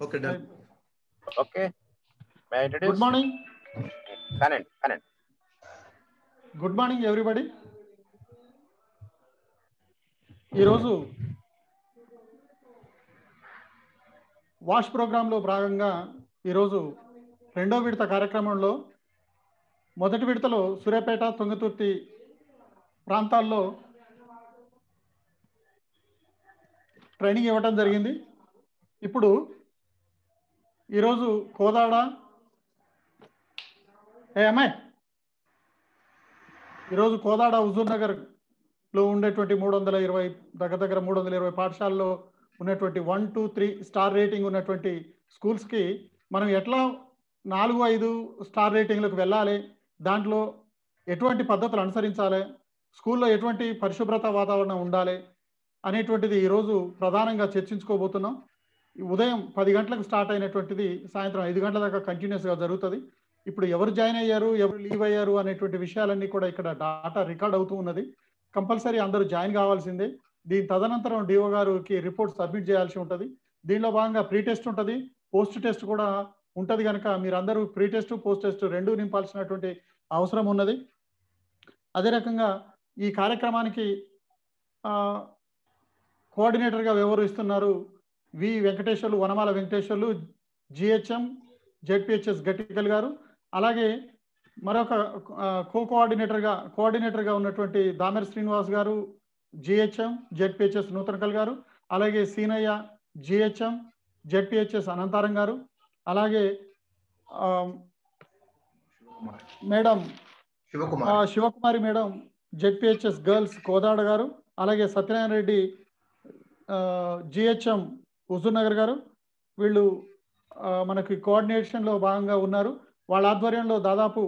Okay done okay may good introduce morning కానండి కానండి good morning everybody ఈరోజు వాష్ ప్రోగ్రాంలో భాగంగా ఈరోజు రెండో విడత కార్యక్రమంలో మొదటి విడతలో సూర్యాపేట తుంగతుర్తి ప్రాంతాల్లో ట్రైనింగ్ ఇవ్వటం జరిగింది. ఇప్పుడు ఈరోజు కోదాడ. ఏ అమ్మాయి? ఈరోజు కోదాడ హుజూర్ నగర్లో ఉండేటువంటి మూడు వందల ఇరవై దగ్గర దగ్గర మూడు వందల ఇరవై పాఠశాలలో ఉన్నటువంటి one two three star rating ఉన్నటువంటి స్కూల్స్కి మనం ఎట్లా నాలుగు ఐదు స్టార్ రేటింగ్లకు వెళ్ళాలి? దాంట్లో ఎటువంటి పద్ధతులు అనుసరించాలి? స్కూల్లో ఎటువంటి పరిశుభ్రత వాతావరణం ఉండాలి? అనేటువంటిది ఈరోజు ప్రధానంగా చర్చించుకోబోతున్నాం. ఉదయం పది గంటలకు స్టార్ట్ అయినటువంటిది సాయంత్రం ఐదు గంటల దాకా కంటిన్యూస్గా జరుగుతుంది. ఇప్పుడు ఎవరు జాయిన్ అయ్యారు ఎవరు లీవ్ అయ్యారు అనేటువంటి విషయాలన్నీ కూడా ఇక్కడ డాటా రికార్డ్ అవుతూ ఉన్నది. కంపల్సరీ అందరూ జాయిన్ కావాల్సిందే. దీని తదనంతరం డిఓ గారికి రిపోర్ట్ సబ్మిట్ చేయాల్సి ఉంటుంది. దీనిలో భాగంగా ప్రీ టెస్ట్ ఉంటుంది. పోస్ట్ టెస్ట్ కూడా ఉంటుంది కనుక మీరందరూ ప్రీ టెస్ట్ పోస్ట్ టెస్ట్ రెండు నింపాల్సినటువంటి అవసరం ఉన్నది. అదే రకంగా ఈ కార్యక్రమానికి కోఆర్డినేటర్గా వ్యవహరిస్తున్నారు V Venkateswarlu Vanamala Venkateswarlu GHM ZPHS Gattikal garu. అలాగే మరొక కో కోఆర్డినేటర్గా కోఆర్డినేటర్గా ఉన్నటువంటి దామెర శ్రీనివాస్ గారు జిహెచ్ఎం జెడ్పిహెచ్ఎస్ నూతనకల్ గారు. అలాగే సీనయ్య జిహెచ్ఎం జెడ్పిహెచ్ఎస్ అనంతారం గారు. అలాగే madam Sivakumari. Madam ZPHS girls Kodad garu. అలాగే సత్యనారాయణ రెడ్డి జిహెచ్ఎం హుజూర్ నగర్ గారు వీళ్ళు మనకి కోఆర్డినేషన్లో భాగంగా ఉన్నారు. వాళ్ళ ఆధ్వర్యంలో దాదాపు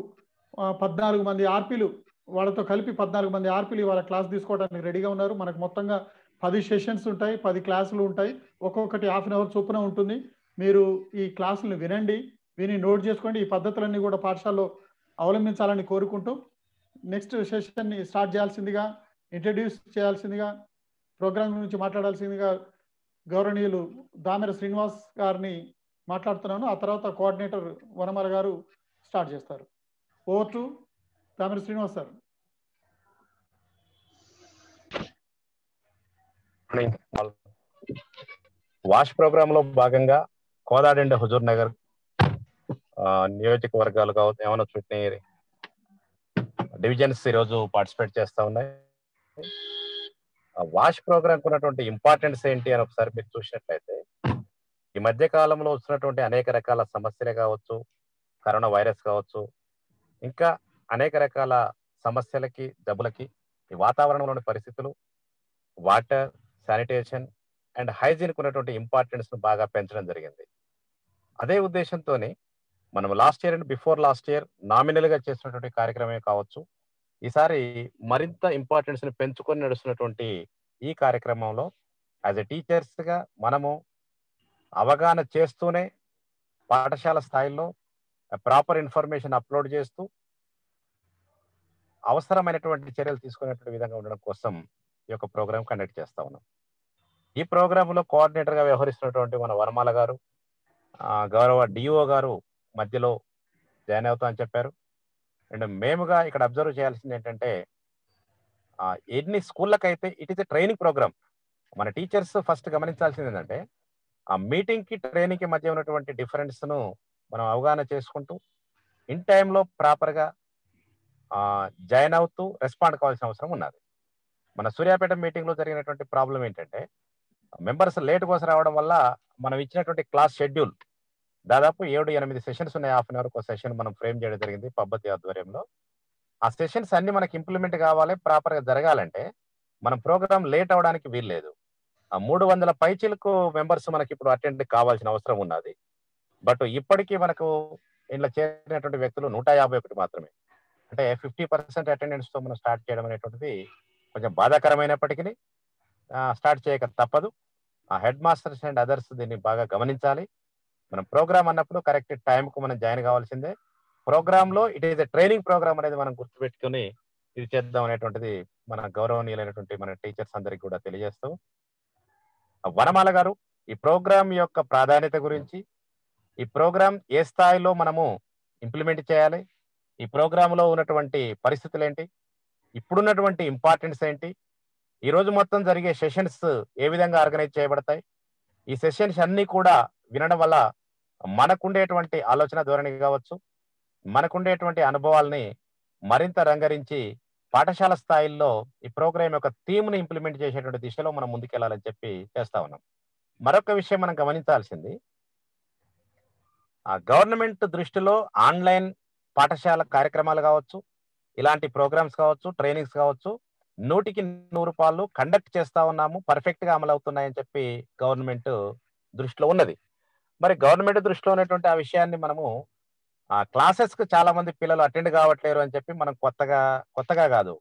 పద్నాలుగు మంది ఆర్పీలు వాళ్ళతో కలిపి పద్నాలుగు మంది ఆర్పీలు వాళ్ళ క్లాస్ తీసుకోవడానికి రెడీగా ఉన్నారు. మనకు మొత్తంగా పది సెషన్స్ ఉంటాయి పది క్లాసులు ఉంటాయి. ఒక్కొక్కటి హాఫ్ అన్ అవర్ చొప్పున ఉంటుంది. మీరు ఈ క్లాసులను వినండి విని నోట్ చేసుకోండి. ఈ పద్ధతులన్నీ కూడా పాఠశాలలో అవలంబించాలని కోరుకుంటూ నెక్స్ట్ సెషన్ని స్టార్ట్ చేయాల్సిందిగా ఇంట్రడ్యూస్ చేయాల్సిందిగా ప్రోగ్రామ్ గురించి మాట్లాడాల్సిందిగా గౌరవనీయులు దామెర శ్రీనివాస్ గారిని మాట్లాడుతున్నాను. ఆ తర్వాత కోఆర్డినేటర్ వనమల గారు స్టార్ట్ చేస్తారు. Over to Damera Srinivas sir. Wash ప్రోగ్రామ్లో భాగంగా కోదాడండి హుజూర్ నగర్ నియోజకవర్గాలు కావచ్చు ఏమైనా చుట్టూ డివిజన్స్ ఈరోజు పార్టిసిపేట్ చేస్తా ఉన్నాయి. ఆ వాష్ ప్రోగ్రామ్ ఉన్నటువంటి ఇంపార్టెన్స్ ఏంటి అని ఒకసారి మీరు చూసినట్లయితే ఈ మధ్య కాలంలో వచ్చినటువంటి అనేక రకాల సమస్యలే కావచ్చు కరోనా వైరస్ కావచ్చు ఇంకా అనేక రకాల సమస్యలకి జబ్బులకి ఈ వాతావరణంలోని పరిస్థితులు వాటర్ శానిటేషన్ అండ్ హైజీన్ ఉన్నటువంటి ఇంపార్టెన్స్ను బాగా పెంచడం జరిగింది. అదే ఉద్దేశంతోనే మనం last year and before last year నామినల్గా చేసినటువంటి కార్యక్రమమే కావచ్చు ఈసారి మరింత ఇంపార్టెన్స్ని పెంచుకొని నడుస్తున్నటువంటి ఈ కార్యక్రమంలో యాజ్ ఎ టీచర్స్గా మనము అవగాహన చేస్తూనే పాఠశాల స్థాయిలో ప్రాపర్ ఇన్ఫర్మేషన్ అప్లోడ్ చేస్తూ అవసరమైనటువంటి చర్యలు తీసుకునేటువంటి విధంగా ఉండడం కోసం ఈ యొక్క ప్రోగ్రామ్ కండక్ట్ చేస్తా ఉన్నాం. ఈ ప్రోగ్రామ్లో కోఆర్డినేటర్గా వ్యవహరిస్తున్నటువంటి మన వర్మాల గారు గౌరవ డిఓ గారు మధ్యలో జాయిన్ అవుతా అని చెప్పారు. అండ్ మేముగా ఇక్కడ అబ్జర్వ్ చేయాల్సింది ఏంటంటే ఎన్ని ఎన్ని స్కూళ్ళకైతే it is a training program. మన టీచర్స్ ఫస్ట్ గమనించాల్సింది ఏంటంటే ఆ మీటింగ్కి ట్రైనింగ్కి మధ్య ఉన్నటువంటి డిఫరెన్స్ను మనం అవగాహన చేసుకుంటూ ఇన్ టైంలో ప్రాపర్గా జాయిన్ అవుతూ రెస్పాండ్ కావాల్సిన అవసరం ఉన్నది. మన సూర్యాపేట మీటింగ్లో జరిగినటువంటి ప్రాబ్లం ఏంటంటే మెంబర్స్ లేట్ కోసం రావడం వల్ల మనం ఇచ్చినటువంటి క్లాస్ షెడ్యూల్ దాదాపు ఏడు ఎనిమిది సెషన్స్ ఉన్నాయి హాఫ్ అన్ అవర్ ఒక సెషన్ మనం ఫ్రేమ్ చేయడం జరిగింది పద్ధతి ఆధ్వర్యంలో. ఆ సెషన్స్ అన్ని మనకి ఇంప్లిమెంట్ కావాలి ప్రాపర్గా జరగాలంటే మనం ప్రోగ్రామ్ లేట్ అవడానికి వీల్లేదు. ఆ మూడు వందల పైచీలకు మెంబర్స్ మనకి ఇప్పుడు అటెండ్ కావాల్సిన అవసరం ఉన్నది. బట్ ఇప్పటికీ మనకు ఇంట్లో చేరినటువంటి వ్యక్తులు నూట యాభై ఒకటి మాత్రమే. అంటే ఫిఫ్టీ పర్సెంట్ అటెండెన్స్తో మనం స్టార్ట్ చేయడం అనేటువంటిది కొంచెం బాధాకరమైనప్పటికీ స్టార్ట్ చేయక తప్పదు. ఆ హెడ్ మాస్టర్స్ అండ్ అదర్స్ దీన్ని బాగా గమనించాలి. మనం ప్రోగ్రామ్ అన్నప్పుడు కరెక్ట్ టైంకు మనం జాయిన్ కావాల్సిందే. ప్రోగ్రామ్లో it is a training program అనేది మనం గుర్తుపెట్టుకుని ఇది చేద్దాం అనేటువంటిది మన గౌరవనీయులైనటువంటి మన టీచర్స్ అందరికి కూడా తెలియజేస్తూ. వనమాల గారు ఈ ప్రోగ్రామ్ యొక్క ప్రాధాన్యత గురించి ఈ ప్రోగ్రామ్ ఏ స్థాయిలో మనము ఇంప్లిమెంట్ చేయాలి ఈ ప్రోగ్రాంలో ఉన్నటువంటి పరిస్థితులు ఏంటి ఇప్పుడున్నటువంటి ఇంపార్టెన్స్ ఏంటి ఈ రోజు మొత్తం జరిగే సెషన్స్ ఏ విధంగా ఆర్గనైజ్ చేయబడతాయి ఈ సెషన్స్ అన్ని కూడా వినడం వల్ల మనకుండేటువంటి ఆలోచన ధోరణి కావచ్చు మనకుండేటువంటి అనుభవాల్ని మరింత రంగరించి పాఠశాల స్థాయిల్లో ఈ ప్రోగ్రామ్ యొక్క థీమ్ని ఇంప్లిమెంట్ చేసేటువంటి దిశలో మనం ముందుకెళ్ళాలని చెప్పి చేస్తా ఉన్నాం. మరొక విషయం మనం గమనించాల్సింది ఆ గవర్నమెంట్ దృష్టిలో ఆన్లైన్ పాఠశాల కార్యక్రమాలు కావచ్చు ఇలాంటి ప్రోగ్రామ్స్ కావచ్చు ట్రైనింగ్స్ కావచ్చు నూటికి నూరు పాలు కండక్ట్ చేస్తా ఉన్నాము పర్ఫెక్ట్గా అమలు అవుతున్నాయని చెప్పి గవర్నమెంట్ దృష్టిలో ఉన్నది. మరి గవర్నమెంట్ దృష్టిలో ఉన్నటువంటి ఆ విషయాన్ని మనము ఆ క్లాసెస్కు చాలా మంది పిల్లలు అటెండ్ కావట్లేరు అని చెప్పి మనం కొత్తగా కొత్తగా కాదు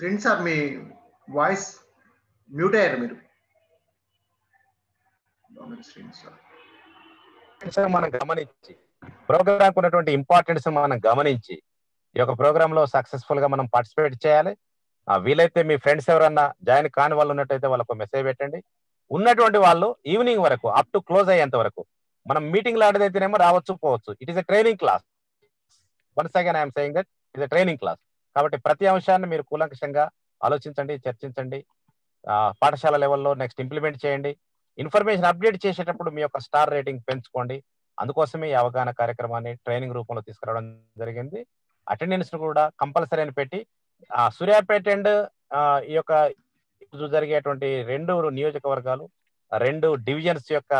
ఫ్రెండ్స్ సార్ మీ వాయిస్ మ్యూట్ అయ్యారు మీరు. మనం గమనించి ప్రోగ్రామ్ ఉన్నటువంటి ఇంపార్టెన్స్ మనం గమనించి ఈ యొక్క ప్రోగ్రామ్లో సక్సెస్ఫుల్గా మనం పార్టిసిపేట్ చేయాలి. వీలైతే మీ ఫ్రెండ్స్ ఎవరన్నా జాయిన్ కాని వాళ్ళు ఉన్నట్టయితే వాళ్ళకు మెసేజ్ పెట్టండి. ఉన్నటువంటి వాళ్ళు ఈవినింగ్ వరకు అప్ టు క్లోజ్ అయ్యేంత వరకు మనం మీటింగ్ లాంటిదైతేనేమో రావచ్చు పోవచ్చు. It is a training class once again I'm saying that it a training class కాబట్టి ప్రతి అంశాన్ని మీరు కూలంకషంగా ఆలోచించండి చర్చించండి. పాఠశాల లెవెల్లో నెక్స్ట్ ఇంప్లిమెంట్ చేయండి. ఇన్ఫర్మేషన్ అప్డేట్ చేసేటప్పుడు మీ యొక్క స్టార్ రేటింగ్ పెంచుకోండి. అందుకోసమే ఈ అవగాహన కార్యక్రమాన్ని ట్రైనింగ్ రూపంలో తీసుకురావడం జరిగింది. అటెండెన్స్ కూడా కంపల్సరీ అని పెట్టి ఆ, సూర్యాపేట అండ్ ఆ, ఈ యొక్క ఇప్పుడు జరిగేటువంటి రెండు నియోజకవర్గాలు రెండు డివిజన్స్ యొక్క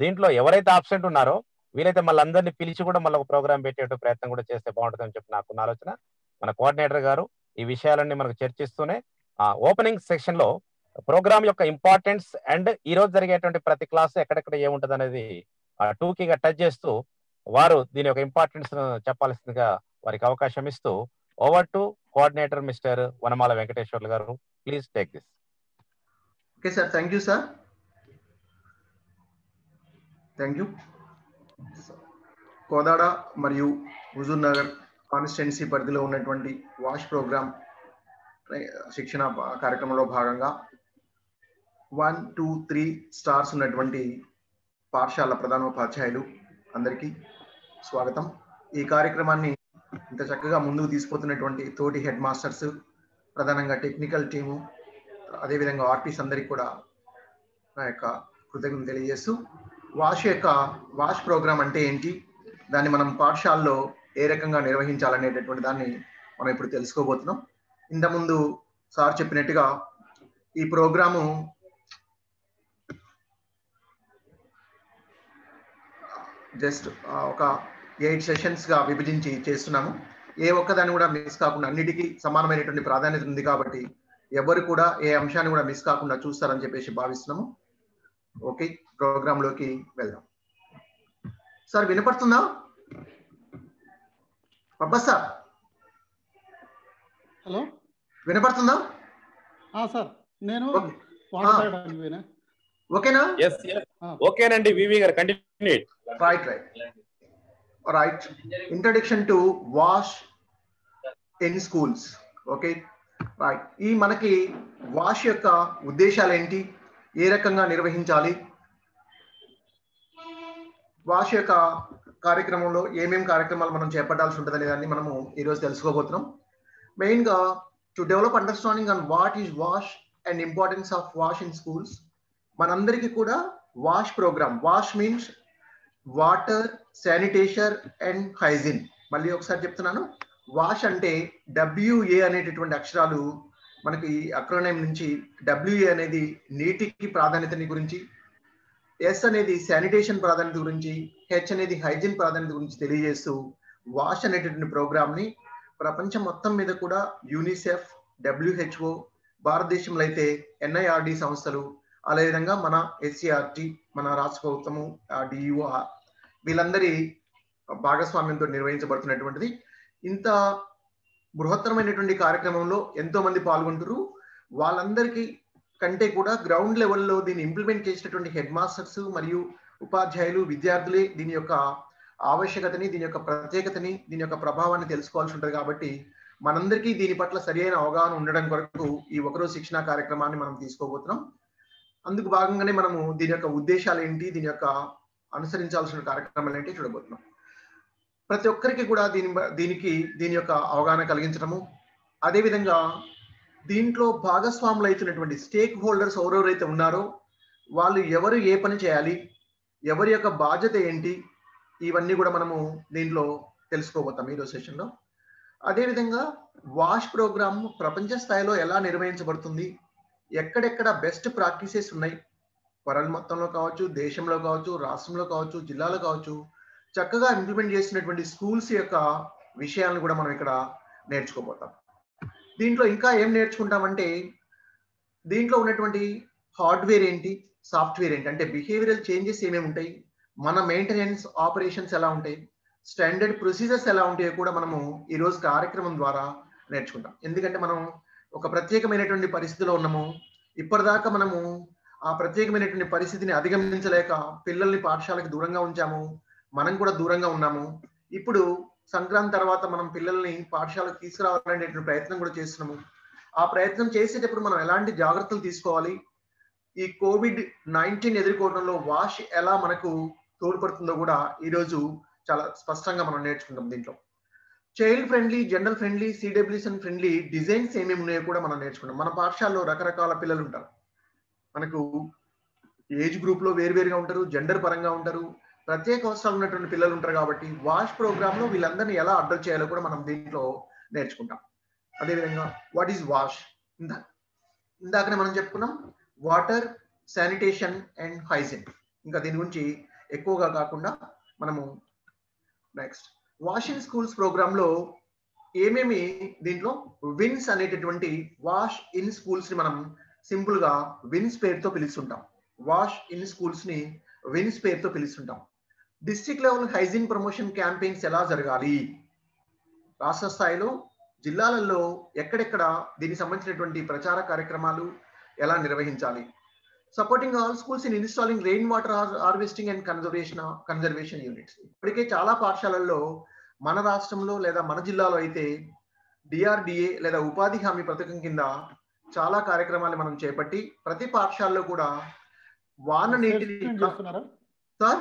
దీంట్లో ఎవరైతే ఆబ్సెంట్ ఉన్నారో వీలైతే మళ్ళీ అందరినీ పిలిచి కూడా మళ్ళీ ఒక ప్రోగ్రామ్ పెట్టే ప్రయత్నం కూడా చేస్తే బాగుంటుందని చెప్పి నాకున్న ఆలోచన. మన కోఆర్డినేటర్ గారు ఈ విషయాలన్నీ మనకు చర్చిస్తూనే ఆ ఓపెనింగ్ సెక్షన్లో ప్రోగ్రామ్ యొక్క ఇంపార్టెన్స్ అండ్ ఈ రోజు జరిగేటువంటి ప్రతి క్లాస్ ఎక్కడెక్కడ ఏముంటది అనేది టూకీగా టచ్ చేస్తూ వారు దీని యొక్క ఇంపార్టెన్స్ చెప్పాల్సిందిగా వారికి అవకాశం ఇస్తూ over to coordinator mister Vanamala Venkateswarlu garu. Please take this okay sir thank you sir thank you Kodad మరియు హుజూర్ నగర్ కాన్స్టిట్యున్సీ పరిధిలో ఉన్నటువంటి వాష్ ప్రోగ్రామ్ శిక్షణ కార్యక్రమంలో భాగంగా వన్ టూ త్రీ స్టార్స్ ఉన్నటువంటి పాఠశాల ప్రధానోపాధ్యాయులు అందరికీ స్వాగతం. ఈ కార్యక్రమాన్ని ఇంత చక్కగా ముందుకు తీసుకుపోతున్నటువంటి తోటి హెడ్ మాస్టర్స్ ప్రధానంగా టెక్నికల్ టీము అదేవిధంగా ఆర్టీస్ అందరికి కూడా నా యొక్క కృతజ్ఞతలు తెలియజేస్తూ వాష్ యొక్క వాష్ ప్రోగ్రామ్ అంటే ఏంటి? దాన్ని మనం పాఠశాలలో ఏ రకంగా నిర్వహించాలనేటటువంటి దాన్ని మనం ఇప్పుడు తెలుసుకోబోతున్నాం. ఇంతకుముందు సార్ చెప్పినట్టుగా ఈ ప్రోగ్రాము జస్ట్ ఒక ఎయిట్ సెషన్స్గా విభజించి చేస్తున్నాము. ఏ ఒక్కదాన్ని కూడా మిస్ కాకుండా అన్నిటికీ సమానమైనటువంటి ప్రాధాన్యత ఉంది కాబట్టి ఎవరు కూడా ఏ అంశాన్ని కూడా మిస్ కాకుండా చూస్తారని చెప్పేసి భావిస్తున్నాము. ఓకే ప్రోగ్రామ్లోకి వెళ్దాం. సార్ వినపడుతుందా? పబ్బా సార్. హలో. వినపడుతుందా? ఆ, సార్ నేను ఓకేనా? ఎస్ ఓకేనండి VV garu continue right right right introduction to wash in schools okay right ఈ మనకి వాష్ యొక్క ఉద్దేశాలు ఏంటి ఏ రకంగా నిర్వహించాలి? వాష్ యొక్క కార్యక్రమంలో ఏమేం కార్యక్రమాలు మనం చేపట్టాల్సి ఉంటుందనే దాన్ని మనము ఈరోజు తెలుసుకోబోతున్నాం. మెయిన్గా to develop understanding on what is wash and importance of wash in schools మనందరికీ కూడా wash programme wash means water sanitation and hygiene మళ్ళీ ఒకసారి చెప్తున్నాను. వాష్ అంటే డబ్ల్యూఏ అనేటటువంటి అక్షరాలు మనకి అక్రోనైమ్ నుంచి డబ్ల్యూఏ అనేది నీటికి ప్రాధాన్యతని గురించి ఎస్ అనేది శానిటేషన్ ప్రాధాన్యత గురించి హెచ్ అనేది హైజిన్ ప్రాధాన్యత గురించి తెలియజేస్తూ వాష్ అనేటటువంటి ప్రోగ్రామ్ని ప్రపంచం మొత్తం మీద కూడా యూనిసెఫ్ డబ్ల్యూహెచ్ఓ భారతదేశంలో అయితే ఎన్ఐఆర్డి సంస్థలు అదేవిధంగా మన ఎస్సీఆర్టీ మన రాష్ట్ర ప్రభుత్వము డియుఓ వీళ్ళందరి భాగస్వామ్యంతో నిర్వహించబడుతున్నటువంటిది. ఇంత బృహత్తరమైనటువంటి కార్యక్రమంలో ఎంతో మంది పాల్గొంటారు వాళ్ళందరికీ కంటే కూడా గ్రౌండ్ లెవెల్లో దీన్ని ఇంప్లిమెంట్ చేసినటువంటి హెడ్ మాస్టర్స్ మరియు ఉపాధ్యాయులు విద్యార్థులే దీని యొక్క ఆవశ్యకతని దీని యొక్క ప్రత్యేకతని దీని యొక్క ప్రభావాన్ని తెలుసుకోవాల్సి ఉంటుంది కాబట్టి మనందరికీ దీని పట్ల సరి అయిన అవగాహన ఉండడం కొరకు ఈ ఒకరోజు శిక్షణ కార్యక్రమాన్ని మనం తీసుకోబోతున్నాం. అందుకు భాగంగానే మనము దీని యొక్క ఉద్దేశాలు ఏంటి దీని యొక్క అనుసరించాల్సిన కార్యక్రమాలు ఏంటి చూడబోతున్నాం. ప్రతి ఒక్కరికి కూడా దీని దీనికి దీని యొక్క అవగాహన కలిగించడము అదేవిధంగా దీంట్లో భాగస్వాములు అవుతున్నటువంటి స్టేక్ హోల్డర్స్ ఎవరెవరైతే ఉన్నారో వాళ్ళు ఎవరు ఏ పని చేయాలి ఎవరి యొక్క బాధ్యత ఏంటి ఇవన్నీ కూడా మనము దీంట్లో తెలుసుకోబోతాం ఈరోజు సెషన్లో. అదేవిధంగా వాష్ ప్రోగ్రామ్ ప్రపంచ స్థాయిలో ఎలా నిర్వహించబడుతుంది ఎక్కడెక్కడ బెస్ట్ ప్రాక్టీసెస్ ఉన్నాయి? వరల్డ్ మొత్తంలో కావచ్చు దేశంలో కావచ్చు రాష్ట్రంలో కావచ్చు జిల్లాలో కావచ్చు. చక్కగా ఇంప్లిమెంట్ చేసినటువంటి స్కూల్స్ యొక్క విషయాలను కూడా మనం ఇక్కడ నేర్చుకోబోతాం. దీంట్లో ఇంకా ఏం నేర్చుకుంటామంటే దీంట్లో ఉన్నటువంటి హార్డ్వేర్ ఏంటి సాఫ్ట్వేర్ ఏంటి? అంటే బిహేవియరల్ చేంజెస్ ఏమేమి ఉంటాయి? మన మెయింటెనెన్స్ ఆపరేషన్స్ ఎలా ఉంటాయి? స్టాండర్డ్ ప్రొసీజర్స్ ఎలా ఉంటాయో కూడా మనము ఈ రోజు కార్యక్రమం ద్వారా నేర్చుకుంటాం. ఎందుకంటే మనం ఒక ప్రత్యేకమైనటువంటి పరిస్థితిలో ఉన్నాము. ఇప్పటిదాకా మనము ఆ ప్రత్యేకమైనటువంటి పరిస్థితిని అధిగమించలేక పిల్లల్ని పాఠశాలకు దూరంగా ఉంచాము. మనం కూడా దూరంగా ఉన్నాము. ఇప్పుడు సంక్రాంతి తర్వాత మనం పిల్లల్ని పాఠశాలకు తీసుకురావాలనేటువంటి ప్రయత్నం కూడా చేస్తున్నాము. ఆ ప్రయత్నం చేసేటప్పుడు మనం ఎలాంటి జాగ్రత్తలు తీసుకోవాలి? ఈ కోవిడ్ నైన్టీన్ ఎదుర్కోవడంలో వాష్ ఎలా మనకు తోడ్పడుతుందో కూడా ఈరోజు చాలా స్పష్టంగా మనం నేర్చుకుంటాం దీంట్లో. Child friendly general friendly CWSN friendly designs ఏమేమి ఉన్నాయో కూడా మనం నేర్చుకుంటాం. మన పాఠశాలలో రకరకాల పిల్లలు ఉంటారు. మనకు ఏజ్ గ్రూప్లో వేరువేరుగా ఉంటారు జెండర్ పరంగా ఉంటారు. ప్రత్యేక అవసరాలు ఉన్నటువంటి పిల్లలు ఉంటారు కాబట్టి వాష్ ప్రోగ్రామ్లో వీళ్ళందరినీ ఎలా అడ్రస్ చేయాలో కూడా మనం దీంట్లో నేర్చుకుంటాం. అదేవిధంగా వాట్ ఈస్ వాష్ ఇందా ఇందాకనే మనం చెప్పుకున్నాం వాటర్ శానిటేషన్ అండ్ హైజిన్ ఇంకా దీని గురించి ఎక్కువగా కాకుండా మనము నెక్స్ట్ వాషింగ్ స్కూల్స్ ప్రోగ్రామ్లో ఏమేమి దీంట్లో విన్స్ అనేటటువంటి వాష్ ఇన్ స్కూల్స్ని మనం సింపుల్గా విన్స్ పేరుతో పిలుస్తుంటాం. వాష్ ఇన్ స్కూల్స్ని విన్స్ పేరుతో పిలుస్తుంటాం. District level hygiene promotion campaigns ఎలా జరగాలి? రాష్ట్ర స్థాయిలో జిల్లాలలో ఎక్కడెక్కడ దీనికి సంబంధించినటువంటి ప్రచార కార్యక్రమాలు ఎలా నిర్వహించాలి? Supporting all schools in installing rain water harvesting and conservation conservation units ఇప్పటికే చాలా పాఠశాలల్లో మన రాష్ట్రంలో లేదా మన జిల్లాలో అయితే డిఆర్డిఏ లేదా ఉపాధి హామీ పథకం కింద చాలా కార్యక్రమాలు మనం చేపట్టి ప్రతి పాఠశాలలో కూడా వాన నీటిని సార్?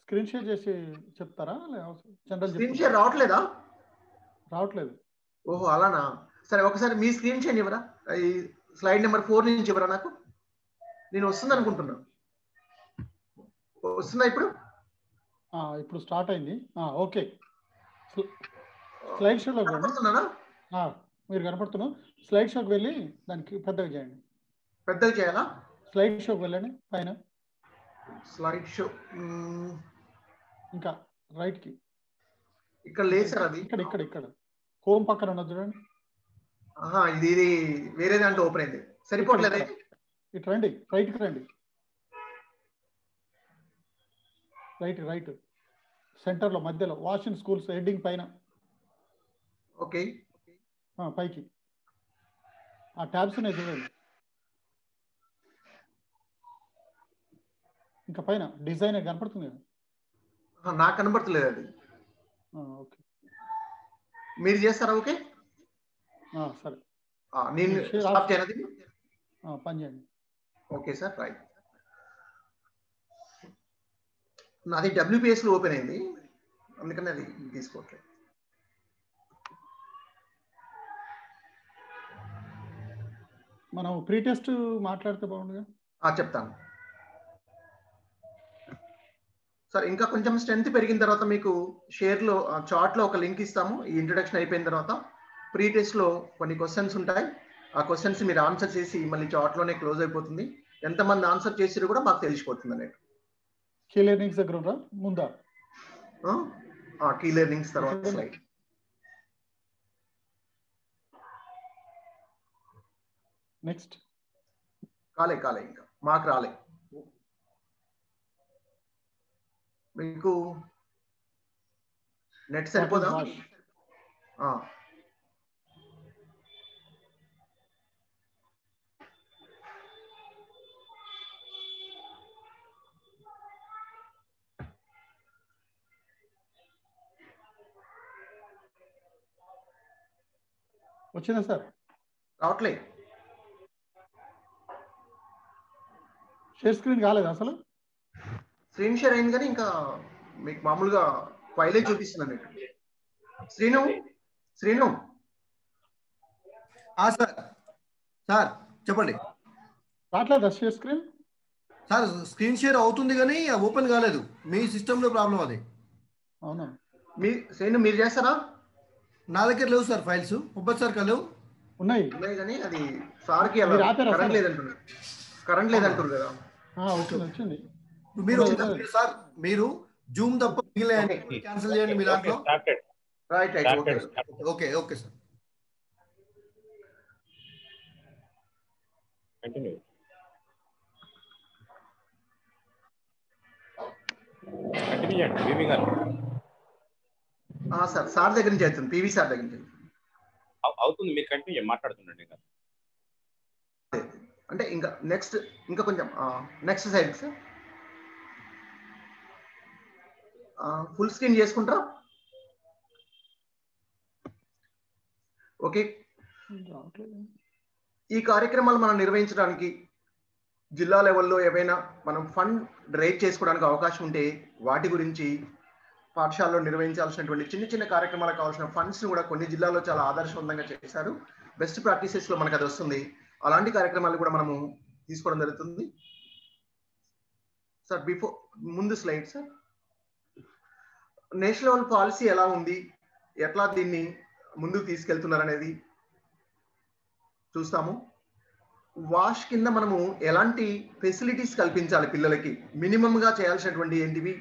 స్క్రీన్ షేర్ చేసి చెప్తారా? స్క్రీన్ షేర్ రావట్లేదా? రావట్లేదు. ఓహో అలానా? సరే ఒకసారి మీ స్క్రీన్ షేర్ ఇవ్వరా? ఈ స్లైడ్ నెంబర్ ఫోర్ నుంచి ఇవ్వరా నాకు? నేను వస్తుంది అనుకుంటున్నా వస్తుందా ఇప్పుడు? ఇప్పుడు స్టార్ట్ అయింది. ఓకే. స్లైడ్ షోలో మీరు కనపడుతున్నాం? స్లైడ్ షోకి వెళ్ళి దానికి పెద్దగా చేయండి. పెద్దగా చేయాలా? స్లైడ్ షోకి వెళ్ళండి పైన. స్లైడ్ షో ఇంకా రైట్కి ఇక్కడ లేదు సార్ అది? ఇక్కడ ఇక్కడ ఇక్కడ. హోమ్ పక్కన ఉన్నది చూడండి. ఇది ఇది వేరే దాంట్లో ఓపెన్ అయింది. సరిపోవట్లేదు ఇటు రండి రైట్కి రండి. రైట్ రైట్ సెంటర్లో మధ్యలో వాషింగ్ స్కూల్స్ హెడ్డింగ్ పైన. ఓకే ఆ, పైకి. ఆ ట్యాబ్స్ ఉన్నాయి చూడండి. ఇంకా పైన డిజైన్ కనపడుతుంది కదా? నాకు కనబడతలేదు అది ఓకే. మీరు చేస్తారా ఓకే? ఆ, సరే. ఆ, నేను పని చేయండి. ఓకే సార్ రైట్ నాది డబ్ల్యూపిఎస్లో ఓపెన్ అయింది. అందుకని అది తీసుకోవట్లేదు. మనం ప్రీ టెస్ట్ మాట్లాడితే బాగుండగా? చెప్తాను. సార్ ఇంకా కొంచెం స్ట్రెంత్ పెరిగిన తర్వాత మీకు షేర్లో చార్ట్లో ఒక లింక్ ఇస్తాము. ఈ ఇంట్రొడక్షన్ అయిపోయిన తర్వాత ప్రీ టెస్ట్లో కొన్ని క్వశ్చన్స్ ఉంటాయి. ఆ క్వశ్చన్స్ మీరు ఆన్సర్ చేసి మళ్ళీ చార్ట్లోనే క్లోజ్ అయిపోతుంది. ఎంతమంది ఆన్సర్ చేసిరు కూడా మాకు తెలిసిపోతుంది అన్నట్టు. కీ లెర్నింగ్స్ దగ్గర ఉండరా ముందా? కీ లెర్నింగ్స్ తర్వాత స్లైడ్ నెక్స్ట్ కాలే కాలే ఇంకా. మాకు రాలే. మీకు నెట్ సరిపోదా? వచ్చిందా సార్? రావట్లే. షేర్ స్క్రీన్ కాలేదు అసలు? స్క్రీన్ షేర్ అయింది కానీ ఇంకా మీకు మామూలుగా ఫైలే చూపిస్తున్నాను మీకు. శ్రీను? శ్రీను? ఆ, సార్. సార్ చెప్పండి. రావట్లేదా share screen? Sir screen share అవుతుంది కానీ ఓపెన్ కాలేదు. మీ సిస్టంలో ప్రాబ్లం అది. అవునా? మీ శ్రీను మీరు చేస్తారా? నా దగ్గర లేవు సార్ ఫైల్స్. ముప్పై సార్ లేవు? ఉన్నాయి. ఉన్నాయి కానీ అది సార్కి అలా మీరు ఆపారా కరెంట్ సార్? లేదంటున్నారు. కరెంట్ లేదంటారు కదా. ఆ, వచ్చింది. మీరు. సార్ మీరు జూమ్ తప్ప మిగిలిన. క్యాన్సిల్ చేయండి మీ దాంట్లో. Right right okay okay sir. Continue continue చేయండి బీబీ గారు సార్ సార్ దగ్గర నుంచి అవుతుంది పివి సార్ దగ్గర నుంచి అవు- అవుతుంది మీరు కంటిన్యూ మాట్లాడుతుండండి ఇంకా. అంటే ఇంకా నెక్స్ట్ ఇంకా కొంచెం next side sir. Full screen చేసుకుంటారా ఓకే. ఈ కార్యక్రమాలు మనం నిర్వహించడానికి జిల్లా లెవెల్లో ఏవైనా మనం ఫండ్ రైజ్ చేసుకోవడానికి అవకాశం ఉంటే వాటి గురించి పాఠశాలలో నిర్వహించాల్సినటువంటి చిన్న చిన్న కార్యక్రమాలకు కావాల్సిన ఫండ్స్ కూడా కొన్ని జిల్లాల్లో చాలా ఆదర్శవంతంగా చేశారు. బెస్ట్ ప్రాక్టీసెస్లో మనకు అది వస్తుంది. అలాంటి కార్యక్రమాలు కూడా మనము తీసుకోవడం జరుగుతుంది. సార్ బిఫోర్ ముందు slide sir national level policy ఎలా ఉంది? ఎట్లా దీన్ని ముందుకు తీసుకెళ్తున్నారు అనేది చూస్తాము. వాష్ కింద మనము ఎలాంటి ఫెసిలిటీస్ కల్పించాలి పిల్లలకి? మినిమంగా చేయాల్సినటువంటి ఏంటివి?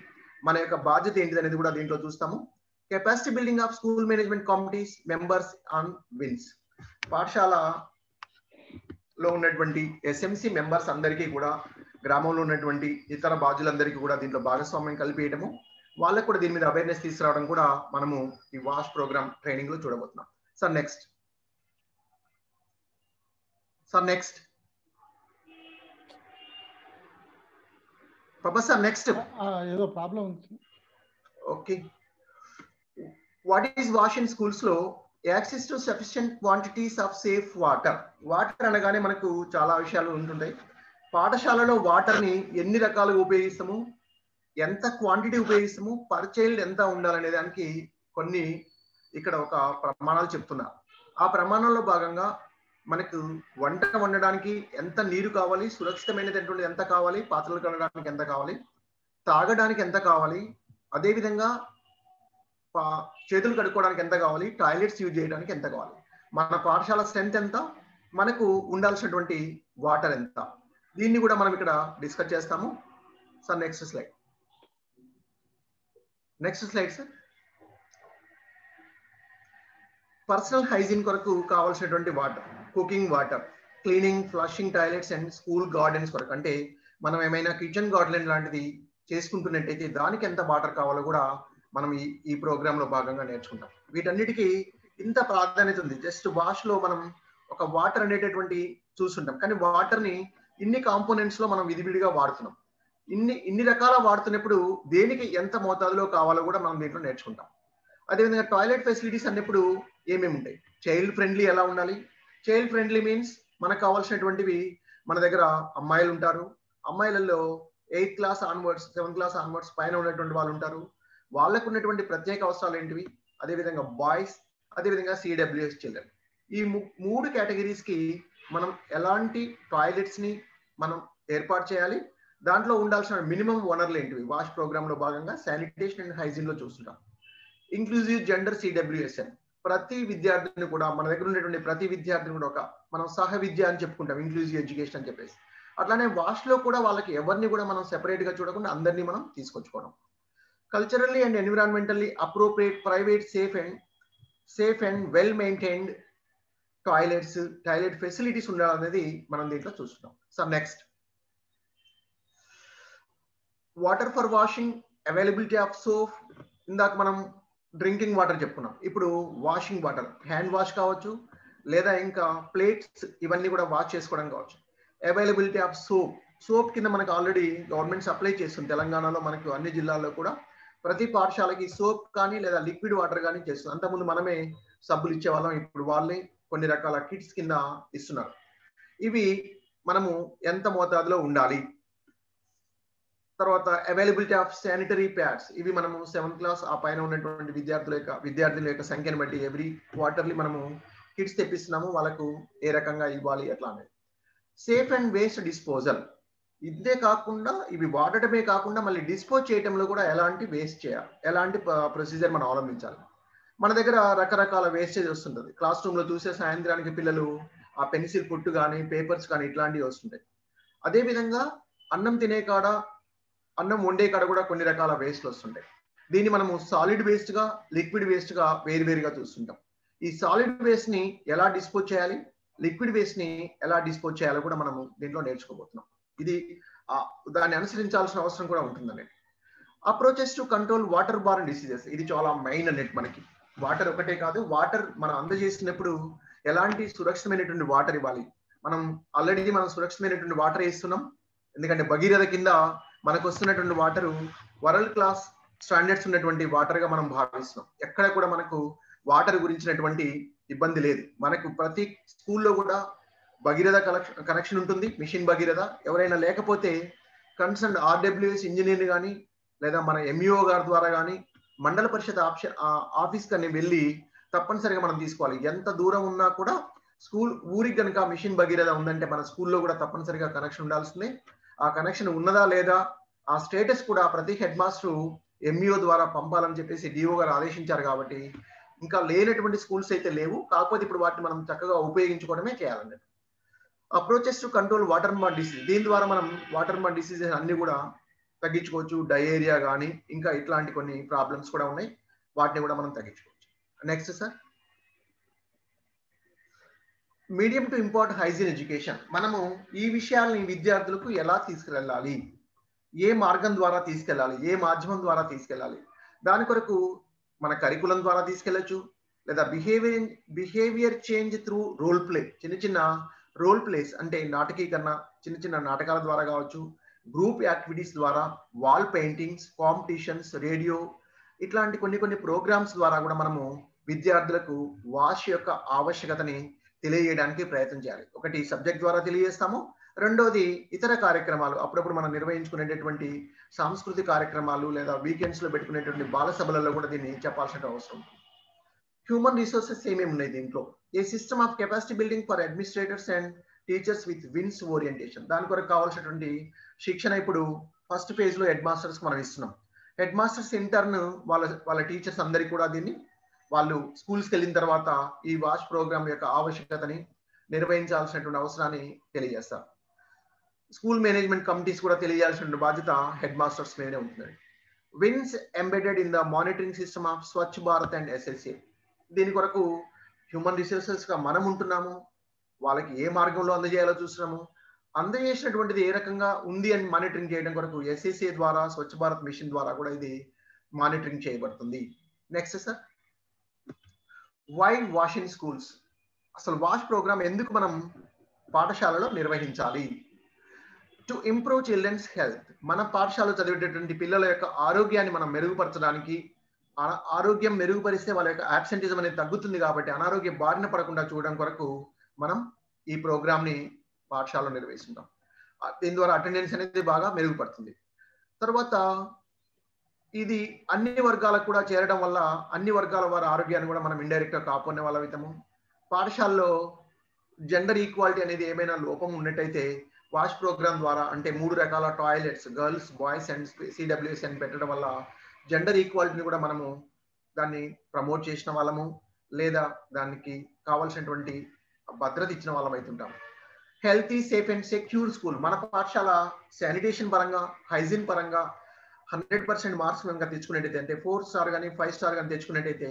మన యొక్క బాధ్యత ఏంటిది అనేది కూడా దీంట్లో చూస్తాము. Capacity building of school management committees members on WinS పాఠశాల లో ఉన్నటువంటి ఎస్ఎంసి మెంబర్స్ అందరికీ కూడా గ్రామంలో ఉన్నటువంటి ఇతర బాధ్యులందరికీ కూడా దీంట్లో భాగస్వామ్యం కలిపేయడము. వాళ్ళకు కూడా దీని మీద అవేర్నెస్ తీసుకురావడం కూడా మనము ఈ వాష్ ప్రోగ్రామ్ ట్రైనింగ్లో చూడబోతున్నాం. Sir next sir next Pabba sir next ఏదో ప్రాబ్లం ఓకే వాట్ ఈస్ వాష్ ఇన్ స్కూల్స్లో access to sufficient quantities of safe water water అనగానే మనకు చాలా విషయాలు ఉంటుంటాయి. పాఠశాలలో వాటర్ని ఎన్ని రకాలుగా ఉపయోగిస్తాము? ఎంత క్వాంటిటీ ఉపయోగిస్తాము? పర్ చైల్డ్ ఎంత ఉండాలనే దానికి కొన్ని ఇక్కడ ఒక ప్రమాణాలు చెప్తున్నారు ఆ ప్రమాణంలో భాగంగా మనకు వంట వండడానికి ఎంత నీరు కావాలి సురక్షితమైనటువంటి ఎంత కావాలి పాత్రలు కడగడానికి ఎంత కావాలి తాగడానికి ఎంత కావాలి అదేవిధంగా చేతులు కడుక్కోవడానికి ఎంత కావాలి టాయిలెట్స్ యూజ్ చేయడానికి ఎంత కావాలి. మన పాఠశాల స్ట్రెంత్ ఎంత మనకు ఉండాల్సినటువంటి వాటర్ ఎంత. దీన్ని కూడా మనం ఇక్కడ డిస్కస్ చేస్తాము. Sir next slide next slide sir personal hygiene కొరకు కావాల్సినటువంటి water. Cooking water cleaning flushing toilets and school gardens కొరకు. అంటే మనం ఏమైనా కిచెన్ గార్డెన్ లాంటిది చేసుకుంటున్నట్టయితే దానికి ఎంత వాటర్ కావాలో కూడా మనం ఈ ఈ ప్రోగ్రామ్లో భాగంగా నేర్చుకుంటాం. వీటన్నిటికీ ఇంత ప్రాధాన్యత ఉంది. జస్ట్ వాష్లో మనం ఒక వాటర్ అనేటటువంటి చూస్తుంటాం. కానీ వాటర్ని ఇన్ని కాంపోనెంట్స్లో మనం విధివిడిగా వాడుతున్నాం. ఇన్ని ఇన్ని రకాల వాడుతున్నప్పుడు దేనికి ఎంత మోతాదులో కావాలో కూడా మనం దీంట్లో నేర్చుకుంటాం. అదేవిధంగా టాయిలెట్ ఫెసిలిటీస్ అన్నప్పుడు ఏమేమి ఉంటాయి చైల్డ్ ఫ్రెండ్లీ ఎలా ఉండాలి? చైల్డ్ ఫ్రెండ్లీ మీన్స్ మనకు కావాల్సినటువంటివి మన దగ్గర అమ్మాయిలు ఉంటారు. అమ్మాయిలలో eighth class onwards seventh class onwards పైన ఉన్నటువంటి వాళ్ళు ఉంటారు. వాళ్ళకు ఉన్నటువంటి ప్రత్యేక అవసరాలు ఏంటివి? అదేవిధంగా బాయ్స్ అదేవిధంగా సిడబ్ల్యూఎస్ చిల్డ్రన్ ఈ మూడు కేటగిరీస్కి మనం ఎలాంటి టాయిలెట్స్ని మనం ఏర్పాటు చేయాలి? దాంట్లో ఉండాల్సిన మినిమం వనరులు ఏంటివి? వాష్ ప్రోగ్రామ్లో భాగంగా శానిటేషన్ అండ్ హైజీన్లో చూస్తుంటాం. ఇంక్లూజివ్ జెండర్ సిడబ్ల్యూఎస్ఎన్ ప్రతి విద్యార్థిని కూడా మన దగ్గర ఉండేటువంటి ప్రతి విద్యార్థిని కూడా ఒక మనం సహ విద్య అని చెప్పుకుంటాం ఇంక్లూజివ్ ఎడ్యుకేషన్ అని చెప్పేసి. అట్లానే వాష్లో కూడా వాళ్ళకి ఎవరిని కూడా మనం సెపరేట్గా చూడకుండా అందరినీ మనం తీసుకొచ్చుకోవడం. Culturally and environmentally appropriate private safe and safe and well maintained toilets toilet facilities ఉండాలనేది మనం దీంట్లో చూస్తున్నాం. Sir next water for washing availability of soap ఇందాక మనం డ్రింకింగ్ వాటర్ చెప్పుకున్నాం. ఇప్పుడు వాషింగ్ వాటర్ హ్యాండ్ వాష్ కావచ్చు లేదా ఇంకా ప్లేట్స్ ఇవన్నీ కూడా వాష్ చేసుకోవడం కావచ్చు. Availability of soap. సోప్ కింద మనకు ఆల్రెడీ గవర్నమెంట్ సప్లై చేస్తుంది. తెలంగాణలో మనకు అన్ని జిల్లాల్లో కూడా ప్రతి పాఠశాలకి సోప్ కానీ లేదా లిక్విడ్ వాటర్ కానీ చేస్తుంది. అంతకుముందు మనమే సబ్బులు ఇచ్చేవాళ్ళం. ఇప్పుడు వాళ్ళే కొన్ని రకాల కిట్స్ కింద ఇస్తున్నారు. ఇవి మనము ఎంత మోతాదులో ఉండాలి? తర్వాత అవైలబిలిటీ ఆఫ్ శానిటరీ ప్యాడ్స్ ఇవి మనము సెవెంత్ క్లాస్ ఆ పైన ఉన్నటువంటి విద్యార్థుల యొక్క విద్యార్థుల యొక్క సంఖ్యను బట్టి ఎవ్రీ క్వార్టర్లీ మనము కిట్స్ తెప్పిస్తున్నాము. వాళ్ళకు ఏ రకంగా ఇవ్వాలి అట్లా అనేది సేఫ్ అండ్ వేస్ట్ డిస్పోజల్ ఇదే కాకుండా ఇవి వాడటమే కాకుండా మళ్ళీ డిస్పోజ్ చేయడంలో కూడా ఎలాంటి వేస్ట్ చేయాలి ఎలాంటి ప్రొసీజర్ మనం అవలంబించాలి. మన దగ్గర రకరకాల వేస్టేజ్ వస్తుంటుంది. క్లాస్ రూమ్లో చూసే సాయంత్రానికి పిల్లలు ఆ పెన్సిల్ పుట్టు కానీ పేపర్స్ కానీ ఇట్లాంటివి వస్తుంటాయి. అదేవిధంగా అన్నం తినే కాడ అన్నం వండే కాడ కూడా కొన్ని రకాల వేస్ట్లు వస్తుంటాయి. దీన్ని మనము సాలిడ్ వేస్ట్గా లిక్విడ్ వేస్ట్గా వేరువేరుగా చూస్తుంటాం. ఈ సాలిడ్ వేస్ట్ని ఎలా డిస్పోజ్ చేయాలి? లిక్విడ్ వేస్ట్ని ఎలా డిస్పోజ్ చేయాలో కూడా మనము దీంట్లో నేర్చుకోబోతున్నాం. ఇది దాన్ని అనుసరించాల్సిన అవసరం కూడా ఉంటుందండి. Approaches to control water borne diseases ఇది చాలా మెయిన్ అనేది మనకి. వాటర్ ఒకటే కాదు వాటర్ మనం అందజేసినప్పుడు ఎలాంటి సురక్షితమైనటువంటి వాటర్ ఇవ్వాలి? మనం ఆల్రెడీ మనం సురక్షితమైనటువంటి వాటర్ వేస్తున్నాం. ఎందుకంటే భగీరథ కింద మనకు వస్తున్నటువంటి వాటర్ వరల్డ్ క్లాస్ స్టాండర్డ్స్ ఉన్నటువంటి వాటర్గా మనం భావిస్తున్నాం. ఎక్కడ కూడా మనకు వాటర్ గురించినటువంటి ఇబ్బంది లేదు. మనకు ప్రతి స్కూల్లో కూడా భగీరథ కనెక్షన్ కనెక్షన్ ఉంటుంది మిషన్ భగీరథ. ఎవరైనా లేకపోతే కన్సర్న్ ఆర్డబ్ల్యూఎస్ ఇంజనీర్ కానీ లేదా మన ఎంఈఓ గారి ద్వారా కానీ మండల పరిషత్ ఆప్షన్ ఆఫీస్ కానీ వెళ్ళి తప్పనిసరిగా మనం తీసుకోవాలి. ఎంత దూరం ఉన్నా కూడా స్కూల్ ఊరికి కనుక మిషన్ భగీరథ ఉందంటే మన స్కూల్లో కూడా తప్పనిసరిగా కనెక్షన్ ఉండాల్సిందే. ఆ కనెక్షన్ ఉన్నదా లేదా? ఆ స్టేటస్ కూడా ప్రతి హెడ్ మాస్టర్ ఎంఈఓ ద్వారా పంపాలని చెప్పేసి డిఓ గారు ఆదేశించారు కాబట్టి ఇంకా లేనటువంటి స్కూల్స్ అయితే లేవు. కాకపోతే ఇప్పుడు వాటిని మనం చక్కగా ఉపయోగించుకోవడమే చేయాలండి. Approaches to control water borne disease దీని ద్వారా మనం వాటర్ మార్న్ డిసీజెస్ అన్ని కూడా తగ్గించుకోవచ్చు. డయేరియా కానీ ఇంకా ఇట్లాంటి కొన్ని ప్రాబ్లమ్స్ కూడా ఉన్నాయి. వాటిని కూడా మనం తగ్గించుకోవచ్చు. Next sir medium to impart hygiene education. మనము ఈ విషయాల్ని విద్యార్థులకు ఎలా తీసుకెళ్ళాలి? ఏ మార్గం ద్వారా తీసుకెళ్ళాలి? ఏ మాధ్యమం ద్వారా తీసుకెళ్ళాలి? దాని కొరకు మన కరికులం ద్వారా తీసుకెళ్ళచ్చు. లేదా behaviour behaviour change through role play చిన్న చిన్న రోల్ ప్లేస్ అంటే నాటకీకరణ చిన్న చిన్న నాటకాల ద్వారా కావచ్చు గ్రూప్ యాక్టివిటీస్ ద్వారా వాల్ పెయింటింగ్స్ కాంపిటీషన్స్ రేడియో ఇట్లాంటి కొన్ని కొన్ని ప్రోగ్రామ్స్ ద్వారా కూడా మనము విద్యార్థులకు వాష్ యొక్క ఆవశ్యకతని తెలియజేయడానికి ప్రయత్నం చేయాలి. ఒకటి సబ్జెక్ట్ ద్వారా తెలియజేస్తాము. రెండోది ఇతర కార్యక్రమాలు. అప్పుడప్పుడు మనం నిర్వహించుకునేటటువంటి సాంస్కృతిక కార్యక్రమాలు లేదా వీకెండ్స్లో పెట్టుకునేటువంటి బాల సభలలో కూడా దీన్ని చెప్పాల్సిన అవసరం హ్యూమన్ రిసోర్సెస్ ఏమేమి ఉన్నాయి దీంట్లో? A system of capacity building for administrators and teachers with WinS orientation దాని కొరకు కావాల్సినటువంటి శిక్షణ ఇప్పుడు ఫస్ట్ ఫేజ్లో హెడ్ మాస్టర్స్ మనం ఇస్తున్నాం. హెడ్ మాస్టర్స్ ఇంటర్న్ వాళ్ళ వాళ్ళ టీచర్స్ అందరికి కూడా దీన్ని వాళ్ళు స్కూల్స్కి వెళ్ళిన తర్వాత ఈ వాష్ ప్రోగ్రామ్ యొక్క ఆవశ్యకతని నిర్వహించాల్సినటువంటి అవసరాన్ని తెలియజేస్తారు. స్కూల్ మేనేజ్మెంట్ కమిటీస్ కూడా తెలియజేయాల్సిన బాధ్యత హెడ్ మాస్టర్స్ మీదనే ఉంటుంది WinS embedded in the monitoring system of Swachh Bharat and SSA దీని కొరకు హ్యూమన్ రిసోర్సెస్గా మనం ఉంటున్నాము వాళ్ళకి ఏ మార్గంలో అందజేయాలో చూస్తున్నాము అందజేసినటువంటిది ఏ రకంగా ఉంది అని మానిటరింగ్ చేయడం కొరకు ఎస్ఎస్ఏ ద్వారా స్వచ్ఛ భారత్ మిషన్ ద్వారా కూడా ఇది మానిటరింగ్ చేయబడుతుంది. Next sir why washing schools అసలు వాష్ ప్రోగ్రామ్ ఎందుకు మనం పాఠశాలలో నిర్వహించాలి? టు ఇంప్రూవ్ చిల్డ్రన్స్ హెల్త్ మన పాఠశాలలో చదివేటటువంటి పిల్లల యొక్క ఆరోగ్యాన్ని మనం మెరుగుపరచడానికి ఆరోగ్యం మెరుగుపరిస్తే వాళ్ళ యొక్క యాబ్సెంటిజం అనేది తగ్గుతుంది కాబట్టి అనారోగ్య బారిన పడకుండా చూడడం కొరకు మనం ఈ ప్రోగ్రామ్ని పాఠశాలలో నిర్వహిస్తుంటాం. దీని ద్వారా అటెండెన్స్ అనేది బాగా మెరుగుపడుతుంది. తర్వాత ఇది అన్ని వర్గాలకు కూడా చేరడం వల్ల అన్ని వర్గాల వారి ఆరోగ్యాన్ని కూడా మనం ఇండైరెక్ట్గా కాపాడే వాళ్ళ పాఠశాలలో జెండర్ ఈక్వాలిటీ అనేది ఏమైనా లోపం ఉన్నట్టయితే వాష్ ప్రోగ్రామ్ ద్వారా అంటే మూడు రకాల toilets girls boys and CWS అని పెట్టడం వల్ల జెండర్ ఈక్వాలిటీని కూడా మనము దాన్ని ప్రమోట్ చేసిన వాళ్ళము లేదా దానికి కావాల్సినటువంటి భద్రత ఇచ్చిన వాళ్ళం అవుతుంటాం healthy safe and secure school మన పాఠశాల శానిటేషన్ పరంగా హైజీన్ పరంగా హండ్రెడ్ పర్సెంట్ మార్క్స్ కనుక తెచ్చుకున్నట్టయితే అంటే ఫోర్ స్టార్ కానీ ఫైవ్ స్టార్ కానీ తెచ్చుకున్నట్టయితే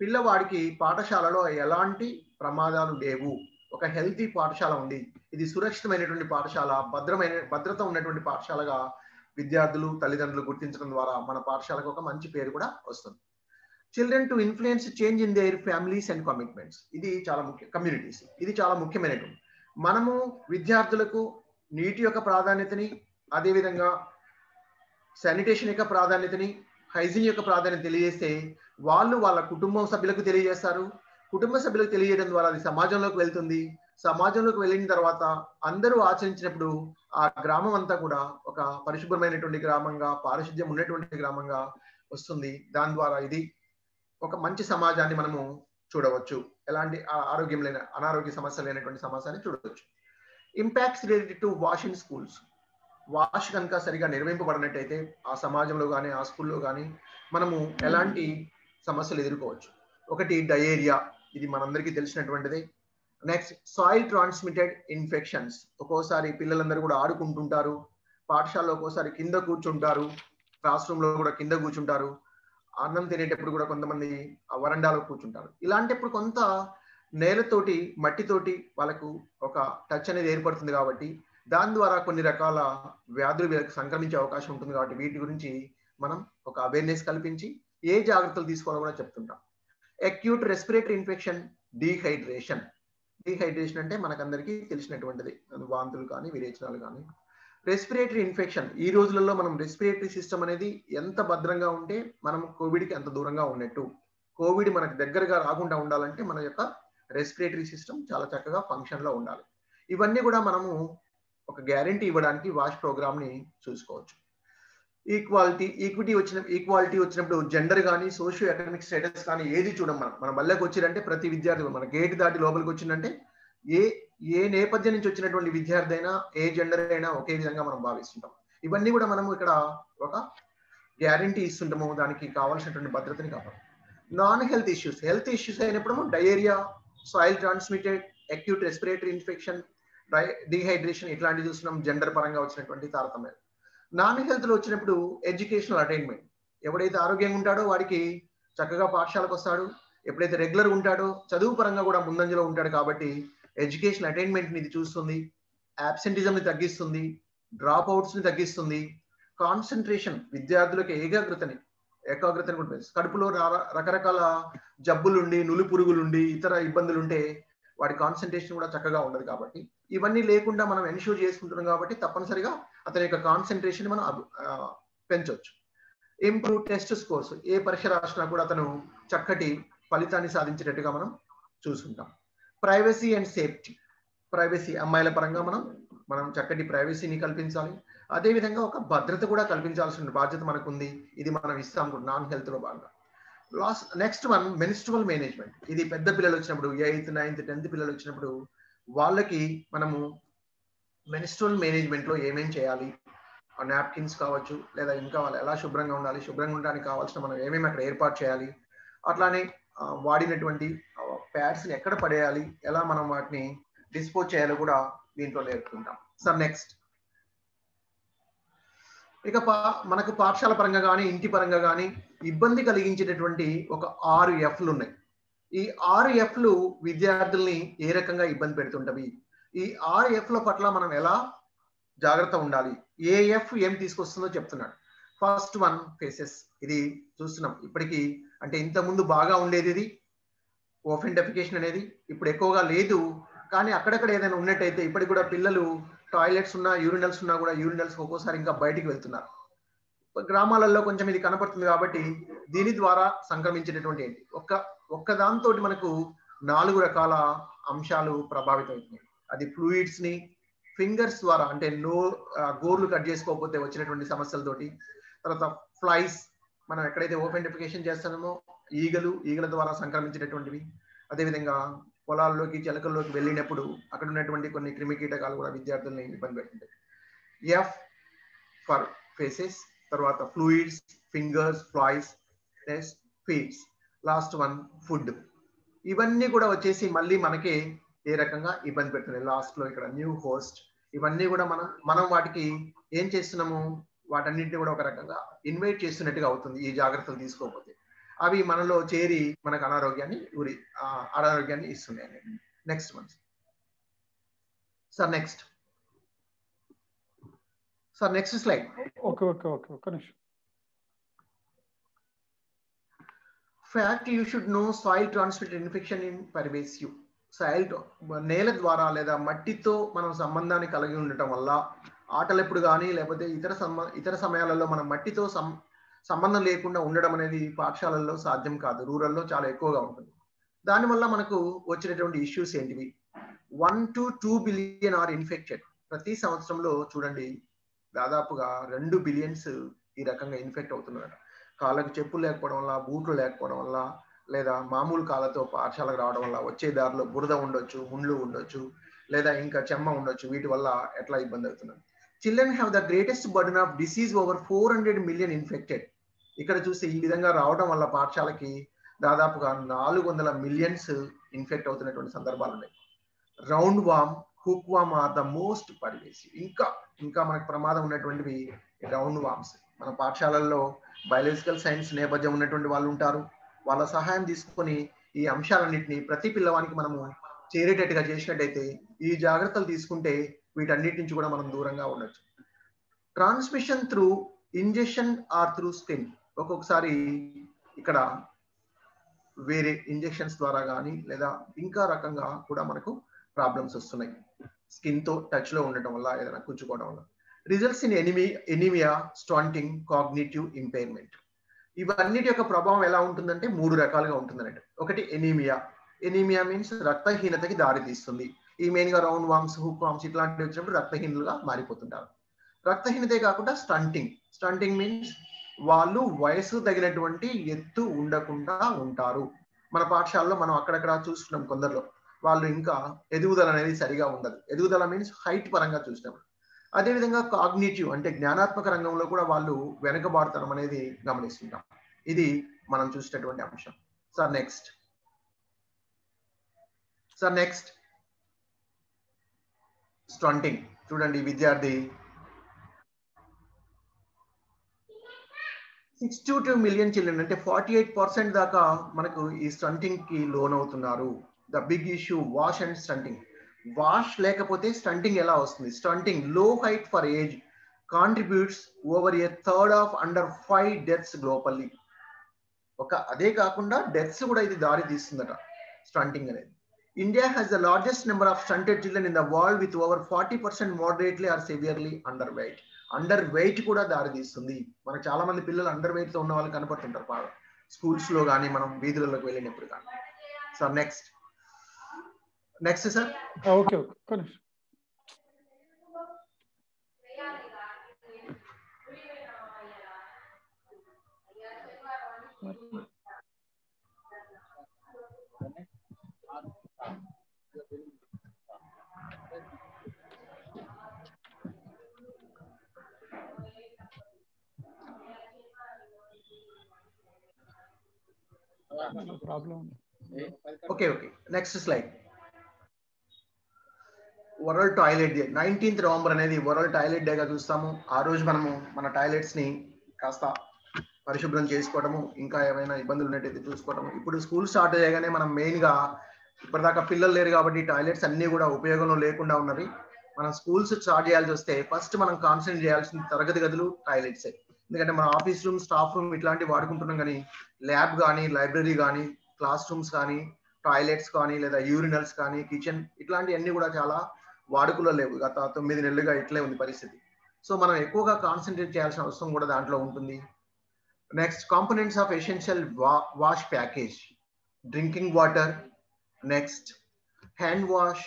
పిల్లవాడికి పాఠశాలలో ఎలాంటి ప్రమాదాలు లేవు. ఒక హెల్తీ పాఠశాల ఉంది. ఇది సురక్షితమైనటువంటి పాఠశాల భద్రమైన భద్రత ఉన్నటువంటి పాఠశాలగా విద్యార్థులు తల్లిదండ్రులు గుర్తించడం ద్వారా మన పాఠశాలకు ఒక మంచి పేరు కూడా వస్తుంది. Children to influence change in their families and commitments ఇది చాలా ముఖ్య కమ్యూనిటీస్ ఇది చాలా ముఖ్యమైనటువంటి. మనము విద్యార్థులకు నీటి యొక్క ప్రాధాన్యతని అదేవిధంగా శానిటేషన్ యొక్క ప్రాధాన్యతని హైజీన్ యొక్క ప్రాధాన్యత తెలియజేస్తే వాళ్ళు వాళ్ళ కుటుంబం సభ్యులకు తెలియజేస్తారు. కుటుంబ సభ్యులకు తెలియజేయడం ద్వారా అది సమాజంలోకి వెళ్తుంది. సమాజంలోకి వెళ్ళిన తర్వాత అందరూ ఆచరించినప్పుడు ఆ గ్రామం అంతా కూడా ఒక పరిశుభ్రమైనటువంటి గ్రామంగా పారిశుద్ధ్యం ఉన్నటువంటి గ్రామంగా వస్తుంది. దాని ద్వారా ఇది ఒక మంచి సమాజాన్ని మనము చూడవచ్చు. ఎలాంటి ఆ- ఆరోగ్యం లేని అనారోగ్య సమస్యలు లేనటువంటి సమాజాన్ని చూడవచ్చు. Impacts related to washing schools wash కనుక సరిగా నిర్వహింపబడినట్టయితే ఆ సమాజంలో కానీ ఆ స్కూల్లో కానీ మనము ఎలాంటి సమస్యలు ఎదుర్కోవచ్చు. ఒకటి డయేరియా ఇది మనందరికీ తెలిసినటువంటిది. Next soil transmitted infections. ఒక్కోసారి పిల్లలందరూ కూడా ఆడుకుంటుంటారు. పాఠశాలలో ఒక్కోసారి కింద కూర్చుంటారు. క్లాస్ రూమ్లో కూడా కింద కూర్చుంటారు. అన్నం తినేటప్పుడు కూడా కొంతమంది ఆ వరండాలో కూర్చుంటారు. ఇలాంటప్పుడు కొంత నేలతోటి మట్టితోటి వాళ్ళకు ఒక టచ్ అనేది ఏర్పడుతుంది కాబట్టి దాని ద్వారా కొన్ని రకాల వ్యాధులు వీళ్ళకి సంక్రమించే అవకాశం ఉంటుంది కాబట్టి వీటి గురించి మనం ఒక అవేర్నెస్ కల్పించి ఏ జాగ్రత్తలు తీసుకోవాలో కూడా చెప్తుంటాం. Acute respiratory infection dehydration dehydration అంటే మనకందరికీ తెలిసినటువంటిది. వాంతులు కానీ విరేచనాలు కానీ. రెస్పిరేటరీ ఇన్ఫెక్షన్ ఈ రోజులలో మనం రెస్పిరేటరీ సిస్టమ్ అనేది ఎంత భద్రంగా ఉంటే మనం కోవిడ్కి అంత దూరంగా ఉన్నట్టు. కోవిడ్ మనకు దగ్గరగా రాకుండా ఉండాలంటే మన యొక్క రెస్పిరేటరీ సిస్టమ్ చాలా చక్కగా ఫంక్షన్లో ఉండాలి. ఇవన్నీ కూడా మనము ఒక గ్యారంటీ ఇవ్వడానికి వాష్ ప్రోగ్రామ్ని చూసుకోవచ్చు. ఈక్వాలిటీ ఈక్విటీ వచ్చిన ఈక్వాలిటీ వచ్చినప్పుడు జెండర్ కానీ సోషియో ఎకనామిక్ స్టేటస్ కానీ ఏది చూడం మనం. మన బల్లకి వచ్చిందంటే ప్రతి విద్యార్థి మన గేట్ దాటి లోపలికి వచ్చిందంటే ఏ ఏ నేపథ్యం నుంచి వచ్చినటువంటి విద్యార్థి అయినా ఏ జెండర్ అయినా ఒకే విధంగా మనం భావిస్తుంటాం. ఇవన్నీ కూడా మనము ఇక్కడ ఒక గ్యారంటీ ఇస్తుంటాము. దానికి కావాల్సినటువంటి భద్రతని కాపాడు. Non health issues health issues అయినప్పుడు diarrhoea soil transmitted acute respiratory infection dehydration ఇట్లాంటివి చూస్తున్నాం జెండర్ పరంగా వచ్చినటువంటి తారతమ్యం. నాన్ హెల్త్లో వచ్చినప్పుడు ఎడ్యుకేషనల్ అటైన్మెంట్. ఎవడైతే ఆరోగ్యంగా ఉంటాడో వాడికి చక్కగా పాఠశాలకు వస్తాడు ఎప్పుడైతే రెగ్యులర్ ఉంటాడో చదువు పరంగా కూడా ముందంజలో ఉంటాడు కాబట్టి ఎడ్యుకేషన్ అటైన్మెంట్ని ఇది చూస్తుంది absenteeism ని తగ్గిస్తుంది డ్రాప్ అవుట్స్ని తగ్గిస్తుంది కాన్సన్ట్రేషన్ విద్యార్థులకు ఏకాగ్రతని ఏకాగ్రతని కూడా కడుపులో రా- రకరకాల జబ్బులుండి నులి పురుగులుండి ఇతర ఇబ్బందులుంటే వాడి కాన్సన్ట్రేషన్ కూడా చక్కగా ఉండదు కాబట్టి. ఇవన్నీ లేకుండా మనం ఎన్ష్యూర్ చేసుకుంటున్నాం కాబట్టి తప్పనిసరిగా అతని యొక్క కాన్సన్ట్రేషన్ మనం పెంచవచ్చు ఇంప్రూవ్ టెస్ట్ స్కోర్స్ ఏ పరీక్ష రాసినా కూడా అతను చక్కటి ఫలితాన్ని సాధించేటట్టుగా మనం చూసుకుంటాం. ప్రైవసీ అండ్ సేఫ్టీ ప్రైవసీ అమ్మాయిల పరంగా మనం మనం చక్కటి ప్రైవసీని కల్పించాలి. అదే విధంగా ఒక భద్రత కూడా కల్పించాల్సిన బాధ్యత మనకు ఉంది ఇది మనం ఇస్తాం నాన్ హెల్త్లో భాగంగా. Last next one menstrual management. ఇది పెద్ద పిల్లలు వచ్చినప్పుడు ఎయిత్ నైన్త్ టెన్త్ పిల్లలు వచ్చినప్పుడు వాళ్ళకి మనము మెనిస్ట్రువల్ మేనేజ్మెంట్లో ఏమేం చేయాలి? నాప్కిన్స్ కావచ్చు లేదా ఇంకా వాళ్ళు ఎలా శుభ్రంగా ఉండాలి? శుభ్రంగా ఉండడానికి కావాల్సిన మనం ఏమేమి అక్కడ ఏర్పాటు చేయాలి? అట్లానే వాడినటువంటి ప్యాడ్స్ని ఎక్కడ పడేయాలి? ఎలా మనం వాటిని డిస్పోజ్ చేయాలో కూడా దీంట్లో నేర్పుకుంటాం. Sir next. ఇక పా- మనకు పాఠశాల పరంగా కానీ ఇంటి పరంగా కానీ ఇబ్బంది కలిగించేటటువంటి ఒక ఆరు ఎఫ్లు ఉన్నాయి. ఈ ఆరు ఎఫ్లు విద్యార్థుల్ని ఏ రకంగా ఇబ్బంది పెడుతుంటవి? ఈ ఆరు ఎఫ్ల పట్ల మనం ఎలా జాగ్రత్త ఉండాలి? ఏ ఎఫ్ ఏం తీసుకొస్తుందో చెప్తున్నాడు. ఫస్ట్ వన్ ఫేసెస్ ఇది చూస్తున్నాం. ఇప్పటికీ అంటే ఇంత ముందు బాగా ఉండేది ఇది. ఓఫెన్ డెఫికేషన్ అనేది ఇప్పుడు ఎక్కువగా లేదు. కానీ అక్కడక్కడ ఏదైనా ఉన్నట్టయితే ఇప్పటికి కూడా పిల్లలు టాయిలెట్స్ ఉన్నా యూరినల్స్ ఉన్నా కూడా యూరినల్స్ ఒక్కోసారి ఇంకా బయటికి వెళ్తున్నారు. గ్రామాలలో కొంచెం ఇది కనపడుతుంది కాబట్టి దీని ద్వారా సంక్రమించినటువంటి ఏంటి? ఒక్క ఒక్క దాంతో మనకు నాలుగు రకాల అంశాలు ప్రభావితమవుతున్నాయి. అది ఫ్లూయిడ్స్ని ఫింగర్స్ ద్వారా అంటే నో గోర్లు కట్ చేసుకోకపోతే వచ్చినటువంటి సమస్యలతోటి తర్వాత ఫ్లైస్ మనం ఎక్కడైతే ఓపెన్ డెఫికేషన్ చేస్తామో ఈగలు ఈగల ద్వారా సంక్రమించినటువంటివి అదేవిధంగా పొలాల్లోకి చిలకల్లోకి వెళ్ళినప్పుడు అక్కడ ఉన్నటువంటి కొన్ని క్రిమి కీటకాలు కూడా విద్యార్థుల్ని ఇబ్బంది పెడుతుంటాయి. ఎఫ్ ఫర్ ఫేసెస్ తర్వాత fluids fingers flies next fields last one food ఇవన్నీ కూడా వచ్చేసి మళ్ళీ మనకి ఏ రకంగా ఇబ్బంది పెడుతున్నాయి. లాస్ట్లో ఇక్కడ న్యూ హోస్ట్ ఇవన్నీ కూడా మనం మనం వాటికి ఏం చేస్తున్నాము? వాటన్నింటినీ కూడా ఒక రకంగా ఇన్వైట్ చేస్తున్నట్టుగా అవుతుంది. ఈ జాగ్రత్తలు తీసుకోకపోతే. అవి మనలో చేరి మనకు అనారోగ్యాన్ని ఆ, అనారోగ్యాన్ని ఇస్తున్నాయి next one sir next sir next slide okay okay okay ఒక్క నిమిషం. Fact you should know soil transmitted infection in pervasive soil నేల ద్వారా లేదా మట్టితో మనం సంబంధాన్ని కలిగి ఉండటం వల్ల ఆటలెప్పుడు కానీ లేకపోతే ఇతర ఇతర సమయాలలో మనం మట్టితో సం సంబంధం లేకుండా ఉండడం అనేది పాఠశాలల్లో సాధ్యం కాదు. రూరల్లో చాలా ఎక్కువగా ఉంటుంది. దానివల్ల మనకు వచ్చినటువంటి ఇష్యూస్ ఏంటివి? One to two billion are infected. ప్రతి సంవత్సరంలో చూడండి దాదాపుగా రెండు బిలియన్స్ ఈ రకంగా ఇన్ఫెక్ట్ అవుతున్నారు కాళ్ళకు చెప్పులు లేకపోవడం వల్ల బూట్లు లేకపోవడం వల్ల లేదా మామూలు కాళ్ళతో పాఠశాలకు రావడం వల్ల వచ్చే దారిలో బురద ఉండొచ్చు ముండ్లు ఉండొచ్చు లేదా ఇంకా చెమ్మ ఉండొచ్చు. వీటి వల్ల ఎట్లా ఇబ్బంది అవుతున్నారు children have the greatest burden of disease over four hundred million infected. ఇక్కడ చూస్తే ఈ విధంగా రావడం వల్ల పాఠశాలకి దాదాపుగా నాలుగు వందల మిలియన్స్ ఇన్ఫెక్ట్ అవుతున్నటువంటి సందర్భాలు ఉన్నాయి. Roundworm hookworm are the most pervasive ఇంకా ఇంకా మనకు ప్రమాదం ఉన్నటువంటివి రౌండ్ వామ్స్. మన పాఠశాలల్లో బయాలజికల్ సైన్స్ నేపథ్యం ఉన్నటువంటి వాళ్ళు ఉంటారు. వాళ్ళ సహాయం తీసుకొని ఈ అంశాలన్నింటినీ ప్రతి పిల్లవానికి మనము చేరేటట్టుగా చేసినట్టయితే ఈ జాగ్రత్తలు తీసుకుంటే వీటన్నిటి నుంచి కూడా మనం దూరంగా ఉండొచ్చు. Transmission through injection or through skin. ఒక్కొక్కసారి ఇక్కడ వేరే ఇంజెక్షన్స్ ద్వారా కానీ లేదా ఇంకా రకంగా కూడా మనకు ప్రాబ్లమ్స్ వస్తున్నాయి. స్కిన్తో టచ్లో ఉండటం వల్ల ఏదైనా కూర్చుకోవడం వల్ల. Results in anaemia anaemia stunting cognitive impairment. ఇవన్నిటి యొక్క ప్రభావం ఎలా ఉంటుందంటే మూడు రకాలుగా ఉంటుందన్నట్టు. ఒకటి ఎనీమియా. ఎనీమియా మీన్స్ రక్తహీనతకి దారి తీస్తుంది. ఈ మెయిన్గా రౌండ్ వామ్స్ హుక్ వామ్స్ ఇట్లాంటివి వచ్చినప్పుడు రక్తహీనులుగా మారిపోతుంటారు. రక్తహీనతే కాకుండా స్టంటింగ్. స్టంటింగ్ మీన్స్ వాళ్ళు వయసు తగినటువంటి ఎత్తు ఉండకుండా ఉంటారు. మన పాఠశాలలో మనం అక్కడక్కడ చూస్తున్నాం కొందరిలో. వాళ్ళు ఇంకా ఎదుగుదల అనేది సరిగా ఉండదు. ఎదుగుదల మీన్స్ హైట్ పరంగా చూసినాం. అదేవిధంగా కాగ్నిటివ్ అంటే జ్ఞానాత్మక రంగంలో కూడా వాళ్ళు వెనకబాడుతనం అనేది గమనిస్తుంటాం. ఇది మనం చూసినటువంటి అంశం. Sir next sir next stunting చూడండి విద్యార్థి సిక్స్టీ టూ మిలియన్ చిల్డ్రన్ అంటే ఫార్టీ ఎయిట్ పర్సెంట్ దాకా మనకు ఈ స్టంటింగ్కి లోన్ అవుతున్నారు. The big issue wash and stunting wash లేకపోతే స్టంటింగ్ ఎలా వస్తుంది? స్టంటింగ్లో height for age contributes over a third of under five deaths globally ఒక అదే కాకుండా డెత్స్ కూడా ఇది దారి తీస్తుందట స్టంటింగ్ అనేది. India has the largest number of stunted children in the world with over forty percent moderately or severely underweight underweight కూడా దారి తీస్తుంది మనకు చాలా మంది పిల్లలు అండర్ వెయిట్తో ఉన్న వాళ్ళు కనపడుతుంటారు బాగా. స్కూల్స్లో కానీ మనం వీధులలోకి వెళ్ళినప్పుడు కానీ sir next next sir okay okay okay okay next slide world toilet day nineteenth November అనేది వరల్డ్ టాయిలెట్ డేగా చూస్తాము. ఆ రోజు మనము మన టాయిలెట్స్ని కాస్త పరిశుభ్రం చేసుకోవడము ఇంకా ఏమైనా ఇబ్బందులు ఉన్నట్టయితే చూసుకోవడము. ఇప్పుడు స్కూల్ స్టార్ట్ చేయగానే మనం మెయిన్గా ఇప్పటిదాకా పిల్లలు లేరు కాబట్టి టాయిలెట్స్ అన్ని కూడా ఉపయోగంలో లేకుండా ఉన్నవి. మనం స్కూల్స్ స్టార్ట్ చేయాల్సి వస్తే ఫస్ట్ మనం కాన్సన్ట్రేట్ చేయాల్సిన తరగతి గదులు టాయిలెట్స్ ఎందుకంటే మన ఆఫీస్ రూమ్ స్టాఫ్ రూమ్ ఇట్లాంటివి వాడుకుంటున్నాం కానీ ల్యాబ్ కానీ లైబ్రరీ కానీ క్లాస్ రూమ్స్ కానీ టాయిలెట్స్ కానీ లేదా యూరినల్స్ కానీ కిచెన్ ఇట్లాంటివన్నీ కూడా చాలా వాడుకలో లేవు. గత తొమ్మిది నెలలుగా ఇట్లే ఉంది పరిస్థితి. సో మనం ఎక్కువగా కాన్సన్ట్రేట్ చేయాల్సిన అవసరం కూడా దాంట్లో ఉంటుంది. నెక్స్ట్ కాంపోనెంట్స్ ఆఫ్ ఎసెన్షియల్ వా wash package drinking water next hand wash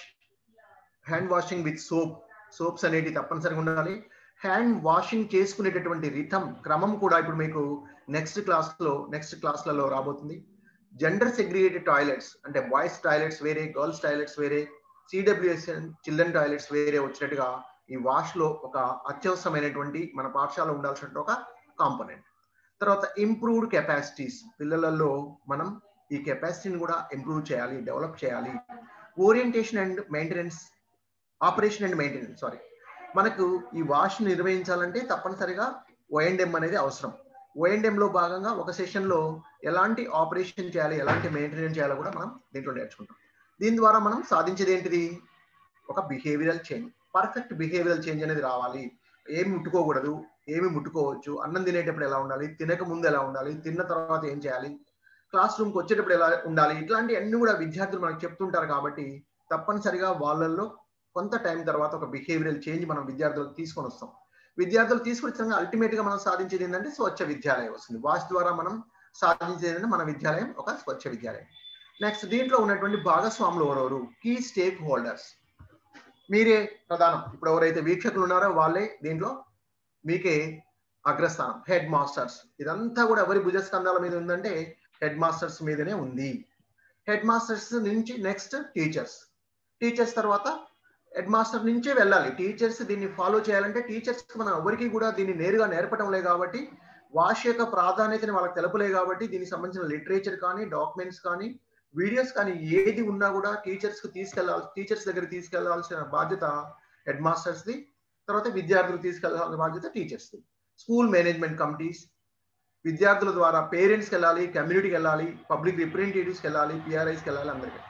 hand washing with soap soaps అనేటివి తప్పనిసరిగా ఉండాలి. హ్యాండ్ వాషింగ్ చేసుకునేటటువంటి రిథం క్రమం కూడా ఇప్పుడు మీకు నెక్స్ట్ క్లాస్లో నెక్స్ట్ క్లాస్లలో రాబోతుంది. జెండర్ సెగ్రిగేటెడ్ టాయిలెట్స్ అంటే బాయ్స్ టాయిలెట్స్ వేరే గర్ల్స్ టాయిలెట్స్ వేరే సిడబ్ల్యూఎస్ చిల్డ్రన్ టాయిలెట్స్ వేరే వచ్చినట్టుగా ఈ వాష్లో ఒక అత్యవసరమైనటువంటి మన పాఠశాల ఉండాల్సిన ఒక కాంపోనెంట్ తర్వాత ఇంప్రూవ్డ్ కెపాసిటీస్ పిల్లలలో మనం ఈ కెపాసిటీని కూడా ఇంప్రూవ్ చేయాలి డెవలప్ చేయాలి. Orientation and maintenance operation and maintenance sorry మనకు ఈ వాష్ నిర్వహించాలంటే తప్పనిసరిగా ఓఎండ్ఎం అనేది అవసరం. ఓఎండ్ఎం లో భాగంగా ఒక సెషన్లో ఎలాంటి ఆపరేషన్ చేయాలి ఎలాంటి మెయింటెనెన్స్ చేయాలో కూడా మనం దీంట్లో నేర్చుకుంటాం. దీని ద్వారా మనం సాధించేది ఏంటిది? ఒక behavioural change perfect behavioural change అనేది రావాలి. ఏమి ముట్టుకోకూడదు ఏమి ముట్టుకోవచ్చు అన్నం తినేటప్పుడు ఎలా ఉండాలి తినక ముందు ఎలా ఉండాలి తిన్న తర్వాత ఏం చేయాలి క్లాస్ రూమ్కి వచ్చేటప్పుడు ఎలా ఉండాలి ఇట్లాంటి అన్ని కూడా విద్యార్థులు మనకు చెప్తుంటారు కాబట్టి తప్పనిసరిగా వాళ్ళల్లో కొంత టైం తర్వాత ఒక బిహేవియరల్ చేంజ్ మనం విద్యార్థులకు తీసుకొని వస్తాం. విద్యార్థులు తీసుకొచ్చిన అల్టిమేట్గా మనం సాధించేది ఏంటంటే స్వచ్ఛ విద్యాలయం వస్తుంది. వాచ్ ద్వారా మనం సాధించేది ఏంటంటే మన విద్యాలయం ఒక స్వచ్ఛ విద్యాలయం. నెక్స్ట్ దీంట్లో ఉన్నటువంటి భాగస్వాములు ఎవరెవరు? కీ స్టేక్ హోల్డర్స్ మీరే ప్రధానం. ఇప్పుడు ఎవరైతే వీక్షకులు ఉన్నారో వాళ్ళే దీంట్లో మీకే అగ్రస్థానం. హెడ్ మాస్టర్స్ ఇదంతా కూడా ఎవరి భుజస్కంధాల మీద ఉందంటే హెడ్ మాస్టర్స్ మీదనే ఉంది. హెడ్ మాస్టర్స్ నుంచి నెక్స్ట్ టీచర్స్ టీచర్స్ తర్వాత హెడ్ మాస్టర్ నుంచే వెళ్ళాలి. టీచర్స్ దీన్ని ఫాలో చేయాలంటే టీచర్స్ మనం ఎవరికి కూడా దీన్ని నేరుగా నేర్పడం లేదు కాబట్టి వాష్ యొక్క ప్రాధాన్యతని వాళ్ళకి తెలపలే కాబట్టి దీనికి సంబంధించిన లిటరేచర్ కానీ డాక్యుమెంట్స్ కానీ వీడియోస్ కానీ ఏది ఉన్నా కూడా టీచర్స్కు తీసుకెళ్ళాలి టీచర్స్ దగ్గర తీసుకెళ్ళాల్సిన బాధ్యత హెడ్ మాస్టర్స్ ది. తర్వాత విద్యార్థులు తీసుకెళ్ళాల్సిన బాధ్యత teachers the. School management committees విద్యార్థుల ద్వారా పేరెంట్స్కి వెళ్ళాలి కమ్యూనిటీకి వెళ్ళాలి పబ్లిక్ రిప్రజెంటేటివ్స్కి వెళ్ళాలి పిఆర్ఐస్కి వెళ్ళాలి అందరికీ.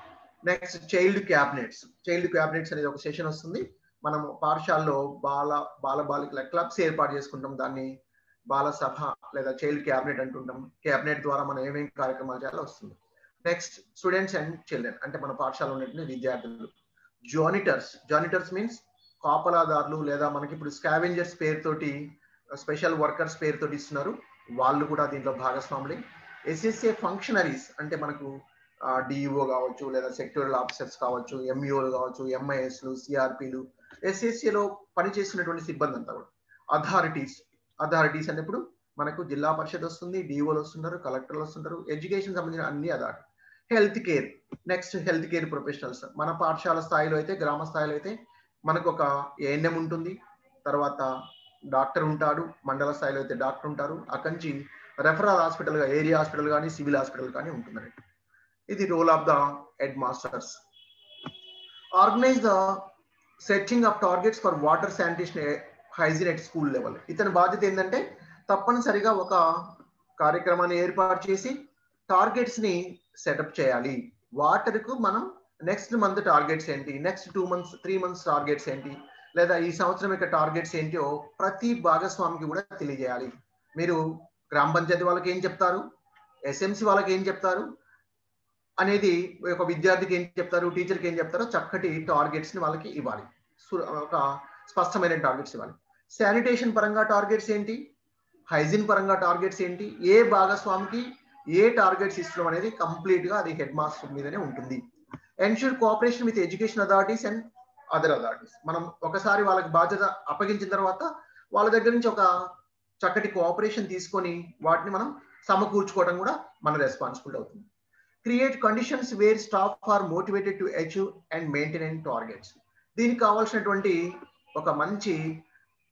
Next child cabinets child cabinets అనేది ఒక సెషన్ వస్తుంది. మనం పాఠశాలలో బాల బాల బాలికల క్లబ్స్ ఏర్పాటు చేసుకుంటాం. దాన్ని బాల సభ లేదా చైల్డ్ క్యాబినెట్ అంటుంటాం. క్యాబినెట్ ద్వారా మనం ఏమేమి కార్యక్రమాలు చేయాలో వస్తుంది. నెక్స్ట్ స్టూడెంట్స్ అండ్ చిల్డ్రన్ అంటే మన పాఠశాల ఉన్నటువంటి విద్యార్థులు. జానిటర్స్ జానిటర్స్ మీన్స్ కాపలాదారులు లేదా మనకి ఇప్పుడు స్కావెంజర్స్ పేరుతోటి స్పెషల్ వర్కర్స్ పేరుతోటి ఇస్తున్నారు. వాళ్ళు కూడా దీంట్లో భాగస్వాములే. ఎస్ఎస్ఏ ఫంక్షనరీస్ అంటే మనకు డిఈఓ కావచ్చు లేదా సెక్టోరల్ ఆఫీసర్స్ కావచ్చు ఎంఈఓలు కావచ్చు ఎంఐఎస్లు సిఆర్పిలు ఎస్ఎస్సిలో పనిచేసినటువంటి సిబ్బంది అంతా కూడా. అథారిటీస్ అథారిటీస్ అంటే ఇప్పుడు మనకు జిల్లా పరిషత్ వస్తుంది డిఓలు వస్తుంటారు కలెక్టర్లు వస్తుంటారు ఎడ్యుకేషన్ సంబంధించిన అన్ని authority health care next health care professionals మన పాఠశాల స్థాయిలో అయితే గ్రామ స్థాయిలో అయితే మనకు ఒక ఏఎన్ఎం ఉంటుంది. తర్వాత డాక్టర్ ఉంటాడు మండల స్థాయిలో అయితే డాక్టర్ ఉంటారు. అక్కడి నుంచి రెఫరల్ హాస్పిటల్ ఏరియా హాస్పిటల్ కానీ సివిల్ హాస్పిటల్ కానీ ఉంటుందండి. ఇది role of the headmasters organise the setting of targets for water sanitation hygiene at school level ఇతని బాధ్యత ఏంటంటే తప్పనిసరిగా ఒక కార్యక్రమాన్ని ఏర్పాటు చేసి టార్గెట్స్ని సెటప్ చేయాలి. వాటర్కు మనం నెక్స్ట్ మంత్ టార్గెట్స్ ఏంటి? Next two months three months targets ఏంటి? లేదా ఈ సంవత్సరం యొక్క టార్గెట్స్ ఏంటో ప్రతి భాగస్వామికి కూడా తెలియజేయాలి. మీరు గ్రామ పంచాయతీ వాళ్ళకి ఏం చెప్తారు? ఎస్ఎంసి వాళ్ళకి ఏం చెప్తారు? అనేది ఒక విద్యార్థికి ఏం చెప్తారు టీచర్కి ఏం చెప్తారో చక్కటి టార్గెట్స్ని వాళ్ళకి ఇవ్వాలి. ఒక స్పష్టమైన టార్గెట్స్ ఇవ్వాలి. శానిటేషన్ పరంగా టార్గెట్స్ ఏంటి? హైజీన్ పరంగా టార్గెట్స్ ఏంటి? ఏ భాగస్వామికి ఏ టార్గెట్స్ ఇస్తున్నాం అనేది కంప్లీట్గా అది హెడ్ మాస్టర్ మీదనే ఉంటుంది. Ensure cooperation with education authorities and other authorities మనం ఒకసారి వాళ్ళకి బాధ్యత అప్పగించిన తర్వాత వాళ్ళ దగ్గర నుంచి ఒక చక్కటి కోఆపరేషన్ తీసుకొని వాటిని మనం సమకూర్చుకోవడం కూడా మన రెస్పాన్సిబిలిటీ అవుతుంది. Create conditions where staff are motivated to achieve and maintain targets దీనికి కావాల్సినటువంటి ఒక మంచి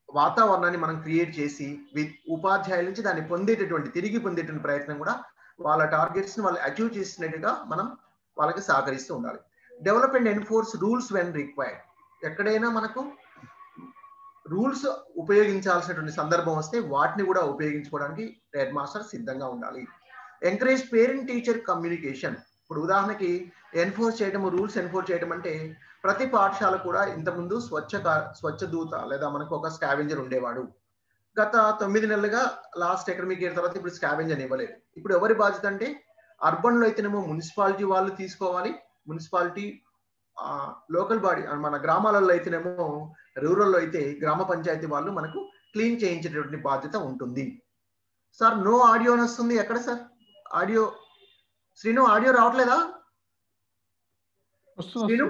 వాతావరణాన్ని మనం క్రియేట్ చేసి విత్ ఉపాధ్యాయుల నుంచి దాన్ని పొందేటటువంటి తిరిగి పొందేటువంటి ప్రయత్నం కూడా వాళ్ళ టార్గెట్స్ని వాళ్ళు అచీవ్ చేసినట్టుగా మనం వాళ్ళకి సహకరిస్తూ ఉండాలి. Develop and enforce rules when required ఎక్కడైనా మనకు రూల్స్ ఉపయోగించాల్సినటువంటి సందర్భం వస్తే వాటిని కూడా ఉపయోగించుకోవడానికి హెడ్ మాస్టర్ సిద్ధంగా ఉండాలి. ఎంకరేజ్ పేరెంట్ టీచర్ కమ్యూనికేషన్ ఇప్పుడు ఉదాహరణకి ఎన్ఫోర్స్ చేయడం రూల్స్ ఎన్ఫోర్స్ చేయడం అంటే ప్రతి పాఠశాల కూడా ఇంతకుముందు స్వచ్ఛ స్వచ్ఛ దూత లేదా మనకు ఒక స్కావెంజర్ ఉండేవాడు. గత తొమ్మిది నెలలుగా లాస్ట్ ఎకడమిక్ ఇయర్ తర్వాత ఇప్పుడు స్కావెంజర్ ఇవ్వలేదు. ఇప్పుడు ఎవరి బాధ్యత అంటే అర్బన్లో అయితేనేమో మున్సిపాలిటీ వాళ్ళు తీసుకోవాలి. మున్సిపాలిటీ లోకల్ బాడీ మన గ్రామాలలో అయితేనేమో రూరల్లో అయితే గ్రామ పంచాయతీ వాళ్ళు మనకు క్లీన్ చేయించేటటువంటి బాధ్యత ఉంటుంది. సార్ నో ఆడియో అని వస్తుంది ఎక్కడ సార్? ఆడియో శ్రీను ఆడియో రావట్లేదా? శ్రీను?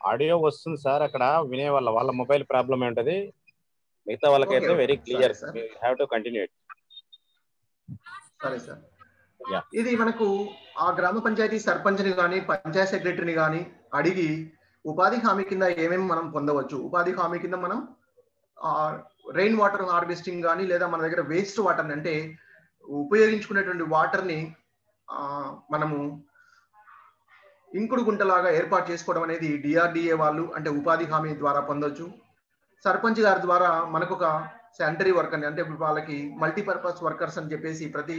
ఆడియో వస్తుంది సార్ అక్కడ వినే వాళ్ళ వాళ్ళ మొబైల్ ప్రాబ్లం ఉంటది. మిగతా వాళ్ళకైతే వెరీ. క్లియర్ సరే, హ్యావ్ టు కంటిన్యూ సరే సార్. ఇది మనకు ఆ గ్రామ పంచాయతీ సర్పంచ్ని కానీ పంచాయత్ సెక్రటరీని కానీ అడిగి ఉపాధి హామీ కింద ఏమేమి మనం పొందవచ్చు? ఉపాధి హామీ కింద మనం రెయిన్ వాటర్ హార్వెస్టింగ్ కానీ లేదా మన దగ్గర వేస్ట్ వాటర్ అంటే ఉపయోగించుకునేటువంటి వాటర్ని మనము ఇంకుడు గుంటలాగా ఏర్పాటు చేసుకోవడం అనేది డిఆర్డిఏ వాళ్ళు అంటే ఉపాధి హామీ ద్వారా పొందొచ్చు. సర్పంచ్ గారి ద్వారా మనకు ఒక శానిటరీ వర్క్ అని అంటే వాళ్ళకి మల్టీపర్పస్ వర్కర్స్ అని చెప్పేసి ప్రతి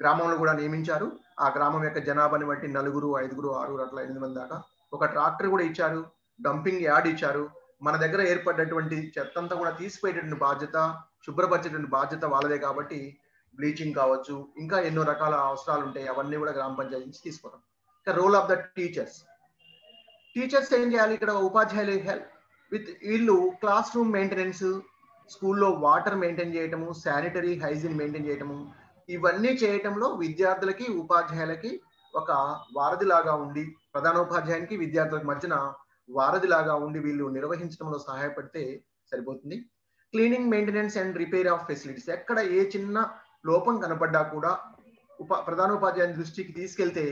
గ్రామంలో కూడా నియమించారు. ఆ గ్రామం యొక్క జనాభాని బట్టి నలుగురు ఐదుగురు ఆరుగురు అట్లా ఎనిమిది మంది దాకా ఒక ట్రాక్టర్ కూడా ఇచ్చారు. డంపింగ్ యార్డ్ ఇచ్చారు. మన దగ్గర ఏర్పడ్డటువంటి చెత్త అంతా కూడా తీసిపోయేటటువంటి బాధ్యత శుభ్రపరిచేటువంటి బాధ్యత వాళ్ళదే కాబట్టి బ్లీచింగ్ కావచ్చు ఇంకా ఎన్నో రకాల అవసరాలు ఉంటాయి. అవన్నీ కూడా గ్రామ పంచాయతీ నుంచి తీసుకోవడం ఇంకా role of the teachers teachers ఏం చేయాలి? ఇక్కడ ఉపాధ్యాయులు హెల్ప్ విత్ వీళ్ళు క్లాస్ రూమ్ మెయింటెనెన్స్ స్కూల్లో వాటర్ మెయింటైన్ చేయటము శానిటరీ హైజీన్ మెయింటైన్ చేయటము ఇవన్నీ చేయటంలో విద్యార్థులకి ఉపాధ్యాయులకి ఒక వారధిలాగా ఉండి ప్రధానోపాధ్యాయునికి విద్యార్థులకు మధ్యన వారధిలాగా ఉండి వీళ్ళు నిర్వహించడంలో సహాయపడితే సరిపోతుంది. Cleaning maintenance and repair of facilities ఎక్కడ ఏ చిన్న లోపం కనపడ్డా కూడా ఉప ప్రధానోపాధ్యాయుని దృష్టికి తీసుకెళ్తే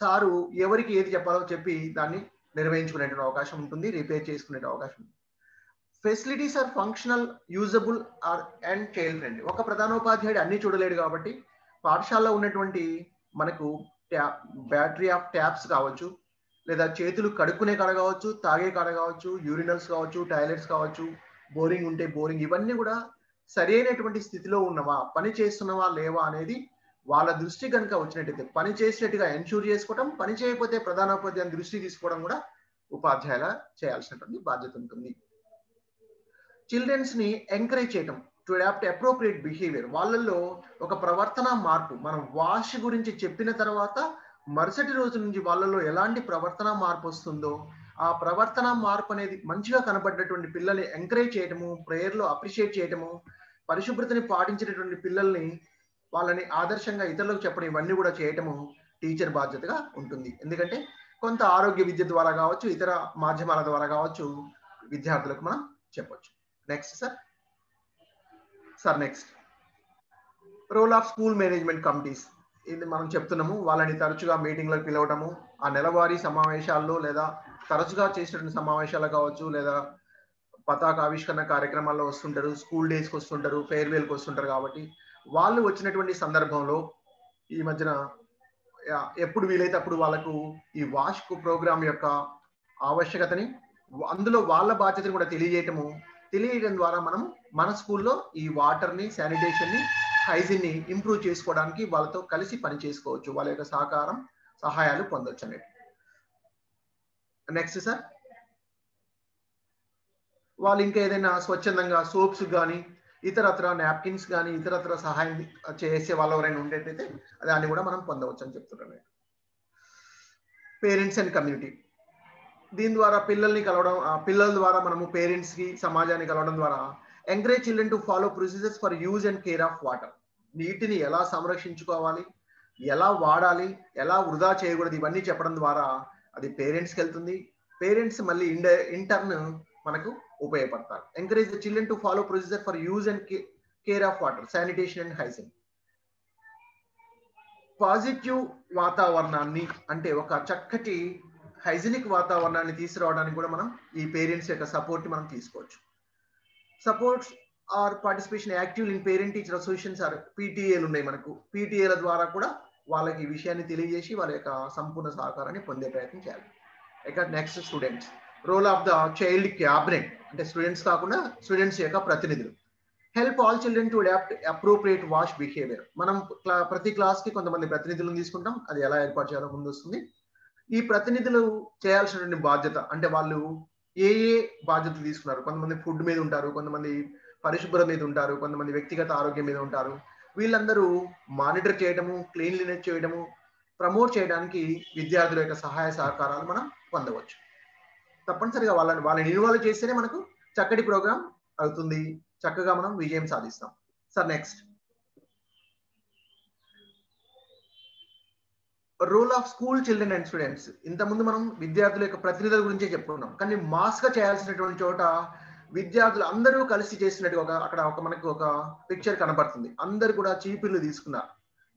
సారు ఎవరికి ఏది చెప్పాలో చెప్పి దాన్ని నిర్వహించుకునే అవకాశం ఉంటుంది రిపేర్ చేసుకునే అవకాశం ఉంటుంది. Facilities are functional usable are and child friendly. ఒక ప్రధానోపాధ్యాయుడు అన్ని చూడలేడు కాబట్టి పాఠశాలలో ఉన్నటువంటి మనకు ట్యాప్ బ్యాటరీ ఆఫ్ ట్యాప్స్ కావచ్చు లేదా చేతులు కడుక్కునే కాడ కావచ్చు తాగే కాడ కావచ్చు యూరినల్స్ కావచ్చు టాయిలెట్స్ కావచ్చు బోరింగ్ ఉంటే బోరింగ్ ఇవన్నీ కూడా సరైనటువంటి స్థితిలో ఉన్నవా పని చేస్తున్నవా లేవా అనేది వాళ్ళ దృష్టి కనుక వచ్చినట్టయితే పని చేసినట్టుగా ఎన్షూర్ చేసుకోవడం పని చేయకపోతే ప్రధానోపాధ్యాయుని దృష్టి తీసుకోవడం కూడా ఉపాధ్యాయుల చేయాల్సినటువంటి బాధ్యత ఉంటుంది. చిల్డ్రన్స్ని ఎంకరేజ్ చేయటం టు అడాప్ట్ అప్రోప్రియేట్ బిహేవియర్ వాళ్ళల్లో ఒక ప్రవర్తన మార్పు మనం వాష్ గురించి చెప్పిన తర్వాత మరుసటి రోజు నుంచి వాళ్ళలో ఎలాంటి ప్రవర్తన మార్పు వస్తుందో ఆ ప్రవర్తన మార్పు అనేది మంచిగా కనబడ్డటువంటి పిల్లల్ని ఎంకరేజ్ చేయటము ప్రేయర్లో అప్రిషియేట్ చేయటము పరిశుభ్రతని పాటించినటువంటి పిల్లల్ని వాళ్ళని ఆదర్శంగా ఇతరులకు చెప్పడం ఇవన్నీ కూడా చేయటము టీచర్ బాధ్యతగా ఉంటుంది. ఎందుకంటే కొంత ఆరోగ్య విద్య ద్వారా కావచ్చు ఇతర మాధ్యమాల ద్వారా కావచ్చు విద్యార్థులకు మనం చెప్పొచ్చు. Next sir sir next role of school management committees ఇది మనం చెప్తున్నాము వాళ్ళని తరచుగా మీటింగ్లకు పిలవటము ఆ నెలవారీ సమావేశాల్లో లేదా తరచుగా చేసినటువంటి సమావేశాలు కావచ్చు లేదా పతాక ఆవిష్కరణ కార్యక్రమాల్లో వస్తుంటారు స్కూల్ డేస్కి వస్తుంటారు ఫేర్వెల్కి వస్తుంటారు కాబట్టి వాళ్ళు వచ్చినటువంటి సందర్భంలో ఈ మధ్యన ఎప్పుడు వీలైతే అప్పుడు వాళ్ళకు ఈ వాష్ ప్రోగ్రామ్ యొక్క ఆవశ్యకతని అందులో వాళ్ళ బాధ్యతను కూడా తెలియజేయటము తెలియడం ద్వారా మనం మన స్కూల్లో ఈ వాటర్ని శానిటేషన్ని హైజిన్ని ఇంప్రూవ్ చేసుకోవడానికి వాళ్ళతో కలిసి పని చేసుకోవచ్చు. వాళ్ళ యొక్క సహకారం సహాయాలు పొందొచ్చు అనేది నెక్స్ట్ సార్ వాళ్ళు ఇంకా ఏదైనా స్వచ్ఛందంగా సోప్స్ కానీ ఇతరత్ర నాప్కిన్స్ కానీ ఇతరత్ర సహాయం చేసే వాళ్ళు ఎవరైనా ఉండేటైతే దాన్ని కూడా మనం పొందవచ్చు అని చెప్తున్నాను. పేరెంట్స్ అండ్ కమ్యూనిటీ దీని ద్వారా పిల్లల్ని కలవడం పిల్లల ద్వారా మనము పేరెంట్స్కి సమాజాన్ని కలవడం ద్వారా encourage children to follow procedures for use and care of water నీటిని ఎలా సంరక్షించుకోవాలి? ఎలా వాడాలి? ఎలా వృధా చేయకూడదు? ఇవన్నీ చెప్పడం ద్వారా అది పేరెంట్స్కి వెళ్తుంది. పేరెంట్స్ మళ్ళీ ఇండ ఇంటర్న్ మనకు ఉపయోగపడతారు. Encourage the children to follow procedure for use and care of water sanitation and hygiene positive వాతావరణాన్ని అంటే ఒక చక్కటి హైజీనిక్ వాతావరణాన్ని తీసుకురావడానికి కూడా మనం ఈ పేరెంట్స్ యొక్క సపోర్ట్ మనం తీసుకోవచ్చు. Supports are participation active in parent teacher associations or పీటీఏలు ఉన్నాయి మనకు. పీటీఏల ద్వారా కూడా వాళ్ళకి ఈ విషయాన్ని తెలియజేసి వాళ్ళ యొక్క సంపూర్ణ సహకారాన్ని పొందే ప్రయత్నం చేయాలి. ఇక next students role of the child cabinet అంటే స్టూడెంట్స్ కాకుండా స్టూడెంట్స్ యొక్క ప్రతినిధులు. Help all children to adopt appropriate wash behaviour మనం ప్రతి క్లాస్కి కొంతమంది ప్రతినిధులను తీసుకుంటాం. అది ఎలా ఏర్పాటు చేయాలో ముందు వస్తుంది. ఈ ప్రతినిధులు చేయాల్సినటువంటి బాధ్యత అంటే వాళ్ళు ఏ ఏ బాధ్యతలు తీసుకున్నారు? కొంతమంది ఫుడ్ మీద ఉంటారు కొంతమంది పరిశుభ్రత మీద ఉంటారు కొంతమంది వ్యక్తిగత ఆరోగ్యం మీద ఉంటారు. వీళ్ళందరూ మానిటర్ చేయడము క్లీన్లీనెస్ చేయడము ప్రమోట్ చేయడానికి విద్యార్థుల యొక్క సహాయ సహకారాలు మనం పొందవచ్చు. తప్పనిసరిగా వాళ్ళని వాళ్ళని ఇన్వాల్వ్ చేస్తేనే మనకు చక్కటి ప్రోగ్రామ్ అవుతుంది. చక్కగా మనం విజయం సాధిస్తాం. Sir next role of school children and students. ఇంతకుముందు మనం విద్యార్థుల యొక్క ప్రతినిధుల గురించే చెప్పుకున్నాం. కానీ మాస్గా చేయాల్సినటువంటి చోట విద్యార్థులు అందరూ కలిసి చేసినట్టు ఒక అక్కడ ఒక మనకు ఒక పిక్చర్ కనబడుతుంది అందరు కూడా చీపిళ్ళు తీసుకున్నారు.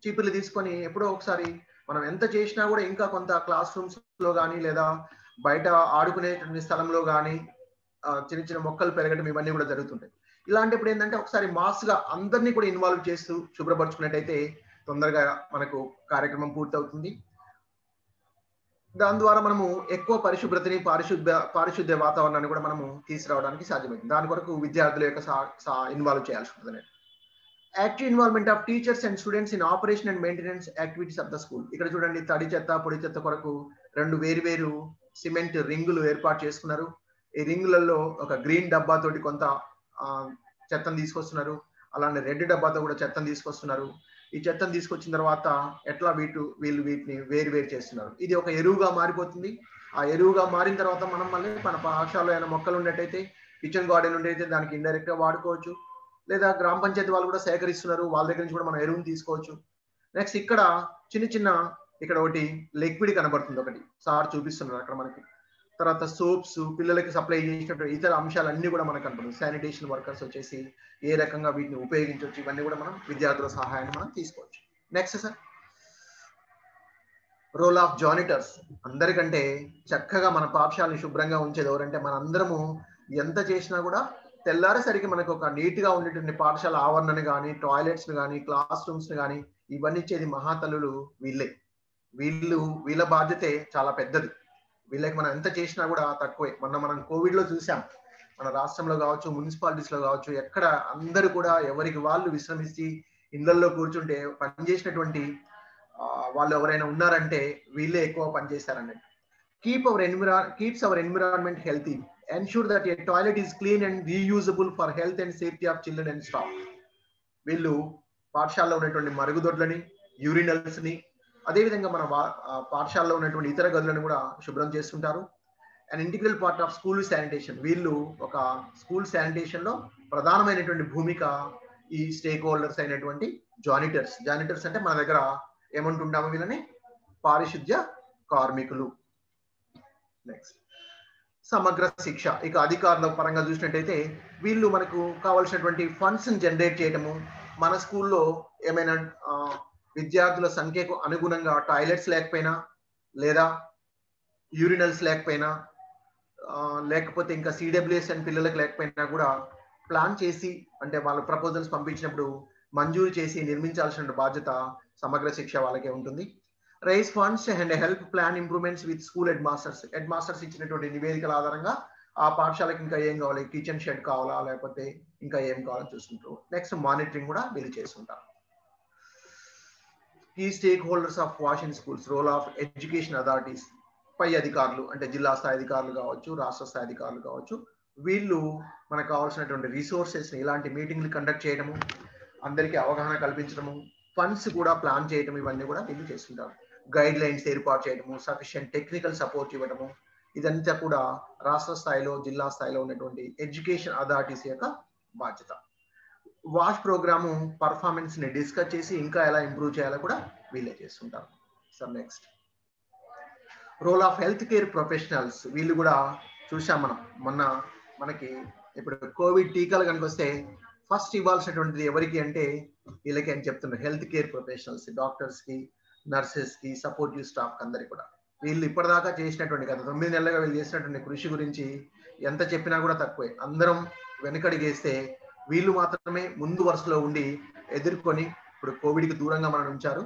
చీపిళ్ళు తీసుకొని ఎప్పుడో ఒకసారి మనం ఎంత చేసినా కూడా ఇంకా కొంత క్లాస్ రూమ్స్లో కానీ లేదా బయట ఆడుకునేటువంటి స్థలంలో కానీ చిన్న చిన్న మొక్కలు పెరగడం ఇవన్నీ కూడా జరుగుతుంటాయి. ఇలాంటప్పుడు ఏంటంటే ఒకసారి మాస్గా అందరినీ కూడా ఇన్వాల్వ్ చేస్తూ శుభ్రపరచుకున్నట్టయితే తొందరగా మనకు కార్యక్రమం పూర్తవుతుంది. దాని ద్వారా మనము ఎక్కువ పరిశుభ్రతని పారిశుద్ధ పారిశుద్ధ్య వాతావరణాన్ని కూడా మనము తీసుకురావడానికి సాధ్యమైంది దాని కొరకు విద్యార్థుల యొక్క ఇన్వాల్వ్ చేయాల్సి ఉంటుంది. Active involvement of teachers and students in operation and maintenance activities of the school ఇక్కడ చూడండి తడి చెత్త పొడి చెత్త కొరకు రెండు వేరు వేరు సిమెంట్ రింగులు ఏర్పాటు చేసుకున్నారు. ఈ రింగులలో ఒక గ్రీన్ డబ్బాతోటి కొంత చెత్తను తీసుకొస్తున్నారు. అలానే రెడ్ డబ్బాతో కూడా చెత్తను తీసుకొస్తున్నారు. ఈ చెత్తను తీసుకొచ్చిన తర్వాత ఎట్లా వీటి వీళ్ళు వీటిని వేరు వేరు చేస్తున్నారు. ఇది ఒక ఎరువుగా మారిపోతుంది. ఆ ఎరువుగా మారిన తర్వాత మనం మళ్ళీ మన పాఠశాలలో ఏమైనా మొక్కలు ఉన్నట్టయితే కిచెన్ గార్డెన్ ఉండైతే దానికి ఇండైరెక్ట్గా వాడుకోవచ్చు. లేదా గ్రామ పంచాయతీ వాళ్ళు కూడా సేకరిస్తున్నారు. వాళ్ళ దగ్గర నుంచి కూడా మనం ఎరువును తీసుకోవచ్చు. నెక్స్ట్ ఇక్కడ చిన్న చిన్న ఇక్కడ ఒకటి లిక్విడ్ కనబడుతుంది ఒకటి. సార్ చూపిస్తున్నారు అక్కడ మనకి. తర్వాత సోప్స్ పిల్లలకి సప్లై చేసినటువంటి ఇతర అంశాలన్నీ కూడా మనకు కనపడుతుంది శానిటేషన్ వర్కర్స్ వచ్చేసి ఏ రకంగా వీటిని ఉపయోగించవచ్చు ఇవన్నీ కూడా మనం విద్యార్థుల సహాయాన్ని మనం తీసుకోవచ్చు. Next sir role of janitors అందరికంటే చక్కగా మన పాఠశాలని శుభ్రంగా ఉంచేది ఎవరంటే మన అందరము ఎంత చేసినా కూడా తెల్లారేసరికి మనకు ఒక నీట్గా ఉండేటువంటి పాఠశాల ఆవరణను కానీ టాయిలెట్స్ని కానీ క్లాస్ రూమ్స్ని కానీ ఇవన్నీ ఇచ్చేది మహాతల్లులు వీళ్ళే. వీళ్ళు వీళ్ళ బాధ్యతే చాలా పెద్దది. వీళ్ళకి మనం ఎంత చేసినా కూడా తక్కువే. మొన్న మనం కోవిడ్లో చూసాం. మన రాష్ట్రంలో కావచ్చు మున్సిపాలిటీస్లో కావచ్చు ఎక్కడ అందరూ కూడా ఎవరికి వాళ్ళు విశ్రమించి ఇళ్ళలో కూర్చుంటే పనిచేసినటువంటి వాళ్ళు ఎవరైనా ఉన్నారంటే వీళ్ళే ఎక్కువ పనిచేశారన్నట్టు keep our enviro keeps our environment healthy ensure that a toilet is clean and reusable for health and safety of children and staff వీళ్ళు పాఠశాలలో ఉన్నటువంటి మరుగుదొడ్లని యూరినల్స్ని అదేవిధంగా మన పాఠశాలలో ఉన్నటువంటి ఇతర గదులను కూడా శుభ్రం చేస్తుంటారు. And integral part of school sanitation వీళ్ళు ఒక స్కూల్ శానిటేషన్లో ప్రధానమైనటువంటి భూమిక ఈ స్టేక్ హోల్డర్స్ అయినటువంటి జానిటర్స్ జానిటర్స్ అంటే మన దగ్గర ఏమంటుంటాము వీళ్ళని? పారిశుద్ధ్య కార్మికులు. నెక్స్ట్ సమగ్ర శిక్ష. ఇక అధికారుల పరంగా చూసినట్టయితే వీళ్ళు మనకు కావాల్సినటువంటి ఫండ్స్ జనరేట్ చేయడము మన స్కూల్లో ఏమైనా విద్యార్థుల సంఖ్యకు అనుగుణంగా టాయిలెట్స్ లేకపోయినా లేదా యూరినల్స్ లేకపోయినా లేకపోతే ఇంకా సిడబ్ల్యూఎస్ అని పిల్లలకు లేకపోయినా కూడా ప్లాన్ చేసి అంటే వాళ్ళ ప్రపోజల్స్ పంపించినప్పుడు మంజూరు చేసి నిర్మించాల్సిన బాధ్యత సమగ్ర శిక్ష వాళ్ళకే ఉంటుంది. Raise funds and help plan improvements with school headmasters headmasters ఇచ్చినటువంటి నివేదికల ఆధారంగా ఆ పాఠశాలకు ఇంకా ఏం కావాలి? కిచెన్ షెడ్ కావాలా? లేకపోతే ఇంకా ఏం కావాలో చూసుకుంటారు నెక్స్ట్ మానిటరింగ్ కూడా వీళ్ళు చేస్తుంటారు. Key stakeholders of washing schools role of education authorities పై అధికారులు అంటే జిల్లా స్థాయి అధికారులు కావచ్చు రాష్ట్ర స్థాయి అధికారులు కావచ్చు వీళ్ళు మనకు కావాల్సినటువంటి రిసోర్సెస్ ఇలాంటి మీటింగ్లు కండక్ట్ చేయడము అందరికీ అవగాహన కల్పించడము ఫండ్స్ కూడా ప్లాన్ చేయడం ఇవన్నీ కూడా వీళ్ళు చేస్తుంటారు. గైడ్ లైన్స్ ఏర్పాటు చేయడము సఫిషియంట్ టెక్నికల్ సపోర్ట్ ఇవ్వడము ఇదంతా కూడా రాష్ట్ర స్థాయిలో జిల్లా స్థాయిలో ఉన్నటువంటి ఎడ్యుకేషన్ అథారిటీస్ యొక్క బాధ్యత. వాష్ ప్రోగ్రాము పర్ఫార్మెన్స్ని డిస్కస్ చేసి ఇంకా ఎలా ఇంప్రూవ్ చేయాలో కూడా వీళ్ళే చేస్తుంటారు. Sir next. Role of health care professionals వీళ్ళు కూడా చూసాం మనం. మొన్న మనకి ఇప్పుడు కోవిడ్ టీకాలు కనుక వస్తే ఫస్ట్ ఇవ్వాల్సినటువంటిది ఎవరికి అంటే వీళ్ళకి అని చెప్తున్నారు. హెల్త్ కేర్ ప్రొఫెషనల్స్ డాక్టర్స్కి నర్సెస్కి సపోర్టివ్ స్టాఫ్ అందరికి కూడా. వీళ్ళు ఇప్పటిదాకా చేసినటువంటి గత తొమ్మిది నెలలుగా వీళ్ళు చేసినటువంటి కృషి గురించి ఎంత చెప్పినా కూడా తక్కువే. అందరం వెనకడిగేస్తే వీళ్ళు మాత్రమే ముందు వరుసలో ఉండి ఎదుర్కొని ఇప్పుడు కోవిడ్కి దూరంగా మనం ఉంచారు.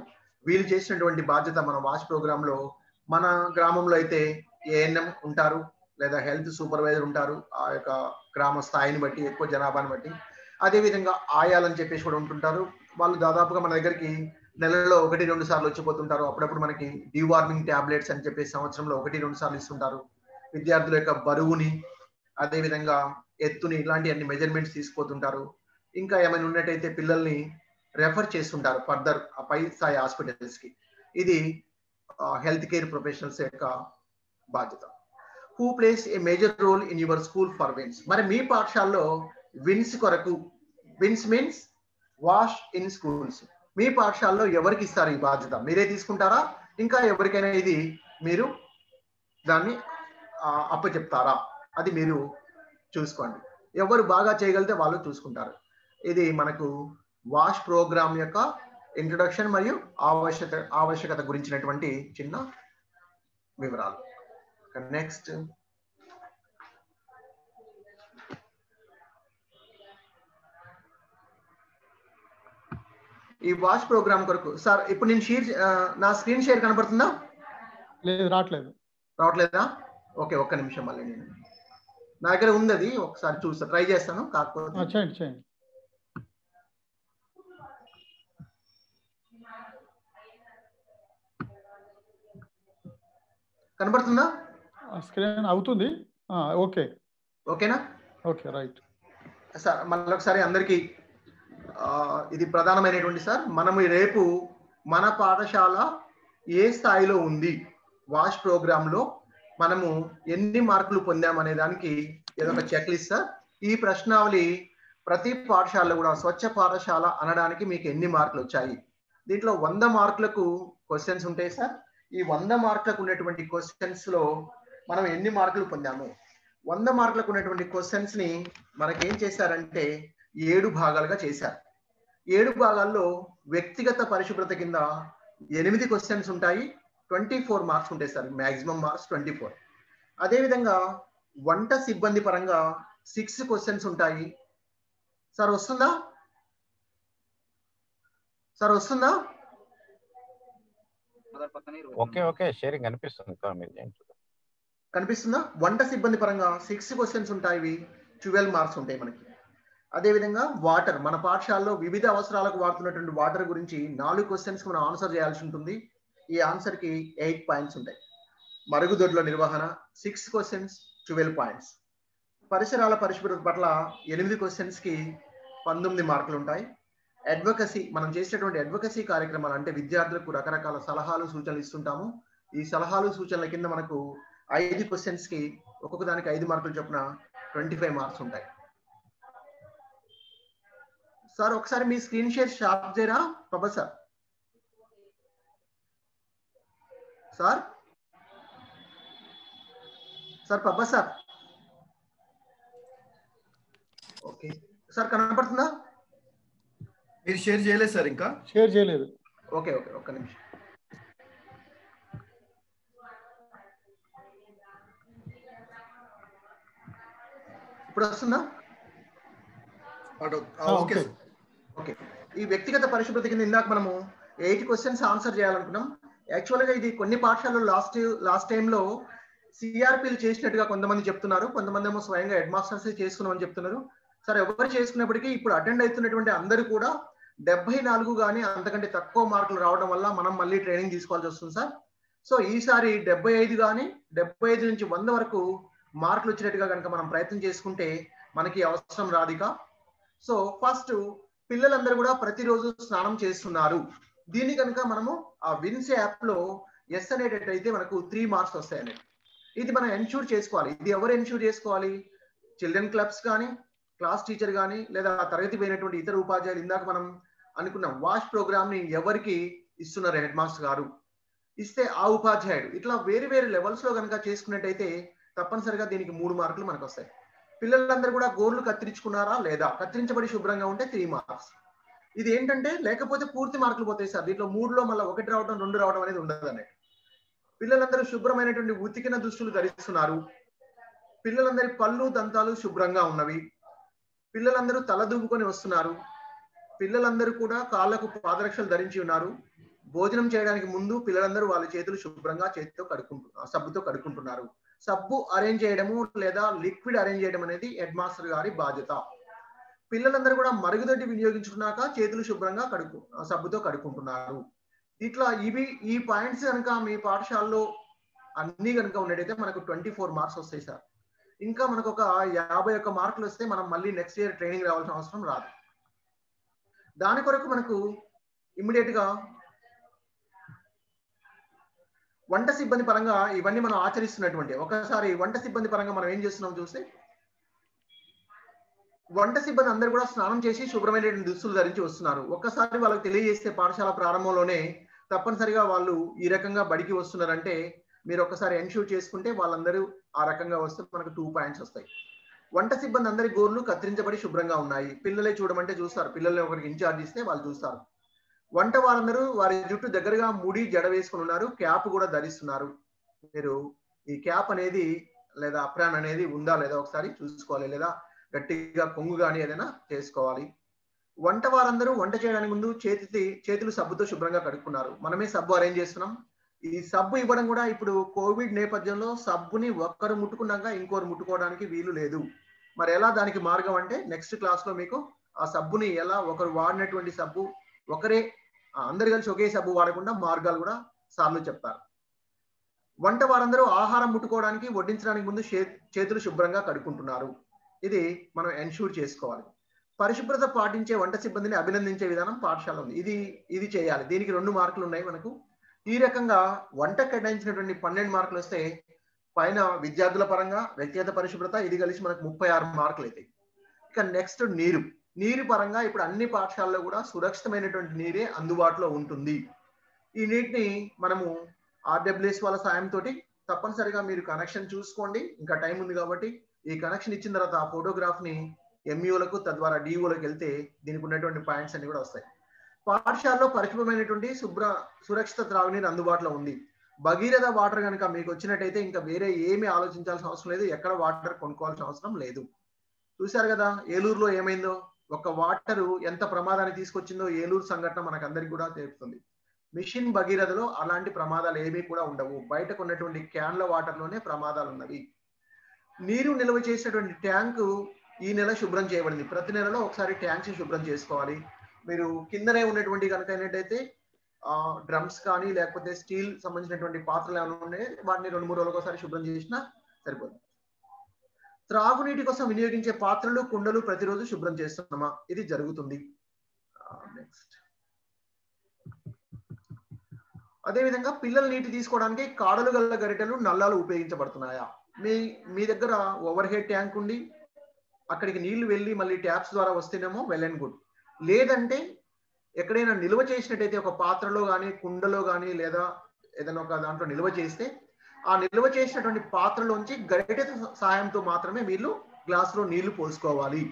వీళ్ళు చేసినటువంటి బాధ్యత మన వాచ్ ప్రోగ్రామ్లో మన గ్రామంలో అయితే ఏఎన్ఎం ఉంటారు లేదా హెల్త్ సూపర్వైజర్ ఉంటారు ఆ యొక్క గ్రామ స్థాయిని బట్టి ఎక్కువ జనాభాని బట్టి. అదేవిధంగా ఆయాలని చెప్పేసి కూడా ఉంటుంటారు. వాళ్ళు దాదాపుగా మన దగ్గరికి నెలలో ఒకటి రెండు సార్లు వచ్చిపోతుంటారు. అప్పుడప్పుడు మనకి డివార్మింగ్ టాబ్లెట్స్ అని చెప్పేసి సంవత్సరంలో ఒకటి రెండు సార్లు ఇస్తుంటారు. విద్యార్థుల యొక్క బరువుని అదేవిధంగా ఎత్తుని ఇలాంటి అన్ని మెజర్మెంట్స్ తీసుకుపోతుంటారు ఇంకా ఏమైనా ఉన్నట్టయితే పిల్లల్ని రెఫర్ చేస్తుంటారు ఫర్దర్ పై స్థాయి హాస్పిటల్స్కి ఇది హెల్త్ కేర్ ప్రొఫెషనల్స్ యొక్క బాధ్యత. Who plays a major role in your school for WinS మరి మీ పాఠశాలలో విన్స్ కొరకు విన్స్ మీన్స్ వాష్ ఇన్ స్కూల్స్ మీ పాఠశాలలో ఎవరికి ఇస్తారు ఈ బాధ్యత? మీరే తీసుకుంటారా? ఇంకా ఎవరికైనా ఇది మీరు దాన్ని అప్పచెప్తారా? అది మీరు చూసుకోండి. ఎవరు బాగా చేయగలిగితే వాళ్ళు చూసుకుంటారు. ఇది మనకు వాష్ ప్రోగ్రామ్ యొక్క ఇంట్రొడక్షన్ మరియు ఆవశ్యక ఆవశ్యకత గురించినటువంటి చిన్న వివరాలు. నెక్స్ట్ ఈ వాష్ ప్రోగ్రామ్ కొరకు సార్ ఇప్పుడు నేను షేర్ నా స్క్రీన్ షేర్ కనబడుతుందా లేదు రావట్లేదు. రావట్లేదా? ఓకే ఒక్క నిమిషం మళ్ళీ నేను నా దగ్గర ఉంది అది ఒకసారి చూస్తా ట్రై చేస్తాను కాకపోతే. చేయండి చేయండి. కనబడుతుందా స్క్రీన్ అవుతుంది? ఓకే. ఓకేనా? Okay right. సార్ మళ్ళీ ఒకసారి అందరికీ ఇది ప్రధానమైనటువంటి సార్ మనము రేపు మన పాఠశాల ఏ స్థాయిలో ఉంది? వాష్ ప్రోగ్రామ్లో మనము ఎన్ని మార్కులు పొందాం అనే దానికి ఏదైనా చెక్ లిస్టా సార్ ఈ ప్రశ్నావళి ప్రతి పాఠశాలలో కూడా స్వచ్ఛ పాఠశాల అనడానికి మీకు ఎన్ని మార్కులు వచ్చాయి? దీంట్లో వంద మార్కులకు క్వశ్చన్స్ ఉంటాయి సార్. ఈ వంద మార్కులకు ఉన్నటువంటి క్వశ్చన్స్లో మనం ఎన్ని మార్కులు పొందాము? వంద మార్కులకు ఉన్నటువంటి క్వశ్చన్స్ని మనకేం చేశారంటే ఏడు భాగాలుగా చేశారు. ఏడు భాగాల్లో వ్యక్తిగత పరిశుభ్రత కింద ఎనిమిది క్వశ్చన్స్ ఉంటాయి. ట్వంటీ ఫోర్ మార్క్స్ ఉంటాయి sir maximum marks twenty four అదేవిధంగా వంట సిబ్బంది పరంగా సిక్స్ క్వశ్చన్స్ ఉంటాయి. సార్ వస్తుందా? సార్ వస్తుందా? ఓకే ఓకే షేరింగ్ చూద్దాం. కనిపిస్తుందా? వంట సిబ్బంది పరంగా సిక్స్ క్వశ్చన్స్ ఉంటాయి ఇవి ట్వెల్వ్ మార్క్స్ ఉంటాయి మనకి. అదేవిధంగా వాటర్ మన పాఠశాలలో వివిధ అవసరాలకు వాడుతున్నటువంటి వాటర్ గురించి నాలుగు క్వశ్చన్స్ మనం ఆన్సర్ చేయాల్సి ఉంటుంది. ఈ ఆన్సర్కి ఎయిట్ పాయింట్స్ ఉంటాయి. మరుగుదొడ్ల నిర్వహణ సిక్స్ క్వశ్చన్స్ ట్వెల్వ్ పాయింట్స్ పరిసరాల పరిశుభ్రత పట్ల ఎనిమిది క్వశ్చన్స్కి పంతొమ్మిది మార్కులు ఉంటాయి. అడ్వకసీ మనం చేసేటువంటి అడ్వకసీ కార్యక్రమాలు అంటే విద్యార్థులకు రకరకాల సలహాలు సూచనలు ఇస్తుంటాము. ఈ సలహాలు సూచనల కింద మనకు ఐదు క్వశ్చన్స్కి ఒక్కొక్క దానికి ఐదు మార్కులు చొప్పున ట్వంటీ ఫైవ్ మార్క్స్ ఉంటాయి. సార్ ఒకసారి మీ స్క్రీన్ షేర్ షాప్ చేయరా? Prabha sir. Sir? Sir Pabba sir. Okay. Sir కనపడుతుందా? మీరు షేర్ చేయలేదు సార్ ఇంకా? షేర్ చేయలేదు. ఓకే ఓకే ఒక్క నిమిషం. ఇప్పుడు వస్తుందా? ఓకే. ఓకే. ఈ వ్యక్తిగత పరిశుభ్రత కింద ఇందాక మనము ఎయిట్ క్వశ్చన్స్ ఆన్సర్ చేయాలనుకున్నాం. యాక్చువల్గా ఇది కొన్ని పాఠశాలలో లాస్ట్ లాస్ట్ టైంలో సిఆర్పీలు చేసినట్టుగా కొంతమంది చెప్తున్నారు. కొంతమంది ఏమో స్వయంగా హెడ్ మాస్టర్స్ చేసుకున్నామని చెప్తున్నారు. సరే ఎవరు చేసుకున్నప్పటికీ ఇప్పుడు అటెండ్ అవుతున్నటువంటి అందరూ కూడా డెబ్బై నాలుగు కానీ అంతకంటే తక్కువ మార్కులు రావడం వల్ల మనం మళ్ళీ ట్రైనింగ్ తీసుకోవాల్సి వస్తుంది సార్. సో ఈసారి డెబ్బై ఐదు కానీ డెబ్బై ఐదు నుంచి వంద వరకు మార్కులు వచ్చినట్టుగా కనుక మనం ప్రయత్నం చేసుకుంటే మనకి అవసరం రాదిక సో ఫస్ట్ పిల్లలందరూ కూడా ప్రతిరోజు స్నానం చేస్తున్నారు. దీన్ని కనుక మనము ఆ విన్స్ యాప్లో ఎస్ అనేటట్టయితే మనకు త్రీ మార్క్స్ వస్తాయండి. ఇది మనం ఎన్షూర్ చేసుకోవాలి. ఇది ఎవరు ఎన్షూర్ చేసుకోవాలి? చిల్డ్రన్ క్లబ్స్ కానీ క్లాస్ టీచర్ కానీ లేదా తరగతి పోయినటువంటి ఇతర ఉపాధ్యాయులు ఇందాక మనం అనుకున్న. వాష్ ప్రోగ్రామ్ని ఎవరికి ఇస్తున్నారు హెడ్ మాస్టర్ గారు? ఇస్తే ఆ ఉపాధ్యాయుడు. ఇట్లా వేరు వేరు లెవెల్స్లో కనుక చేసుకున్నట్టయితే తప్పనిసరిగా దీనికి మూడు మార్కులు మనకు వస్తాయి పిల్లలందరూ కూడా గోర్లు కత్తిరించుకున్నారా? లేదా? కత్తిరించబడి శుభ్రంగా ఉంటే త్రీ మార్క్స్ ఇది ఏంటంటే లేకపోతే పూర్తి మార్కులు పోతాయి సార్. దీంట్లో మూడులో మళ్ళీ ఒకటి రావడం రెండు రావడం అనేది ఉండదు అన్నట్టు. పిల్లలందరూ శుభ్రమైనటువంటి ఉతికిన దుస్తులు ధరిస్తున్నారు. పిల్లలందరి పళ్ళు దంతాలు శుభ్రంగా ఉన్నవి. పిల్లలందరూ తల దువ్వుకొని వస్తున్నారు. పిల్లలందరూ కూడా కాళ్ళకు పాదరక్షలు ధరించి ఉన్నారు. భోజనం చేయడానికి ముందు పిల్లలందరూ వాళ్ళ చేతులు శుభ్రంగా చేతితో కడుక్కుంటున్నారు సబ్బుతో కడుక్కుంటున్నారు సబ్బు అరేంజ్ చేయడము లేదా లిక్విడ్ అరేంజ్ చేయడం అనేది హెడ్ మాస్టర్ గారి బాధ్యత. పిల్లలందరూ కూడా మరుగుదొడ్డి వినియోగించుకున్నాక చేతులు శుభ్రంగా కడుకు సబ్బుతో కడుక్కుంటున్నారు. ఇట్లా ఇవి ఈ పాయింట్స్ కనుక మీ పాఠశాలలో అన్ని కనుక ఉన్నట్టయితే మనకు ట్వంటీ ఫోర్ మార్క్స్ వస్తాయి సార్. ఇంకా మనకు ఒక యాభై ఒక్క మార్కులు వస్తే మనం మళ్ళీ నెక్స్ట్ ఇయర్ ట్రైనింగ్ రావాల్సిన అవసరం రాదు. దాని కొరకు మనకు ఇమ్మీడియట్గా వంట సిబ్బంది పరంగా ఇవన్నీ మనం ఆచరిస్తున్నటువంటి ఒకసారి వంట సిబ్బంది పరంగా మనం ఏం చేస్తున్నాం చూస్తే వంట సిబ్బంది అందరూ కూడా స్నానం చేసి శుభ్రమైన దుస్తులు ధరించి వస్తున్నారు. ఒక్కసారి వాళ్ళకి తెలియజేస్తే పాఠశాల ప్రారంభంలోనే తప్పనిసరిగా వాళ్ళు ఈ రకంగా బడికి వస్తున్నారంటే మీరు ఒక్కసారి ఎన్షూర్ చేసుకుంటే వాళ్ళందరూ ఆ రకంగా వస్తే మనకు టూ పాయింట్స్ వస్తాయి. వంట సిబ్బంది అందరి గోర్లు కత్తిరించబడి శుభ్రంగా ఉన్నాయి. పిల్లలే చూడమంటే చూస్తారు. పిల్లల్ని ఒకరికి ఇన్ఛార్జ్ ఇస్తే వాళ్ళు చూస్తారు. వంట వారందరూ వారి జుట్టు దగ్గరగా ముడి జడ వేసుకుని ఉన్నారు. క్యాప్ కూడా ధరిస్తున్నారు. మీరు ఈ క్యాప్ అనేది లేదా అప్రాన్ అనేది ఉందా లేదా ఒకసారి చూసుకోవాలి లేదా గట్టిగా కొంగు కానీ ఏదైనా చేసుకోవాలి. వంట వారందరూ వంట చేయడానికి ముందు చేతి చేతులు సబ్బుతో శుభ్రంగా కడుక్కున్నారు. మనమే సబ్బు అరేంజ్ చేస్తున్నాం. ఈ సబ్బు ఇవ్వడం కూడా ఇప్పుడు కోవిడ్ నేపథ్యంలో సబ్బుని ఒక్కరు ముట్టుకున్నాక ఇంకోరు ముట్టుకోవడానికి వీలు లేదు. మరి ఎలా దానికి మార్గం అంటే నెక్స్ట్ క్లాస్లో మీకు ఆ సబ్బుని ఎలా ఒకరు వాడినటువంటి సబ్బు ఒకరే అందరు కలిసి ఒకే సబ్బు వాడకుండా మార్గాలు కూడా సార్లు చెప్తారు. వంట వారందరూ ఆహారం ముట్టుకోవడానికి వడ్డించడానికి ముందు చేతులు శుభ్రంగా కడుక్కుంటున్నారు. ఇది మనం ఎన్షూర్ చేసుకోవాలి. పరిశుభ్రత పాటించే వంట సిబ్బందిని అభినందించే విధానం పాఠశాల ఉంది. ఇది ఇది చేయాలి. దీనికి రెండు మార్కులు ఉన్నాయి మనకు. ఈ రకంగా వంట కేటాయించినటువంటి పన్నెండు మార్కులు వస్తే పైన విద్యార్థుల పరంగా వ్యక్తిగత పరిశుభ్రత ఇది కలిసి మనకు ముప్పై ఆరు మార్కులు అవుతాయి ఇక నెక్స్ట్ నీరు. నీరు పరంగా ఇప్పుడు అన్ని పాఠశాలలో కూడా సురక్షితమైనటువంటి నీరే అందుబాటులో ఉంటుంది. ఈ నీటిని మనము ఆర్డబ్ల్యూఎస్ వాళ్ళ సాయంతో తప్పనిసరిగా మీరు కనెక్షన్ చూసుకోండి. ఇంకా టైం ఉంది కాబట్టి ఈ కనెక్షన్ ఇచ్చిన తర్వాత ఆ ఫోటోగ్రాఫ్ని ఎంఈఓలకు తద్వారా డిఓలకు వెళ్తే దీనికి ఉన్నటువంటి పాయింట్స్ అన్ని కూడా వస్తాయి. పాఠశాలలో పరిశుభ్రమైనటువంటి శుభ్ర సురక్షిత త్రాగునీరు అందుబాటులో ఉంది. భగీరథ వాటర్ కనుక మీకు వచ్చినట్టయితే ఇంకా వేరే ఏమీ ఆలోచించాల్సిన అవసరం లేదు. ఎక్కడ వాటర్ కొనుక్కోవాల్సిన అవసరం లేదు. చూశారు కదా ఏలూరులో ఏమైందో? ఒక వాటర్ ఎంత ప్రమాదాన్ని తీసుకొచ్చిందో ఏలూరు సంఘటన మనకు అందరికి కూడా తెలుపుతుంది మిషన్ భగీరథలో అలాంటి ప్రమాదాలు ఏమీ కూడా ఉండవు. బయటకు ఉన్నటువంటి క్యాన్ల వాటర్లోనే ప్రమాదాలు ఉన్నవి. నీరు నిల్వ చేసేటువంటి ట్యాంకు ఈ నెల శుభ్రం చేయబడింది. ప్రతి నెలలో ఒకసారి ట్యాంక్స్ శుభ్రం చేసుకోవాలి. మీరు కిందనే ఉన్నటువంటి కనుక ఏంటంటే డ్రమ్స్ కానీ లేకపోతే స్టీల్ సంబంధించినటువంటి పాత్రలు ఏమైనా ఉన్నాయి వాటిని రెండు మూడు రోజులకు ఒకసారి శుభ్రం చేసినా సరిపోతుంది. త్రాగునీటి కోసం వినియోగించే పాత్రలు కుండలు ప్రతిరోజు శుభ్రం చేస్తున్నామా? ఇది జరుగుతుంది. నెక్స్ట్ అదేవిధంగా పిల్లలు నీటి తీసుకోవడానికి కాడలు గల గరిటెలు నల్లాలు ఉపయోగించబడుతున్నాయా? మీ మీ దగ్గర ఓవర్ హెడ్ ట్యాంక్ ఉండి అక్కడికి నీళ్ళు వెళ్ళి మళ్ళీ ట్యాప్స్ ద్వారా వస్తేనేమో వెల్ అండ్ గుడ్ లేదంటే ఎక్కడైనా నిల్వ చేసినట్టయితే ఒక పాత్రలో కానీ కుండలో కానీ లేదా ఏదైనా ఒక దాంట్లో నిల్వ చేస్తే ఆ నిల్వ చేసినటువంటి పాత్రలోంచి గరిటె సహాయంతో మాత్రమే మీరు గ్లాసులో నీళ్ళు పోసుకోవాలి.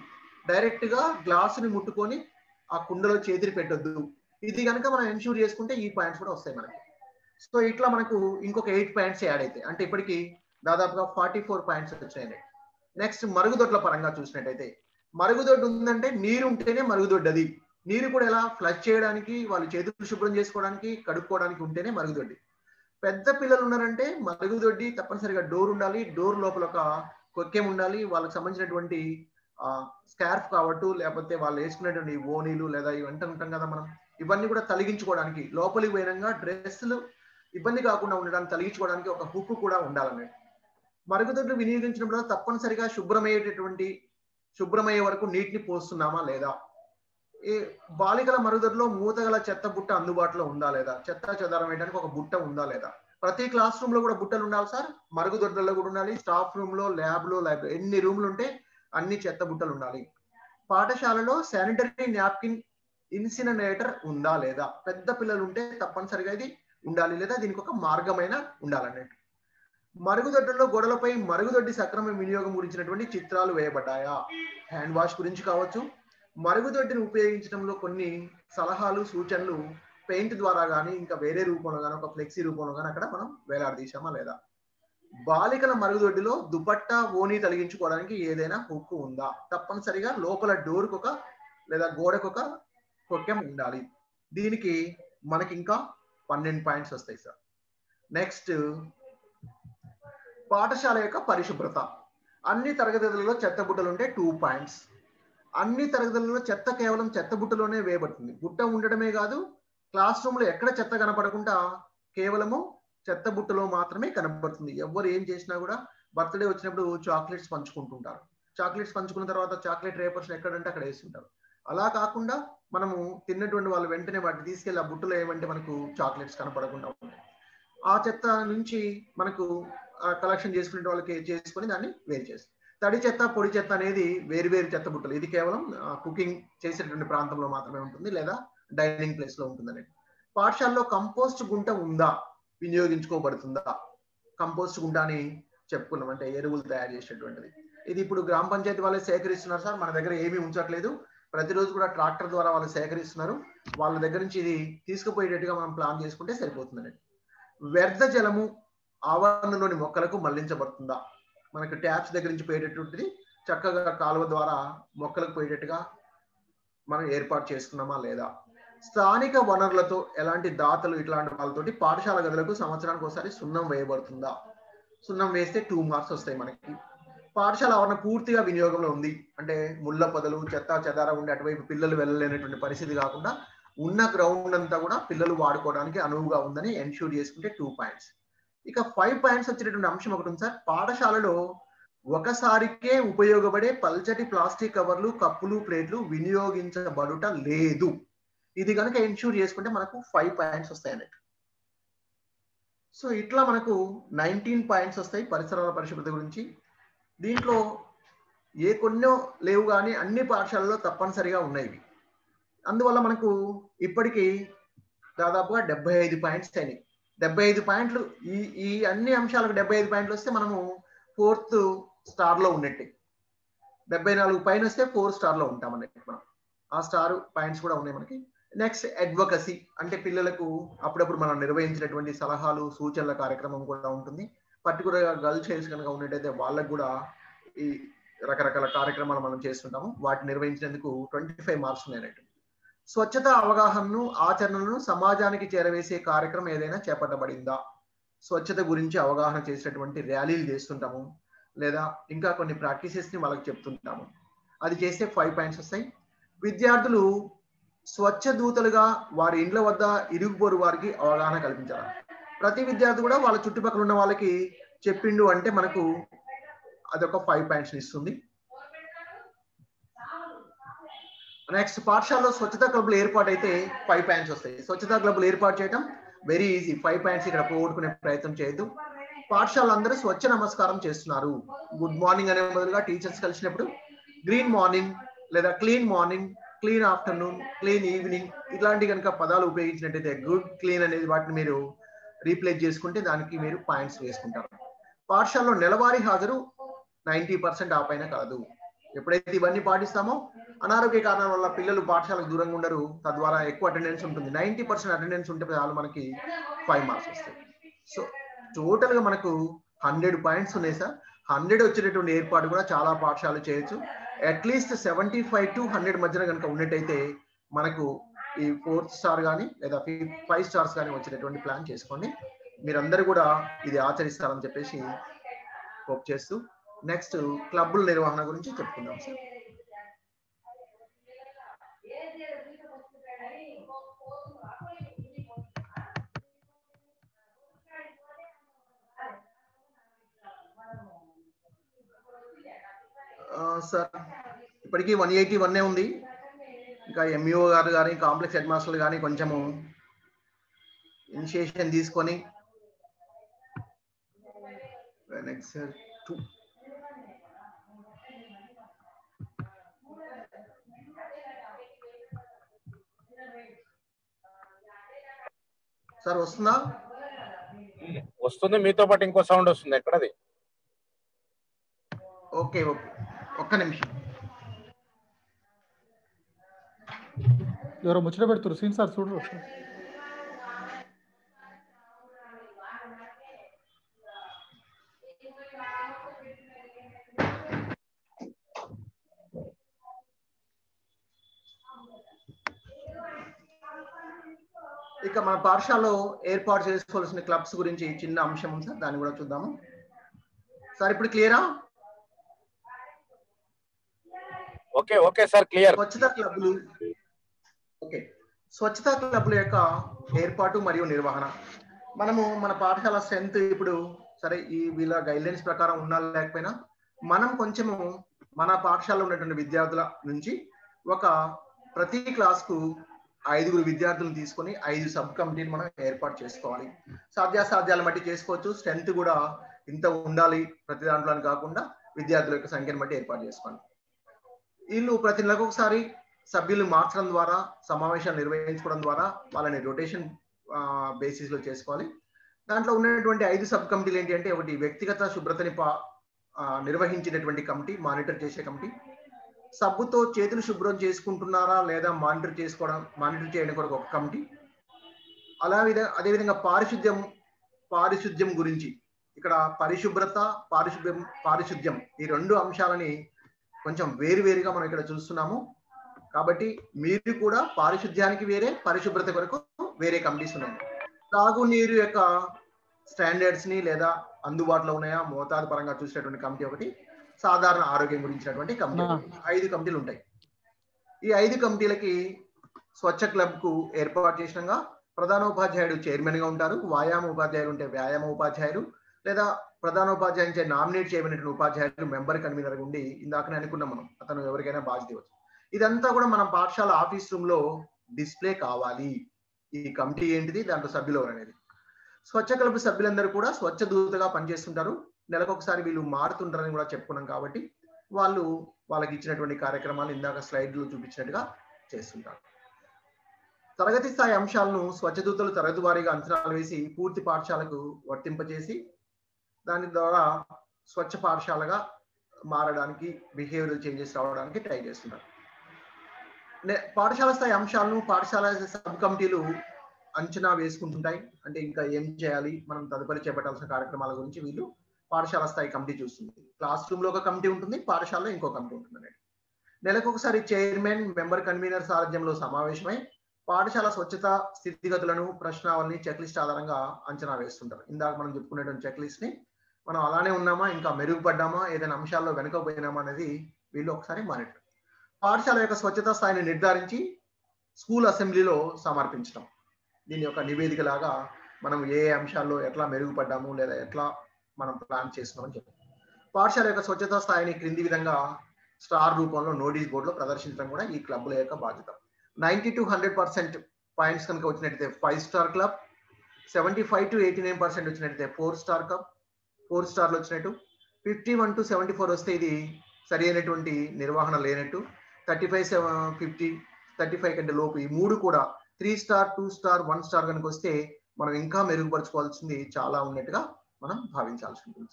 డైరెక్ట్గా గ్లాసుని ముట్టుకొని ఆ కుండలో చేతిని పెట్టొద్దు. ఇది కనుక మనం ఎన్ష్యూర్ చేసుకుంటే ఈ పాయింట్స్ కూడా వస్తాయి మనకి. సో ఇట్లా మనకు ఇంకొక ఎయిట్ పాయింట్స్ యాడ్ అయితే అంటే ఇప్పటికి దాదాపుగా ఫార్టీ ఫోర్ పాయింట్స్ వచ్చాయి నెక్స్ట్ మరుగుదొడ్ల పరంగా చూసినట్టయితే మరుగుదొడ్డు ఉందంటే నీరు ఉంటేనే మరుగుదొడ్డు అది. నీరు కూడా ఎలా? ఫ్లష్ చేయడానికి వాళ్ళు చేతులు శుభ్రం చేసుకోవడానికి కడుక్కోవడానికి ఉంటేనే మరుగుదొడ్డి. పెద్ద పిల్లలు ఉన్నారంటే మరుగుదొడ్డి తప్పనిసరిగా డోర్ ఉండాలి. డోర్ లోపల ఒక కొక్కెం ఉండాలి. వాళ్ళకి సంబంధించినటువంటి స్కార్ఫ్ కావట్టు లేకపోతే వాళ్ళు వేసుకునేటువంటి ఓనీలు లేదా వెంట ఉంటాం కదా మనం. ఇవన్నీ కూడా తొలగించుకోవడానికి లోపలికి పోయినంగా డ్రెస్సులు ఇబ్బంది కాకుండా ఉండడానికి తొలగించుకోవడానికి ఒక హుక్కు కూడా ఉండాలన్నట్టు. మరుగుదొడ్లు వినియోగించినప్పుడు తప్పనిసరిగా శుభ్రమయ్యేటటువంటి శుభ్రమయ్యే వరకు నీటిని పోస్తున్నామా లేదా? ఈ బాలికల మరుగుదొడ్లో మూతగల చెత్త బుట్ట అందుబాటులో ఉందా లేదా? చెత్త చెదారం వేయడానికి ఒక బుట్ట ఉందా లేదా? ప్రతి క్లాస్ రూమ్లో కూడా బుట్టలు ఉండాలి సార్. మరుగుదొడ్లలో కూడా ఉండాలి. స్టాఫ్ రూమ్లో ల్యాబ్లో లైబ్రరీ ఎన్ని రూమ్లు ఉంటే అన్ని చెత్త బుట్టలు ఉండాలి. పాఠశాలలో శానిటరీ నాప్కిన్ ఇన్సినరేటర్ ఉందా లేదా? పెద్ద పిల్లలు ఉంటే తప్పనిసరిగా ఇది ఉండాలి లేదా? దీనికి ఒక మార్గమైన ఉండాలన్నట్టు. మరుగుదొడ్లలో గోడలపై మరుగుదొడ్డి సక్రమ వినియోగం గురించినటువంటి చిత్రాలు వేయబడ్డాయా? హ్యాండ్ వాష్ గురించి కావచ్చు. మరుగుదొడ్డిని ఉపయోగించడంలో కొన్ని సలహాలు సూచనలు పెయింట్ ద్వారా కానీ ఇంకా వేరే రూపంలో కానీ ఒక ఫ్లెక్సీ రూపంలో కానీ అక్కడ మనం వేలాడదీశామా లేదా? బాలికల మరుగుదొడ్డిలో దుపట్టా ఓని తొలగించుకోవడానికి ఏదైనా హుక్కు ఉందా? తప్పనిసరిగా లోపల డోర్కి ఒక లేదా గోడకు ఒక కొక్కెం ఉండాలి. దీనికి మనకి ఇంకా పన్నెండు పాయింట్స్ వస్తాయి సార్. నెక్స్ట్ పాఠశాల యొక్క పరిశుభ్రత. అన్ని తరగతులలో చెత్త బుట్టలు ఉంటే టూ పాయింట్స్ అన్ని తరగతులలో చెత్త కేవలం చెత్త బుట్టలోనే వేయబడుతుంది. బుట్ట ఉండడమే కాదు క్లాస్ రూమ్లో ఎక్కడ చెత్త కనపడకుండా కేవలము చెత్త బుట్టలో మాత్రమే కనపడుతుంది. ఎవరు ఏం చేసినా కూడా బర్త్డే వచ్చినప్పుడు చాక్లెట్స్ పంచుకుంటుంటారు. చాక్లెట్స్ పంచుకున్న తర్వాత చాక్లెట్ రేపర్స్ ఎక్కడంటే అక్కడ వేస్తుంటారు. అలా కాకుండా మనము తిన్నటువంటి వాళ్ళు వెంటనే వాటిని తీసుకెళ్ళి ఆ బుట్టలో ఏమంటే మనకు చాక్లెట్స్ కనపడకుండా ఉంటాయి. ఆ చెత్త నుంచి మనకు కలెక్షన్ చేసుకునే వాళ్ళకి చేసుకుని దాన్ని వేరు చేస్తారు తడి చెత్త పొడి చెత్త అనేది వేరు వేరు చెత్త బుట్టలు. ఇది కేవలం కుకింగ్ చేసేటువంటి ప్రాంతంలో మాత్రమే ఉంటుంది లేదా డైనింగ్ ప్లేస్లో ఉంటుంది అనేది. పాఠశాలలో కంపోస్ట్ గుంట ఉందా? వినియోగించుకోబడుతుందా? కంపోస్ట్ గుంట అని చెప్పుకున్నాం. అంటే ఎరువులు తయారు చేసేటువంటిది. ఇది ఇప్పుడు గ్రామ పంచాయతీ వాళ్ళే సేకరిస్తున్నారు సార్. మన దగ్గర ఏమీ ఉంచట్లేదు. ప్రతిరోజు కూడా ట్రాక్టర్ ద్వారా వాళ్ళు సేకరిస్తున్నారు. వాళ్ళ దగ్గర నుంచి ఇది తీసుకుపోయేటట్టుగా మనం ప్లాన్ చేసుకుంటే సరిపోతుందండి వ్యర్థ జలము ఆవరణలోని మొక్కలకు మళ్ళించబడుతుందా? మనకు ట్యాప్స్ దగ్గర నుంచి పోయేటటువంటిది చక్కగా కాలువ ద్వారా మొక్కలకు పోయేటట్టుగా మనం ఏర్పాటు చేసుకున్నామా లేదా? స్థానిక వనరులతో ఎలాంటి దాతలు ఇట్లాంటి వాళ్ళతోటి పాఠశాల గదులకు సంవత్సరానికి ఒకసారి సున్నం వేయబడుతుందా? సున్నం వేస్తే టూ మార్క్స్ వస్తాయి మనకి. పాఠశాల ఆవరణ పూర్తిగా వినియోగంలో ఉంది. అంటే ముళ్ళ పొదలు చెత్త చెదార ఉండి అటువైపు పిల్లలు వెళ్ళలేనటువంటి పరిస్థితి కాకుండా ఉన్న గ్రౌండ్ అంతా కూడా పిల్లలు వాడుకోవడానికి అనువుగా ఉందని ఎన్ష్యూర్ చేసుకుంటే టూ పాయింట్స్ ఇక ఫైవ్ పాయింట్స్ వచ్చేటటువంటి అంశం ఒకటి ఉంది సార్. పాఠశాలలో ఒకసారికే ఉపయోగపడే పల్చటి ప్లాస్టిక్ కవర్లు కప్పులు ప్లేట్లు వినియోగించబడుట లేదు. ఇది కనుక ఇన్ష్యూర్ చేసుకుంటే మనకు ఫైవ్ పాయింట్స్ వస్తాయి అన్నట్టు. సో ఇట్లా మనకు నైన్టీన్ పాయింట్స్ వస్తాయి పరిసరాల పరిశుభ్రత గురించి. దీంట్లో ఏ కొన్నో లేవు కానీ అన్ని పాఠశాలలో తప్పనిసరిగా ఉన్నాయి అందువల్ల మనకు ఇప్పటికీ దాదాపుగా డెబ్బై ఐదు పాయింట్స్ అయినాయి. డెబ్బై ఐదు పాయింట్లు. ఈ ఈ అన్ని అంశాలకు డెబ్బై ఐదు పాయింట్లు వస్తే మనము ఫోర్త్ స్టార్లో ఉన్నట్టే. డెబ్బై నాలుగు పైన వస్తే ఫోర్ స్టార్లో ఉంటాం అన్నట్టు మనం. ఆ స్టార్ పాయింట్స్ కూడా ఉన్నాయి మనకి. నెక్స్ట్ అడ్వకసీ అంటే పిల్లలకు అప్పుడప్పుడు మనం నిర్వహించినటువంటి సలహాలు సూచనల కార్యక్రమం కూడా ఉంటుంది. పర్టికులర్గా గర్ల్ చైల్డ్స్ కనుక ఉన్నట్టయితే వాళ్ళకు కూడా ఈ రకరకాల కార్యక్రమాలు మనం చేస్తుంటాము. వాటిని నిర్వహించినందుకు ట్వంటీ ఫైవ్ మార్క్స్ ఉన్నాయి అన్నట్టు స్వచ్ఛత అవగాహనను ఆచరణను సమాజానికి చేరవేసే కార్యక్రమం ఏదైనా చేపట్టబడిందా? స్వచ్ఛత గురించి అవగాహన చేసేటువంటి ర్యాలీలు చేస్తుంటాము. లేదా ఇంకా కొన్ని ప్రాక్టీసెస్ని వాళ్ళకి చెప్తుంటాము. అది చేస్తే ఫైవ్ పాయింట్స్ వస్తాయి. విద్యార్థులు స్వచ్ఛ దూతలుగా వారి ఇండ్ల వద్ద ఇరుగుపోరు వారికి అవగాహన కల్పించాలి. ప్రతి విద్యార్థి కూడా వాళ్ళ చుట్టుపక్కల ఉన్న వాళ్ళకి చెప్పిండు అంటే మనకు అదొక ఫైవ్ పాయింట్స్ ఇస్తుంది. నెక్స్ట్ పాఠశాలలో స్వచ్ఛతా క్లబ్లు ఏర్పాటు అయితే ఫైవ్ పాయింట్స్ వస్తాయి. స్వచ్ఛతా క్లబ్లు ఏర్పాటు చేయడం వెరీ ఈజీ ఫైవ్ పాయింట్స్ ఇక్కడ పోగొట్టుకునే ప్రయత్నం చేయొద్దు. పాఠశాల అందరూ స్వచ్ఛ నమస్కారం చేస్తున్నారు. గుడ్ మార్నింగ్ అనే బదులుగా టీచర్స్ కలిసినప్పుడు గ్రీన్ మార్నింగ్ లేదా clean morning clean afternoon clean evening ఇట్లాంటి కనుక పదాలు ఉపయోగించినట్టయితే గుడ్ క్లీన్ అనేది వాటిని మీరు రీప్లేస్ చేసుకుంటే దానికి మీరు పాయింట్స్ వేసుకుంటారు. పాఠశాలలో నెలవారీ హాజరు నైంటీ పర్సెంట్ ఆ పైన కలదు ఎప్పుడైతే ఇవన్నీ పాటిస్తామో అనారోగ్య కారణాల వల్ల పిల్లలు పాఠశాలకు దూరంగా ఉండరు. తద్వారా ఎక్కువ అటెండెన్స్ ఉంటుంది. నైన్టీ పర్సెంట్ అటెండెన్స్ ఉంటే చాలు మనకి ఫైవ్ మార్క్స్ వస్తాయి. సో టోటల్గా మనకు హండ్రెడ్ పాయింట్స్ ఉన్నాయి సార్. హండ్రెడ్ వచ్చేటటువంటి ఏర్పాటు కూడా చాలా పాఠశాలలు చేయొచ్చు. At least seventy five to hundred మధ్యన కనుక ఉన్నట్టయితే మనకు ఈ ఫోర్త్ స్టార్ కానీ లేదా ఫైవ్ స్టార్స్ కానీ వచ్చేటటువంటి ప్లాన్ చేసుకోండి. మీరందరూ కూడా ఇది ఆచరిస్తారని చెప్పేసి హోప్ చేస్తూ నెక్స్ట్ క్లబ్బుల నిర్వహణ గురించి చెప్పుకుందాం సార్. సార్ ఇప్పటికీ వన్ ఎయిటీ వన్నే ఉంది. ఇంకా ఎంఈఓ గారు కానీ కాంప్లెక్స్ హెడ్ మాస్టర్లు కానీ కొంచెము ఇనిషియేషన్ తీసుకొని నెక్స్ట్ టూ సార్ వస్తుందా? వస్తుంది మీతో పాటు ఇంకో సౌండ్ వస్తుంది ఎక్కడది? Okay okay. ఒక్క నిమిషం. ఎవరో ముచ్చట పెడుతున్నారు సీన్ సార్ చూడరు ఇక మన పాఠశాలలో ఏర్పాటు చేసుకోవాల్సిన క్లబ్స్ గురించి చిన్న అంశం ఉంది సార్. దాన్ని కూడా చూద్దాము. సార్ ఇప్పుడు క్లియరా? Okay okay sir clear. స్వచ్ఛతా క్లబ్లు ఓకే. స్వచ్ఛతా క్లబ్ల యొక్క ఏర్పాటు మరియు నిర్వహణ. మనము మన పాఠశాల స్ట్రెంత్ ఇప్పుడు సరే ఈ వీళ్ళ గైడ్లైన్స్ ప్రకారం ఉన్నా లేకపోయినా మనం కొంచెము మన పాఠశాలలో ఉన్నటువంటి విద్యార్థుల నుంచి ఒక ప్రతి క్లాస్కు ఐదుగురు విద్యార్థులను తీసుకొని ఐదు సబ్ కమిటీని మనం ఏర్పాటు చేసుకోవాలి. సాధ్యాసాధ్యాలను బట్టి చేసుకోవచ్చు. స్ట్రెంత్ కూడా ఇంత ఉండాలి ప్రతి దాంట్లో అని కాకుండా విద్యార్థుల యొక్క సంఖ్యను బట్టి ఏర్పాటు చేసుకోవాలి. వీళ్ళు ప్రతి నెలకు ఒకసారి సభ్యులు మార్చడం ద్వారా సమావేశాలు నిర్వహించుకోవడం ద్వారా వాళ్ళని రొటేషన్ బేసిస్లో చేసుకోవాలి. దాంట్లో ఉన్నటువంటి ఐదు సబ్ కమిటీలు ఏంటి అంటే ఒకటి వ్యక్తిగత శుభ్రతని పా- నిర్వహించేటటువంటి కమిటీ మానిటర్ చేసే కమిటీ సబ్బుతో చేతులు శుభ్రం చేసుకుంటున్నారా లేదా మానిటర్ చేసుకోవడం మానిటర్ చేయడం కొరకు ఒక కమిటీ అలా విధ అదేవిధంగా పారిశుద్ధ్యం పారిశుద్ధ్యం గురించి. ఇక్కడ పరిశుభ్రత పారిశుద్ధ్యం పారిశుద్ధ్యం ఈ రెండు అంశాలని కొంచెం వేరువేరుగా మనం ఇక్కడ చూస్తున్నాము. కాబట్టి మీరు కూడా పారిశుద్ధ్యానికి వేరే పరిశుభ్రత కొరకు వేరే కమిటీస్ ఉన్నాయి. తాగునీరు యొక్క స్టాండర్డ్స్ని లేదా అందుబాటులో ఉన్నాయా? మోతాదు పరంగా చూసేటువంటి కమిటీ ఒకటి సాధారణ ఆరోగ్యం గురించినటువంటి కమిటీ. ఐదు కమిటీలు ఉంటాయి. ఈ ఐదు కమిటీలకి స్వచ్ఛ క్లబ్కు ఏర్పాటు చేసినగా ప్రధాన ఉపాధ్యాయుడు చైర్మన్గా ఉంటారు. వ్యాయామ ఉపాధ్యాయులు ఉంటే వ్యాయామ ఉపాధ్యాయులు లేదా ప్రధాన ఉపాధ్యాయుని నామినేట్ చేయబడిన ఉపాధ్యాయులు మెంబర్ కన్వీనర్ ఉండి ఇందాకనే అనుకున్నాం మనం అతను ఎవరికైనా బాధ్యత ఇవ్వచ్చు. ఇదంతా కూడా మనం పాఠశాల ఆఫీస్ రూమ్లో డిస్ప్లే కావాలి. ఈ కమిటీ ఏంటిది? దాంట్లో సభ్యులు ఎవరు అనేది స్వచ్ఛ కలుపు సభ్యులందరూ కూడా స్వచ్ఛ దూతగా పనిచేస్తుంటారు. నెలకొకసారి వీళ్ళు మారుతుంటారని కూడా చెప్పుకున్నాం కాబట్టి వాళ్ళు వాళ్ళకి ఇచ్చినటువంటి కార్యక్రమాలు ఇందాక స్లైడ్లో చూపించినట్టుగా చేస్తుంటారు. తరగతి స్థాయి అంశాలను స్వచ్ఛదూతలు తరగతి వారీగా అంచనాలు వేసి పూర్తి పాఠశాలకు వర్తింపజేసి దాని ద్వారా స్వచ్ఛ పాఠశాలగా మారడానికి బిహేవియర్ చేంజెస్ రావడానికి ట్రై చేస్తున్నారు. పాఠశాల స్థాయి అంశాలను పాఠశాల సబ్ కమిటీలు అంచనా వేసుకుంటుంటాయి. అంటే ఇంకా ఏం చేయాలి? మనం తదుపరి చేపట్టాల్సిన కార్యక్రమాల గురించి వీళ్ళు పాఠశాల స్థాయి కమిటీ చూస్తుంది. క్లాస్ రూమ్లో ఒక కమిటీ ఉంటుంది పాఠశాలలో ఇంకో కమిటీ ఉంటుంది అనేది నెలకు ఒకసారి చైర్మన్ మెంబర్ కన్వీనర్ సారథ్యంలో సమావేశమై పాఠశాల స్వచ్ఛత స్థితిగతులను ప్రశ్నావళిని చెక్ లిస్ట్ ఆధారంగా అంచనా వేస్తుంటారు. ఇందాక మనం చెప్పుకునేటువంటి చెక్ లిస్ట్ని మనం అలానే ఉన్నామా? ఇంకా మెరుగుపడ్డామా? ఏదైనా అంశాల్లో వెనుకపోయినామా అనేది వీళ్ళు ఒకసారి మానిటర్. పాఠశాల యొక్క స్వచ్ఛత స్థాయిని నిర్ధారించి స్కూల్ అసెంబ్లీలో సమర్పించడం దీని యొక్క నివేదిక లాగా మనం ఏ అంశాల్లో ఎట్లా మెరుగుపడ్డాము లేదా ఎట్లా మనం ప్లాన్ చేస్తున్నామని చెప్పి. పాఠశాల యొక్క స్వచ్ఛత స్థాయిని క్రింది విధంగా స్టార్ రూపంలో నోటీస్ బోర్డులో ప్రదర్శించడం కూడా ఈ క్లబ్ల యొక్క బాధ్యత. Ninety to hundred percent points కనుక వచ్చినట్టయితే five star club seventy five to eighty nine percent వచ్చినట్టయితే ఫోర్ స్టార్ క్లబ్ ఫోర్ స్టార్లు వచ్చినట్టు. Fifty one to seventy four వస్తే ఇది సరి అయినటువంటి నిర్వహణ లేనట్టు. Thirty five seven fifty thirty five కంటే లోపు ఈ మూడు కూడా three star two star one star కనుక వస్తే మనం ఇంకా మెరుగుపరచుకోవాల్సింది చాలా ఉన్నట్టుగా మనం భావించాల్సి ఉంటుంది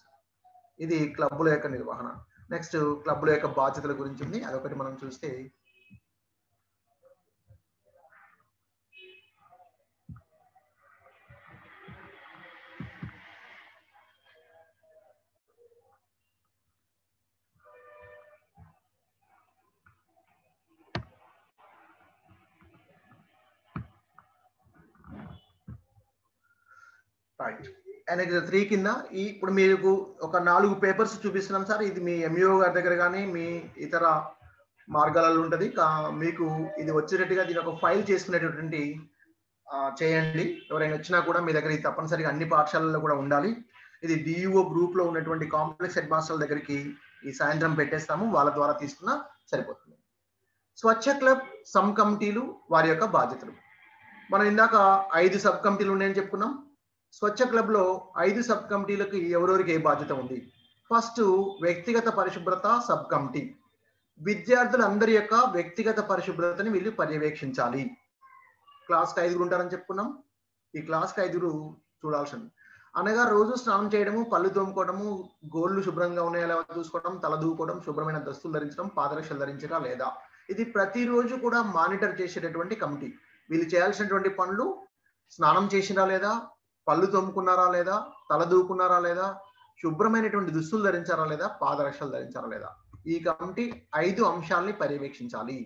ఇది క్లబ్బుల యొక్క నిర్వహణ. నెక్స్ట్ క్లబ్బుల యొక్క బాధ్యతల గురించి ఉంది. అదొకటి మనం చూస్తే రైట్ అండ్ త్రీ కింద ఈ ఇప్పుడు మీకు ఒక నాలుగు పేపర్స్ చూపిస్తున్నాం సార్. ఇది మీ ఎంఈఓ గారి దగ్గర కానీ మీ ఇతర మార్గాలలో ఉంటుంది. కా- మీకు ఇది వచ్చేటట్టుగా దీని ఒక ఫైల్ చేసుకునేటటువంటి చేయండి. ఎవరైనా వచ్చినా కూడా మీ దగ్గర ఇది తప్పనిసరిగా అన్ని పాఠశాలల్లో కూడా ఉండాలి. ఇది డిఈఓ గ్రూప్లో ఉన్నటువంటి కాంప్లెక్స్ హెడ్ మాస్టర్ల దగ్గరికి ఈ సాయంత్రం పెట్టేస్తాము. వాళ్ళ ద్వారా తీసుకున్నా సరిపోతుంది. స్వచ్ఛ క్లబ్ సబ్ కమిటీలు వారి యొక్క బాధ్యతలు. మనం ఇందాక ఐదు సబ్ కమిటీలు ఉన్నాయని చెప్పుకున్నాం. స్వచ్ఛ క్లబ్లో ఐదు సబ్ కమిటీలకు ఎవరెవరికి ఏ బాధ్యత ఉంది? ఫస్ట్ వ్యక్తిగత పరిశుభ్రత సబ్ కమిటీ. విద్యార్థులందరి యొక్క వ్యక్తిగత పరిశుభ్రతని వీళ్ళు పర్యవేక్షించాలి. క్లాస్కి ఐదుగురు ఉంటారని చెప్పుకున్నాం. ఈ క్లాస్కి ఐదుగురు చూడాల్సింది. అనగా రోజు స్నానం చేయడము పళ్ళు తోముకోవడము గోళ్ళు శుభ్రంగా ఉన్నాయా చూసుకోవడం తల దూకోవడం శుభ్రమైన దుస్తులు ధరించడం పాదరక్షలు ధరించడా లేదా? ఇది ప్రతిరోజు కూడా మానిటర్ చేసేటటువంటి కమిటీ. వీళ్ళు చేయాల్సినటువంటి పనులు స్నానం చేసినా లేదా? పళ్ళు తోముకున్నారా లేదా? తల దూకున్నారా లేదా? శుభ్రమైనటువంటి దుస్తులు ధరించారా లేదా? పాదరక్షలు ధరించారా లేదా? ఈ కమిటీ ఐదు అంశాలని పర్యవేక్షించాలి.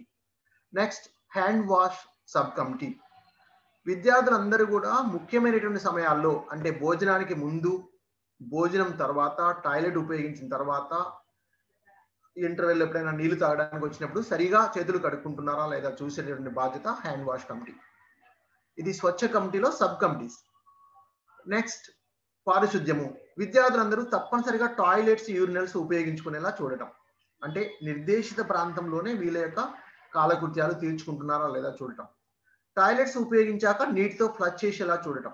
Next hand wash sub committee విద్యార్థులందరూ కూడా ముఖ్యమైనటువంటి సమయాల్లో అంటే భోజనానికి ముందు భోజనం తర్వాత టాయిలెట్ ఉపయోగించిన తర్వాత ఇంటర్వెల్ ఎప్పుడైనా నీళ్ళు తాగడానికి వచ్చినప్పుడు సరిగా చేతులు కడుక్కుంటున్నారా లేదా చూసేటటువంటి బాధ్యత హ్యాండ్ వాష్ కమిటీ ఇది స్వచ్ఛ కమిటీలో సబ్ కమిటీస్ నెక్స్ట్ పారిశుద్ధ్యము. విద్యార్థులందరూ తప్పనిసరిగా టాయిలెట్స్ యూరినల్స్ ఉపయోగించుకునేలా చూడటం. అంటే నిర్దేశిత ప్రాంతంలోనే వీళ్ళ యొక్క కాలకృత్యాలు తీర్చుకుంటున్నారా లేదా చూడటం. టాయిలెట్స్ ఉపయోగించాక నీటితో ఫ్లచ్ చేసేలా చూడటం.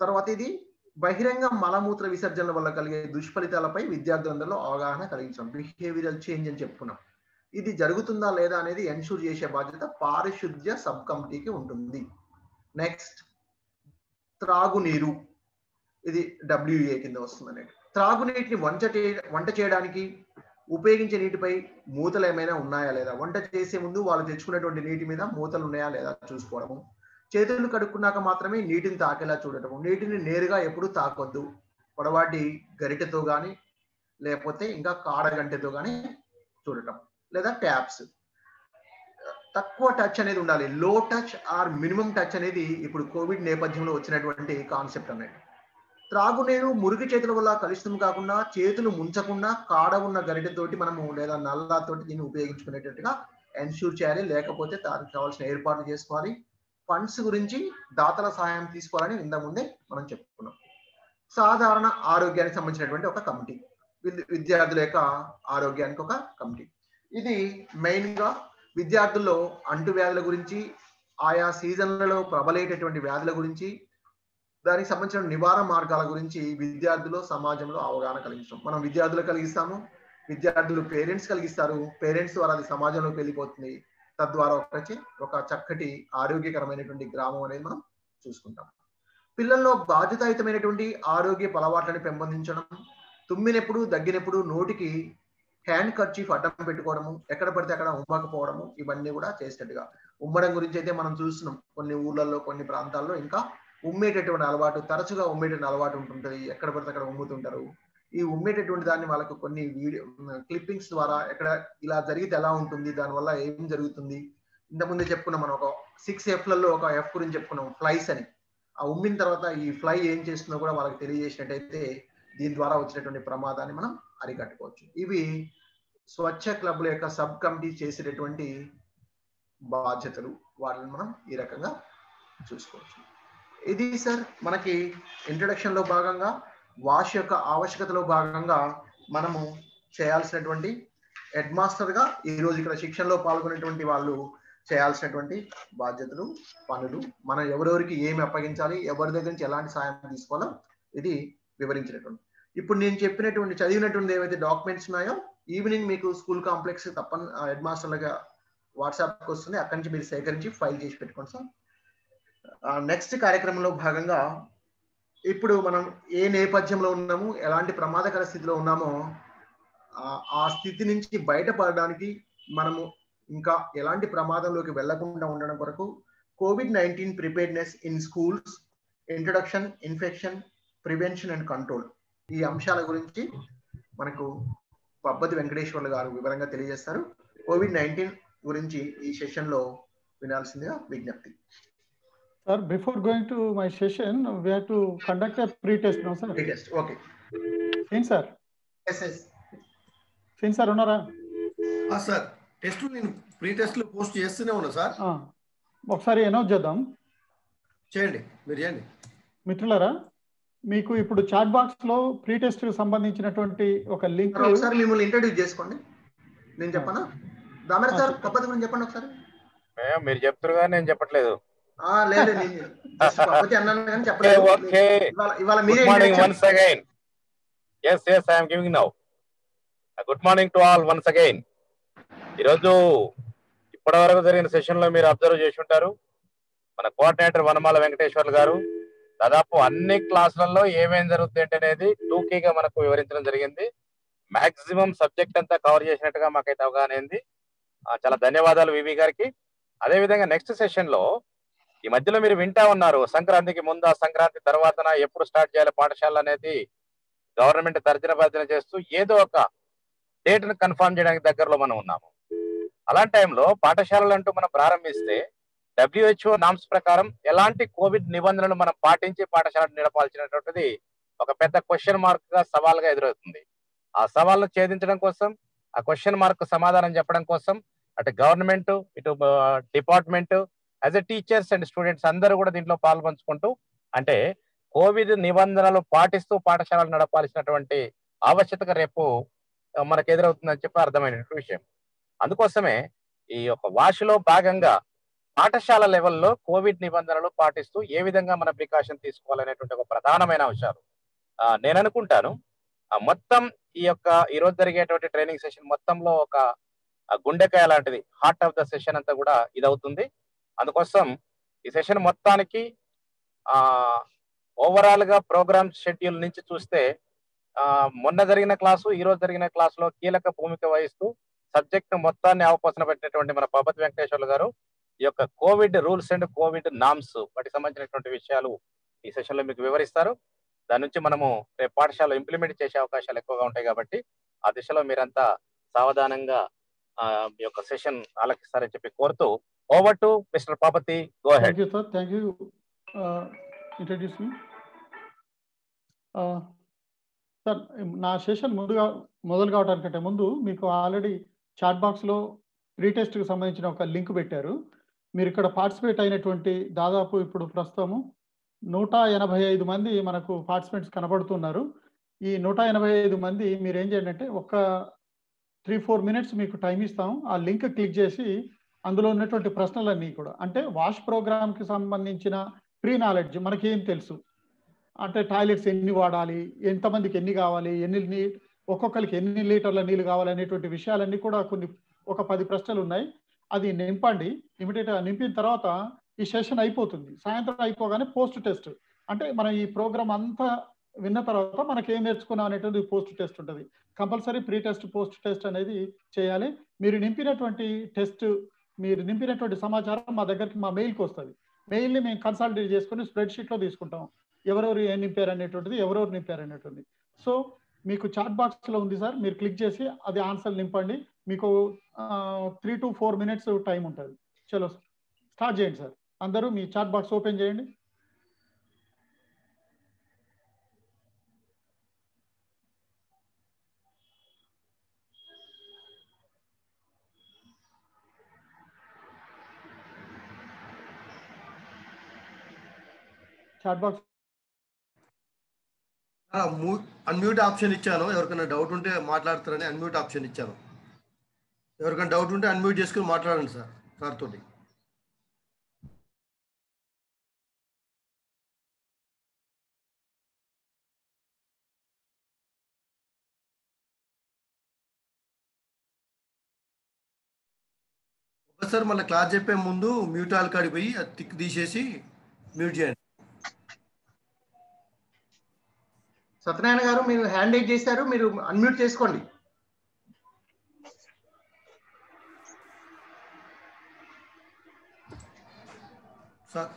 తర్వాత ఇది బహిరంగ మలమూత్ర విసర్జనల వల్ల కలిగే దుష్ఫలితాలపై విద్యార్థులందరిలో అవగాహన కలిగించడం. బిహేవియరల్ చేంజ్ అని చెప్పుకున్నాం. ఇది జరుగుతుందా లేదా అనేది ఎన్షూర్ చేసే బాధ్యత పారిశుద్ధ్య సబ్ కమిటీకి ఉంటుంది. నెక్స్ట్ త్రాగునీరు. ఇది డబ్ల్యూఏ కింద వస్తుంది అనేది త్రాగునీటిని వంట చే వంట చేయడానికి ఉపయోగించే నీటిపై మూతలు ఏమైనా ఉన్నాయా లేదా? వంట చేసే ముందు వాళ్ళు తెచ్చుకునేటువంటి నీటి మీద మూతలు ఉన్నాయా లేదా చూసుకోవడము. చేతులు కడుక్కున్నాక మాత్రమే నీటిని తాకేలా చూడటము. నీటిని నేరుగా ఎప్పుడు తాకొద్దు. పొడవాటి గరిటెతో కానీ లేకపోతే ఇంకా కాడగంటెతో కానీ చూడటం. లేదా ట్యాప్స్. తక్కువ టచ్ అనేది ఉండాలి. లో టచ్ ఆర్ మినిమం టచ్ అనేది ఇప్పుడు కోవిడ్ నేపథ్యంలో వచ్చినటువంటి కాన్సెప్ట్ అనేది త్రాగునీరు మురికి చేతుల వల్ల కలుషితం కాకుండా చేతులు ముంచకుండా కాడ ఉన్న గరిటెతోటి మనము లేదా నల్లతోటి దీన్ని ఉపయోగించుకునేటట్టుగా ఎన్ష్యూర్ చేయాలి. లేకపోతే దానికి కావాల్సిన ఏర్పాట్లు చేసుకోవాలి. ఫండ్స్ గురించి దాతల సహాయం తీసుకోవాలని ఇంత ముందే మనం చెప్పుకున్నాం. సాధారణ ఆరోగ్యానికి సంబంధించినటువంటి ఒక కమిటీ. విద్యార్థుల యొక్క ఆరోగ్యానికి ఒక కమిటీ. ఇది మెయిన్గా విద్యార్థుల్లో అంటువ్యాధుల గురించి ఆయా సీజన్లలో ప్రబలేటటువంటి వ్యాధుల గురించి దానికి సంబంధించిన నివారణ మార్గాల గురించి విద్యార్థులు సమాజంలో అవగాహన కలిగించడం మనం విద్యార్థులు కలిగిస్తాము విద్యార్థులు పేరెంట్స్ కలిగిస్తారు. పేరెంట్స్ ద్వారా అది సమాజంలోకి వెళ్ళిపోతుంది. తద్వారా ఒకటి ఒక చక్కటి ఆరోగ్యకరమైనటువంటి గ్రామం అనేది మనం చూసుకుంటాం. పిల్లల్లో బాధ్యతాయుతమైనటువంటి ఆరోగ్య అలవాట్లను పెంపొందించడం తుమ్మినప్పుడు దగ్గినప్పుడు నోటికి హ్యాండ్ కర్చీఫ్ అడ్డం పెట్టుకోవడము ఎక్కడ పడితే అక్కడ ఉమ్మకపోవడము ఇవన్నీ కూడా చేసేటట్టుగా. ఉమ్మడం గురించి అయితే మనం చూస్తున్నాం. కొన్ని ఊర్లలో కొన్ని ప్రాంతాల్లో ఇంకా ఉమ్మేటటువంటి అలవాటు తరచుగా ఉమ్మేటటువంటి అలవాటు ఉంటుంటుంది. ఎక్కడ పడితే అక్కడ ఉమ్ముతుంటారు. ఈ ఉమ్మేటటువంటి దాన్ని వాళ్ళకు కొన్ని వీడియో క్లిప్పింగ్స్ ద్వారా ఎక్కడ ఇలా జరిగితే ఎలా ఉంటుంది దానివల్ల ఏం జరుగుతుంది? ఇంతకుముందే చెప్పుకున్నాం మనం ఒక సిక్స్ ఎఫ్లలో ఒక ఎఫ్ గురించి చెప్పుకున్నాం ఫ్లైస్ అని. ఆ ఉమ్మిన తర్వాత ఈ ఫ్లై ఏం చేస్తుందో కూడా వాళ్ళకి తెలియజేసినట్టయితే దీని ద్వారా వచ్చినటువంటి ప్రమాదాన్ని మనం అరికట్టుకోవచ్చు. ఇవి స్వచ్ఛ క్లబ్ల యొక్క సబ్ కమిటీ చేసేటటువంటి బాధ్యతలు వాటిని మనం ఈ రకంగా చూసుకోవచ్చు. ఇది సార్ మనకి ఇంట్రడక్షన్లో భాగంగా వాష్ యొక్క ఆవశ్యకతలో భాగంగా మనము చేయాల్సినటువంటి హెడ్ మాస్టర్గా ఈ రోజు ఇక్కడ శిక్షణలో పాల్గొనేటువంటి వాళ్ళు చేయాల్సినటువంటి బాధ్యతలు పనులు మనం ఎవరెవరికి ఏమి అప్పగించాలి ఎవరి దగ్గర నుంచి ఎలాంటి సాయం తీసుకోవాలో ఇది వివరించినటువంటి. ఇప్పుడు నేను చెప్పినటువంటి చదివినటువంటి ఏవైతే డాక్యుమెంట్స్ ఉన్నాయో ఈవినింగ్ మీకు స్కూల్ కాంప్లెక్స్ తప్పని హెడ్ మాస్టర్లుగా వాట్సాప్కి వస్తుంది అక్కడి నుంచి మీరు సేకరించి ఫైల్ చేసి పెట్టుకోండి సార్. నెక్స్ట్ కార్యక్రమంలో భాగంగా ఇప్పుడు మనం ఏ నేపథ్యంలో ఉన్నాము ఎలాంటి ప్రమాదకర స్థితిలో ఉన్నామో ఆ స్థితి నుంచి బయటపడడానికి మనము ఇంకా ఎలాంటి ప్రమాదంలోకి వెళ్ళకుండా ఉండడం కొరకు COVID nineteen preparedness in schools introduction infection prevention and control ఈ అంశాల గురించి మనకు పబ్బతి వెంకటేశ్వర్లు గారు వివరంగా తెలియజేస్తారు. కోవిడ్ నైన్టీన్ గురించి ఈ సెషన్లో వినాల్సిందిగా విజ్ఞప్తి. Sir before going to my session we have to conduct a pre test no sir pre test okay ఏం sir yes yes seen sir ఉన్నారా సార్ టెస్ట్ నేను ప్రీ టెస్ట్లో పోస్ట్ చేస్తూనే ఉన్నా సార్ ఒకసారి అనౌన్స్ చేద్దాం. చేయండి. మీరు చేయండి. మిత్రులారా మీకు ఇప్పుడు చాట్ బాక్స్లో ప్రీ టెస్ట్కి సంబంధించినటువంటి ఒక లింక్ ఒకసారి మిమ్మల్ని ఇంట్రడ్యూస్ చేసుకోండి. నేను చెప్పనా? దామర్ సార్ పద్ధతి గురించి చెప్పండి ఒకసారి. మీరు చెప్తారు కానీ నేను చెప్పట్లేదు. లేదు పద్ధతి అన్నాను కానీ చెప్పలేదు ఓకే ఇవాళ మీరే once again yes yes I'm giving now good morning to all once again ఈరోజు ఇప్పటి వరకు జరిగిన సెషన్లో మీరు అబ్జర్వ్ చేసి ఉంటారు. మన కోఆర్డినేటర్ వనమాల వెంకటేశ్వర్లు గారు దాదాపు అన్ని క్లాసులలో ఏమేం జరుగుతుంది అనేది టూకీగా మనకు వివరించడం జరిగింది. మాక్సిమం సబ్జెక్ట్ అంతా కవర్ చేసినట్టుగా మాకైతే అవగాహన అయింది. చాలా ధన్యవాదాలు వివి గారికి. అదే విధంగా నెక్స్ట్ సెషన్లో ఈ మధ్యలో మీరు వింటా ఉన్నారు సంక్రాంతికి ముందా సంక్రాంతి తర్వాతన ఎప్పుడు స్టార్ట్ చేయాలి పాఠశాల అనేది గవర్నమెంట్ తర్జన భర్జన చేస్తూ ఏదో ఒక డేట్ను కన్ఫర్మ్ చేయడానికి దగ్గరలో మనం ఉన్నాము. అలాంటి టైంలో పాఠశాలలు అంటూ మనం ప్రారంభిస్తే డబ్ల్యూహెచ్ఓ నామ్స్ ప్రకారం ఎలాంటి కోవిడ్ నిబంధనలు మనం పాటించి పాఠశాలను నడపాల్సినటువంటిది ఒక పెద్ద క్వశ్చన్ మార్క్గా సవాల్గా ఎదురవుతుంది. ఆ సవాల్ను ఛేదించడం కోసం ఆ క్వశ్చన్ మార్క్ సమాధానం చెప్పడం కోసం అటు గవర్నమెంట్ ఇటు department as a teachers and students అందరూ కూడా దీంట్లో పాల్పంచుకుంటూ అంటే కోవిడ్ నిబంధనలు పాటిస్తూ పాఠశాలలు నడపాల్సినటువంటి ఆవశ్యకత రేపు మనకు ఎదురవుతుందని చెప్పి అర్థమైనటువంటి విషయం. అందుకోసమే ఈ యొక్క వాషిలో భాగంగా పాఠశాల లెవెల్లో కోవిడ్ నిబంధనలు పాటిస్తూ ఏ విధంగా మన ప్రికాషన్ తీసుకోవాలనేటువంటి ఒక ప్రధానమైన అంశాలు. నేను అనుకుంటాను మొత్తం ఈ యొక్క ఈ రోజు జరిగేటువంటి ట్రైనింగ్ సెషన్ మొత్తంలో ఒక గుండెకాయ లాంటిది హార్ట్ ఆఫ్ ద సెషన్ అంతా కూడా ఇది అవుతుంది అందుకోసం ఈ సెషన్ మొత్తానికి ఆ ఓవరాల్గా ప్రోగ్రామ్ షెడ్యూల్ నుంచి చూస్తే ఆ మొన్న జరిగిన క్లాసు ఈ రోజు జరిగిన క్లాసులో కీలక భూమిక వహిస్తూ సబ్జెక్ట్ మొత్తాన్ని అవపోసన పెట్టినటువంటి మన పబ్బతి వెంకటేశ్వర్లు గారు ఈ యొక్క COVID rules and COVID norms వాటికి సంబంధించినటువంటి విషయాలు ఈ సెషన్లో మీకు వివరిస్తారు. దాని నుంచి మనము రేపు పాఠశాల ఇంప్లిమెంట్ చేసే అవకాశాలు ఎక్కువగా ఉంటాయి కాబట్టి ఆ దిశలో మీరంతా సావధానంగా యొక్క సెషన్ ఆలకిస్తారని చెప్పి కోరుతూ over to mister Papathi go ahead thank you introduce me sir నా సెషన్ ముందుగా మొదలు కావడానికంటే ముందు మీకు ఆల్రెడీ చాట్ బాక్స్లో ప్రీ టెస్ట్కి సంబంధించిన ఒక లింక్ పెట్టారు. మీరు ఇక్కడ పార్టిసిపేట్ అయినటువంటి దాదాపు ఇప్పుడు ప్రస్తుతము నూట ఎనభై ఐదు మంది మనకు పార్టిసిపెంట్స్ కనబడుతున్నారు. ఈ నూట ఎనభై ఐదు మంది మీరు ఏం చేయండి అంటే ఒక త్రీ ఫోర్ మినిట్స్ మీకు టైం ఇస్తాం ఆ లింక్ క్లిక్ చేసి అందులో ఉన్నటువంటి ప్రశ్నలన్నీ కూడా. అంటే వాష్ ప్రోగ్రామ్కి సంబంధించిన ప్రీ నాలెడ్జ్ మనకేం తెలుసు? అంటే టాయిలెట్స్ ఎన్ని వాడాలి? ఎంతమందికి ఎన్ని కావాలి? ఎన్ని నీ ఒక్కొక్కరికి ఎన్ని లీటర్ల నీళ్ళు కావాలి అనేటువంటి విషయాలన్నీ కూడా కొన్ని ఒక పది ప్రశ్నలు ఉన్నాయి. అది నింపండి. ఇమీడియట్ నింపిన తర్వాత ఈ సెషన్ అయిపోతుంది. సాయంత్రం అయిపోగానే పోస్ట్ టెస్ట్. అంటే మనం ఈ ప్రోగ్రామ్ అంతా విన్న తర్వాత మనకి ఏం నేర్చుకున్నాం అనేటువంటి పోస్ట్ టెస్ట్ ఉంటుంది. Compulsory pre test post test అనేది చేయాలి. మీరు నింపినటువంటి టెస్ట్ మీరు నింపినటువంటి సమాచారం మా దగ్గరికి మా మెయిల్కి వస్తుంది. మెయిల్ని మేము కన్సల్టేట్ చేసుకుని స్ప్రెడ్షీట్లో తీసుకుంటాం. ఎవరెవరు ఏం నింపారు అనేటువంటిది ఎవరెవరు నింపారు అనేటువంటిది. సో మీకు చాట్ బాక్స్లో ఉంది సార్ మీరు క్లిక్ చేసి అది ఆన్సర్ నింపండి. మీకు three to four minutes time ఉంటుంది. చలో స్టార్ట్ చేయండి సార్. అందరూ మీ చాట్ బాక్స్ ఓపెన్ చేయండి. చాట్ బాక్స్ అన్మ్యూట్ ఆప్షన్ ఇచ్చాను. ఎవరికైనా డౌట్ ఉంటే మాట్లాడతారని అన్మ్యూట్ ఆప్షన్ ఇచ్చాను. ఎవరికైనా డౌట్ ఉంటే అన్మ్యూట్ చేసుకుని మాట్లాడండి సార్ సార్ తోటి. సార్ మళ్ళీ క్లాస్ చెప్పే ముందు మ్యూట్ ఆల్ కాడికి పోయి అది తిక్ తీసేసి మ్యూట్ చేయండి. సత్యనారాయణ గారు మీరు హ్యాండ్ చేశారు మీరు అన్మ్యూట్ చేసుకోండి. Sir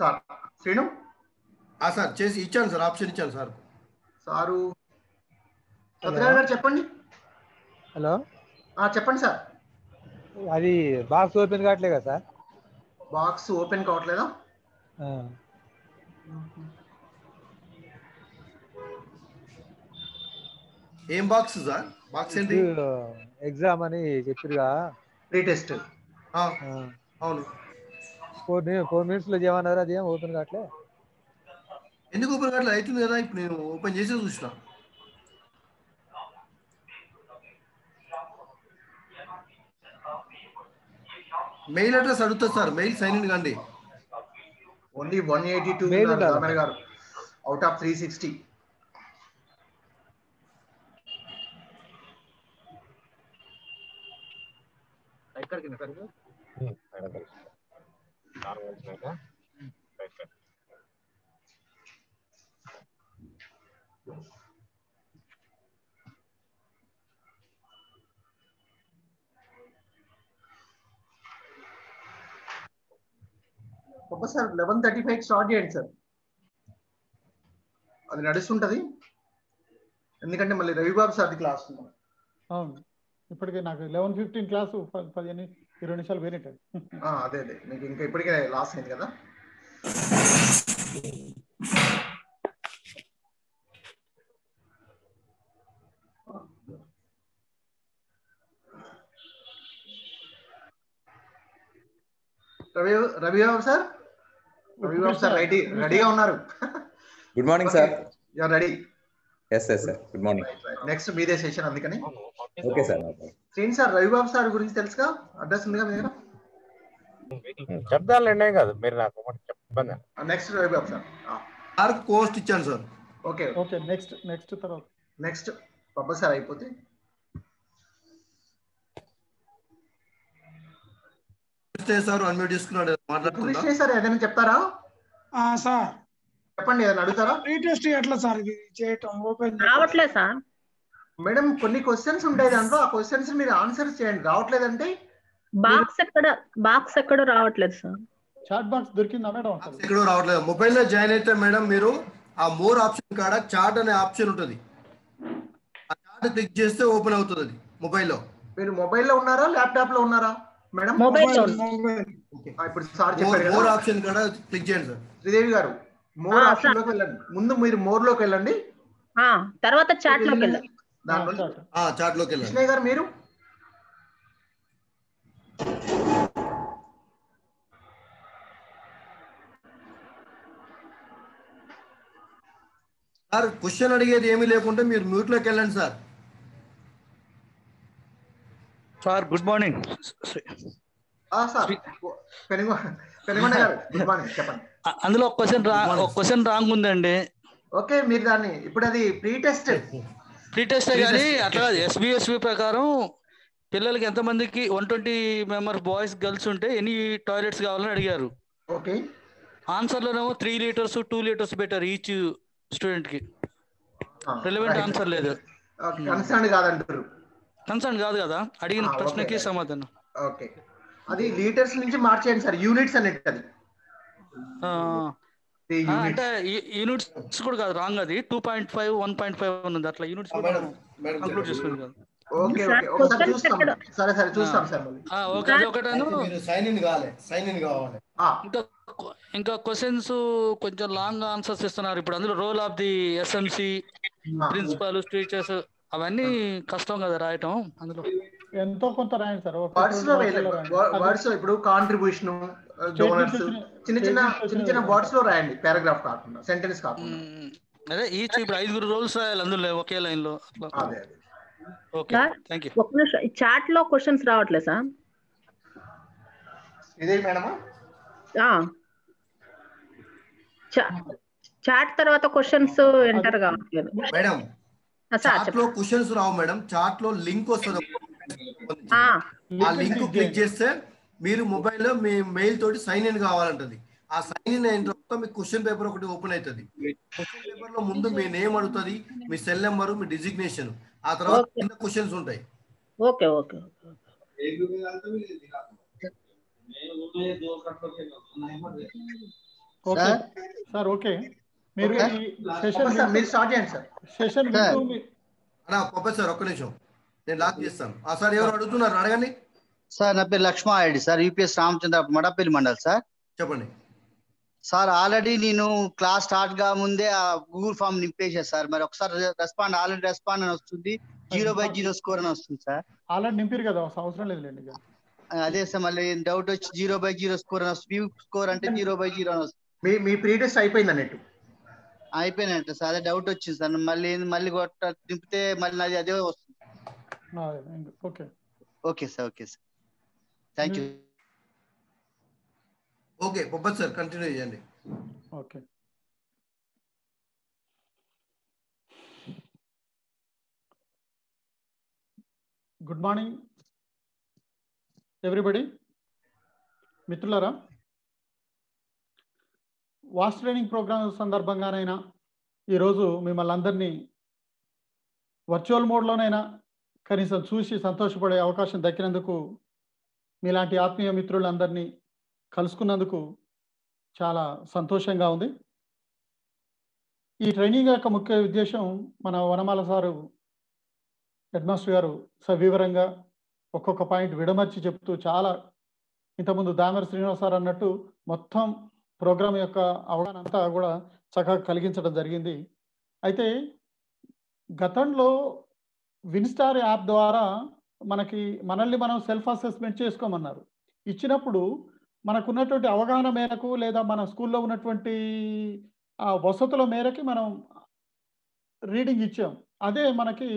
sir Srinu? ఆ సార్ చేసి ఇచ్చాను సార్ ఆప్షన్ ఇచ్చాను సార్. సారు సత్యనారాయణ గారు చెప్పండి. హలో ఆ, చెప్పండి సార్. అది బాక్స్ ఓపెన్ కావట్లే కదా సార్? బాక్స్ ఓపెన్ కావట్లేదా? ఆ, ఏం బాక్స్ సార్? బాక్స్ ఏంటి? ఎగ్జామ్ అని చెప్పిరుగా. ప్రీ టెస్ట్ ఆ, ఆ, అవును. ఫోర్ ఫోర్ మినిట్స్లో చేయమన్నారు? అది ఏం ఓపెన్ కావట్లే? ఎందుకు ఓపెన్ కావట్లేదు అవుతుంది కదా ఇప్పుడు నేను ఓపెన్ చేసే చూసిన. మెయిల్ అడ్రస్ అడుగుతుంది సార్ మెయిల్ సైన్ ఇన్ కండి. Only one eighty two garu. Out of three sixty um, madam ఒక sir eleven thirty five start చేయండి సార్. అది నడుస్తుంటది. ఎందుకంటే మళ్ళీ రవిబాబు సార్ది క్లాస్ అవును. ఇప్పటికే నాకు లెవెన్ ఫిఫ్టీన్ క్లాసు ప- పదిహేను ఇరవై నిమిషాలు ఆ, అదే అదే. మీకు ఇంకా ఇప్పటికే లాస్ అయింది కదా? Ravi Ravibabu sir? Ravibabu sir ready రెడీగా ఉన్నారు. Good morning sir. You're ready yes yes sir good morning next మీదే సెషన్ అందుకని. Okay sir Srini sir Ravibabu sir గురించి తెలుసుగా? అడ్రస్ ఉందిగా మీ దగ్గర చెప్దాం లేండి ఏం కాదు. మీరు నాకు ఒకటి చెప్పండి. నెక్స్ట్ రవిబాబు సార్ సార్ కోస్ట్ ఇచ్చాను sir okay okay next next తర్వాత. నెక్స్ట్ పబ్బ సార్ అయిపోతే. సార్ అన్మ్యూట్ చేసుకున్నాడు. మాట్లాడుతున్నా కృష్ణ సార్ ఏదైనా చెప్తారా? ఆ, సార్ చెప్పండి ఏదైనా అడుగుతారా? రీటెస్ట్ ఎట్లా సార్ ఇది? చేయటం ఓపెన్ రావట్లేదు సార్. మేడం కొన్ని క్వశ్చన్స్ ఉంటాయి దాంట్లో. ఆ క్వశ్చన్స్ మీరు ఆన్సర్ చేయండి. రావట్లేదంటే? బాక్స్ ఎక్కడ బాక్స్ ఎక్కడ రావట్లేదు సార్. చాట్ బాక్స్ దొరికిందా మేడం ఎక్కడో రావట్లేదు. మొబైల్లో జాయిన్ అయితే మేడం మీరు ఆ మోర్ ఆప్షన్ కాడ చాట్ అనే ఆప్షన్ ఉంటుంది. ఆ చాట్ క్లిక్ చేస్తే ఓపెన్ అవుతుంది అది మొబైల్లో మీరు మొబైల్లో ఉన్నారా ల్యాప్టాప్లో ఉన్నారా మేడం? మొబైల్లో. మొబైల్ ఇప్పుడు సార్ చెప్పారు మోర్ ఆప్షన్ కాడ క్లిక్ చేయండి సార్. శ్రీదేవి గారు మోర్ ఆ, ఆప్షన్లోకి వెళ్ళండి. ముందు మీరు మోర్లోకి వెళ్ళండి. ఆ, తర్వాత చాట్లోకి వెళ్ళాం దాంట్లో చాట్ ఆ చాట్లోకి వెళ్ళండి. కృష్ణయ్య గారు మీరు? సార్ క్వశ్చన్ అడిగేది ఏమీ లేకుంటే మీరు మ్యూట్లోకి వెళ్ళండి సార్. సార్ గుడ్ మార్నింగ్ ఆ, sir. Penugonda garu good morning చెప్పండి. అందులో ఒక క్వశ్చన్ రా ఒక క్వశ్చన్ రాంగ్ ఉందండి ఓకే మీరు దాన్ని ఇప్పుడు అది ప్రీ టెస్ట్ ప్రీ టెస్ట్. కానీ అట్లా ఎస్బిఎస్బి ప్రకారం పిల్లలకి ఎంతమందికి one twenty member boys girls ఉంటే ఎన్ని టాయిలెట్స్ కావాలని అడిగారు. ఓకే. ఆన్సర్లోనేమో three litres two litres better each స్టూడెంట్కి రిలవెంట్ ఆన్సర్ లేదు. కన్సర్న్ కాదంటారు. కన్సర్న్ కాదు కదా అడిగిన ప్రశ్నకి. సమాధానం. ఓకే. అది లీటర్స్ నుంచి మార్చేయండి సార్ యూనిట్స్ అనేది అంటే యూనిట్స్ కూడా కాదు రాంగ్ అది. Two point five one point five ఉంది. అట్లా యూనిట్స్ కంక్లూడ్ చేసుకుంది కదా. Okay sir, okay. ఒకసారి questions చూస్తాం. ఎక్కడ? సరే సరే చూస్తాం సార్ మళ్ళీ. ఆ, ఓకే అది ఒకటాను. అయితే మీరు సైన్ ఇన్ కావాలి. సైన్ ఇన్ కావాలి. ఆ, ఇంకా ఇంకా క్వశ్చన్స్ కొంచెం లాంగ్ ఆన్సర్స్ ఇస్తున్నారు. ఇప్పుడు అందులో role of the SMC. Principal teachers అవన్నీ కష్టం కదా రాయటం అందులో. ఎంతో కొంత రాయండి సార్. వర్డ్స్ రెండు లో వర్డ్స్ ఇప్పుడు కాంట్రిబ్యూషన్ డోనర్స్ వచ్చిన- చిన్న చిన్న చిన్న చిన్న వర్డ్స్లో రాయండి. పారాగ్రాఫ్ కాకుండా సెంటెన్స్ కాకుండా. అదే ఈచ్ ఇప్పుడు ఐదుగురు రోల్స్ రాయాలి అందులో ఒకే లైన్లో. అట్లా. అదే అదే. ఓకే సార్ థ్యాంక్ యూ ఒక నిమిషం. చాట్లో క్వశ్చన్స్ రావట్లేదు సార్. ఇదే మేడమా? చాట్ తర్వాత క్వశ్చన్స్ ఎంటర్ కావట్లేదు. మేడం చాట్లో క్వశ్చన్స్ రావు మేడం. చాట్లో లింక్ వస్తుంది. ఆ, ఆ లింక్ క్లిక్ చేస్తే మీరు మొబైల్లో మీ మెయిల్ తోటి సైన్ ఇన్ కావాలంటది. ఆ సైన్ ఇన్ అయిన తర్వాత మీకు క్వశ్చన్ పేపర్ ఒకటి ఓపెన్ అవుతుంది క్వశ్చన్ పేపర్లో ముందు మీ నేమ్ అడుగుతుంది మీ సెల్ నెంబర్ మీ డిజిగ్నేషన్. ఆ తర్వాత. కింద క్వశ్చన్స్ ఉంటాయి. Okay okay okay sir? Okay. మీరు సెషన్ సార్ మీరు స్టార్ట్ చేయండి సార్. సెషన్ ప్రొఫెసర్ ఒక్క నిమిషం. నేను లాక్ చేస్తాను. ఆ సార్ ఎవరు అడుగుతున్నారు? అడగండి. సార్ నా పేరు Lakshmareddy sir UPS Ramachandra Madapalli mandal sir. చెప్పండి. సార్ ఆల్రెడీ నేను క్లాస్ స్టార్ట్గా ముందే ఆ గూగుల్ ఫామ్ నింపేసా సార్. మరి ఒకసారి రెస్పాండ్ ఆల్రెడీ రెస్పాండ్ అని వస్తుంది. జీరో బై జీరో స్కోర్ అని వస్తుంది సార్. ఆల్రెడీ నింపిరు కదా అవసరం లేదులేండి. అదే సార్ మళ్ళీ డౌట్ వచ్చి జీరో బై జీరో స్కోర్ అని వస్తుంది స్కోర్ అంటే జీరో బై జీరో అని వస్తుంది మీ మీ ప్రీ టెస్ట్ అయిపోయింది అన్నట్టు అయిపోయినట్టు సార్ అదే డౌట్ వచ్చింది సార్. మళ్ళీ మళ్ళీ కొట్ట నింపితే మళ్ళీ నాది అదే వస్తుంది okay okay sir okay sir thank you okay professor continue చేయండి ఓకే గుడ్ మార్నింగ్ ఎవ్రీబడి మిత్రులారా వాస్ ట్రైనింగ్ ప్రోగ్రామ్ సందర్భంగానైనా ఈరోజు మిమ్మల్ని అందరినీ వర్చువల్ మోడ్లోనైనా కనీసం చూసి సంతోషపడే అవకాశం దక్కినందుకు మీలాంటి ఆత్మీయ మిత్రులందరినీ కలుసుకున్నందుకు చాలా సంతోషంగా ఉంది. ఈ ట్రైనింగ్ యొక్క ముఖ్య ఉద్దేశం మన వనమాల సారు హెడ్మాస్టర్ గారు సవివరంగా ఒక్కొక్క పాయింట్ విడమర్చి చెప్తూ చాలా ఇంతకుముందు దామర శ్రీనివాస్ సార్ అన్నట్టు మొత్తం ప్రోగ్రాం యొక్క అవగాహన అంతా కూడా చక్కగా కలిగించడం జరిగింది. అయితే గతంలో విన్స్టార్ యాప్ ద్వారా మనకి మనల్ని మనం సెల్ఫ్ అసెస్మెంట్ చేసుకోమన్నారు. ఇచ్చినప్పుడు మనకున్నటువంటి అవగాహన మేరకు లేదా మన స్కూల్లో ఉన్నటువంటి ఆ వసతుల మేరకి మనం రీడింగ్ ఇచ్చాం. అదే మనకి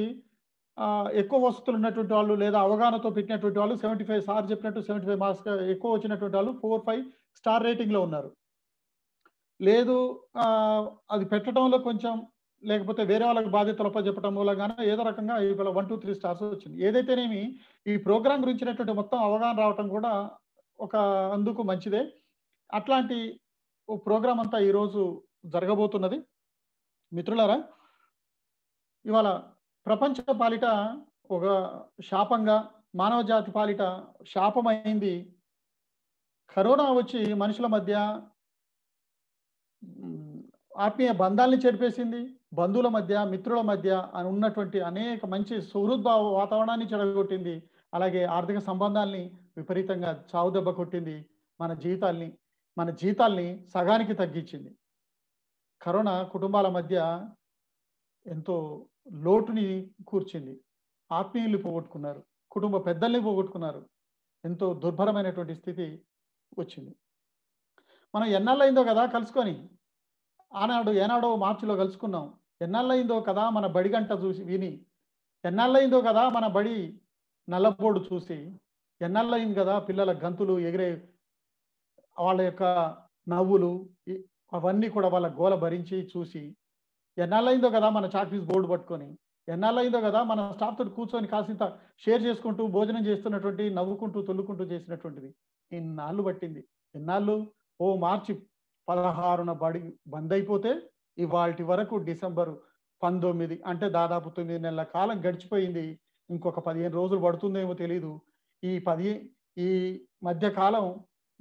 ఎక్కువ వసతులు ఉన్నటువంటి వాళ్ళు లేదా అవగాహనతో పెట్టినటువంటి వాళ్ళు సెవెంటీ ఫైవ్ సార్ చెప్పినట్టు సెవెంటీ ఫైవ్ మార్క్స్ ఎక్కువ వచ్చినటువంటి వాళ్ళు ఫోర్ ఫైవ్ స్టార్ రేటింగ్లో ఉన్నారు. లేదు అది పెట్టడంలో కొంచెం లేకపోతే వేరే వాళ్ళకి బాధ్యతలు చెప్పడం మూలంగానే ఏదో రకంగా ఇవాళ వన్ టూ త్రీ స్టార్స్ వచ్చింది. ఏదైతేనేమి ఈ ప్రోగ్రామ్ గురించినటువంటి మొత్తం అవగాహన రావటం కూడా ఒక అందుకు మంచిదే. అట్లాంటి ఓ ప్రోగ్రామ్ అంతా ఈరోజు జరగబోతున్నది. మిత్రులారా ఇవాళ ప్రపంచ పాలిట ఒక శాపంగా మానవ జాతి పాలిట శాపమైంది. కరోనా వచ్చి మనుషుల మధ్య ఆత్మీయ బంధాల్ని చెడిపేసింది బంధువుల మధ్య మిత్రుల మధ్య అని ఉన్నటువంటి అనేక మంచి సుహృద్భావ వాతావరణాన్ని చెడగొట్టింది. అలాగే ఆర్థిక సంబంధాల్ని విపరీతంగా చావు దెబ్బ కొట్టింది మన జీవితాల్ని మన జీతాల్ని సగానికి తగ్గించింది. కరోనా కుటుంబాల మధ్య ఎంతో లోటుని కూర్చింది. ఆత్మీయుల్ని పోగొట్టుకున్నారు. కుటుంబ పెద్దల్ని పోగొట్టుకున్నారు. ఎంతో దుర్భరమైనటువంటి స్థితి వచ్చింది. మనం ఎన్నాళ్ళైందో కదా కలుసుకొని. ఆనాడు ఏనాడో మార్చిలో కలుసుకున్నాం. ఎన్నాళ్ళయిందో కదా మన బడి గంట చూసి విని. ఎన్నాళ్ళయిందో కదా మన బడి నల్లబోడు చూసి. ఎన్నాళ్ళయింది కదా పిల్లల గంతులు ఎగిరే వాళ్ళ యొక్క నవ్వులు అవన్నీ కూడా వాళ్ళ గోల భరించి చూసి. ఎన్నాళ్ళయిందో కదా మన చాక్పీస్ బోర్డు పట్టుకొని. ఎన్నాళ్ళయిందో కదా మన స్టాఫ్ తోటి కూర్చొని కాసింత షేర్ చేసుకుంటూ భోజనం చేస్తున్నటువంటి నవ్వుకుంటూ తొల్లుకుంటూ చేసినటువంటిది. ఇన్నాళ్ళు పట్టింది. ఎన్నాళ్ళు? ఓ మార్చి పదహారున బడి బంద్ అయిపోతే ఇవాటి వరకు డిసెంబర్ పంతొమ్మిది అంటే దాదాపు తొమ్మిది నెలల కాలం గడిచిపోయింది. ఇంకొక పదిహేను రోజులు పడుతుందేమో తెలియదు ఈ పది ఈ మధ్యకాలం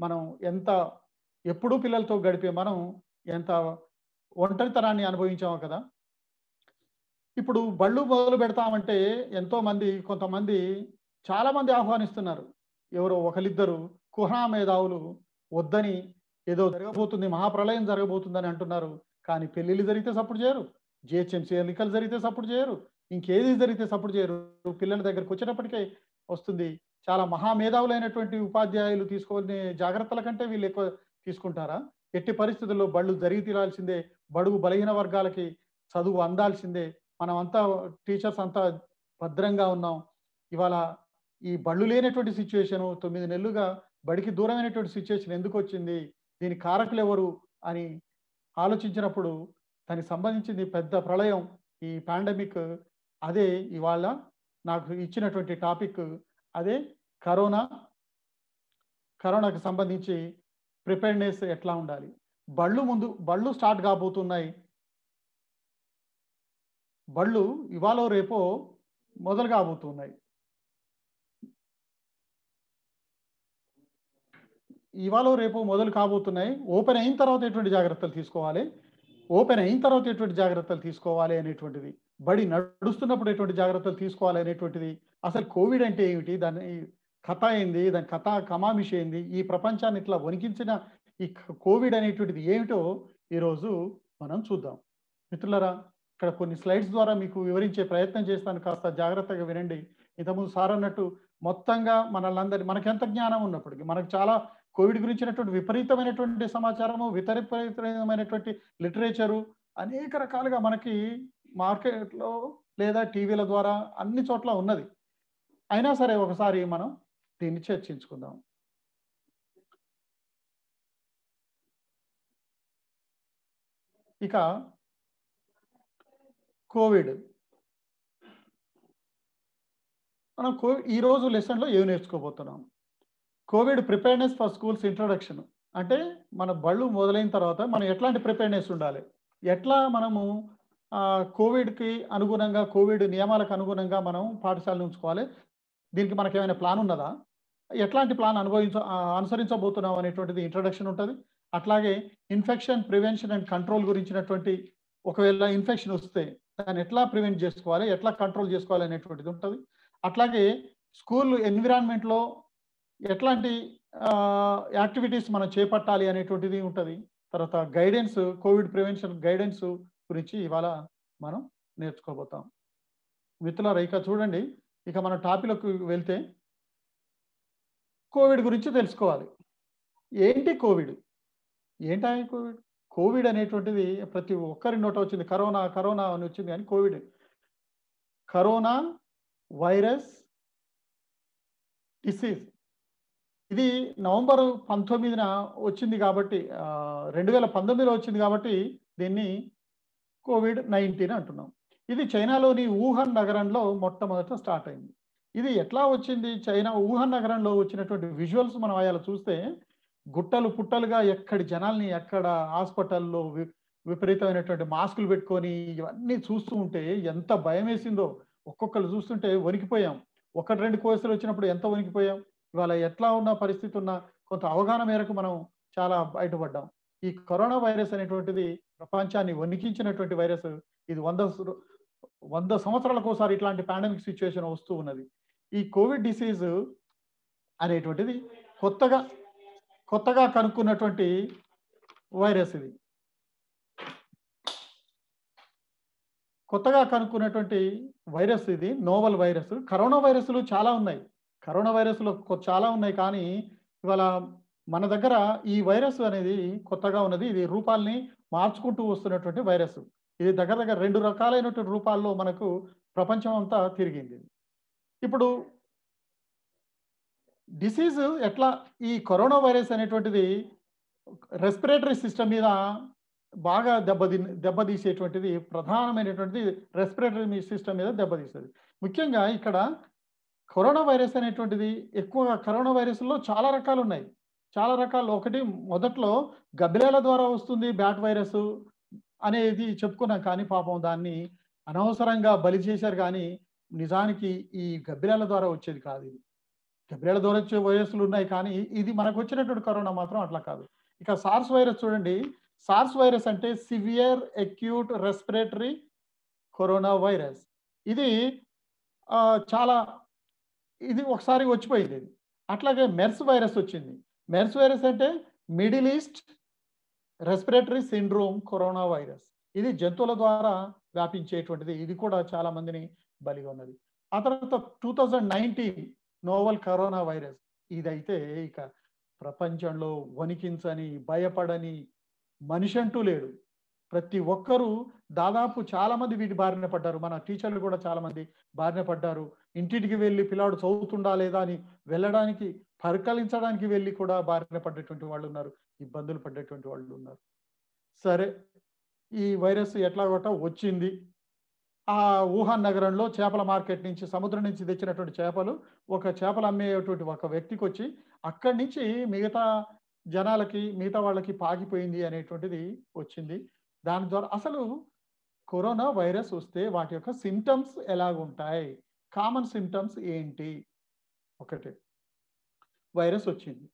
మనం ఎంత ఎప్పుడూ పిల్లలతో గడిపే మనం ఎంత ఒంటరితనాన్ని అనుభవించాము కదా. ఇప్పుడు బళ్ళు మొదలు పెడతామంటే ఎంతోమంది కొంతమంది చాలామంది ఆహ్వానిస్తున్నారు. ఎవరో ఒకరిద్దరు కుహనా మేధావులు వద్దని ఏదో జరగబోతుంది మహాప్రళయం జరగబోతుందని అంటున్నారు. కానీ పెళ్ళిళ్ళు జరిగితే సపోర్ట్ చేయరు. జిహెచ్ఎంసీ ఎన్నికలు జరిగితే సపోర్ట్ చేయరు. ఇంకేది జరిగితే సపోర్ట్ చేయరు. పిల్లల దగ్గరకు వచ్చేటప్పటికే వస్తుంది. చాలా మహామేధావులైనటువంటి ఉపాధ్యాయులు తీసుకోవాల్సిన జాగ్రత్తల కంటే వీళ్ళు ఎక్కువ తీసుకుంటారా? ఎట్టి పరిస్థితుల్లో బళ్ళు జరిగి తీరాల్సిందే బడుగు బలహీన వర్గాలకి చదువు అందాల్సిందే మనం అంతా టీచర్స్ అంతా భద్రంగా ఉన్నాం. ఇవాళ ఈ బళ్ళు లేనటువంటి సిచ్యువేషన్ తొమ్మిది నెలలుగా బడికి దూరమైనటువంటి సిచ్యువేషన్ ఎందుకు వచ్చింది? దీని కారకులు ఎవరు అని ఆలోచించినప్పుడు దానికి సంబంధించింది పెద్ద ప్రళయం ఈ పాండమిక్ అదే ఇవాళ నాకు ఇచ్చినటువంటి టాపిక్ అదే కరోనా. కరోనాకు సంబంధించి ప్రిపేర్నెస్ ఎట్లా ఉండాలి? బళ్ళు ముందు బళ్ళు స్టార్ట్ కాబోతున్నాయి. బళ్ళు ఇవాళ రేపో మొదలు కాబోతున్నాయి. ఇవాళ రేపు మొదలు కాబోతున్నాయి. ఓపెన్ అయిన తర్వాత ఎటువంటి జాగ్రత్తలు తీసుకోవాలి? ఓపెన్ అయిన తర్వాత ఎటువంటి జాగ్రత్తలు తీసుకోవాలి అనేటువంటిది. బడి నడుస్తున్నప్పుడు ఎటువంటి జాగ్రత్తలు తీసుకోవాలి అనేటువంటిది. అసలు కోవిడ్ అంటే ఏమిటి? దాని కథ ఏంది? దాని కథ కమామిషి ఏంది? ఈ ప్రపంచాన్ని ఇట్లా వణికించిన ఈ కోవిడ్ అనేటువంటిది ఏమిటో ఈరోజు మనం చూద్దాం. మిత్రులరా ఇక్కడ కొన్ని స్లైడ్స్ ద్వారా మీకు వివరించే ప్రయత్నం చేస్తాను. కాస్త జాగ్రత్తగా వినండి. ఇంతకుముందు సార్ అన్నట్టు మొత్తంగా మనల్ని మనకెంత జ్ఞానం ఉన్నప్పటికీ మనకు చాలా కోవిడ్ గురించినటువంటి విపరీతమైనటువంటి సమాచారము విపరీతమైనటువంటి లిటరేచరు అనేక రకాలుగా మనకి మార్కెట్లో లేదా టీవీల ద్వారా అన్ని చోట్ల ఉన్నది. అయినా సరే ఒకసారి మనం దీన్ని చర్చించుకుందాం. ఇక కోవిడ్. మనం కోవిడ్ ఈరోజు లెసన్లో ఏమి నేర్చుకోబోతున్నాం? COVID preparedness for schools introduction అంటే మన బళ్ళు మొదలైన తర్వాత మనం ఎట్లాంటి ప్రిపేర్నెస్ ఉండాలి? ఎట్లా మనము కోవిడ్కి అనుగుణంగా కోవిడ్ నియమాలకు అనుగుణంగా మనం పాఠశాలను ఉంచుకోవాలి? దీనికి మనకి ఏమైనా ప్లాన్ ఉన్నదా? ఎట్లాంటి ప్లాన్ అనుభవించ అనుసరించబోతున్నాం అనేటువంటిది ఇంట్రడక్షన్ ఉంటుంది. అట్లాగే ఇన్ఫెక్షన్ ప్రివెన్షన్ అండ్ కంట్రోల్ గురించినటువంటి ఒకవేళ ఇన్ఫెక్షన్ వస్తే దాన్ని ఎట్లా ప్రివెంట్ చేసుకోవాలి? ఎట్లా కంట్రోల్ చేసుకోవాలి అనేటువంటిది ఉంటుంది. అట్లాగే స్కూల్ ఎన్విరాన్మెంట్లో ఎట్లాంటి యాక్టివిటీస్ మనం చేపట్టాలి అనేటువంటిది ఉంటుంది. తర్వాత గైడెన్స్ కోవిడ్ ప్రివెన్షన్ గైడెన్స్ గురించి ఇవాళ మనం నేర్చుకోబోతాం. మిత్రులారా ఇక చూడండి. ఇక మన టాపిక్లోకి వెళ్తే కోవిడ్ గురించి తెలుసుకోవాలి. ఏంటి కోవిడ్? ఏంటా కోవిడ్? కోవిడ్ అనేటువంటిది ప్రతి ఒక్కరి నోట వచ్చింది. కరోనా కరోనా అని వచ్చింది కానీ కోవిడ్. Corona virus disease. ఇది నవంబర్ పంతొమ్మిదిన వచ్చింది కాబట్టి రెండు వేల పంతొమ్మిదిలో వచ్చింది కాబట్టి దీన్ని కోవిడ్ నైన్టీన్ అంటున్నాం. ఇది చైనాలోని వుహాన్ నగరంలో మొట్టమొదట స్టార్ట్ అయింది. ఇది ఎట్లా వచ్చింది? చైనా వుహాన్ నగరంలో వచ్చినటువంటి విజువల్స్ మనం అలా చూస్తే గుట్టలు పుట్టలుగా ఎక్కడి జనాల్ని ఎక్కడ హాస్పిటల్లో విపరీతమైనటువంటి మాస్కులు పెట్టుకొని ఇవన్నీ చూస్తూ ఉంటే ఎంత భయం వేసిందో ఒక్కొక్కరు చూస్తుంటే వణికిపోయాం. ఒకటి రెండు కోసులు వచ్చినప్పుడు ఎంత వణికిపోయాం? ఇవాళ ఎట్లా ఉన్న పరిస్థితి ఉన్న కొంత అవగాహన మేరకు మనం చాలా బయటపడ్డాం. ఈ కరోనా వైరస్ అనేటువంటిది ప్రపంచాన్ని వణికించినటువంటి వైరస్ ఇది వంద వంద సంవత్సరాలకు ఒకసారి ఇట్లాంటి పాండమిక్ సిచ్యువేషన్ వస్తూ ఉన్నది. ఈ కోవిడ్ డిసీజ్ అనేటువంటిది కొత్తగా కొత్తగా కనుక్కున్నటువంటి వైరస్ ఇది. కొత్తగా కనుక్కున్నటువంటి వైరస్ ఇది నోవల్ వైరస్. కరోనా వైరస్లు చాలా ఉన్నాయి. కరోనా వైరస్లు చాలా ఉన్నాయి. కానీ ఇవాళ మన దగ్గర ఈ వైరస్ అనేది కొత్తగా ఉన్నది. ఇది రూపాల్ని మార్చుకుంటూ వస్తున్నటువంటి వైరస్. ఇది దగ్గర దగ్గర రెండు రకాలైనటువంటి రూపాల్లో మనకు ప్రపంచం అంతా తిరిగింది. ఇప్పుడు డిసీజ్ ఎట్లా ఈ కరోనా వైరస్ అనేటువంటిది రెస్పిరేటరీ సిస్టమ్ మీద బాగా దెబ్బతి దెబ్బతీసేటువంటిది ప్రధానమైనటువంటిది రెస్పిరేటరీ సిస్టమ్ మీద దెబ్బతీస్తుంది. ముఖ్యంగా ఇక్కడ కరోనా వైరస్ అనేటువంటిది ఎక్కువగా కరోనా వైరస్లో చాలా రకాలు ఉన్నాయి చాలా రకాలు. ఒకటి మొదట్లో గబ్బిలాల ద్వారా వస్తుంది బ్యాట్ వైరస్ అనేది చెప్పుకున్నాం కానీ పాపం దాన్ని అనవసరంగా బలి చేశారు కానీ నిజానికి ఈ గబ్బిలాల ద్వారా వచ్చేది కాదు ఇది. గబ్బిలాల ద్వారా వచ్చే వైరస్లు ఉన్నాయి కానీ ఇది మనకు వచ్చినటువంటి కరోనా మాత్రం అట్లా కాదు. ఇక సార్స్ వైరస్ చూడండి. సార్స్ వైరస్ అంటే severe acute respiratory corona virus. ఇది చాలా ఇది ఒకసారి వచ్చిపోయింది. అట్లాగే మెర్స్ వైరస్ వచ్చింది. మెర్స్ వైరస్ అంటే Middle East respiratory syndrome corona virus. ఇది జంతువుల ద్వారా వ్యాపించేటువంటిది. ఇది కూడా చాలా మందిని బలిగా ఉన్నది. ఆ తర్వాత two thousand nineteen novel corona virus. ఇదైతే ఇక ప్రపంచంలో వణికించని భయపడని మనిషి అంటూ లేడు. ప్రతి ఒక్కరూ దాదాపు చాలా మంది వీటి బారిన పడ్డారు. మన టీచర్లు కూడా చాలా మంది బారిన పడ్డారు. ఇంటింటికి వెళ్ళి పిల్లాడు చదువుతుండా లేదా అని వెళ్ళడానికి పరికలించడానికి వెళ్ళి కూడా బారిన పడ్డటువంటి వాళ్ళు ఉన్నారు. ఇబ్బందులు పడ్డటువంటి వాళ్ళు ఉన్నారు. సరే ఈ వైరస్ ఎట్లా కొట్ట వచ్చింది. ఆ వుహాన్ నగరంలో చేపల మార్కెట్ నుంచి సముద్రం నుంచి తెచ్చినటువంటి చేపలు ఒక చేపలు అమ్మేటువంటి ఒక వ్యక్తికి వచ్చి అక్కడి నుంచి మిగతా జనాలకి మిగతా వాళ్ళకి పాకిపోయింది అనేటువంటిది వచ్చింది. దాని ద్వారా అసలు కరోనా వైరస్ వస్తే వాటి యొక్క సిమ్టమ్స్ ఎలాగుంటాయి? కామన్ సిమ్టమ్స్ ఏంటి? ఒకటి. వైరస్ వచ్చింది.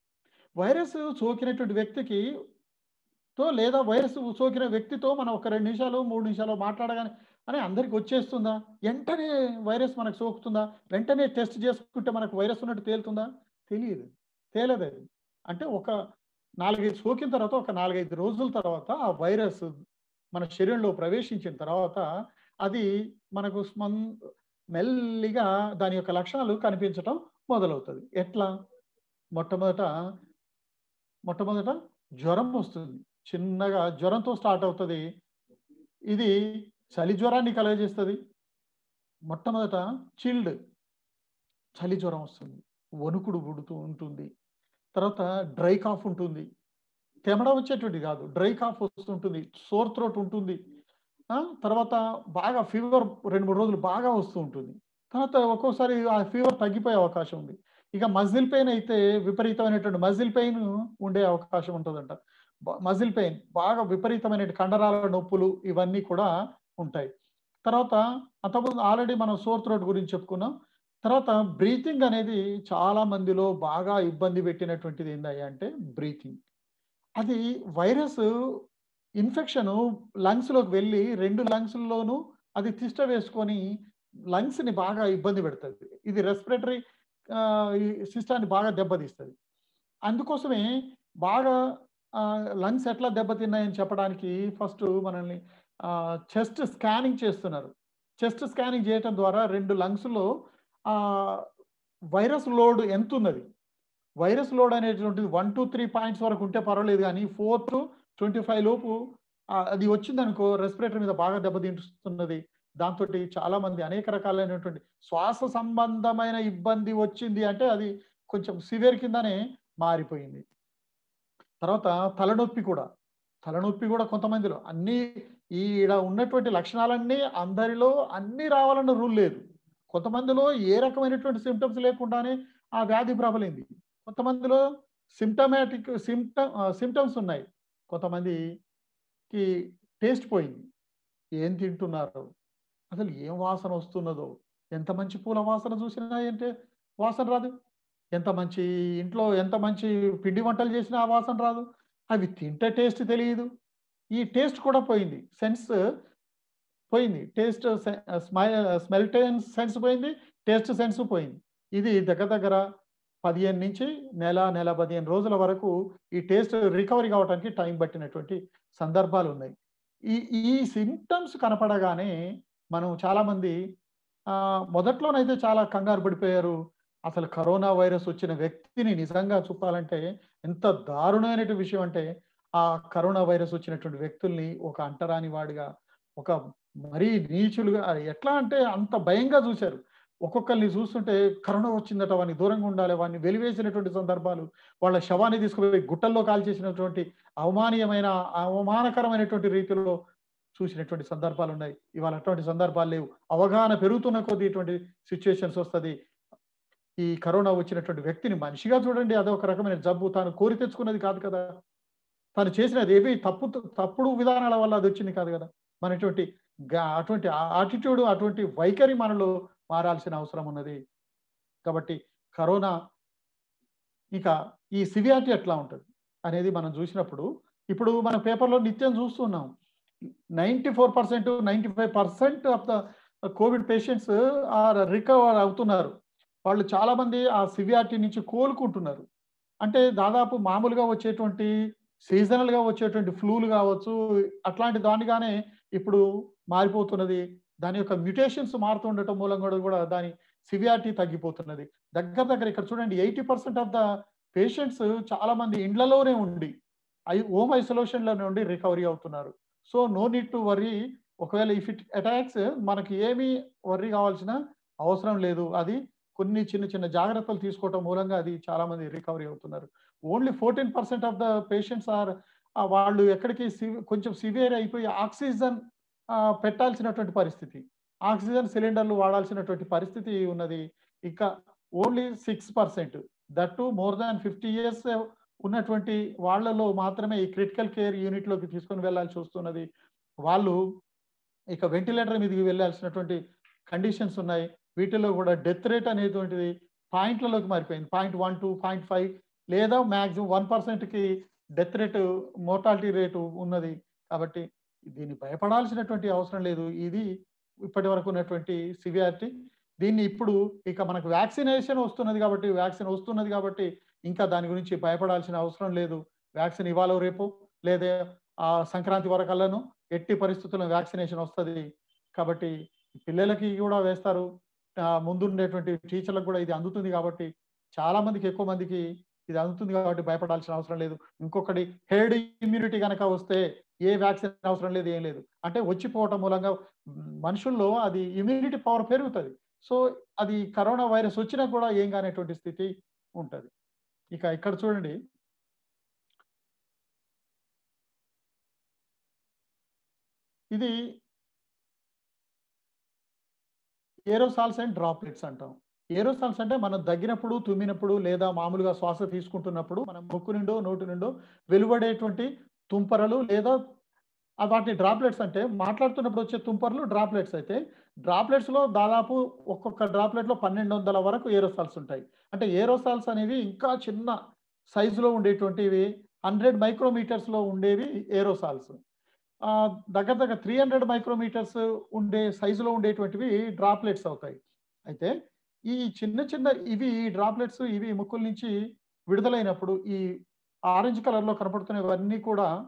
వైరస్ సోకినటువంటి వ్యక్తికి తో లేదా వైరస్ సోకిన వ్యక్తితో మనం ఒక రెండు నిమిషాలు మూడు నిమిషాలు మాట్లాడగానే అని అందరికి వచ్చేస్తుందా? వెంటనే వైరస్ మనకు సోకుతుందా? వెంటనే టెస్ట్ చేసుకుంటే మనకు వైరస్ ఉన్నట్టు తేలుతుందా? తెలియదు తేలదు అది. అంటే ఒక నాలుగైదు సోకిన తర్వాత ఒక నాలుగైదు రోజుల తర్వాత ఆ వైరస్ మన శరీరంలో ప్రవేశించిన తర్వాత అది మనకు స్మన్ మెల్లిగా దాని యొక్క లక్షణాలు కనిపించటం మొదలవుతుంది. ఎట్లా? మొట్టమొదట మొట్టమొదట జ్వరం వస్తుంది. చిన్నగా జ్వరంతో స్టార్ట్ అవుతుంది. ఇది చలి జ్వరాన్ని కలగజేస్తుంది. మొట్టమొదట చిల్డ్ చలి జ్వరం వస్తుంది. వణుకుడు పుడుతూ ఉంటుంది. తర్వాత డ్రై కాఫ్ ఉంటుంది. తెమడ వచ్చేటువంటి కాదు. డ్రై కాఫ్ వస్తుంటుంది సోర్ త్రోట్ ఉంటుంది. తర్వాత బాగా ఫీవర్ రెండు మూడు రోజులు బాగా వస్తూ ఉంటుంది. తర్వాత ఒక్కోసారి ఆ ఫీవర్ తగ్గిపోయే అవకాశం ఉంది. ఇక మజిల్ పెయిన్ అయితే విపరీతమైనటువంటి మజిల్ పెయిన్ ఉండే అవకాశం ఉంటుందంట. మజిల్ పెయిన్ బాగా విపరీతమైన కండరాల నొప్పులు ఇవన్నీ కూడా ఉంటాయి. తర్వాత అంతకుముందు ఆల్రెడీ మనం సోర్ త్రోట్ గురించి చెప్పుకున్నాం. తర్వాత బ్రీతింగ్ అనేది చాలా మందిలో బాగా ఇబ్బంది పెట్టినటువంటిది ఏందయ్యా అంటే బ్రీతింగ్. అది వైరస్ ఇన్ఫెక్షన్ లంగ్స్లోకి వెళ్ళి రెండు లంగ్స్లోనూ అది తిష్ట వేసుకొని లంగ్స్ని బాగా ఇబ్బంది పెడుతుంది. ఇది రెస్పిరేటరీ సిస్టాన్ని బాగా దెబ్బతీస్తుంది. అందుకోసమే బాగా లంగ్స్ ఎట్లా దెబ్బతిన్నాయని చెప్పడానికి ఫస్ట్ మనల్ని చెస్ట్ స్కానింగ్ చేస్తున్నారు. చెస్ట్ స్కానింగ్ చేయటం ద్వారా రెండు లంగ్స్లో వైరస్ లోడ్ ఎంత ఉన్నది వైరస్ లోడ్ అనేటువంటిది వన్ టు త్రీ పాయింట్స్ వరకు ఉంటే పర్వాలేదు కానీ ఫోర్ టు ట్వంటీ ఫైవ్ లోపు అది వచ్చిందనుకో రెస్పిరేటర్ మీద బాగా దెబ్బతింటున్నది దాంతో చాలా మంది అనేక రకాలైనటువంటి శ్వాస సంబంధమైన ఇబ్బంది వచ్చింది అంటే అది కొంచెం సివియర్ కిందనే మారిపోయింది. తర్వాత తలనొప్పి కూడా. తలనొప్పి కూడా కొంతమందిలో. అన్ని ఈడ ఉన్నటువంటి లక్షణాలన్నీ అందరిలో అన్ని రావాలన్న రూల్ లేదు. కొంతమందిలో ఏ రకమైనటువంటి సిమ్టమ్స్ లేకుండానే ఆ వ్యాధి ప్రబలింది. కొంతమందిలో సిమ్టమాటిక్ సిమ్టమ్ సిమ్టమ్స్ ఉన్నాయి. కొంతమందికి టేస్ట్ పోయింది. ఏం తింటున్నారు? అసలు ఏం వాసన వస్తున్నదో? ఎంత మంచి పూల వాసన చూసినా ఏంటే వాసన రాదు? ఎంత మంచి ఇంట్లో ఎంత మంచి పిండి వంటలు చేసినా ఆ వాసన రాదు? అవి తింటే టేస్ట్ తెలియదు. ఈ టేస్ట్ కూడా పోయింది. సెన్స్ పోయింది. టేస్ట్ స్మైల్ స్మెల్ సెన్స్ పోయింది. టేస్ట్ సెన్స్ పోయింది. ఇది దగ్గర దగ్గర పదిహేను నుంచి నెల నెల పదిహేను రోజుల వరకు ఈ టేస్ట్ రికవరీ కావడానికి టైం పట్టినటువంటి సందర్భాలు ఉన్నాయి. ఈ ఈ సిమ్టమ్స్ కనపడగానే మనం చాలామంది మొదట్లోనైతే చాలా కంగారు పడిపోయారు. అసలు కరోనా వైరస్ వచ్చిన వ్యక్తిని నిజంగా చూపాలంటే ఎంత దారుణమైన విషయం అంటే ఆ కరోనా వైరస్ వచ్చినటువంటి వ్యక్తుల్ని ఒక అంటరాని వాడిగా ఒక మరీ నీచులుగా ఎట్లా అంటే అంత భయంగా చూశారు. ఒక్కొక్కరిని చూస్తుంటే కరోనా వచ్చిందట వాడిని దూరంగా ఉండాలి వాడిని వెలివేసినటువంటి సందర్భాలు వాళ్ళ శవాన్ని తీసుకుపోయి గుట్టల్లో కాల్చేసినటువంటి అవమానీయమైన అవమానకరమైనటువంటి రీతిలో చూసినటువంటి సందర్భాలు ఉన్నాయి. ఇవాళ అటువంటి సందర్భాలు లేవు. అవగాహన పెరుగుతున్న కొద్ది ఇటువంటి సిచ్యుయేషన్స్ వస్తుంది. ఈ కరోనా వచ్చినటువంటి వ్యక్తిని మనిషిగా చూడండి అదొక రకమైన జబ్బు. తాను కోరి తెచ్చుకున్నది కాదు కదా. తను చేసినది ఏవి తప్పు తప్పుడు విధానాల వల్ల అది వచ్చింది కాదు కదా. మనటువంటి అటువంటి ఆటిట్యూడ్ అటువంటి వైఖరి మనలో మారాల్సిన అవసరం ఉన్నది. కాబట్టి కరోనా ఇక ఈ సివియారిటీ ఎట్లా ఉంటుంది? అనేది మనం చూసినప్పుడు ఇప్పుడు మన పేపర్లో నిత్యం చూస్తున్నాం. Ninety four percent ninety five percent of the COVID patients are recover అవుతున్నారు. వాళ్ళు చాలామంది ఆ సివియారిటీ నుంచి కోలుకుంటున్నారు. అంటే దాదాపు మామూలుగా వచ్చేటువంటి సీజనల్గా వచ్చేటువంటి ఫ్లూలు కావచ్చు అట్లాంటి దానిగానే ఇప్పుడు మారిపోతున్నది. దాని యొక్క మ్యూటేషన్స్ మారుతుండటం మూలంగా కూడా దాని సివియారిటీ తగ్గిపోతున్నది. దగ్గర దగ్గర ఇక్కడ చూడండి eighty percent of the patients చాలా మంది ఇండ్లలోనే ఉండి ఐ హోమ్ ఐసోలేషన్లోనే ఉండి రికవరీ అవుతున్నారు. So no need to worry. ఒకవేళ ఇఫ్ ఇట్ అటాక్స్ మనకి ఏమీ వర్రీ కావాల్సిన అవసరం లేదు. అది కొన్ని చిన్న చిన్న జాగ్రత్తలు తీసుకోవటం మూలంగా అది చాలా మంది రికవరీ అవుతున్నారు. Only fourteen percent of the patients are వాళ్ళు ఎక్కడికి కొంచెం సివియర్ అయిపోయి ఆక్సిజన్ పెట్టాల్సినటువంటి పరిస్థితి. ఆక్సిజన్ సిలిండర్లు వాడాల్సినటువంటి పరిస్థితి ఉన్నది. ఇంకా only six percent that more than fifty years ఉన్నటువంటి వాళ్ళలో మాత్రమే ఈ క్రిటికల్ కేర్ యూనిట్లోకి తీసుకొని వెళ్ళాల్సి వస్తున్నది. వాళ్ళు ఇక వెంటిలేటర్ మీదకి వెళ్ళాల్సినటువంటి కండిషన్స్ ఉన్నాయి. వీటిలో కూడా డెత్ రేట్ అనేటువంటిది పాయింట్లలోకి మారిపోయింది. Point one two point five లేదా మ్యాక్సిమం వన్ పర్సెంట్కి డెత్ రేటు మోర్టాలిటీ రేటు ఉన్నది. కాబట్టి దీన్ని భయపడాల్సినటువంటి అవసరం లేదు. ఇది ఇప్పటి వరకు ఉన్నటువంటి సివియారిటీ. దీన్ని ఇప్పుడు ఇక మనకు వ్యాక్సినేషన్ వస్తున్నది కాబట్టి వ్యాక్సిన్ వస్తున్నది కాబట్టి ఇంకా దాని గురించి భయపడాల్సిన అవసరం లేదు. వ్యాక్సిన్ ఇవాళ రేపు లేదా ఆ సంక్రాంతి వరకల్లను ఎట్టి పరిస్థితుల్లో వ్యాక్సినేషన్ వస్తుంది. కాబట్టి పిల్లలకి కూడా వేస్తారు. ముందుండేటువంటి టీచర్లకు కూడా ఇది అందుతుంది కాబట్టి చాలా మందికి ఎక్కువ మందికి ఇది అందుతుంది కాబట్టి భయపడాల్సిన అవసరం లేదు. ఇంకొకటి హెర్డ్ ఇమ్యూనిటీ కనుక వస్తే ఏ వ్యాక్సిన్ అవసరం లేదు ఏం లేదు. అంటే వచ్చిపోవటం మూలంగా మనుషుల్లో అది ఇమ్యూనిటీ పవర్ పెరుగుతుంది. సో అది కరోనా వైరస్ వచ్చినా కూడా ఏం కానటువంటి స్థితి ఉంటుంది. ఇక ఇక్కడ చూడండి. ఇది ఏరోసాల్స్ అండ్ డ్రాప్లెట్స్ అంటాం. ఏరోసాల్స్ అంటే మనం దగ్గినప్పుడు తుమ్మినప్పుడు లేదా మామూలుగా శ్వాస తీసుకుంటున్నప్పుడు మనం ముక్కు నుండో నోటి నుండో వెలువడేటువంటి తుంపరలు లేదా వాటిని డ్రాప్లెట్స్ అంటే మాట్లాడుతున్నప్పుడు వచ్చే తుంపర్లు డ్రాప్లెట్స్ అయితే డ్రాప్లెట్స్లో దాదాపు ఒక్కొక్క డ్రాప్లెట్లో పన్నెండు వందల వరకు ఏరోసాల్స్ ఉంటాయి. అంటే ఏరోసాల్స్ అనేవి ఇంకా చిన్న సైజులో ఉండేటువంటివి హండ్రెడ్ మైక్రోమీటర్స్లో ఉండేవి ఏరోసాల్స్. దగ్గర దగ్గర త్రీ హండ్రెడ్ మైక్రోమీటర్స్ ఉండే సైజులో ఉండేటువంటివి డ్రాప్లెట్స్ అవుతాయి. అయితే ఈ చిన్న చిన్న ఇవి డ్రాప్లెట్స్ ఇవి ముక్కుల నుంచి విడుదలైనప్పుడు ఈ ఆరెంజ్ కలర్లో కనపడుతున్నవన్నీ కూడా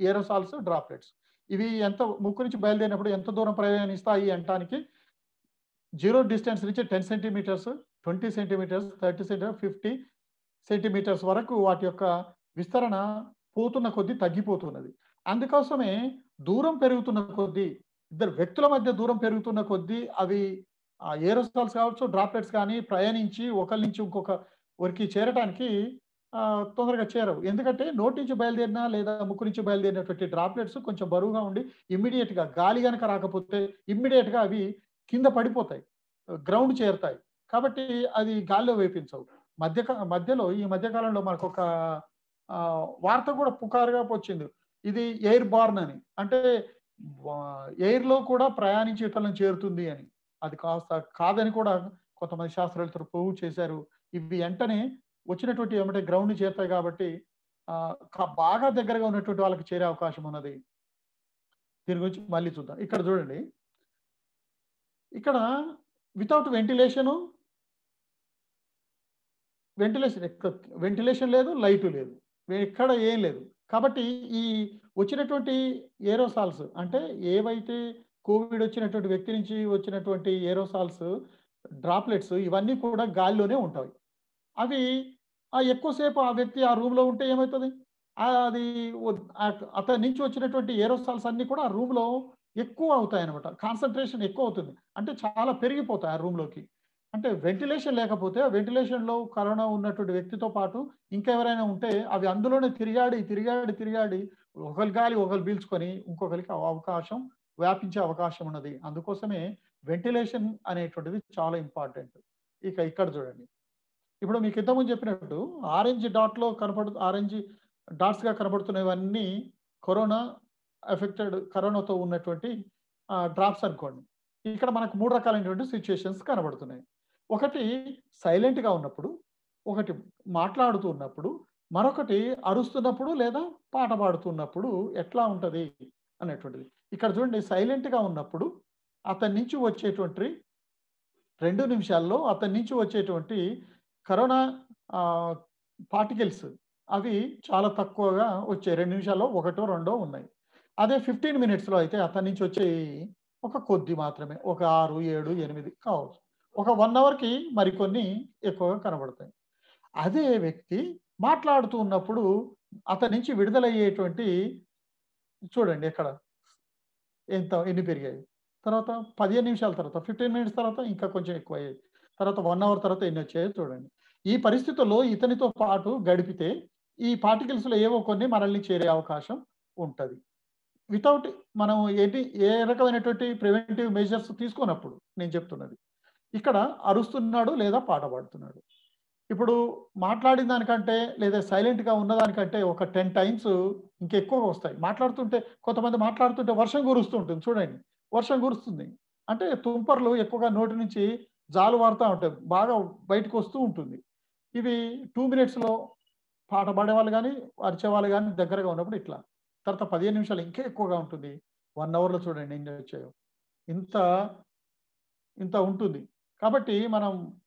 ఏరోసాల్స్ డ్రాప్లెట్స్ ఇవి ఎంత ముక్కు నుంచి బయలుదేరినప్పుడు ఎంత దూరం ప్రయాణిస్తాయి అంటానికి జీరో డిస్టెన్స్ నుంచి ten centimetres twenty centimetres thirty centimetre fifty centimetres వరకు వాటి యొక్క విస్తరణ పోతున్న కొద్దీ తగ్గిపోతున్నది. అందుకోసమే దూరం పెరుగుతున్న కొద్దీ ఇద్దరు వ్యక్తుల మధ్య దూరం పెరుగుతున్న కొద్దీ అవి ఏరోసాల్స్ కావచ్చు డ్రాప్లెట్స్ కానీ ప్రయాణించి ఒకరి నుంచి ఇంకొక వరకు చేరటానికి తొందరగా చేరవు. ఎందుకంటే నోటి నుంచి బయలుదేరినా లేదా ముక్కు నుంచి బయలుదేరినటువంటి డ్రాప్లెట్స్ కొంచెం బరువుగా ఉండి ఇమ్మీడియట్గా గాలి కనుక రాకపోతే ఇమ్మీడియట్గా అవి కింద పడిపోతాయి గ్రౌండ్ చేరుతాయి. కాబట్టి అది గాల్లో వేపించవు. మధ్య మధ్యలో ఈ మధ్యకాలంలో మనకు ఒక వార్త కూడా పుకారుగా వచ్చింది ఇది ఎయిర్ బార్న్ అని. అంటే ఎయిర్లో కూడా ప్రయాణించి ఇతరులను చేరుతుంది అని. అది కాస్త కాదని కూడా కొంతమంది శాస్త్రవేత్తలు ప్రూవ్ చేశారు. ఇవి వెంటనే వచ్చినటువంటి ఏమంటే గ్రౌండ్ చేరుతాయి కాబట్టి బాగా దగ్గరగా ఉన్నటువంటి వాళ్ళకి చేరే అవకాశం ఉన్నది. దీని గురించి మళ్ళీ చూద్దాం. ఇక్కడ చూడండి. ఇక్కడ వితౌట్ వెంటిలేషను వెంటిలేషన్ వెంటిలేషన్ లేదు లైటు లేదు. ఎక్కడ ఏం లేదు. కాబట్టి ఈ వచ్చినటువంటి ఏరోసాల్స్ అంటే ఏవైతే కోవిడ్ వచ్చినటువంటి వ్యక్తి నుంచి వచ్చినటువంటి ఏరోసాల్స్ డ్రాప్లెట్స్ ఇవన్నీ కూడా గాలిలోనే ఉంటాయి. అవి ఆ ఎక్కువసేపు ఆ వ్యక్తి ఆ రూమ్లో ఉంటే ఏమవుతుంది? అది అతని నుంచి వచ్చినటువంటి ఏరోసాల్స్ అన్నీ కూడా ఆ రూమ్లో ఎక్కువ అవుతాయి అనమాట కాన్సన్ట్రేషన్ ఎక్కువ అవుతుంది. అంటే చాలా పెరిగిపోతాయి ఆ రూమ్లోకి. అంటే వెంటిలేషన్ లేకపోతే ఆ వెంటిలేషన్లో కరోనా ఉన్నటువంటి వ్యక్తితో పాటు ఇంకెవరైనా ఉంటే అవి అందులోనే తిరిగాడి తిరిగాడి తిరిగాడి ఒకరి గాలి ఒకరు పీల్చుకొని ఇంకొకరికి అవకాశం వ్యాపించే అవకాశం ఉన్నది. అందుకోసమే వెంటిలేషన్ అనేటువంటిది చాలా ఇంపార్టెంట్. ఇక ఇక్కడ చూడండి. ఇప్పుడు మీకు ఇంతకుముందు చెప్పినట్టు ఆరెంజ్ డాట్లో కనపడు ఆరెంజ్ డాట్స్గా కనబడుతున్నవన్నీ కరోనా ఎఫెక్టెడ్ కరోనాతో ఉన్నటువంటి డ్రాప్స్ అనుకోండి. ఇక్కడ మనకు మూడు రకాలైనటువంటి సిచ్యుయేషన్స్ కనబడుతున్నాయి. ఒకటి సైలెంట్గా ఉన్నప్పుడు ఒకటి మాట్లాడుతూ ఉన్నప్పుడు మరొకటి అరుస్తున్నప్పుడు లేదా పాట పాడుతున్నప్పుడు ఎట్లా ఉంటుంది అనేటువంటిది. ఇక్కడ చూడండి సైలెంట్గా ఉన్నప్పుడు అతని నుంచి వచ్చేటువంటి రెండు నిమిషాల్లో అతని నుంచి వచ్చేటువంటి కరోనా పార్టికల్స్ అవి చాలా తక్కువగా వచ్చాయి. రెండు నిమిషాల్లో ఒకటో రెండో ఉన్నాయి. అదే ఫిఫ్టీన్ మినిట్స్లో అయితే అతని నుంచి వచ్చే ఒక కొద్ది మాత్రమే. ఒక ఆరు ఏడు ఎనిమిది కావచ్చు. ఒక వన్ అవర్కి మరికొన్ని ఎక్కువగా కనబడతాయి. అదే వ్యక్తి మాట్లాడుతూ ఉన్నప్పుడు అతని నుంచి విడుదలయ్యేటువంటి చూడండి ఎక్కడ. ఎంత ఎన్ని పెరిగాయి? తర్వాత పదిహేను నిమిషాల తర్వాత ఫిఫ్టీన్ మినిట్స్ తర్వాత ఇంకా కొంచెం ఎక్కువ అయ్యాయి తర్వాత వన్ అవర్ తర్వాత ఎన్ని వచ్చాయో చూడండి. ఈ పరిస్థితుల్లో ఇతనితో పాటు గడిపితే ఈ పార్టికల్స్లో ఏవో కొన్ని మనల్ని చేరే అవకాశం ఉంటుంది. వితౌట్ మనం ఏంటి ఏ రకమైనటువంటి ప్రివెంటివ్ మెజర్స్ తీసుకున్నప్పుడు నేను చెప్తున్నది. ఇక్కడ అరుస్తున్నాడు లేదా పాట పాడుతున్నాడు. ఇప్పుడు మాట్లాడిన దానికంటే లేదా సైలెంట్గా ఉన్నదానికంటే ఒక టెన్ టైమ్స్ ఇంకెక్కువ వస్తాయి. మాట్లాడుతుంటే కొంతమంది మాట్లాడుతుంటే వర్షం కురుస్తుంటుంది చూడండి వర్షం కురుస్తుంది. అంటే తుంపర్లు ఎక్కువగా నోటి నుంచి జాలు వారుతూ ఉంటాయి బాగా బయటకు వస్తూ ఉంటుంది. ఇవి టూ మినిట్స్లో పాట పాడేవాళ్ళు కానీ అరిచేవాళ్ళు కానీ దగ్గరగా ఉన్నప్పుడు ఇట్లా. తర్వాత పదిహేను నిమిషాలు ఇంకా ఎక్కువగా ఉంటుంది. వన్ అవర్లో చూడండి ఎన్ని వచ్చాయో. ఇంత ఇంత ఉంటుంది. కాబట్టి మనం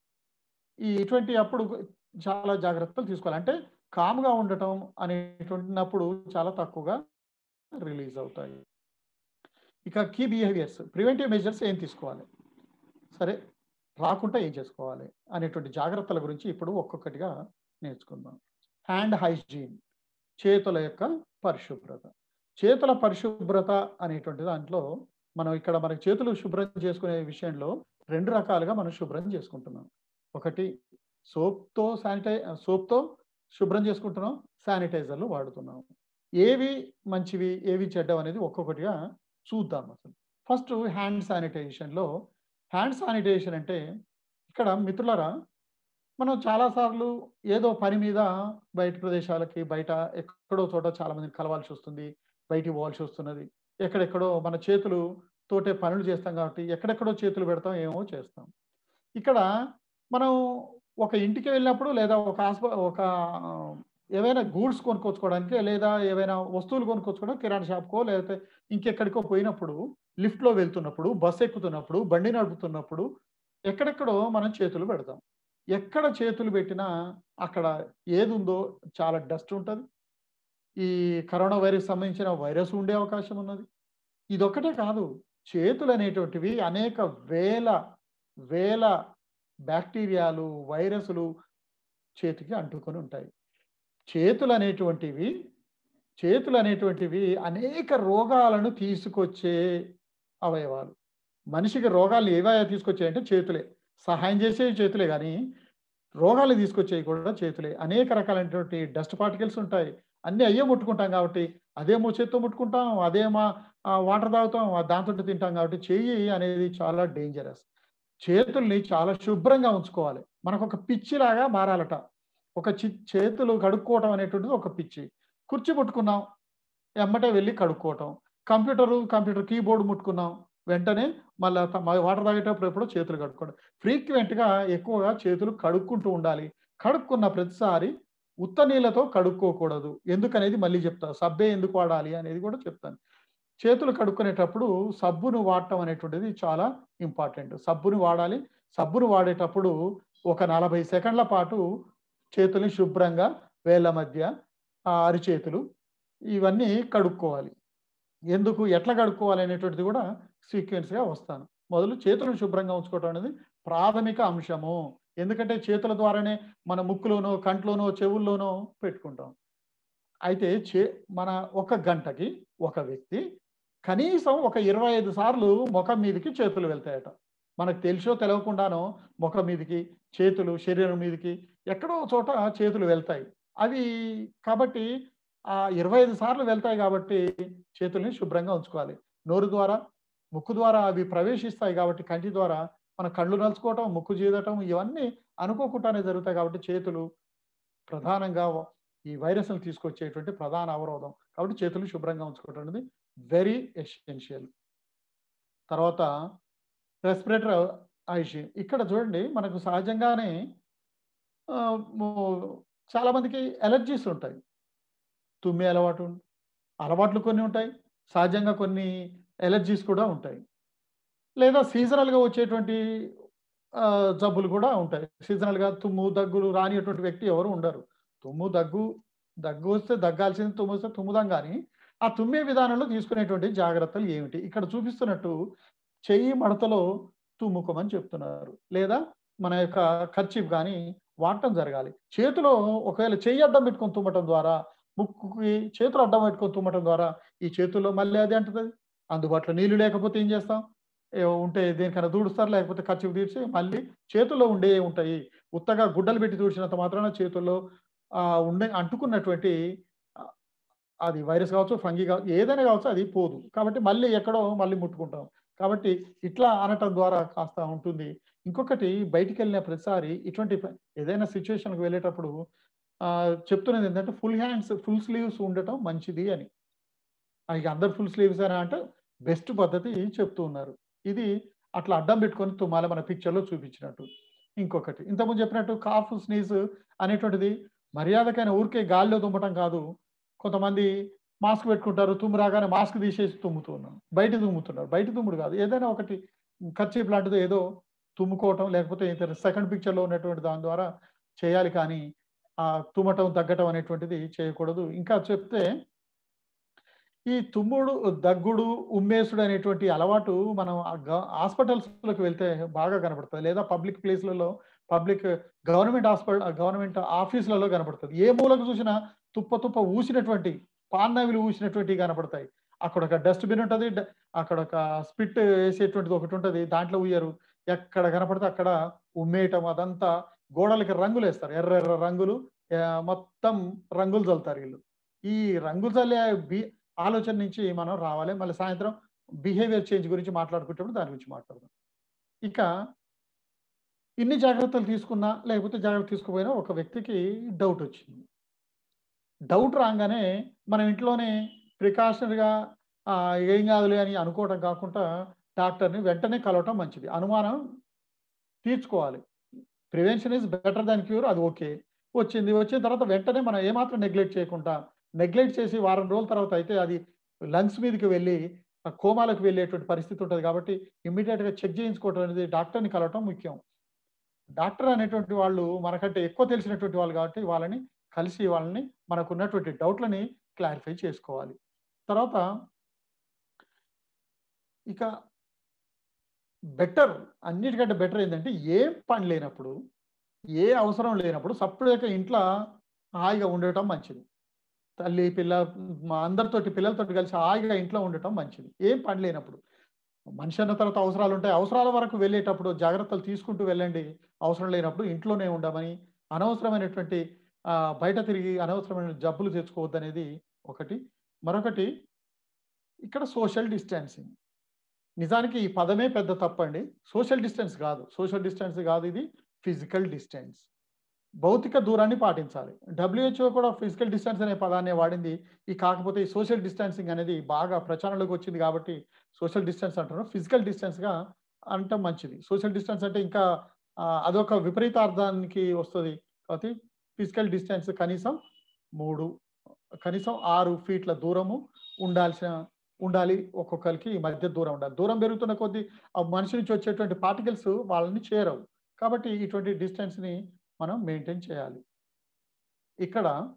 ఈ ఇటువంటి అప్పుడు చాలా జాగ్రత్తలు తీసుకోవాలి. అంటే కామ్గా ఉండటం అనేటువంటినప్పుడు చాలా తక్కువగా రిలీజ్ అవుతాయి. ఇక కీ బిహేవియర్స్ ప్రివెంటివ్ మెజర్స్ ఏం తీసుకోవాలి? సరే రాకుండా ఏం చేసుకోవాలి అనేటువంటి జాగ్రత్తల గురించి ఇప్పుడు ఒక్కొక్కటిగా నేర్చుకుందాం. హ్యాండ్ హైజీన్ చేతుల యొక్క పరిశుభ్రత. చేతుల పరిశుభ్రత అనేటువంటి దాంట్లో మనం ఇక్కడ మనకి చేతులు శుభ్రం చేసుకునే విషయంలో రెండు రకాలుగా మనం శుభ్రం చేసుకుంటున్నాం. ఒకటి సోప్తో శానిటై సోప్తో శుభ్రం చేసుకుంటున్నాం శానిటైజర్లు వాడుతున్నాం. ఏవి మంచివి ఏవి చెడ్డవి అనేది ఒక్కొక్కటిగా చూద్దాం అసలు. ఫస్ట్ హ్యాండ్ శానిటైజేషన్లో హ్యాండ్ శానిటైజేషన్ అంటే ఇక్కడ మిత్రులరా మనం చాలాసార్లు ఏదో పని మీద బయట ప్రదేశాలకి బయట ఎక్కడో చోట చాలామందిని కలవాల్సి వస్తుంది బయటికి పోవాల్సి వస్తున్నది. ఎక్కడెక్కడో మన చేతులు తోటే పనులు చేస్తాం కాబట్టి ఎక్కడెక్కడో చేతులు పెడతాం ఏమో చేస్తాం. ఇక్కడ మనం ఒక ఇంటికి వెళ్ళినప్పుడు లేదా ఒక ఆస్ప ఒక ఏవైనా గూడ్స్ కొనుక్కొచ్చుకోవడానికి లేదా ఏవైనా వస్తువులు కొనుక్కొచ్చుకోవడం కిరాణా షాప్కో లేకపోతే ఇంకెక్కడికో పోయినప్పుడు లిఫ్ట్లో వెళ్తున్నప్పుడు బస్సు ఎక్కుతున్నప్పుడు బండి నడుపుతున్నప్పుడు ఎక్కడెక్కడో మనం చేతులు పెడతాం. ఎక్కడ చేతులు పెట్టినా అక్కడ ఏది ఉందో చాలా డస్ట్ ఉంటుంది. ఈ కరోనా వైరస్ సంబంధించిన వైరస్ ఉండే అవకాశం ఉన్నది. ఇదొక్కటే కాదు చేతులు అనేటువంటివి అనేక వేల వేల బ్యాక్టీరియాలు వైరస్లు చేతికి అంటుకొని ఉంటాయి. చేతులు అనేటువంటివి చేతులు అనేటువంటివి అనేక రోగాలను తీసుకొచ్చే అవయవాలు. మనిషికి రోగాలు ఏవైనా తీసుకొచ్చాయంటే చేతులే. సహాయం చేసే చేతులే కానీ రోగాలు తీసుకొచ్చేవి కూడా చేతులే. అనేక రకాలైనటువంటి డస్ట్ పార్టికల్స్ ఉంటాయి. అన్నీ అయ్యే ముట్టుకుంటాం కాబట్టి అదేమో చేత్తో ముట్టుకుంటాం అదేమో వాటర్ తాగుతాం దాంతో తింటాం కాబట్టి చెయ్యి అనేది చాలా డేంజరస్ చేతుల్ని చాలా శుభ్రంగా ఉంచుకోవాలి. మనకు ఒక పిచ్చిలాగా మారాలట. ఒక చి చేతులు కడుక్కోవటం అనేటువంటిది ఒక పిచ్చి. కుర్చీ ముట్టుకున్నాం ఎమ్మటే వెళ్ళి కడుక్కోవటం. కంప్యూటర్ కంప్యూటర్ కీబోర్డ్ ముట్టుకున్నాం. వెంటనే మళ్ళీ వాటర్ తాగేటప్పుడు ఎప్పుడో చేతులు కడుక్కోవడం ఫ్రీక్వెంట్గా ఎక్కువగా చేతులు కడుక్కుంటూ ఉండాలి. కడుక్కున్న ప్రతిసారి ఉత్త నీళ్ళతో కడుక్కోకూడదు. ఎందుకనేది మళ్ళీ చెప్తా. సబ్బే ఎందుకు వాడాలి అనేది కూడా చెప్తాను. చేతులు కడుక్కునేటప్పుడు సబ్బును వాడటం అనేటువంటిది చాలా ఇంపార్టెంట్. సబ్బును వాడాలి. సబ్బును వాడేటప్పుడు ఒక నలభై సెకండ్ల పాటు చేతుల్ని శుభ్రంగా వేళ్ళ మధ్య అరిచేతులు ఇవన్నీ కడుక్కోవాలి. ఎందుకు ఎట్లా కడుక్కోవాలి అనేటువంటిది కూడా సీక్వెన్స్గా వస్తాను. మొదలు చేతులను శుభ్రంగా ఉంచుకోవటం అనేది ప్రాథమిక అంశము. ఎందుకంటే చేతుల ద్వారానే మన ముక్కులోనో కంట్లోనో చెవుల్లోనో పెట్టుకుంటాం. అయితే చే మన ఒక గంటకి ఒక వ్యక్తి కనీసం ఒక ఇరవై ఐదు సార్లు ముఖం మీదకి చేతులు వెళ్తాయట. మనకు తెలిసో తెలియకుండానో ముఖం మీదకి చేతులు శరీరం మీదకి ఎక్కడో చోట చేతులు వెళ్తాయి. అవి కాబట్టి ఆ ఇరవై ఐదు సార్లు వెళ్తాయి కాబట్టి చేతుల్ని శుభ్రంగా ఉంచుకోవాలి. నోరు ద్వారా ముక్కు ద్వారా అవి ప్రవేశిస్తాయి కాబట్టి కంటి ద్వారా మన కళ్ళు నలుచుకోవటం ముక్కు చేదటం ఇవన్నీ అనుకోకుండానే జరుగుతాయి కాబట్టి చేతులు ప్రధానంగా ఈ వైరస్ను తీసుకొచ్చేటువంటి ప్రధాన అవరోధం. కాబట్టి చేతులు శుభ్రంగా ఉంచుకోవటం అనేది వెరీ ఎసెన్షియల్ తర్వాత రెస్పిరేటర్ హైజీన్ ఇక్కడ చూడండి మనకు సహజంగానే చాలామందికి ఎలర్జీస్ ఉంటాయి. తుమ్మే అలవాటు అలవాట్లు కొన్ని ఉంటాయి సహజంగా కొన్ని ఎలర్జీస్ కూడా ఉంటాయి. లేదా సీజనల్గా వచ్చేటువంటి జబ్బులు కూడా ఉంటాయి. సీజనల్గా తుమ్ము దగ్గులు రానిటువంటి వ్యక్తి ఎవరు ఉండరు. తుమ్ము దగ్గు దగ్గు వస్తే దగ్గాల్సింది తుమ్ము వస్తే తుమ్ముదాం కానీ ఆ తుమ్మే విధానంలో తీసుకునేటువంటి జాగ్రత్తలు ఏమిటి? ఇక్కడ చూపిస్తున్నట్టు చెయ్యి మడతలో తుమ్ముకోమని చెప్తున్నారు. లేదా మన యొక్క ఖర్చీఫ్ కానీ వాడటం జరగాలి. చేతిలో ఒకవేళ చెయ్యి అడ్డం పెట్టుకొని తుమ్మటం ద్వారా ముక్కుకి చేతులు అడ్డం పెట్టుకొని తుమ్మటం ద్వారా ఈ చేతుల్లో మళ్ళీ అది అంటుతుంది అందుబాటులో నీళ్ళు లేకపోతే ఏం చేస్తాం? ఏ ఉంటే దేనికైనా దూడుస్తారు లేకపోతే ఖర్చు తీర్చి మళ్ళీ చేతుల్లో ఉండే ఉంటాయి. ఉత్తగా గుడ్డలు పెట్టి దూడ్చినంత మాత్రాన చేతుల్లో ఉండే అంటుకున్నటువంటి అది వైరస్ కావచ్చు ఫంగి కావచ్చు ఏదైనా కావచ్చు అది పోదు. కాబట్టి మళ్ళీ ఎక్కడో మళ్ళీ ముట్టుకుంటాం. కాబట్టి ఇట్లా అనటం ద్వారా కాస్త ఉంటుంది. ఇంకొకటి బయటికి వెళ్ళిన ప్రతిసారి ఇటువంటి ఏదైనా సిచ్యువేషన్కి వెళ్ళేటప్పుడు చెప్తున్నది ఏంటంటే ఫుల్ హ్యాండ్స్ ఫుల్ స్లీవ్స్ ఉండటం మంచిది అని. ఇక అందరు ఫుల్ స్లీవ్స్ అని అంటే బెస్ట్ పద్ధతి చెప్తూ ఉన్నారు. ఇది అట్లా అడ్డం పెట్టుకొని తుమ్మాలి మన పిక్చర్లో చూపించినట్టు. ఇంకొకటి ఇంతకుముందు చెప్పినట్టు కాఫ్ స్నీజ్ అనేటువంటిది మర్యాదకైన ఊరికే గాల్లో తుమ్మటం కాదు. కొంతమంది మాస్క్ పెట్టుకుంటారు తుమ్ము రాగానే మాస్క్ తీసేసి తుమ్ముతున్నారు బయట తుమ్ముతున్నారు. బయట తుమ్ముడు కాదు. ఏదైనా ఒకటి ఖర్చీపు లాంటిది ఏదో తుమ్ముకోవటం లేకపోతే సెకండ్ పిక్చర్లో ఉన్నటువంటి దాని ద్వారా చేయాలి కానీ తుమ్మటం తగ్గటం అనేటువంటిది చేయకూడదు. ఇంకా చెప్తే ఈ తుమ్ముడు దగ్గుడు ఉమ్మేసుడు అనేటువంటి అలవాటు మనం హాస్పిటల్స్లోకి వెళ్తే బాగా కనపడుతుంది. లేదా పబ్లిక్ ప్లేస్లలో పబ్లిక్ గవర్నమెంట్ హాస్పిటల్ గవర్నమెంట్ ఆఫీసులలో కనపడుతుంది. ఏ మూలకు చూసినా తుప్ప తుప్ప ఊసినటువంటి పాన్నవిలు ఊసినటువంటి కనపడతాయి. అక్కడ ఒక డస్ట్బిన్ ఉంటుంది అక్కడ ఒక స్పిట్ వేసేటువంటిది ఒకటి ఉంటుంది. దాంట్లో ఉయ్యరు ఎక్కడ కనపడితే అక్కడ ఉమ్మేయటం అదంతా గోడలకి రంగులు వేస్తారు. ఎర్ర ఎర్ర రంగులు మొత్తం రంగులు చల్లుతారు వీళ్ళు. ఈ రంగులు చల్లే బి ఆలోచన నుంచి మనం రావాలి. మళ్ళీ సాయంత్రం బిహేవియర్ చేంజ్ గురించి మాట్లాడుకునేటప్పుడు దాని గురించి మాట్లాడదాం. ఇక ఇన్ని జాగ్రత్తలు తీసుకున్నా లేకపోతే జాగ్రత్త తీసుకుపోయినా ఒక వ్యక్తికి డౌట్ వచ్చింది. డౌట్ రాగానే మనం ఇంట్లోనే ప్రికాషనరీగా ఏం కాదులే అని అనుకోవడం కాకుండా డాక్టర్ని వెంటనే కలవటం మంచిది. అనుమానం తీర్చుకోవాలి. Prevention is better than cure అది ఓకే వచ్చింది వచ్చిన తర్వాత వెంటనే మనం ఏమాత్రం నెగ్లెక్ట్ చేయకుండా నెగ్లెక్ట్ చేసి వారం రోజుల తర్వాత అయితే అది లంగ్స్ మీదకి వెళ్ళి కోమాలకు వెళ్ళేటువంటి పరిస్థితి ఉంటుంది కాబట్టి ఇమ్మీడియట్గా చెక్ చేయించుకోవడం అనేది డాక్టర్ని కలవటం ముఖ్యం. డాక్టర్ అనేటువంటి వాళ్ళు మనకంటే ఎక్కువ తెలిసినటువంటి వాళ్ళు కాబట్టి వాళ్ళని కలిసి వాళ్ళని మనకు ఉన్నటువంటి డౌట్లని క్లారిఫై చేసుకోవాలి. తర్వాత ఇక బెటర్ అన్నిటికంటే బెటర్ ఏంటంటే ఏం పని లేనప్పుడు ఏ అవసరం లేనప్పుడు సపరేట్గా ఇంట్లో హాయిగా ఉండటం మంచిది. తల్లి పిల్ల మా అందరితోటి పిల్లలతోటి కలిసి హాయిగా ఇంట్లో ఉండటం మంచిది. ఏం పని లేనప్పుడు. మనిషి అన్న తర్వాత అవసరాలు ఉంటాయి. అవసరాల వరకు వెళ్ళేటప్పుడు జాగ్రత్తలు తీసుకుంటూ వెళ్ళండి. అవసరం లేనప్పుడు ఇంట్లోనే ఉండమని అనవసరమైనటువంటి బయట తిరిగి అనవసరమైన జబ్బులు తెచ్చుకోవద్దు అనేది ఒకటి. మరొకటి ఇక్కడ సోషల్ డిస్టెన్సింగ్. నిజానికి ఈ పదమే పెద్ద తప్పండి. సోషల్ డిస్టెన్స్ కాదు. సోషల్ డిస్టెన్స్ కాదు ఇది. Physical distance. భౌతిక దూరాన్ని పాటించాలి. డబ్ల్యూహెచ్ఓ కూడా ఫిజికల్ డిస్టెన్స్ అనే పదాన్ని వాడింది. ఈ కాకపోతే ఈ సోషల్ డిస్టెన్సింగ్ అనేది బాగా ప్రచారంలోకి వచ్చింది కాబట్టి సోషల్ డిస్టెన్స్ అంటున్నారు ఫిజికల్ డిస్టెన్స్గా అంటాం మంచిది. సోషల్ డిస్టెన్స్ అంటే ఇంకా అదొక విపరీతార్థానికి వస్తుంది కాబట్టి ఫిజికల్ డిస్టెన్స్ కనీసం మూడు కనీసం ఆరు ఫీట్ల దూరము ఉండాల్సిన ఉండాలి ఒక్కొక్కరికి ఈ మధ్య దూరం ఉండాలి. దూరం పెరుగుతున్న కొద్దీ ఆ మనిషి నుంచి వచ్చేటువంటి పార్టికల్స్ వాళ్ళని చేరవు. కాబట్టి ఇటువంటి డిస్టెన్స్ని మనం మెయింటైన్ చేయాలి. ఇక్కడ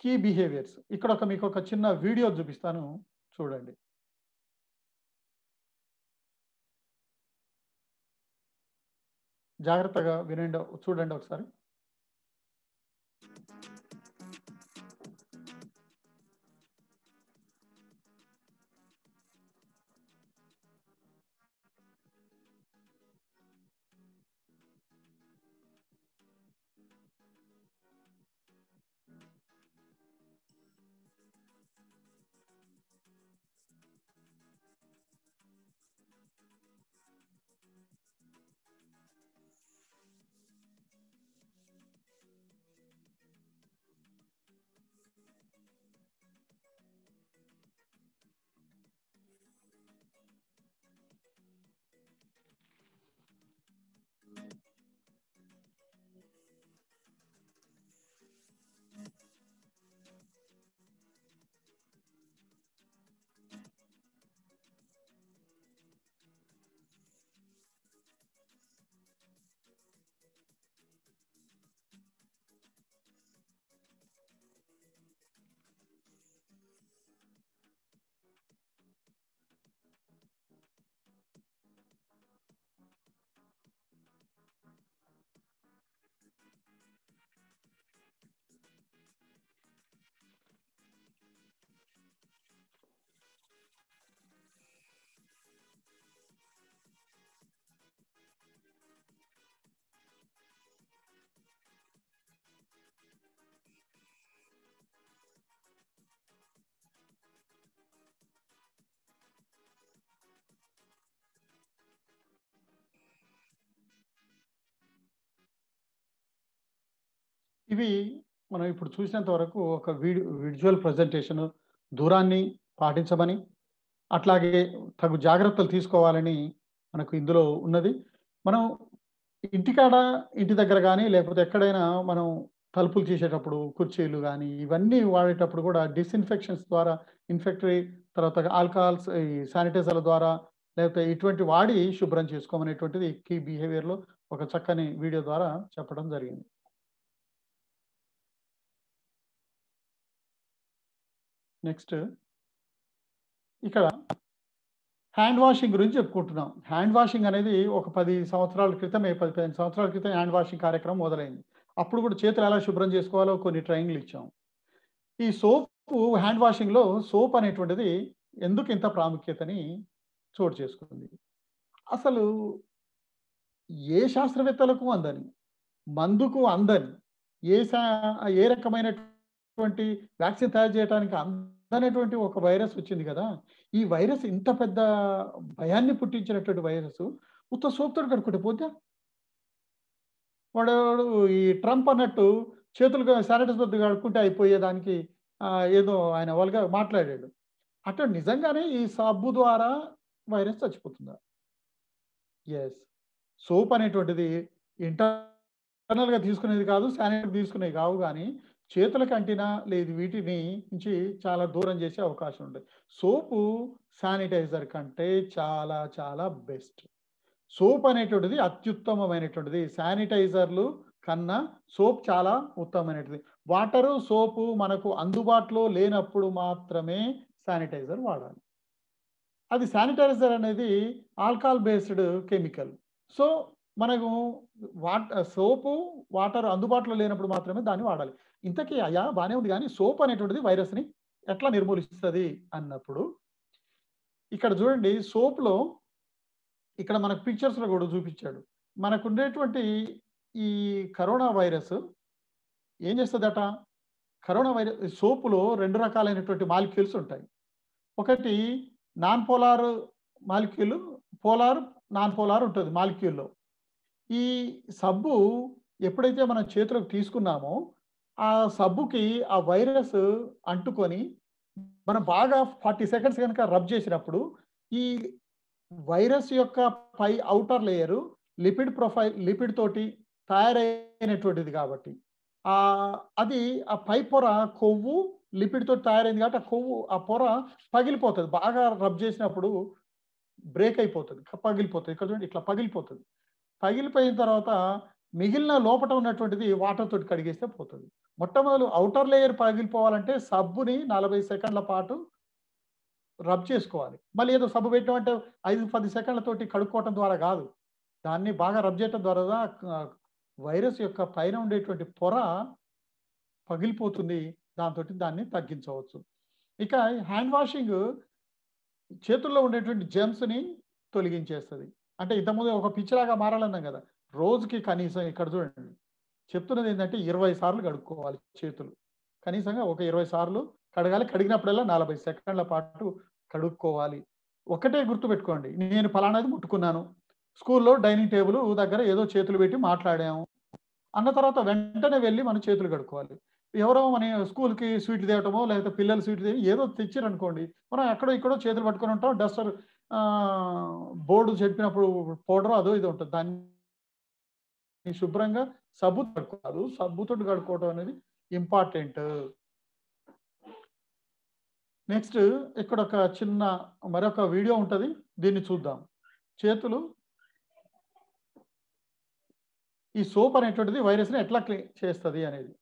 కీ బిహేవియర్స్ ఇక్కడ ఒక మీకు ఒక చిన్న వీడియో చూపిస్తాను. చూడండి. జాగ్రత్తగా వినండి చూడండి ఒకసారి. ఇవి మనం ఇప్పుడు చూసినంత వరకు ఒక వీడియో విజువల్ ప్రజెంటేషన్ దూరాన్ని పాటించమని అట్లాగే తగు జాగ్రత్తలు తీసుకోవాలని మనకు ఇందులో ఉన్నది. మనం ఇంటికాడ ఇంటి దగ్గర కానీ లేకపోతే ఎక్కడైనా మనం తలుపులు తీసేటప్పుడు కుర్చీలు కానీ ఇవన్నీ వాడేటప్పుడు కూడా డిస్ఇన్ఫెక్షన్స్ ద్వారా ఇన్ఫెక్టరీ తర్వాత ఆల్కహాల్స్ ఈ శానిటైజర్ల ద్వారా లేకపోతే ఇటువంటి వాడి శుభ్రం చేసుకోమనేటువంటిది కీ బిహేవియర్లో ఒక చక్కని వీడియో ద్వారా చెప్పడం జరిగింది. నెక్స్ట్. ఇక్కడ హ్యాండ్ వాషింగ్ గురించి చెప్పుకుంటున్నాం. హ్యాండ్ వాషింగ్ అనేది ఒక పది సంవత్సరాల క్రితం పది పదిహేను సంవత్సరాల క్రితం హ్యాండ్ వాషింగ్ కార్యక్రమం మొదలైంది. అప్పుడు కూడా చేతులు ఎలా శుభ్రం చేసుకోవాలో కొన్ని ట్రైనింగ్లు ఇచ్చాం. ఈ సోప్ హ్యాండ్ వాషింగ్లో సోప్ అనేటువంటిది ఎందుకు ఇంత ప్రాముఖ్యతని చోటు చేసుకుంది. అసలు ఏ శాస్త్రవేత్తలకు అందని మందుకు అందని ఏ శా ఏ రకమైనటువంటి వ్యాక్సిన్ తయారు చేయడానికి అనేటువంటి ఒక వైరస్ వచ్చింది కదా ఈ వైరస్ ఇంత పెద్ద భయాన్ని పుట్టించినటువంటి వైరస్ ఉత్త సోప్తో కడుక్కుంటే పోతే వాడు ఈ ట్రంప్ అన్నట్టు చేతులు శానిటైజర్ కడుక్కుంటే అయిపోయేదానికి ఏదో ఆయన వాళ్ళగా మాట్లాడాడు. అట్లా నిజంగానే ఈ సబ్బు ద్వారా వైరస్ చచ్చిపోతుందా? ఎస్ సోప్ అనేటువంటిది ఇంటర్నల్గా తీసుకునేది కాదు శానిటైజర్ తీసుకునేది కావు కానీ చేతులకు అంటినా లేదు వీటిని నుంచి చాలా దూరం చేసే అవకాశం ఉంది. సోపు శానిటైజర్ కంటే చాలా చాలా బెస్ట్. సోప్ అనేటువంటిది అత్యుత్తమమైనటువంటిది. శానిటైజర్లు కన్నా సోప్ చాలా ఉత్తమమైనటువంటిది. వాటరు సోపు మనకు అందుబాటులో లేనప్పుడు మాత్రమే శానిటైజర్ వాడాలి. అది శానిటైజర్ అనేది ఆల్కహాల్ బేస్డ్ కెమికల్. సో మనకు వాట్ సోపు వాటర్ అందుబాటులో లేనప్పుడు మాత్రమే దాన్ని వాడాలి. ఇంతకీ అయ్యా బాగానే ఉంది కానీ సోప్ అనేటువంటిది వైరస్ని ఎట్లా నిర్మూలిస్తుంది అన్నప్పుడు ఇక్కడ చూడండి సోప్లో ఇక్కడ మనకు పిక్చర్స్లో కూడా చూపించాడు. మనకు ఉండేటువంటి ఈ కరోనా వైరస్ ఏం చేస్తుందట? కరోనా వైరస్ సోపులో రెండు రకాలైనటువంటి మాలిక్యూల్స్ ఉంటాయి. ఒకటి non polar molecule polar non polar ఉంటుంది మాలిక్యూల్లో. ఈ సబ్బు ఎప్పుడైతే మనం చేతిలోకి తీసుకున్నామో ఆ సబ్బుకి ఆ వైరస్ అంటుకొని మనం బాగా ఫార్టీ సెకండ్స్ కనుక రబ్ చేసినప్పుడు ఈ వైరస్ యొక్క పై outer layer lipid profile lipid తోటి తయారైనటువంటిది కాబట్టి. ఆ అది ఆ పై పొర కొవ్వు లిపిడ్ తోటి తయారైంది కాబట్టి ఆ కొవ్వు ఆ పొర పగిలిపోతుంది. బాగా రబ్ చేసినప్పుడు బ్రేక్ అయిపోతుంది పగిలిపోతుంది. ఇక్కడ చూడండి ఇట్లా పగిలిపోతుంది. పగిలిపోయిన తర్వాత మిగిలిన లోపల ఉన్నటువంటిది వాటర్ తోటి కడిగేస్తే పోతుంది. మొట్టమొదలు అవుటర్ లేయర్ పగిలిపోవాలంటే సబ్బుని నలభై సెకండ్ల పాటు రబ్ చేసుకోవాలి. మళ్ళీ ఏదో సబ్బు పెట్టడం అంటే ఐదు పది సెకండ్లతోటి కడుక్కోవటం ద్వారా కాదు. దాన్ని బాగా రబ్ చేయటం ద్వారా వైరస్ యొక్క పైన ఉండేటువంటి పొర పగిలిపోతుంది. దాంతో దాన్ని తగ్గించవచ్చు. ఇక హ్యాండ్ వాషింగ్ చేతుల్లో ఉండేటువంటి జెమ్స్ని తొలగించేస్తుంది. అంటే ఇంతకుముందు ఒక పిచ్చిలాగా మారాలన్నాం కదా. రోజుకి కనీసం ఇక్కడ చూడండి చెప్తున్నది ఏంటంటే ఇరవై సార్లు కడుక్కోవాలి చేతులు. కనీసంగా ఒక ఇరవై సార్లు కడగాలి. కడిగినప్పుడల్లా నలభై సెకండ్ల పాటు కడుక్కోవాలి. ఒకటే గుర్తుపెట్టుకోండి నేను ఫలానాది ముట్టుకున్నాను. స్కూల్లో డైనింగ్ టేబుల్ దగ్గర ఏదో చేతులు పెట్టి మాట్లాడాము. అన్న తర్వాత వెంటనే వెళ్ళి మనం చేతులు కడుక్కోవాలి. ఎవరో మన స్కూల్కి స్వీట్ తేవటమో లేకపోతే పిల్లలు స్వీట్ తేవి ఏదో తెచ్చారనుకోండి. మనం ఎక్కడో ఇక్కడో చేతులు పట్టుకొని ఉంటాం. డస్టర్ బోర్డు చెప్పినప్పుడు పౌడర్ అదో ఇది ఉంటుంది. దాన్ని శుభ్రంగా సబ్బు కడుకోవాలి సబ్బుతో కడుక్కోవడం అనేది ఇంపార్టెంట్ నెక్స్ట్ ఇక్కడ ఒక చిన్న మరొక వీడియో ఉంటుంది. దీన్ని చూద్దాం. చేతులు ఈ సోప్ అనేటువంటిది వైరస్ని ఎట్లా క్లీన్ చేస్తుంది అనేది.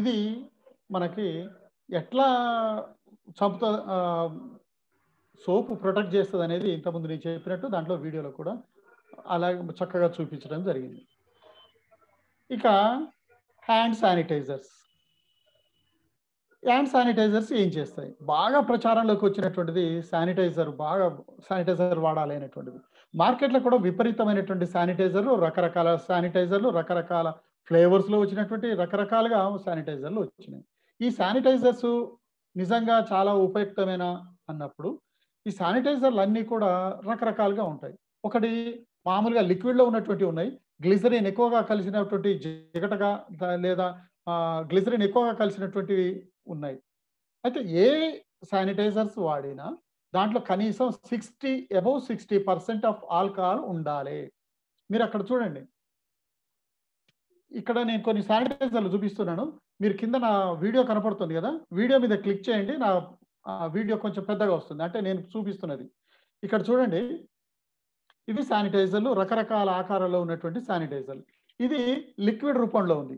ఇది మనకి ఎట్లా చంపుత సోపు ప్రొటెక్ట్ చేస్తుంది అనేది ఇంతకుముందు నేను చెప్పినట్టు దాంట్లో వీడియోలో కూడా అలా చక్కగా చూపించడం జరిగింది. ఇక హ్యాండ్ శానిటైజర్స్ హ్యాండ్ శానిటైజర్స్ ఏం చేస్తాయి? బాగా ప్రచారంలోకి వచ్చినటువంటిది శానిటైజర్ బాగా శానిటైజర్ వాడాలి అనేటువంటిది. మార్కెట్లో కూడా విపరీతమైనటువంటి శానిటైజర్లు రకరకాల శానిటైజర్లు రకరకాల ఫ్లేవర్స్లో వచ్చినటువంటి రకరకాలుగా శానిటైజర్లు వచ్చినాయి. ఈ శానిటైజర్స్ నిజంగా చాలా ఉపయుక్తమైన అన్నప్పుడు ఈ శానిటైజర్లు అన్నీ కూడా రకరకాలుగా ఉంటాయి. ఒకటి మామూలుగా లిక్విడ్లో ఉన్నటువంటి ఉన్నాయి. గ్లిజరిన్ ఎక్కువగా కలిసినటువంటి జిగటగా లేదా గ్లిజరిన్ ఎక్కువగా కలిసినటువంటివి ఉన్నాయి. అయితే ఏ శానిటైజర్స్ వాడినా దాంట్లో కనీసం sixty above sixty percent of alcohol ఉండాలి. మీరు అక్కడ చూడండి. ఇక్కడ నేను కొన్ని శానిటైజర్లు చూపిస్తున్నాను. మీరు కింద నా వీడియో కనపడుతుంది కదా? వీడియో మీద క్లిక్ చేయండి. నా వీడియో కొంచెం పెద్దగా వస్తుంది. అంటే నేను చూపిస్తున్నది. ఇక్కడ చూడండి. ఇవి శానిటైజర్లు. రకరకాల ఆకారాల్లో ఉన్నటువంటి శానిటైజర్లు. ఇది లిక్విడ్ రూపంలో ఉంది.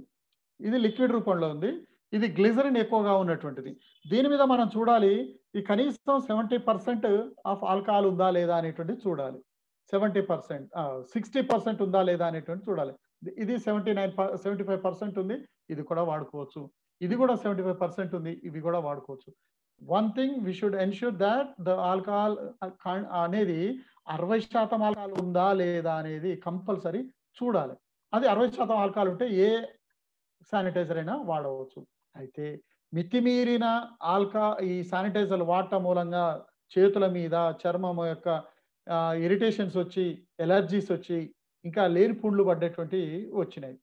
ఇది లిక్విడ్ రూపంలో ఉంది. ఇది గ్లిజరిన్ ఎక్కువగా ఉన్నటువంటిది. దీని మీద మనం చూడాలి. ఈ కనీసం సెవెంటీ పర్సెంట్ ఆఫ్ ఆల్కహాల్ ఉందా లేదా అనేటువంటిది చూడాలి. సెవెంటీ పర్సెంట్ సిక్స్టీ పర్సెంట్ ఉందా లేదా అనేటువంటి చూడాలి. ఇది seventy nine seventy five percent ఉంది ఇది కూడా వాడుకోవచ్చు. ఇది కూడా సెవెంటీ ఫైవ్ పర్సెంట్ ఉంది ఇవి కూడా వాడుకోవచ్చు. One thing we should ensure that the alcohol అనేది అరవై శాతం ఆల్కహాల్ ఉందా లేదా అనేది కంపల్సరీ చూడాలి. అది అరవై శాతం ఆల్కహాల్ ఉంటే ఏ శానిటైజర్ అయినా వాడవచ్చు. అయితే మితిమీరిన ఆల్కా ఈ శానిటైజర్ వాడటం మూలంగా చేతుల మీద చర్మం యొక్క ఇరిటేషన్స్ వచ్చి ఎలర్జీస్ వచ్చి ఇంకా లేని పుండ్లు పడ్డటువంటి వచ్చినాయి.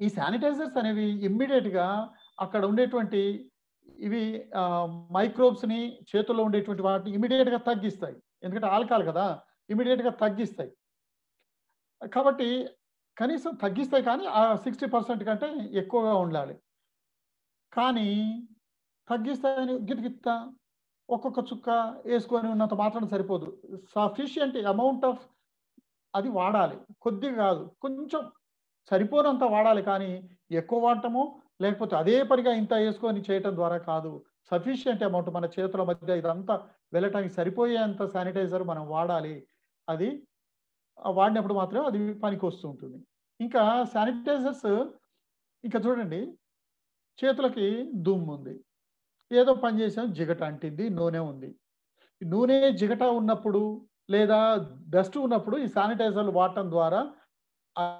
ఈ శానిటైజర్స్ అనేవి ఇమ్మీడియట్గా అక్కడ ఉండేటువంటి ఇవి మైక్రోబ్స్ని చేతుల్లో ఉండేటువంటి వాటిని ఇమీడియట్గా తగ్గిస్తాయి. ఎందుకంటే ఆల్కాల్ కదా ఇమీడియట్గా తగ్గిస్తాయి. కాబట్టి కనీసం తగ్గిస్తాయి కానీ ఆ సిక్స్టీ పర్సెంట్ కంటే ఎక్కువగా ఉండాలి. కానీ తగ్గిస్తాయని గిట్గిత్త ఒక్కొక్క చుక్క వేసుకొని ఉన్నంత మాత్రం సరిపోదు. సఫిషియంట్ అమౌంట్ ఆఫ్ అది వాడాలి. కొద్దిగా కాదు కొంచెం సరిపోనంత వాడాలి కానీ ఎక్కువ వాడటము లేకపోతే అదే పనిగా ఇంత వేసుకొని చేయటం ద్వారా కాదు. సఫిషియంట్ అమౌంట్ మన చేతుల మధ్య ఇదంతా వెళ్ళటానికి సరిపోయేంత శానిటైజర్ మనం వాడాలి. అది వాడినప్పుడు మాత్రమే అది పనికి వస్తూ ఉంటుంది. ఇంకా శానిటైజర్స్ ఇంకా చూడండి చేతులకి దుమ్ము ఉంది. ఏదో పని చేసాం జిగట అంటింది నూనె ఉంది. నూనె జిగట ఉన్నప్పుడు లేదా డస్ట్ ఉన్నప్పుడు ఈ శానిటైజర్లు వాడటం ద్వారా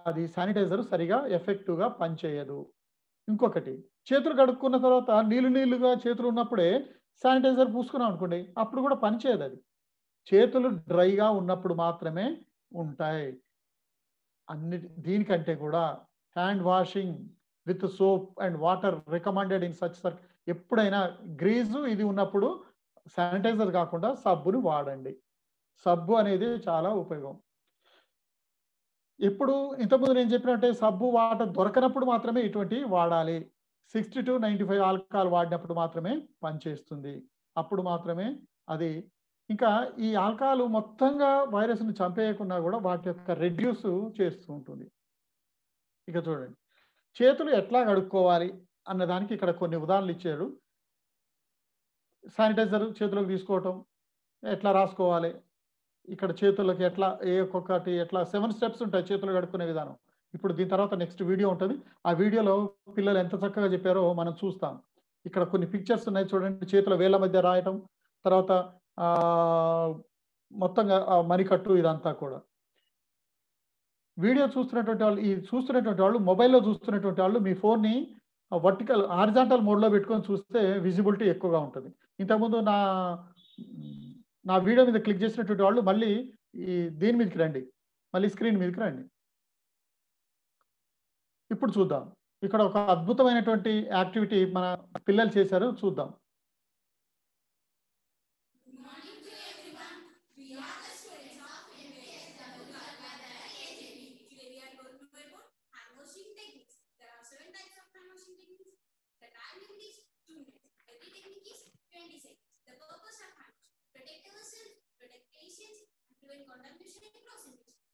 అది శానిటైజర్ సరిగా ఎఫెక్టివ్గా పనిచేయదు. ఇంకొకటి చేతులు కడుక్కున్న తర్వాత నీళ్ళు నీళ్ళుగా చేతులు ఉన్నప్పుడే శానిటైజర్ పూసుకున్నాం అనుకోండి అప్పుడు కూడా పనిచేయదు అది. చేతులు డ్రైగా ఉన్నప్పుడు మాత్రమే ఉంటాయి. అన్ని దీనికంటే కూడా hand washing with soap and water recommended in such sir ఎప్పుడైనా గ్రీజు ఇది ఉన్నప్పుడు శానిటైజర్ కాకుండా సబ్బుని వాడండి. సబ్బు అనేది చాలా ఉపయోగం. ఇప్పుడు ఇంతకుముందు నేను చెప్పినట్టే సబ్బు వాటర్ దొరకనప్పుడు మాత్రమే ఇటువంటి వాడాలి. Sixty to ninety five alcohol వాడినప్పుడు మాత్రమే పనిచేస్తుంది. అప్పుడు మాత్రమే అది. ఇంకా ఈ ఆల్కహాల్ మొత్తంగా వైరస్ను చంపేయకుండా కూడా వాటి యొక్క రెడ్యూస్ చేస్తూ ఉంటుంది. ఇక చూడండి. చేతులు ఎట్లా కడుక్కోవాలి అన్నదానికి ఇక్కడ కొన్ని ఉదాహరణలు ఇచ్చారు. శానిటైజర్ చేతులకు తీసుకోవటం ఎట్లా రాసుకోవాలి ఇక్కడ చేతులకి ఎట్లా ఏ ఒక్కొక్కటి ఎట్లా సెవెన్ స్టెప్స్ ఉంటాయి చేతులు కడుక్కునే విధానం. ఇప్పుడు దీని తర్వాత నెక్స్ట్ వీడియో ఉంటుంది. ఆ వీడియోలో పిల్లలు ఎంత చక్కగా చెప్పారో మనం చూస్తాం. ఇక్కడ కొన్ని పిక్చర్స్ ఉన్నాయి చూడండి. చేతుల వేళ్ళ మధ్య రాయటం తర్వాత మొత్తంగా మణికట్టు ఇదంతా కూడా. వీడియో చూస్తున్నటువంటి వాళ్ళు ఈ చూస్తున్నటువంటి వాళ్ళు మొబైల్లో చూస్తున్నటువంటి వాళ్ళు మీ ఫోన్ని వర్టికల్ హారిజాంటల్ మోడ్లో పెట్టుకొని చూస్తే విజిబిలిటీ ఎక్కువగా ఉంటుంది. ఇంతకుముందు నా నా వీడియో మీద క్లిక్ చేసినటువంటి వాళ్ళు మళ్ళీ ఈ దీని మీదకి రండి. మళ్ళీ స్క్రీన్ మీదకి రండి. ఇప్పుడు చూద్దాం. ఇక్కడ ఒక అద్భుతమైనటువంటి యాక్టివిటీ మన పిల్లలు చేశారు. చూద్దాం.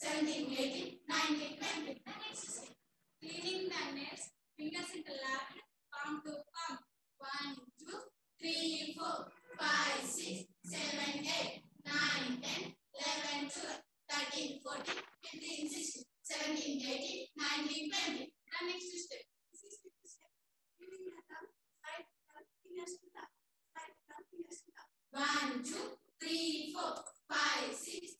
17, 18, 19, 20. The next step. Cleaning the fingers interlocked, palm to palm. 1, 2, 3, 4, 5, 6, 7, 8, 9, 10, 11, 12, 13, 14, 15, 16, 17, 18, 19, 20. The next step. This is the step. Cleaning the thumb, side thumb, fingers to thumb. Side thumb, fingers to thumb. 1, 2, 3, 4, 5, 6,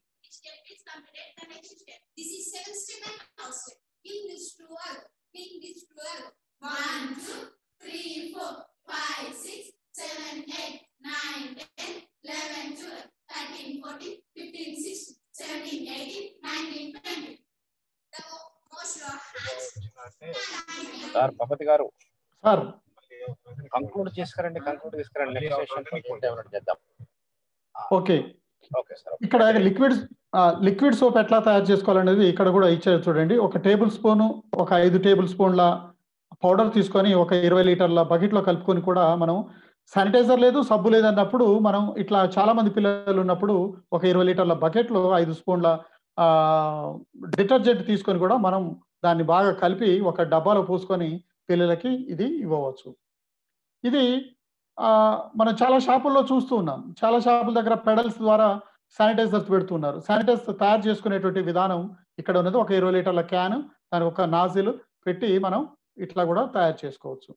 step is completed. The next step. This is seven step and now step. In this twelve, in this twelve. One, two, three, four, five, six, seven, eight, nine, ten, eleven, twelve, thirteen, fourteen, fifteen, sixteen, seventeen, eighteen, nineteen, twenty. The most your hands. Sir పపతి గారు sir conclude చేసుకురండి conclude చేసుకురండి next session conclude ఏమన్నట్టు చేద్దాం okay okay sir ఇక్కడ liquid liquid soap ఎట్లా తయారు చేసుకోవాలనేది ఇక్కడ కూడా ఇచ్చారు చూడండి. ఒక టేబుల్ స్పూను ఒక ఐదు టేబుల్ స్పూన్ల పౌడర్ తీసుకొని ఒక ఇరవై లీటర్ల బకెట్లో కలుపుకొని కూడా మనం శానిటైజర్ లేదు సబ్బు లేదన్నప్పుడు మనం ఇట్లా చాలా మంది పిల్లలు ఉన్నప్పుడు ఒక ఇరవై లీటర్ల బకెట్లో ఐదు స్పూన్ల డిటర్జెంట్ తీసుకొని కూడా మనం దాన్ని బాగా కలిపి ఒక డబ్బాలో పోసుకొని పిల్లలకి ఇది ఇవ్వవచ్చు. ఇది మనం చాలా షాపుల్లో చూస్తూ ఉన్నాం. చాలా షాపుల దగ్గర పెడల్స్ ద్వారా శానిటైజర్స్ పెడుతున్నారు. శానిటైజర్ తయారు చేసుకునేటువంటి విధానం ఇక్కడ ఉన్నది. ఒక ఇరవై లీటర్ల క్యాన్ దానికి ఒక నాజిల్ పెట్టి మనం ఇట్లా కూడా తయారు చేసుకోవచ్చు.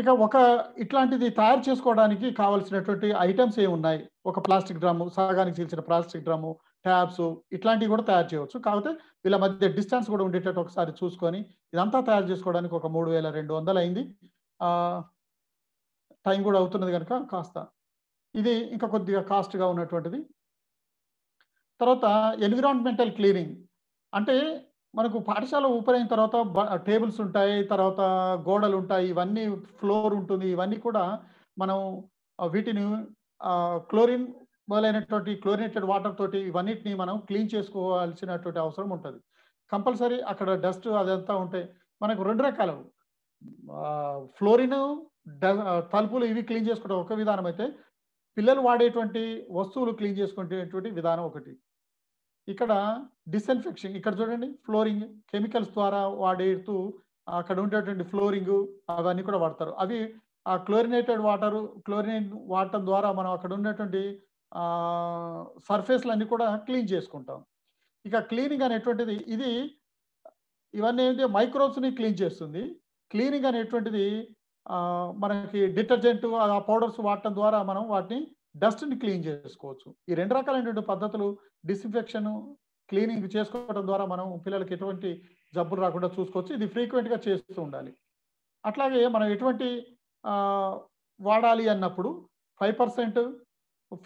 ఇక ఒక ఇట్లాంటిది తయారు చేసుకోవడానికి కావలసినటువంటి ఐటమ్స్ ఏమి ఉన్నాయి? ఒక ప్లాస్టిక్ డ్రమ్ము సగానికి చీల్చిన ప్లాస్టిక్ డ్రమ్ము ట్యాబ్స్ ఇట్లాంటివి కూడా తయారు చేయవచ్చు. కాకపోతే వీళ్ళ మధ్య డిస్టెన్స్ కూడా ఉండేటట్టు ఒకసారి చూసుకొని ఇదంతా తయారు చేసుకోవడానికి ఒక మూడు వేల రెండు వందలు అయింది. టైం కూడా అవుతున్నది కనుక కాస్త ఇది ఇంకా కొద్దిగా కాస్ట్గా ఉన్నటువంటిది. తర్వాత ఎన్విరాన్మెంటల్ క్లీనింగ్. అంటే మనకు పాఠశాల ఊపరైన తర్వాత టేబుల్స్ ఉంటాయి తర్వాత గోడలు ఉంటాయి ఇవన్నీ ఫ్లోర్ ఉంటుంది ఇవన్నీ కూడా మనం వీటిని క్లోరిన్ మొదలైనటువంటి క్లోరినేటెడ్ వాటర్ తోటి ఇవన్నిటిని మనం క్లీన్ చేసుకోవాల్సినటువంటి అవసరం ఉంటుంది. కంపల్సరీ అక్కడ డస్ట్ అదంతా ఉంటాయి. మనకు రెండు రకాలు. ఫ్లోరిన్ తలుపులు ఇవి క్లీన్ చేసుకోవడం ఒక విధానం అయితే పిల్లలు వాడేటువంటి వస్తువులు క్లీన్ చేసుకునేటువంటి విధానం ఒకటి. ఇక్కడ డిస్ఇన్ఫెక్షన్ ఇక్కడ చూడండి ఫ్లోరింగ్ కెమికల్స్ ద్వారా వాడేతూ అక్కడ ఉండేటువంటి ఫ్లోరింగ్ అవన్నీ కూడా వాడతారు. అవి ఆ క్లోరినేటెడ్ వాటర్ క్లోరినేట్ వాడటం ద్వారా మనం అక్కడ ఉన్నటువంటి సర్ఫేస్లన్నీ కూడా క్లీన్ చేసుకుంటాం. ఇక క్లీనింగ్ అనేటువంటిది ఇది ఇవన్నీ ఏంటి మైక్రోబ్స్ని క్లీన్ చేస్తుంది. క్లీనింగ్ అనేటువంటిది మనకి డిటర్జెంట్ ఆ పౌడర్స్ వాడటం ద్వారా మనం వాటిని డస్ట్ని క్లీన్ చేసుకోవచ్చు. ఈ రెండు రకాలైనటువంటి పద్ధతులు డిస్ఇన్ఫెక్షన్ క్లీనింగ్ చేసుకోవడం ద్వారా మనం పిల్లలకి ఎటువంటి జబ్బులు రాకుండా చూసుకోవచ్చు. ఇది ఫ్రీక్వెంట్గా చేస్తూ ఉండాలి. అట్లాగే మనం ఎటువంటి వాడాలి అన్నప్పుడు five percent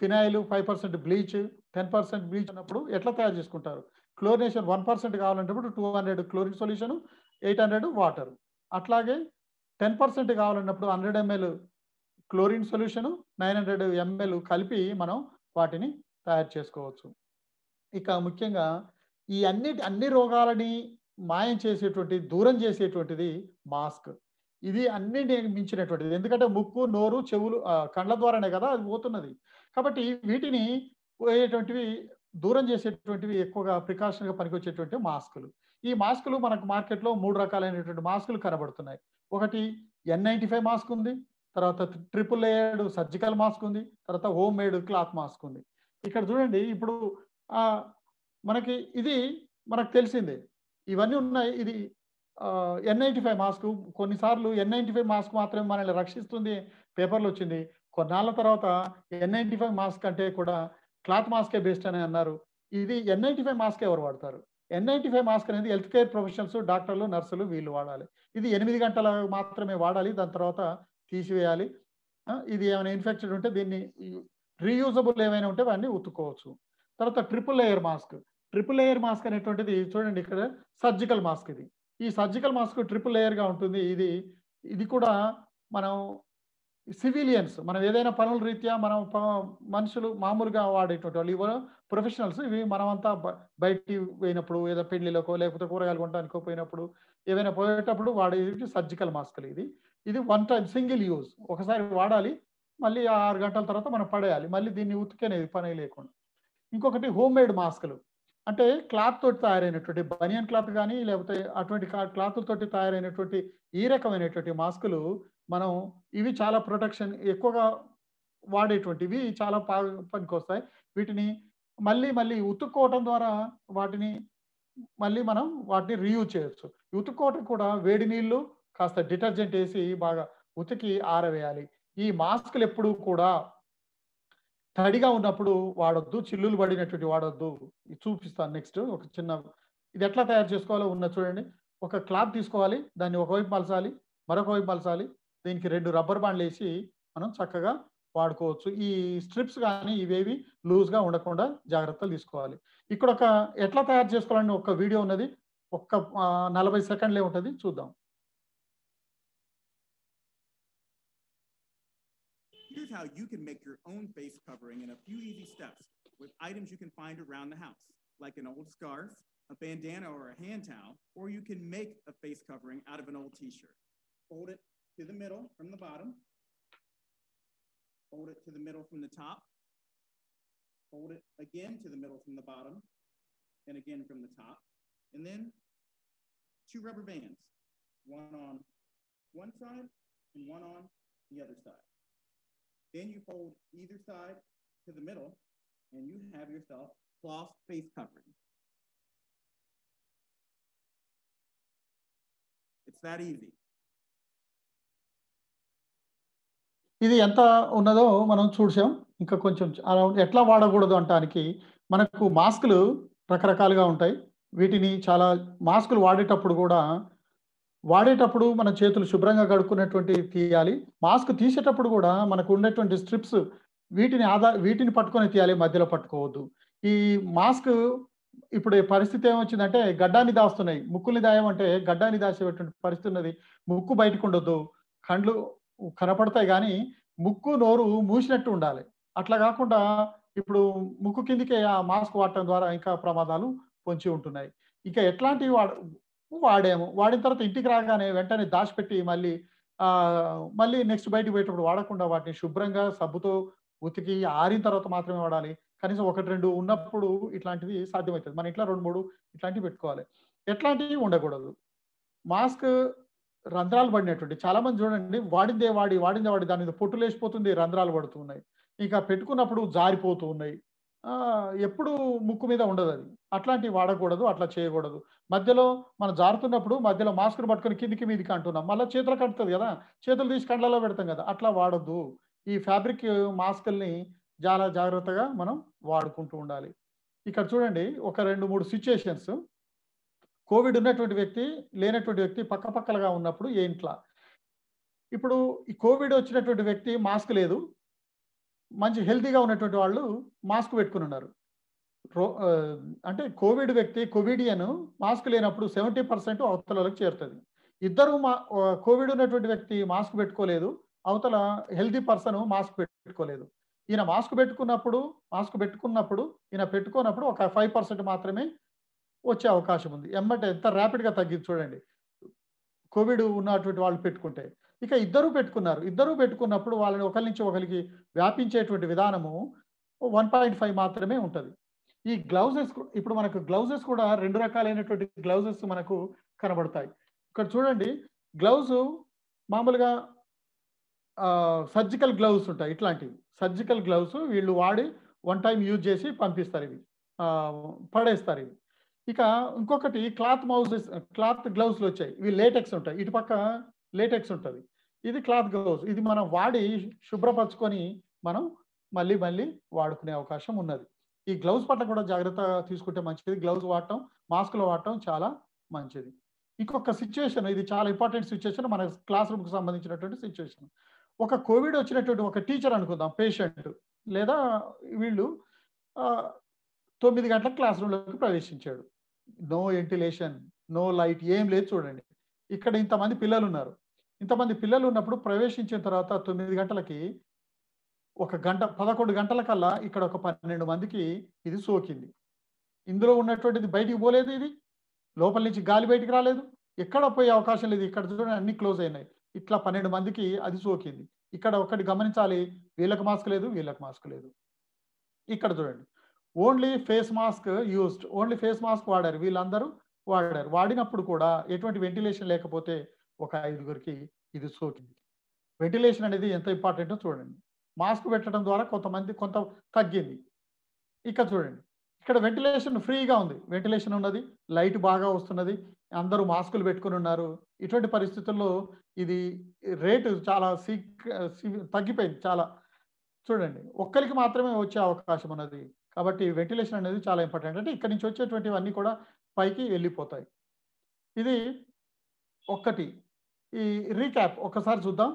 phenyl five percent bleach ten percent bleach అన్నప్పుడు ఎట్లా తయారు చేసుకుంటారు? క్లోరినేషన్ వన్ పర్సెంట్ కావాలంటే two hundred chlorine solution eight hundred water. అట్లాగే టెన్ పర్సెంట్ కావాలన్నప్పుడు hundred ML chlorine solution nine hundred ML కలిపి మనం వాటిని తయారు చేసుకోవచ్చు. ఇక ముఖ్యంగా ఈ అన్ని అన్ని రోగాలని మాయం చేసేటువంటి దూరం చేసేటువంటిది మాస్క్. ఇది అన్నింటి మించినటువంటిది ఎందుకంటే ముక్కు నోరు చెవులు కళ్ళ ద్వారానే కదా అది పోతున్నది. కాబట్టి వీటిని పోయేటువంటివి దూరం చేసేటువంటివి ఎక్కువగా ప్రికాషన్గా పనికొచ్చేటువంటి మాస్కులు. ఈ మాస్కులు మనకు మార్కెట్లో మూడు రకాలైనటువంటి మాస్కులు కనబడుతున్నాయి. ఒకటి ఎన్ నైంటీ ఫైవ్ మాస్క్ ఉంది తర్వాత ట్రిపుల్ లేయర్డ్ సర్జికల్ మాస్క్ ఉంది తర్వాత హోమ్ మేడ్ క్లాత్ మాస్క్ ఉంది. ఇక్కడ చూడండి ఇప్పుడు మనకి ఇది మనకు తెలిసిందే. ఇవన్నీ ఉన్నాయి ఇది ఎన్ నైంటీ ఫైవ్ మాస్క్ కొన్నిసార్లు ఎన్ నైంటీ ఫైవ్ మాస్క్ మాత్రమే మనల్ని రక్షిస్తుంది పేపర్లు వచ్చింది. కొన్నాళ్ళ తర్వాత ఎన్ నైంటీ ఫైవ్ మాస్క్ అంటే కూడా క్లాత్ మాస్కే బెస్ట్ అని అన్నారు. ఇది ఎన్ నైంటీ ఫైవ్ మాస్క్ ఎవరు వాడతారు? ఎన్ నైంటీ ఫైవ్ మాస్క్ అనేది హెల్త్ కేర్ ప్రొఫెషనల్స్ డాక్టర్లు నర్సులు వీళ్ళు వాడాలి. ఇది ఎనిమిది గంటల మాత్రమే వాడాలి. దాని తర్వాత తీసివేయాలి. ఇది ఏమైనా ఇన్ఫెక్టెడ్ ఉంటే దీన్ని రీయూజబుల్ ఏమైనా ఉంటే వాడిని ఉతుక్కోవచ్చు. తర్వాత triple layer mask triple layer mask అనేటువంటిది చూడండి ఇక్కడ సర్జికల్ మాస్క్ ఇది. ఈ సర్జికల్ మాస్క్ ట్రిపుల్ లేయర్గా ఉంటుంది. ఇది ఇది కూడా మనం సివిలియన్స్ మనం ఏదైనా పనుల రీత్యా మనం మనుషులు మామూలుగా వాడేటువంటి వాళ్ళు ఇవ్వ ప్రొఫెషనల్స్ ఇవి మనమంతా బయటికి పోయినప్పుడు ఏదో పెళ్ళిలోకో లేకపోతే కూరగాయలు కొనడానికో పోయినప్పుడు ఏదైనా పోయేటప్పుడు వాడేది సర్జికల్ మాస్కులు ఇది. ఇది వన్ టైం సింగిల్ యూజ్. ఒకసారి వాడాలి మళ్ళీ ఆరు గంటల తర్వాత మనం పడేయాలి. మళ్ళీ దీన్ని ఉతికనేది పని లేకుండా. ఇంకొకటి హోమ్ మేడ్ మాస్కులు. అంటే క్లాత్ తోటి తయారైనటువంటి బనియన్ క్లాత్ కానీ లేకపోతే అటువంటి క్లాత్ తోటి తయారైనటువంటి ఈ రకమైనటువంటి మాస్కులు మనం ఇవి చాలా ప్రొటెక్షన్ ఎక్కువగా వాడేటువంటివి చాలా పా పనికొస్తాయి. వీటిని మళ్ళీ మళ్ళీ ఉతుక్కోవటం ద్వారా వాటిని మళ్ళీ మనం వాటిని రీయూజ్ చేయొచ్చు. ఉతుక్కోవటం కూడా వేడి నీళ్ళు కాస్త డిటర్జెంట్ వేసి బాగా ఉతికి ఆరవేయాలి. ఈ మాస్కులు ఎప్పుడు కూడా తడిగా ఉన్నప్పుడు వాడొద్దు చిల్లులు పడినటువంటి వాడొద్దు. ఇది చూపిస్తాను నెక్స్ట్ ఒక చిన్న ఇది ఎట్లా తయారు చేసుకోవాలో ఉన్న చూడండి. ఒక క్లాత్ తీసుకోవాలి దాన్ని ఒకవైపు మలసాలి మరొక వైపు మలసాలి దీనికి రెండు రబ్బర్ బాండ్లు వేసి మనం చక్కగా వాడుకోవచ్చు ఈ స్ట్రిప్స్ కానీ ఇవేవి లూజ్గా ఉండకుండా జాగ్రత్తలు తీసుకోవాలి ఇక్కడ ఒక ఎట్లా తయారు చేసుకోవాలని ఒక వీడియో ఉన్నది ఒక్క నలభై సెకండ్లే ఉంటుంది చూద్దాం Here's how you can make your own face covering in a few easy steps with items you can find around the house, like an old scarf, a bandana, or a hand towel, or you can make a face covering out of an old t-shirt. Fold it to the middle from the bottom. Fold it to the middle from the top. Fold it again to the middle from the bottom, and again from the top. And then two rubber bands, one on one side and one on the other side. Then you fold either side to the middle and you have yourself cloth face covering. It's that easy. ఇది ఎంత ఉన్నదో మనం చూసాం. ఇంకా కొంచెం around ఎట్లా వాడకూడదు అంటానికి మనకు మాస్కులు రకరకాలుగా ఉంటాయి. వీటిని చాలా మాస్కులు వాడేటప్పుడు కూడా వాడేటప్పుడు మన చేతులు శుభ్రంగా కడుక్కునేటువంటి తీయాలి. మాస్క్ తీసేటప్పుడు కూడా మనకు ఉండేటువంటి స్ట్రిప్స్ వీటిని ఆధార వీటిని పట్టుకొని తీయాలి మధ్యలో పట్టుకోవద్దు. ఈ మాస్క్ ఇప్పుడు పరిస్థితి ఏమొచ్చిందంటే గడ్డాన్ని దాస్తున్నాయి. ముక్కుల్ని దాయమంటే గడ్డాన్ని దాచేటువంటి పరిస్థితి ఉన్నది. ముక్కు బయటకు ఉండొద్దు కండ్లు కనపడతాయి కానీ ముక్కు నోరు మూసినట్టు ఉండాలి. అట్లా కాకుండా ఇప్పుడు ముక్కు కిందికే ఆ మాస్క్ వాడటం ద్వారా ఇంకా ప్రమాదాలు పొంచి ఉంటున్నాయి. ఇంకా ఎట్లాంటివి వాడ వాడాము. వాడిన తర్వాత ఇంటికి రాగానే వెంటనే దాచిపెట్టి మళ్ళీ మళ్ళీ నెక్స్ట్ బయటకు పోయేటప్పుడు వాడకుండా వాటిని శుభ్రంగా సబ్బుతో ఉతికి ఆరిన తర్వాత మాత్రమే వాడాలి. కనీసం ఒకటి రెండు ఉన్నప్పుడు ఇట్లాంటివి సాధ్యమవుతుంది. మన ఇంట్లో రెండు మూడు ఇట్లాంటివి పెట్టుకోవాలి. ఎట్లాంటివి ఉండకూడదు. మాస్క్ రంధ్రాలు పడినటువంటి చాలా మంది చూడండి వాడిందే వాడి వాడిందే వాడి దాని మీద పొట్టు లేచిపోతుంది రంధ్రాలు పడుతున్నాయి. ఇంకా పెట్టుకున్నప్పుడు జారిపోతూ ఉన్నాయి. ఎప్పుడు ముక్కు మీద ఉండదు అది. అట్లాంటివి వాడకూడదు అట్లా చేయకూడదు. మధ్యలో మనం జారుతున్నప్పుడు మధ్యలో మాస్క్ను పట్టుకొని కిందికి మీదికి అంటున్నాం. మళ్ళీ చేతులు కడుతుంది కదా చేతులు తీసి కండ్లలో పెడతాం కదా అట్లా వాడద్దు. ఈ ఫ్యాబ్రిక్ మాస్కుల్ని చాలా జాగ్రత్తగా మనం వాడుకుంటూ ఉండాలి. ఇక్కడ చూడండి ఒక రెండు మూడు సిచ్యుయేషన్స్ కోవిడ్ ఉన్నటువంటి వ్యక్తి లేనటువంటి వ్యక్తి పక్క పక్కలుగా ఉన్నప్పుడు ఏ ఇంట్లో? ఇప్పుడు ఈ కోవిడ్ వచ్చినటువంటి వ్యక్తి మాస్క్ లేదు. మంచి హెల్తీగా ఉన్నటువంటి వాళ్ళు మాస్క్ పెట్టుకుని ఉన్నారు. రో అంటే కోవిడ్ వ్యక్తి కోవిడియన్ మాస్క్ లేనప్పుడు సెవెంటీ పర్సెంట్ అవతలకి చేరుతుంది. ఇద్దరు మా కోవిడ్ ఉన్నటువంటి వ్యక్తి మాస్క్ పెట్టుకోలేదు. అవతల హెల్తీ పర్సన్ మాస్క్ పెట్టుకోలేదు. ఈయన మాస్క్ పెట్టుకున్నప్పుడు మాస్క్ పెట్టుకున్నప్పుడు ఈయన పెట్టుకున్నప్పుడు ఒక ఫైవ్ పర్సెంట్ మాత్రమే వచ్చే అవకాశం ఉంది. ఎమ్మటే ఎంత ర్యాపిడ్గా తగ్గింది చూడండి. కోవిడ్ ఉన్నటువంటి వాళ్ళు పెట్టుకుంటే. ఇక ఇద్దరు పెట్టుకున్నారు. ఇద్దరు పెట్టుకున్నప్పుడు వాళ్ళని ఒకరి నుంచి ఒకరికి వ్యాపించేటువంటి విధానము వన్ పాయింట్ ఫైవ్ మాత్రమే ఉంటుంది. ఈ గ్లౌజెస్ ఇప్పుడు మనకు గ్లౌజెస్ కూడా రెండు రకాలైనటువంటి గ్లౌజెస్ మనకు కనబడతాయి. ఇక్కడ చూడండి. గ్లౌజ్ మామూలుగా సర్జికల్ గ్లౌజ్ ఉంటాయి ఇట్లాంటివి. సర్జికల్ గ్లౌజ్ వీళ్ళు వాడి వన్ టైం యూజ్ చేసి పంపిస్తారు ఇవి. పడేస్తారు ఇవి. ఇక ఇంకొకటి క్లాత్ మౌజెస్ క్లాత్ గ్లౌజ్లు వచ్చాయి. ఇవి లేటెక్స్ ఉంటాయి. ఇటు పక్క లేటెక్స్ ఉంటుంది. ఇది క్లాత్ గ్లౌజ్. ఇది మనం వాడి శుభ్రపరచుకొని మనం మళ్ళీ మళ్ళీ వాడుకునే అవకాశం ఉన్నది. ఈ గ్లౌజ్ పట్ల కూడా జాగ్రత్త తీసుకుంటే మంచిది. గ్లౌజ్ వాడటం మాస్కులు వాడటం చాలా మంచిది. ఇంకొక సిచ్యువేషన్ ఇది చాలా ఇంపార్టెంట్ సిచ్యువేషన్ మన క్లాస్ రూమ్కి సంబంధించినటువంటి సిచ్యువేషన్ ఒక కోవిడ్ వచ్చినటువంటి ఒక టీచర్ అనుకుందాం పేషెంట్ లేదా వీళ్ళు తొమ్మిది గంటల క్లాస్ రూమ్లోకి ప్రవేశించాడు. నో వెంటిలేషన్ నో లైట్ ఏం లేదు చూడండి. ఇక్కడ ఇంతమంది పిల్లలు ఉన్నారు ఇంతమంది పిల్లలు ఉన్నప్పుడు ప్రవేశించిన తర్వాత తొమ్మిది గంటలకి ఒక గంట పదకొండు గంటల కల్లా ఇక్కడ ఒక పన్నెండు మందికి ఇది సోకింది. ఇందులో ఉన్నటువంటిది బయటికి పోలేదు ఇది. లోపల నుంచి గాలి బయటికి రాలేదు. ఎక్కడ పోయే అవకాశం లేదు. ఇక్కడ చూడండి అన్ని క్లోజ్ అయినాయి. ఇట్లా పన్నెండు మందికి అది సోకింది. ఇక్కడ ఒకటి గమనించాలి. వీళ్ళకి మాస్క్ లేదు వీళ్ళకి మాస్క్ లేదు. ఇక్కడ చూడండి. Only face mask used only face mask వాడారు వీళ్ళందరూ వాడారు. వాడినప్పుడు కూడా ఎటువంటి వెంటిలేషన్ లేకపోతే ఒక ఐదుగురికి ఇది సోకింది. వెంటిలేషన్ అనేది ఎంత ఇంపార్టెంటో చూడండి. మాస్క్ పెట్టడం ద్వారా కొంతమంది కొంత తగ్గింది. ఇక్కడ చూడండి. ఇక్కడ వెంటిలేషన్ ఫ్రీగా ఉంది. వెంటిలేషన్ ఉన్నది లైట్ బాగా వస్తున్నది అందరూ మాస్కులు పెట్టుకుని ఉన్నారు. ఇటువంటి పరిస్థితుల్లో ఇది రేటు చాలా సీక్ తగ్గిపోయింది చాలా. చూడండి ఒక్కరికి మాత్రమే వచ్చే అవకాశం ఉన్నది. కాబట్టి వెంటిలేషన్ అనేది చాలా ఇంపార్టెంట్ అంటే ఇక్కడ నుంచి వచ్చేటువంటివన్నీ కూడా పైకి వెళ్ళిపోతాయి. ఇది ఒక్కటి. ఈ రీక్యాప్ ఒక్కసారి చూద్దాం.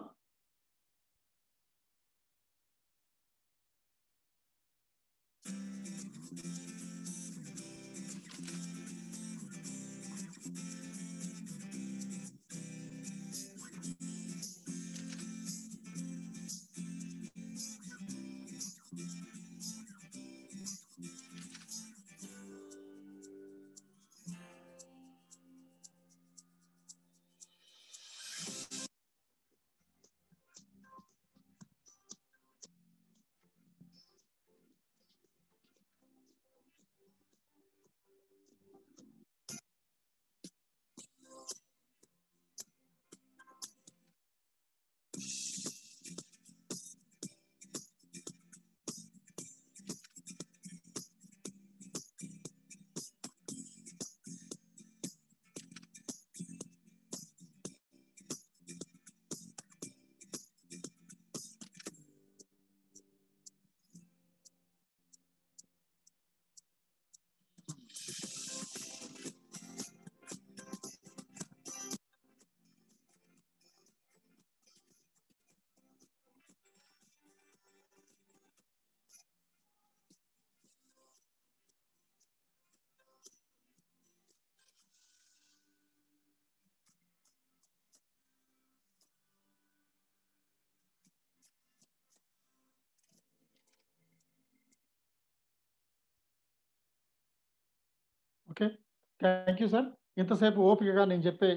థ్యాంక్ యూ సార్ ఇంతసేపు ఓపికగా నేను చెప్పే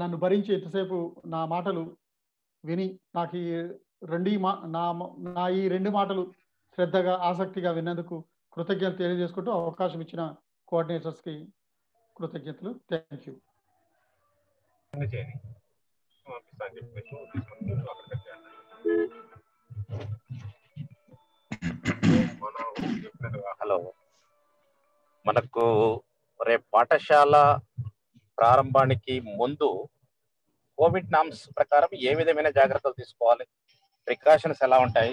నన్ను భరించి ఇంతసేపు నా మాటలు విని నాకు ఈ రెండు మా నా నా ఈ రెండు మాటలు శ్రద్ధగా ఆసక్తిగా విన్నందుకు కృతజ్ఞతలు తెలియజేసుకుంటూ అవకాశం ఇచ్చిన కోఆర్డినేటర్స్కి కృతజ్ఞతలు. Thank you hello. మనకు రేపు పాఠశాల ప్రారంభానికి ముందు కోవిడ్ నామ్స్ ప్రకారం ఏ విధమైన జాగ్రత్తలు తీసుకోవాలి? ప్రికాషన్స్ ఎలా ఉంటాయి?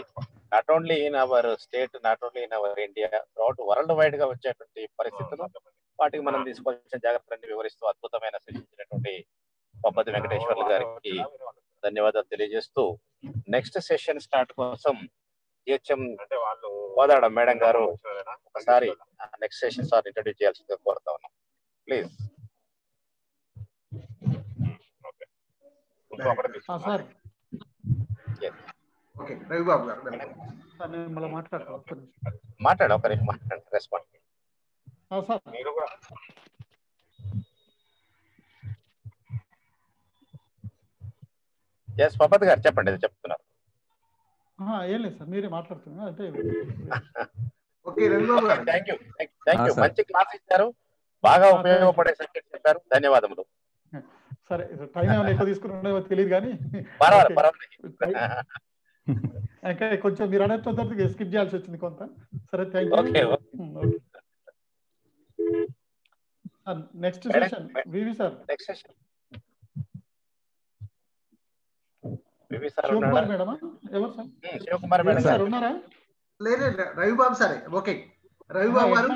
Not only in our state not only in our India throughout world వైడ్గా వచ్చేటువంటి పరిస్థితులు వాటికి మనం తీసుకోవాల్సిన జాగ్రత్తలన్నీ వివరిస్తూ అద్భుతమైన సృష్టించినటువంటి పబ్బతి వెంకటేశ్వర్లు గారికి ధన్యవాదాలు తెలియజేస్తూ నెక్స్ట్ సెషన్ స్టార్ట్ కోసం జిహెచ్ఎం కోదాడ మేడం గారు? ఒకసారి నెక్స్ట్ సెషన్ సార్ ఇంట్రడ్యూస్ చేయాల్సిందిగా కోరుతా ఉన్నాం ప్లీజ్ సార్. మాట్లాడు ఒక నిమిషం మాట్లాడండి రెస్పాండ్ ఆ, సార్. మీరు కూడా. ఎస్ పబ్బత్ గారు చెప్పండి చెప్తున్నారు. ఏం లేదు సార్ మీరే మాట్లాడుతున్నారు అంటే థ్యాంక్ యూ థ్యాంక్ యూ. మంచి క్లాస్ ఇచ్చారు బాగా ఉపయోగపడే సబ్జెక్ట్ చెప్పారు ధన్యవాదములు. సరే టైం ఏమైనా ఎక్కువ తీసుకున్నాడో తెలియదు కానీ పర్వాలేదు ఓకే. పర్వాలేదు. ఇంకా కొంచెం మీరు అనే తొందరగా స్కిప్ చేయాల్సి వచ్చింది కొంత. సరే thank okay, you okay. Next session VV sir. Next session VV sir Sivakumar ఉన్నారా మేడమా? ఎవరు sir? Um, Sivakumar madam sir గారు. ఉన్నారా? లేదు రవిబాబు సరే. ఓకే. రవిబాబు గారు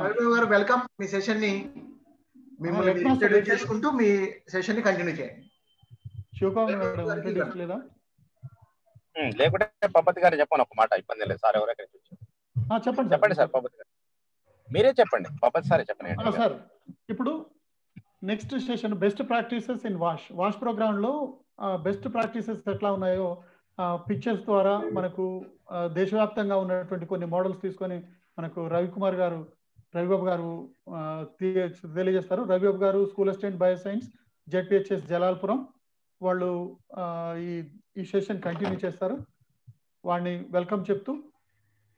రవిబాబు గారు వెల్కమ్. మీ సెషన్ని మిమ్మల్ని? ఇంట్రడ్యూస్ చేసుకుంటూ మీ సెషన్ని కంటిన్యూ చేయండి. శివకుమార్ మేడం ఇంట్రడ్యూస్ లేదా. ఉమ్, లేకుంటే పబ్బతి గారు చెప్పండి. ఒక మాట ఇబ్బంది లేదు. సార్ ఎవరైనా ఆ, చెప్పండి చెప్పండి సార్ పబ్బతి గారు. మీరే చెప్పండి. పబ్బతి సారే చెప్పండి. సార్. ఇప్పుడు next session best practices in wash. వాష్ ప్రోగ్రామ్లో బెస్ట్ ప్రాక్టీసెస్ ఎట్లా ఉన్నాయో పిక్చర్స్ ద్వారా మనకు దేశవ్యాప్తంగా ఉన్నటువంటి కొన్ని మోడల్స్ తీసుకొని మనకు రవికుమార్ గారు రవిబాబు గారు తెలియజేస్తారు. రవిబాబు గారు school assistant bio science ZPHS Jalalpuram. వాళ్ళు ఈ ఈ సెషన్ కంటిన్యూ చేస్తారు. వాడిని వెల్కమ్ చెప్తూ.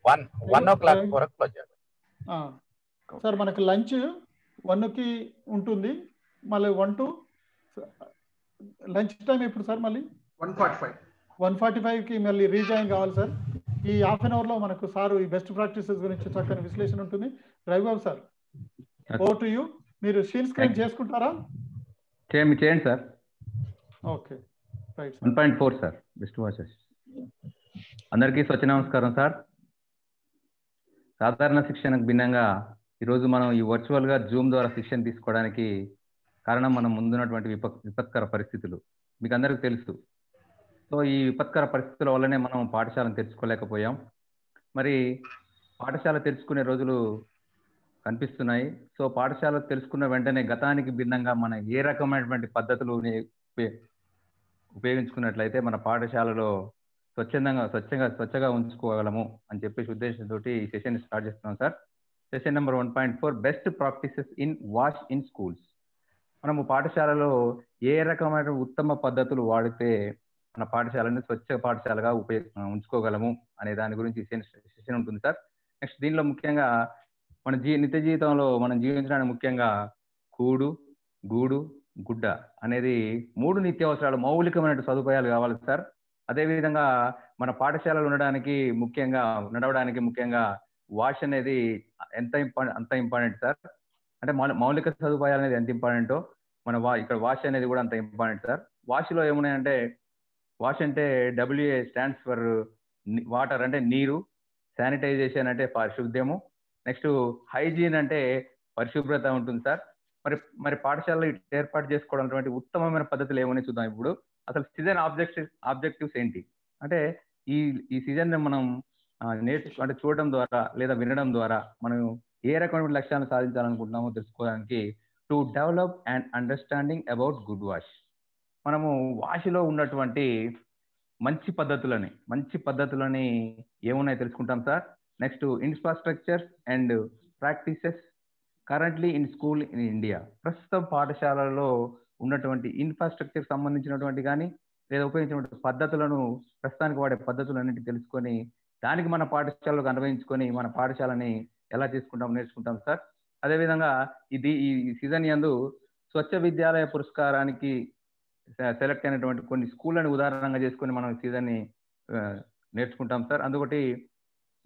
వన్ వన్ ఓ క్లాక్ వరకు సార్ మనకి లంచ్ వన్కి ఉంటుంది. మళ్ళీ వన్ టు లంచ్ టైం ఎప్పుడు సార్ మళ్ళీ? One forty five. One forty కి మళ్ళీ రీజాయిన్ కావాలి సార్. ఈ హాఫ్ అన్ అవర్లో మనకు సార్ ఈ బెస్ట్ ప్రాక్టీసెస్ గురించి చక్కని విశ్లేషణ ఉంటుంది. Ravibabu sir oh to you. మీరు స్క్రీన్ స్క్రీన్ చేసుకుంటారా? చేయండి చేయండి sir. Okay. Right one point four sir best watches. అందరికీ స్వచ్ఛ నమస్కారం సార్. సాధారణ శిక్షణకు భిన్నంగా ఈరోజు మనం ఈ వర్చువల్గా జూమ్ ద్వారా శిక్షణ తీసుకోవడానికి కారణం మనం ముందున్నటువంటి విప విపత్కర పరిస్థితులు. మీకు అందరికీ తెలుసు. సో ఈ విపత్కర పరిస్థితుల వల్లనే మనం పాఠశాలను తెరుచుకోలేకపోయాం. మరి పాఠశాల తెరుచుకునే రోజులు కనిపిస్తున్నాయి. సో పాఠశాల తెలుసుకున్న వెంటనే గతానికి భిన్నంగా మన ఏ రకమైనటువంటి పద్ధతులు ఉపయోగించుకున్నట్లయితే మన పాఠశాలలో స్వచ్ఛందంగా స్వచ్ఛంగా స్వచ్ఛగా ఉంచుకోగలము అని చెప్పేసి ఉద్దేశంతో ఈ సెషన్ స్టార్ట్ చేస్తున్నాం sir. Session number one point four best practices in wash in schools. మనము పాఠశాలలో ఏ రకమైన ఉత్తమ పద్ధతులు వాడితే మన పాఠశాలని స్వచ్ఛ పాఠశాలగా ఉపయోగ ఉంచుకోగలము అనే దాని గురించి సెషన్ ఉంటుంది సార్. నెక్స్ట్ దీనిలో ముఖ్యంగా మన జీ నిత్య జీవితంలో మనం జీవించడానికి ముఖ్యంగా కూడు గూడు గుడ్డ అనేది మూడు నిత్యావసరాలు మౌలికమైన సదుపాయాలు కావాలి సార్. అదేవిధంగా మన పాఠశాలలు ఉండడానికి ముఖ్యంగా నడవడానికి ముఖ్యంగా వాష్ అనేది ఎంత ఇంపార్టెంట్ అంత ఇంపార్టెంట్ సార్. అంటే మౌలిక సదుపాయాలు అనేది ఎంత ఇంపార్టెంటో మన వా ఇక్కడ వాష్ అనేది కూడా అంత ఇంపార్టెంట్ సార్. వాష్లో ఏమున్నాయంటే వాష్ అంటే డబ్ల్యూఏ స్టాండ్స్ ఫర్ వాటర్ అంటే నీరు శానిటైజేషన్ అంటే పరిశుద్ధ్యము నెక్స్ట్ హైజీన్ అంటే పరిశుభ్రత ఉంటుంది సార్. మరి మరి పాఠశాలలో ఏర్పాటు చేసుకోవడం ఉత్తమమైన పద్ధతులు ఏమని చూద్దాం ఇప్పుడు. అసలు సీజన్ ఆబ్జెక్టివ్ ఆబ్జెక్టివ్స్ ఏంటి? అంటే ఈ ఈ సీజన్ మనం నేర్చు అంటే చూడడం ద్వారా లేదా వినడం ద్వారా మనం ఏ రకమైన లక్ష్యాలను సాధించాలనుకుంటున్నామో తెలుసుకోవడానికి to develop and understanding about good wash మనము వాష్లో ఉన్నటువంటి మంచి పద్ధతులని మంచి పద్ధతులని ఏమున్నాయో తెలుసుకుంటాం sir. Next infrastructures and practices currently in school in India ప్రస్తుతం పాఠశాలలో ఉన్నటువంటి ఇన్ఫ్రాస్ట్రక్చర్ సంబంధించినటువంటి కానీ లేదా ఉపయోగించినటువంటి పద్ధతులను ప్రస్తుతానికి వాడే పద్ధతులన్నింటి తెలుసుకొని దానికి మన పాఠశాలకు అన్వయించుకొని మన పాఠశాలని ఎలా తీసుకుంటాం నేర్చుకుంటాం సార్? అదేవిధంగా ఇది ఈ సీజన్ యందు స్వచ్ఛ విద్యాలయ పురస్కారానికి సెలెక్ట్ అయినటువంటి కొన్ని స్కూళ్ళని ఉదాహరణగా చేసుకొని మనం సీజన్ని నేర్చుకుంటాం సార్. అందుకటి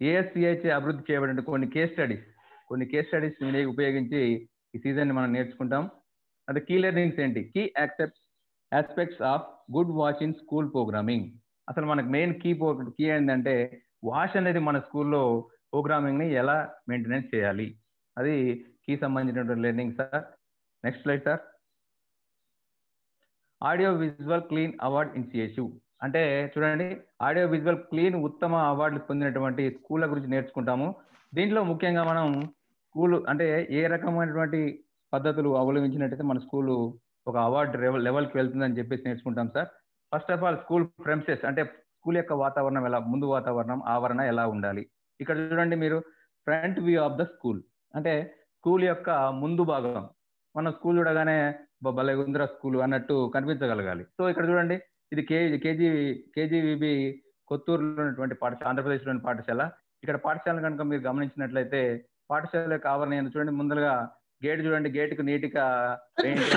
ఏఎస్సిహెచ్ అభివృద్ధి చేయబడిన కొన్ని కేస్ స్టడీస్ కొన్ని కేస్ స్టడీస్ ఉపయోగించి ఈ సీజన్ని మనం నేర్చుకుంటాం. అది కీ లెర్నింగ్స్ ఏంటి? Key accepts aspects of good wash in school programming. అసలు మనకు మెయిన్ కీ కీ ఏంటంటే వాష్ అనేది మన స్కూల్లో ప్రోగ్రామింగ్ని ఎలా మెయింటెనెన్స్ చేయాలి? అది కీ సంబంధించినటువంటి learning sir. Next slide sir. Audio visual clean award in అంటే చూడండి ఆడియో విజువల్ క్లీన్ ఉత్తమ అవార్డులు పొందినటువంటి స్కూళ్ళ గురించి నేర్చుకుంటాము. దీంట్లో ముఖ్యంగా మనం స్కూల్ అంటే ఏ రకమైనటువంటి పద్ధతులు అవలంబించినట్టయితే మన స్కూలు ఒక అవార్డు లెవెల్కి వెళ్తుందని చెప్పేసి నేర్చుకుంటాం sir. First of all school premises అంటే స్కూల్ యొక్క వాతావరణం ఎలా ముందు వాతావరణం ఆవరణ ఎలా ఉండాలి? ఇక్కడ చూడండి మీరు front view of the school. అంటే స్కూల్ యొక్క ముందు భాగం. మనం స్కూల్ చూడగానే భలే ఉందిరా స్కూల్ అన్నట్టు కనిపించగలగాలి. సో ఇక్కడ చూడండి ఇది కేజీ కేజీ కేజీవిబి కొత్తూరులో ఉన్నటువంటి పాఠశాల ఆంధ్రప్రదేశ్లోని పాఠశాల. ఇక్కడ పాఠశాల కనుక మీరు గమనించినట్లయితే పాఠశాల యొక్క ఆవరణ చూడండి ముందరగా గేట్ చూడండి గేట్కు నీట్గా పెయింట్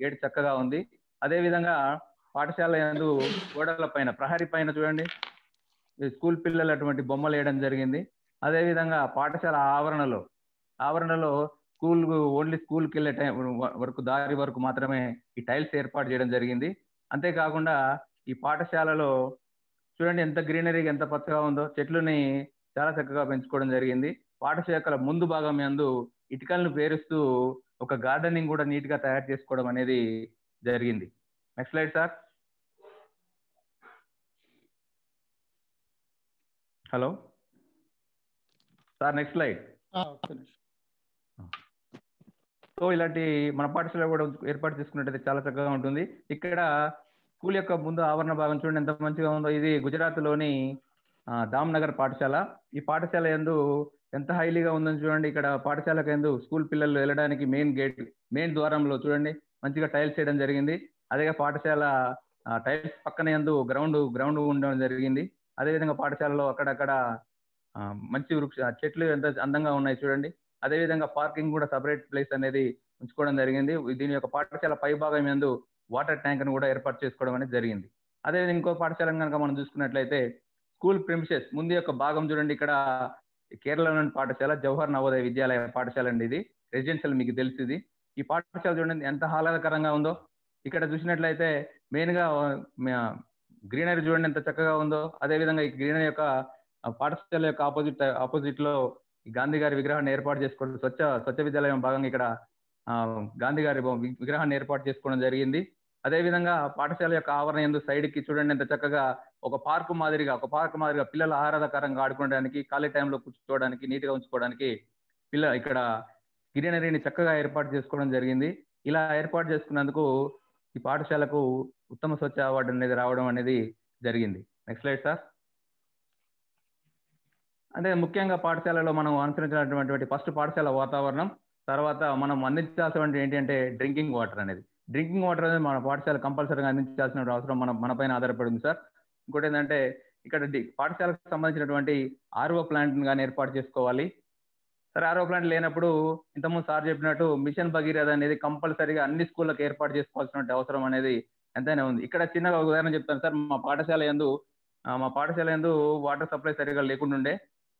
గేట్ చక్కగా ఉంది. అదే విధంగా పాఠశాల యందు గోడల పైన ప్రహరీ పైన చూడండి స్కూల్ పిల్లలు అటువంటి బొమ్మలు వేయడం జరిగింది. అదే విధంగా పాఠశాల ఆవరణలో ఆవరణలో స్కూల్ ఓన్లీ స్కూల్కి వెళ్ళే టైం వరకు దారి వరకు మాత్రమే ఈ టైల్స్ ఏర్పాటు చేయడం జరిగింది. అంతేకాకుండా ఈ పాఠశాలలో చూడండి ఎంత గ్రీనరీగా ఎంత పచ్చగా ఉందో చెట్లని చాలా చక్కగా పెంచుకోవడం జరిగింది. పాఠశాల ముందు భాగం యందు ఇటుకలను పేరుస్తూ ఒక గార్డెనింగ్ కూడా నీట్గా తయారు చేసుకోవడం అనేది జరిగింది. Next slide sir. Hello sir next slide నిమిషం. సో ఇలాంటి మన పాఠశాల కూడా ఏర్పాటు చేసుకున్నట్టయితే చాలా చక్కగా ఉంటుంది. ఇక్కడ స్కూల్ యొక్క ముందు ఆవరణ భాగం చూడండి ఎంత మంచిగా ఉందో. ఇది గుజరాత్లోని ఆ, దామ్నగర్ పాఠశాల. ఈ పాఠశాల ఎందు ఎంత హైలీగా ఉందని చూడండి. ఇక్కడ పాఠశాలకు ఎందు స్కూల్ పిల్లలు వెళ్ళడానికి మెయిన్ గేట్ మెయిన్ ద్వారంలో చూడండి. మంచిగా టైల్స్ చేయడం జరిగింది. అదే పాఠశాల టైల్స్ పక్కన ఎందు గ్రౌండ్ గ్రౌండ్ ఉండడం జరిగింది. అదేవిధంగా పాఠశాలలో అక్కడక్కడ ఆ, మంచి వృక్ష చెట్లు ఎంత అందంగా ఉన్నాయి చూడండి. అదేవిధంగా పార్కింగ్ కూడా సపరేట్ ప్లేస్ అనేది ఉంచుకోవడం జరిగింది. దీని యొక్క పాఠశాల పై భాగం ఎందు వాటర్ ట్యాంక్ను కూడా ఏర్పాటు చేసుకోవడం అనేది జరిగింది. అదేవిధంగా ఇంకో పాఠశాల కనుక మనం చూసుకున్నట్లయితే స్కూల్ ప్రిమిసెస్ ముందు యొక్క భాగం చూడండి. ఇక్కడ కేరళలోని పాఠశాల జవహర్ నవోదయ విద్యాలయ పాఠశాల అండి ఇది. రెసిడెన్షియల్ మీకు తెలుసు ఇది ఈ పాఠశాల చూడండి ఎంత ఆహ్లాదకరంగా ఉందో. ఇక్కడ చూసినట్లయితే మెయిన్గా గ్రీనరీ చూడండి ఎంత చక్కగా ఉందో. అదే విధంగా ఈ గ్రీనరీ యొక్క పాఠశాల యొక్క ఆపోజిట్ ఆపోజిట్లో గాంధీ గారి విగ్రహాన్ని ఏర్పాటు చేసుకోవడం స్వచ్ఛ స్వచ్ఛ విద్యాలయం భాగంగా ఇక్కడ ఆ, గాంధీ గారి విగ్రహాన్ని ఏర్పాటు చేసుకోవడం జరిగింది. అదే విధంగా పాఠశాల యొక్క ఆవరణ ఎందు సైడ్కి చూడండి ఎంత చక్కగా ఒక పార్కు మాదిరిగా ఒక పార్క్ మాదిరిగా పిల్లల ఆహ్లాదకరంగా ఆడుకోవడానికి ఖాళీ టైంలో కూర్చోవడానికి నీట్గా ఉంచుకోవడానికి పిల్ల ఇక్కడ గ్రీనరీని చక్కగా ఏర్పాటు చేసుకోవడం జరిగింది. ఇలా ఏర్పాటు చేసుకున్నందుకు ఈ పాఠశాలకు ఉత్తమ స్వచ్ఛ అవార్డు అనేది రావడం అనేది జరిగింది. నెక్స్ట్ స్లైడ్ సార్ అంటే ముఖ్యంగా పాఠశాలలో మనం అనుసరించినటువంటి ఫస్ట్ పాఠశాల వాతావరణం తర్వాత మనం అందించాల్సిన ఏంటంటే డ్రింకింగ్ వాటర్ అనేది. డ్రింకింగ్ వాటర్ అనేది మన పాఠశాల కంపల్సరీగా అందించాల్సిన అవసరం మన మనపైన ఆధారపడి ఆధారపడింది సార్ ఇంకోటి ఏంటంటే ఇక్కడ పాఠశాలకు సంబంధించినటువంటి ఆర్ఓ ప్లాంట్ కానీ ఏర్పాటు చేసుకోవాలి. సరే ఆరో ప్లాంట్ లేనప్పుడు ఇంతకుముందు సార్ చెప్పినట్టు మిషన్ భగీరథ అనేది కంపల్సరీగా అన్ని స్కూళ్ళకి ఏర్పాటు చేసుకోవాల్సిన అవసరం అనేది ఎంతైనా ఉంది. ఇక్కడ చిన్నగా ఒక ఉదాహరణ చెప్తాను సార్. మా పాఠశాల యందు మా పాఠశాల యందు వాటర్ సప్లై సరిగా లేకుండా ఉండే.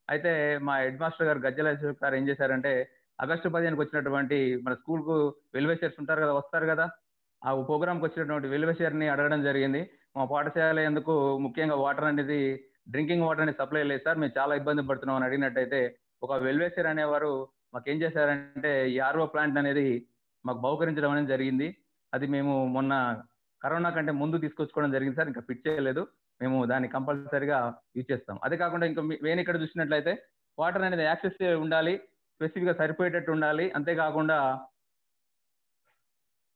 అయితే మా హెడ్ మాస్టర్ గారు గజ్జల గారు ఏం చేశారంటే ఆగస్టు పదిహేనుకి వచ్చినటువంటి మన స్కూల్కు వెల్వేషర్స్ ఉంటారు కదా వస్తారు కదా ఆ ప్రోగ్రామ్కి వచ్చినటువంటి వెల్వేషర్ని అడగడం జరిగింది. మా పాఠశాల ఎందుకు ముఖ్యంగా వాటర్ అనేది డ్రింకింగ్ వాటర్ అనేది సప్లై లేదు సార్. మేము చాలా ఇబ్బంది పడుతున్నాం అని అడిగినట్టయితే ఒక వెల్వేషర్ అనేవారు మాకు ఏం చేశారంటే ఈ ఆర్ఓ ప్లాంట్ అనేది మాకు బహుకరించడం అనేది జరిగింది. అది మేము మొన్న కరోనా కంటే ముందు తీసుకొచ్చుకోవడం జరిగింది సార్. ఇంకా ఫిట్ చేయలేదు. మేము దాన్ని కంపల్సరీగా యూజ్ చేస్తాం. అదే కాకుండా ఇంకా నేను ఇక్కడ చూసినట్లయితే వాటర్ అనేది యాక్సెస్ ఉండాలి. స్పెసిఫిక్గా సరిపోయేటట్టు ఉండాలి. అంతేకాకుండా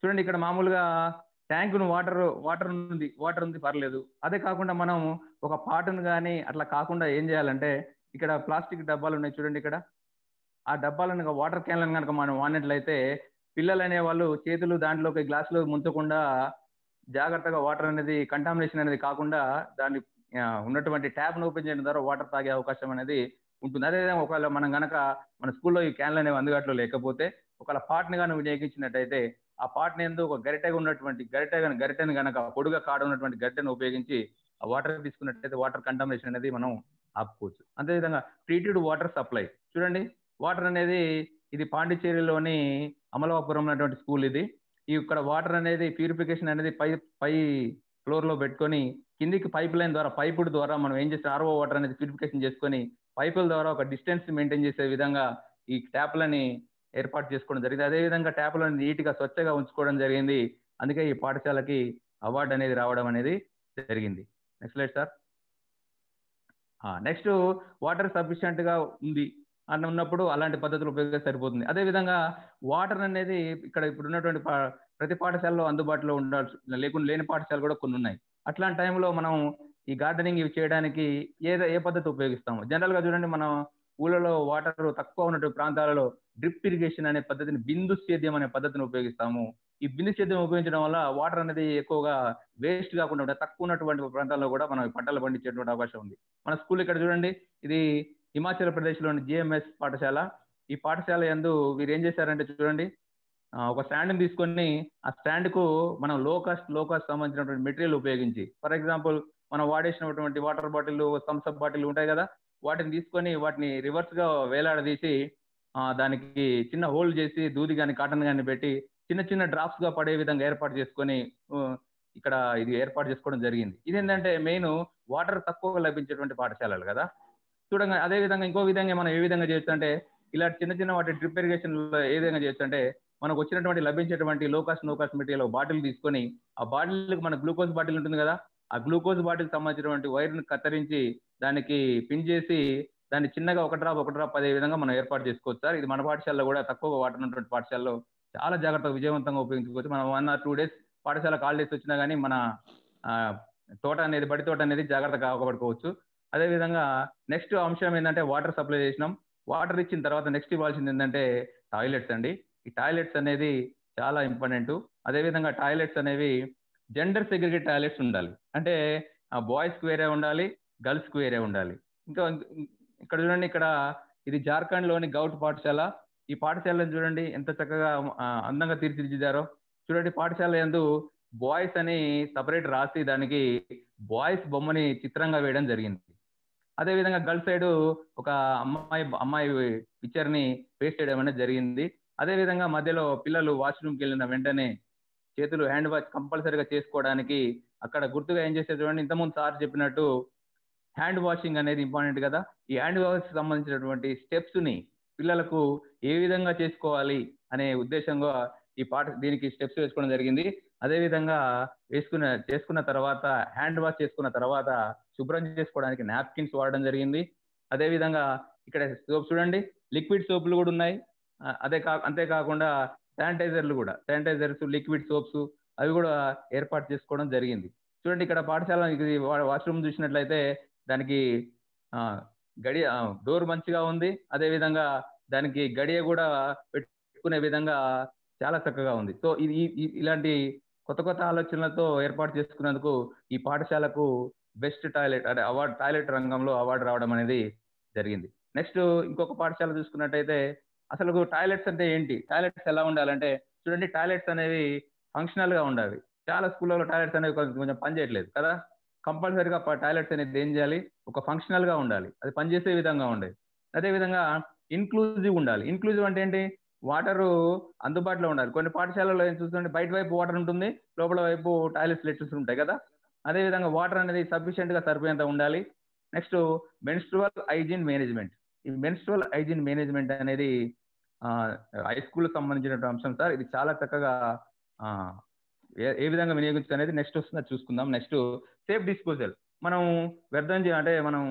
చూడండి ఇక్కడ మామూలుగా ట్యాంక్ వాటర్ వాటర్ ఉంది వాటర్ ఉంది పర్లేదు. అదే కాకుండా మనం ఒక పాటను కానీ అట్లా కాకుండా ఏం చేయాలంటే ఇక్కడ ప్లాస్టిక్ డబ్బాలు ఉన్నాయి చూడండి ఇక్కడ. ఆ డబ్బాలను వాటర్ క్యాన్లను కనుక మనం వాడినట్లయితే పిల్లలు అనే వాళ్ళు చేతులు దాంట్లోకి గ్లాసులో ముంచకుండా జాగ్రత్తగా వాటర్ అనేది కంటామినేషన్ అనేది కాకుండా దాన్ని ఉన్నటువంటి ట్యాప్ను ఓపెన్ చేయడం ద్వారా వాటర్ తాగే అవకాశం అనేది ఉంటుంది. అదేవిధంగా ఒకవేళ మనం గనక మన స్కూల్లో ఈ క్యాన్లు అనేవి అందుబాటులో లేకపోతే ఒకవేళ పాట్ని కానీ వినియోగించినట్టయితే ఆ పాట్ని ఎందుకు ఒక గరిటెగా ఉన్నటువంటి గరిటె గన- గరిటెను గనక పొడుగా కాడ ఉన్నటువంటి గరిటెను ఉపయోగించి ఆ వాటర్ తీసుకున్నట్టయితే వాటర్ కంటామినేషన్ అనేది మనం ఆపుకోవచ్చు. అంతేవిధంగా ట్రీటెడ్ వాటర్ సప్లై చూడండి వాటర్ అనేది ఇది పాండిచ్చేరిలోని అమలాపురం అనేటువంటి స్కూల్ ఇది. ఇక్కడ వాటర్ అనేది ప్యూరిఫికేషన్ అనేది పై పై ఫ్లోర్లో పెట్టుకొని కిందికి పైప్ లైన్ ద్వారా పైపుడు ద్వారా మనం ఏం చేస్తే ఆర్ఓ వాటర్ అనేది ప్యూరిఫికేషన్ చేసుకొని పైపుల ద్వారా ఒక డిస్టెన్స్ మెయింటైన్ చేసే విధంగా ఈ ట్యాప్లని ఏర్పాటు చేసుకోవడం జరిగింది. అదే విధంగా ట్యాప్లను నీట్గా స్వచ్ఛగా ఉంచుకోవడం జరిగింది. అందుకే ఈ పాఠశాలకి అవార్డు అనేది రావడం అనేది జరిగింది. Next light sir next water సఫిషియెంట్గా ఉంది అని ఉన్నప్పుడు అలాంటి పద్ధతులు ఉపయోగిస్తే సరిపోతుంది. అదే విధంగా వాటర్ అనేది ఇక్కడ ఇప్పుడు ఉన్నటువంటి ప్రతి పాఠశాలలో అందుబాటులో ఉండాల్సి లేకుండా లేని పాఠశాలలు కూడా కొన్ని ఉన్నాయి. అట్లాంటి టైంలో మనం ఈ గార్డెనింగ్ ఇవి చేయడానికి ఏ ఏ పద్ధతి ఉపయోగిస్తాము? జనరల్గా చూడండి మనం ఊళ్ళలో వాటర్ తక్కువ ఉన్నటువంటి ప్రాంతాలలో డ్రిప్ ఇరిగేషన్ అనే పద్ధతిని బిందు సేద్యం అనే పద్ధతిని ఉపయోగిస్తాము. ఈ బిందు సేద్యం ఉపయోగించడం వల్ల వాటర్ అనేది ఎక్కువగా వేస్ట్ కాకుండా ఉంటే తక్కువ ఉన్నటువంటి ప్రాంతాల్లో కూడా మనం పంటలు పండించేటువంటి అవకాశం ఉంది. మన స్కూల్ ఇక్కడ చూడండి ఇది హిమాచల్ ప్రదేశ్లోని జిఎంఎస్ పాఠశాల. ఈ పాఠశాల యందు వీరు ఏం చేశారంటే చూడండి ఒక స్టాండ్ తీసుకొని ఆ స్టాండ్కు మనం లో కాస్ట్లో కాస్ట్ సంబంధించినటువంటి మెటీరియల్ ఉపయోగించి ఫర్ ఎగ్జాంపుల్ మనం వాడేసినటువంటి water bottle Thums Up bottle ఉంటాయి కదా వాటిని తీసుకొని వాటిని రివర్స్గా వేలాడదీసి దానికి చిన్న హోల్ చేసి దూది కానీ కాటన్ కానీ పెట్టి చిన్న చిన్న డ్రాప్స్గా పడే విధంగా ఏర్పాటు చేసుకొని ఇక్కడ ఇది ఏర్పాటు చేసుకోవడం జరిగింది. ఇది ఏంటంటే మెయిన్ వాటర్ తక్కువగా లభించేటువంటి పాఠశాలలు కదా. చూడంగా అదే విధంగా ఇంకో విధంగా మనం ఏ విధంగా చేయొచ్చు అంటే ఇలా చిన్న చిన్న వాటి డ్రిప్ ఇరిగేషన్ ఏ విధంగా చేయొచ్చు అంటే మనకు వచ్చినటువంటి లభించేటువంటి లో కాస్ట్ మెటీరియల్ బాటిల్ తీసుకొని ఆ బాటిల్ మన గ్లూకోజ్ బాటిల్ ఉంటుంది కదా ఆ గ్లూకోజ్ బాటిల్ సంబంధించినటువంటి వైర్ను కత్తిరించి దానికి పిన్ చేసి దాన్ని చిన్నగా ఒక డ్రాప్ ఒక డ్రాప్ అదే విధంగా మనం ఏర్పాటు చేసుకోవచ్చు సార్. ఇది మన పాఠశాలలో కూడా తక్కువ వాటర్ ఉన్నటువంటి పాఠశాలలో చాలా జాగ్రత్తగా విజయవంతంగా ఉపయోగించుకోవచ్చు. మనం వన్ ఆర్ టూ డేస్ పాఠశాల కాలేజ్ వచ్చినా కానీ మన తోట అనేది బడి తోట అనేది జాగ్రత్తగా కాపాడుకోవచ్చు అదేవిధంగా నెక్స్ట్ అంశం ఏంటంటే వాటర్ సప్లై చేసినాం. వాటర్ ఇచ్చిన తర్వాత నెక్స్ట్ ఇవ్వాల్సింది ఏంటంటే టాయిలెట్స్ అండి. ఈ టాయిలెట్స్ అనేది చాలా ఇంపార్టెంట్ అదేవిధంగా టాయిలెట్స్ అనేవి జెండర్ సెగ్రిగేట్ టాయిలెట్స్ ఉండాలి. అంటే బాయ్స్కి వేరే ఉండాలి గర్ల్స్కి వేరే ఉండాలి. ఇంకా ఇక్కడ చూడండి ఇక్కడ ఇది జార్ఖండ్లోని గౌట్ పాఠశాల. ఈ పాఠశాలను చూడండి ఎంత చక్కగా అందంగా తీర్చిదిద్దారో. చూడండి పాఠశాల యందు బాయ్స్ అని సపరేట్ రాసి దానికి బాయ్స్ బొమ్మని చిత్రంగా వేయడం జరిగింది. అదే విధంగా గర్ల్స్ సైడ్ ఒక అమ్మాయి అమ్మాయి పిక్చర్ని పేస్ట్ చేయడం అనేది జరిగింది. అదే విధంగా మధ్యలో పిల్లలు వాష్రూమ్కి వెళ్ళిన వెంటనే చేతులు హ్యాండ్ వాష్ కంపల్సరీగా చేసుకోవడానికి అక్కడ గుర్తుగా ఏం చేస్తే చూడండి ఇంతకుముందు సార్ చెప్పినట్టు హ్యాండ్ వాషింగ్ అనేది ఇంపార్టెంట్ కదా. ఈ హ్యాండ్ వాష్ సంబంధించినటువంటి స్టెప్స్ని పిల్లలకు ఏ విధంగా చేసుకోవాలి అనే ఉద్దేశంగా ఈ పాట దీనికి స్టెప్స్ వేసుకోవడం జరిగింది. అదే విధంగా వేసుకున్న చేసుకున్న తర్వాత హ్యాండ్ వాష్ చేసుకున్న తర్వాత శుభ్రం చేసుకోవడానికి నాప్కిన్స్ వాడడం జరిగింది. అదే విధంగా ఇక్కడ సోప్ చూడండి లిక్విడ్ సోపులు కూడా ఉన్నాయి. అదే కా అంతేకాకుండా శానిటైజర్లు కూడా శానిటైజర్స్ లిక్విడ్ సోప్స్ అవి కూడా ఏర్పాటు చేసుకోవడం జరిగింది. చూడండి ఇక్కడ పాఠశాల ఇది వాష్రూమ్ చూసినట్లయితే దానికి గడి డోర్ మంచిగా ఉంది. అదేవిధంగా దానికి గడియ కూడా పెట్టుకునే విధంగా చాలా చక్కగా ఉంది. సో ఇది ఇలాంటి కొత్త కొత్త ఆలోచనలతో ఏర్పాటు చేసుకున్నందుకు ఈ పాఠశాలకు బెస్ట్ టాయిలెట్ అంటే అవార్డు టాయిలెట్ రంగంలో అవార్డు రావడం అనేది జరిగింది. నెక్స్ట్ ఇంకొక పాఠశాల చూసుకున్నట్టయితే అసలు టాయిలెట్స్ అంటే ఏంటి? టాయిలెట్స్ ఎలా ఉండాలంటే చూడండి టాయిలెట్స్ అనేవి ఫంక్షనల్గా ఉండాలి. చాలా స్కూళ్ళలో టాయిలెట్స్ అనేవి కొంచెం కొంచెం పని చేయట్లేదు కదా? కంపల్సరీగా టాయిలెట్స్ అనేది ఏం చేయాలి? ఒక ఫంక్షనల్గా ఉండాలి. అది పనిచేసే విధంగా ఉండాలి. అదే విధంగా ఇన్క్లూజివ్ ఉండాలి. ఇన్క్లూజివ్ అంటే ఏంటి? వాటర్ అందుబాటులో ఉండాలి. కొన్ని పాఠశాలలో ఏం చూస్తుంటే బయట వైపు వాటర్ ఉంటుంది లోపల వైపు టాయిలెట్స్ లెటర్స్ ఉంటాయి కదా. అదే విధంగా వాటర్ అనేది సఫిషియెంట్గా సరిపోయేంత ఉండాలి. నెక్స్ట్ మెన్స్ట్రువల్ హైజీన్ మేనేజ్మెంట్ ఈ మెన్స్ట్రువల్ హైజీన్ మేనేజ్మెంట్ అనేది హై స్కూల్ సంబంధించిన అంశం సార్. ఇది చాలా చక్కగా ఏ విధంగా వినియోగించు అనేది నెక్స్ట్ వస్తుందో చూసుకుందాం. నెక్స్ట్ సేఫ్ డిస్పోజల్ మనం వ్యర్థం అంటే మనం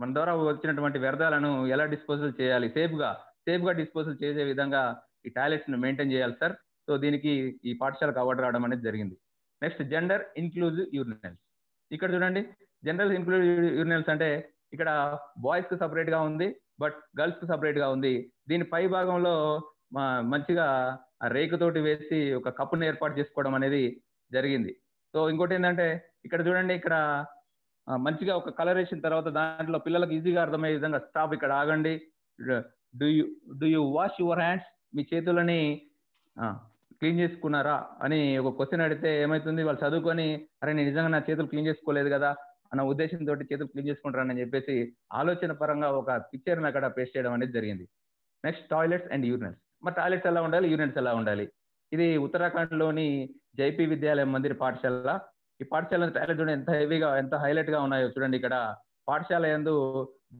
మన ద్వారా వచ్చినటువంటి వ్యర్థాలను ఎలా డిస్పోజల్ చేయాలి? సేఫ్గా సేఫ్గా డిస్పోజల్ చేసే విధంగా ఈ టాయిలెట్స్ను మెయింటైన్ చేయాలి సార్ సో దీనికి ఈ పాఠశాలకు అవార్డు రావడం అనేది జరిగింది. నెక్స్ట్ జెండర్ ఇన్క్లూజివ్ యూరినల్స్ ఇక్కడ చూడండి. జనరల్ ఇన్క్లూజివ్ యూరినల్స్ అంటే ఇక్కడ బాయ్స్కు సపరేట్గా ఉంది బట్ గర్ల్స్కు సపరేట్గా ఉంది. దీని పై భాగంలో మా- మంచిగా రేకుతోటి వేసి ఒక కప్పును ఏర్పాటు చేసుకోవడం అనేది జరిగింది. సో ఇంకోటి ఏంటంటే ఇక్కడ చూడండి ఇక్కడ మంచిగా ఒక కలర్ వేసిన తర్వాత దాంట్లో పిల్లలకు ఈజీగా అర్థమయ్యే విధంగా స్టాప్ ఇక్కడ ఆగండి. Do you do you wash your hands మీ చేతులని క్లీన్ చేసుకున్నారా అని ఒక క్వశ్చన్ అడిగితే ఏమైతుంది? వాళ్ళు చదువుకొని అరే నేను నిజంగా నా చేతులు క్లీన్ చేసుకోలేదు కదా అన్న ఉద్దేశంతో చేతులు క్లీన్ చేసుకుంటారని చెప్పేసి ఆలోచన పరంగా ఒక పిక్చర్ని అక్కడ పేస్ట్ చేయడం అనేది జరిగింది. నెక్స్ట్ టాయిలెట్స్ అండ్ యూరినల్స్ మరి టాయిలెట్స్ ఎలా ఉండాలి? యూరినల్స్ ఎలా ఉండాలి? ఇది ఉత్తరాఖండ్లోని జైపీ విద్యాలయం మందిర్ పాఠశాల. ఈ పాఠశాల టాయిలెట్ చూడండి ఎంత హెవీగా ఎంత హైలైట్గా ఉన్నాయో చూడండి ఇక్కడ. పాఠశాల ఎందు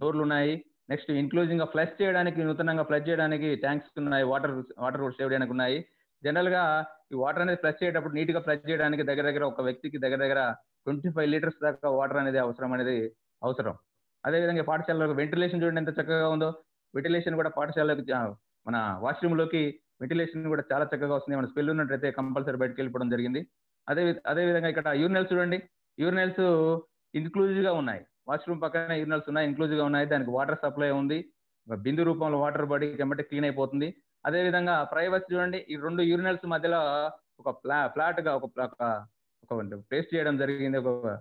డోర్లు ఉన్నాయి. నెక్స్ట్ ఇన్క్లూజింగ్గా ఫ్లష్ చేయడానికి నూతనంగా ఫ్లష్ చేయడానికి ట్యాంక్స్ ఉన్నాయి వాటర్ వాటర్ సేవ్ చేయడానికి ఉన్నాయి. జనరల్గా ఈ వాటర్ అనేది ఫ్లష్ చేయటప్పుడు నీట్గా ఫ్లష్ చేయడానికి దగ్గర దగ్గర ఒక వ్యక్తికి దగ్గర దగ్గర ట్వంటీ ఫైవ్ లీటర్స్ దాకా వాటర్ అనేది అవసరం అనేది అవసరం. అదేవిధంగా పాఠశాలలో వెంటిలేషన్ చూడండి ఎంత చక్కగా ఉందో. వెంటిలేషన్ కూడా పాఠశాలకు మన వాష్రూమ్లోకి వెంటిలేషన్ కూడా చాలా చక్కగా వస్తుంది. మన స్పెల్ ఉన్నట్టయితే కంపల్సరీ బయటకు వెళ్ళిపోవడం జరిగింది. అదే అదే విధంగా ఇక్కడ యూరినల్స్ చూడండి. యూరినల్స్ ఇన్క్లూజివ్గా ఉన్నాయి. వాష్రూమ్ పక్కన యూరినల్స్ ఉన్నాయి ఇన్క్లూజివ్గా ఉన్నాయి. దానికి వాటర్ సప్లై ఉంది. బిందు రూపంలో వాటర్ బాడీ వెంబడి క్లీన్ అయిపోతుంది. అదే విధంగా ప్రైవసీ చూడండి. ఈ రెండు యూరినల్స్ మధ్యలో ఒక ఫ్లా ఫ్లాట్గా ఒక ఒక- ఒక పేస్ట్ చేయడం జరిగింది. ఒక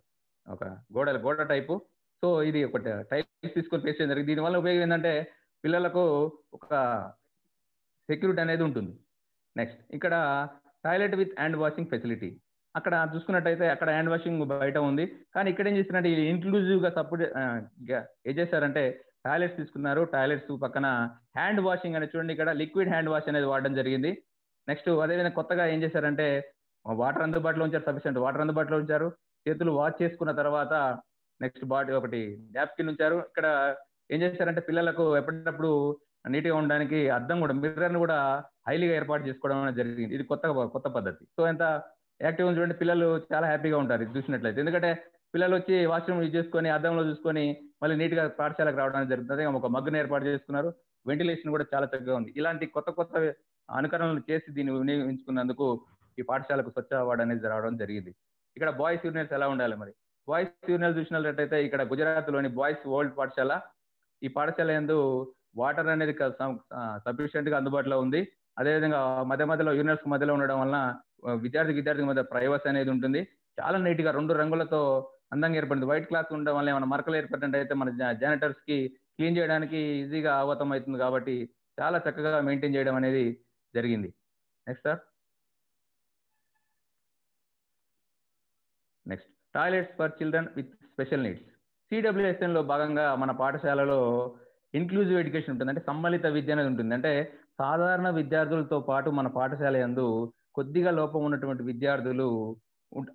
ఒక గోడ గోడ టైపు. సో ఇది ఒక టైల్స్ తీసుకొని పేస్ట్ చేయడం జరిగింది. దీనివల్ల ఉపయోగం ఏంటంటే పిల్లలకు ఒక సెక్యూరిటీ అనేది ఉంటుంది. నెక్స్ట్ ఇక్కడ toilet with hand washing facility అక్కడ చూసుకున్నట్టయితే అక్కడ హ్యాండ్ వాషింగ్ బయట ఉంది. కానీ ఇక్కడ ఏం చేస్తున్నారంటే ఇంక్లూజివ్గా సపోర్ట్ ఏం చేశారంటే టాయిలెట్స్ తీసుకున్నారు. టాయిలెట్స్ పక్కన హ్యాండ్ వాషింగ్ అనేది చూడండి ఇక్కడ లిక్విడ్ హ్యాండ్ వాష్ అనేది వాడడం జరిగింది. నెక్స్ట్ అదేవిధంగా కొత్తగా ఏం చేశారంటే వాటర్ అందుబాటులో ఉంచారు సఫిషియంట్ వాటర్ అందుబాటులో ఉంచారు. చేతులు వాష్ చేసుకున్న తర్వాత నెక్స్ట్ బాడీ ఒకటి న్యాప్కిన్ ఉంచారు. ఇక్కడ ఏం చేశారంటే పిల్లలకు ఎప్పటికప్పుడు నీట్గా ఉండడానికి అర్థం కూడా మిర్రర్ కూడా హైలీగా ఏర్పాటు చేసుకోవడం అనేది జరిగింది. ఇది కొత్త కొత్త పద్ధతి. సో ఎంత యాక్టివ్గా చూడండి పిల్లలు చాలా హ్యాపీగా ఉంటారు ఇది చూసినట్లయితే. ఎందుకంటే పిల్లలు వచ్చి వాష్రూమ్ యూజ్ చేసుకొని అద్దంలో చూసుకొని మళ్ళీ నీట్గా పాఠశాలకు రావడానికి జరుగుతుంది. ఒక మగ్గును ఏర్పాటు చేసుకున్నారు. వెంటిలేషన్ కూడా చాలా చక్కగా ఉంది. ఇలాంటి కొత్త కొత్త అనుకరణలు చేసి దీన్ని వినియోగించుకున్నందుకు ఈ పాఠశాలకు స్వచ్ఛ అవార్డు అనేది రావడం జరిగింది. ఇక్కడ బాయ్స్ యూనియన్స్ ఎలా ఉండాలి మరి? బాయ్స్ యూనియన్ చూసినట్లయితే ఇక్కడ గుజరాత్లోని బాయ్స్ ఓల్డ్ పాఠశాల. ఈ పాఠశాల ఎందు వాటర్ అనేది సఫిషియెంట్గా అందుబాటులో ఉంది. అదేవిధంగా మధ్య మధ్యలో యూనివర్స్ మధ్యలో ఉండడం వలన విద్యార్థి విద్యార్థి మధ్య ప్రైవసీ అనేది ఉంటుంది. చాలా నీట్గా రెండు రంగులతో అందంగా ఏర్పడింది. వైట్ క్లాత్ ఉండడం వల్ల ఏమైనా మరకలు ఏర్పడినట్టయితే మన జానిటర్స్కి క్లీన్ చేయడానికి ఈజీగా అవగతం అవుతుంది కాబట్టి చాలా చక్కగా మెయింటైన్ చేయడం అనేది జరిగింది. Next sir next toilets for children with special needs సిడబ్ల్యూఎస్ఎన్లో భాగంగా మన పాఠశాలలో ఇన్క్లూజివ్ ఎడ్యుకేషన్ ఉంటుంది. అంటే సమ్మలిత విద్య అనేది ఉంటుంది. అంటే సాధారణ విద్యార్థులతో పాటు మన పాఠశాల యందు కొద్దిగా లోపం ఉన్నటువంటి విద్యార్థులు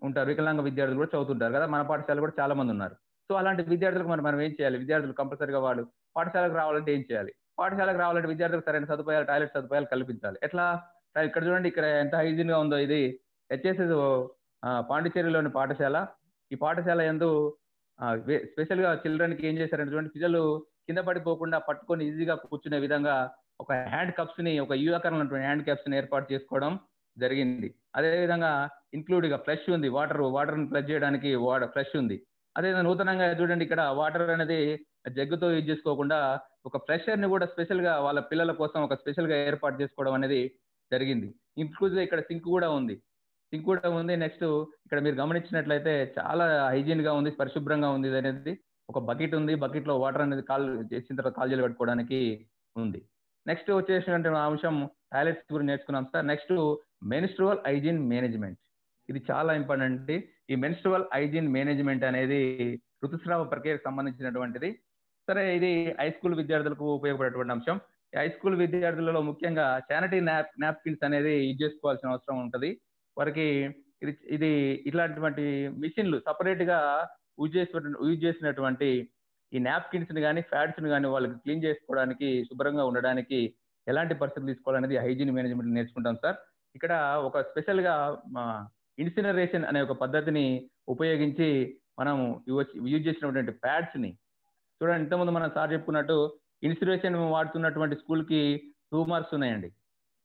ఉంటారు. వికలాంగ విద్యార్థులు కూడా చదువుతుంటారు కదా. మన పాఠశాల కూడా చాలా మంది ఉన్నారు. సో అలాంటి విద్యార్థులకు మనం మనం ఏం చేయాలి? విద్యార్థులు కంపల్సరీగా వాళ్ళు పాఠశాలకు రావాలంటే ఏం చేయాలి? పాఠశాలకు రావాలంటే విద్యార్థులకు సరైన సదుపాయాలు టాయిలెట్ సదుపాయాలు కల్పించాలి. ఎట్లా? ఇక్కడ చూడండి ఇక్కడ ఎంత హైజీన్గా ఉందో ఇది. హెచ్ఎస్ఎస్ పాండిచేరిలోని పాఠశాల. ఈ పాఠశాల ఎందు స్పెషల్గా చిల్డ్రన్కి ఏం చేశారంటే చూడండి పిల్లలు కింద పడిపోకుండా పట్టుకొని ఈజీగా కూర్చునే విధంగా ఒక హ్యాండ్ కప్స్ని ఒక యువకరణ హ్యాండ్ కప్స్ని ఏర్పాటు చేసుకోవడం జరిగింది. అదేవిధంగా ఇంక్లూడ్గా ఫ్లష్ ఉంది. వాటర్ వాటర్ ఫ్లష్ చేయడానికి వాటర్ ఫ్లష్ ఉంది. అదే నూతనంగా చూడండి ఇక్కడ వాటర్ అనేది జగ్గుతో యూజ్ చేసుకోకుండా ఒక ఫ్రెషర్ని కూడా స్పెషల్గా వాళ్ళ పిల్లల కోసం ఒక స్పెషల్గా ఏర్పాటు చేసుకోవడం అనేది జరిగింది. ఇంక్లూజివ్ ఇక్కడ సింక్ కూడా ఉంది. సింక్ కూడా ఉంది. నెక్స్ట్ ఇక్కడ మీరు గమనించినట్లయితే చాలా హైజీన్గా ఉంది పరిశుభ్రంగా ఉంది అనేది. ఒక బకెట్ ఉంది. బకెట్లో వాటర్ అనేది కాల్ చేసిన తర్వాత కాల్జీలు పెట్టుకోవడానికి ఉంది. నెక్స్ట్ వచ్చేసినటువంటి అంశం టాయిలెట్స్ గురించి నేర్చుకున్నాం sir. Next menstrual hygiene management. ఇది చాలా ఇంపార్టెంట్ ఈ మెన్స్ట్రువల్ హైజీన్ మేనేజ్మెంట్ అనేది ఋతుస్రావ ప్రక్రియకు సంబంధించినటువంటిది. సరే ఇది హై స్కూల్ విద్యార్థులకు ఉపయోగపడేటువంటి అంశం. హై స్కూల్ విద్యార్థులలో ముఖ్యంగా శానిటరీ నాప్ నాప్కిన్స్ అనేది యూజ్ చేసుకోవాల్సిన అవసరం ఉంటుంది. వారికి ఇది ఇది ఇట్లాంటివంటి మిషన్లు సపరేట్గా యూజ్ చేసిన యూజ్ చేసినటువంటి ఈ నాప్కిన్స్ని కానీ ఫ్యాడ్స్ని కానీ వాళ్ళకి క్లీన్ చేసుకోవడానికి శుభ్రంగా ఉండడానికి ఎలాంటి పరిస్థితులు తీసుకోవాలనేది హైజీన్ మేనేజ్మెంట్ నేర్చుకుంటాం సార్. ఇక్కడ ఒక స్పెషల్గా ఇన్సినరేషన్ అనే ఒక పద్ధతిని ఉపయోగించి మనం యూజ్ చేసినటువంటి ప్యాడ్స్ని చూడండి ఇంతకుముందు మనం సార్ చెప్పుకున్నట్టు ఇన్సినరేషన్ వాడుతున్నటువంటి స్కూల్కి టూ మార్క్స్ ఉన్నాయండి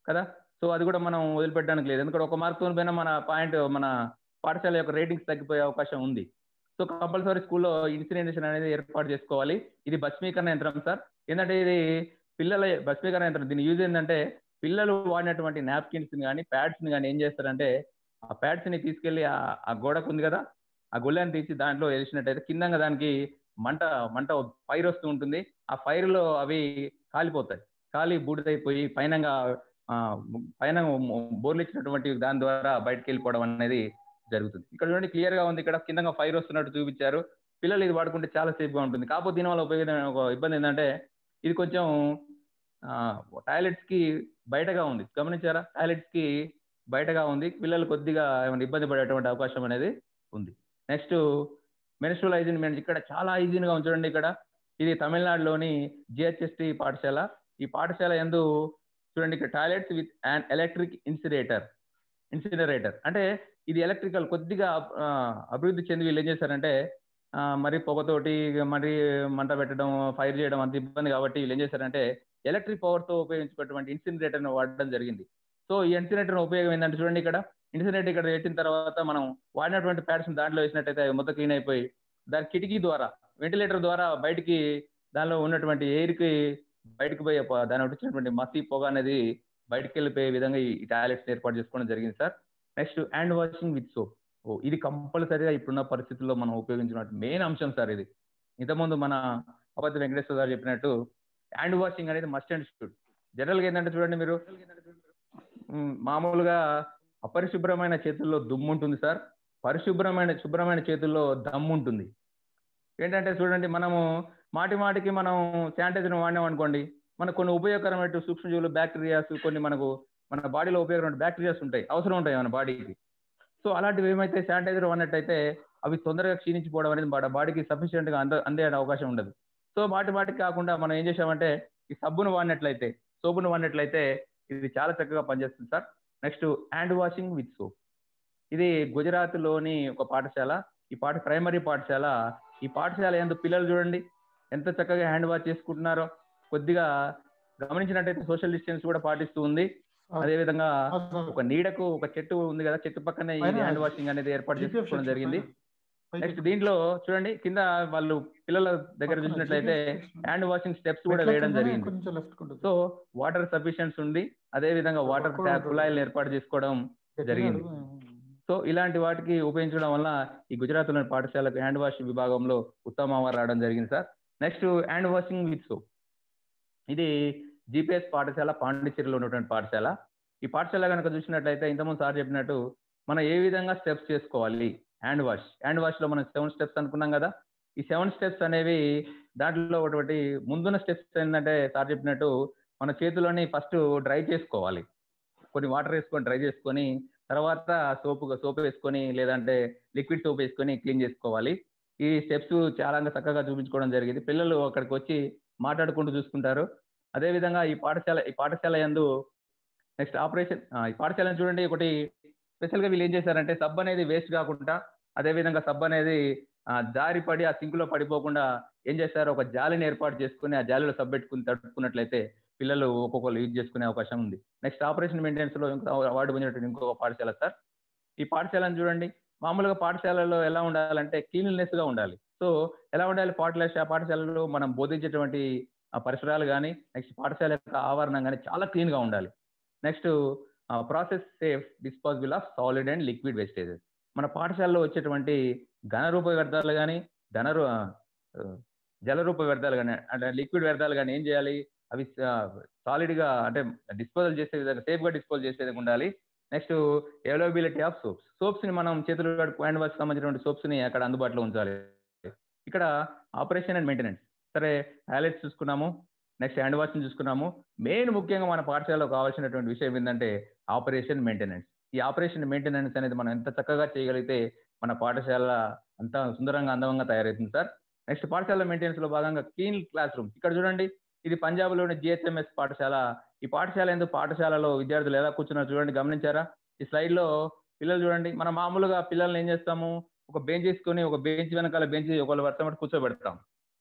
కదా? సో అది కూడా మనం వదిలిపెట్టడానికి లేదు. ఎందుకంటే ఒక మార్క్ పైన మన పాయింట్ మన పాఠశాల యొక్క రేటింగ్స్ తగ్గిపోయే అవకాశం ఉంది. సో కంపల్సరీ స్కూల్లో ఇన్సినరేషన్ అనేది ఏర్పాటు చేసుకోవాలి. ఇది భస్మీకరణ యంత్రం సార్. ఏంటంటే ఇది పిల్లల భస్మీకరణ యంత్రం. దీని యూజ్ ఏంటంటే పిల్లలు వాడినటువంటి నాప్కిన్స్ కానీ ప్యాడ్స్ని కానీ ఏం చేస్తారంటే ఆ ప్యాడ్స్ని తీసుకెళ్ళి ఆ గోడకు ఉంది కదా ఆ గుళ్ళని తీసి దాంట్లో వేసినట్టయితే కిందంగా దానికి మంట మంట ఫైర్ వస్తూ ఉంటుంది. ఆ ఫైర్లో అవి కాలిపోతాయి. కాలి బూడిదైపోయి పైనంగా పైన బోర్లు ఇచ్చినటువంటి దాని ద్వారా బయటకు వెళ్ళిపోవడం అనేది జరుగుతుంది. ఇక్కడ చూడండి క్లియర్గా ఉంది. ఇక్కడ కింద ఫైర్ వస్తున్నట్టు చూపించారు. పిల్లలు ఇది వాడుకుంటే చాలా సేఫ్గా ఉంటుంది. కాకపోతే దీనివల్ల ఉపయోగం ఒక ఇబ్బంది ఏంటంటే ఇది కొంచెం టాయిలెట్స్కి బయటగా ఉంది. గమనించారా? టాయిలెట్స్కి బయటగా ఉంది. పిల్లలు కొద్దిగా ఏమైనా ఇబ్బంది పడేటువంటి అవకాశం అనేది ఉంది. నెక్స్ట్ మెనిస్ట్రల్ హైజీన్ మేనేజ్ ఇక్కడ చాలా హైజీన్గా ఉంచండి ఇక్కడ. ఇది తమిళనాడులోని జిహెచ్ఎస్టి పాఠశాల. ఈ పాఠశాల ఎందు చూడండి ఇక్కడ toilets with and electric incinerator incinerator అంటే ఇది ఎలక్ట్రికల్ కొద్దిగా అభివృద్ధి చెంది వీళ్ళు ఏం చేశారంటే మరి పొగతోటి మరి మంట పెట్టడం ఫైర్ చేయడం అంత ఇబ్బంది కాబట్టి వీళ్ళు ఏం చేశారంటే ఎలక్ట్రిక్ పవర్తో ఉపయోగించుకున్నటువంటి ఇన్సినరేటర్ని వాడడం జరిగింది. సో ఈ ఇన్సినరేటర్ ఉపయోగం ఏంటంటే చూడండి ఇక్కడ ఇన్సినరేటర్ ఇక్కడ పెట్టిన తర్వాత మనం వాడినటువంటి ప్యాడ్స్ దాంట్లో వేసినట్టయితే మొత్తం క్లీన్ అయిపోయి దాని కిటికీ ద్వారా వెంటిలేటర్ ద్వారా బయటికి దానిలో ఉన్నటువంటి ఎయిర్కి బయటకు పోయే దాని వచ్చినటువంటి మసి పొగ అనేది బయటకు వెళ్ళిపోయే విధంగా ఈ టాయిలెట్స్ ఏర్పాటు చేసుకోవడం జరిగింది sir. Next hand washing with soap ఓ ఇది కంపల్సరీగా ఇప్పుడున్న పరిస్థితుల్లో మనం ఉపయోగించిన మెయిన్ అంశం సార్ ఇది. ఇంతకుముందు మన అపతి వెంకటేశ్వర గారు చెప్పినట్టు హ్యాండ్ వాషింగ్ అనేది మస్ట్ అండ్ షుడ్ జనరల్గా ఏంటంటే చూడండి మీరు. మామూలుగా అపరిశుభ్రమైన చేతుల్లో దుమ్ము ఉంటుంది సార్. పరిశుభ్రమైన శుభ్రమైన చేతుల్లో దమ్ము ఉంటుంది. ఏంటంటే చూడండి మనము మాటి మాటికి మనం శానిటైజర్ వాడినాం అనుకోండి మనకు కొన్ని ఉపయోగకరమైన సూక్ష్మజీవులు బ్యాక్టీరియాస్ కొన్ని మనకు మన బాడీలో ఉపయోగమైన బ్యాక్టీరియాస్ ఉంటాయి. అవసరం ఉంటాయి మన బాడీకి. సో అలాంటివి ఏమైతే శానిటైజర్ వాడినట్టయితే అవి తొందరగా క్షీణించిపోవడం అనేది మన బాడీకి సఫిషియెంట్గా అంద అందే అవకాశం ఉండదు. సో మాటి మాటికి కాకుండా మనం ఏం చేసామంటే ఈ సబ్బును వాడినట్లయితే సోపును వాడినట్లయితే ఇది చాలా చక్కగా పనిచేస్తుంది sir. Next hand washing with soap. ఇది గుజరాత్లోని ఒక పాఠశాల. ఈ పాఠ ప్రైమరీ పాఠశాల. ఈ పాఠశాల ఎంత పిల్లలు చూడండి. ఎంత చక్కగా హ్యాండ్ వాష్ చేసుకుంటున్నారో. కొద్దిగా గమనించినట్టయితే సోషల్ డిస్టెన్స్ కూడా పాటిస్తూ ఉంది. అదే విధంగా ఒక నీడకు ఒక చెట్టు ఉంది కదా చెట్టు పక్కనే ఈ హ్యాండ్ వాషింగ్ అనేది ఏర్పాటు చేసుకోవడం జరిగింది. నెక్స్ట్ దీంట్లో చూడండి కింద వాళ్ళు పిల్లల దగ్గర చూసినట్లయితే. హ్యాండ్ వాషింగ్ స్టెప్స్ కూడా వేయడం జరిగింది. సో వాటర్ సఫిషియన్స్ ఉంది. అదే విధంగా వాటర్. కుళాయిలు ఏర్పాటు చేసుకోవడం జరిగింది. సో ఇలాంటి వాటికి ఉపయోగించడం వల్ల ఈ గుజరాత్లోని పాఠశాలకు హ్యాండ్ వాష్ విభాగంలో ఉత్తమ అవార్డు రావడం జరిగింది sir. Next hand washing with soap ఇది జిపిఎస్ పాఠశాల పాండిచ్చేరిలో ఉన్నటువంటి పాఠశాల. ఈ పాఠశాల కనుక చూసినట్లయితే ఇంతకుముందు సార్ చెప్పినట్టు మనం ఏ విధంగా స్టెప్స్ చేసుకోవాలి? Hand wash. హ్యాండ్ వాష్లో మనం సెవెన్ స్టెప్స్ అనుకున్నాం కదా. ఈ సెవెన్ స్టెప్స్ అనేవి దాంట్లో ఒకటి ముందున్న స్టెప్స్ ఏంటంటే సార్ చెప్పినట్టు మన చేతిలోని ఫస్ట్ డ్రై చేసుకోవాలి. కొన్ని వాటర్ వేసుకొని డ్రై చేసుకొని తర్వాత సోపు సోప్ వేసుకొని లేదంటే లిక్విడ్ సోప్ వేసుకొని క్లీన్ చేసుకోవాలి. ఈ స్టెప్స్ చాలా చక్కగా చూపించుకోవడం జరిగింది. పిల్లలు అక్కడికి వచ్చి మాట్లాడుకుంటూ చూసుకుంటారు. అదే విధంగా ఈ పాఠశాల ఈ పాఠశాల యందు నెక్స్ట్ ఆపరేషన్ ఈ పాఠశాలను చూడండి. ఒకటి స్పెషల్గా వీళ్ళు ఏం చేశారంటే సబ్ అనేది వేస్ట్ కాకుండా అదే విధంగా సబ్ అనేది దారి జారి పడి ఆ సింక్లో పడిపోకుండా ఏం చేశారు? ఒక జాలిని ఏర్పాటు చేసుకుని ఆ జాలిలో సబ్ పెట్టుకుని తడుపుకున్నట్లయితే పిల్లలు ఒక్కొక్కరు యూజ్ చేసుకునే అవకాశం ఉంది. నెక్స్ట్ ఆపరేషన్ మెయింటెనెన్స్లో ఇంకో అవార్డు పొందినటువంటి ఇంకొక పాఠశాల సార్. ఈ పాఠశాలను చూడండి. మామూలుగా పాఠశాలలో ఎలా ఉండాలంటే క్లీన్లెస్గా ఉండాలి. సో ఎలా ఉండాలి? పాఠశాల పాఠశాలలో మనం బోధించేటువంటి ఆ పరిసరాలు కానీ నెక్స్ట్ పాఠశాల యొక్క ఆవరణం కానీ చాలా క్లీన్గా ఉండాలి. Next process safe disposable of solid and liquid wastages మన పాఠశాలలో వచ్చేటువంటి ఘన రూప వ్యర్థాలు కానీ ధన జల రూప వ్యర్థాలు కానీ అంటే లిక్విడ్ వ్యర్థాలు కానీ ఏం చేయాలి? అవి సాలిడ్గా అంటే డిస్పోజల్ చేసే విధంగా సేఫ్గా డిస్పోజ్ చేసే విధంగా ఉండాలి. నెక్స్ట్ అవైలబిలిటీ ఆఫ్ సోప్స్ సోప్స్ని మనం చేతులు హ్యాండ్ వాష్ సంబంధించినటువంటి సోప్స్ని అక్కడ అందుబాటులో ఉంచాలి. ఇక్కడ ఆపరేషన్ అండ్ మెయింటెనెన్స్ సరే హైలైట్స్ చూసుకున్నాము. నెక్స్ట్ హ్యాండ్ వాష్ని చూసుకున్నాము. మెయిన్ ముఖ్యంగా మన పాఠశాలలో కావాల్సినటువంటి విషయం ఏంటంటే ఆపరేషన్ మెయింటెనెన్స్ ఈ ఆపరేషన్ మెయింటెనెన్స్ అనేది మనం ఎంత చక్కగా చేయగలిగితే మన పాఠశాల అంత సుందరంగా అందంగా తయారవుతుంది సార్. నెక్స్ట్ పాఠశాల మెయింటెనెన్స్లో భాగంగా క్లీన్ క్లాస్ రూమ్ ఇక్కడ చూడండి ఇది పంజాబ్లోని జిహెచ్ఎంఎస్ పాఠశాల. ఈ పాఠశాల ఎందుకు పాఠశాలలో విద్యార్థులు ఎలా కూర్చున్నారు చూడండి గమనించారా? ఈ స్లైడ్లో పిల్లలు చూడండి మనం మామూలుగా పిల్లల్ని ఏం చేస్తాము? ఒక బెంచ్ తీసుకొని ఒక బెంచ్ వెనకాల బెంచ్ ఒకళ్ళు వర్షం కూర్చోబెడతాం.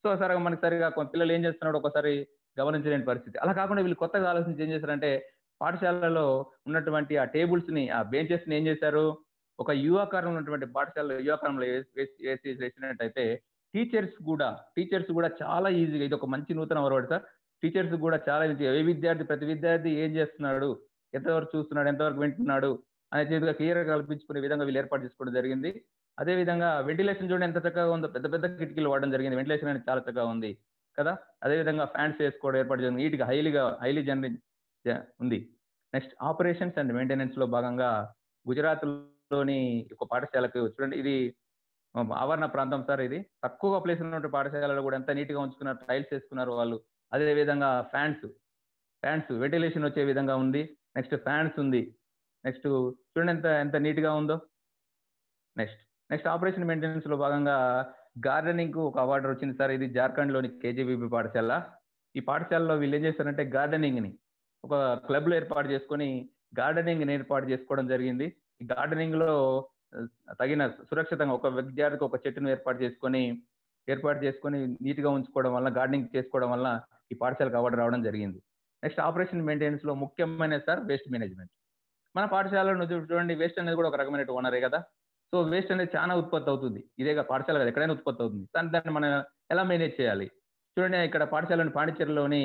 సో మనకి సరిగా కొంత పిల్లలు ఏం చేస్తున్నాడు ఒకసారి గమనించలేని పరిస్థితి. అలా కాకుండా వీళ్ళు కొత్తగా ఆలోచించి ఏం చేశారంటే పాఠశాలలో ఉన్నటువంటి ఆ టేబుల్స్ని ఆ బెంచెస్ని ఏం చేశారు? ఒక యువాకారం ఉన్నటువంటి పాఠశాలలో యువాకారంలో వేసి వేసినట్టయితే టీచర్స్ కూడా టీచర్స్ కూడా చాలా ఈజీగా ఇది ఒక మంచి నూతన వరవాడు సార్. టీచర్స్ కూడా చాలా ఈజీ. ఏ విద్యార్థి ప్రతి విద్యార్థి ఏం చేస్తున్నాడు? ఎంతవరకు చూస్తున్నాడు? ఎంతవరకు వింటున్నాడు? అనే చేతిగా క్లియర్ కల్పించుకునే విధంగా వీళ్ళు ఏర్పాటు చేసుకోవడం జరిగింది. అదే విధంగా వెంటిలేషన్ చూడండి ఎంత చక్కగా ఉందో. పెద్ద పెద్ద కిటికీలు వాడడం జరిగింది. వెంటిలేషన్ అనేది చాలా చక్కగా ఉంది కదా. అదే విధంగా ఫ్యాన్స్ వేసుకోవడం ఏర్పాటు జరిగింది. నీట్గా హైలీగా హైలీ జనరేట్ ఉంది. నెక్స్ట్ ఆపరేషన్స్ అండ్ మెయింటెనెన్స్లో భాగంగా గుజరాత్లోని ఒక పాఠశాలకు చూడండి. ఇది ఆవరణ ప్రాంతం సార్ ఇది. తక్కువ ప్లేస్ ఉన్నటువంటి పాఠశాలలో కూడా ఎంత నీట్గా ఉంచుకున్నారు టైల్స్ వేసుకున్నారు వాళ్ళు. అదే విధంగా ఫ్యాన్స్ ఫ్యాన్స్ వెంటిలేషన్ వచ్చే విధంగా ఉంది. నెక్స్ట్ ఫ్యాన్స్ ఉంది. నెక్స్ట్ చూడండి ఎంత ఎంత నీట్గా ఉందో. నెక్స్ట్ నెక్స్ట్ ఆపరేషన్ మెయింటెనెన్స్లో భాగంగా గార్డెనింగ్కు ఒక అవార్డు వచ్చింది సార్. ఇది జార్ఖండ్లోని కేజీబీబీ పాఠశాల. ఈ పాఠశాలలో వీళ్ళు ఏం చేస్తారంటే గార్డెనింగ్ని ఒక క్లబ్లో ఏర్పాటు చేసుకొని గార్డెనింగ్ని ఏర్పాటు చేసుకోవడం జరిగింది. ఈ గార్డెనింగ్లో తగిన సురక్షితంగా ఒక విద్యార్థికి ఒక చెట్టును ఏర్పాటు చేసుకొని ఏర్పాటు చేసుకొని నీట్గా ఉంచుకోవడం వల్ల గార్డెనింగ్ చేసుకోవడం వల్ల ఈ పాఠశాలకు అవార్డు రావడం జరిగింది. నెక్స్ట్ ఆపరేషన్ మెయింటెనెన్స్లో ముఖ్యమైన సార్ వేస్ట్ మేనేజ్మెంట్. మన పాఠశాలలో చూడండి వేస్ట్ అనేది కూడా ఒక రకమైన ఓనరే కదా. సో వేస్ట్ అనేది చాలా ఉత్పత్తి అవుతుంది. ఇదే పాఠశాల కదా ఎక్కడైనా ఉత్పత్తి అవుతుంది. దాని దాన్ని మనం ఎలా మేనేజ్ చేయాలి? చూడండి ఇక్కడ పాఠశాలని పాండిచ్చేరిలోని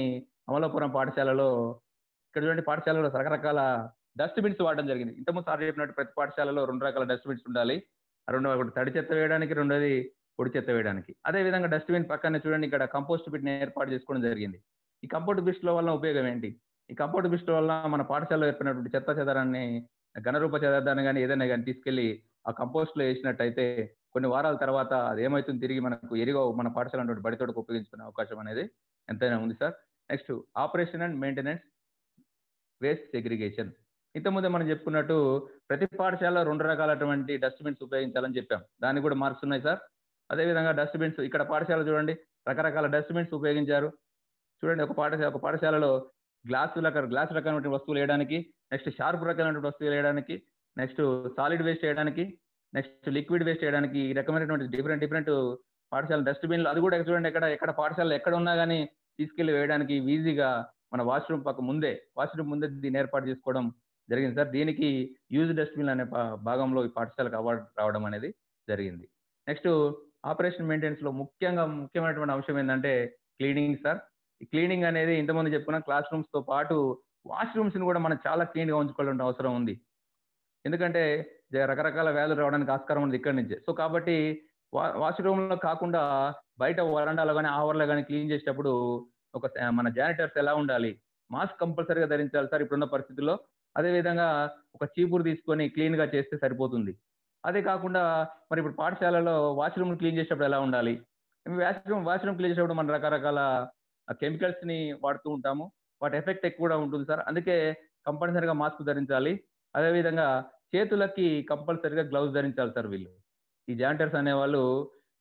అమలాపురం పాఠశాలలో ఇక్కడ చూడండి పాఠశాలలో రకరకాల డస్ట్బిన్స్ వాడడం జరిగింది. ఇంతకుముందు సార్ చెప్పినట్టు ప్రతి పాఠశాలలో రెండు రకాల డస్ట్బిన్స్ ఉండాలి. రెండు ఒకటి తడి చెత్త వేయడానికి రెండోది పొడి చెత్త వేయడానికి. అదే విధంగా డస్ట్బిన్ పక్కనే చూడండి ఇక్కడ కంపోస్ట్ బిట్ని ఏర్పాటు చేసుకోవడం జరిగింది. ఈ కంపోస్ట్ బిస్ట్ల వల్ల ఉపయోగం ఏంటి? ఈ కంపోస్ట్ బిస్ట్ వల్ల మన పాఠశాలలో ఏర్పడినటువంటి చెత్త చెదరాన్ని ఘనరూప చెదాన్ని కానీ ఏదైనా కానీ తీసుకెళ్ళి ఆ కంపోస్ట్లో వేసినట్టయితే కొన్ని వారాల తర్వాత అది ఏమవుతుంది తిరిగి మనకు ఎరిగో మన పాఠశాల బడితోటకు ఉపయోగించుకునే అవకాశం అనేది ఎంతైనా ఉంది sir. Next operation and maintenance waste segregation ఇంతకుముందే మనం చెప్పుకున్నట్టు ప్రతి పాఠశాల రెండు రకాలటువంటి డస్ట్బిన్స్ ఉపయోగించాలని చెప్పాం. దానికి కూడా మార్క్స్ ఉన్నాయి సార్. అదేవిధంగా డస్ట్బిన్స్ ఇక్కడ పాఠశాల చూడండి రకరకాల డస్ట్బిన్స్ ఉపయోగించారు. చూడండి ఒక పాఠశాల ఒక పాఠశాలలో గ్లాసు రకాల గ్లాస్ రకమైనటువంటి వస్తువులు వేయడానికి నెక్స్ట్ షార్ప్ రకమైనటువంటి వస్తువులు వేయడానికి నెక్స్ట్ సాలిడ్ వేస్ట్ చేయడానికి నెక్స్ట్ లిక్విడ్ వేస్ట్ చేయడానికి ఈ రకమైనటువంటి డిఫరెంట్ డిఫరెంట్ పాఠశాల డస్ట్బిన్లు. అది కూడా చూడండి ఎక్కడ ఎక్కడ పాఠశాల ఎక్కడ ఉన్నా కానీ తీసుకెళ్ళి వేయడానికి ఈజీగా మన వాష్రూమ్ పక్క ముందే వాష్రూమ్ ముందే దీన్ని ఏర్పాటు చేసుకోవడం జరిగింది. సార్ దీనికి యూజ్ డస్ట్బిన్ అనే భాగంలో ఈ పాఠశాలకు అవార్డు రావడం అనేది జరిగింది. నెక్స్ట్ ఆపరేషన్ మెయింటెనెన్స్లో ముఖ్యంగా ముఖ్యమైనటువంటి అంశం ఏంటంటే క్లీనింగ్ సార్. ఈ క్లీనింగ్ అనేది ఇంతమంది చెప్పుకున్న క్లాస్ రూమ్స్తో పాటు వాష్రూమ్స్ని కూడా మనం చాలా క్లీన్గా ఉంచుకోవాల్సిన అవసరం ఉంది. ఎందుకంటే రకరకాల వ్యాధులు రావడానికి ఆస్కారం ఉంది ఇక్కడి నుంచే. సో కాబట్టి వా- వాష్రూమ్లో కాకుండా బయట వరండాలో కానీ ఆవర్లో కానీ క్లీన్ చేసేటప్పుడు ఒక మన జానిటర్స్ ఎలా ఉండాలి? మాస్క్ కంపల్సరీగా ధరించాలి సార్ ఇప్పుడున్న పరిస్థితుల్లో. అదే విధంగా ఒక చీపురు తీసుకొని క్లీన్గా చేస్తే సరిపోతుంది. అదే కాకుండా మరి ఇప్పుడు పాఠశాలలో వాష్రూమ్ క్లీన్ చేసేటప్పుడు ఎలా ఉండాలి? వాష్రూమ్ వాష్రూమ్ క్లీన్ చేసేటప్పుడు మనం రకరకాల కెమికల్స్ని వాడుతూ ఉంటాము. వాటి ఎఫెక్ట్ ఎక్కువ ఉంటుంది సార్. అందుకే కంపల్సరీగా మాస్క్ ధరించాలి. అదేవిధంగా చేతులకి కంపల్సరిగా గ్లౌజ్ ధరించాలి సార్ వీళ్ళు. ఈ జాంటర్స్ అనే వాళ్ళు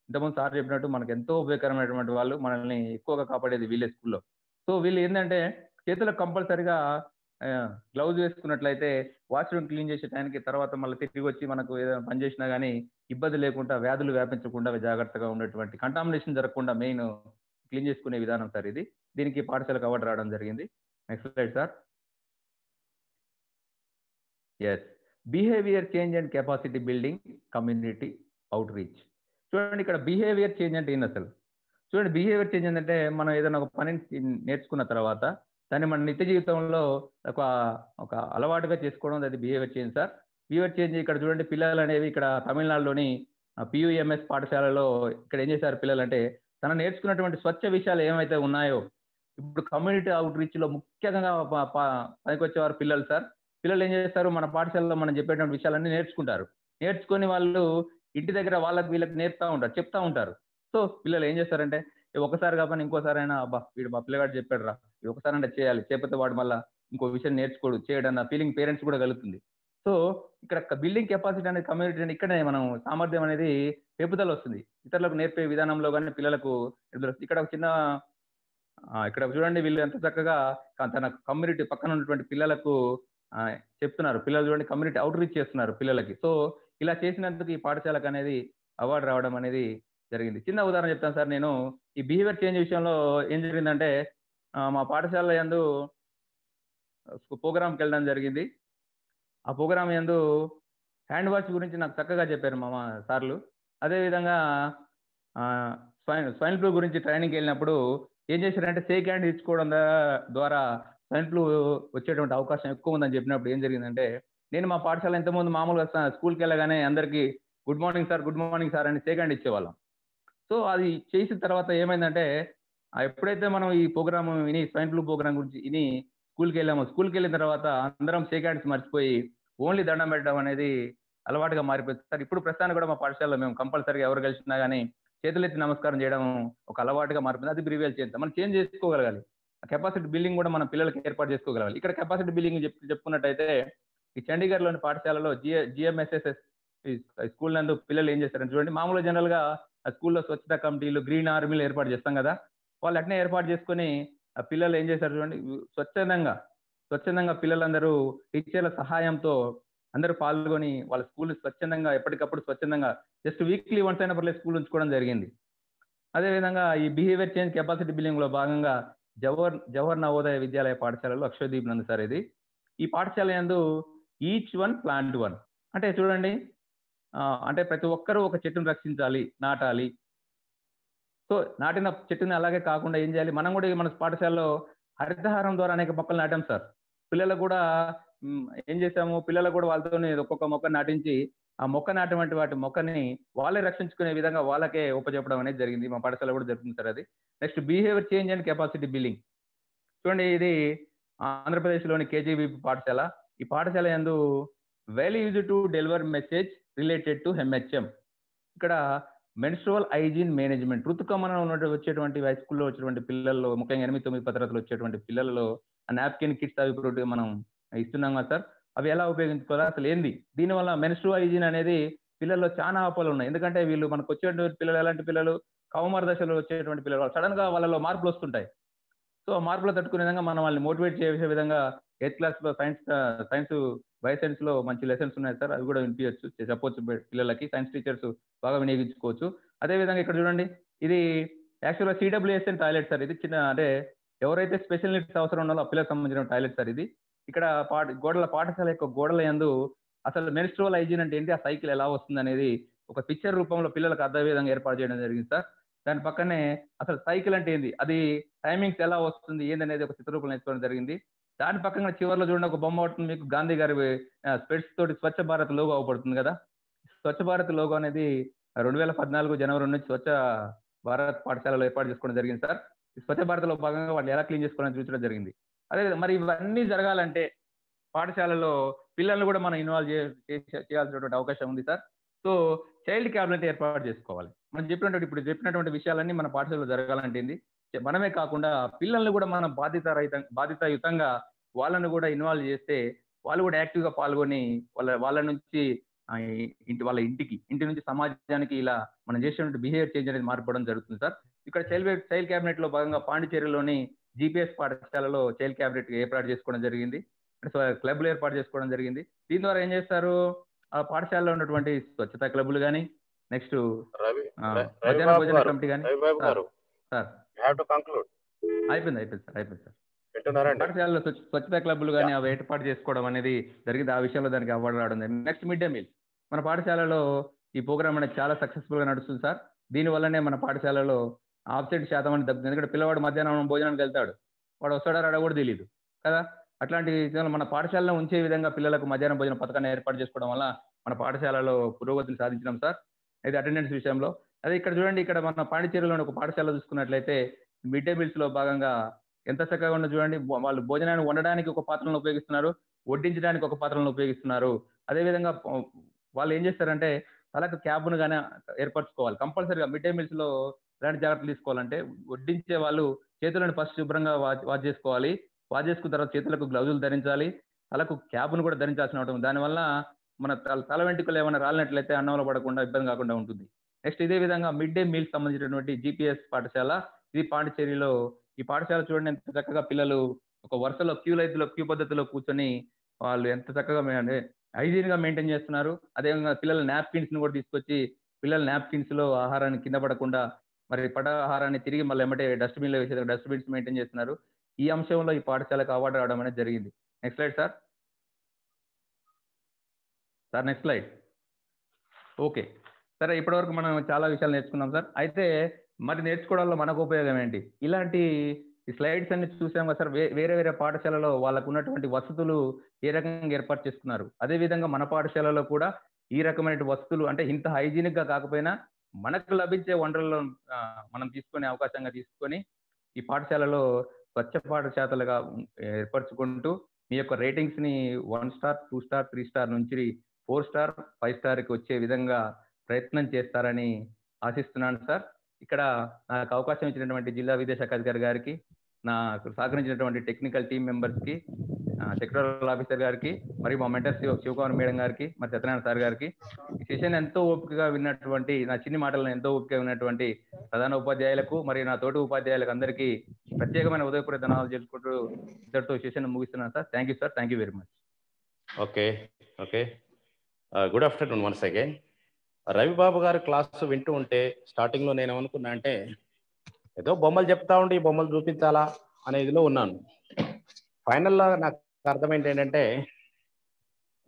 ఇంతకుముందు సార్ చెప్పినట్టు మనకు ఎంతో ఉపయోగకరమైనటువంటి వాళ్ళు మనల్ని ఎక్కువగా కాపాడేది వీళ్ళే స్కూల్లో. సో వీళ్ళు ఏంటంటే చేతులకు కంపల్సరిగా గ్లౌజ్ వేసుకున్నట్లయితే వాష్రూమ్ క్లీన్ చేసే టైంకి తర్వాత మళ్ళీ తిరిగి వచ్చి మనకు ఏదైనా పని చేసినా కానీ ఇబ్బంది లేకుండా వ్యాధులు వ్యాపించకుండా జాగ్రత్తగా ఉండేటువంటి కంటామినేషన్ జరగకుండా మెయిన్ క్లీన్ చేసుకునే విధానం సార్ ఇది. దీనికి పాఠశాలకు అవార్డు రావడం జరిగింది. Next slide sir yes behaviour change and capacity building community outreach చూడండి ఇక్కడ బిహేవియర్ చేంజ్ అంటే ఏంది అసలు? చూడండి బిహేవియర్ చేంజ్ ఏంటంటే మనం ఏదైనా ఒక పనిని నేర్చుకున్న తర్వాత దాన్ని మన నిత్య జీవితంలో ఒక ఒక అలవాటుగా చేసుకోవడం అది behaviour change sir behaviour change ఇక్కడ చూడండి పిల్లలు అనేవి ఇక్కడ తమిళనాడులోని పియుఎంఎస్ పాఠశాలలో ఇక్కడ ఏం చేశారు పిల్లలు అంటే తను నేర్చుకున్నటువంటి స్వచ్ఛ విషయాలు ఏమైతే ఉన్నాయో ఇప్పుడు కమ్యూనిటీ అవుట్ రీచ్లో ముఖ్యంగా పనికొచ్చేవారు పిల్లలు సార్ పిల్లలు ఏం చేస్తారు? మన పాఠశాలలో మనం చెప్పేటువంటి విషయాలన్నీ నేర్చుకుంటారు. నేర్చుకొని వాళ్ళు ఇంటి దగ్గర వాళ్ళకి వీళ్ళకి నేర్పుతా ఉంటారు చెప్తా ఉంటారు. సో పిల్లలు ఏం చేస్తారంటే ఒకసారి కాకపోయినా ఇంకోసారి అయినా అబ్బా వీడు మా పిల్లగాడు చెప్పాడు రా ఒకసారి అంటే చేయాలి. చేపతే వాడు మళ్ళీ ఇంకో విషయం నేర్చుకోడు చేయడన్న ఫీలింగ్ పేరెంట్స్ కూడా కలుగుతుంది. సో ఇక్కడ బిల్డింగ్ కెపాసిటీ అనేది కమ్యూనిటీ అనేది ఇక్కడనే మనం సామర్థ్యం అనేది పెంపుదల వస్తుంది. ఇతరులకు నేర్పే విధానంలో కానీ పిల్లలకు ఇక్కడ ఒక చిన్న ఇక్కడ చూడండి వీళ్ళు ఎంత చక్కగా తన కమ్యూనిటీ పక్కన ఉన్నటువంటి పిల్లలకు చెప్తున్నారు. పిల్లలు చూడండి కమ్యూనిటీ అవుట్ రీచ్ చేస్తున్నారు పిల్లలకి. సో ఇలా చేసినందుకు ఈ పాఠశాలకు అనేది అవార్డు రావడం అనేది జరిగింది. చిన్న ఉదాహరణ చెప్తాను సార్ నేను. ఈ బిహేవియర్ చేంజ్ విషయంలో ఏం జరిగిందంటే మా పాఠశాల యందు ప్రోగ్రామ్కి వెళ్ళడం జరిగింది. ఆ ప్రోగ్రామ్ యందు హ్యాండ్ వాష్ గురించి నాకు చక్కగా చెప్పారు మా సార్లు. అదేవిధంగా ఆ, స్వైన్ స్వైన్ ఫ్లూ గురించి ట్రైనింగ్కి వెళ్ళినప్పుడు ఏం చేశారంటే సేక్ హ్యాండ్ ఇచ్చుకోవడం ద్వారా స్వైన్ ఫ్లూ వచ్చేటువంటి అవకాశం ఎక్కువ ఉందని చెప్పినప్పుడు ఏం జరిగిందంటే నేను మా పాఠశాల ఇంతకుముందు మామూలుగా స్కూల్కి వెళ్ళగానే అందరికీ good morning sir good morning sir అని సేకండ్ ఇచ్చేవాళ్ళం. సో అది చేసిన తర్వాత ఏమైందంటే ఎప్పుడైతే మనం ఈ ప్రోగ్రామ్ విని స్వైన్ ఫ్లూ ప్రోగ్రామ్ గురించి విని స్కూల్కి వెళ్ళాము స్కూల్కి వెళ్ళిన తర్వాత అందరం సేక్ హ్యాండ్స్ మర్చిపోయి ఓన్లీ దండం పెట్టడం అనేది అలవాటుగా మారిపోయింది. సార్ ఇప్పుడు ప్రస్తుతానికి కూడా మా పాఠశాలలో మేము కంపల్సరీగా ఎవరు కలిసినా కానీ చేతులెత్తి నమస్కారం చేయడం ఒక అలవాటుగా మారిపోయింది. అది ప్రివేల్ చేద్దాం మనం చేంజ్ చేసుకోగలగాలి. కెపాసిటీ బిల్డింగ్ కూడా మన పిల్లలకి ఏర్పాటు చేసుకోగలగాలి. ఇక్కడ కెపాసిటీ బిల్డింగ్ చెప్ చెప్పుకున్నట్టయితే ఈ చండీగఢ్లోని పాఠశాలలో జిఎ జిఎంఎస్ఎస్ఎస్ స్కూల్ నందు పిల్లలు ఏం చేస్తారని చూడండి మామూలుగా జనరల్గా స్కూల్లో స్వచ్ఛత కమిటీలు గ్రీన్ ఆర్మీలు ఏర్పాటు చేస్తాం కదా. వాళ్ళు అట్నే ఏర్పాటు చేసుకొని ఆ పిల్లలు ఏం చేస్తారు చూడండి స్వచ్ఛందంగా స్వచ్ఛందంగా పిల్లలందరూ టీచర్ల సహాయంతో అందరూ పాల్గొని వాళ్ళ స్కూల్ స్వచ్ఛందంగా ఎప్పటికప్పుడు స్వచ్ఛందంగా జస్ట్ వీక్లీ వన్స్ అయినా పర్లేదు స్కూల్ ఉంచుకోవడం జరిగింది. అదేవిధంగా ఈ బిహేవియర్ చేంజ్ కెపాసిటీ బిల్డింగ్లో భాగంగా జవహర్ జవహర్ నవోదయ విద్యాలయ పాఠశాలలో అక్షయదీప్ నందు సార్ ఇది. ఈ పాఠశాల యందు ఈచ్ వన్ ప్లాంట్ వన్ అంటే చూడండి అంటే ప్రతి ఒక్కరూ ఒక చెట్టును రక్షించాలి నాటాలి. సో నాటిన చెట్టుని అలాగే కాకుండా ఏం చేయాలి? మనం కూడా మన పాఠశాలలో హరితహారం ద్వారా అనేక మొక్కలు నాటాం సార్. పిల్లలకు కూడా ఏం చేసాము? పిల్లలకు కూడా వాళ్ళతో ఒక్కొక్క మొక్క నాటించి ఆ మొక్క నాటినటువంటి వాటి మొక్కని వాళ్ళే రక్షించుకునే విధంగా వాళ్ళకే ఉపజెప్పడం అనేది జరిగింది. మా పాఠశాల కూడా జరుగుతుంది సార్ అది. Next behaviour change and capacity building చూడండి ఇది ఆంధ్రప్రదేశ్లోని కేజీబీ పాఠశాల. ఈ పాఠశాల యందు well use to deliver message related to MHM ఇక్కడ మెన్స్ట్రువల్ హైజీన్ మేనేజ్మెంట్ ఋతుకమనం ఉన్నటువంటి వచ్చేటువంటి హై స్కూల్లో వచ్చేటువంటి పిల్లల్లో ముఖ్యంగా ఎనిమిది తొమ్మిది పది వచ్చేటువంటి పిల్లల్లో ఆ నాప్కిన్ కిట్స్ అవి ఇప్పుడు మనం ఇస్తున్నాం కదా సార్. అవి ఎలా ఉపయోగించుకోవాలి అసలు ఏంది? దీనివల్ల మెన్స్ట్రువల్ హైజీన్ అనేది పిల్లల్లో చాలా ఆపాలు ఉన్నాయి. ఎందుకంటే వీళ్ళు మనకు వచ్చేటువంటి పిల్లలు ఎలాంటి పిల్లలు? కౌమార దశలో వచ్చేటువంటి పిల్లలు. సడన్గా వాళ్ళలో మార్పులు వస్తుంటాయి. సో మార్పులు తట్టుకునే విధంగా మనం వాళ్ళని మోటివేట్ చేసే విధంగా ఎయిత్ క్లాస్లో సైన్స్ సైన్స్ బయో సైన్స్లో మంచి లెసన్స్ ఉన్నాయి సార్. అవి కూడా వినిపించచ్చు చెప్పొచ్చు పిల్లలకి. సైన్స్ టీచర్స్ బాగా వినియోగించుకోవచ్చు. అదే విధంగా ఇక్కడ చూడండి. ఇది యాక్చువల్గా సిడబ్ల్యూఎస్ఎన్ టాయిలెట్ సార్. ఇది చిన్న అంటే ఎవరైతే స్పెషల్ నీడ్స్ అవసరం ఉన్నారో ఆ పిల్లలకు సంబంధించిన టాయిలెట్ సార్ ఇది. ఇక్కడ పాఠ గోడల పాఠశాల యొక్క గోడల యందు అసలు మెనిస్ట్రోల్ హైజీన్ అంటే ఏంటి? ఆ సైకిల్ ఎలా వస్తుంది అనేది ఒక పిక్చర్ రూపంలో పిల్లలకు అర్థం విధంగా ఏర్పాటు చేయడం జరిగింది సార్. దాని పక్కనే అసలు సైకిల్ అంటే ఏంది? అది టైమింగ్స్ ఎలా వస్తుంది? ఏంది అనేది ఒక చిత్రరూపంలో నేర్చుకోవడం జరిగింది. దాని పక్కన చివరిలో చూడండి ఒక బొమ్మ ఉంటుంది మీకు గాంధీ గారి స్పెట్స్ తోటి స్వచ్ఛ భారత్ లోగో అవపడుతుంది కదా. స్వచ్ఛ భారత్ లోగో అనేది రెండు వేల పద్నాలుగు జనవరి నుంచి స్వచ్ఛ భారత్ పాఠశాలలో ఏర్పాటు చేసుకోవడం జరిగింది సార్. స్వచ్ఛ భారత్లో భాగంగా వాళ్ళు ఎలా క్లీన్ చేసుకోవాలని చూపించడం జరిగింది. అదే మరి ఇవన్నీ జరగాలంటే పాఠశాలలో పిల్లల్ని కూడా మనం ఇన్వాల్వ్ చేయాల్సినటువంటి అవకాశం ఉంది సార్. సో చైల్డ్ క్యాబినెట్ ఏర్పాటు చేసుకోవాలి. మనం చెప్పినటువంటి ఇప్పుడు చెప్పినటువంటి విషయాలన్నీ మన పాఠశాలలో జరగాలంటేంది మనమే కాకుండా పిల్లల్ని కూడా మనం బాధ్యత రహిత బాధ్యతాయుతంగా వాళ్ళని కూడా ఇన్వాల్వ్ చేస్తే వాళ్ళు కూడా యాక్టివ్గా పాల్గొని వాళ్ళ వాళ్ళ నుంచి ఇంటి వాళ్ళ ఇంటికి ఇంటి నుంచి సమాజానికి ఇలా మనం చేసినటువంటి బిహేవియర్ చేంజ్ అనేది మారిపోవడం జరుగుతుంది సార్. ఇక్కడ చైల్డ్ చైల్డ్ క్యాబినెట్లో భాగంగా పాండిచేరిలోని జీపీఎస్ పాఠశాలలో చైల్డ్ క్యాబినెట్ ఏర్పాటు చేసుకోవడం జరిగింది. క్లబ్లు ఏర్పాటు చేసుకోవడం జరిగింది. దీని ద్వారా ఏం చేస్తారు? ఆ పాఠశాలలో ఉన్నటువంటి స్వచ్ఛత క్లబ్లు కానీ నెక్స్ట్ మధ్యాహ్న భోజన కమిటీ కానీ సార్ అయిపోయింది అయిపోయింది సార్ అయిపోయింది సార్. పాఠశాలలో స్వచ్ఛత క్లబ్లు కానీ అవి ఏర్పాటు చేసుకోవడం అనేది జరిగింది. ఆ విషయంలో దానికి అవార్డు రావడం జరిగింది. Next mid day meal. మన పాఠశాలలో ఈ ప్రోగ్రామ్ అనేది చాలా సక్సెస్ఫుల్గా నడుస్తుంది సార్. దీని వల్లనే మన పాఠశాలలో ఆబ్సెంట్ శాతం అని తగ్గుతుంది ఎందుకంటే పిల్లవాడు మధ్యాహ్నం భోజనానికి వెళ్తాడు. వాడు వస్తాడా రాడా కూడా తెలియదు కదా? అట్లాంటి మన పాఠశాలలో ఉంచే విధంగా పిల్లలకు మధ్యాహ్నం భోజన పథకాన్ని ఏర్పాటు చేసుకోవడం వల్ల మన పాఠశాలలో పురోగతిని సాధించడం సార్. అయితే అటెండెన్స్ విషయంలో. అదే ఇక్కడ చూడండి ఇక్కడ మన పాండిచేరిలోని ఒక పాఠశాల చూసుకున్నట్లయితే మిడ్ డే మీల్స్లో భాగంగా ఎంత చక్కగా ఉన్న చూడండి. వాళ్ళు భోజనాన్ని వండడానికి ఒక పాత్రలను ఉపయోగిస్తున్నారు. వడ్డించడానికి ఒక పాత్రలను ఉపయోగిస్తున్నారు. అదేవిధంగా వాళ్ళు ఏం చేస్తారంటే తలకు క్యాబ్ను కానీ ఏర్పరచుకోవాలి. కంపల్సరీగా మిడ్ డే మీల్స్లో ఎలాంటి జాగ్రత్తలు తీసుకోవాలంటే వడ్డించే వాళ్ళు చేతులను ఫస్ట్ శుభ్రంగా వాష్ చేసుకోవాలి. వాష్ చేసుకున్న తర్వాత చేతులకు గ్లౌజులు ధరించాలి. తలకు క్యాబ్ను కూడా ధరించాల్సిన ఉంటుంది దానివల్ల మన తల వెంట్రుకలు ఏమైనా రాలినట్లయితే అన్నంలో పడకుండా ఇబ్బంది కాకుండా ఉంటుంది. నెక్స్ట్ ఇదే విధంగా మిడ్ డే మీల్ సంబంధించినటువంటి జీపీఎస్ పాఠశాల. ఇది పాండిచేరిలో ఈ పాఠశాల చూడండి ఎంత చక్కగా పిల్లలు ఒక వరుసలో క్యూ లైన్లో క్యూ పద్ధతిలో కూర్చొని వాళ్ళు ఎంత చక్కగా హైజీన్గా మెయింటైన్ చేస్తున్నారు. అదేవిధంగా పిల్లల నాప్కిన్స్ని కూడా తీసుకొచ్చి పిల్లల నాప్కిన్స్లో ఆహారాన్ని కింద పడకుండా మరి పటాహారాన్ని తిరిగి మళ్ళీ ఎమ్మటే డస్ట్బిన్లో వేసే డస్ట్బిన్స్ మెయింటైన్ చేస్తున్నారు. ఈ అంశంలో ఈ పాఠశాలకు అవార్డు రావడం అనేది జరిగింది. Next slide sir sir next slide okay సరే ఇప్పటివరకు మనం చాలా విషయాలు నేర్చుకున్నాం సార్ అయితే మరి నేర్చుకోవడంలో మనకు ఉపయోగం ఏంటి? ఇలాంటి స్లైడ్స్ అన్ని చూసాం కదా సార్ వేరే వేరే పాఠశాలలో వాళ్ళకు ఉన్నటువంటి వసతులు ఏ రకంగా ఏర్పాటు చేసుకున్నారు అదే విధంగా మన పాఠశాలలో కూడా ఈ రకమైన వసతులు అంటే ఇంత హైజీనిక్గా కాకపోయినా మనకు లభించే వనరులను మనం తీసుకునే అవకాశంగా తీసుకొని ఈ పాఠశాలలో స్వచ్ఛ పాఠశాలలుగా ఏర్పరచుకుంటూ మీ యొక్క రేటింగ్స్ని one star two star three star నుంచి ఫోర్ స్టార్ ఫైవ్ స్టార్కి వచ్చే విధంగా ప్రయత్నం చేస్తారని ఆశిస్తున్నాను సార్. ఇక్కడ నాకు అవకాశం ఇచ్చినటువంటి జిల్లా విదేశాఖ అధికారి గారికి నాకు సహకరించినటువంటి టెక్నికల్ టీం మెంబర్స్కి సెక్రటరీ ఆఫీసర్ గారికి మరియు మా మెంటర్ శివకుమార్ మేడం గారికి మరి సత్యనారాయణ సార్ గారికి ఈ సెషన్ ఎంతో ఓపికగా విన్నటువంటి నా చిన్ని మాటలను ఎంతో ఓపికగా విన్నటువంటి ప్రధాన ఉపాధ్యాయులకు మరియు నా తోటి ఉపాధ్యాయులకు అందరికీ ప్రత్యేకమైన ఉదయపూర్వ ధనాలు చేసుకుంటూ ఇద్దరితో సెషన్ ముగిస్తున్నాను sir. Thank you sir thank you very much okay okay good afternoon once again Ravibabu గారు క్లాస్ వింటూ ఉంటే స్టార్టింగ్లో నేను ఏమనుకున్నా అంటే ఏదో బొమ్మలు చెప్తా ఉండి ఈ బొమ్మలు చూపించాలా అనేదిలో ఉన్నాను. ఫైనల్లో నాకు అర్థమైంది ఏంటంటే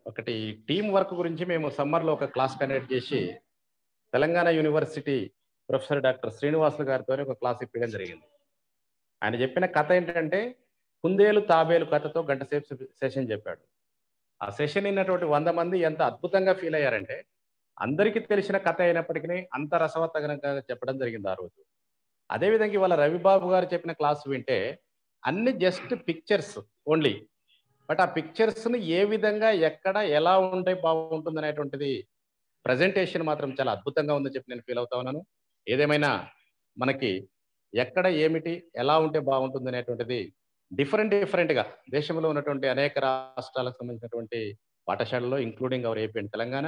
ఒకటి టీం వర్క్ గురించి మేము సమ్మర్లో ఒక క్లాస్ కండక్ట్ చేసి Telangana university professor doctor Srinivasulu గారితో ఒక క్లాస్ ఇప్పడం జరిగింది. ఆయన చెప్పిన కథ ఏంటంటే కుందేలు తాబేలు కథతో గంట సేపు సెషన్ చెప్పాడు. ఆ సెషన్ విన్నటువంటి వంద మంది ఎంత అద్భుతంగా ఫీల్ అయ్యారంటే అందరికీ తెలిసిన కథ అయినప్పటికీ అంత రసవత్తగనంగా చెప్పడం జరిగింది ఆ రోజు. అదేవిధంగా ఇవాళ రవిబాబు గారు చెప్పిన క్లాస్ వింటే అన్ని జస్ట్ పిక్చర్స్ ఓన్లీ బట్ ఆ పిక్చర్స్ని ఏ విధంగా ఎక్కడ ఎలా ఉంటే బాగుంటుంది అనేటువంటిది ప్రజెంటేషన్ మాత్రం చాలా అద్భుతంగా ఉందని చెప్పి నేను ఫీల్ అవుతా ఉన్నాను. ఏదేమైనా మనకి ఎక్కడ ఏమిటి ఎలా ఉంటే బాగుంటుంది అనేటువంటిది డిఫరెంట్ డిఫరెంట్గా దేశంలో ఉన్నటువంటి అనేక రాష్ట్రాలకు సంబంధించినటువంటి పాఠశాలలో including our AP and Telangana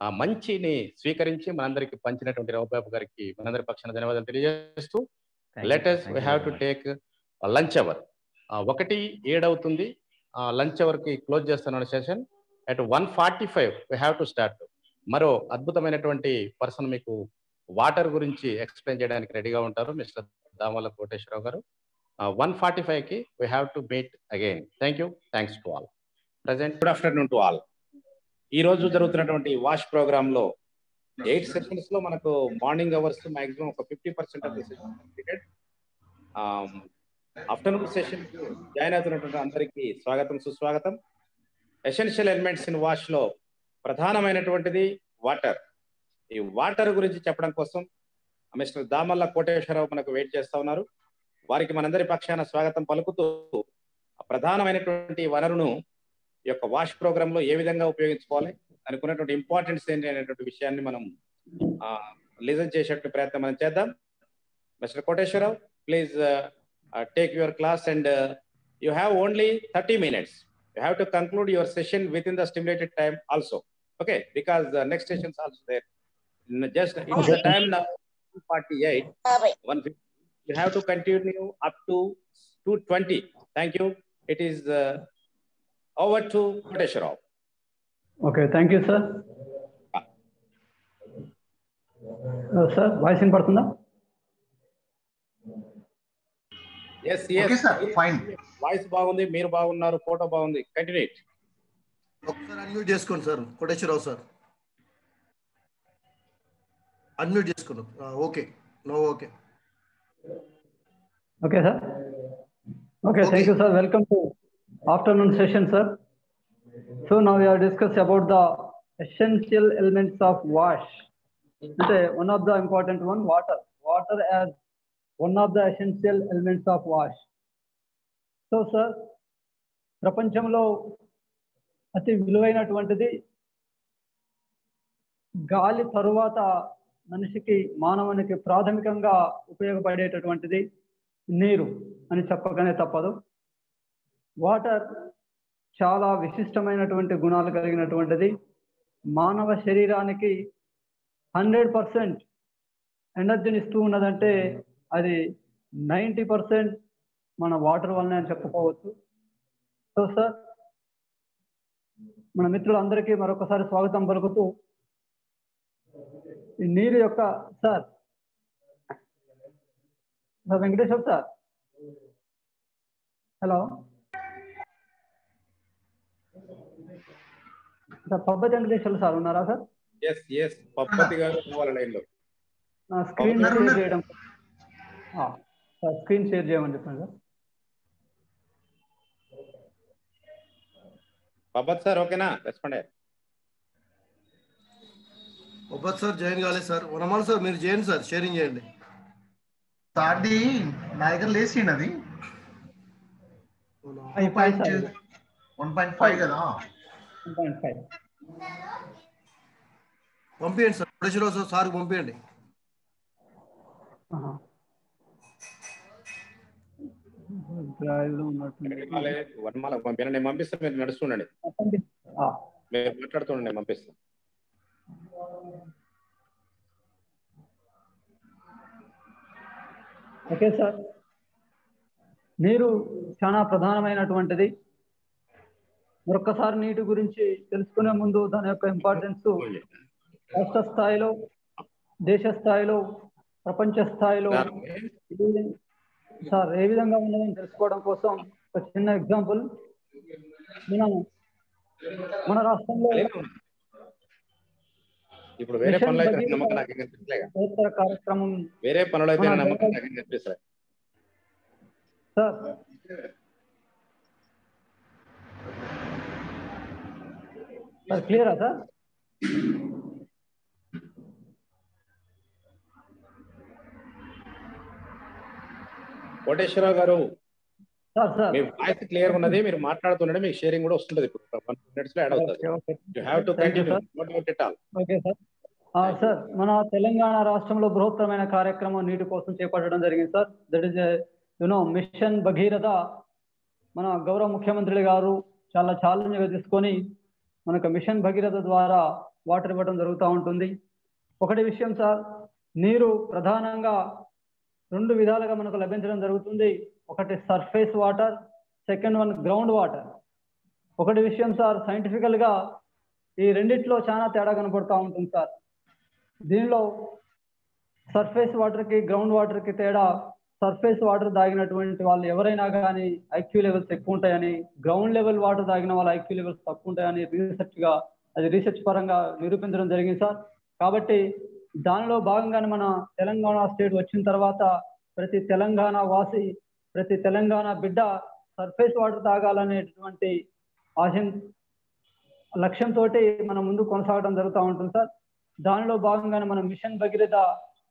ఆ మంచిని స్వీకరించి మనందరికి పంచినటువంటి రవిబాబు గారికి మనందరి పక్షాన ధన్యవాదాలు తెలియజేస్తూ let's we have to take lunch hour ఒకటి ఏడవుతుంది. లంచ్ అవర్కి క్లోజ్ చేస్తున్నాను session. At one forty five we have to start మరో అద్భుతమైనటువంటి పర్సన్ మీకు వాటర్ గురించి ఎక్స్ప్లెయిన్ చేయడానికి రెడీగా ఉంటారు మిస్టర్ దామల కోటేశ్వరరావు గారు. వన్ ఫార్టీ ఫైవ్కి we have to meet again thank you thanks to all present good afternoon to all ఈ రోజు జరుగుతున్నటువంటి వాష్ ప్రోగ్రామ్లో ఎయిట్ సెషన్స్లో మనకు మార్నింగ్ అవర్స్ మాక్సిమం ఒక fifty percent of session completed afternoon session join అవుతున్నటువంటి అందరికీ స్వాగతం సుస్వాగతం. ఎసెన్షియల్ ఎలిమెంట్స్ ఇన్ వాష్లో ప్రధానమైనటువంటిది వాటర్ ఈ వాటర్ గురించి చెప్పడం కోసం మిస్టర్ దామల్ల కోటేశ్వరరావు మనకు వెయిట్ చేస్తా ఉన్నారు. వారికి మనందరి పక్షాన స్వాగతం పలుకుతూ ప్రధానమైనటువంటి వనరును ఈ యొక్క వాష్ ప్రోగ్రామ్లో ఏ విధంగా ఉపయోగించుకోవాలి అనుకున్నటువంటి ఇంపార్టెన్స్ ఏంటి అనేటువంటి విషయాన్ని మనం లిజన్ చేసేటువంటి ప్రయత్నం మనం చేద్దాం. Mister Koteswararao please Uh, take your class and uh, you have only 30 minutes. You have to conclude your session within the stimulated time also. Okay, because the next session is also there. Just it's oh, the time now, 48, oh, You have to continue up to 220. Thank you. It is uh, over to Koteshwarov. Okay, thank you, sir. Ah. Uh, sir, voice in fine voice బాగుంది మీరు బాగున్నారు photo బాగుంది. కంటిన్యూట్ ఒకసారి చేసుకోండి sir Koteswararao sir unmute చేసుకున్నాం thank you sir welcome to afternoon session sir so నా discuss about elements of wash అంటే one of the important one water water as one of the essential elements of wash. So sir ప్రపంచంలో అతి విలువైనటువంటిది గాలి తరువాత మనిషికి మానవునికి ప్రాథమికంగా ఉపయోగపడేటటువంటిది నీరు అని చెప్పగానే తప్పదు. వాటర్ చాలా విశిష్టమైనటువంటి గుణాలు కలిగినటువంటిది. మానవ శరీరానికి హండ్రెడ్ పర్సెంట్ ఎనర్జీని ఇస్తూ ఉన్నదంటే అది నైంటీ పర్సెంట్ మన వాటర్ వల్లనే అని చెప్పుకోవచ్చు. సో సార్ మన మిత్రులందరికీ మరొకసారి స్వాగతం పలుకుతూ ఈ నీరు యొక్క sir sir Venkateshwar sir. Hello. Sir Pabbathi Venkateswarlu sir ఉన్నారా సార్? ఎస్ ఎస్ గారు స్క్రీన్ షేర్ చేయడం. స్క్రీన్ షేర్ చేయమని చెప్పండి సార్. పబ్బత్ సార్ ఓకేనా? రెస్పాండ్ ఒబ్బత్ సార్ జాయిన్ కాలేదు సార్. వనమాల సార్ మీరు చేయండి సార్ షేరింగ్ చేయండి. సార్ది నా దగ్గర లేచిండి అది. వన్ పాయింట్ ఫైవ్ కదా? One point five. పంపించండి సార్ సార్ పంపించండి వన్మాల పంపిన నేను పంపిస్తాను. మీరు నడుస్తుండండి. మీరు మాట్లాడుతుండండి. పంపిస్తాను. Okay sir. నీరు చాలా ప్రధానమైనటువంటిది. మరొకసారి నీటి గురించి తెలుసుకునే ముందు దాని యొక్క ఇంపార్టెన్స్ రాష్ట్ర స్థాయిలో దేశ స్థాయిలో ప్రపంచ స్థాయిలో సార్ ఏ విధంగా ఉన్నదని తెలుసుకోవడం కోసం ఒక చిన్న ఎగ్జాంపుల్. మనం మన రాష్ట్రంలో ఇప్పుడు వేరే పనులు అయితే నమ్మకం నాకు బృహత్తర కార్యక్రమం వేరే పనులు అయితే నమ్మకం నాకు ఇంకా కనిపిస్తలే. సార్. సార్ క్లియరా సార్? కోటేశ్వరరావు గారు సార్ సార్. మీ వాయిస్ క్లియర్ ఉన్నది మీరు మాట్లాడుతుండే మీకు షేరింగ్ కూడా వస్తుంటది ఇప్పుడు. వన్ మినిట్స్లో యాడ్ అవుతుంది. Okay okay. You have to Thank you, continue sir. Not out at all okay sir. Sir మన తెలంగాణ రాష్ట్రంలో బృహత్తరమైన కార్యక్రమం నీటి కోసం చేపట్టడం జరిగింది sir. That is you know mission Bhagiratha మన గౌరవ ముఖ్యమంత్రి గారు చాలా ఛాలెంజ్గా తీసుకొని మనకు మిషన్ భగీరథ ద్వారా వాటర్ ఇవ్వడం జరుగుతూ ఉంటుంది. ఒకటి విషయం సార్. నీరు ప్రధానంగా రెండు విధాలుగా మనకు లభించడం జరుగుతుంది. ఒకటి surface water second one ground water ఒకటి విషయం సార్ సైంటిఫికల్గా ఈ రెండిట్లో చాలా తేడా కనపడుతూ ఉంటుంది సార్. దీనిలో సర్ఫేస్ వాటర్కి గ్రౌండ్ వాటర్కి తేడా సర్ఫేస్ వాటర్ తాగినటువంటి వాళ్ళు ఎవరైనా కానీ ఐక్యూ లెవెల్స్ ఎక్కువ ఉంటాయని గ్రౌండ్ లెవెల్ వాటర్ తాగిన వాళ్ళ ఐక్యూ లెవెల్స్ తక్కువ ఉంటాయని రీసెర్చ్గా అది రీసెర్చ్ పరంగా నిరూపించడం జరిగింది సార్. కాబట్టి దానిలో భాగంగానే మన తెలంగాణ స్టేట్ వచ్చిన తర్వాత ప్రతి తెలంగాణ వాసి ప్రతి తెలంగాణ బిడ్డ సర్ఫేస్ వాటర్ తాగాలనేటువంటి ఆశ లక్ష్యంతో మనం ముందు కొనసాగడం జరుగుతూ ఉంటుంది సార్. దానిలో భాగంగానే మనం మిషన్ భగీరథ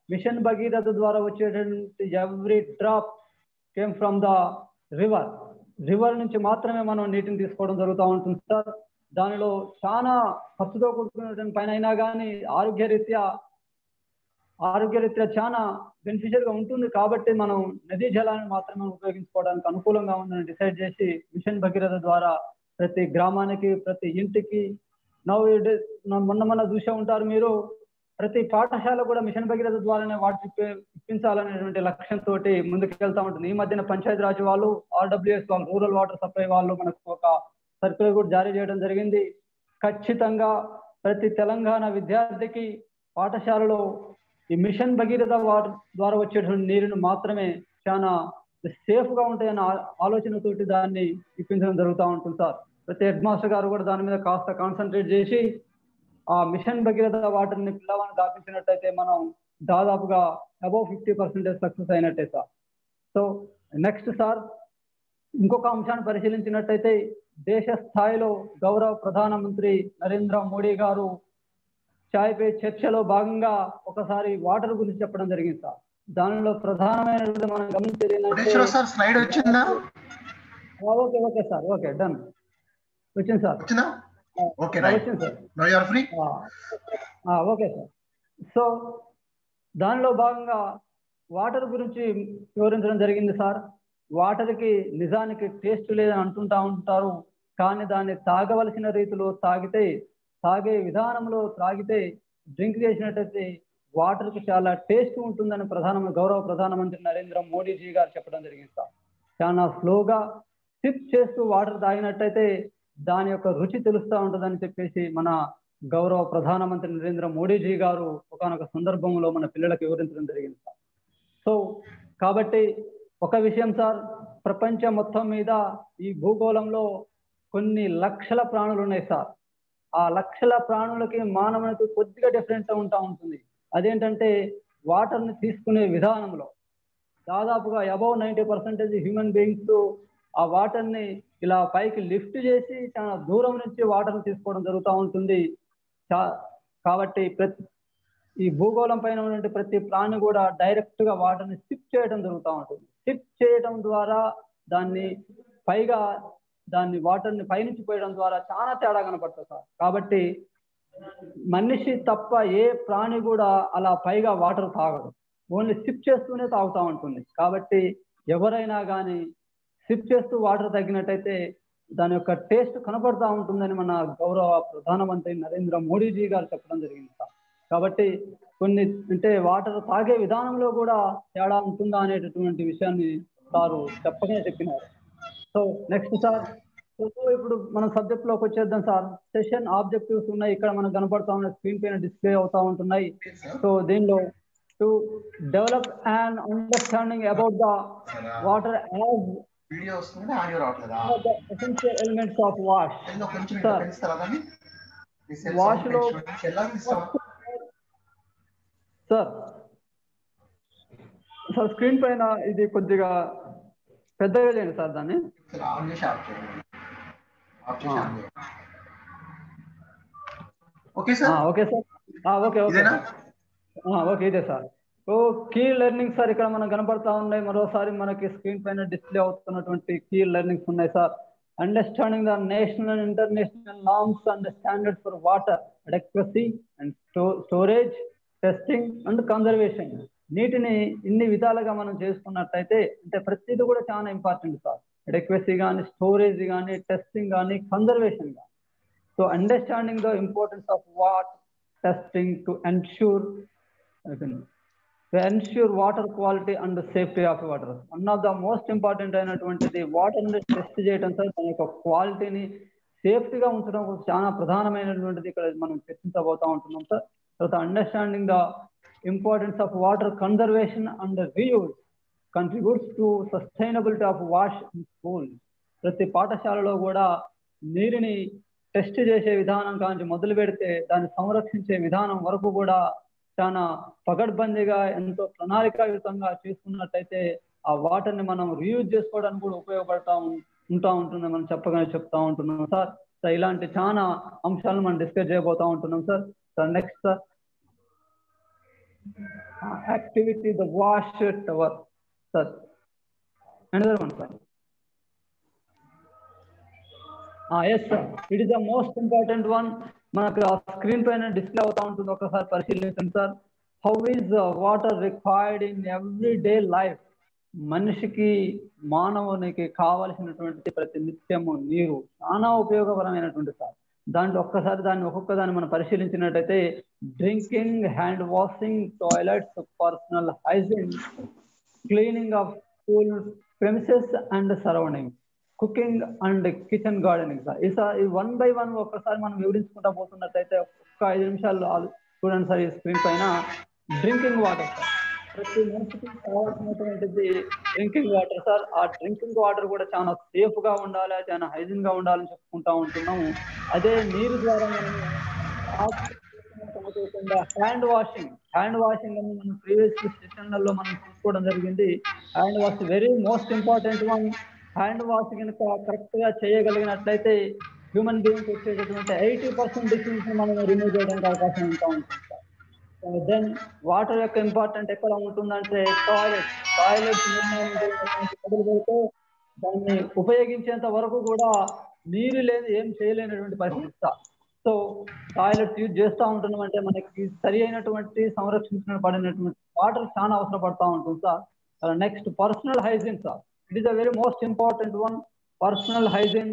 మిషన్ భగీరథ ద్వారా వచ్చేటువంటి every drop came from the river river నుంచి మాత్రమే మనం నీటిని తీసుకోవడం జరుగుతూ ఉంటుంది సార్. దానిలో చాలా ఖర్చుతో కూడుకున్నటువంటి పైన అయినా కానీ ఆరోగ్యరీత్యా ఆరోగ్యరీత్యా చాలా బెనిఫిషియల్గా ఉంటుంది కాబట్టి మనం నదీ జలాన్ని మాత్రమే ఉపయోగించుకోవడానికి అనుకూలంగా ఉందని డిసైడ్ చేసి మిషన్ భగీరథ ద్వారా ప్రతి గ్రామానికి ప్రతి ఇంటికి నవ్ మొన్న మొన్న చూసే ఉంటారు మీరు ప్రతి పాఠశాల కూడా మిషన్ భగీరథ ద్వారానే వాటి ఇప్పించాలనేటువంటి లక్ష్యంతో ముందుకు వెళ్తా ఉంటుంది. ఈ మధ్యన పంచాయతీరాజ్ వాళ్ళు ఆర్డబ్ల్యూఎస్ వాళ్ళు రూరల్ వాటర్ సప్లై వాళ్ళు మనకు ఒక సర్క్యులర్ కూడా జారీ చేయడం జరిగింది. ఖచ్చితంగా ప్రతి తెలంగాణ విద్యార్థికి పాఠశాలలో ఈ మిషన్ భగీరథ వాటర్ ద్వారా వచ్చేటువంటి నీరును మాత్రమే చాలా సేఫ్గా ఉంటాయన్న ఆలోచనతోటి దాన్ని ఇప్పించడం జరుగుతూ ఉంటుంది సార్. ప్రతి హెడ్ మాస్టర్ గారు కూడా దాని మీద కాస్త కాన్సన్ట్రేట్ చేసి ఆ మిషన్ భగీరథ వాటర్ని పిల్లవాడిని దాపించినట్టయితే మనం దాదాపుగా అబౌవ్ ఫిఫ్టీ పర్సెంటేజ్ సక్సెస్ అయినట్టే సార్. సో నెక్స్ట్ సార్ ఇంకొక అంశాన్ని పరిశీలించినట్టయితే దేశ స్థాయిలో గౌరవ ప్రధానమంత్రి నరేంద్ర మోడీ గారు చాయ్ పే చర్చలో భాగంగా ఒకసారి వాటర్ గురించి చెప్పడం జరిగింది సార్. దానిలో ప్రధానమైనది మనం గమనించేది స్లైడ్ వచ్చిందా? Okay okay sir okay done. వచ్చింది సార్. వచ్చిందా? ఓకే వచ్చింది సార్. ఫ్రీ ఓకే సో దానిలో భాగంగా వాటర్ గురించి వివరించడం జరిగింది సార్. వాటర్కి నిజానికి టేస్ట్ లేదని అంటుంటా ఉంటారు కానీ దాన్ని తాగవలసిన రీతిలో తాగితే తాగే విధానంలో త్రాగితే డ్రింక్ చేసినట్టయితే వాటర్కి చాలా టేస్ట్ ఉంటుందని ప్రధాన గౌరవ ప్రధానమంత్రి నరేంద్ర మోడీజీ గారు చెప్పడం జరిగింది సార్. చాలా స్లోగా సిప్ చేస్తూ వాటర్ తాగినట్టయితే దాని యొక్క రుచి తెలుస్తూ ఉంటుందని చెప్పేసి మన గౌరవ ప్రధానమంత్రి నరేంద్ర మోడీజీ గారు ఒకనొక సందర్భంలో మన పిల్లలకు వివరించడం జరిగింది సార్. సో కాబట్టి ఒక విషయం సార్ ప్రపంచం మొత్తం మీద ఈ భూగోళంలో కొన్ని లక్షల ప్రాణులు ఉన్నాయి సార్. ఆ లక్షల ప్రాణులకి మానవునికి కొద్దిగా డిఫరెంట్ ఉంటా ఉంటుంది. అదేంటంటే వాటర్ని తీసుకునే విధానంలో దాదాపుగా above ninety percentage human beings ఆ వాటర్ని ఇలా పైకి లిఫ్ట్ చేసి చాలా దూరం నుంచి వాటర్ని తీసుకోవడం జరుగుతూ ఉంటుంది. కాబట్టి ప్రతి ఈ భూగోళం పైన ఉన్నటువంటి ప్రతి ప్రాణి కూడా డైరెక్ట్గా వాటర్ని సిప్ చేయడం జరుగుతూ ఉంటుంది. సిప్ చేయడం ద్వారా దాన్ని పైగా దాన్ని వాటర్ని పైనుంచి పోయడం ద్వారా చాలా తేడా కనపడుతుంది సార్. కాబట్టి మనిషి తప్ప ఏ ప్రాణి కూడా అలా పైగా వాటర్ తాగదు. ఓన్లీ సిప్ చేస్తూనే తాగుతూ ఉంటుంది. కాబట్టి ఎవరైనా కానీ సిప్ చేస్తూ వాటర్ తగ్గినట్టయితే దాని యొక్క టేస్ట్ కనపడతా ఉంటుందని మన గౌరవ ప్రధానమంత్రి నరేంద్ర మోడీజీ గారు చెప్పడం జరిగింది సార్. కాబట్టి కొన్ని అంటే వాటర్ తాగే విధానంలో కూడా తేడా ఉంటుందా అనేటటువంటి విషయాన్ని సారు చెప్పగానే చెప్పినారు. సో నెక్స్ట్ సార్ సో ఇప్పుడు మన సబ్జెక్ట్లోకి వచ్చేద్దాం సార్ సెషన్ ఆబ్జెక్టివ్స్ ఉన్నాయి. ఇక్కడ మనకు కనపడతా ఉన్న స్క్రీన్ పైన డిస్ప్లే అవుతా ఉంటున్నాయి. సో దీనిలో to develop and understanding about the water as essential elements of wash sir వాష్లో సార్ సార్ స్క్రీన్ పైన ఇది కొద్దిగా పెద్దగా చేయండి సార్ దాన్ని. ఆన్ చేసి ఆఫ్ చేయండి ఆఫ్ చేసి ఆన్ చేయండి okay sir. Okay sir. Okay okay okay ఇదే సార్. ఓ కీ లెర్నింగ్ సార్ ఇక్కడ మనకు కనపడతా ఉన్నాయి. మరోసారి మనకి స్క్రీన్ పైన డిస్ప్లే అవుతున్నటువంటి కీ లెర్నింగ్స్ ఉన్నాయి sir. Understanding the national and international norms and standards for water adequacy and storage testing and conservation నీటిని ఇన్ని విధాలుగా మనం చేసుకున్నట్టయితే అంటే ప్రతిదీ కూడా చాలా ఇంపార్టెంట్ సార్. అడెక్వసీ కానీ స్టోరేజ్ కానీ టెస్టింగ్ కానీ కన్జర్వేషన్ కానీ so understanding the importance of what testing to ensure to ensure water quality and safety of water one of the most important అయినటువంటిది వాటర్ని టెస్ట్ చేయడం సార్ దాని యొక్క క్వాలిటీని సేఫ్టీగా ఉంచడం కోసం చాలా ప్రధానమైనటువంటిది ఇక్కడ మనం చర్చించబోతా ఉంటున్నాం సార్. తర్వాత understanding the importance of water conservation and reuse contributes to sustainability of wash in school ప్రతి పాఠశాలలో కూడా నీరుని టెస్ట్ చేసే విధానం కాంచి మొదలు పెడితే దాన్ని సంరక్షించే విధానం వరకు కూడా చాలా పగడ్బందీగా ఎంతో ప్రణాళికాయుతంగా చేసుకున్నట్టయితే ఆ వాటర్ని మనం రీయూజ్ చేసుకోవడానికి కూడా ఉపయోగపడతా ఉంటా ఉంటుంది మనం చెప్పగానే చెప్తా ఉంటున్నాం సార్. సార్ ఇలాంటి చాలా అంశాలను మనం డిస్కస్ చేయబోతా ఉంటున్నాం sir. Sir next sir activity the wash tower sir. And one sir. Yes sir it is the most important one మనకు ఆ స్క్రీన్ పైన డిస్ప్లే అవుతా ఉంటుంది. ఒకసారి పరిశీలించండి sir. How is water required in every day life మనిషికి మానవునికి కావలసినటువంటి ప్రతి నిత్యము నీరు చాలా ఉపయోగకరమైనటువంటి సార్. దాంట్లో ఒక్కసారి దాన్ని ఒక్కొక్క దాన్ని మనం పరిశీలించినట్టయితే drinking hand washing toilets personal hygiene cleaning of school premises and surrounding cooking and kitchen gardening sir ఈ సార్ వన్ బై వన్ ఒక్కసారి మనం వివరించుకుంటా పోతున్నట్టయితే ఒక్క ఐదు నిమిషాలు చూడండి సార్ ఈ స్క్రీన్ పైన. డ్రింకింగ్ వాటర్ సార్ ప్రతి మనిషికి కావాల్సినటువంటిది డ్రింకింగ్ వాటర్ సార్ ఆ డ్రింకింగ్ వాటర్ కూడా చాలా సేఫ్గా ఉండాలి చాలా హైజీన్గా ఉండాలని చెప్పుకుంటా ఉంటున్నాము. అదే నీరు ద్వారా మనం హ్యాండ్ వాషింగ్ హ్యాండ్ వాషింగ్ అని మనం ప్రీవియస్ సెషన్లలో మనం చూసుకోవడం జరిగింది. Hand wash very most important one hand wash కనుక కరెక్ట్గా చేయగలిగినట్లయితే హ్యూమన్ బీయింగ్స్ వచ్చేటటువంటి ఎయిటీ పర్సెంట్ డిసీజ్ మనం రిమూవ్ చేయడానికి అవకాశం ఉంటా ఉంటుంది? దెన్ వాటర్ యొక్క ఇంపార్టెంట్ ఎక్కడ ఉంటుందంటే టాయిలెట్ టాయిలెట్ మొదలు దాన్ని ఉపయోగించేంత వరకు కూడా నీరు లేదు ఏం చేయలేనటువంటి పరిస్థితి. సో టాయిలెట్స్ యూజ్ చేస్తూ ఉంటున్నాం అంటే మనకి సరి అయినటువంటి సంరక్షించిన పడినటువంటి వాటర్ చాలా అవసరపడతా ఉంటుంది sir. Next personal hygiene sir. It is a very most important one personal hygiene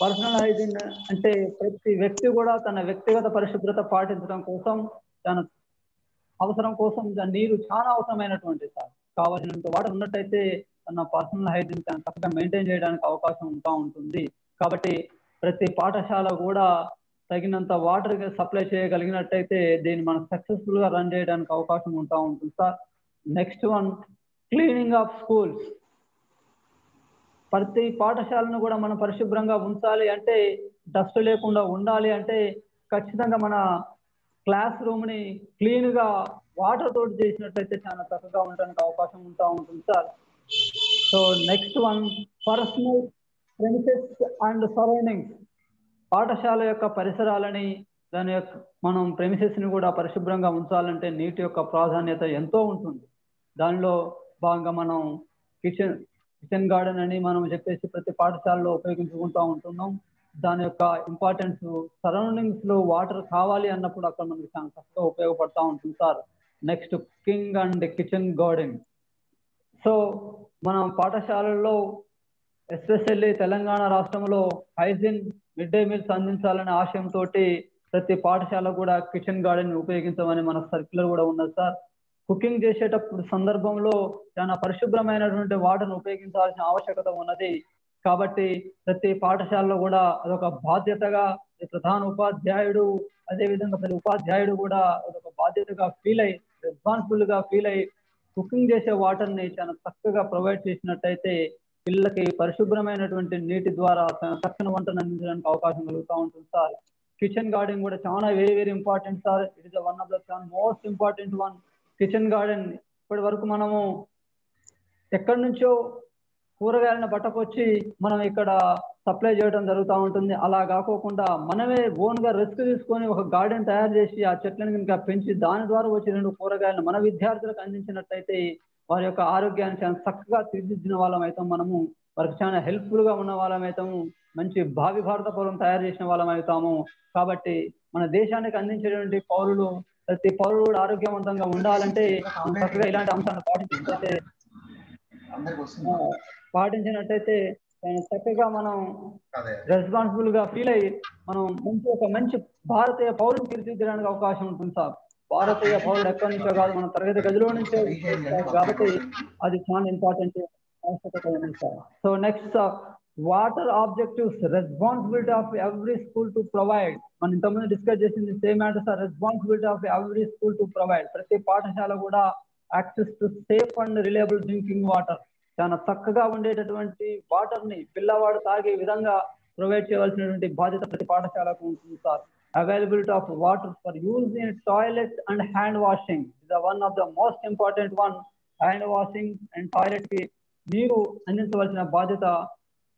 personal hygiene అంటే ప్రతి వ్యక్తి కూడా తన వ్యక్తిగత పరిశుభ్రత పాటించడం కోసం తన అవసరం కోసం నీరు చాలా అవసరమైనటువంటి సార్. కావాల్సినంత వాటర్ ఉన్నట్టయితే తన పర్సనల్ హైజీన్ తను చక్కగా మెయింటైన్ చేయడానికి అవకాశం ఉంటా ఉంటుంది. కాబట్టి ప్రతి పాఠశాల కూడా తగినంత వాటర్ సప్లై చేయగలిగినట్టయితే దీన్ని మనం సక్సెస్ఫుల్గా రన్ చేయడానికి అవకాశం ఉంటా ఉంటుంది sir. Next one cleaning of schools ప్రతి పాఠశాలను కూడా మనం పరిశుభ్రంగా ఉంచాలి అంటే డస్ట్ లేకుండా ఉండాలి అంటే ఖచ్చితంగా మన క్లాస్ రూమ్ని క్లీన్గా వాటర్ తోటి చేసినట్లయితే చాలా చక్కగా ఉండడానికి అవకాశం ఉంటా ఉంటుంది sir. So next one personal premises and surroundings పాఠశాల యొక్క పరిసరాలని దాని యొక్క మనం ప్రెమిసెస్ని కూడా పరిశుభ్రంగా ఉంచాలంటే నీటి యొక్క ప్రాధాన్యత ఎంతో ఉంటుంది. దానిలో భాగంగా మనం కిచెన్ కిచెన్ గార్డెన్ అని మనం చెప్పేసి ప్రతి పాఠశాలలో ఉపయోగించుకుంటూ ఉంటున్నాం. దాని యొక్క ఇంపార్టెన్స్ సరౌండింగ్స్లో వాటర్ కావాలి అన్నప్పుడు అక్కడ మనకి చాలా చక్కగా ఉపయోగపడతా ఉంటుంది sir. Next cooking and kitchen garden so మనం పాఠశాలల్లో ఎస్పెషల్లీ తెలంగాణ రాష్ట్రంలో హైజీన్ మిడ్ డే మీల్స్ అందించాలనే ఆశయంతో ప్రతి పాఠశాల కూడా కిచెన్ గార్డెన్ ఉపయోగించమని మన సర్క్యులర్ కూడా ఉన్నది సార్. కుకింగ్ చేసేటప్పుడు సందర్భంలో చాలా పరిశుభ్రమైనటువంటి వాటర్ను ఉపయోగించాల్సిన ఆవశ్యకత ఉన్నది. కాబట్టి ప్రతి పాఠశాలలో కూడా అదొక బాధ్యతగా ప్రధాన ఉపాధ్యాయుడు అదే విధంగా ప్రతి ఉపాధ్యాయుడు కూడా అదొక బాధ్యతగా ఫీల్ అయ్యి రెస్పాన్సిబుల్గా ఫీల్ అయ్యి కుకింగ్ చేసే వాటర్ని చాలా చక్కగా ప్రొవైడ్ చేసినట్టయితే పిల్లలకి పరిశుభ్రమైనటువంటి నీటి ద్వారా తక్షణ వంటను అందించడానికి అవకాశం కలుగుతూ ఉంటుంది సార్. కిచెన్ గార్డెన్ కూడా చాలా very very important sir. It is one of the most important one kitchen garden ఇప్పటి వరకు మనము ఎక్కడి నుంచో కూరగాయలను పట్టకొచ్చి మనం ఇక్కడ సప్లై చేయడం జరుగుతూ ఉంటుంది. అలా కాకోకుండా మనమే ఓన్గా రిస్క్ తీసుకొని ఒక గార్డెన్ తయారు చేసి ఆ చెట్లను కనుక పెంచి దాని ద్వారా వచ్చి రెండు కూరగాయలను మన విద్యార్థులకు అందించినట్టయితే వారి యొక్క ఆరోగ్యాన్ని చాలా చక్కగా తీర్చిదిద్దిన వాళ్ళం అవుతాం మనము. వారికి చాలా హెల్ప్ఫుల్గా ఉన్న వాళ్ళం అవుతాము మంచి భావి భారత పౌరం తయారు చేసిన వాళ్ళం అవుతాము కాబట్టి మన దేశానికి అందించేటువంటి పౌరులు ప్రతి పౌరుడు కూడా ఆరోగ్యవంతంగా ఉండాలంటే చక్కగా ఇలాంటి అంశాలను పాటించినట్టయితే పాటించినట్టయితే చాలా చక్కగా మనం రెస్పాన్సిబుల్గా ఫీల్ అయ్యి మనం మంచి ఒక మంచి భారతీయ పౌరుని తీర్చిదిద్దడానికి అవకాశం ఉంటుంది సార్. భారతీయ పౌరుడు ఎక్కడి నుంచో కాదు మన తరగతి గదిలో నుంచే కాబట్టి అది చాలా ఇంపార్టెంట్ ఆవశ్యకత ఉంది sir. So next water objectives responsibility of every school to provide మనం ఇంతకుముందు డిస్కస్ చేసింది same matters are responsibility of every school to provide ప్రతి పాఠశాల కూడా access to safe and reliable drinking water చాలా చక్కగా ఉండేటటువంటి వాటర్ని పిల్లవాడు తాగే విధంగా ప్రొవైడ్ చేయవలసినటువంటి బాధ్యత ప్రతి పాఠశాలకు ఉంటుంది sir. Availability of water for use in toilet and hand washing is one of the most important one hand washing and టాయిలెట్కి నీరు అందించవలసిన బాధ్యత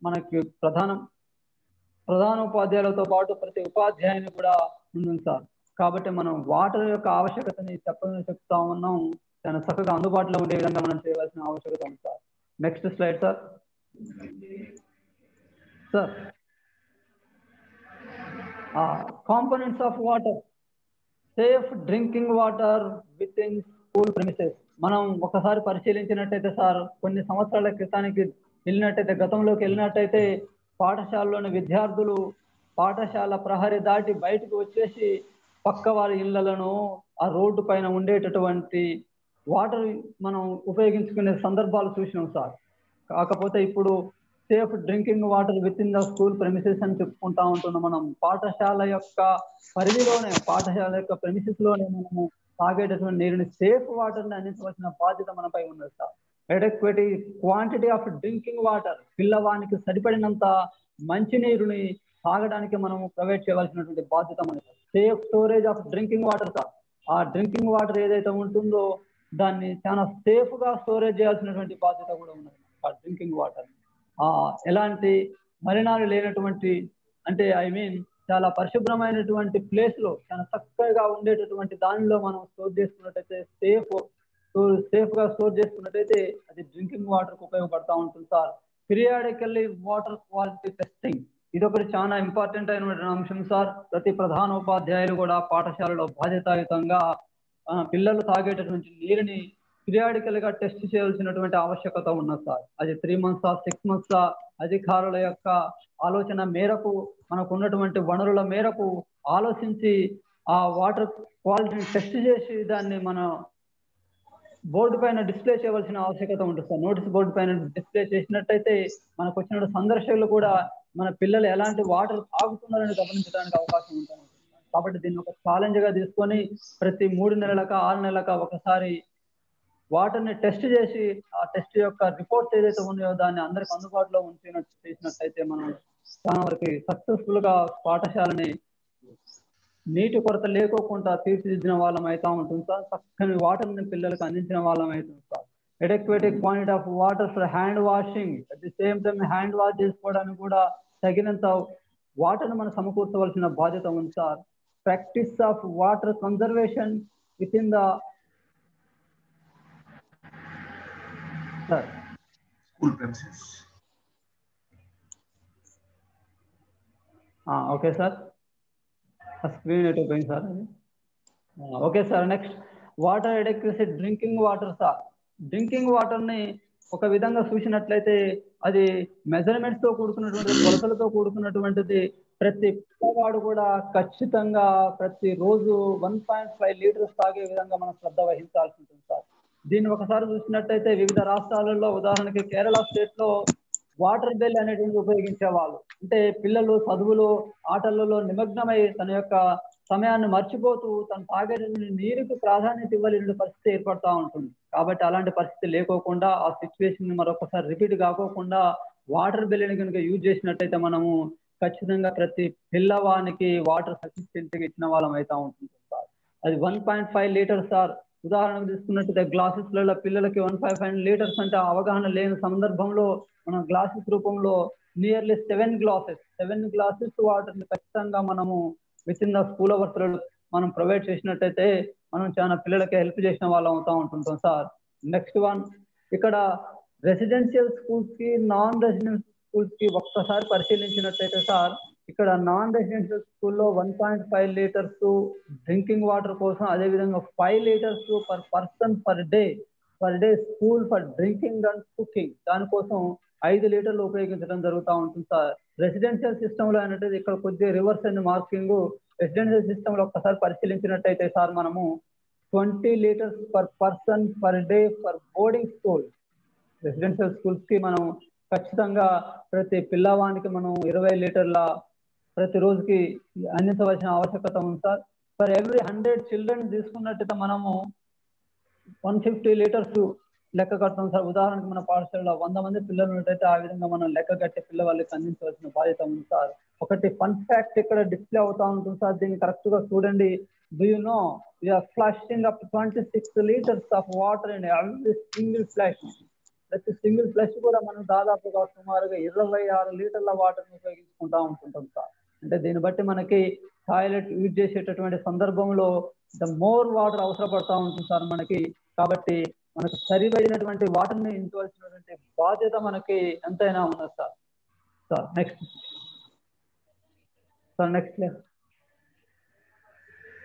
మనకి ప్రధానం ప్రధాన ఉపాధ్యాయులతో పాటు ప్రతి ఉపాధ్యాయుని కూడా ఉంటుంది సార్. కాబట్టి మనం వాటర్ యొక్క ఆవశ్యకతని చెప్పని చెప్తా ఉన్నాం. చాలా చక్కగా అందుబాటులో ఉండే విధంగా మనం చేయవలసిన ఆవశ్యకత ఉంది sir. Next slide sir sir components of water safe drinking water within school premises మనం ఒకసారి పరిశీలించినట్టయితే సార్ కొన్ని సంవత్సరాల క్రితానికి వెళ్ళినట్టయితే గతంలోకి వెళ్ళినట్టయితే పాఠశాలలోని విద్యార్థులు పాఠశాల ప్రహరి దాటి బయటకు వచ్చేసి పక్క వారి ఇళ్ళలను ఆ రోడ్డు పైన ఉండేటటువంటి వాటర్ మనం ఉపయోగించుకునే సందర్భాలు చూసినాం సార్. కాకపోతే ఇప్పుడు safe drinking water within the school premises అని చెప్పుకుంటా ఉంటున్నాం. మనం పాఠశాల యొక్క పరిధిలోనే పాఠశాల యొక్క ప్రెమిసెస్లోనే మనము తాగేటటువంటి నీరుని సేఫ్ వాటర్ని అందించవలసిన బాధ్యత మనపై ఉన్నది sir. Adequacy quantity of drinking water పిల్లవానికి సరిపడినంత మంచి నీరుని తాగడానికి మనం ప్రొవైడ్ చేయవలసినటువంటి బాధ్యత మనకి safe storage of drinking water sir. ఆ డ్రింకింగ్ వాటర్ ఏదైతే ఉంటుందో దాన్ని చాలా సేఫ్గా స్టోరేజ్ చేయాల్సినటువంటి బాధ్యత కూడా ఉన్నది ఆ డ్రింకింగ్ వాటర్ ఎలాంటి మలినాలు లేనటువంటి అంటే ఐ మీన్ చాలా పరిశుభ్రమైనటువంటి ప్లేస్లో చాలా చక్కగా ఉండేటటువంటి దానిలో మనం స్టోర్ చేసుకున్నట్టయితే సేఫ్ సేఫ్గా స్టోర్ చేసుకున్నట్టయితే అది డ్రింకింగ్ వాటర్కు ఉపయోగపడతా ఉంటుంది sir. Periodically water quality testing ఇది ఒకటి చాలా ఇంపార్టెంట్ అయినటువంటి అంశం సార్. ప్రతి ప్రధాన ఉపాధ్యాయులు కూడా పాఠశాలలో బాధ్యతాయుతంగా ఆ, పిల్లలు తాగేటటువంటి నీరుని పీరియాడికల్గా టెస్ట్ చేయాల్సినటువంటి ఆవశ్యకత ఉన్నది సార్. అది త్రీ మంత్స్ సిక్స్ మంత్స్ అధికారుల యొక్క ఆలోచన మేరకు మనకు ఉన్నటువంటి వనరుల మేరకు ఆలోచించి ఆ వాటర్ క్వాలిటీని టెస్ట్ చేసి దాన్ని మన బోర్డు పైన డిస్ప్లే చేయవలసిన ఆవశ్యకత ఉంటుంది సార్. నోటీస్ బోర్డు పైన డిస్ప్లే చేసినట్టయితే మనకు వచ్చిన సందర్శకులు కూడా మన పిల్లలు ఎలాంటి వాటర్ తాగుతున్నారని గమనించడానికి అవకాశం ఉంటుంది కాబట్టి దీన్ని ఒక ఛాలెంజ్గా తీసుకొని ప్రతి మూడు నెలలక ఆరు నెలలక ఒకసారి వాటర్ని టెస్ట్ చేసి ఆ టెస్ట్ యొక్క రిపోర్ట్స్ ఏదైతే ఉన్నాయో దాన్ని అందరికి అందుబాటులో ఉంచినట్టు చేసినట్టయితే మనం చాలా వరకు సక్సెస్ఫుల్గా పాఠశాలని నీటి కొరత లేకోకుండా తీర్చిదిద్దిన వాళ్ళం అవుతా ఉంటుంది సార్. చక్కని వాటర్ని పిల్లలకు అందించిన వాళ్ళం అవుతుంది sir. Adequate quantity of water for hand washing at the same time hand wash చేసుకోవడానికి కూడా తగినంత వాటర్ని మనం సమకూర్చవలసిన బాధ్యత ఉంది sir. Practice of water conservation within the sir okay sir screen ఎటు పోయింది సార్ అది okay sir next water adequacy drinking water sir drinking వాటర్ని ఒక విధంగా చూసినట్లయితే అది మెజర్మెంట్స్తో కూడుకున్నటువంటి కొలతలతో కూడుకున్నటువంటిది ప్రతి పిల్లవాడు కూడా ఖచ్చితంగా ప్రతి రోజు వన్ పాయింట్ ఫైవ్ లీటర్స్ తాగే విధంగా మనం శ్రద్ధ వహించాల్సి ఉంటుంది సార్ దీన్ని ఒకసారి చూసినట్టయితే వివిధ రాష్ట్రాలలో ఉదాహరణకి కేరళ స్టేట్లో వాటర్ బెల్ అనేటువంటి ఉపయోగించే వాళ్ళు అంటే పిల్లలు చదువులు ఆటలలో నిమగ్నమై తన యొక్క సమయాన్ని మర్చిపోతూ తను తాగేటువంటి నీరుకు ప్రాధాన్యత ఇవ్వలేని పరిస్థితి ఏర్పడతా ఉంటుంది. కాబట్టి అలాంటి పరిస్థితి లేకోకుండా ఆ సిచ్యువేషన్ మరొకసారి రిపీట్ కాకోకుండా వాటర్ బిల్లుని కనుక యూజ్ చేసినట్టయితే మనము ఖచ్చితంగా ప్రతి పిల్లవానికి వాటర్ సఫిషియెంట్ ఇచ్చిన వాళ్ళం అవుతా ఉంటుంది సార్. అది one point five litres sir. ఉదాహరణకు తీసుకున్నట్టయితే గ్లాసెస్లలో పిల్లలకి వన్ ఫైవ్ ఫైవ్ లీటర్స్ అంటే అవగాహన లేని సందర్భంలో మనం గ్లాసెస్ రూపంలో nearly seven glasses seven glasses వాటర్ని ఖచ్చితంగా మనము with in the school hours మనం ప్రొవైడ్ చేసినట్టయితే మనం చాలా పిల్లలకి హెల్ప్ చేసిన వాళ్ళం అవుతా ఉంటుంటాం సార్. నెక్స్ట్ వన్ ఇక్కడ రెసిడెన్షియల్ స్కూల్స్కి నాన్ రెసిడెన్షియల్ స్కూల్స్కి ఒక్కసారి పరిశీలించినట్టయితే సార్ ఇక్కడ నాన్ రెసిడెన్షియల్ స్కూల్లో one point five litres drinking water కోసం అదే విధంగా five litres per person per day per day school for drinking and cooking దానికోసం ఐదు లీటర్లు ఉపయోగించడం జరుగుతూ ఉంటుంది సార్. రెసిడెన్షియల్ సిస్టమ్లో అనేది ఇక్కడ కొద్దిగా రివర్స్ అండ్ మార్కింగ్ రెసిడెన్షియల్ సిస్టమ్లో ఒక్కసారి పరిశీలించినట్టయితే సార్ మనము twenty litres per person per day for boarding school residential స్కూల్స్కి మనం ఖచ్చితంగా ప్రతి పిల్లవానికి మనం ఇరవై లీటర్ల ప్రతి రోజుకి అందించవలసిన ఆవశ్యకత ఉంది sir. For every hundred children తీసుకున్నట్టయితే మనము వన్ ఫిఫ్టీ లీటర్స్ లెక్క కడతాం సార్. ఉదాహరణకు మన పాఠశాలలో వంద మంది పిల్లలు ఉన్నట్టయితే ఆ విధంగా మనం లెక్క కట్టి పిల్లవాళ్ళకి అందించవలసిన బాధ్యత ఉంది సార్. ఒకటి ఫన్ ఫ్యాక్ట్ ఇక్కడ డిస్ప్లే అవుతా ఉంటుంది సార్. దీన్ని కరెక్ట్గా చూడండి. Do you know you're flushing up twenty six litres of water and every single flush ప్రతి సింగిల్ ఫ్లష్ కూడా మనం దాదాపుగా సుమారుగా ఇరవై ఆరు లీటర్ల వాటర్ ఉపయోగించుకుంటా ఉంటుంటాం సార్. అంటే దీన్ని బట్టి మనకి టాయిలెట్ యూజ్ చేసేటటువంటి సందర్భంలో ద మోర్ వాటర్ అవసరపడతా ఉంటుంది సార్ మనకి. కాబట్టి మనకు సరిపోయినటువంటి వాటర్ని ఇంచవలసినటువంటి బాధ్యత మనకి ఎంతైనా ఉన్నది sir. Sir next sir next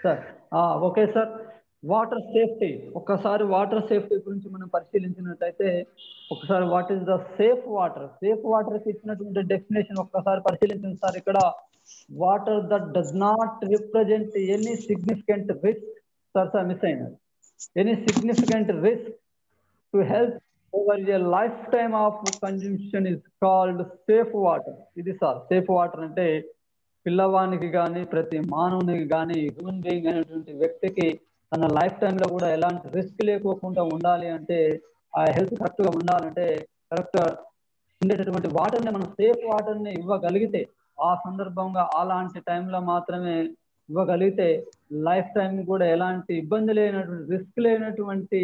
sir okay sir. Water safety. ఒక్కసారి వాటర్ సేఫ్టీ గురించి మనం పరిశీలించినట్టయితే ఒకసారి what is the safe water safe వాటర్కి ఇచ్చినటువంటి డెఫినేషన్ ఒక్కసారి పరిశీలించిన సార్. ఇక్కడ water that does not represent any significant risk sir sir miss అయినది any significant risk to health over a lifetime of consumption is called safe water ఇది sir safe water అంటే పిల్లవానికి కానీ ప్రతి మానవునికి కానీ హ్యూమన్ బీయింగ్ అనేటువంటి వ్యక్తికి తన లైఫ్ టైంలో కూడా ఎలాంటి రిస్క్ లేకోకుండా ఉండాలి అంటే ఆ హెల్త్ కరెక్ట్గా ఉండాలంటే కరెక్ట్ ఉండేటటువంటి వాటర్ని మనం సేఫ్ వాటర్ని ఇవ్వగలిగితే ఆ సందర్భంగా అలాంటి టైంలో మాత్రమే ఇవ్వగలిగితే లైఫ్ టైం కూడా ఎలాంటి ఇబ్బంది లేనటువంటి రిస్క్ లేనటువంటి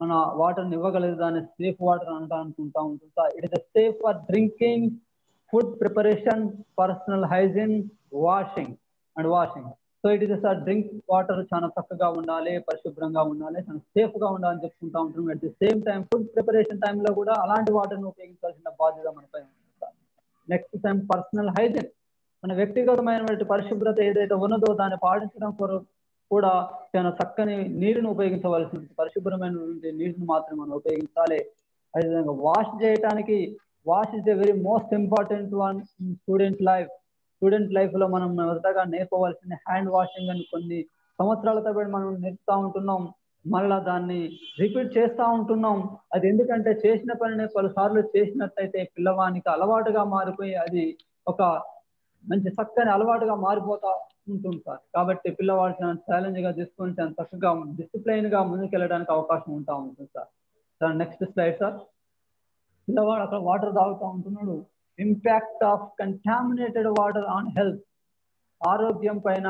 మన వాటర్ని ఇవ్వగలిగితే దాన్ని సేఫ్ వాటర్ అంటా అనుకుంటా ఉంటుందా it is safe for drinking food preparation personal hygiene washing and washing so it is sir drink water చాలా చక్కగా ఉండాలి పరిశుభ్రంగా ఉండాలి చాలా సేఫ్గా ఉండాలని చెప్పుకుంటా ఉంటున్నాం at the same time food preparation టైంలో కూడా అలాంటి వాటర్ని ఉపయోగించాల్సిన బాధ్యత మనపై నెక్స్ట్ టైం పర్సనల్ హైజీన్ మన వ్యక్తిగతమైనటువంటి పరిశుభ్రత ఏదైతే ఉన్నదో దాన్ని పాటించడం కొరకు కూడా చాలా చక్కని నీరుని ఉపయోగించవలసి ఉంటుంది పరిశుభ్రమైనటువంటి నీటిని మాత్రమే మనం ఉపయోగించాలి. అదేవిధంగా వాష్ చేయటానికి wash is a very most important one student life student లైఫ్లో మనం మొదటగా నేర్పవలసిన హ్యాండ్ వాషింగ్ అని కొన్ని సంవత్సరాల తరబడి మనం నేర్పుతా ఉంటున్నాం. మళ్ళా దాన్ని రిపీట్ చేస్తూ ఉంటున్నాం. అది ఎందుకంటే చేసిన పనిని పలుసార్లు చేసినట్లయితే పిల్లవానికి అలవాటుగా మారిపోయి అది ఒక మంచి చక్కని అలవాటుగా మారిపోతా ఉంటుంది సార్. కాబట్టి పిల్లవాడు చాలా ఛాలెంజ్గా తీసుకొని చాలా చక్కగా డిసిప్లైన్గా ముందుకెళ్ళడానికి అవకాశం ఉంటా ఉంటుంది sir. Sir next slide sir. పిల్లవాడు అక్కడ వాటర్ తాగుతూ ఉంటున్నాడు. Impact of contaminated water on health ఆరోగ్యం పైన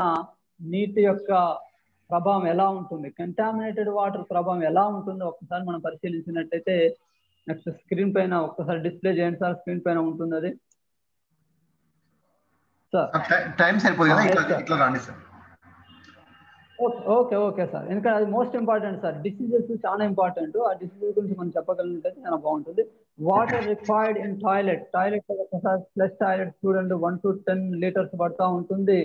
నీటి యొక్క ప్రభావం ఎలా ఉంటుంది? కంటామినేటెడ్ వాటర్ ప్రభావం ఎలా ఉంటుందో ఒకసారి మనం పరిశీలించినట్టయితే నెక్స్ట్ స్క్రీన్ పైన ఒక్కసారి డిస్ప్లే చేయండి సార్. స్క్రీన్ పైన ఉంటుంది అది. Okay okay sir. ఎందుకంటే అది మోస్ట్ ఇంపార్టెంట్ సార్. డిసీజెస్ చాలా ఇంపార్టెంట్ ఆ డిసీజెస్ గురించి మనం చెప్పగలిగినట్టు చాలా బాగుంటుంది. Water required in toilet toilet ఒకసారి ప్లస్ టాయిలెట్ చూడండి. వన్ టు టెన్ లీటర్స్ పడతా ఉంటుంది.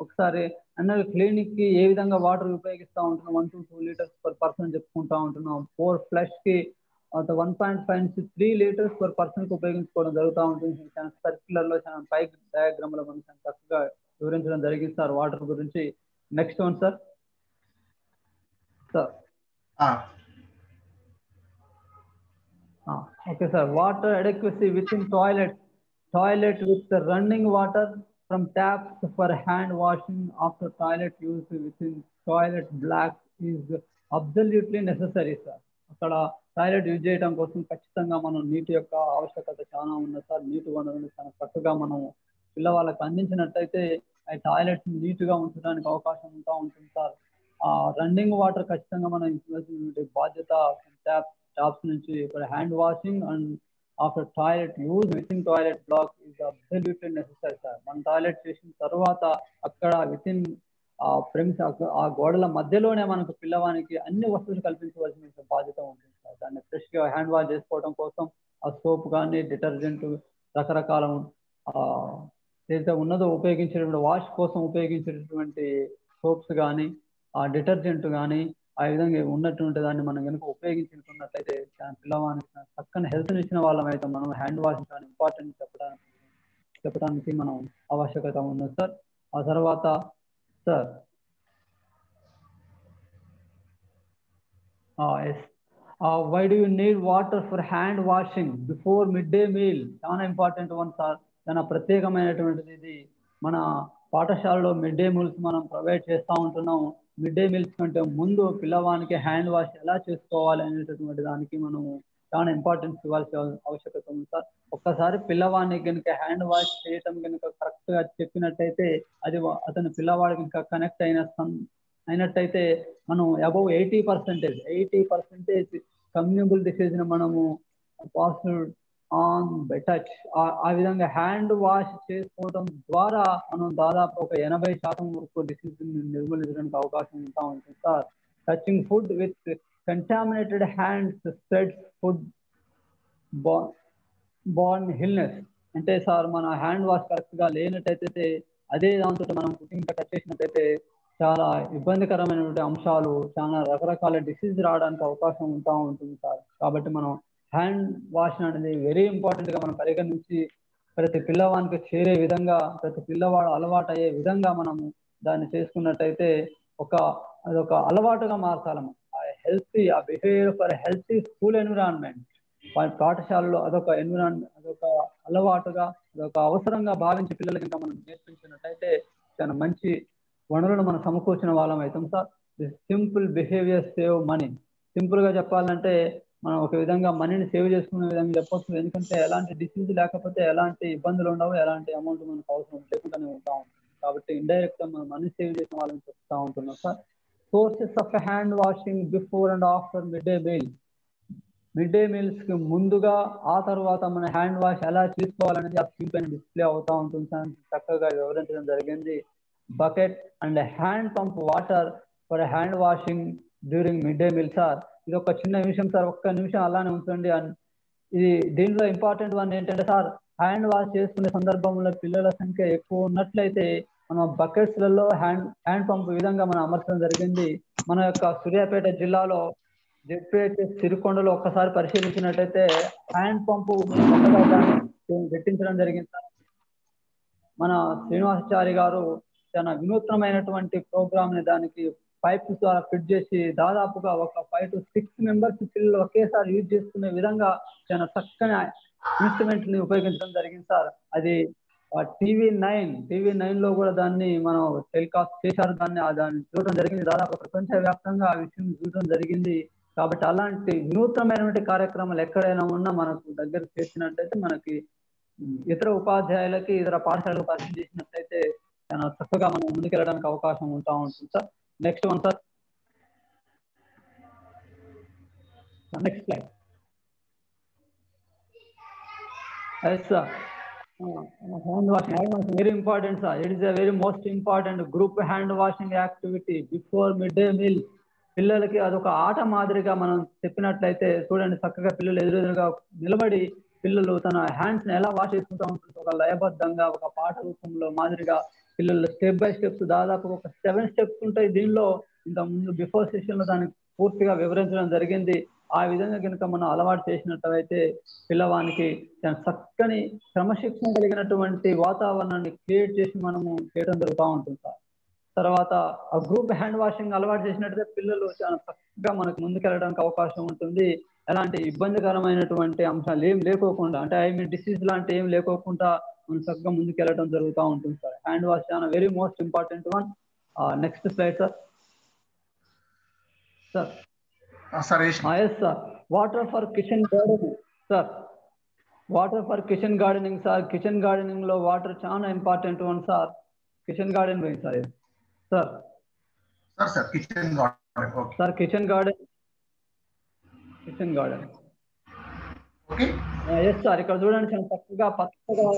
ఒకసారి అన్న క్లినిక్కి ఏ విధంగా వాటర్ ఉపయోగిస్తూ ఉంటున్నాం? One to two liters per person చెప్పుకుంటా ఉంటున్నాం. ఫోర్ ఫ్లష్కి వన్ పాయింట్ ఫైవ్ నుంచి త్రీ లీటర్స్ పర్ పర్సన్కి ఉపయోగించుకోవడం జరుగుతూ ఉంటుంది. చాలా సర్క్యులర్లో చాలా పైక్ డయాగ్రామ్లో మనం చాలా చక్కగా వివరించడం జరిగింది సార్. వాటర్ గురించి. Next one sir sir okay sir water adequacy with in toilet toilet with running water from taps for hand washing after toilet use with in toilet block is absolutely necessary sir అక్కడ toilet use చేయడం కోసం ఖచ్చితంగా మనం నీటి యొక్క ఆవశ్యకత చాలా ఉన్నది సార్ నీటి వనరులు చాలా చక్కగా మనం పిల్లవాళ్ళకి అందించినట్టయితే ఆ టాయిలెట్స్ నీట్గా ఉంచడానికి అవకాశం ఉంటా ఉంటుంది సార్ ఆ రన్నింగ్ వాటర్ ఖచ్చితంగా మనం ఇవ్వాల్సినటువంటి బాధ్యత ట్యాప్ టాప్స్ నుంచి ఇక్కడ hand washing and after toilet use with in toilet block is absolutely necessary sir మన టాయిలెట్ చేసిన తర్వాత అక్కడ విత్ ఇన్ ఆ ప్రెమిస్ ఆ గోడల మధ్యలోనే మనకు పిల్లవానికి అన్ని వస్తువులు కల్పించవలసిన బాధ్యత ఉంటుంది సార్ దాన్ని ఫ్రెష్గా హ్యాండ్ వాష్ చేసుకోవడం కోసం ఆ సోప్ కానీ డిటర్జెంట్ రకరకాల ఏదైతే ఉన్నదో ఉపయోగించేటువంటి వాష్ కోసం ఉపయోగించేటటువంటి సోప్స్ కానీ ఆ డిటర్జెంట్ కానీ ఆ విధంగా ఉన్నటువంటి దాన్ని మనం కనుక ఉపయోగించుకున్నట్లయితే పిల్లవానికి చక్కని హెల్త్ ఇచ్చిన వాళ్ళం అయితే మనం హ్యాండ్ వాష్ చాలా ఇంపార్టెంట్ చెప్పడానికి చెప్పడానికి మనం ఆవశ్యకత ఉంది. సార్ ఆ తర్వాత sir yes why do you need water for hand washing before mid day meal చాలా ఇంపార్టెంట్ వన్ సార్ చాలా ప్రత్యేకమైనటువంటిది ఇది. మన పాఠశాలలో మిడ్ డే మీల్స్ మనం ప్రొవైడ్ చేస్తూ ఉంటున్నాం మిడ్ డే మీల్స్ కంటే ముందు పిల్లవానికి హ్యాండ్ వాష్ ఎలా చేసుకోవాలి అనేటటువంటి దానికి మనం చాలా ఇంపార్టెన్స్ ఇవ్వాల్సిన ఆవశ్యకత ఉంది. సార్ ఒక్కసారి పిల్లవాడిని కనుక హ్యాండ్ వాష్ చేయటం కనుక కరెక్ట్గా చెప్పినట్టయితే అది అతని పిల్లవాడికి ఇంకా కనెక్ట్ అయిన అయినట్టయితే మనం above eighty percentage eighty percentage communicable డిసీజ్ని మనము పాజిటివ్ ఆన్ బై టచ్ ఆ విధంగా హ్యాండ్ వాష్ చేసుకోవడం ద్వారా మనం దాదాపు ఒక ఎనభై శాతం వరకు డిసీజ్ నిర్మూలించడానికి అవకాశం ఉంటా ఉంటుంది sir. Touching food with contaminated hands spreads food borne illness అంటే సార్ మన హ్యాండ్ వాష్ కరెక్ట్గా లేనట్టయితే అదే దాంతో మనం కుకింగ్ టచ్ చేసినట్టయితే చాలా ఇబ్బందికరమైనటువంటి అంశాలు చాలా రకరకాల డిసీజ్ రావడానికి అవకాశం ఉంటా ఉంటుంది సార్. కాబట్టి మనం హ్యాండ్ వాష్ అనేది వెరీ ఇంపార్టెంట్గా మనం పరిగణించి ప్రతి పిల్లవానికి చేరే విధంగా ప్రతి పిల్లవాడు అలవాటు అయ్యే విధంగా మనము దాన్ని చేసుకున్నట్టయితే ఒక అదొక అలవాటుగా మార్చాలి హెల్తీ ఆ behaviour for healthy school environment పాఠశాలలో అదొక ఎన్విరాన్మెంట్ అదొక అలవాటుగా అదొక అవసరంగా భావించి పిల్లలకి ఇంకా మనం నేర్పించినట్టయితే చాలా మంచి వనరులను మనం సమకూర్చిన వాళ్ళం అవుతాం sir. Simple behaviour save money సింపుల్గా చెప్పాలంటే మనం ఒక విధంగా మనీని సేవ్ చేసుకునే విధంగా చెప్పొచ్చు. ఎందుకంటే ఎలాంటి డిసీజ్ లేకపోతే ఎలాంటి ఇబ్బందులు ఉండవు. ఎలాంటి అమౌంట్ మనకు అవసరం లేకుండానే ఉంటా. ఉంటుంది కాబట్టి ఇండైరెక్ట్గా మనం మనీ సేవ్ చేసిన వాళ్ళని చెప్తా ఉంటున్నాం sir. Sources of hand washing before and after mid day meal mid day మీల్స్కి ముందుగా ఆ తర్వాత మన హ్యాండ్ వాష్ ఎలా చేసుకోవాలనేది ఆ స్క్రీన్ పైన డిస్ప్లే అవుతా ఉంటుంది సార్. చక్కగా వివరించడం జరిగింది. Bucket and hand pump water for hand washing during mid day meal sir ఇది ఒక చిన్న నిమిషం సార్ ఒక్క నిమిషం అలానే ఉంచండి. అని ఇది దీనిలో ఇంపార్టెంట్ వన్ ఏంటంటే సార్ హ్యాండ్ వాష్ చేసుకునే సందర్భంలో పిల్లల సంఖ్య ఎక్కువ ఉన్నట్లయితే మన బకెట్స్లలో హ్యాండ్ హ్యాండ్ పంప్ విధంగా మనం అమర్చడం జరిగింది. మన యొక్క సూర్యాపేట జిల్లాలో జెడ్పీహెచ్ఎస్ సిరికొండలో ఒక్కసారి పరిశీలించినట్టయితే హ్యాండ్ పంపు కొత్తగా పెట్టించడం జరిగింది సార్. మన శ్రీనివాసాచారి గారు చాలా వినూత్నమైనటువంటి ప్రోగ్రామ్ని దానికి పైప్స్ ద్వారా ఫిట్ చేసి దాదాపుగా ఒక ఫైవ్ టు సిక్స్ మెంబర్స్ పిల్లలు ఒకేసారి యూజ్ చేసుకునే విధంగా చాలా చక్కని ఇన్స్ట్రుమెంట్ని ఉపయోగించడం జరిగింది సార్. అది టీవీ నైన్ టీవీ నైన్లో కూడా దాన్ని మనం టెలికాస్ట్ చేశారు. దాన్ని దాన్ని చూడడం జరిగింది. దాదాపు ప్రపంచ వ్యాప్తంగా ఆ విషయం చూడడం జరిగింది. కాబట్టి అలాంటి వినూత్నమైనటువంటి కార్యక్రమాలు ఎక్కడైనా ఉన్నా మనకు దగ్గర చేసినట్టయితే మనకి ఇతర ఉపాధ్యాయులకి ఇతర పాఠశాలకు పరిచయం చేసినట్టయితే చాలా చక్కగా మనం ముందుకెళ్ళడానికి అవకాశం ఉంటా ఉంటుంది sir. Next one sir next slide yes sir hand washing hand washing very important sir it is a very most important group hand washing activity before mid day meal పిల్లలకి అదొక ఆట మాదిరిగా మనం చెప్పినట్లయితే చూడండి చక్కగా పిల్లలు ఎదురెదురుగా నిలబడి పిల్లలు తన హ్యాండ్స్ని ఎలా వాష్ చేసుకుంటూ ఉంటుంది ఒక లయబద్ధంగా ఒక పాట రూపంలో మాదిరిగా పిల్లలు స్టెప్ బై స్టెప్స్ దాదాపు ఒక సెవెన్ స్టెప్స్ ఉంటాయి దీనిలో. ఇంత ముందు బిఫోర్ సెషన్లో దానికి పూర్తిగా వివరించడం జరిగింది. ఆ విధంగా కనుక మనం అలవాటు చేసినట్లయితే పిల్లవానికి చక్కని క్రమశిక్షణ కలిగినటువంటి వాతావరణాన్ని క్రియేట్ చేసి మనము చేయడం జరుగుతూ ఉంటుంది సార్. తర్వాత ఆ గ్రూప్ హ్యాండ్ వాషింగ్ అలవాటు చేసినట్టయితే పిల్లలు చాలా చక్కగా మనకు ముందుకెళ్ళడానికి అవకాశం ఉంటుంది. ఎలాంటి ఇబ్బందికరమైనటువంటి అంశాలు ఏం లేకోకుండా అంటే ఐ మీన్ డిసీజ్ లాంటి ఏం లేకోకుండా మనం చక్కగా ముందుకెళ్ళడం జరుగుతూ ఉంటుంది సార్. హ్యాండ్ వాష్ చాలా very most important one next slide sir sir yes sir water for kitchen gardening sir water for kitchen gardening sir kitchen గార్డెనింగ్లో water చాలా important one sir kitchen garden పోయింది sir sir sir kitchen garden sir kitchen garden kitchen garden okay yes sir ఇక్కడ చూడండి చాలా చక్కగా పచ్చగా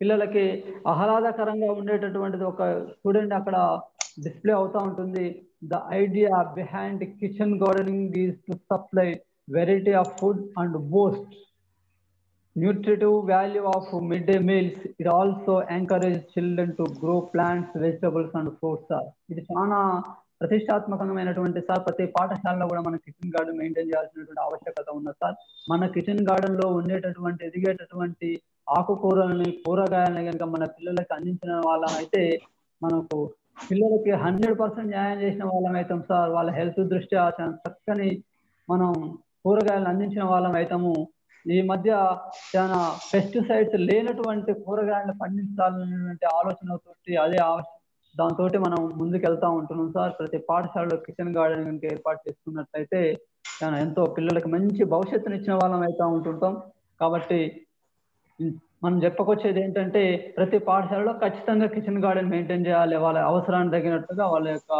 పిల్లలకి ఆహ్లాదకరంగా ఉండేటటువంటిది ఒక చూడండి అక్కడ డిస్ప్లే అవుతా ఉంటుంది. The idea behind kitchen gardening is to supply variety of food and boost nutritive value of mid day meals it also encourage children to grow plants vegetables and fruits sir ఇది చాలా ప్రతిష్టాత్మకమైనటువంటి sir ప్రతి పాఠశాలలో కూడా మన kitchen garden maintain చేయాల్సినటువంటి ఆవశ్యకత ఉన్నది sir మన కిచెన్ గార్డెన్లో ఉండేటటువంటి ఎదిగేటటువంటి ఆకుకూరల్ని కూరగాయలని కనుక మన పిల్లలకి అందించిన వాళ్ళం అయితే మనకు పిల్లలకి హండ్రెడ్ పర్సెంట్ న్యాయం చేసిన వాళ్ళం అవుతాం సార్. వాళ్ళ హెల్త్ దృష్ట్యా చాలా చక్కని మనం కూరగాయలను అందించిన వాళ్ళం అవుతాము ఈ మధ్య చాలా పెస్టిసైడ్స్ లేనటువంటి కూరగాయలను పండించాలనేటువంటి ఆలోచనతోటి అదే దాంతో మనం ముందుకు వెళ్తా ఉంటున్నాం సార్. ప్రతి పాఠశాలలో కిచెన్ గార్డెన్ కనుక ఏర్పాటు చేసుకున్నట్లయితే చాలా ఎంతో పిల్లలకు మంచి భవిష్యత్తుని ఇచ్చిన వాళ్ళం అవుతా ఉంటుంటాం. కాబట్టి మనం చెప్పుకొచ్చేది ఏంటంటే ప్రతి పాఠశాలలో ఖచ్చితంగా కిచెన్ గార్డెన్ మెయింటైన్ చేయాలి వాళ్ళ అవసరానికి తగినట్టుగా వాళ్ళ యొక్క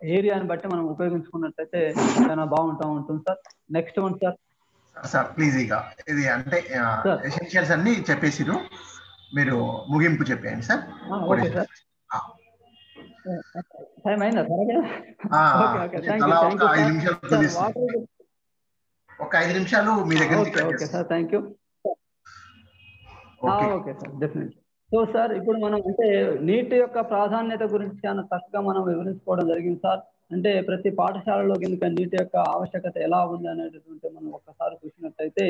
ఏరియాని బట్టి మనం ఉపయోగించుకున్నట్లయితే చాలా బాగుంటా ఉంటుంది sir. Next one sir sir please ఇక. ఇది అంటే ఎసెన్షియల్స్ అన్ని చెప్పేసిరు మీరు ముగింపు చెప్పేయండి సార్. Okay sir. టైం అయిందా? సార్ ఒక ఐదు నిమిషాలు మీ దగ్గర okay. Sir thank you okay. Sir definitely so sir ఇప్పుడు మనం అంటే నీటి యొక్క ప్రాధాన్యత గురించి చాలా చక్కగా మనం వివరించుకోవడం జరిగింది సార్. అంటే ప్రతి పాఠశాలలో కనుక నీటి యొక్క ఆవశ్యకత ఎలా ఉంది అనేటటువంటి మనం ఒక్కసారి చూసినట్టయితే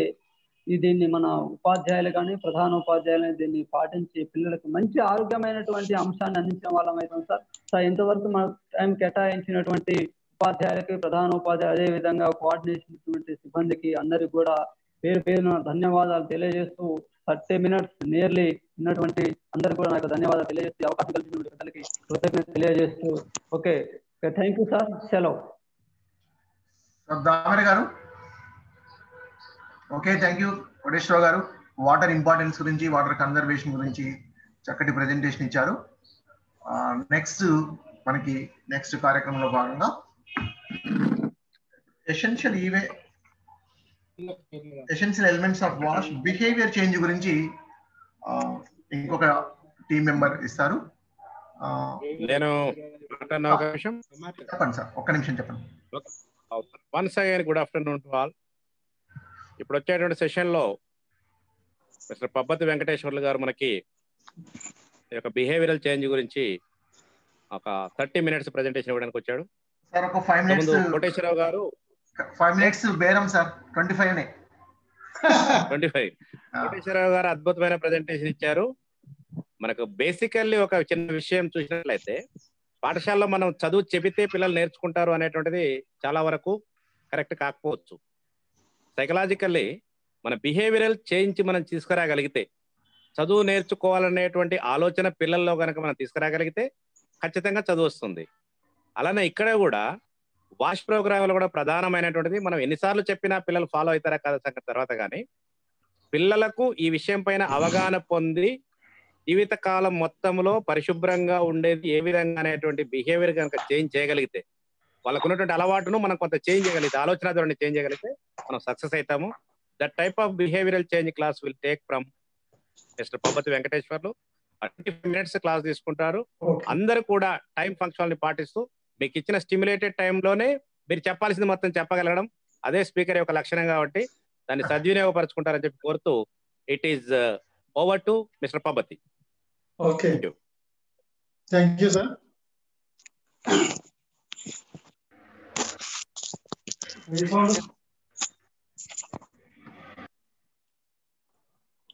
ఈ దీన్ని మన ఉపాధ్యాయులు కానీ ప్రధాన ఉపాధ్యాయులు దీన్ని పాటించి పిల్లలకు మంచి ఆరోగ్యమైనటువంటి అంశాన్ని అందించిన వాళ్ళం అవుతాం సార్. సార్ ఇంతవరకు మన టైం కేటాయించినటువంటి ఉపాధ్యాయులకి ప్రధాన ఉపాధ్యాయులు అదే విధంగా కోఆర్డినేషన్ సిబ్బందికి అందరికి కూడా పేరు పేరున ధన్యవాదాలు తెలియజేస్తూ థర్టీ మినిట్స్ నియర్లీ ఉన్నటువంటి అందరు కూడా నాకు ధన్యవాదాలు తెలియజేస్తూ అవకాశం కల్పించినటువంటి పెద్దలకి కృతజ్ఞత తెలియజేస్తూ. Okay thank you sir. సెలవు. Sir Damari garu. Okay thank you Koteswararao garu. Water importance గురించి వాటర్ కన్జర్వేషన్ గురించి చక్కటి ప్రజెంటేషన్ ఇచ్చారు. నెక్స్ట్ మనకి నెక్స్ట్ కార్యక్రమంలో భాగంగా essential e-way essential elements of wash behaviour change గురించి ఇంకొక టీం మెంబర్ ఇస్తారు. నేను చెప్పండి సార్ ఒక్క నిమిషం చెప్పండి. Once again good afternoon to all. ఇప్పుడు వచ్చేటువంటి సెషన్లో మిస్టర్ పబ్బతి వెంకటేశ్వర్లు గారు మనకి ఈ యొక్క బిహేవియరల్ చేంజ్ గురించి ఒక థర్టీ మినిట్స్ ప్రెజెంటేషన్ ఇవ్వడానికి వచ్చాడు. సార్ ఒక ఫైవ్ మినిట్స్ ముందు కోటేశ్వరరావు గారు ఫైవ్ మినిట్స్ బేరం సార్ ట్వంటీ ఫైవ్ నే. ట్వంటీ ఫైవ్ కోటేశ్వరరావు గారు అద్భుతమైన ప్రెజెంటేషన్ ఇచ్చారు. మనకు బేసికల్లీ ఒక చిన్న విషయం చూసినట్లయితే పాఠశాలలో మనం చదువు చెబితే పిల్లలు నేర్చుకుంటారు అనేటువంటిది చాలా వరకు కరెక్ట్ కాకపోవచ్చు. సైకలాజికల్లీ మన బిహేవియరల్ చేంజ్ మనం తీసుకురాగలిగితే చదువు నేర్చుకోవాలనేటువంటి ఆలోచన పిల్లల్లో కనుక మనం తీసుకురాగలిగితే ఖచ్చితంగా చదువు వస్తుంది. అలానే ఇక్కడ కూడా వాష్ ప్రోగ్రాంలు కూడా ప్రధానమైనటువంటిది. మనం ఎన్నిసార్లు చెప్పినా పిల్లలు ఫాలో అవుతారా కదా సంగతి తర్వాత కానీ పిల్లలకు ఈ విషయం పైన అవగాహన పొంది జీవిత కాలం మొత్తంలో పరిశుభ్రంగా ఉండేది ఏ విధంగా అనేటువంటి బిహేవియర్ కనుక చేంజ్ చేయగలిగితే వాళ్ళకు ఉన్నటువంటి అలవాటును మనం కొంత చేంజ్ చేయగలిగితే ఆలోచన ధోరణి చేంజ్ చేయగలిగితే మనం సక్సెస్ అవుతాము that type of behavioural change class will take from mister Pabbathi Venkateswarlu twenty minutes class తీసుకుంటారు. అందరూ కూడా టైం ఫంక్షన్ని పాటిస్తూ మీకు ఇచ్చిన స్టిమ్యులేటెడ్ టైంలోనే మీరు చెప్పాల్సింది మొత్తం చెప్పగలగడం. అదే స్పీకర్ యొక్క లక్షణం కాబట్టి దాన్ని సద్వినియోగపరచుకుంటారని చెప్పి కోరుతూ it is over to mister Pabbathi okay thank you sir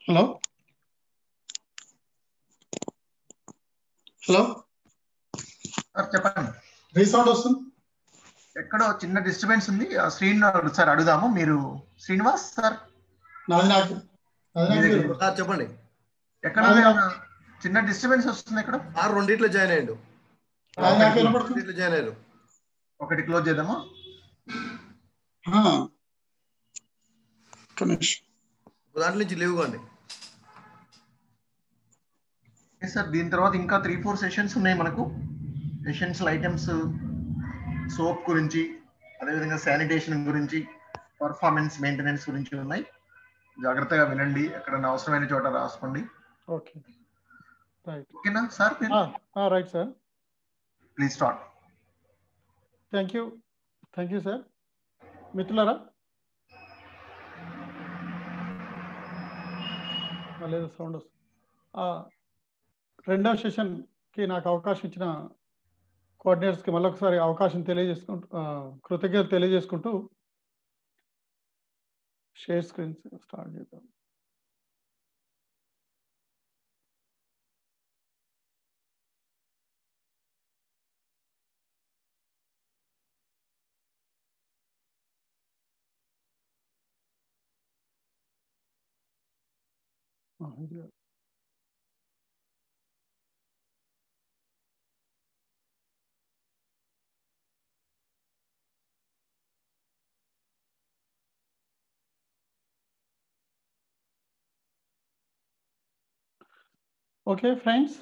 hello hello sir చెప్పండి. రీసౌండ్ వస్తుంది? ఎక్కడో చిన్న డిస్టర్బెన్స్ ఉంది. ఆ శ్రీన్ సార్ అడుగుదాము. మీరు శ్రీనివాస్ సార్? చెప్పండి. ఎక్కడ చిన్న డిస్టర్బెన్స్ వస్తుంది ఎక్కడ? సార్ రెండిట్లో జాయిన్ అయ్యండు. రెండిట్లో జాయిన్ అయ్యారు ఒకటి క్లోజ్ చేద్దామా? ఆ. దాంట్లో నుంచి లేవు కండి సార్ దీని తర్వాత ఇంకా త్రీ ఫోర్ సెషన్స్ ఉన్నాయి మనకు. ఎసెన్షియల్ ఐటమ్స్ సోప్ గురించి అదేవిధంగా శానిటేషన్ గురించి పర్ఫార్మెన్స్ మెయింటెనెన్స్ గురించి ఉన్నాయి. జాగ్రత్తగా వినండి. ఎక్కడైనా అవసరమైన చోట రాసుకోండి. ఓకే ఓకేనా sir right sir please start thank you thank you sir మిత్రులారా? లేదు సౌండ్ రెండవ సెషన్కి నాకు అవకాశం ఇచ్చిన కోఆర్డినేటర్స్కి మళ్ళొకసారి అవకాశం తెలియజేసుకుంటూ కృతజ్ఞతలు తెలియజేసుకుంటూ షేర్ స్క్రీన్ స్టార్ట్ చేద్దాం Oh, yeah. Okay friends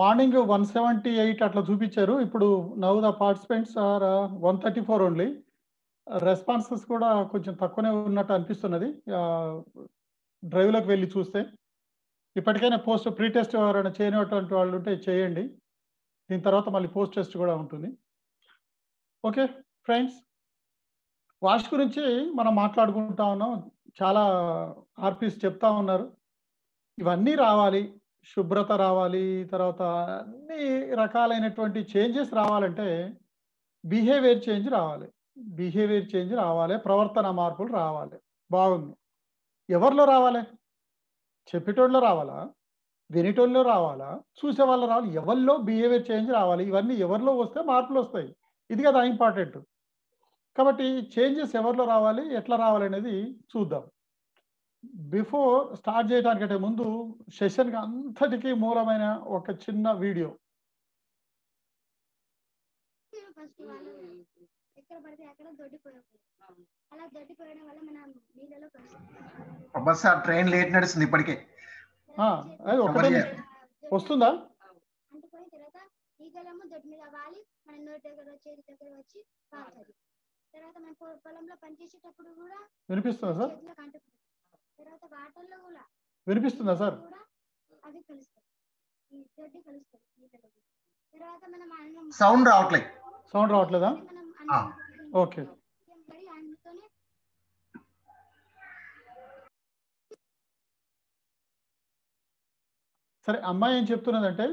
morning one seventy eight అట్లా చూపించారు. ఇప్పుడు now the participants are one thirty four only responses కూడా కొంచెం తక్కువనే ఉన్నట్టు అనిపిస్తున్నది. Uh, డ్రైవ్లోకి వెళ్ళి చూస్తే. ఇప్పటికైనా పోస్ట్ ప్రీ టెస్ట్ ఎవరైనా చేయనటువంటి వాళ్ళు ఉంటే చేయండి. దీని తర్వాత మళ్ళీ పోస్ట్ టెస్ట్ కూడా ఉంటుంది. ఓకే ఫ్రెండ్స్ వాష్ గురించి మనం మాట్లాడుకుంటా ఉన్నాం. చాలా ఆర్పీస్ చెప్తా ఉన్నారు. ఇవన్నీ రావాలి శుభ్రత రావాలి తర్వాత అన్ని రకాలైనటువంటి చేంజెస్ రావాలంటే బిహేవియర్ చేంజ్ రావాలి. బిహేవియర్ చేంజ్ రావాలి ప్రవర్తన మార్పులు రావాలి. బాగుంది. ఎవరిలో రావాలి? చెప్పేటోళ్ళలో రావాలా? వినేటోళ్ళలో రావాలా? చూసే వాళ్ళు రావాలి. ఎవరిలో బిహేవియర్ చేంజ్ రావాలి? ఇవన్నీ ఎవరిలో వస్తే మార్పులు వస్తాయి. ఇది కదా ఇంపార్టెంట్. కాబట్టి చేంజెస్ ఎవరిలో రావాలి? ఎట్లా రావాలి అనేది చూద్దాం. బిఫోర్ స్టార్ట్ చేయడానికంటే ముందు సెషన్కి అంతటికీ మూలమైన ఒక చిన్న వీడియో సార్ ట్రైన్ లేట్ నడుస్తుంది ఇప్పటికే. వస్తుందా ఈగలేమో దొడ్డి మీద వాలి మన నోటి దగ్గర చేతి దగ్గర వచ్చి కాల్చాలి తర్వాత మన పొ- పొలంలో పనిచేసేటప్పుడు కూడా వినిపిస్తుందా సార్? వినిపిస్తుందా సార్? సౌండ్ రావట్లేదు. సౌండ్ రావట్లేదా? ఓకే. సరే అమ్మాయి ఏం చెప్తున్నదంటే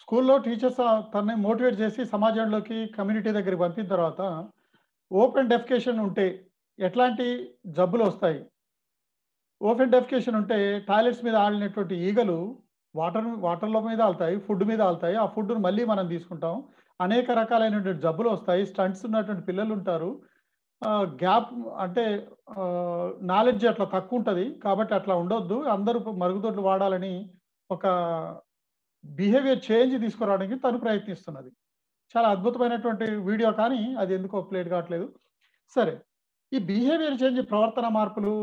స్కూల్లో టీచర్స్ తనని మోటివేట్ చేసి సమాజంలోకి కమ్యూనిటీ దగ్గరికి పంపిన తర్వాత ఓపెన్ డెఫికేషన్ ఉంటే ఎట్లాంటి జబ్బులు వస్తాయి? ఓపెన్ డెఫికేషన్ ఉంటే టాయిలెట్స్ మీద ఆడినటువంటి ఈగలు వాటర్ వాటర్లో మీద ఆల్తాయి ఫుడ్ మీద ఆల్తాయి ఆ ఫుడ్ను మళ్ళీ మనం తీసుకుంటాం. అనేక రకాలైనటువంటి జబ్బులు వస్తాయి. స్టంట్స్ ఉన్నటువంటి పిల్లలు ఉంటారు. గ్యాప్ అంటే నాలెడ్జ్ అట్లా తక్కువ ఉంటుంది. కాబట్టి అట్లా ఉండొద్దు. అందరూ మరుగుదొడ్లు వాడాలని ఒక బిహేవియర్ చేంజ్ తీసుకురావడానికి తను ప్రయత్నిస్తున్నది. చాలా అద్భుతమైనటువంటి వీడియో కానీ అది ఎందుకో ప్లేట్ కావట్లేదు. సరే. ఈ బిహేవియర్ చేంజ్ ప్రవర్తన మార్పులు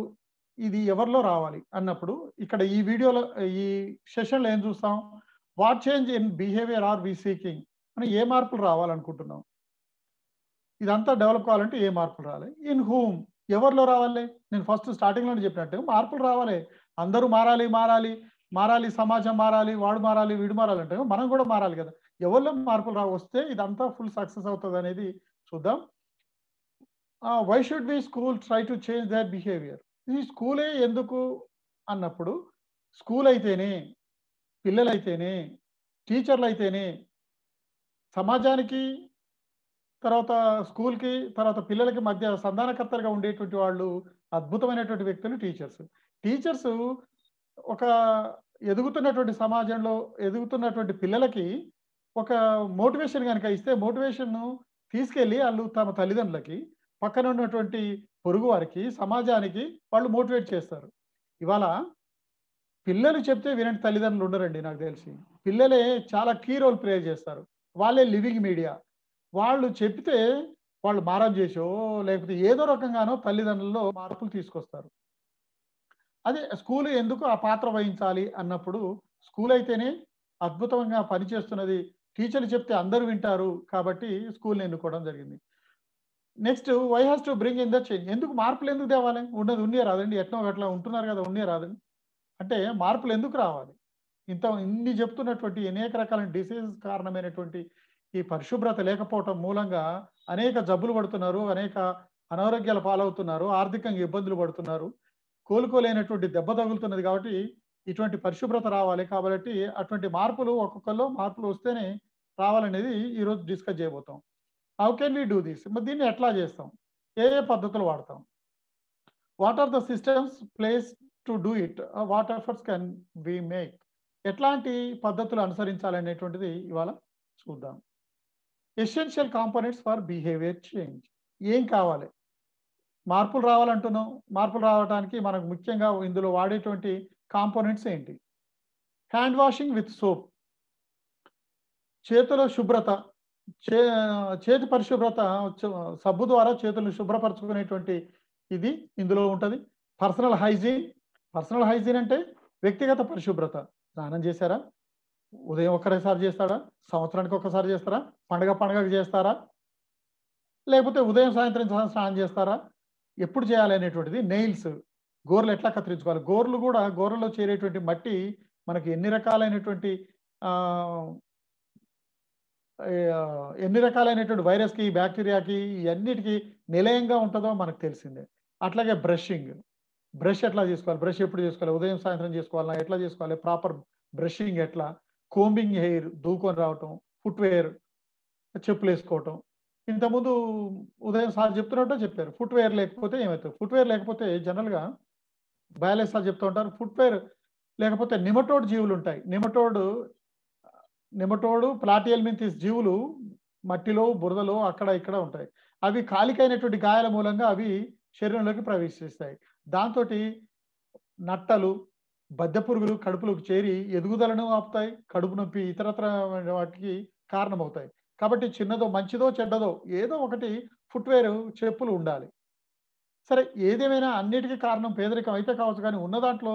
ఇది ఎవరిలో రావాలి అన్నప్పుడు ఇక్కడ ఈ వీడియోలో ఈ సెషన్లో ఏం చూస్తాం? What change in behaviour are we seeking మనం ఏ మార్పులు రావాలనుకుంటున్నాం? ఇదంతా డెవలప్ కావాలంటే ఏ మార్పులు రావాలి ఇన్ హూమ్ ఎవరిలో రావాలి? నేను ఫస్ట్ స్టార్టింగ్లో చెప్పినట్టు మార్పులు రావాలి. అందరూ మారాలి మారాలి మారాలి సమాజం మారాలి వాడు మారాలి వీడు మారాలి అంటే మనం కూడా మారాలి కదా. ఎవరిలో మార్పులు రా వస్తే ఇదంతా ఫుల్ సక్సెస్ అవుతుంది అనేది చూద్దాం. Why should we school try to change their behaviour ఈ స్కూలే ఎందుకు? అన్నప్పుడు స్కూల్ అయితేనే పిల్లలైతేనే టీచర్లు అయితేనే సమాజానికి తర్వాత స్కూల్కి తర్వాత పిల్లలకి మధ్య సంధానకర్తలుగా ఉండేటువంటి వాళ్ళు అద్భుతమైనటువంటి వ్యక్తులు టీచర్స్. టీచర్స్ ఒక ఎదుగుతున్నటువంటి సమాజంలో ఎదుగుతున్నటువంటి పిల్లలకి ఒక మోటివేషన్ కనుక ఇస్తే మోటివేషన్ను తీసుకెళ్ళి వాళ్ళు తమ తల్లిదండ్రులకి పక్కన ఉన్నటువంటి పొరుగు వారికి సమాజానికి వాళ్ళు మోటివేట్ చేస్తారు. ఇవాళ పిల్లలు చెప్తే వినండి తల్లిదండ్రులు ఉండరండి నాకు తెలిసి. పిల్లలే చాలా కీ రోల్ ప్లే చేస్తారు. వాళ్ళే లివింగ్ మీడియా. వాళ్ళు చెప్తే వాళ్ళు మారం చేసో లేకపోతే ఏదో రకంగానో తల్లిదండ్రుల్లో మార్పులు తీసుకొస్తారు. అదే స్కూల్ ఎందుకు ఆ పాత్ర వహించాలి అన్నప్పుడు స్కూల్ అయితేనే అద్భుతంగా పనిచేస్తున్నది. టీచర్లు చెప్తే అందరూ వింటారు కాబట్టి స్కూల్ని ఎన్నుకోవడం జరిగింది. Next why has to bring in the change ఎందుకు మార్పులు ఎందుకు తేవాలి? ఉండదు ఉండే రాదండి ఎట్లా అట్లా ఉంటున్నారు కదా ఉండే రాదండి అంటే మార్పులు ఎందుకు రావాలి? ఇంత ఇన్ని చెప్తున్నటువంటి అనేక రకాల డిసీజెస్ కారణమైనటువంటి ఈ పరిశుభ్రత లేకపోవటం మూలంగా అనేక జబ్బులు పడుతున్నారు అనేక అనారోగ్యాల పాలవుతున్నారు ఆర్థికంగా ఇబ్బందులు పడుతున్నారు. కోలుకోలేనటువంటి దెబ్బ తగులుతున్నది కాబట్టి ఇటువంటి పరిశుభ్రత రావాలి కాబట్టి అటువంటి మార్పులు ఒక్కొక్కరిలో మార్పులు వస్తేనే రావాలనేది ఈరోజు discuss చేయబోతాం. How can we do this మరి దీన్ని ఎట్లా చేస్తాం? ఏ ఏ పద్ధతులు వాడతాం? What are the systems place to do it what efforts can we make ఎట్లాంటి పద్ధతులు అనుసరించాలనేటువంటిది ఇవాళ చూద్దాం. Essential components for behaviour change ఏం కావాలి? మార్పులు రావాలంటున్నాం. మార్పులు రావడానికి మనకు ముఖ్యంగా ఇందులో వాడేటువంటి కాంపోనెంట్స్ ఏంటి? హ్యాండ్ వాషింగ్ విత్ సోప్ చేతుల శుభ్రత. చే చేతి పరిశుభ్రత సబ్బు ద్వారా చేతులు శుభ్రపరచుకునేటువంటి ఇది ఇందులో ఉంటుంది. పర్సనల్ హైజీన్ పర్సనల్ హైజీన్ అంటే వ్యక్తిగత పరిశుభ్రత. స్నానం చేశారా? ఉదయం ఒక్కసారి చేస్తారా? సంవత్సరానికి ఒక్కసారి చేస్తారా? పండగ పండగకి చేస్తారా? లేకపోతే ఉదయం సాయంత్రం స్నానం చేస్తారా? ఎప్పుడు చేయాలి అనేటువంటిది నెయిల్స్. గోర్లు ఎట్లా కత్తిరించుకోవాలి? గోర్లు కూడా గోర్లలో చేరేటువంటి మట్టి మనకి ఎన్ని రకాలైనటువంటి ఎన్ని రకాలైనటువంటి వైరస్కి బ్యాక్టీరియాకి ఇవన్నిటికీ నిలయంగా ఉంటుందో మనకు తెలిసిందే. అట్లాగే బ్రషింగ్. బ్రష్ ఎట్లా చేసుకోవాలి? బ్రష్ ఎప్పుడు చేసుకోవాలి? ఉదయం సాయంత్రం చేసుకోవాలా ఎట్లా చేసుకోవాలి? ప్రాపర్ బ్రషింగ్ ఎట్లా? కోంబింగ్ హెయిర్ దూకొని రావటం ఫుట్వేర్ చెప్పులు వేసుకోవటం. ఇంతకుముందు ఉదయం సార్ చెప్తున్నట్టు చెప్పారు. ఫుట్వేర్ లేకపోతే ఏమవుతుంది? ఫుట్వేర్ లేకపోతే జనరల్గా బయాలజీ సార్ చెప్తూ ఉంటారు. ఫుట్వేర్ లేకపోతే నిమటోడ్ జీవులు ఉంటాయి. నిమటోడ్ నిమటోడు ప్లాటియల్మింతిస్ జీవులు మట్టిలో బురదలో అక్కడ ఇక్కడ ఉంటాయి. అవి కాలికైనటువంటి గాయాల మూలంగా అవి శరీరంలోకి ప్రవేశిస్తాయి. దాంతో నట్టలు బద్దె పురుగులు కడుపులోకి చేరి ఎదుగుదలను ఆపుతాయి కడుపు నొప్పి ఇతరత్ర వాటికి కారణమవుతాయి. కాబట్టి చిన్నదో మంచిదో చెడ్డదో ఏదో ఒకటి ఫుట్వేర్ చెప్పులు ఉండాలి. సరే ఏదేమైనా అన్నిటికీ కారణం పేదరికం అయితే కావచ్చు కానీ ఉన్న దాంట్లో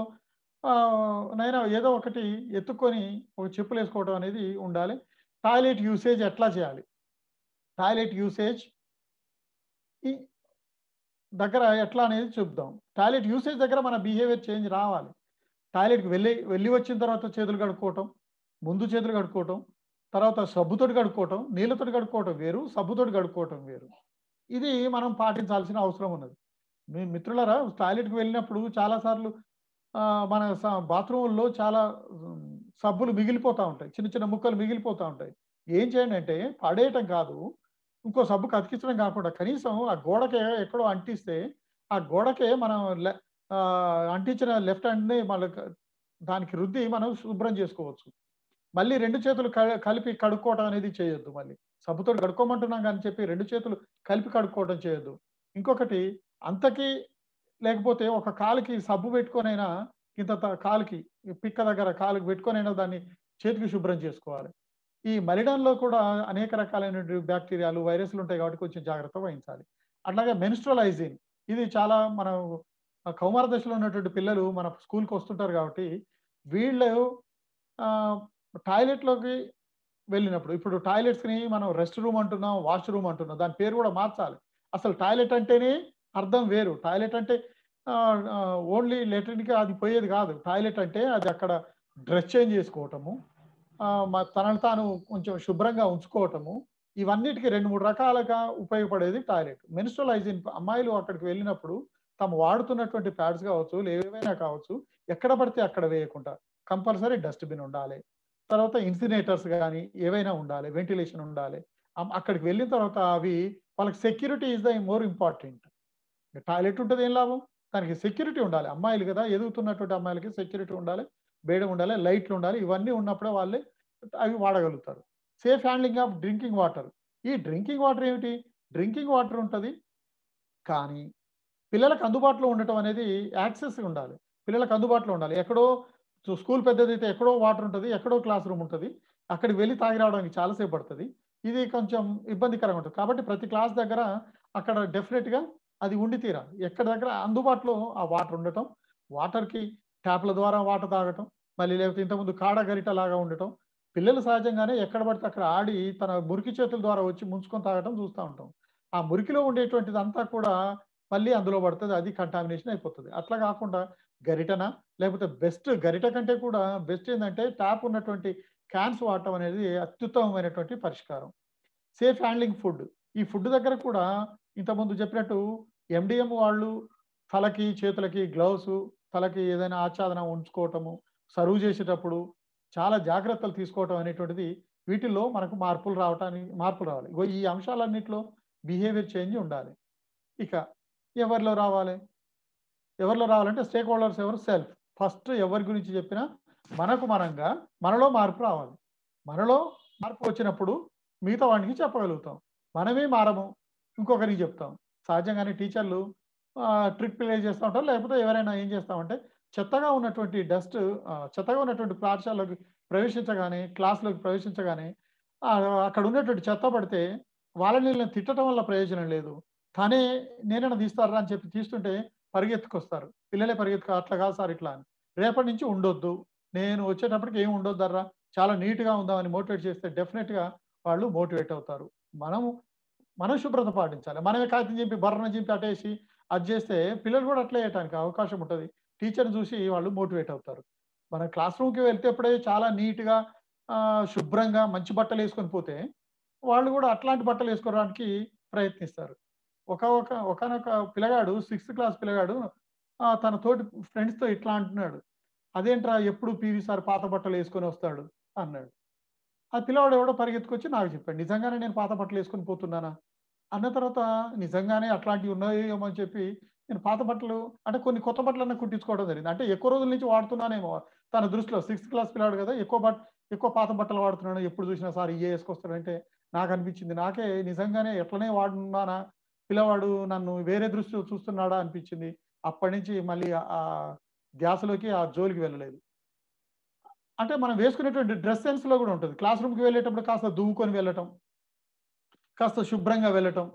నైనా ఏదో ఒకటి ఎత్తుకొని ఒక చెప్పులు వేసుకోవడం అనేది ఉండాలి. టాయిలెట్ యూసేజ్ ఎట్లా చేయాలి? టాయిలెట్ యూసేజ్ ఈ దగ్గర ఎట్లా అనేది చెప్దాం. టాయిలెట్ యూసేజ్ దగ్గర మన బిహేవియర్ చేంజ్ రావాలి. టాయిలెట్కి వెళ్ళి వెళ్ళి వచ్చిన తర్వాత చేతులు కడుక్కోవటం ముందు చేతులు కడుక్కోవటం తర్వాత సబ్బుతోటి కడుక్కోవటం నీళ్ళతోటి కడుక్కోవటం వేరు సబ్బుతోటి కడుక్కోవటం వేరు. ఇది మనం పాటించాల్సిన అవసరం ఉన్నది. మీ మిత్రులరా టాయిలెట్కి వెళ్ళినప్పుడు చాలాసార్లు మన బాత్రూంలో చాలా సబ్బులు మిగిలిపోతూ ఉంటాయి. చిన్న చిన్న ముక్కలు మిగిలిపోతూ ఉంటాయి. ఏం చేయండి అంటే పడేయటం కాదు. ఇంకో సబ్బు కతికించడం కాకుండా కనీసం ఆ గోడకే ఎక్కడో అంటిస్తే ఆ గోడకే మనం లె- అంటించిన లెఫ్ట్ హ్యాండ్ని మళ్ళీ దానికి రుద్ది మనం శుభ్రం చేసుకోవచ్చు. మళ్ళీ రెండు చేతులు క- కలిపి కడుక్కోవటం అనేది చేయొద్దు మళ్ళీ. సబ్బుతో కడుక్కోమంటున్నాం కానీ చెప్పి రెండు చేతులు కలిపి కడుక్కోవడం చేయొద్దు. ఇంకొకటి అంతకి లేకపోతే ఒక కాలుకి సబ్బు పెట్టుకొనైనా ఇంత త- కాలుకి పిక్క దగ్గర కాలుకి పెట్టుకొనైనా దాన్ని చేతికి శుభ్రం చేసుకోవాలి. ఈ మలిడంలో కూడా అనేక రకాలైన బ్యాక్టీరియాలు వైరస్లు ఉంటాయి కాబట్టి కొంచెం జాగ్రత్త వహించాలి. అట్లాగే మెన్స్ట్రల్ హైజీన్ ఇది చాలా మన కౌమార దశలో ఉన్నటువంటి పిల్లలు మన స్కూల్కి వస్తుంటారు కాబట్టి వీళ్ళు టాయిలెట్లోకి వెళ్ళినప్పుడు ఇప్పుడు టాయిలెట్స్ని మనం రెస్ట్ రూమ్ అంటున్నాం వాష్ రూమ్ అంటున్నాం దాని పేరు కూడా మార్చాలి. అసలు టాయిలెట్ అంటేనే అర్థం వేరు. టాయిలెట్ అంటే ఓన్లీ లెట్రిన్కి అది పోయేది కాదు. టాయిలెట్ అంటే అది అక్కడ డ్రెస్ చేంజ్ చేసుకోవటము తనను తాను కొంచెం శుభ్రంగా ఉంచుకోవటము ఇవన్నిటికీ రెండు మూడు రకాలుగా ఉపయోగపడేది టాయిలెట్. మెన్స్ట్రల్ హైజీన్ అమ్మాయిలు అక్కడికి వెళ్ళినప్పుడు తాము వాడుతున్నటువంటి ప్యాడ్స్ కావచ్చు ఏవైనా కావచ్చు ఎక్కడ పడితే అక్కడ వేయకుండా కంపల్సరీ డస్ట్బిన్ ఉండాలి. తర్వాత ఇన్సినేటర్స్ కానీ ఏవైనా ఉండాలి వెంటిలేషన్ ఉండాలి. అక్కడికి వెళ్ళిన తర్వాత అవి వాళ్ళకి security is the more important. Toilet ఉంటుంది ఏం లాభం? దానికి సెక్యూరిటీ ఉండాలి. అమ్మాయిలు కదా ఎదుగుతున్నటువంటి అమ్మాయిలకి సెక్యూరిటీ ఉండాలి బేడ ఉండాలి లైట్లు ఉండాలి ఇవన్నీ ఉన్నప్పుడే వాళ్ళే అవి వాడగలుగుతారు. Safe handling of drinking water. ఈ డ్రింకింగ్ వాటర్ ఏమిటి? డ్రింకింగ్ వాటర్ ఉంటుంది కానీ పిల్లలకు అందుబాటులో ఉండటం అనేది యాక్సెస్ ఉండాలి. పిల్లలకు అందుబాటులో ఉండాలి. ఎక్కడో స్కూల్ పెద్దది అయితే ఎక్కడో వాటర్ ఉంటుంది ఎక్కడో క్లాస్ రూమ్ ఉంటుంది అక్కడికి వెళ్ళి తాగి రావడానికి చాలాసేపు పడుతుంది. ఇది కొంచెం ఇబ్బందికరంగా ఉంటుంది. కాబట్టి ప్రతి క్లాస్ దగ్గర అక్కడ డెఫినెట్గా అది ఉండి తీరాలి. ఎక్కడ దగ్గర? అందుబాటులో ఆ వాటర్ ఉండటం వాటర్కి ట్యాప్ల ద్వారా వాటర్ తాగటం మళ్ళీ లేకపోతే ఇంతకుముందు కాడ గరిట లాగా ఉండటం. పిల్లలు సహజంగానే ఎక్కడ పడితే అక్కడ ఆడి తన మురికి చేతుల ద్వారా వచ్చి ముంచుకొని తాగటం చూస్తూ ఉంటాం. ఆ మురికిలో ఉండేటువంటిది అంతా కూడా మళ్ళీ అందులో పడుతుంది. అది కంటామినేషన్ అయిపోతుంది. అట్లా కాకుండా గరిటన? లేకపోతే బెస్ట్ గరిట కంటే కూడా బెస్ట్ ఏంటంటే ట్యాప్ ఉన్నటువంటి క్యాన్స్ వాడటం అనేది అత్యుత్తమమైనటువంటి పరిష్కారం. సేఫ్ హ్యాండ్లింగ్ ఫుడ్ ఈ ఫుడ్ దగ్గర కూడా ఇంతకుముందు చెప్పినట్టు ఎండిఎం వాళ్ళు తలకి చేతులకి గ్లౌస్ తలకి ఏదైనా ఆచ్ఛాదన ఉంచుకోవటము సర్వ్ చేసేటప్పుడు చాలా జాగ్రత్తలు తీసుకోవటం అనేటువంటిది వీటిల్లో మనకు మార్పులు రావటానికి మార్పులు రావాలి. ఇగో ఈ అంశాలన్నింటిలో బిహేవియర్ చేంజ్ ఉండాలి. ఇక ఎవరిలో రావాలి? ఎవరిలో రావాలంటే స్టేక్ హోల్డర్స్ ఎవరు? సెల్ఫ్ ఫస్ట్ ఎవరి గురించి చెప్పినా మనకు మనంగా మనలో మార్పు రావాలి. మనలో మార్పు వచ్చినప్పుడు మిగతా వాడికి చెప్పగలుగుతాం. మనమే మారము. ఇంకొకరికి చెప్తాం. సహజంగానే టీచర్లు ట్రిక్ ప్లే చేస్తూ ఉంటారు. లేకపోతే ఎవరైనా ఏం చేస్తామంటే చెత్తగా ఉన్నటువంటి డస్ట్ చెత్తగా ఉన్నటువంటి పాఠశాలలోకి ప్రవేశించగానే క్లాస్లోకి ప్రవేశించగానే అక్కడ ఉన్నటువంటి చెత్త పడితే వాళ్ళని వీళ్ళని తిట్టడం వల్ల ప్రయోజనం లేదు. తనే నేనైనా తీస్తారా అని చెప్పి తీస్తుంటే పరిగెత్తుకొస్తారు. పిల్లలే పరిగెత్తుకు అట్లా కాదు సార్ ఇట్లా అని. రేపటి నుంచి ఉండొద్దు. నేను వచ్చేటప్పటికి ఏం ఉండొద్దర్రా చాలా నీట్గా ఉందామని మోటివేట్ చేస్తే డెఫినెట్గా వాళ్ళు మోటివేట్ అవుతారు. మనము మనం శుభ్రత పాటించాలి. మనమే కాగితం చింపి బర్రన చింపి అటేసి అది చేస్తే పిల్లలు కూడా అట్లే వేయటానికి అవకాశం ఉంటుంది. టీచర్ని చూసి వాళ్ళు మోటివేట్ అవుతారు. మన క్లాస్ రూమ్కి వెళ్తేప్పుడే చాలా నీట్గా శుభ్రంగా మంచి బట్టలు వేసుకొని పోతే వాళ్ళు కూడా అట్లాంటి బట్టలు వేసుకోవడానికి ప్రయత్నిస్తారు. ఒక ఒక ఒకనొక పిల్లగాడు సిక్స్త్ క్లాస్ పిల్లగాడు తన తోటి ఫ్రెండ్స్తో ఇట్లా అంటున్నాడు. అదేంట్రా ఎప్పుడు పీవీ సార్ పాత బట్టలు వేసుకొని వస్తాడు? అన్నాడు. ఆ పిల్లవాడు ఎవడో పరిగెత్తుకొచ్చి నాకు చెప్పాడు. నిజంగానే నేను పాత బట్టలు వేసుకొని పోతున్నానా? అన్న తర్వాత నిజంగానే అట్లాంటివి ఉన్నాయేమో అని చెప్పి నేను పాత బట్టలు అంటే కొన్ని కొత్త బట్టలన్నీ కుట్టించుకోవడం జరిగింది. అంటే ఎక్కువ రోజుల నుంచి వాడుతున్నానేమో తన దృష్టిలో. సిక్స్త్ క్లాస్ పిల్లాడు కదా ఎక్కువ బట్ ఎక్కువ పాత బట్టలు వాడుతున్నాడు ఎప్పుడు చూసినా సార్ ఇవే వేసుకొస్తాడంటే నాకు అనిపించింది. నాకే నిజంగానే ఎట్లనే వాడున్నానా పిల్లవాడు నన్ను వేరే దృష్టిలో చూస్తున్నాడా అనిపించింది. అప్పటి నుంచి మళ్ళీ ఆ ధ్యాసలోకి ఆ జోలికి వెళ్ళలేదు. అంటే మనం వేసుకునేటువంటి డ్రెస్ సెన్స్లో కూడా ఉంటుంది. క్లాస్ రూమ్కి వెళ్ళేటప్పుడు కాస్త దువ్వుకొని వెళ్ళటం. కాస్త శుభ్రంగా వెళ్ళటం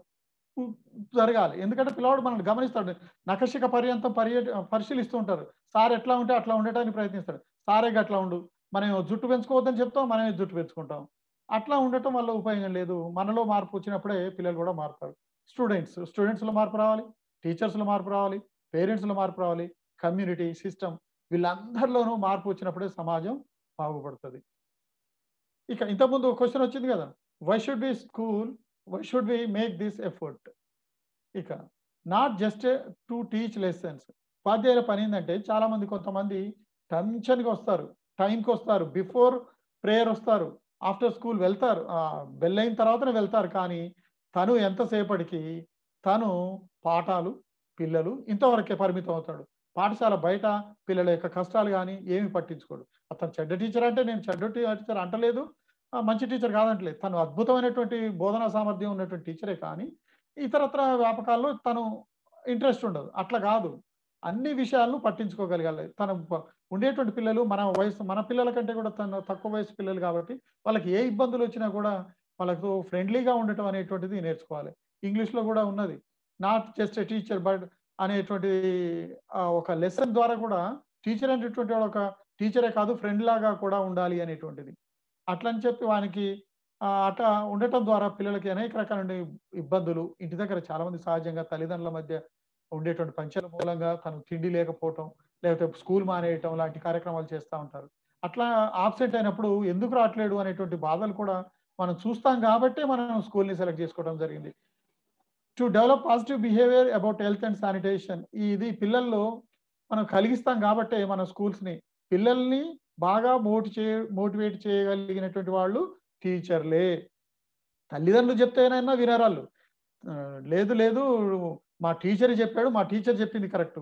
జరగాలి. ఎందుకంటే పిల్లవాడు మనల్ని గమనిస్తాడు. నకశిక పర్యంతం పర్య పరిశీలిస్తూ ఉంటారు. సార్ ఎట్లా ఉంటే అట్లా ఉండటానికి ప్రయత్నిస్తాడు. సారే అట్లా ఉండు. మనం జుట్టు పెంచుకోవద్దని చెప్తాం మనమే జుట్టు పెంచుకుంటాం. అట్లా ఉండటం వల్ల ఉపయోగం లేదు. మనలో మార్పు వచ్చినప్పుడే పిల్లలు కూడా మారుతారు. స్టూడెంట్స్ స్టూడెంట్స్లో మార్పు రావాలి. టీచర్స్లో మార్పు రావాలి. పేరెంట్స్లో మార్పు రావాలి. కమ్యూనిటీ సిస్టమ్ వీళ్ళందరిలోనూ మార్పు వచ్చినప్పుడే సమాజం బాగుపడుతుంది. ఇక ఇంతకుముందు క్వశ్చన్ వచ్చింది కదా. Why should be school why should we make this effort ఇక not just to teach lessons ఉపాధ్యాయుల పని ఏంటంటే చాలామంది కొంతమంది టెన్షన్గా వస్తారు టైంకి వస్తారు బిఫోర్ ప్రేయర్ వస్తారు ఆఫ్టర్ స్కూల్ వెళ్తారు బెల్ అయిన తర్వాతనే వెళ్తారు కానీ తను ఎంతసేపటికి తను పాఠాలు పిల్లలు ఇంతవరకే పరిమితం అవుతాడు. పాఠశాల బయట పిల్లల యొక్క కష్టాలు కానీ ఏమి పట్టించుకోడు. అతను చెడ్డ టీచర్ అంటే నేను చెడ్డ టీచర్ అంటలేదు మంచి టీచర్ కాదంటలేదు. తను అద్భుతమైనటువంటి బోధనా సామర్థ్యం ఉన్నటువంటి టీచరే కానీ ఇతరత్ర వ్యాపకాల్లో తను ఇంట్రెస్ట్ ఉండదు. అట్లా కాదు. అన్ని విషయాలను పట్టించుకోగలగాలి. తన ఉండేటువంటి పిల్లలు మన వయసు మన పిల్లల కంటే కూడా తన తక్కువ వయసు పిల్లలు కాబట్టి వాళ్ళకి ఏ ఇబ్బందులు వచ్చినా కూడా వాళ్ళకు ఫ్రెండ్లీగా ఉండటం అనేటువంటిది నేర్చుకోవాలి. ఇంగ్లీష్లో కూడా ఉన్నది. Not just a teacher but అనేటువంటి ఒక లెసన్ ద్వారా కూడా టీచర్ అనేటువంటి వాడు ఒక టీచరే కాదు ఫ్రెండ్ లాగా కూడా ఉండాలి అనేటువంటిది. అట్లని చెప్పి వానికి అట అట్లా ఉండటం ద్వారా పిల్లలకి అనేక రకాల ఇబ్బందులు. ఇంటి దగ్గర చాలా మంది సహజంగా తల్లిదండ్రుల మధ్య ఉండేటువంటి పంచాల మూలంగా తను తిండి లేకపోవటం లేకపోతే స్కూల్ మానేయటం లాంటి కార్యక్రమాలు చేస్తూ ఉంటారు. అట్లా ఆబ్సెంట్ అయినప్పుడు ఎందుకు రావట్లేడు అనేటువంటి బాధలు కూడా మనం చూస్తాం కాబట్టే మనం స్కూల్ని సెలెక్ట్ చేసుకోవడం జరిగింది. To develop positive behaviour about health and sanitation. ఇది పిల్లల్లో మనం కలిగిస్తాం కాబట్టే మన స్కూల్స్ని పిల్లల్ని బాగా మోటి చే మోటివేట్ చేయగలిగినటువంటి వాళ్ళు టీచర్లే. తల్లిదండ్రులు చెప్తేనైనా వినరాళ్ళు. లేదు లేదు మా టీచర్ చెప్పాడు మా టీచర్ చెప్పింది కరెక్ట్.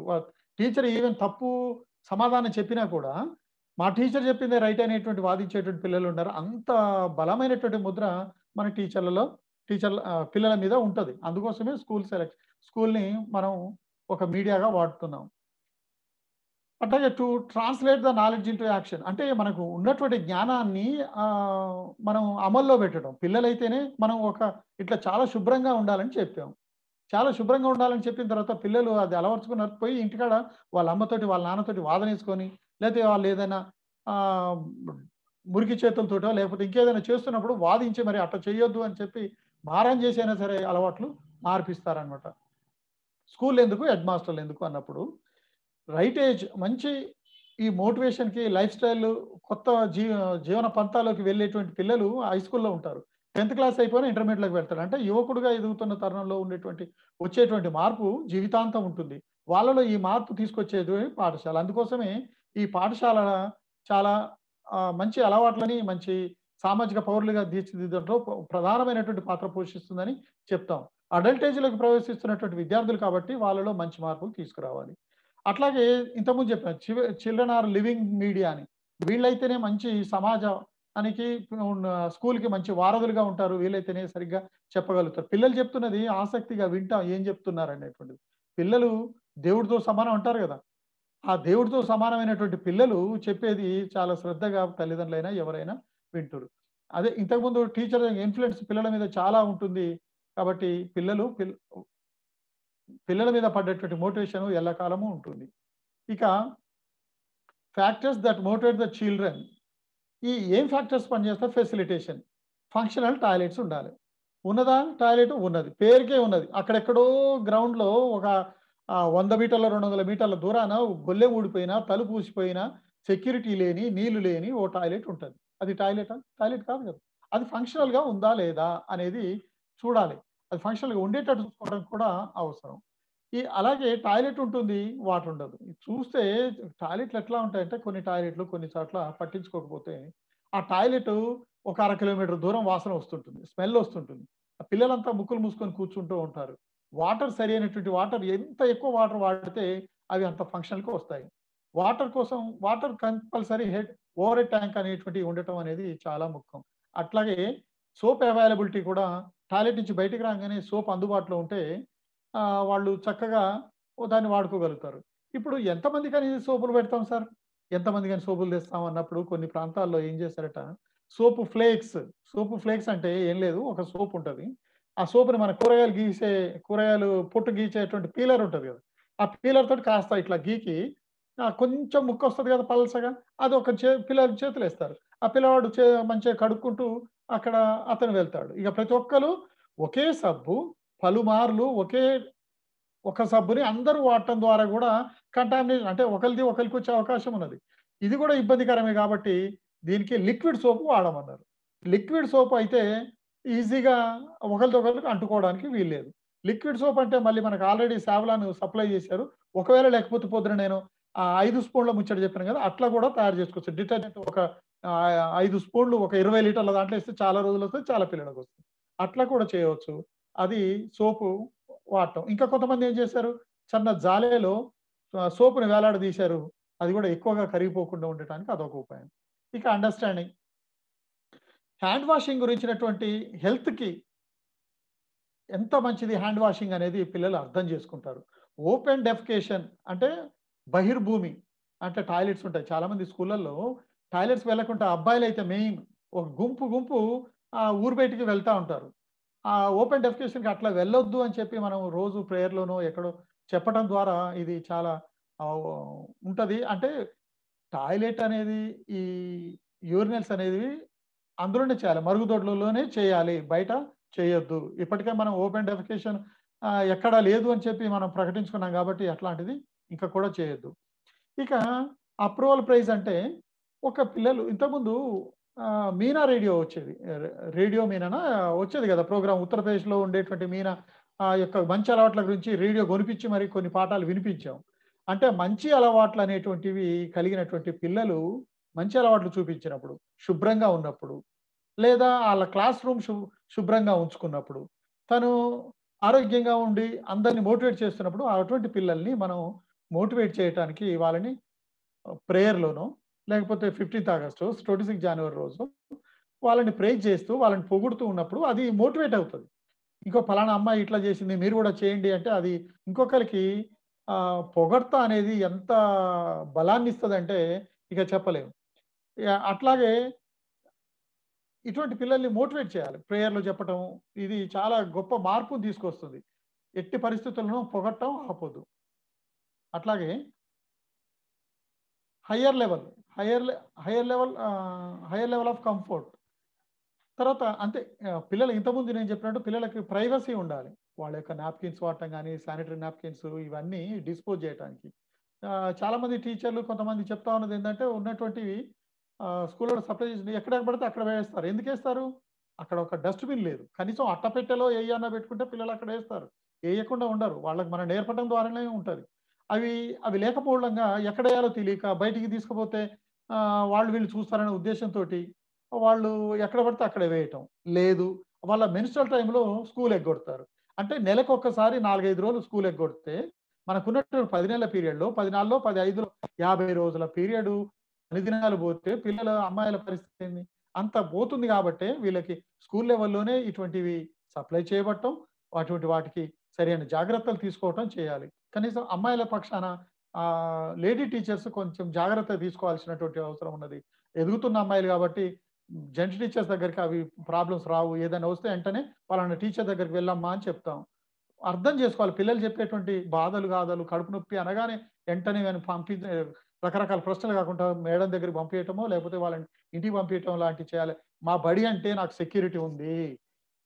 టీచర్ ఈవెన్ తప్పు సమాధానం చెప్పినా కూడా మా టీచర్ చెప్పింది రైట్ అనేటువంటి వాదించేటువంటి పిల్లలు ఉన్నారు. అంత బలమైనటువంటి ముద్ర మన టీచర్లలో టీచర్ పిల్లల మీద ఉంటుంది. అందుకోసమే స్కూల్ సెలెక్ట్ స్కూల్ని మనం ఒక మీడియాగా వాడుతున్నాం. అట్లాగే to translate the knowledge into action అంటే మనకు ఉన్నటువంటి జ్ఞానాన్ని మనం అమల్లో పెట్టడం. పిల్లలైతేనే మనం ఒక ఇట్లా చాలా శుభ్రంగా ఉండాలని చెప్పాం. చాలా శుభ్రంగా ఉండాలని చెప్పిన తర్వాత పిల్లలు అది అలవర్చుకున్నారు పోయి ఇంటికాడ వాళ్ళ అమ్మతోటి వాళ్ళ నాన్నతోటి వాదనేసుకొని లేకపోతే వాళ్ళు ఏదైనా మురికి చేతులతోటో లేకపోతే ఇంకేదైనా చేస్తున్నప్పుడు వాదించి మరి అట్లా చేయొద్దు అని చెప్పి మారం చేసైనా సరే అలవాట్లు మార్పిస్తారనమాట స్కూల్ ఎందుకు హెడ్ మాస్టర్లు ఎందుకు అన్నప్పుడు రైట్ ఏజ్ మంచి ఈ మోటివేషన్కి లైఫ్ స్టైల్ కొత్త జీ జీవన పంతాలోకి వెళ్ళేటువంటి పిల్లలు హై స్కూల్లో ఉంటారు. టెన్త్ క్లాస్ అయిపోయినా ఇంటర్మీడియట్లోకి వెళ్తారు. అంటే యువకుడుగా ఎదుగుతున్న తరుణంలో ఉండేటువంటి వచ్చేటువంటి మార్పు జీవితాంతం ఉంటుంది. వాళ్ళలో ఈ మార్పు తీసుకొచ్చేది పాఠశాల. అందుకోసమే ఈ పాఠశాల చాలా మంచి అలవాట్లని మంచి సామాజిక పౌరులుగా తీర్చిదిద్దడంలో ప్రధానమైనటువంటి పాత్ర పోషిస్తుందని చెప్తాం. అడల్టేజ్లోకి ప్రవేశిస్తున్నటువంటి విద్యార్థులు కాబట్టి వాళ్ళలో మంచి మార్పులు తీసుకురావాలి. అట్లాగే ఇంతకుముందు చెప్పాను చిల్డ్రన్ ఆర్ లివింగ్ మీడియా అని. వీళ్ళైతేనే మంచి సమాజానికి ఉన్న స్కూల్కి మంచి వారధులుగా ఉంటారు. వీళ్ళైతేనే సరిగ్గా చెప్పగలుగుతారు. పిల్లలు చెప్తున్నది ఆసక్తిగా వింటాం ఏం చెప్తున్నారు అనేటువంటిది. పిల్లలు దేవుడితో సమానం అంటారు కదా. ఆ దేవుడితో సమానమైనటువంటి పిల్లలు చెప్పేది చాలా శ్రద్ధగా తల్లిదండ్రులైనా ఎవరైనా వింటారు. అదే ఇంతకుముందు టీచర్ ఇన్ఫ్లుయెన్స్ పిల్లల మీద చాలా ఉంటుంది. కాబట్టి పిల్లలు పిల్లల మీద పడ్డటువంటి మోటివేషన్ ఎల్లకాలము ఉంటుంది. ఇక factors that motivate the children ఈ ఏం ఫ్యాక్టర్స్ పనిచేస్తాయి? ఫెసిలిటేషన్ ఫంక్షనల్ టాయిలెట్స్ ఉండాలి. ఉన్నదా? టాయిలెట్ ఉన్నది. పేరుకే ఉన్నది. అక్కడెక్కడో గ్రౌండ్లో ఒక వంద మీటర్ల రెండు వందల మీటర్ల దూరాన గొల్లె ఊడిపోయినా తలుపు ఊసిపోయినా సెక్యూరిటీ లేని నీళ్ళు లేని ఓ టాయిలెట్ ఉంటుంది. అది టాయిలెట్ టాయిలెట్ కాదు కదా. అది ఫంక్షనల్గా ఉందా లేదా అనేది చూడాలి. అది ఫంక్షనల్గా ఉండేటట్టు చూసుకోవడానికి కూడా అవసరం. ఈ అలాగే టాయిలెట్ ఉంటుంది వాటర్ ఉండదు. ఇది చూస్తే టాయిలెట్లు ఎట్లా ఉంటాయంటే కొన్ని టాయిలెట్లు కొన్ని చోట్ల పట్టించుకోకపోతే ఆ టాయిలెట్ ఒక అర కిలోమీటర్ దూరం వాసన వస్తుంటుంది స్మెల్ వస్తుంటుంది. ఆ పిల్లలంతా ముక్కులు మూసుకొని కూర్చుంటూ ఉంటారు. వాటర్ సరి అయినటువంటి వాటర్ ఎంత ఎక్కువ వాటర్ వాడితే అవి అంత ఫంక్షన్కి వస్తాయి. వాటర్ కోసం water compulsory head over head tank అనేటువంటి ఉండటం అనేది చాలా ముఖ్యం. అట్లాగే సోప్ అవైలబిలిటీ కూడా టాయిలెట్ నుంచి బయటకు రాగానే సోప్ అందుబాటులో ఉంటే వాళ్ళు చక్కగా దాన్ని వాడుకోగలుగుతారు. ఇప్పుడు ఎంతమంది కానీ సోపులు పెడతాం సార్? ఎంతమంది కానీ సోపులు తెస్తాం అన్నప్పుడు కొన్ని ప్రాంతాల్లో ఏం చేస్తారట సోపు ఫ్లేక్స్ సోపు ఫ్లేక్స్ అంటే ఏం లేదు ఒక సోప్ ఉంటుంది. ఆ సోపుని మన కూరగాయలు గీసే కూరగాయలు పొట్టు గీచేటువంటి పీలర్ ఉంటుంది కదా ఆ పీలర్ తోటి కాస్త ఇట్లా గీకి కొంచెం ముక్క వస్తుంది కదా పలసగా అది ఒక చే పిల్లలు చేతులు వేస్తారు ఆ పిల్లవాడు చే మంచిగా కడుక్కుంటూ అక్కడ అతను వెళ్తాడు. ఇక ప్రతి ఒక్కరు ఒకే సబ్బు పలుమార్లు ఒకే ఒక సబ్బుని అందరూ వాడటం ద్వారా కూడా కంటామినేషన్ అంటే ఒకరిది ఒకరికి వచ్చే అవకాశం ఉన్నది. ఇది కూడా ఇబ్బందికరమే కాబట్టి దీనికి లిక్విడ్ సోపు వాడమన్నారు. లిక్విడ్ సోప్ అయితే ఈజీగా ఒకరితో ఒకరికి అంటుకోవడానికి వీల్లేదు. లిక్విడ్ సోప్ అంటే మళ్ళీ మనకు ఆల్రెడీ సావ్లాన్ సప్లై చేశారు. ఒకవేళ లేకపోతే పొద్దున నేను ఆ ఐదు స్పూన్ల ముచ్చట చెప్పాను కదా అట్లా కూడా తయారు చేసుకోవచ్చు. డిటర్జెంట్ ఒక ఐదు స్పూన్లు ఒక ఇరవై లీటర్ల దాంట్లో వేస్తే చాలా రోజులు వస్తుంది చాలా పిల్లలకు వస్తుంది. అట్లా కూడా చేయవచ్చు. అది సోపు వాడటం. ఇంకా కొంతమంది ఏం చేశారు? చిన్న జాలేలో సోపుని వేలాడదీశారు అది కూడా ఎక్కువగా కరిగిపోకుండా ఉండటానికి అదొక ఉపాయం. ఇక అండర్స్టాండింగ్ హ్యాండ్ వాషింగ్ గురించినటువంటి హెల్త్కి ఎంత మంచిది హ్యాండ్ వాషింగ్ అనేది పిల్లలు అర్థం చేసుకుంటారు. ఓపెన్ డెఫికేషన్ అంటే బహిర్భూమి అంటే టాయిలెట్స్ ఉంటాయి. చాలామంది స్కూళ్ళల్లో టాయిలెట్స్ వెళ్ళకుండా అబ్బాయిలు అయితే మెయిన్ ఒక గుంపు గుంపు ఆ ఊరు బయటికి వెళ్తూ ఉంటారు. ఆ ఓపెన్ డెఫికేషన్కి అట్లా వెళ్ళొద్దు అని చెప్పి మనం రోజు ప్రేయర్లోనో ఎక్కడో చెప్పడం ద్వారా ఇది చాలా ఉంటుంది. అంటే టాయిలెట్ అనేది ఈ యూరినల్స్ అనేది అందులోనే చేయాలి. మరుగుదొడ్లలోనే చేయాలి. బయట చేయొద్దు. ఇప్పటికే మనం ఓపెన్ డెఫికేషన్ ఎక్కడా లేదు అని చెప్పి మనం ప్రకటించుకున్నాం కాబట్టి అట్లాంటిది ఇంకా కూడా చేయొద్దు. ఇక అప్రూవల్ ప్రైజ్ అంటే ఒక పిల్లలు ఇంతకుముందు మీనా రేడియో వచ్చేది. రేడియో మీనా వచ్చేది కదా ప్రోగ్రామ్ ఉత్తరప్రదేశ్లో ఉండేటువంటి మీనా ఆ యొక్క మంచి అలవాట్ల గురించి రేడియో కొనిపించి మరి కొన్ని పాఠాలు వినిపించాం. అంటే మంచి అలవాట్లు అనేటువంటివి కలిగినటువంటి పిల్లలు మంచి అలవాట్లు చూపించినప్పుడు శుభ్రంగా ఉన్నప్పుడు లేదా వాళ్ళ క్లాస్ రూమ్ శు శుభ్రంగా ఉంచుకున్నప్పుడు తను ఆరోగ్యంగా ఉండి అందరిని మోటివేట్ చేస్తున్నప్పుడు అటువంటి పిల్లల్ని మనం మోటివేట్ చేయటానికి వాళ్ళని ప్రేయర్లోనో లేకపోతే fifteenth August twenty six January రోజు వాళ్ళని ప్రేజ్ చేస్తూ వాళ్ళని పొగుడుతూ ఉన్నప్పుడు అది మోటివేట్ అవుతుంది. ఇంకో ఫలానా అమ్మాయి ఇట్లా చేసింది మీరు కూడా చేయండి అంటే అది ఇంకొకరికి పొగడత పొగడ్త అనేది ఎంత బలాన్ని ఇస్తుంది అంటే ఇక చెప్పలేము ఇక అట్లాగే ఇటువంటి పిల్లల్ని మోటివేట్ చేయాలి. ప్రేయర్లో చెప్పటం ఇది చాలా గొప్ప మార్పును తీసుకొస్తుంది. ఎట్టి పరిస్థితులను పొగట్టం ఆపొద్దు. అట్లాగే higher level higher higher level higher level of comfort. తర్వాత అంతే పిల్లలు ఇంతకుముందు నేను చెప్పినట్టు పిల్లలకి ప్రైవసీ ఉండాలి. వాళ్ళ యొక్క నాప్కిన్స్ వాడటం కానీ శానిటరీ నాప్కిన్స్ ఇవన్నీ డిస్పోజ్ చేయడానికి చాలామంది చాలా మంది టీచర్లు కొంతమంది చెప్తా ఉన్నది ఏంటంటే ఉన్నటువంటివి స్కూల్లో సప్లై చేసి ఎక్కడ పడితే అక్కడ వేస్తారు. ఎందుకు వేస్తారు? అక్కడ ఒక డస్ట్బిన్ లేదు. కనీసం అట్టపెట్టెలో ఏయన్నా పెట్టుకుంటే పిల్లలు అక్కడ వేస్తారు. వేయకుండా ఉండరు. వాళ్ళకి మనం నేర్పడం ద్వారానే ఉంటుంది. అవి అవి లేకపోవడంగా ఎక్కడేయాలో తెలియక బయటికి తీసుకుపోతే వాళ్ళు వీళ్ళు చూస్తారనే ఉద్దేశంతో వాళ్ళు ఎక్కడ పడితే అక్కడ వేయటం. లేదు వాళ్ళ మెన్స్ట్రల్ టైంలో స్కూల్ ఎగ్గొడతారు. అంటే నెలకు ఒక్కసారి నాలుగైదు రోజులు స్కూల్ ఎగ్గొడితే మనకున్నటువంటి పది నెలల పీరియడ్లో పది నాలుగులో పది ఐదులో యాభై రోజుల పీరియడ్ పని దినాలు పోతే పిల్లల అమ్మాయిల పరిస్థితి ఏంది? అంత పోతుంది కాబట్టి వీళ్ళకి స్కూల్ లెవెల్లోనే ఇటువంటివి సప్లై చేయబట్టం అటువంటి వాటికి సరైన జాగ్రత్తలు తీసుకోవటం చేయాలి. కనీసం అమ్మాయిల పక్షాన లేడీ టీచర్స్ కొంచెం జాగ్రత్త తీసుకోవాల్సినటువంటి అవసరం ఉన్నది. ఎదుగుతున్న అమ్మాయిలు కాబట్టి జెంట్ టీచర్స్ దగ్గరికి అవి ప్రాబ్లమ్స్ రావు ఏదైనా వస్తే వెంటనే వాళ్ళని టీచర్ దగ్గరికి వెళ్ళమ్మా అని చెప్తాం. అర్థం చేసుకోవాలి. పిల్లలు చెప్పేటువంటి బాధలు గాథలు కడుపు నొప్పి అనగానే వెంటనే నేను పంపి రకరకాల ప్రశ్నలు కాకుండా మేడం దగ్గరికి పంపించటమో లేకపోతే వాళ్ళని ఇంటికి పంపించటం లాంటివి చేయాలి. మా బడి అంటే నాకు సెక్యూరిటీ ఉంది.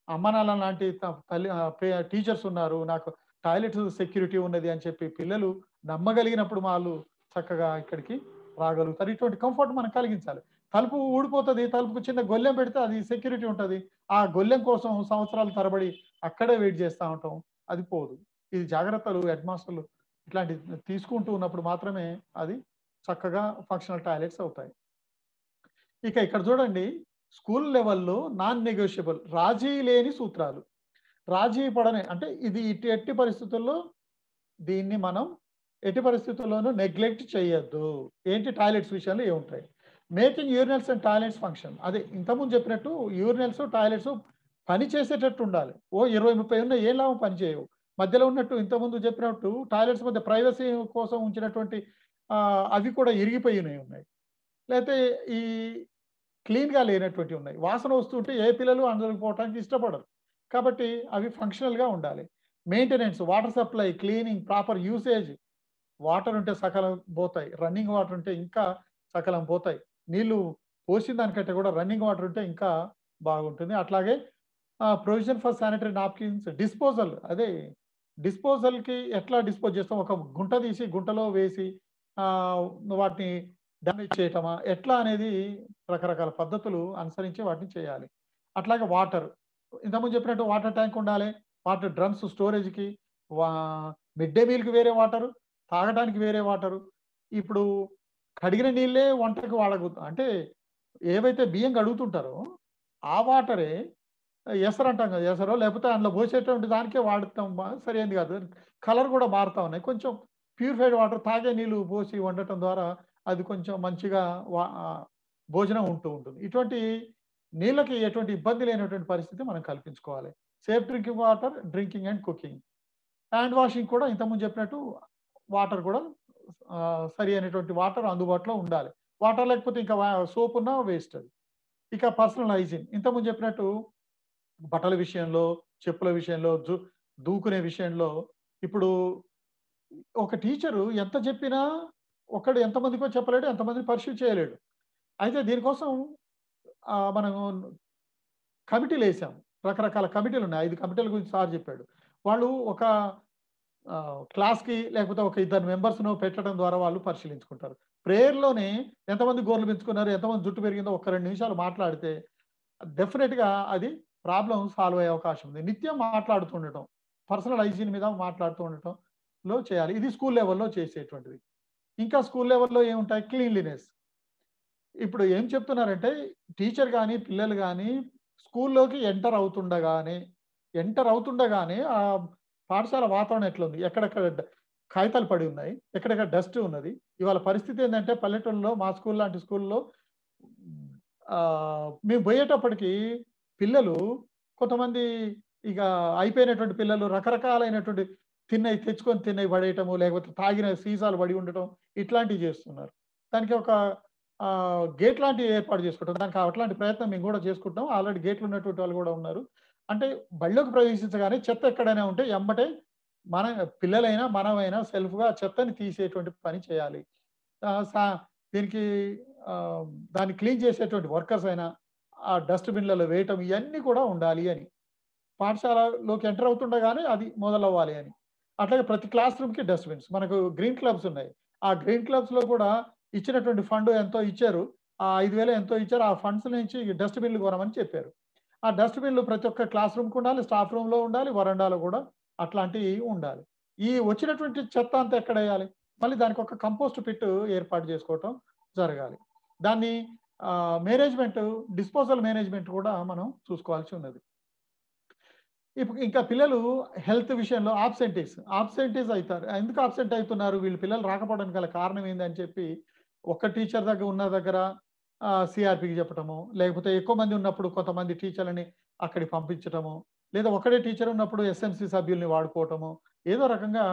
అమ్మ నాన్న లాంటి తల్లి టీచర్స్ ఉన్నారు. నాకు టాయిలెట్ సెక్యూరిటీ ఉన్నది అని చెప్పి పిల్లలు నమ్మగలిగినప్పుడు వాళ్ళు చక్కగా ఇక్కడికి రాగలుగుతారు. ఇటువంటి కంఫర్ట్ మనం కలిగించాలి. తలుపు ఊడిపోతుంది తలుపుకు చిన్న గొల్లెం పెడితే అది సెక్యూరిటీ ఉంటుంది. ఆ గొల్లెం కోసం సంవత్సరాలు తరబడి అక్కడే వెయిట్ చేస్తూ ఉంటాం. అది పోదు. ఇది జాగ్రత్తలు హెడ్ మాస్టర్లు ఇట్లాంటి తీసుకుంటూ ఉన్నప్పుడు మాత్రమే అది చక్కగా ఫంక్షనల్ టాయిలెట్స్ అవుతాయి. ఇక ఇక్కడ చూడండి స్కూల్ లెవెల్లో నాన్ నెగోషియబుల్ రాజీ లేని సూత్రాలు. రాజీ పడని అంటే ఇది ఇటు ఎట్టి పరిస్థితుల్లో దీన్ని మనం ఎట్టి పరిస్థితుల్లోనూ నెగ్లెక్ట్ చేయొద్దు. ఏంటి టాయిలెట్స్ విషయంలో ఏముంటాయి making urinals and toilets function. అదే ఇంతకుముందు చెప్పినట్టు యూరినల్స్ టాయిలెట్స్ పని చేసేటట్టు ఉండాలి. ఓ ఇరవై ముప్పై ఉన్న ఏం లాభం పని చేయవు. మధ్యలో ఉన్నట్టు ఇంతకుముందు చెప్పినట్టు టాయిలెట్స్ మధ్య ప్రైవసీ కోసం ఉంచినటువంటి అవి కూడా ఇరిగిపోయినవి ఉన్నాయి. లేకపోతే ఈ క్లీన్గా లేనటువంటి ఉన్నాయి. వాసన వస్తుంటే ఏ పిల్లలు అందులోకి పోవడానికి ఇష్టపడరు. కాబట్టి అవి ఫంక్షనల్గా ఉండాలి. Maintenance water supply cleaning proper usage water ఉంటే సకలం పోతాయి. రన్నింగ్ వాటర్ ఉంటే ఇంకా సకలం పోతాయి. నీళ్ళు పోసిన దానికంటే కూడా రన్నింగ్ వాటర్ ఉంటే ఇంకా బాగుంటుంది. అట్లాగే provision for sanitary napkins disposal అదే డిస్పోజల్కి ఎట్లా డిస్పోజ్ చేస్తాం? ఒక గుంట తీసి గుంటలో వేసి వాటిని డ్యామేజ్ చేయటమా? ఎట్లా అనేది రకరకాల పద్ధతులు అనుసరించి వాటిని చేయాలి. అట్లాగే వాటర్ ఇంతకుముందు చెప్పినట్టు వాటర్ ట్యాంక్ ఉండాలి వాటర్ డ్రమ్స్ స్టోరేజ్కి వా మిడ్ డే మీల్కి వేరే వాటరు తాగడానికి వేరే వాటరు. ఇప్పుడు కడిగిన నీళ్ళే వంటకి వాడకు అంటే ఏవైతే బియ్యం కడుగుతుంటారో ఆ వాటరే ఎసరు అంటాం కదా ఎసరో లేకపోతే అందులో పోసేటువంటి దానికే వాడుతాం బా- సరైనది కాదు. కలర్ కూడా మారుతా ఉన్నాయి. కొంచెం ప్యూరిఫైడ్ వాటర్ తాగే నీళ్ళు పోసి వండటం ద్వారా అది కొంచెం మంచిగా వా- భోజనం ఉంటూ ఉంటుంది. ఇటువంటి నీళ్ళకి ఎటువంటి ఇబ్బంది లేనటువంటి పరిస్థితి మనం కల్పించుకోవాలి. Safe drinking water drinking and cooking hand washing కూడా ఇంతకుముందు చెప్పినట్టు వాటర్ కూడా సరి అయినటువంటి వాటర్ అందుబాటులో ఉండాలి. వాటర్ లేకపోతే ఇంకా సోప్ ఉన్నా వేస్ట్ అది. ఇక పర్సనల్ హైజీన్ ఇంతకుముందు చెప్పినట్టు బట్టల విషయంలో చెప్పుల విషయంలో దూ దూకునే విషయంలో ఇప్పుడు ఒక టీచరు ఎంత చెప్పినా ఒకడు ఎంతమందికో చెప్పలేడు ఎంతమందిని పరిశీలి చేయలేడు. అయితే దీనికోసం మనము మనం కమిటీలు వేసాం. రకరకాల కమిటీలు ఉన్నాయి. ఐదు కమిటీల గురించి సార్ చెప్పాడు. వాళ్ళు ఒక క్లాస్కి లేకపోతే ఒక ఇద్దరు మెంబర్స్ను పెట్టడం ద్వారా వాళ్ళు పరిశీలించుకుంటారు. ప్రేయర్లోనే ఎంతమంది గోర్లు పెంచుకున్నారు ఎంతమంది జుట్టు పెరిగిందో ఒక రెండు నిమిషాలు మాట్లాడితే డెఫినెట్గా అది ప్రాబ్లం సాల్వ్ అయ్యే అవకాశం ఉంది. నిత్యం మాట్లాడుతూ ఉండటం పర్సనల్ హైజీన్ మీద మాట్లాడుతూ ఉండటంలో చేయాలి. ఇది స్కూల్ లెవెల్లో చేసేటువంటిది. ఇంకా స్కూల్ లెవెల్లో ఏముంటాయి? క్లీన్లీనెస్. ఇప్పుడు ఏం చెప్తున్నారంటే టీచర్ కానీ పిల్లలు కానీ స్కూల్లోకి ఎంటర్ అవుతుండగానే ఎంటర్ అవుతుండగానే ఆ పాఠశాల వాతావరణం ఎట్లుంది? ఎక్కడెక్కడ కాగితాలు పడి ఉన్నాయి? ఎక్కడెక్కడ డస్ట్ ఉన్నది? ఇవాళ పరిస్థితి ఏంటంటే పల్లెటూళ్ళలో మా స్కూల్ లాంటి స్కూల్లో మేము పోయేటప్పటికి పిల్లలు కొంతమంది ఇక అయిపోయినటువంటి పిల్లలు రకరకాలైనటువంటి తిన్నవి తెచ్చుకొని తిన్నవి పడేయటము లేకపోతే తాగిన సీసాలు పడి ఉండటం ఇట్లాంటివి చేస్తున్నారు. దానికి ఒక గేట్ లాంటివి ఏర్పాటు చేసుకుంటాం. దానికి అట్లాంటి ప్రయత్నం మేము కూడా చేసుకుంటాం. ఆల్రెడీ గేట్లు ఉన్నటువంటి వాళ్ళు కూడా ఉన్నారు. అంటే బళ్ళలోకి ప్రవేశించగానే చెత్త ఎక్కడైనా ఉంటే ఎంబటే మన పిల్లలైనా మనమైనా సెల్ఫ్గా చెత్తని తీసేటువంటి పని చేయాలి. దీనికి దాన్ని క్లీన్ చేసేటువంటి వర్కర్స్ అయినా ఆ డస్ట్బిన్లలో వేయటం ఇవన్నీ కూడా ఉండాలి అని. పాఠశాలలోకి ఎంటర్ అవుతుండగానే అది మొదలవ్వాలి అని. అట్లాగే ప్రతి క్లాస్ రూమ్కి డస్ట్బిన్స్. మనకు గ్రీన్ క్లబ్స్ ఉన్నాయి. ఆ గ్రీన్ క్లబ్స్లో కూడా ఇచ్చినటువంటి ఫండ్ ఎంతో ఇచ్చారు. ఆ ఐదు వేలు ఎంతో ఇచ్చారు. ఆ ఫండ్స్ నుంచి డస్ట్బిన్లు కొనమని చెప్పారు. ఆ డస్ట్బిన్లు ప్రతి ఒక్క క్లాస్ రూమ్కి ఉండాలి స్టాఫ్ రూమ్లో ఉండాలి వరండాలో కూడా అట్లాంటివి ఉండాలి. ఈ వచ్చినటువంటి చెత్త అంతా ఎక్కడ వేయాలి? మళ్ళీ దానికి ఒక కంపోస్ట్ పిట్ ఏర్పాటు చేసుకోవటం జరగాలి. దాన్ని మేనేజ్మెంట్ డిస్పోజల్ మేనేజ్మెంట్ కూడా మనం చూసుకోవాల్సి ఉన్నది. ఇప్పుడు ఇంకా పిల్లలు హెల్త్ విషయంలో ఆబ్సెంటీస్ ఆబ్సెంటీస్ అవుతారు ఎందుకు ఆబ్సెంట్ అవుతున్నారు? వీళ్ళు పిల్లలు రాకపోవడానికి గల కారణం ఏందని చెప్పి ఒక టీచర్ దగ్గర ఉన్న దగ్గర సిఆర్పికి చెప్పటము లేకపోతే ఎక్కువ మంది ఉన్నప్పుడు కొంతమంది టీచర్లని అక్కడికి పంపించటము లేదా ఒకడే టీచర్ ఉన్నప్పుడు ఎస్ఎంసి సభ్యుల్ని వాడుకోవటము ఏదో రకంగా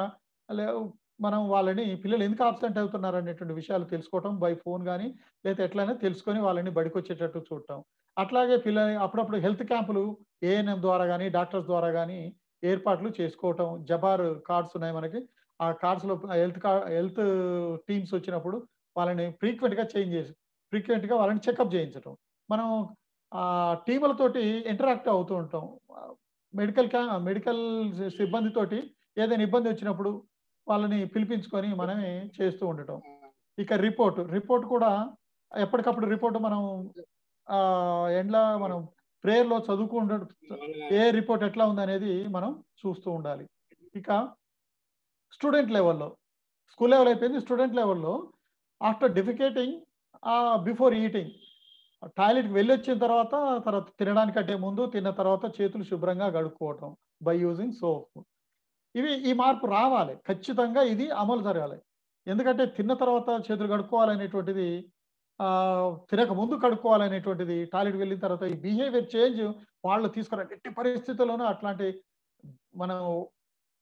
మనం వాళ్ళని పిల్లలు ఎందుకు ఆబ్సెంట్ అవుతున్నారు అనేటువంటి విషయాలు తెలుసుకోవటం బై ఫోన్ కానీ లేదా ఎట్లయినా తెలుసుకొని వాళ్ళని బడికి వచ్చేటట్టు చూడటం. అట్లాగే పిల్లలు అప్పుడప్పుడు హెల్త్ క్యాంపులు ఏఎన్ఎం ద్వారా కానీ డాక్టర్స్ ద్వారా కానీ ఏర్పాట్లు చేసుకోవటం జబార్ కార్డ్స్ ఉన్నాయి మనకి. ఆ కార్డ్స్లో హెల్త్ కార్డ్ హెల్త్ టీమ్స్ వచ్చినప్పుడు వాళ్ళని ఫ్రీక్వెంట్గా చేంజ్ చేసి ఫ్రీక్వెంట్గా వాళ్ళని చెకప్ చేయించటం. మనం టీములతోటి ఇంటరాక్ట్ అవుతూ ఉంటాం. మెడికల్ క్యా మెడికల్ సిబ్బందితోటి ఏదైనా ఇబ్బంది వచ్చినప్పుడు వాళ్ళని పిలిపించుకొని మనమే చేస్తూ ఉండటం. ఇక రిపోర్ట్ రిపోర్ట్ కూడా ఎప్పటికప్పుడు రిపోర్ట్ మనం ఎండ్లా మనం ప్రేయర్లో చదువుకుంట ఏ రిపోర్ట్ ఎట్లా ఉందనేది మనం చూస్తూ ఉండాలి. ఇక స్టూడెంట్ లెవెల్లో స్కూల్ లెవెల్ అయిపోయింది స్టూడెంట్ లెవెల్లో ఆఫ్టర్ డిఫికేటింగ్ బిఫోర్ ఈటింగ్ టాయిలెట్కి వెళ్ళి వచ్చిన తర్వాత తర్వాత తినడానికంటే ముందు తిన్న తర్వాత చేతులు శుభ్రంగా కడుక్కోవటం బై యూజింగ్ సోప్ ఇవి ఈ మార్పు రావాలి. ఖచ్చితంగా ఇది అమలు జరగాలి. ఎందుకంటే తిన్న తర్వాత చేతులు కడుక్కోవాలనేటువంటిది తినక ముందు కడుక్కోవాలనేటువంటిది టాయిలెట్ వెళ్ళిన తర్వాత ఈ బిహేవియర్ చేంజ్ వాళ్ళు తీసుకురాలి ఎట్టి పరిస్థితుల్లోనూ అట్లాంటి మనం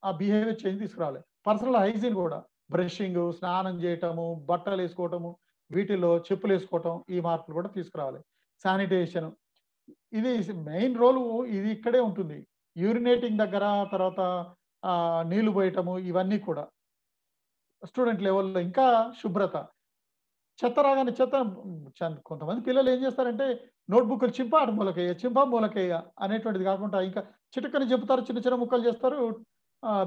ఆ బిహేవియర్ చేంజ్ తీసుకురావాలి. పర్సనల్ హైజీన్ కూడా. బ్రషింగ్ స్నానం చేయటము బట్టలు వేసుకోవటము వీటిలో చెప్పులు వేసుకోవటం ఈ మార్పులు కూడా తీసుకురావాలి. శానిటేషన్. ఇది మెయిన్ రోల్ ఇది ఇక్కడే ఉంటుంది. యూరినేటింగ్ దగ్గర తర్వాత నీళ్ళు పోయటము ఇవన్నీ కూడా. స్టూడెంట్ లెవెల్లో ఇంకా శుభ్రత. చెత్త రాగానే చెత్త కొంతమంది పిల్లలు ఏం చేస్తారంటే నోట్బుక్లు చింప అటు మూలకేయ చింప మూలకేయ అనేటువంటిది కాకుండా ఇంకా చిటుకని చెబుతారు చిన్న చిన్న ముక్కలు చేస్తారు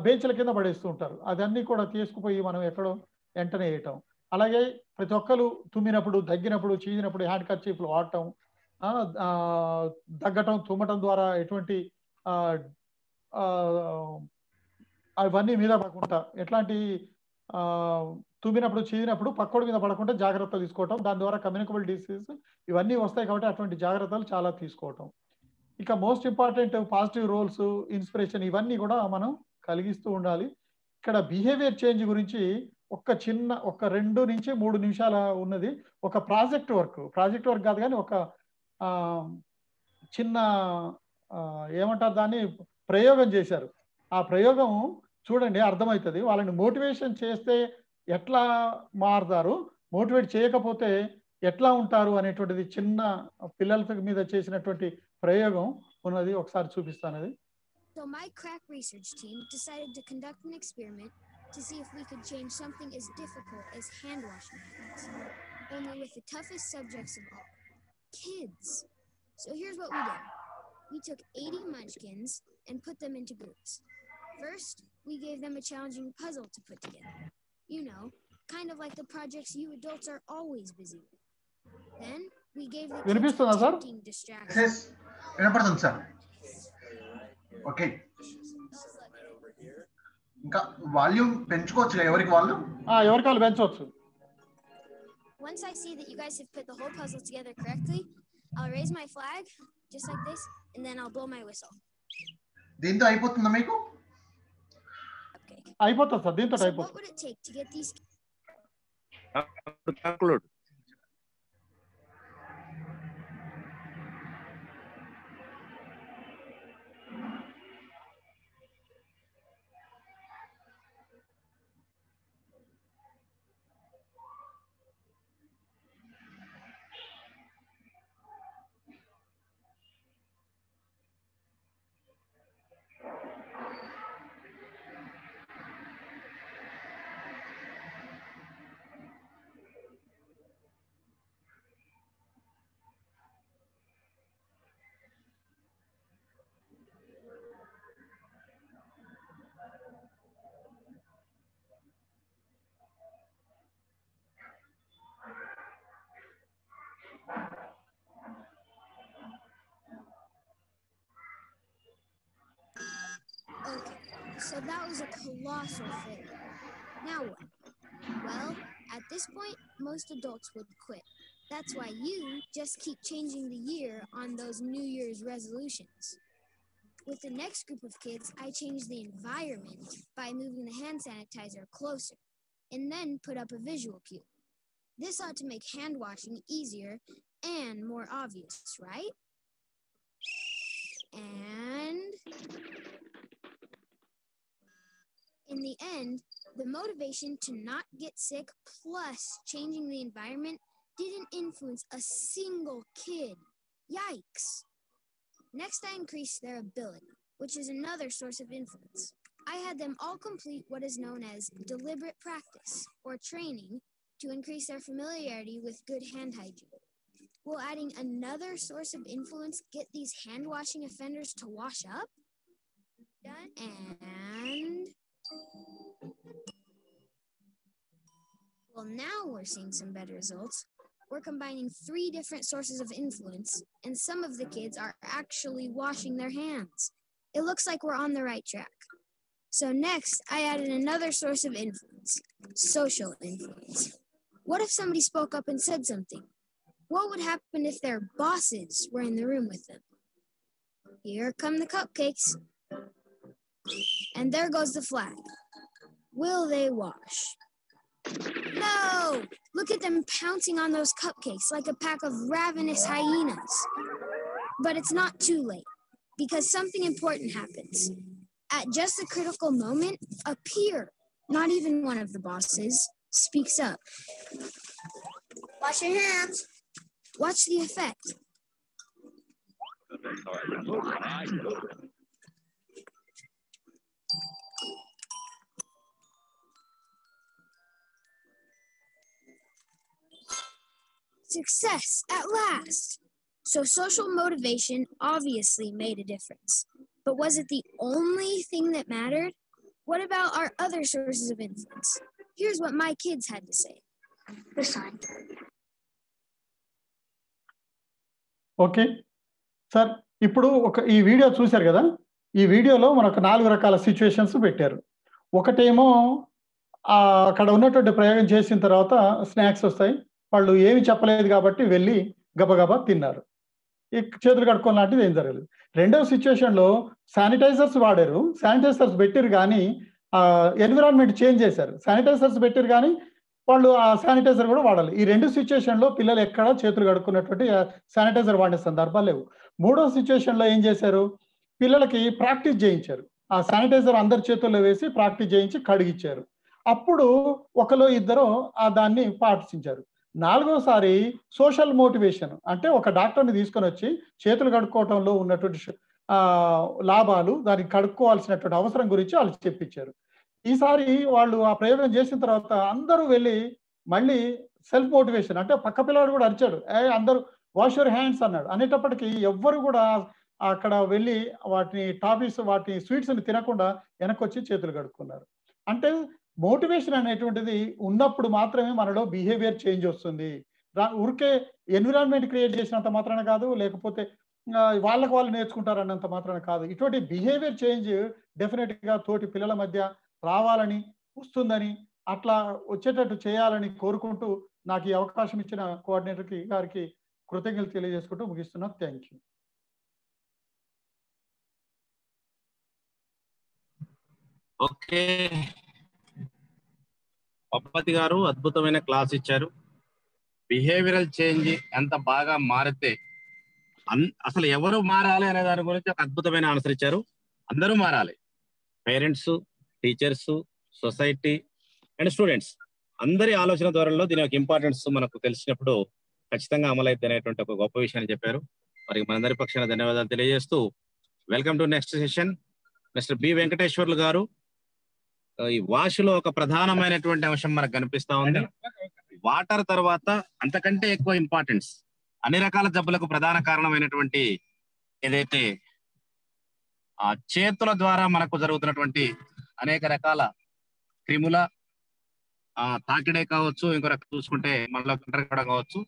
బెంచ్ల కింద పడేస్తూ ఉంటారు. అదన్నీ కూడా తీసుకుపోయి మనం ఎక్కడో వెంటనే వేయటం. అలాగే ప్రతి ఒక్కరు తుమ్మినప్పుడు దగ్గినప్పుడు చీదినప్పుడు హ్యాండ్ కర్చీఫ్లు వాడటం దగ్గటం తుమ్మటం ద్వారా ఎటువంటి అవన్నీ మీద పడకుండా ఎట్లాంటి తుమ్మినప్పుడు చీదినప్పుడు పక్కోడి మీద పడకుండా జాగ్రత్తలు తీసుకోవటం. దాని ద్వారా కమ్యూనికబుల్ డిసీజ్ ఇవన్నీ వస్తాయి కాబట్టి అటువంటి జాగ్రత్తలు చాలా తీసుకోవటం. ఇక most important positive roles inspiration ఇవన్నీ కూడా మనం కలిగిస్తూ ఉండాలి. ఇక్కడ బిహేవియర్ చేంజ్ గురించి ఒక చిన్న ఒక రెండు నుంచి మూడు నిమిషాల ఉన్నది. ఒక ప్రాజెక్ట్ వర్క్. ప్రాజెక్ట్ వర్క్ కాదు కానీ ఒక చిన్న ఏమంటారు దాన్ని? ప్రయోగం చేశారు. ఆ ప్రయోగం చూడండి అర్థమవుతుంది. వాళ్ళని మోటివేషన్ చేస్తే ఎట్లా మారుతారు? మోటివేట్ చేయకపోతే ఎట్లా ఉంటారు అనేటువంటిది చిన్న పిల్లల మీద చేసినటువంటి ప్రయోగం ఉన్నది. ఒకసారి చూపిస్తాను అది. So my crack research team decided to conduct an experiment to see if we could change something as difficult as hand washing habits, only with the toughest subjects of all kids. So here's what we did we took 80 munchkins and put them into groups. First, we gave them a challenging puzzle to put together. You know, kind of like the projects you adults are always busy with. Then, we gave them a distractions. Yes, una sir. Okay ఇంకా volume పెంచుకోవచ్చు ఎవరికి వాళ్ళు ఎవరికి వాళ్ళు పెంచవచ్చు Once I see that you guys have put the whole puzzle together correctly, I'll raise my flag, just like this, and then I'll blow my whistle. దీంతో అయిపోతుందా మీకు అయిపోతుంది సార్ దీంతో So, అయిపోతుంది what would it take to get these conclude Colossal failure. Now what? Well, at this point, most adults would quit. That's why you just keep changing the year on those New Year's resolutions. With the next group of kids, I changed the environment by moving the hand sanitizer closer and then put up a visual cue. This ought to make hand washing easier and more obvious, right? And in the end, the motivation to not get sick plus changing the environment didn't influence a single kid. Yikes. Next, I increased their ability, which is another source of influence. I had them all complete what is known as deliberate practice or training to increase their familiarity with good hand hygiene. Will adding another source of influence get these hand washing offenders to wash up? Done. And. Well, now we're seeing some better results. We're combining three different sources of influence, and some of the kids are actually washing their hands. It looks like we're on the right track. So, next, I added another source of influence social influence. What if somebody spoke up and said something? What would happen if their bosses were in the room with them? Here come the cupcakes. And there goes the flag. Will they wash? No! Look at them pouncing on those cupcakes like a pack of ravenous hyenas. But it's not too late because something important happens. At just the critical moment, a peer, not even one of the bosses, speaks up. Wash your hands. Watch the effect. Success at last. So, social motivation obviously made a difference. But was it the only thing that mattered? What about our other sources of influence? Here's what my kids had to say. The sign. Okay sir ఇప్పుడు ఒక ఈ video చూశారు కదా ఈ వీడియోలో మనకు నాలుగు రకాల సిచ్యువేషన్స్ పెట్టారు ఒకటేమో అక్కడ ఉన్నటువంటి ప్రయోగం చేసిన తర్వాత స్నాక్స్ వస్తాయి వాళ్ళు ఏమి చెప్పలేదు కాబట్టి వెళ్ళి గబగబా తిన్నారు. ఈ చేతులు కడుక్కోని లాంటిది ఏం జరగలేదు. రెండవ సిచ్యువేషన్లో శానిటైజర్స్ వాడారు. శానిటైజర్స్ పెట్టారు కానీ ఎన్విరాన్మెంట్ చేంజ్ చేశారు. శానిటైజర్స్ పెట్టారు కానీ వాళ్ళు ఆ శానిటైజర్ కూడా వాడాలి. ఈ రెండు సిచ్యువేషన్లో పిల్లలు ఎక్కడ చేతులు కడుక్కున్నటువంటి శానిటైజర్ వాడే సందర్భాలు లేవు. మూడో సిచ్యువేషన్లో ఏం చేశారు? పిల్లలకి ప్రాక్టీస్ చేయించారు. ఆ శానిటైజర్ అందరి చేతుల్లో వేసి ప్రాక్టీస్ చేయించి కడిగిచ్చారు. అప్పుడు ఒకలో ఇద్దరు ఆ దాన్ని పాటించారు. నాలుగోసారి సోషల్ మోటివేషన్ అంటే ఒక డాక్టర్ని తీసుకొని వచ్చి చేతులు కడుక్కోవటంలో ఉన్నటువంటి లాభాలు దానికి కడుక్కోవాల్సినటువంటి అవసరం గురించి వాళ్ళు చెప్పించారు. ఈసారి వాళ్ళు ఆ ప్రయోగం చేసిన తర్వాత అందరూ వెళ్ళి మళ్ళీ సెల్ఫ్ మోటివేషన్ అంటే పక్క పిల్లవాడు కూడా అరిచాడు. ఏ అందరూ వాష్ యువర్ హ్యాండ్స్ అన్నాడు. అనేటప్పటికీ ఎవ్వరు కూడా అక్కడ వెళ్ళి వాటిని టాఫీస్ వాటి స్వీట్స్ని తినకుండా వెనకొచ్చి చేతులు కడుక్కున్నారు. అంటే మోటివేషన్ అనేటువంటిది ఉన్నప్పుడు మాత్రమే మనలో బిహేవియర్ చేంజ్ వస్తుంది. ఊరికే ఎన్విరాన్మెంట్ క్రియేట్ చేసినంత మాత్రాన కాదు లేకపోతే వాళ్ళకు వాళ్ళు నేర్చుకుంటారు అన్నంత మాత్రాన కాదు. ఇటువంటి బిహేవియర్ చేంజ్ డెఫినెట్గా తోటి పిల్లల మధ్య రావాలని వస్తుందని అట్లా వచ్చేటట్టు చేయాలని కోరుకుంటూ నాకు ఈ అవకాశం ఇచ్చిన కోఆర్డినేటర్కి గారికి కృతజ్ఞతలు తెలియజేసుకుంటూ ముగిస్తున్నా. Thank you. ఓకే. పప్పతి గారు అద్భుతమైన క్లాస్ ఇచ్చారు. బిహేవియరల్ చేంజ్ ఎంత బాగా మారితే అసలు ఎవరు మారాలి అనే దాని గురించి ఒక అద్భుతమైన ఆన్సర్ ఇచ్చారు. అందరూ మారాలి. Parents teachers society and students. అందరి ఆలోచన ధోరణిలో దీని యొక్క ఇంపార్టెన్స్ మనకు తెలిసినప్పుడు ఖచ్చితంగా అమలైతే అనేటువంటి ఒక గొప్ప విషయాన్ని చెప్పారు. మరి మనందరి పక్షాన ధన్యవాదాలు తెలియజేస్తూ welcome to next session. Mister B Venkateswarlu garu ఈ వాష్లో ఒక ప్రధానమైనటువంటి అంశం మనకు కనిపిస్తా ఉంది. వాటర్ తర్వాత అంతకంటే ఎక్కువ ఇంపార్టెన్స్ అన్ని రకాల జబ్బులకు ప్రధాన కారణమైనటువంటి ఏదైతే ఆ చేతుల ద్వారా మనకు జరుగుతున్నటువంటి అనేక రకాల క్రిముల ఆ తాకిడే కావచ్చు ఇంకో రకం చూసుకుంటే మనలో కూడా కావచ్చు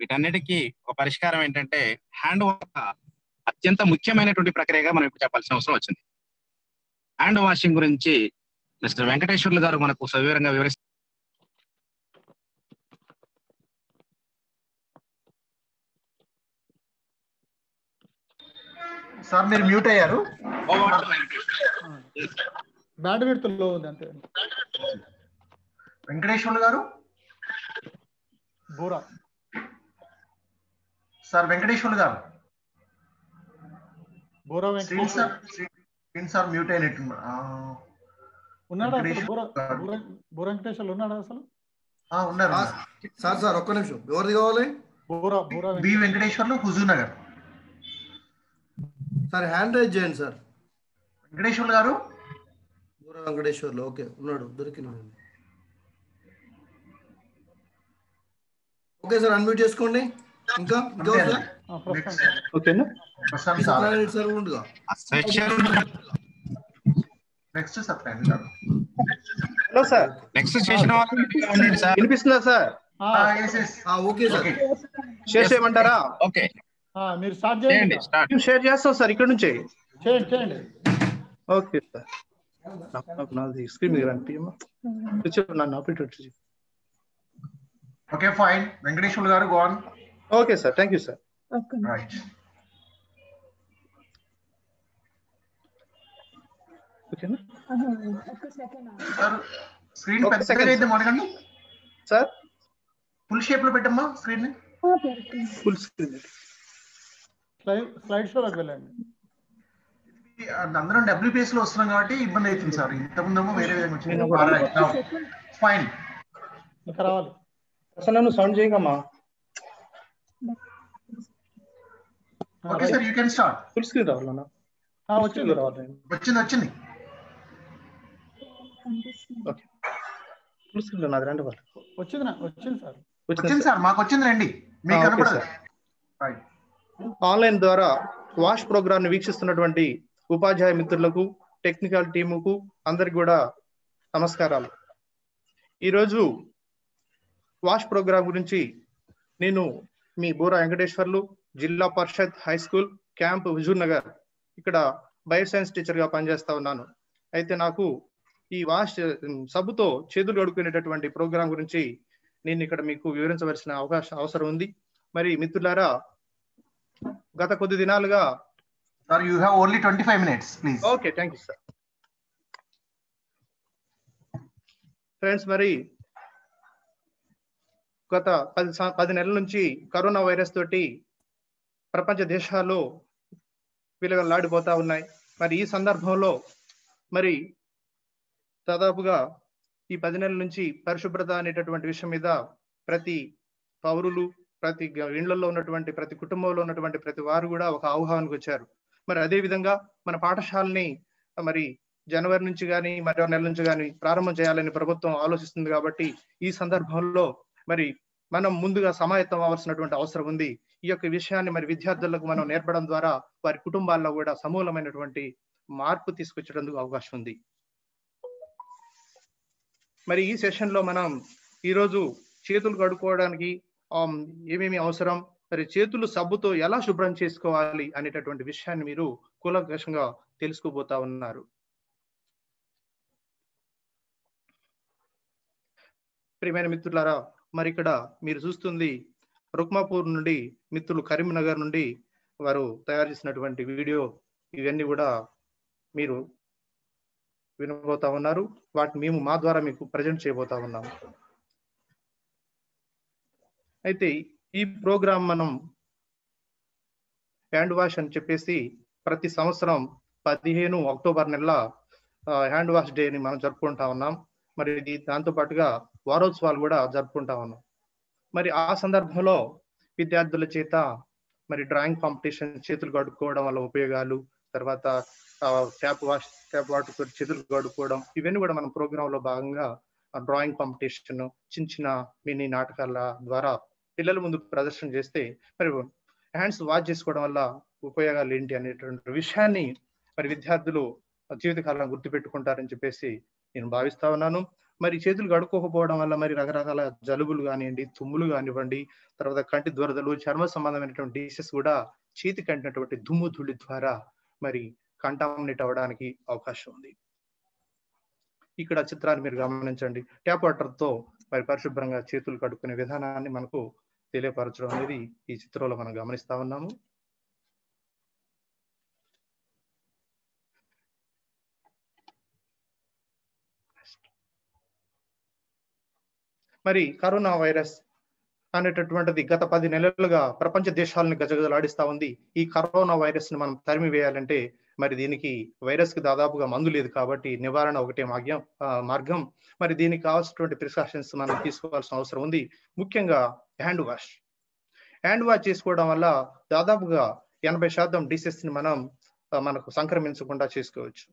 వీటన్నిటికీ ఒక పరిష్కారం ఏంటంటే హ్యాండ్ వాష్ అత్యంత ముఖ్యమైనటువంటి ప్రక్రియగా మనం ఇప్పుడు చెప్పాల్సిన అవసరం వచ్చింది. హ్యాండ్ వాషింగ్ గురించి మిస్టర్ వెంకటేశ్వర్లు గారు మనకు సవివరంగా వివరిస్తారు. సార్ మీరు మ్యూట్ అయ్యారు. బ్యాండ్ విడ్త్లో ఉంది అంతే. వెంకటేశ్వర్లు గారు. Boora. Sir Venkateswarlu garu. Boora screen sir screen sir mute అయినట్టు ఉన్నాడా బుర వెంకటేశ్వర్లు ఉన్నాడా అసలు? ఆ, ఉన్నారు. సార్. సార్ ఒక్క నిమిషం. ఎవరిది కావాలి? Boora Boora B Venkateswarlu Huzurnagar sir hand raise చేయండి సార్. వెంకటేశ్వర్లు గారు? బూర వెంకటేశ్వర్లు ఓకే ఉన్నాడు దొరికినాడు. ఓకే సార్ అన్మ్యూట్ చేసుకోండి. ఇంకా? ఓకేనా? Sir. ఉండుగా. Next Satyanarayana garu hello sir. Next session sir. వినిపిస్తుందా సార్? ఆ, ఎస్ ఎస్ ఆ, ఓకే సార్. ఓకే షేర్ చేయమంటారా? ఓకే ఆ, మీరు స్టార్ట్ చేయండి షేర్ చేస్తాం సార్ ఇక్కడ నుంచే. చేయండి చేయండి. Okay sir. నాది స్క్రీన్ మీద నన్ను ఆపరేటర్ ఓకే ఫైన్ వెంకటేశ్వర్లు గారు gone okay sir thank you sir right ఓకేనా సార్ స్క్రీన్ సార్? ఫుల్ షేప్లో పెట్టమ్మా స్క్రీన్ ఫుల్ స్క్రీన్. స్లైడ్ షోలోకి వెళ్ళండి. అందరం డబ్ల్యూపీఎస్లో వస్తున్నాం కాబట్టి ఇబ్బంది అవుతుంది సార్. ఇంతకుముందేమో వేరే విధంగా వచ్చింది. ఫైన్ ఇంకా రావాలి. అసలు నన్ను sound చేయగమ్మా okay sir you can start full screen రావాలన్నా. వచ్చింది. వచ్చింది వచ్చింది. ఓకే. ఫుల్ స్క్రీన్ నాది రండి వాళ్ళు. వచ్చింది నా- వచ్చింది సార్. వచ్చింది సార్. మాకు వచ్చింది రండి. మీకు ఆ, ఓకే కనపడదు. సార్. రైట్ ఆన్లైన్ ద్వారా వాష్ ప్రోగ్రామ్ని వీక్షిస్తున్నటువంటి ఉపాధ్యాయ మిత్రులకు టెక్నికల్ టీముకు అందరికి కూడా నమస్కారాలు. ఈరోజు వాష్ ప్రోగ్రామ్ గురించి నేను మీ Boora Venkateswarlu Zilla Parishad high school camp Huzurnagar ఇక్కడ బయో సైన్స్ టీచర్గా పనిచేస్తా ఉన్నాను. అయితే నాకు ఈ వాష్ సబ్బుతో చేతులు కడుక్కునేటటువంటి ప్రోగ్రాం గురించి నేను ఇక్కడ మీకు వివరించవలసిన అవకాశం అవసరం ఉంది. మరి మిత్రులారా గత కొద్ది దినాలుగా sir you have only twenty five minutes please okay thank you sir friends మరి గత పది పది నెలల నుంచి కరోనా వైరస్ తోటి ప్రపంచ దేశాల్లో విలగలాడిపోతా ఉన్నాయి. మరి ఈ సందర్భంలో మరి దాదాపుగా ఈ పది నెలల నుంచి పరిశుభ్రత అనేటటువంటి విషయం మీద ప్రతి పౌరులు ప్రతి ఇండ్లలో ఉన్నటువంటి ప్రతి కుటుంబంలో ఉన్నటువంటి ప్రతి వారు కూడా ఒక అవగాహనకు వచ్చారు. మరి అదే విధంగా మన పాఠశాలని మరి జనవరి నుంచి కానీ మరో నెల నుంచి కానీ ప్రారంభం చేయాలని ప్రభుత్వం ఆలోచిస్తుంది కాబట్టి ఈ సందర్భంలో మరి మనం ముందుగా సమాయత్తం అవ్వాల్సినటువంటి అవసరం ఉంది. ఈ యొక్క విషయాన్ని మరి విద్యార్థులకు మనం నేర్పడం ద్వారా వారి కుటుంబాల్లో కూడా సమూలమైనటువంటి మార్పు తీసుకొచ్చేందుకు అవకాశం ఉంది. మరి ఈ సెషన్లో మనం ఈరోజు చేతులు కడుక్కోవడానికి ఏమేమి అవసరం మరి చేతులు సబ్బుతో ఎలా శుభ్రం చేసుకోవాలి అనేటటువంటి విషయాన్ని మీరు కూలంకషంగా తెలుసుకోబోతా ఉన్నారు. ప్రియమైన మిత్రులారా మరి ఇక్కడ మీరు చూస్తుంది రుక్మాపూర్ నుండి మిత్రులు కరీంనగర్ నుండి వారు తయారు చేసినటువంటి వీడియో ఇవన్నీ కూడా మీరు వినబోతా ఉన్నారు. వాటిని మేము మా ద్వారా మీకు ప్రజెంట్ చేయబోతా ఉన్నాము అయితే ఈ ప్రోగ్రాం మనం హ్యాండ్ వాష్ అని చెప్పేసి ప్రతి సంవత్సరం పదిహేను అక్టోబర్ నెల హ్యాండ్ వాష్ డే ని మనం జరుపుకుంటా ఉన్నాం. మరి ఇది దాంతో పాటుగా వారోత్సవాలు కూడా జరుపుకుంటా ఉన్నాం. మరి ఆ సందర్భంలో విద్యార్థుల చేత మరి డ్రాయింగ్ కాంపిటీషన్ చేతులు కడుక్కోవడం వల్ల ఉపయోగాలు తర్వాత ట్యాప్ వాష్ ట్యాప్ వాటర్ చేతులు కడుక్కోవడం ఇవన్నీ కూడా మన ప్రోగ్రామ్లో భాగంగా డ్రాయింగ్ కాంపిటీషన్ చిన్న చిన్న మినీ నాటకాల ద్వారా పిల్లల ముందు ప్రదర్శన చేస్తే మరి హ్యాండ్స్ వాష్ చేసుకోవడం వల్ల ఉపయోగాలు ఏంటి అనేటువంటి విషయాన్ని మరి విద్యార్థులు జీవితకాలం గుర్తుపెట్టుకుంటారని చెప్పేసి నేను భావిస్తా ఉన్నాను. మరి చేతులు కడుక్కోకపోవడం వల్ల మరి రకరకాల జలుబులు కానివ్వండి తుమ్ములు కానివ్వండి తర్వాత కంటి దురదలు చర్మ సంబంధమైనటువంటి డిసెస్ కూడా చేతి కంటినటువంటి దుమ్ము ధూళి ద్వారా మరి కంటామినేట్ అవ్వడానికి అవకాశం ఉంది ఇక్కడ చిత్రాన్ని మీరు గమనించండి. ట్యాప్ వాటర్తో మరి పరిశుభ్రంగా చేతులు కడుక్కునే విధానాన్ని మనకు తెలియపరచడం అనేది ఈ చిత్రంలో మనం గమనిస్తా ఉన్నాము. మరి కరోనా వైరస్ అనేటటువంటిది గత పది నెలలుగా ప్రపంచ దేశాలను గజగజలాడిస్తా ఉంది. ఈ కరోనా వైరస్ని మనం తరిమి వేయాలంటే మరి దీనికి వైరస్కి దాదాపుగా మందు లేదు కాబట్టి నివారణ ఒకటే మార్గం మార్గం. మరి దీనికి కావాల్సినటువంటి ప్రికాషన్స్ మనం తీసుకోవాల్సిన అవసరం ఉంది. ముఖ్యంగా హ్యాండ్ వాష్. హ్యాండ్ వాష్ చేసుకోవడం వల్ల దాదాపుగా ఎనభై శాతం డిసెస్ని మనం మనకు సంక్రమించకుండా చేసుకోవచ్చు.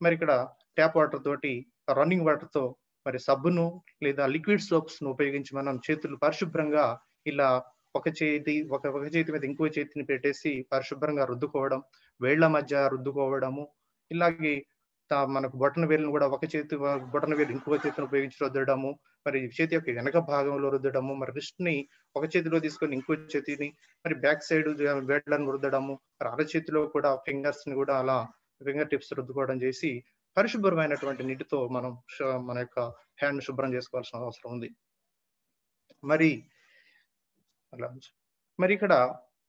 మరి ఇక్కడ ట్యాప్ వాటర్ తోటి రన్నింగ్ వాటర్తో మరి సబ్బును లేదా లిక్విడ్ సోప్స్ను ఉపయోగించి మనం చేతులు పరిశుభ్రంగా ఇలా ఒక చేతి ఒక ఒక చేతి మీద ఇంకో చేతిని పెట్టేసి పరిశుభ్రంగా రుద్దుకోవడం వేళ్ళ మధ్య రుద్దుకోవడము ఇలాగే మనకు బొటన వేలును కూడా ఒక చేతి బొటన వేలు ఇంకో చేతిని ఉపయోగించి రుద్దడము మరి చేతి యొక్క వెనక భాగంలో రుద్దడము మరి రిస్ట్ని ఒక చేతిలో తీసుకొని ఇంకో చేతిని మరి బ్యాక్ సైడ్ వేళ్ళను రుద్దడము మరి అరచేతిలో కూడా ఫింగర్స్ని కూడా అలా ఫింగర్ టిప్స్ రుద్దుకోవడం చేసి పరిశుభ్రమైనటువంటి నీటితో మనం మన యొక్క హ్యాండ్ శుభ్రం చేసుకోవాల్సిన అవసరం ఉంది. మరి మరి ఇక్కడ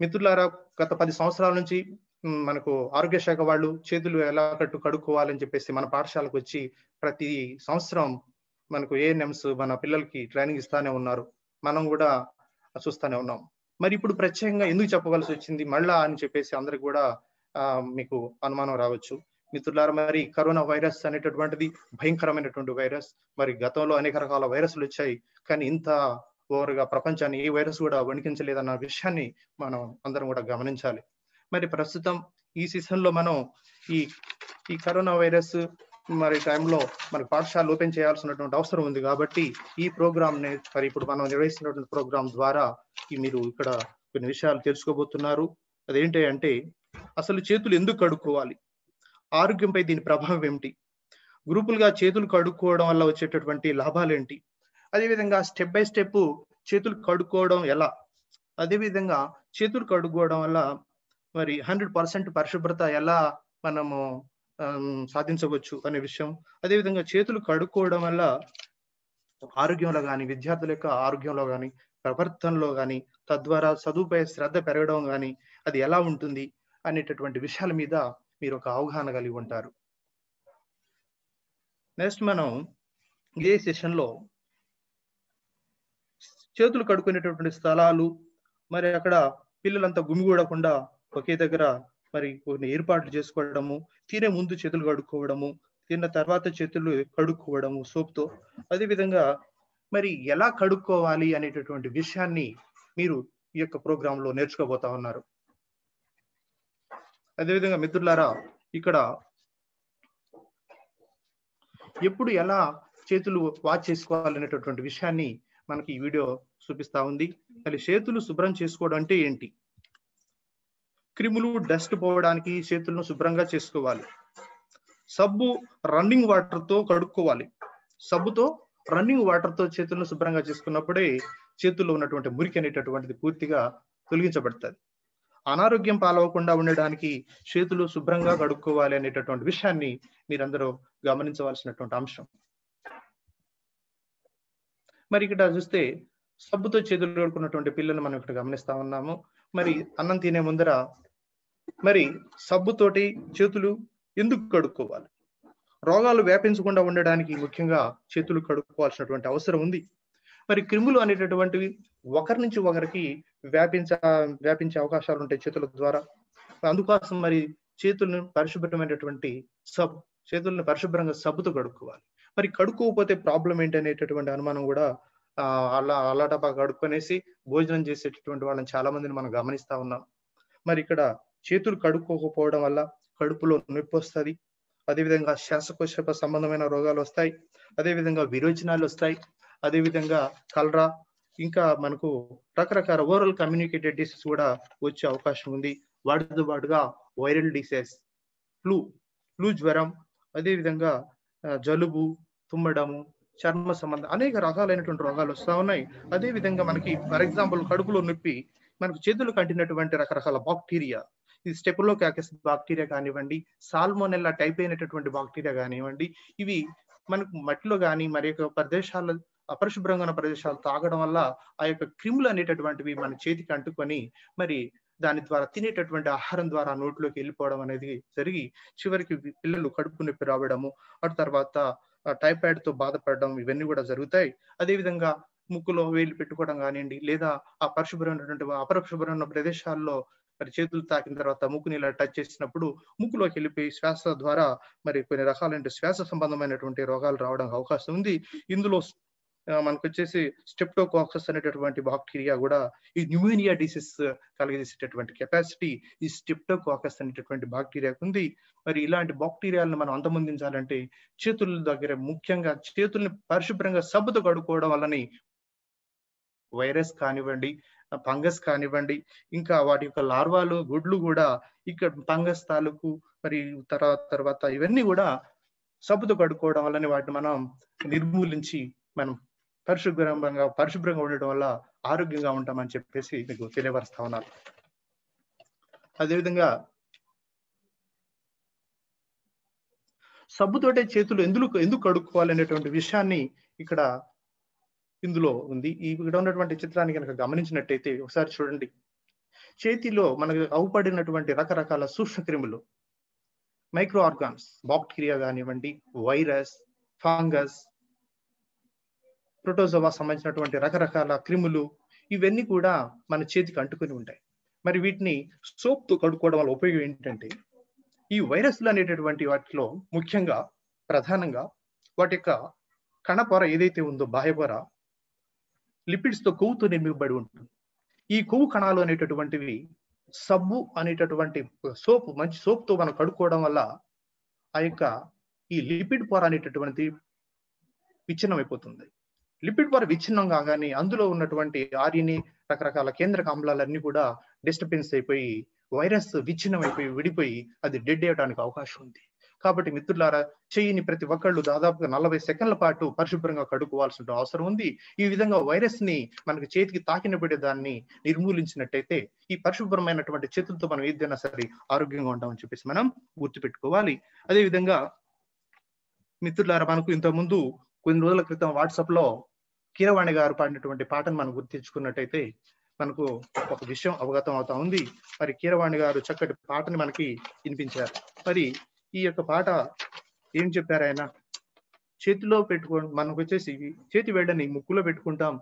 మిత్రులారా గత పది సంవత్సరాల నుంచి మనకు ఆరోగ్య శాఖ వాళ్ళు చేతులు ఎలా కట్టు కడుక్కోవాలని చెప్పేసి మన పాఠశాలకు వచ్చి ప్రతి సంవత్సరం మనకు ఏఎన్ఎంస్ మన పిల్లలకి ట్రైనింగ్ ఇస్తానే ఉన్నారు. మనం కూడా చూస్తానే ఉన్నాం. మరి ఇప్పుడు ప్రత్యేకంగా ఎందుకు చెప్పవలసి వచ్చింది? మళ్ళా అని చెప్పేసి అందరికి కూడా మీకు అనుమానం రావచ్చు. మిత్రులారా మరి కరోనా వైరస్ అనేటటువంటిది భయంకరమైనటువంటి వైరస్. మరి గతంలో అనేక రకాల వైరస్లు వచ్చాయి. కానీ ఇంత ఓవర్గా ప్రపంచాన్ని ఏ వైరస్ కూడా వణికించలేదన్న విషయాన్ని మనం అందరం కూడా గమనించాలి. మరి ప్రస్తుతం ఈ సీజన్లో మనం ఈ ఈ కరోనా వైరస్ మరి టైంలో మరి పాఠశాల ఓపెన్ చేయాల్సినటువంటి అవసరం ఉంది కాబట్టి ఈ ప్రోగ్రామ్ని మరి ఇప్పుడు మనం నిర్వహిస్తున్నటువంటి ప్రోగ్రామ్ ద్వారా మీరు ఇక్కడ కొన్ని విషయాలు తెలుసుకోబోతున్నారు. అదేంటి అంటే అసలు చేతులు ఎందుకు కడుక్కోవాలి? ఆరోగ్యంపై దీని ప్రభావం ఏమిటి? గ్రూపులుగా చేతులు కడుక్కోవడం వల్ల వచ్చేటటువంటి లాభాలు ఏంటి అదేవిధంగా స్టెప్ బై స్టెప్ చేతులు కడుక్కోవడం ఎలా? అదేవిధంగా చేతులు కడుక్కోవడం వల్ల మరి హండ్రెడ్ పర్సెంట్ పరిశుభ్రత ఎలా మనము సాధించవచ్చు అనే విషయం. అదేవిధంగా చేతులు కడుక్కోవడం వల్ల ఆరోగ్యంలో కానీ విద్యార్థుల యొక్క ఆరోగ్యంలో కానీ ప్రవర్తనలో కానీ తద్వారా చదువుపై శ్రద్ధ పెరగడం కానీ అది ఎలా ఉంటుంది అనేటటువంటి విషయాల మీద మీరు ఒక అవగాహన కలిగి ఉంటారు. నెక్స్ట్ మనం ఇదే సెషన్లో చేతులు కడుక్కునేటటువంటి స్థలాలు మరి అక్కడ పిల్లలంతా గుమిగూడకుండా ఒకే దగ్గర మరి కొన్ని ఏర్పాట్లు చేసుకోవడము తినే ముందు చేతులు కడుక్కోవడము తిన్న తర్వాత చేతులు కడుక్కోవడము సోప్తో. అదేవిధంగా మరి ఎలా కడుక్కోవాలి అనేటటువంటి విషయాన్ని మీరు ఈ యొక్క ప్రోగ్రాంలో నేర్చుకోబోతా ఉన్నారు. అదేవిధంగా మిత్రులారా ఇక్కడ ఎప్పుడు ఎలా చేతులు వాచ్ చేసుకోవాలనేటటువంటి విషయాన్ని మనకి ఈ వీడియో చూపిస్తా ఉంది. మరి చేతులు శుభ్రం చేసుకోవడం అంటే ఏంటి? క్రిములు డస్ట్ పోవడానికి చేతులను శుభ్రంగా చేసుకోవాలి. సబ్బు రన్నింగ్ వాటర్తో కడుక్కోవాలి. సబ్బుతో రన్నింగ్ వాటర్తో చేతులను శుభ్రంగా చేసుకున్నప్పుడే చేతుల్లో ఉన్నటువంటి మురికి అనేటటువంటిది పూర్తిగా తొలగించబడుతుంది. అనారోగ్యం పాలవకుండా ఉండడానికి చేతులు శుభ్రంగా కడుక్కోవాలి అనేటటువంటి విషయాన్ని మీరందరూ గమనించవలసినటువంటి అంశం. మరి ఇక్కడ చూస్తే సబ్బుతో చేతులు కడుకున్నటువంటి పిల్లలు మనం ఇక్కడ గమనిస్తా ఉన్నాము. మరి అన్నం తినే ముందర మరి సబ్బుతోటి చేతులు ఎందుకు కడుక్కోవాలి? రోగాలు వ్యాపించకుండా ఉండడానికి ముఖ్యంగా చేతులు కడుక్కోవాల్సినటువంటి అవసరం ఉంది. మరి క్రిములు అనేటటువంటివి ఒకరి నుంచి ఒకరికి వ్యాపించ వ్యాపించే అవకాశాలు ఉంటాయి చేతుల ద్వారా. అందుకోసం మరి చేతులను పరిశుభ్రమైనటువంటి సబ్ చేతులను పరిశుభ్రంగా సబ్బుతో కడుక్కోవాలి. మరి కడుక్కోకపోతే ప్రాబ్లం ఏంటి అనేటటువంటి అనుమానం కూడా అలా అలాటపా కడుక్కొనేసి భోజనం చేసేటటువంటి వాళ్ళని చాలా మందిని మనం గమనిస్తా ఉన్నాం. మరి ఇక్కడ చేతులు కడుక్కోకపోవడం వల్ల కడుపులో నొప్పి వస్తుంది. అదేవిధంగా శ్వాసకోశ సంబంధమైన రోగాలు వస్తాయి. అదేవిధంగా విరోచనాలు వస్తాయి. అదేవిధంగా కలరా ఇంకా మనకు రకరకాల ఓవరాల్ కమ్యూనికేటెడ్ డిసీజ్ కూడా వచ్చే అవకాశం ఉంది. వాటితో పాటుగా వైరల్ డిసీజ్ ఫ్లూ ఫ్లూ జ్వరం అదేవిధంగా జలుబు తుమ్మడము చర్మ సంబంధం అనేక రకాలైనటువంటి రోగాలు వస్తా ఉన్నాయి. అదే విధంగా మనకి ఫర్ ఎగ్జాంపుల్ కడుపులో నొప్పి మనకు చేతులు కంటినటువంటి రకరకాల బాక్టీరియా ఇది స్టెపులో క్యాకస్ బాక్టీరియా కానివ్వండి సాల్మోనెల్లా టైప్ అయినటువంటి బాక్టీరియా కానివ్వండి ఇవి మనకు మట్టిలో కానీ మరి యొక్క ప్రదేశాలు అపరిశుభ్రంగా ఉన్న ప్రదేశాలు తాగడం వల్ల ఆ యొక్క క్రిములు అనేటటువంటివి మన చేతికి అంటుకొని మరి దాని ద్వారా తినేటటువంటి ఆహారం ద్వారా నోట్లోకి వెళ్ళిపోవడం అనేది జరిగి చివరికి పిల్లలు కడుపు నొప్పి రావడము ఆ తర్వాత టైఫాయిడ్తో బాధపడడం ఇవన్నీ కూడా జరుగుతాయి. అదే విధంగా ముక్కులో వేలు పెట్టుకోవడం కానివ్వండి లేదా ఆ పరిశుభ్రమైనటువంటి అపరిశుభ్రమైన ప్రదేశాల్లో మరి చేతులు తాకిన తర్వాత ముక్కుని ఇలా టచ్ చేసినప్పుడు ముక్కులోకి వెళ్ళిపోయి శ్వాస ద్వారా మరి కొన్ని రకాలైన శ్వాస సంబంధమైనటువంటి రోగాలు రావడానికి అవకాశం ఉంది. ఇందులో మనకు వచ్చేసి స్టెప్టోకాక్సస్ అనేటటువంటి బాక్టీరియా కూడా ఈ న్యూమోనియా డిసీజ్ కలిగజేసేటటువంటి కెపాసిటీ ఈ స్టెప్టోకాకస్ అనేటటువంటి బాక్టీరియాకు ఉంది మరి ఇలాంటి బాక్టీరియాలను మనం అంతమొందించాలంటే చేతుల దగ్గర ముఖ్యంగా చేతుల్ని పరిశుభ్రంగా సబ్బుతో కడుక్కోవడం వల్లని వైరస్ కానివ్వండి ఫంగస్ కానివ్వండి ఇంకా వాటి యొక్క లార్వాలు గుడ్లు కూడా ఇక్కడ ఫంగస్ తాలూకు మరి తర్వాత తర్వాత ఇవన్నీ కూడా సబ్బుతో కడుక్కోవడం వల్లనే వాటిని మనం నిర్మూలించి మనం పరిశుభ్రంగా పరిశుభ్రంగా ఉండటం వల్ల ఆరోగ్యంగా ఉంటామని చెప్పేసి మీకు తెలియపరుస్తా ఉన్నారు అదేవిధంగా సబ్బుతోటే చేతులు ఎందుకు ఎందుకు కడుక్కోవాలి అనేటువంటి విషయాన్ని ఇక్కడ ఇందులో ఉంది. ఈ ఇక్కడ ఉన్నటువంటి చిత్రాన్ని కనుక గమనించినట్టయితే ఒకసారి చూడండి. చేతిలో మనకు అవుపడినటువంటి రకరకాల సూక్ష్మక్రిములు మైక్రో ఆర్గాన్స్ బాక్టీరియా కానివ్వండి వైరస్ ఫంగస్ ప్రోటోజోవా సంబంధించినటువంటి రకరకాల క్రిములు ఇవన్నీ కూడా మన చేతికి అంటుకొని ఉంటాయి. మరి వీటిని సోప్తో కడుక్కోవడం వల్ల ఉపయోగం ఏంటంటే ఈ వైరస్లు అనేటటువంటి వాటిలో ముఖ్యంగా ప్రధానంగా వాటి యొక్క కణపొర ఏదైతే ఉందో బాహ్యపొర లిపిడ్స్తో కొవ్వుతో నిర్మింపబడి ఉంటుంది. ఈ కొవ్వు కణాలు అనేటటువంటివి సబ్బు అనేటటువంటి సోప్ మంచి సోప్తో మనం కడుక్కోవడం వల్ల ఆ యొక్క ఈ లిపిడ్ పొర అనేటటువంటి విచ్ఛిన్నమైపోతుంది. లిపిడ్ పొర విచ్ఛిన్నం కాగానే అందులో ఉన్నటువంటి ఆర్యని రకరకాల కేంద్రక ఆమ్లాలన్నీ కూడా డిస్టర్బెన్స్ అయిపోయి వైరస్ విచ్ఛిన్నం అయిపోయి విడిపోయి అది డెడ్ అయ్యడానికి అవకాశం ఉంది. కాబట్టి మిత్రులారా చేయిని ప్రతి ఒక్కళ్ళు దాదాపుగా నలభై సెకండ్ల పాటు పరిశుభ్రంగా కడుక్కోవాల్సిన అవసరం ఉంది. ఈ విధంగా వైరస్ని మనకి చేతికి తాకినబడే దాన్ని నిర్మూలించినట్టయితే ఈ పరిశుభ్రమైనటువంటి చేతులతో మనం ఏదైనా సరే ఆరోగ్యంగా ఉంటామని చెప్పేసి మనం గుర్తుపెట్టుకోవాలి. అదే విధంగా మిత్రులారా మనకు ఇంతకుముందు ముందు కొన్ని రోజుల క్రితం వాట్సాప్లో కీరవాణి గారు పాడినటువంటి పాటను మనం గుర్తించుకున్నట్టయితే మనకు ఒక విషయం అవగతం అవుతా ఉంది. మరి కీరవాణి గారు చక్కటి పాటని మనకి వినిపించారు. మరి ఈ యొక్క పాట ఏం చెప్పారు ఆయన? చేతిలో పెట్టుకో మనకు వచ్చేసి చేతి వేడని ముక్కులో పెట్టుకుంటాం.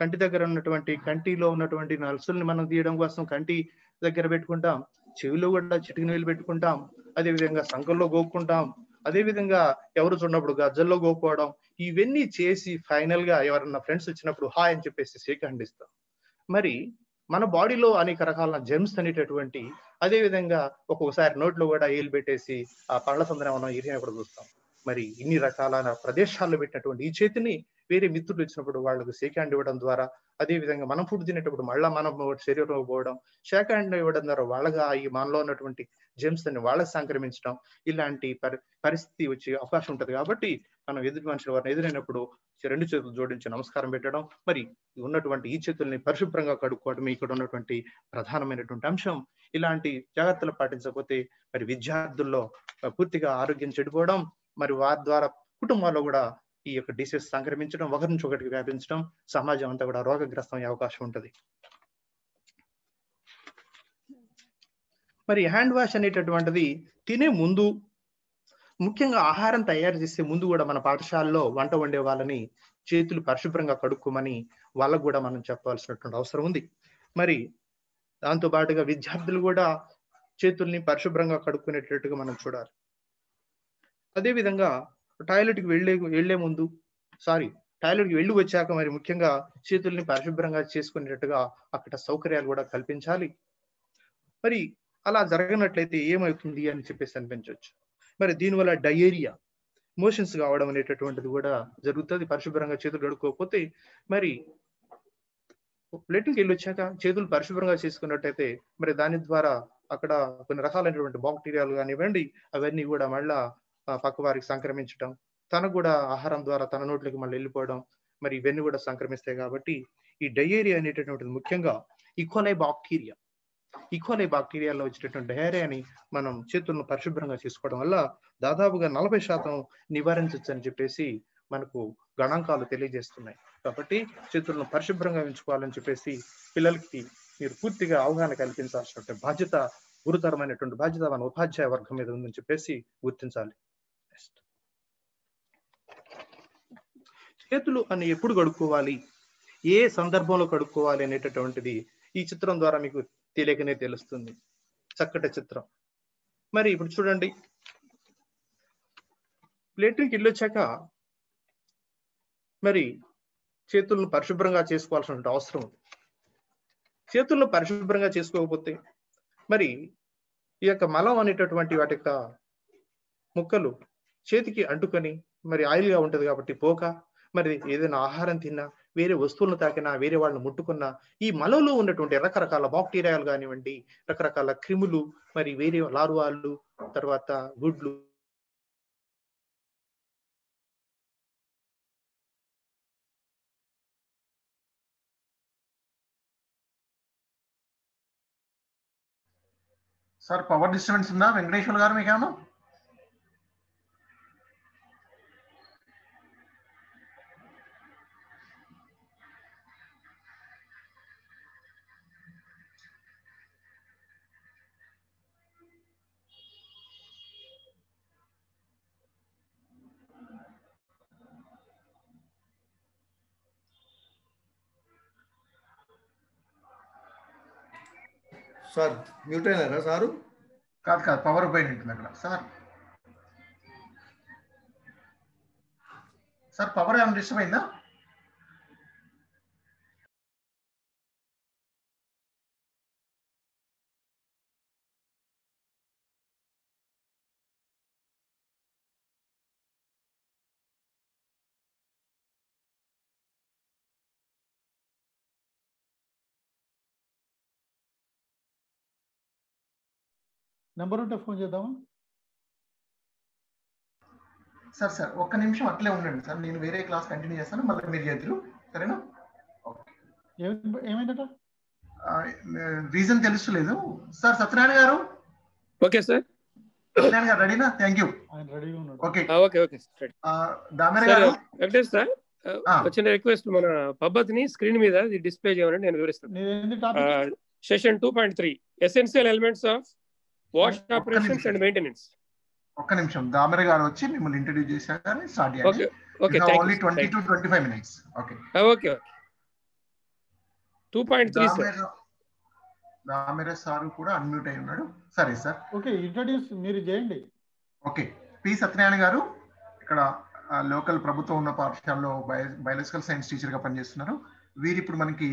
కంటి దగ్గర ఉన్నటువంటి కంటిలో ఉన్నటువంటి నలుసుల్ని మనం తీయడం కోసం కంటి దగ్గర పెట్టుకుంటాం. చెవిలో కూడా చిటికి నీళ్ళు పెట్టుకుంటాం. అదే విధంగా సంకల్లో గోక్కుంటాం. అదే విధంగా ఎవరు చూడనప్పుడు గజ్జల్లో గోకోవడం ఇవన్నీ చేసి ఫైనల్గా ఎవరన్నా ఫ్రెండ్స్ వచ్చినప్పుడు హాయ్ అని చెప్పేసి షేక్ హ్యాండ్ ఇస్తాం. మరి మన బాడీలో అనేక రకాల జెమ్స్ అనేటటువంటి అదే విధంగా ఒక్కొక్కసారి నోట్లో కూడా ఏలు పెట్టేసి ఆ పళ్ళ సందనం మనం ఇరిగినప్పుడు చూస్తాం. మరి ఇన్ని రకాల ప్రదేశాల్లో పెట్టినటువంటి ఈ చేతిని వేరే మిత్రులు వచ్చినప్పుడు వాళ్ళకు షేక్ హ్యాండ్ ఇవ్వడం ద్వారా అదే విధంగా మనం ఫుడ్ తినేటప్పుడు మళ్ళా మనం శరీరంలో పోవడం షేక్ హ్యాండ్ ఇవ్వడం ద్వారా వాళ్ళగా ఈ మనలో ఉన్నటువంటి జెమ్స్ అని వాళ్ళకి సంక్రమించడం ఇలాంటి పరి పరిస్థితి వచ్చే అవకాశం ఉంటుంది. కాబట్టి మనం ఎదుటి మనుషుల వారిని ఎదురైనప్పుడు రెండు చేతులు జోడించి నమస్కారం పెట్టడం మరి ఉన్నటువంటి ఈ చేతుల్ని పరిశుభ్రంగా కడుక్కోవడం ఇక్కడ ఉన్నటువంటి ప్రధానమైనటువంటి అంశం. ఇలాంటి జాగ్రత్తలు పాటించకపోతే మరి విద్యార్థుల్లో పూర్తిగా ఆరోగ్యం చెడిపోవడం మరి వారి ద్వారా కుటుంబాల్లో కూడా ఈ యొక్క డిసీజ్ సంక్రమించడం ఒకరి నుంచి ఒకటికి వ్యాపించడం సమాజం అంతా కూడా రోగగ్రస్తం అయ్యే అవకాశం ఉంటుంది. మరి హ్యాండ్ వాష్ అనేటటువంటిది తినే ముందు ముఖ్యంగా ఆహారం తయారు చేసే ముందు కూడా మన పాఠశాలలో వంట వండే వాళ్ళని చేతులు పరిశుభ్రంగా కడుక్కోమని వాళ్ళకు కూడా మనం చెప్పాల్సినటువంటి అవసరం ఉంది. మరి దాంతో పాటుగా విద్యార్థులు కూడా చేతుల్ని పరిశుభ్రంగా కడుక్కునేటట్టుగా మనం చూడాలి. అదేవిధంగా టాయిలెట్కి వెళ్ళే వెళ్ళే ముందు సారీ టాయిలెట్కి వెళ్ళి వచ్చాక మరి ముఖ్యంగా చేతుల్ని పరిశుభ్రంగా చేసుకునేటట్టుగా అక్కడ సౌకర్యాలు కూడా కల్పించాలి. మరి అలా జరగనట్లయితే ఏమవుతుంది అని చెప్పేసి అనిపించవచ్చు. మరి దీనివల్ల డయేరియా మోషన్స్ కావడం అనేటటువంటిది కూడా జరుగుతుంది. పరిశుభ్రంగా చేతులు కడుక్కోకపోతే మరి ప్లేట్కి వెళ్ళి వచ్చాక చేతులు పరిశుభ్రంగా చేసుకున్నట్టయితే మరి దాని ద్వారా అక్కడ కొన్ని రకాలైనటువంటి బాక్టీరియాలు కానివ్వండి అవన్నీ కూడా మళ్ళా పక్క వారికి సంక్రమించడం తనకు కూడా ఆహారం ద్వారా తన నోట్లోకి మళ్ళీ వెళ్ళిపోవడం మరి ఇవన్నీ కూడా సంక్రమిస్తాయి కాబట్టి ఈ డయేరియా అనేటటువంటిది ముఖ్యంగా ఈక్వలై బాక్టీరియా. ఈక్వలై బాక్టీరియాలో వచ్చేటటువంటి డయేరియాని మనం చేతులను పరిశుభ్రంగా చేసుకోవడం వల్ల దాదాపుగా నలభై శాతం నివారించవచ్చు అని చెప్పేసి మనకు గణాంకాలు తెలియజేస్తున్నాయి. కాబట్టి చేతులను పరిశుభ్రంగా ఉంచుకోవాలని చెప్పేసి పిల్లలకి మీరు పూర్తిగా అవగాహన కల్పించాల్సినటువంటి బాధ్యత గురుతరమైనటువంటి బాధ్యత మన ఉపాధ్యాయ వర్గం మీద ఉందని చెప్పేసి గుర్తించాలి. చేతులు అని ఎప్పుడు కడుక్కోవాలి? ఏ సందర్భంలో కడుక్కోవాలి అనేటటువంటిది ఈ చిత్రం ద్వారా మీకు తెలియకనే తెలుస్తుంది. చక్కటి చిత్రం. మరి ఇప్పుడు చూడండి. ప్లేట్కి ఇల్లు వచ్చాక మరి చేతులను పరిశుభ్రంగా చేసుకోవాల్సిన అవసరం ఉంది. చేతులను పరిశుభ్రంగా చేసుకోకపోతే మరి ఈ యొక్క మలం అనేటటువంటి వాటి యొక్క ముక్కలు చేతికి అంటుకొని మరి ఆయిల్గా ఉంటుంది కాబట్టి పోక మరి ఏదైనా ఆహారం తిన్నా వేరే వస్తువులను తాకినా వేరే వాళ్ళని ముట్టుకున్నా ఈ మలలో ఉన్నటువంటి రకరకాల బాక్టీరియాలు కానివ్వండి రకరకాల క్రిములు మరి వేరే లార్వాలు తర్వాత గుడ్లు సార్ పవర్ డిస్టర్బెన్స్ ఉందా? వెంకటేశ్వర గారు మీకేమన్నా? సార్ మ్యూట్ అయినారా సారు? కాదు కాదు పవర్ పోయిన ఉంటుంది అక్కడ సార్. సార్ పవర్ ఏమైనా డిస్టర్బ్ అయిందా? నెంబర్ ఉంటే ఫోన్ చేద్దామా? సార్ సార్ ఒక్క నిమిషం అట్లే ఉండండి సార్. నేను వేరే క్లాస్ కంటిన్యూ చేస్తాను. మళ్ళీ మీరు చేద్దరు సరేనా? ఏమి- ఏమైందట? రీజన్ తెలుస్తలేదు. సార్ సత్యనారాయణ గారు? Okay sir. సత్యనారాయణ గారు రెడీనా? Thank you okay. Okay okay Damera sir garu? Venkatesh sir వచ్చిన రిక్వెస్ట్ మన పద్ధతిని స్క్రీన్ మీద డిస్ప్లే చేయమని నేను వివరిస్తాను. Session two point three. Essential elements of wash operations and maintenance. ఒక్క నిమిషం. దామెర గారు వచ్చి మిమ్మల్ని ఇంట్రడ్యూస్ చేశారు start thank you, only sir. Twenty Thank to twenty five minutes okay okay okay two point three sir Damera sir కూడా unmute అయి ఉన్నాడు. సరే sir okay introduce మీరు చేయండి. ఓకే పి సత్యనారాయణ గారు ఇక్కడ లోకల్ ప్రభుత్వం ఉన్న పాఠశాలలో బయో బయాలజికల్ సైన్స్ టీచర్గా పనిచేస్తున్నారు. వీరు ఇప్పుడు మనకి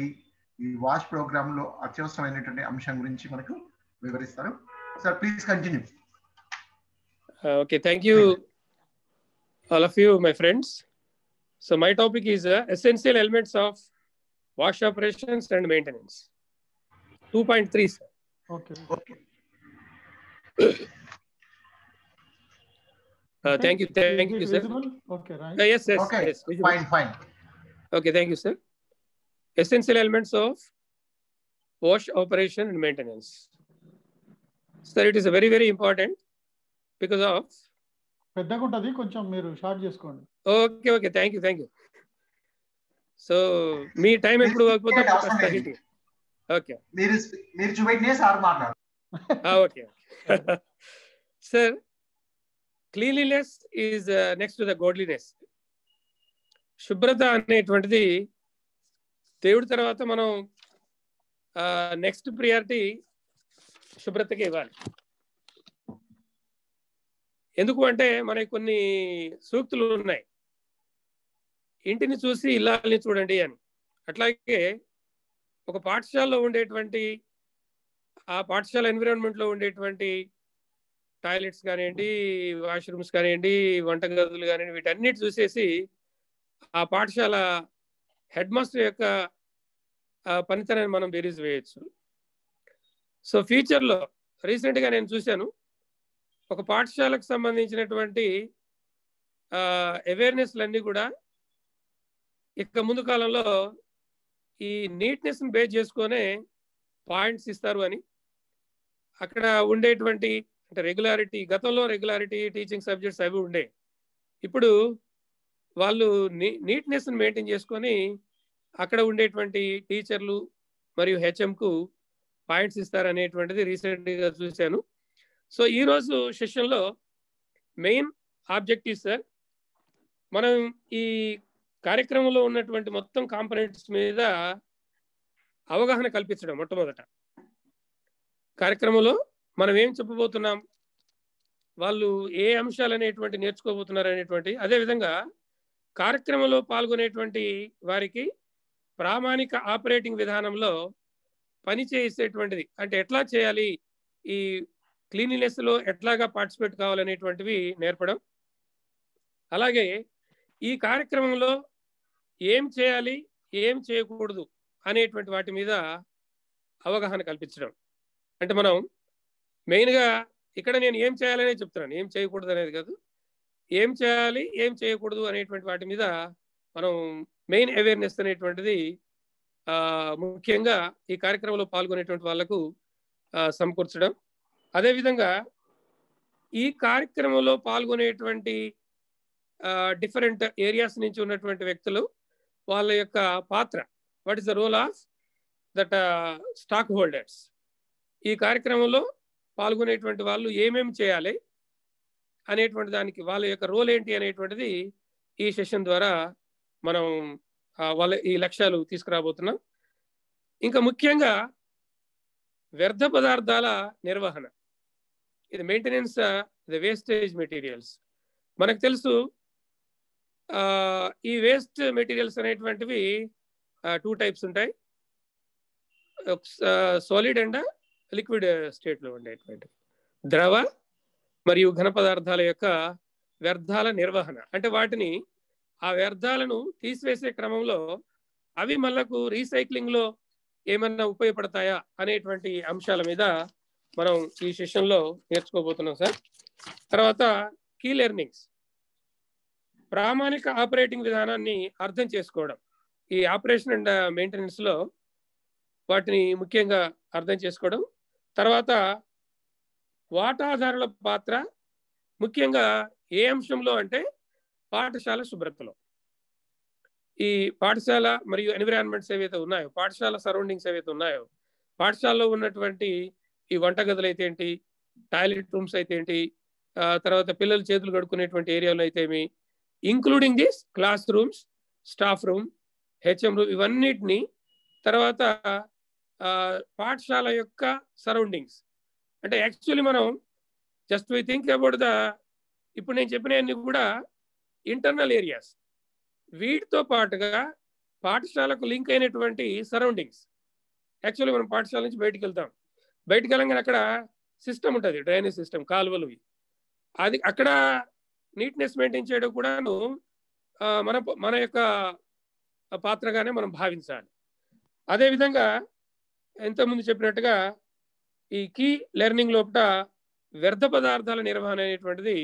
ఈ వాష్ ప్రోగ్రామ్లో అత్యవసరమైనటువంటి అంశం గురించి మనకు వివరిస్తారు. Sir, please continue. Uh, okay, thank you, all of you, my friends. So my topic is uh, essential elements of wash operations and maintenance. 2.3, sir. Okay. okay. Uh, thank you, thank you, sir. Okay, right. Uh, yes, yes, okay. yes. Fine, fine. Okay, thank you, sir. Essential elements of wash operation and maintenance. Sir, it is a very, very important because of పెద్దగా ఉంటది కొంచెం మీరు short చేసుకోండి. Okay okay thank you thank you so me time ఎప్పుడు hit. Okay మీరు మీరు చూపెట్టినే sir మాట్లాడు okay sir cleanliness is next the godliness శుభ్రత అనేటువంటిది దేవుడి తర్వాత మనం నెక్స్ట్ ప్రియారిటీ శుభ్రతకి ఇవ్వాలి. ఎందుకు అంటే మనకి కొన్ని సూక్తులు ఉన్నాయి. ఇంటిని చూసి ఇల్లాలని చూడండి అని. అట్లాగే ఒక పాఠశాలలో ఉండేటువంటి ఆ పాఠశాల ఎన్విరాన్మెంట్లో ఉండేటువంటి టాయిలెట్స్ కానివ్వండి వాష్రూమ్స్ కానివ్వండి వంటగదులు కానివ్వండి వీటన్నిటి చూసేసి ఆ పాఠశాల హెడ్ మాస్టర్ యొక్క పనితనాన్ని మనం బేరీజ్ వేయచ్చు సో ఫ్యూచర్లో రీసెంట్గా నేను చూశాను. ఒక పాఠశాలకు సంబంధించినటువంటి అవేర్నెస్లన్నీ కూడా ఇక ముందు కాలంలో ఈ నీట్నెస్ని బేస్ చేసుకొనే పాయింట్స్ ఇస్తారు అని. అక్కడ ఉండేటువంటి అంటే రెగ్యులారిటీ గతంలో రెగ్యులారిటీ టీచింగ్ సబ్జెక్ట్స్ అవి ఉండే. ఇప్పుడు వాళ్ళు నీ నీట్నెస్ని మెయింటైన్ చేసుకొని అక్కడ ఉండేటువంటి టీచర్లు మరియు హెచ్ఎంకు పాయింట్స్ ఇస్తారనేటువంటిది రీసెంట్గా చూశాను. సో ఈరోజు సెషన్లో మెయిన్ ఆబ్జెక్టివ్ సార్ మనం ఈ కార్యక్రమంలో ఉన్నటువంటి మొత్తం కాంపనెంట్స్ మీద అవగాహన కల్పించడం మొట్టమొదట. కార్యక్రమంలో మనం ఏం చెప్పబోతున్నాం? వాళ్ళు ఏ అంశాలు అనేటువంటి నేర్చుకోబోతున్నారు అనేటువంటి అదేవిధంగా కార్యక్రమంలో పాల్గొనేటువంటి వారికి ప్రామాణిక ఆపరేటింగ్ విధానంలో పని చేసేటువంటిది. అంటే ఎట్లా చేయాలి? ఈ క్లీనినెస్లో ఎట్లాగా పార్టిసిపేట్ కావాలనేటువంటివి నేర్పడం. అలాగే ఈ కార్యక్రమంలో ఏం చేయాలి? ఏం చేయకూడదు? అనేటువంటి వాటి మీద అవగాహన కల్పించడం. అంటే మనం మెయిన్గా ఇక్కడ నేను ఏం చేయాలనే చెప్తున్నాను. ఏం చేయకూడదు అనేది కాదు. ఏం చేయాలి? ఏం చేయకూడదు అనేటువంటి వాటి మీద మనం మెయిన్ అవేర్నెస్ అనేటువంటిది ముఖ్యంగా ఈ కార్యక్రమంలో పాల్గొనేటువంటి వాళ్ళకు సమకూర్చడం. అదేవిధంగా ఈ కార్యక్రమంలో పాల్గొనేటువంటి డిఫరెంట్ ఏరియాస్ నుంచి ఉన్నటువంటి వ్యక్తులు వాళ్ళ యొక్క పాత్ర. What is the role of that stakeholders? ఈ కార్యక్రమంలో పాల్గొనేటువంటి వాళ్ళు ఏమేమి చేయాలి అనేటువంటి దానికి వాళ్ళ యొక్క రోల్ ఏంటి అనేటువంటిది ఈ సెషన్ ద్వారా మనం వాళ్ళ ఈ లక్ష్యాలు తీసుకురాబోతున్నాం. ఇంకా ముఖ్యంగా వ్యర్థ పదార్థాల నిర్వహణ. ఇది మెయింటెనెన్స్ ది వేస్టేజ్ మెటీరియల్స్ మనకు తెలుసు ఈ వేస్ట్ మెటీరియల్స్ అనేటువంటివి టూ టైప్స్ ఉంటాయి. సాలిడ్ అండ్ లిక్విడ్ స్టేట్లో ఉండేటువంటి ద్రవ మరియు ఘన పదార్థాల యొక్క వ్యర్థాల నిర్వహణ. అంటే వాటిని ఆ వ్యర్థాలను తీసివేసే క్రమంలో అవి మళ్ళకు రీసైక్లింగ్లో ఏమన్నా ఉపయోగపడతాయా అనేటువంటి అంశాల మీద మనం ఈ సెషన్లో నేర్చుకోబోతున్నాం సార్. తర్వాత కీ లెర్నింగ్స్. ప్రామాణిక ఆపరేటింగ్ విధానాన్ని అర్థం చేసుకోవడం. ఈ ఆపరేషన్ అండ్ మెయింటెనెన్స్లో వాటిని ముఖ్యంగా అర్థం చేసుకోవడం. తర్వాత వాటాదారుల పాత్ర ముఖ్యంగా ఏ అంశంలో అంటే పాఠశాల శుభ్రతలో. ఈ పాఠశాల మరియు ఎన్విరాన్మెంట్స్ ఏవైతే ఉన్నాయో పాఠశాల సరౌండింగ్స్ ఏవైతే ఉన్నాయో పాఠశాలలో ఉన్నటువంటి ఈ వంటగదులు అయితే ఏంటి? టాయిలెట్ రూమ్స్ అయితే ఏంటి? ఆ, తర్వాత పిల్లలు చేతులు కడుక్కునేటువంటి ఏరియాలో అయితే ఏమి? Including this class rooms staff room HM room ఇవన్నిటిని తర్వాత ఆ, పాఠశాల యొక్క సరౌండింగ్స్. అంటే యాక్చువల్లీ మనం just why think about the ఇప్పుడు నేను చెప్పినవన్నీ కూడా ఇంటర్నల్ ఏరియాస్ వీటితో పాటుగా పాఠశాలకు లింక్ అయినటువంటి సరౌండింగ్స్ యాక్చువల్లీ మనం పాఠశాల నుంచి బయటికి వెళ్తాం. బయటికి వెళ్ళగానే అక్కడ సిస్టమ్ ఉంటుంది డ్రైనేజ్ సిస్టమ్ కాలువలు. అది అక్కడ నీట్నెస్ మెయింటైన్ చేయడం కూడాను మన మన యొక్క పాత్రగానే మనం భావించాలి. అదేవిధంగా ఇంతకుముందు చెప్పినట్టుగా ఈ కీ లెర్నింగ్ లోపల వ్యర్థ పదార్థాల నిర్వహణ అనేటువంటిది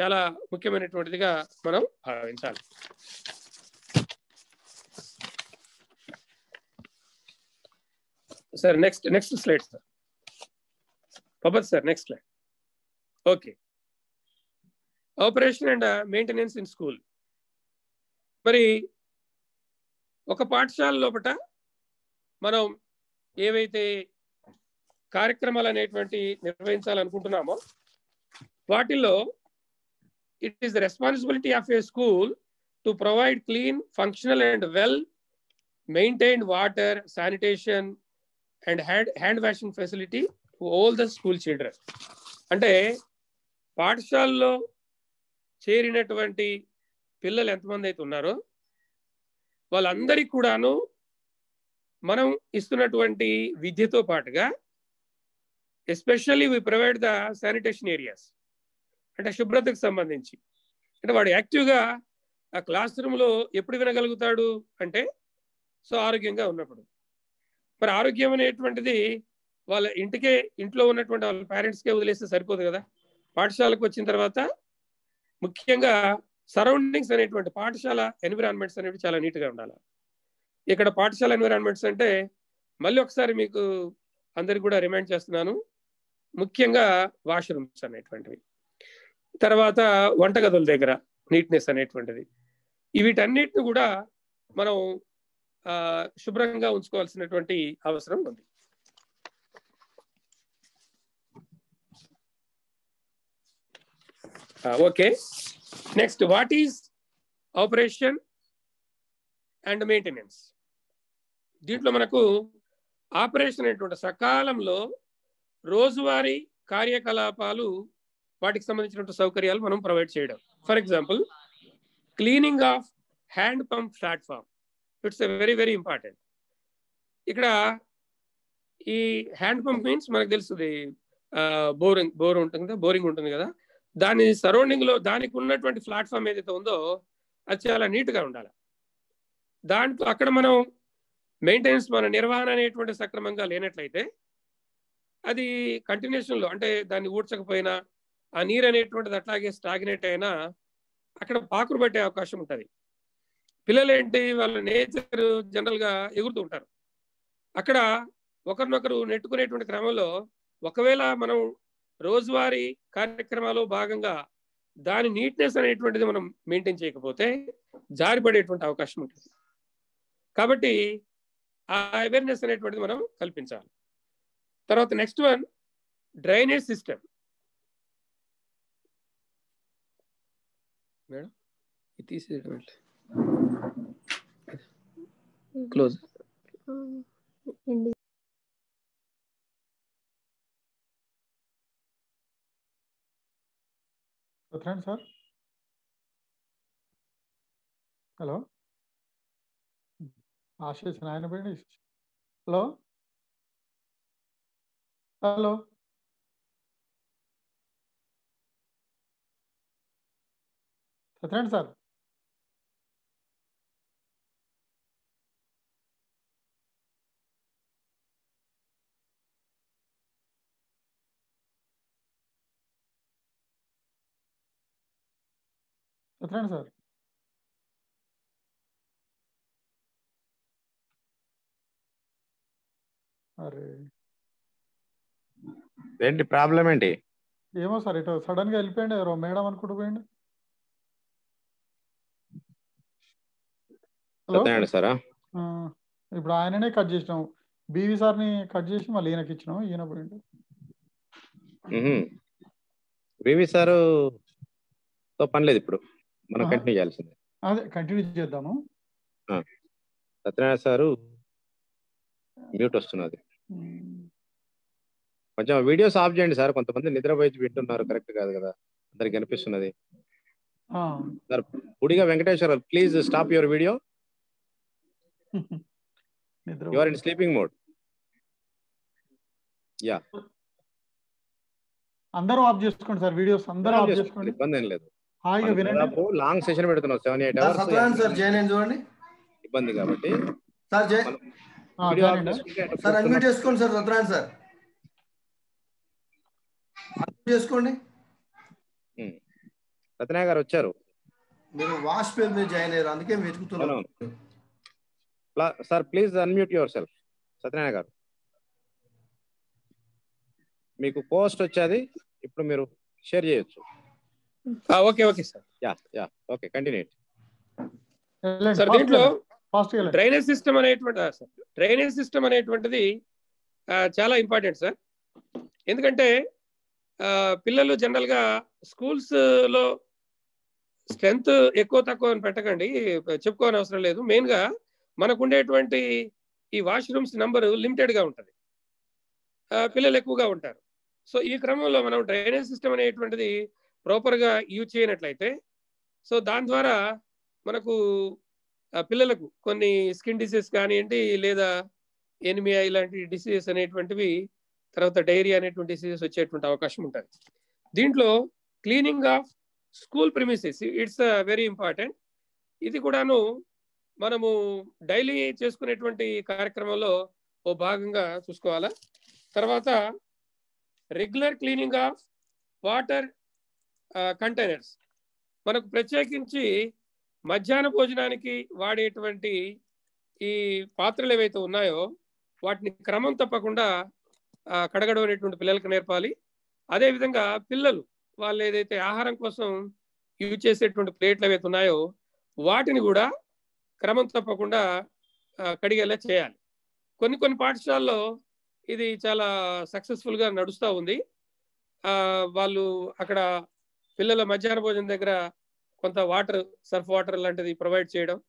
చాలా ముఖ్యమైనటువంటిదిగా మనం భావించాలి. Sir next next slide sir. Pabath sir next slide. Okay. Operation and maintenance in school. మరి ఒక పాఠశాల లోపల మనం ఏవైతే కార్యక్రమాలు అనేటువంటి నిర్వహించాలనుకుంటున్నామో వాటిల్లో it is the responsibility of a school to provide clean, functional, and well maintained water, sanitation, and hand, hand washing facility to all the school children. అంటే పాఠశాలలో చేరినటువంటి పిల్లలు ఎంతమంది అయితే ఉన్నారో వాళ్ళందరికీ కూడాను మనం ఇస్తున్నటువంటి విద్యతో పాటుగా especially we provide the sanitation areas అంటే శుభ్రతకు సంబంధించి. అంటే వాడు యాక్టివ్గా ఆ క్లాస్ రూమ్లో ఎప్పుడు వినగలుగుతాడు అంటే సో ఆరోగ్యంగా ఉన్నప్పుడు. మరి ఆరోగ్యం అనేటువంటిది వాళ్ళ ఇంటికే ఇంట్లో ఉన్నటువంటి వాళ్ళ పేరెంట్స్కే వదిలేస్తే సరిపోదు కదా. పాఠశాలకు వచ్చిన తర్వాత ముఖ్యంగా సరౌండింగ్స్ అనేటువంటి పాఠశాల ఎన్విరాన్మెంట్స్ అనేవి చాలా నీట్గా ఉండాలి. ఇక్కడ పాఠశాల ఎన్విరాన్మెంట్స్ అంటే మళ్ళీ ఒకసారి మీకు అందరికి కూడా రిమైండ్ చేస్తున్నాను. ముఖ్యంగా వాష్రూమ్స్ అనేటువంటివి. తర్వాత వంటగదుల దగ్గర నీట్నెస్ అనేటువంటిది. వీటన్నిటిని కూడా మనం శుభ్రంగా ఉంచుకోవాల్సినటువంటి అవసరం ఉంది. Okay. Next what is operation and maintenance దీంట్లో మనకు ఆపరేషన్ అనేటువంటి సకాలంలో రోజువారీ కార్యకలాపాలు వాటికి సంబంధించినటువంటి సౌకర్యాలు మనం ప్రొవైడ్ చేయడం. For example cleaning of hand pump platform it's a very very important ఇక్కడ ఈ హ్యాండ్ పంప్ మీన్స్ మనకు తెలుస్తుంది బోరింగ్ బోర్ ఉంటుంది కదా బోరింగ్ ఉంటుంది కదా. దాని సరౌండింగ్లో దానికి ఉన్నటువంటి ప్లాట్ఫామ్ ఏదైతే ఉందో అది చాలా నీట్గా ఉండాలి. దాంట్లో అక్కడ మనం మెయింటెనెన్స్ మన నిర్వహణ అనేటువంటి సక్రమంగా లేనట్లయితే అది కంటిన్యూషన్లో అంటే దాన్ని ఊడ్చకపోయినా ఆ నీరు అనేటువంటిది అట్లాగే స్టాగ్నేట్ అయినా అక్కడ పాకురు పట్టే అవకాశం ఉంటుంది. పిల్లలు ఏంటి వాళ్ళ నేచర్ జనరల్గా ఎగురుతూ ఉంటారు. అక్కడ ఒకరినొకరు నెట్టుకునేటువంటి క్రమంలో ఒకవేళ మనం రోజువారీ కార్యక్రమాల్లో భాగంగా దాని నీట్నెస్ అనేటువంటిది మనం మెయింటైన్ చేయకపోతే జారిపడేటువంటి అవకాశం ఉంటుంది. కాబట్టి ఆ అవేర్నెస్ అనేటువంటిది మనం కల్పించాలి. తర్వాత next one drainage system madam ఇది తీసేయడం close Satyanarayana sir hello Ashish నాయన పోయింది hello hello Satyanarayana sir. Satyanarayana sir. అరే. ఏంటి ప్రాబ్లం ఏంటి? ఏమో సార్ ఇటు సడన్గా వెళ్ళిపోయింది ఎవరో మేడం అనుకుంటూ పోయింది సత్యనారాయణ సారా? ఇప్పుడు ఆయననే కట్ చేసినాం. బీవీ సార్ని కట్ చేసి మళ్ళీ ఈయనకి ఇచ్చినాం. ఈయన పోయిండు వివి సారు తో పని లేదు ఇప్పుడు. మనం. కంటిన్యూ చేయాల్సిందే. అదే కంటిన్యూ చేద్దాము. సత్యనారాయణ సారు మ్యూట్ వస్తున్నది. కొంచెం వీడియోస్ ఆఫ్ చేయండి సార్. కొంతమంది నిద్రపోయి వింటున్నారు. కరెక్ట్ కాదు కదా. అందరికి కనిపిస్తున్నది sir Budiga Venkateswara please stop your video. You are in sleeping mode yeah అందరూ ఆఫ్ చేసుకోండి సార్ వీడియోస్ అందరూ ఆఫ్ చేసుకోండి ఇబ్బంది ఏం లేదు. హాయిగా వినండి. లాంగ్ సెషన్ పెడుతున్నాం seven eight sir Satyanarayana sir Jain hours చూడండి. ఇబ్బంది కాబట్టి సార్ జై సార్ అన్మ్యూట్ చేసుకోండి సార్ సత్యనారాయణ సార్. అన్మ్యూట్ చేసుకోండి. ఉమ్. సత్యనారాయణ గారు వచ్చారు. మీరు వాష్ పేరు మీద జాయిన్ అయ్యారు అందుకే వెతుకుతున్నాను sir please unmute yourself Satyanarayana garu. మీకు పోస్ట్ వచ్చేది ఇప్పుడు మీరు షేర్ చేయొచ్చు. Okay okay sir yeah yeah okay continue sir దీంట్లో. డ్రైనేజ్ సిస్టమ్ అనేటువంటి ఆ, సార్ డ్రైనేజ్ సిస్టమ్ అనేటువంటిది చాలా ఇంపార్టెంట్ సార్ ఎందుకంటే పిల్లలు జనరల్గా స్కూల్స్లో స్ట్రెంత్ ఎక్కువ తక్కువ అని పెట్టకండి. చెప్పుకోని అవసరం లేదు. మెయిన్ మనకుండేటువంటి మనకు ఉండేటువంటి ఈ వాష్రూమ్స్ నంబర్ లిమిటెడ్గా ఉంటుంది. ఆ, పిల్లలు ఎక్కువగా ఉంటారు. సో ఈ క్రమంలో మనం డ్రైనేజ్ సిస్టమ్ అనేటువంటిది ప్రాపర్గా యూజ్ చేయనట్లయితే సో దాని ద్వారా మనకు పిల్లలకు కొన్ని స్కిన్ డిసీజ్ కానివ్వండి లేదా ఎనిమియా ఇలాంటి డిసీజెస్ అనేటువంటివి తర్వాత డైరియా అనేటువంటి డిసీజెస్ వచ్చేటువంటి అవకాశం ఉంటుంది. దీంట్లో cleaning of school premises it's very important. ఇది కూడాను మనము డైలీ చేసుకునేటువంటి కార్యక్రమంలో ఓ భాగంగా చూసుకోవాలా? తర్వాత regular cleaning of water containers. మనకు ప్రత్యేకించి మధ్యాహ్న భోజనానికి వాడేటువంటి ఈ పాత్రలు ఏవైతే ఉన్నాయో వాటిని క్రమం తప్పకుండా కడగడం అనేటువంటి పిల్లలకు నేర్పాలి. అదేవిధంగా పిల్లలు వాళ్ళు ఏదైతే ఆహారం కోసం యూజ్ చేసేటువంటి ప్లేట్లు ఏవైతే ఉన్నాయో వాటిని కూడా క్రమం తప్పకుండా కడిగేలా చేయాలి. కొన్ని కొన్ని పాఠశాలలో ఇది చాలా సక్సెస్ఫుల్గా నడుస్తూ ఉంది. ఆ, వాళ్ళు అక్కడ పిల్లల మధ్యాహ్న భోజనం దగ్గర కొంత వాటర్ సర్ఫ్ వాటర్ లాంటిది ప్రొవైడ్ చేయడం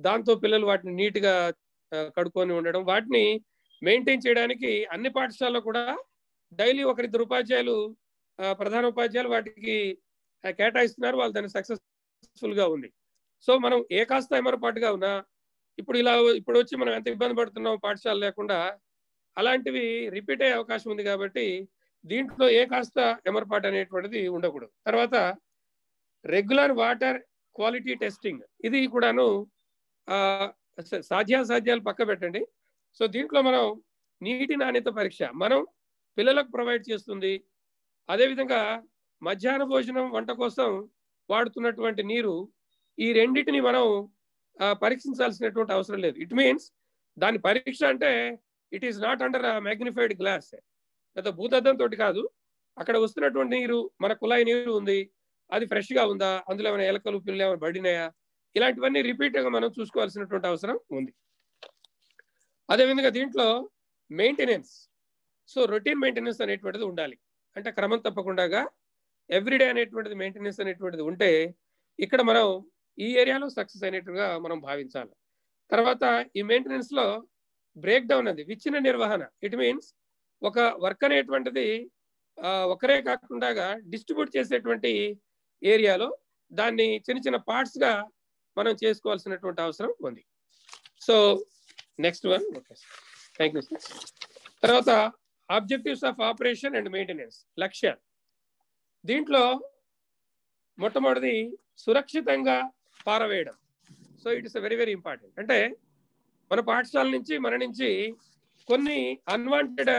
దాంతో పిల్లలు వాటిని నీట్గా కడుక్కొని ఉండడం వాటిని మెయింటైన్ చేయడానికి అన్ని పాఠశాలలో కూడా డైలీ ఒకరిద్దరు ఉపాధ్యాయులు ప్రధాన ఉపాధ్యాయులు వాటికి కేటాయిస్తున్నారు. వాళ్ళు దాన్ని సక్సెస్ఫుల్గా ఉంది. సో మనం ఏ కాస్త ఎమరపాటుగా ఉన్నా ఇప్పుడు ఇలా ఇప్పుడు వచ్చి మనం ఎంత ఇబ్బంది పడుతున్నాం పాఠశాల లేకుండా అలాంటివి రిపీట్ అయ్యే అవకాశం ఉంది కాబట్టి దీంట్లో ఏ కాస్త ఎమరపాటు అనేటువంటిది ఉండకూడదు. తర్వాత రెగ్యులర్ వాటర్ క్వాలిటీ టెస్టింగ్ ఇది కూడాను ఆ, సాధ్యాసాధ్యాలు పక్క పెట్టండి. సో దీంట్లో మనం నీటి నాణ్యత పరీక్ష మనం పిల్లలకు ప్రొవైడ్ చేస్తుంది. అదేవిధంగా మధ్యాహ్న భోజనం వంట కోసం వాడుతున్నటువంటి నీరు ఈ రెండింటిని మనం పరీక్షించాల్సినటువంటి అవసరం లేదు. ఇట్ మీన్స్ దాని పరీక్ష అంటే it is not under magnified glass పెద్ద భూతద్దం తోటి కాదు. అక్కడ వస్తున్నటువంటి నీరు మన కుళాయి నీరు ఉంది. అది ఫ్రెష్గా ఉందా? అందులో ఏమైనా ఎలకలు పిల్లలు ఏమైనా పడినాయా? ఇలాంటివన్నీ రిపీట్గా మనం చూసుకోవాల్సినటువంటి అవసరం ఉంది. అదేవిధంగా దీంట్లో మెయింటెనెన్స్ సో రొటీన్ మెయింటెనెన్స్ అనేటువంటిది ఉండాలి. అంటే క్రమం తప్పకుండా ఎవ్రీడే అనేటువంటిది మెయింటెనెన్స్ అనేటువంటిది ఉంటే ఇక్కడ మనం ఈ ఏరియాలో సక్సెస్ అయినట్టుగా మనం భావించాలి. తర్వాత ఈ మెయింటెనెన్స్లో బ్రేక్ డౌన్ అది విచ్చిన నిర్వహణ. ఇట్ మీన్స్ ఒక వర్క్ అనేటువంటిది ఒకరే కాకుండా డిస్ట్రిబ్యూట్ చేసేటువంటి ఏరియాలో దాన్ని చిన్న చిన్న పార్ట్స్గా మనం చేసుకోవాల్సినటువంటి అవసరం ఉంది. So next one okay thank you sir తర్వాత objectives of operation and maintenance లక్ష్యాలు. దీంట్లో మొట్టమొదటిది సురక్షితంగా పారవేయడం. So it is very very important అంటే మన పాఠశాల నుంచి మన నుంచి కొన్ని అన్వాంటెడ్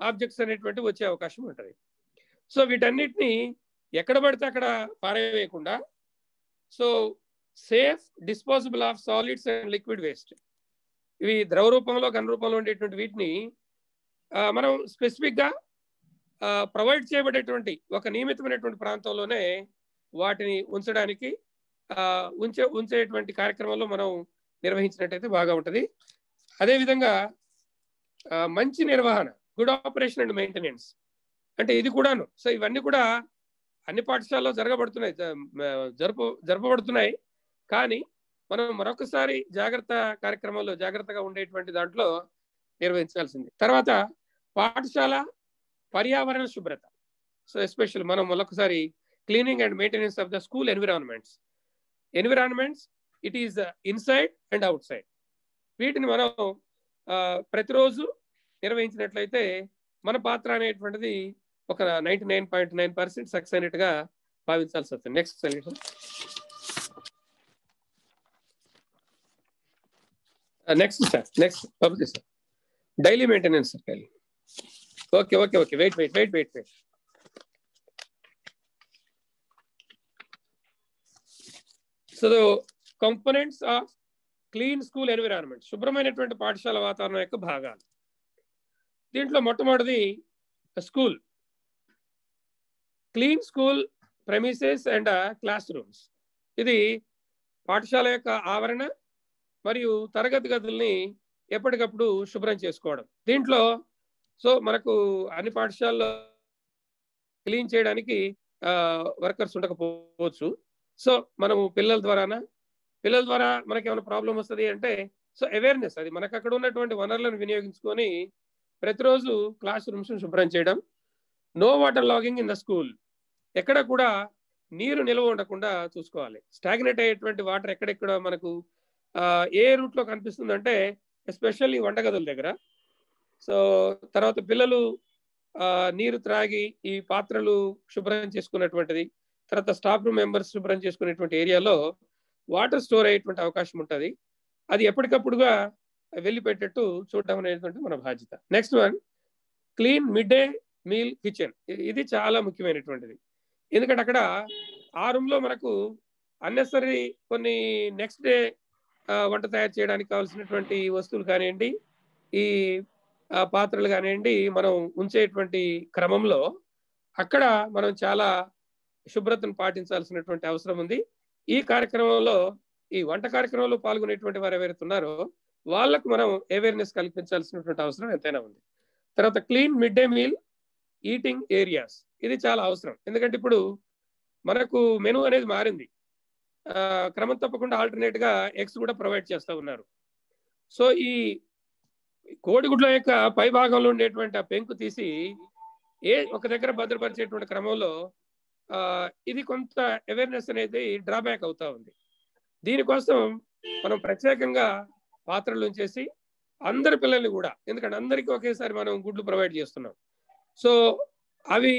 ఆబ్జెక్ట్స్ అనేటువంటి వచ్చే అవకాశం ఉంటుంది. సో వీటన్నిటిని ఎక్కడ పడితే అక్కడ పారవేయకుండా so safe disposable of solids and liquid waste ఇవి ద్రవ రూపంలో ఘన రూపంలో ఉండేటువంటి వీటిని మనం స్పెసిఫిక్గా ప్రొవైడ్ చేయబడేటువంటి ఒక నియమితమైనటువంటి ప్రాంతంలోనే వాటిని ఉంచడానికి ఉంచే ఉంచేటువంటి కార్యక్రమంలో మనం నిర్వహించినట్టయితే బాగా ఉంటుంది. అదేవిధంగా మంచి నిర్వహణ గుడ్ ఆపరేషన్ అండ్ మెయింటెనెన్స్ అంటే ఇది కూడాను. సో ఇవన్నీ కూడా అన్ని పాఠశాలలో జరగబడుతున్నాయి. జరుపు జరపబడుతున్నాయి. కానీ మనం మరొకసారి జాగ్రత్త కార్యక్రమంలో జాగ్రత్తగా ఉండేటువంటి దాంట్లో నిర్వహించాల్సింది. తర్వాత పాఠశాల పర్యావరణ శుభ్రత. సో ఎస్పెషల్ మనం మరొకసారి cleaning and maintenance of the school environments. Environments it is inside and outside. వీటిని మనం ప్రతిరోజు నిర్వహించినట్లయితే మన పాత్ర అనేటువంటిది ఒక ninety nine point nine percent success అయినట్టుగా భావించాల్సి వస్తుంది. Next solution next sir next public sir daily maintenance sir daily okay okay okay wait wait wait wait wait so components of clean school environment శుభ్రమైనటువంటి పాఠశాల వాతావరణం యొక్క భాగాలు. దీంట్లో మొట్టమొదటిది school clean school premises and class rooms ఇది పాఠశాల యొక్క ఆవరణ మరియు తరగతి గదుల్ని ఎప్పటికప్పుడు శుభ్రం చేసుకోవడం. దీంట్లో సో మనకు అన్ని పాఠశాలలో క్లీన్ చేయడానికి వర్కర్స్ ఉండకపోవచ్చు. సో మనము పిల్లల ద్వారానా? పిల్లల ద్వారా మనకి ఏమైనా ప్రాబ్లం వస్తుంది అంటే సో అవేర్నెస్ అది. మనకు అక్కడ ఉన్నటువంటి వనరులను వినియోగించుకొని ప్రతిరోజు క్లాస్ రూమ్స్ శుభ్రం చేయడం no water logging in the school ఎక్కడ కూడా నీరు నిల్వ ఉండకుండా చూసుకోవాలి. స్టాగ్నేట్ అయ్యేటువంటి వాటర్ ఎక్కడెక్కడ మనకు ఏ రూట్లో కనిపిస్తుందంటే ఎస్పెషల్లీ వంటగదుల దగ్గర. సో తర్వాత పిల్లలు ఆ, నీరు త్రాగి ఈ పాత్రలు శుభ్రం చేసుకున్నటువంటిది. తర్వాత స్టాఫ్ రూమ్ మెంబర్స్ శుభ్రం చేసుకునేటువంటి ఏరియాలో వాటర్ స్టోర్ అయ్యేటువంటి అవకాశం ఉంటుంది. అది ఎప్పటికప్పుడుగా వెళ్ళి పెట్టేట్టు చూడడం అనేటువంటి మన బాధ్యత. Next one clean mid day meal kitchen ఇది చాలా ముఖ్యమైనటువంటిది. ఎందుకంటే అక్కడ ఆ రూమ్లో మనకు అన్నెసరీ కొన్ని నెక్స్ట్ డే వంట తయారు చేయడానికి కావాల్సినటువంటి వస్తువులు కానివ్వండి ఈ పాత్రలు కానివ్వండి మనం ఉంచేటువంటి క్రమంలో అక్కడ మనం చాలా శుభ్రతను పాటించాల్సినటువంటి అవసరం ఉంది. ఈ కార్యక్రమంలో ఈ వంట కార్యక్రమంలో పాల్గొనేటువంటి వారు ఎవరైతే ఉన్నారో వాళ్ళకు మనం అవేర్నెస్ కల్పించాల్సినటువంటి అవసరం ఎంతైనా ఉంది. తర్వాత clean mid day meal eating areas ఇది చాలా అవసరం. ఎందుకంటే ఇప్పుడు మనకు మెను అనేది మారింది. ఆ, క్రమం తప్పకుండా ఆల్టర్నేట్గా ఎగ్స్ కూడా ప్రొవైడ్ చేస్తూ ఉన్నారు. సో ఈ కోడిగుడ్ల యొక్క పై భాగంలో ఉండేటువంటి ఆ పెంకు తీసి ఏ ఒక దగ్గర భద్రపరిచేటువంటి క్రమంలో ఇది కొంత అవేర్నెస్ అనేది డ్రాబ్యాక్ అవుతా ఉంది. దీనికోసం మనం ప్రత్యేకంగా పాత్రలు ఉంచేసి అందరి పిల్లల్ని కూడా ఎందుకంటే అందరికీ ఒకేసారి మనం గుడ్లు ప్రొవైడ్ చేస్తున్నాం. సో అవి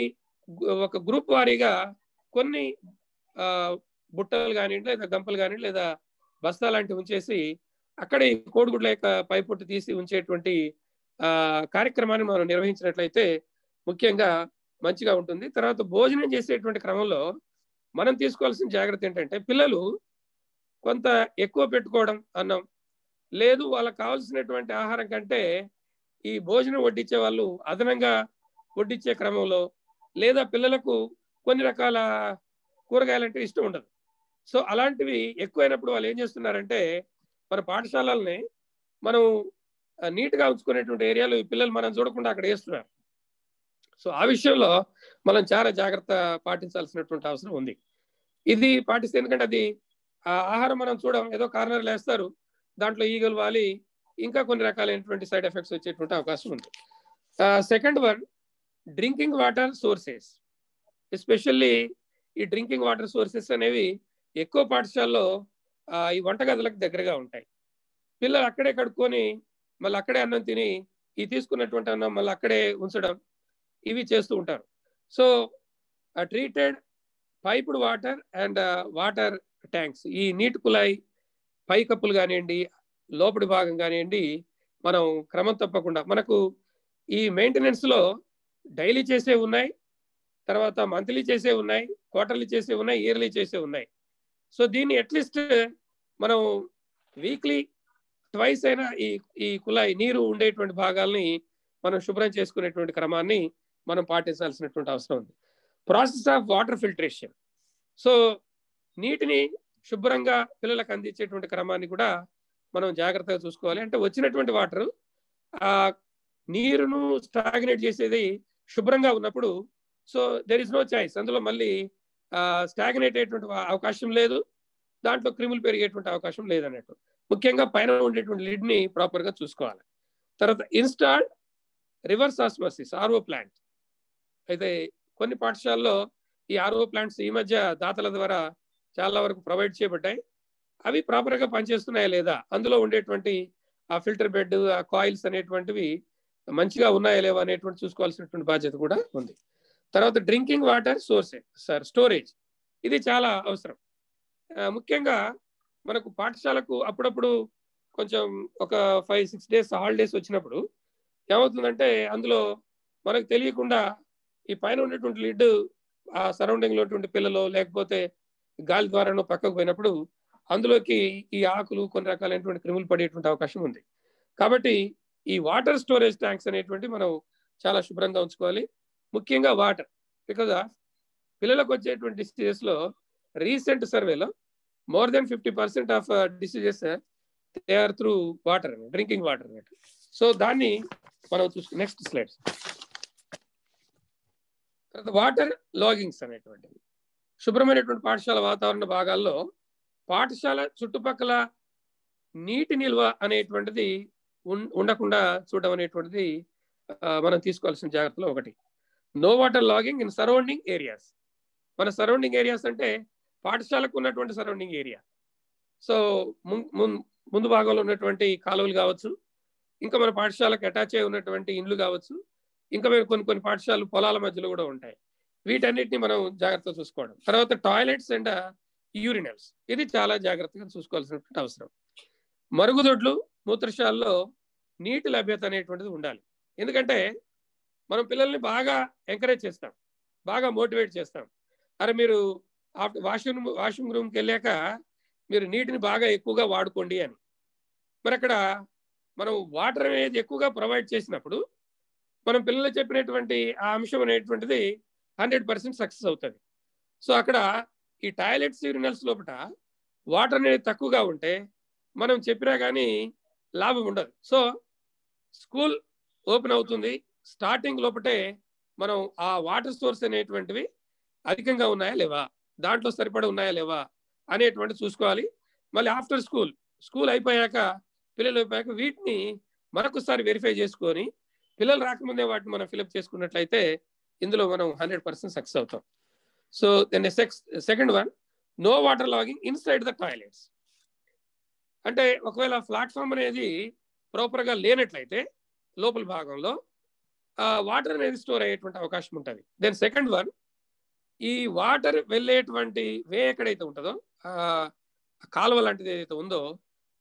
ఒక గ్రూప్ వారీగా కొన్ని ఆ, బుట్టలు కానివ్వండి లేదా గంపలు కానివ్వండి లేదా బస్తా లాంటివి ఉంచేసి అక్కడ ఈ కోడిగుడ్ల యొక్క పైపుట్టు తీసి ఉంచేటువంటి ఆ, కార్యక్రమాన్ని మనం నిర్వహించినట్లయితే ముఖ్యంగా మంచిగా ఉంటుంది. తర్వాత భోజనం చేసేటువంటి క్రమంలో మనం తీసుకోవాల్సిన జాగ్రత్త ఏంటంటే పిల్లలు కొంత ఎక్కువ పెట్టుకోవడం అన్నం. లేదు వాళ్ళకి కావాల్సినటువంటి ఆహారం కంటే ఈ భోజనం వడ్డించే వాళ్ళు అదనంగా వడ్డించే క్రమంలో లేదా పిల్లలకు కొన్ని రకాల కూరగాయలంటే ఇష్టం ఉండదు. సో అలాంటివి ఎక్కువైనప్పుడు వాళ్ళు ఏం చేస్తున్నారంటే మన పాఠశాలల్ని మనం నీట్గా ఉంచుకునేటువంటి ఏరియాలో ఈ పిల్లలు మనం చూడకుండా అక్కడ వేస్తున్నారు. సో ఆ విషయంలో మనం చాలా జాగ్రత్త పాటించాల్సినటువంటి అవసరం ఉంది. ఇది పాటిస్తే ఎందుకంటే అది ఆ ఆహారం మనం చూడం ఏదో కార్నర్ వేస్తారు దాంట్లో ఈగలు వాలి ఇంకా కొన్ని రకాలైనటువంటి సైడ్ ఎఫెక్ట్స్ వచ్చేటువంటి అవకాశం ఉంది. Second one drinking water sources. Especially ఈ డ్రింకింగ్ వాటర్ సోర్సెస్ అనేవి ఎక్కువ పాఠశాలలో ఈ వంటగదులకు దగ్గరగా ఉంటాయి. పిల్లలు అక్కడే కడుక్కొని మళ్ళీ అక్కడే అన్నం తిని ఈ తీసుకున్నటువంటి అన్నం మళ్ళీ అక్కడే ఉంచడం ఇవి చేస్తూ ఉంటారు. So treated piped water and water tanks ఈ నీటి కుళాయి పై కప్పులు కానివ్వండి లోపలి భాగం కానివ్వండి మనం క్రమం తప్పకుండా మనకు ఈ మెయింటెనెన్స్లో డైలీ చేసే ఉన్నాయి తర్వాత మంత్లీ చేసే ఉన్నాయి క్వార్టర్లీ చేసే ఉన్నాయి ఇయర్లీ చేసే ఉన్నాయి. సో దీన్ని అట్లీస్ట్ మనం వీక్లీ ట్వైస్ అయినా ఈ ఈ కుళాయి నీరు ఉండేటువంటి భాగాల్ని మనం శుభ్రం చేసుకునేటువంటి క్రమాన్ని మనం పాటించాల్సినటువంటి అవసరం ఉంది. Process of water filtration so నీటిని శుభ్రంగా పిల్లలకు అందించేటువంటి క్రమాన్ని కూడా మనం జాగ్రత్తగా చూసుకోవాలి. అంటే వచ్చినటువంటి వాటర్ ఆ నీరును స్టాగ్నేట్ చేసేది శుభ్రంగా ఉన్నప్పుడు so there is no choice అందులో మళ్ళీ స్టాగ్నేట్ అయ్యేటువంటి అవకాశం లేదు. దాంట్లో క్రిములు పెరిగేటువంటి అవకాశం లేదన్నట్టు. ముఖ్యంగా పైన ఉండేటువంటి లిడ్ని ప్రాపర్గా ప్రాపర్గా చూసుకోవాలి. తర్వాత installed reverse osmosis RO plant అయితే కొన్ని పాఠశాలలో ఈ ఆర్ఓ ప్లాంట్స్ ఈ మధ్య దాతల ద్వారా చాలా వరకు ప్రొవైడ్ చేయబడ్డాయి. అవి ప్రాపర్గా పనిచేస్తున్నాయా లేదా? అందులో ఉండేటువంటి ఆ ఫిల్టర్ బెడ్ ఆ కాయిల్స్ అనేటువంటివి మంచిగా ఉన్నాయా లేవా అనేటువంటి చూసుకోవాల్సినటువంటి బాధ్యత కూడా ఉంది. తర్వాత drinking water source sir storage. ఇది చాలా అవసరం. ఆ, ముఖ్యంగా మనకు పాఠశాలకు అప్పుడప్పుడు కొంచెం ఒక ఫైవ్ సిక్స్ డేస్ హాలిడేస్ వచ్చినప్పుడు ఏమవుతుందంటే అందులో మనకు తెలియకుండా ఈ పైన ఉన్నటువంటి లిడ్ ఆ సరౌండింగ్లో ఉన్నటువంటి పిల్లలు లేకపోతే గాలి ద్వారానో పక్కకు పోయినప్పుడు అందులోకి ఈ ఆకులు కొన్ని రకాలైనటువంటి క్రిములు పడేటువంటి అవకాశం ఉంది. కాబట్టి ఈ వాటర్ స్టోరేజ్ ట్యాంక్స్ అనేటువంటి మనం చాలా శుభ్రంగా ఉంచుకోవాలి. ముఖ్యంగా వాటర్ బికాజ్ పిల్లలకు వచ్చేటువంటి డిసీజెస్లో రీసెంట్ సర్వేలో more than fifty percent of diseases they are through water drinking water అన్నట్టు సో దాన్ని మనం చూసుకు నెక్స్ట్ స్లైడ్స్ తర్వాత వాటర్ లాగింగ్స్ అనేటువంటివి శుభ్రమైనటువంటి పాఠశాల వాతావరణ భాగాల్లో పాఠశాల చుట్టుపక్కల నీటి నిల్వ అనేటువంటిది ఉండకుండా చూడడం అనేటువంటిది మనం తీసుకోవాల్సిన జాగ్రత్తలో ఒకటి. No water logging in surrounding areas మన సరౌండింగ్ ఏరియాస్ అంటే పాఠశాలకు ఉన్నటువంటి సరౌండింగ్ ఏరియా సో ముందు భాగంలో ఉన్నటువంటి కాలువలు కావచ్చు ఇంకా మన పాఠశాలకు అటాచ్ అయి ఉన్నటువంటి ఇండ్లు కావచ్చు ఇంకా కొన్ని కొన్ని పాఠశాలలు పొలాల మధ్యలో కూడా ఉంటాయి. వీటన్నిటిని మనం జాగ్రత్తగా చూసుకోవడం. తర్వాత టాయిలెట్స్ అండ్ యూరినల్స్. ఇది చాలా జాగ్రత్తగా చూసుకోవాల్సినటువంటి అవసరం. మరుగుదొడ్లు మూత్రశాలలో నీటి లభ్యత అనేటువంటిది ఉండాలి. ఎందుకంటే మనం పిల్లల్ని బాగా ఎంకరేజ్ చేస్తాం. బాగా మోటివేట్ చేస్తాం. అరే మీరు ఆఫ్టర్ వాష్రూమ్ వాష్రూమ్ రూమ్కి వెళ్ళాక మీరు నీటిని బాగా ఎక్కువగా వాడుకోండి అని. మరి అక్కడ మనం వాటర్ అనేది ఎక్కువగా ప్రొవైడ్ చేసినప్పుడు మనం పిల్లలు చెప్పినటువంటి ఆ అంశం అనేటువంటిది హండ్రెడ్ పర్సెంట్ సక్సెస్ అవుతుంది. సో అక్కడ ఈ టాయిలెట్స్ యూరినల్స్ లోపల వాటర్ అనేది తక్కువగా ఉంటే మనం చెప్పినా కానీ లాభం ఉండదు. సో స్కూల్ ఓపెన్ అవుతుంది. స్టార్టింగ్ లోపటే మనం ఆ వాటర్ సోర్స్ అనేటువంటివి అధికంగా ఉన్నాయా లేవా? దాంట్లో సరిపడా ఉన్నాయా లేవా? అనేటువంటి చూసుకోవాలి. మళ్ళీ ఆఫ్టర్ స్కూల్ స్కూల్ అయిపోయాక పిల్లలు అయిపోయాక వీటిని మరొకసారి వెరిఫై చేసుకొని పిల్లలు రాకముందే వాటిని మనం ఫిలప్ చేసుకున్నట్లయితే ఇందులో మనం హండ్రెడ్ పర్సెంట్ సక్సెస్ అవుతాం. So then second one no water logging inside the toilets అంటే ఒకవేళ ప్లాట్ఫామ్ అనేది ప్రాపర్గా లేనట్లయితే లోపల భాగంలో వాటర్ అనేది స్టోర్ అయ్యేటువంటి అవకాశం ఉంటుంది. దెన్ సెకండ్ వన్ ఈ వాటర్ వెళ్ళేటువంటి వే ఎక్కడైతే ఉంటుందో కాలువ లాంటిది ఏదైతే ఉందో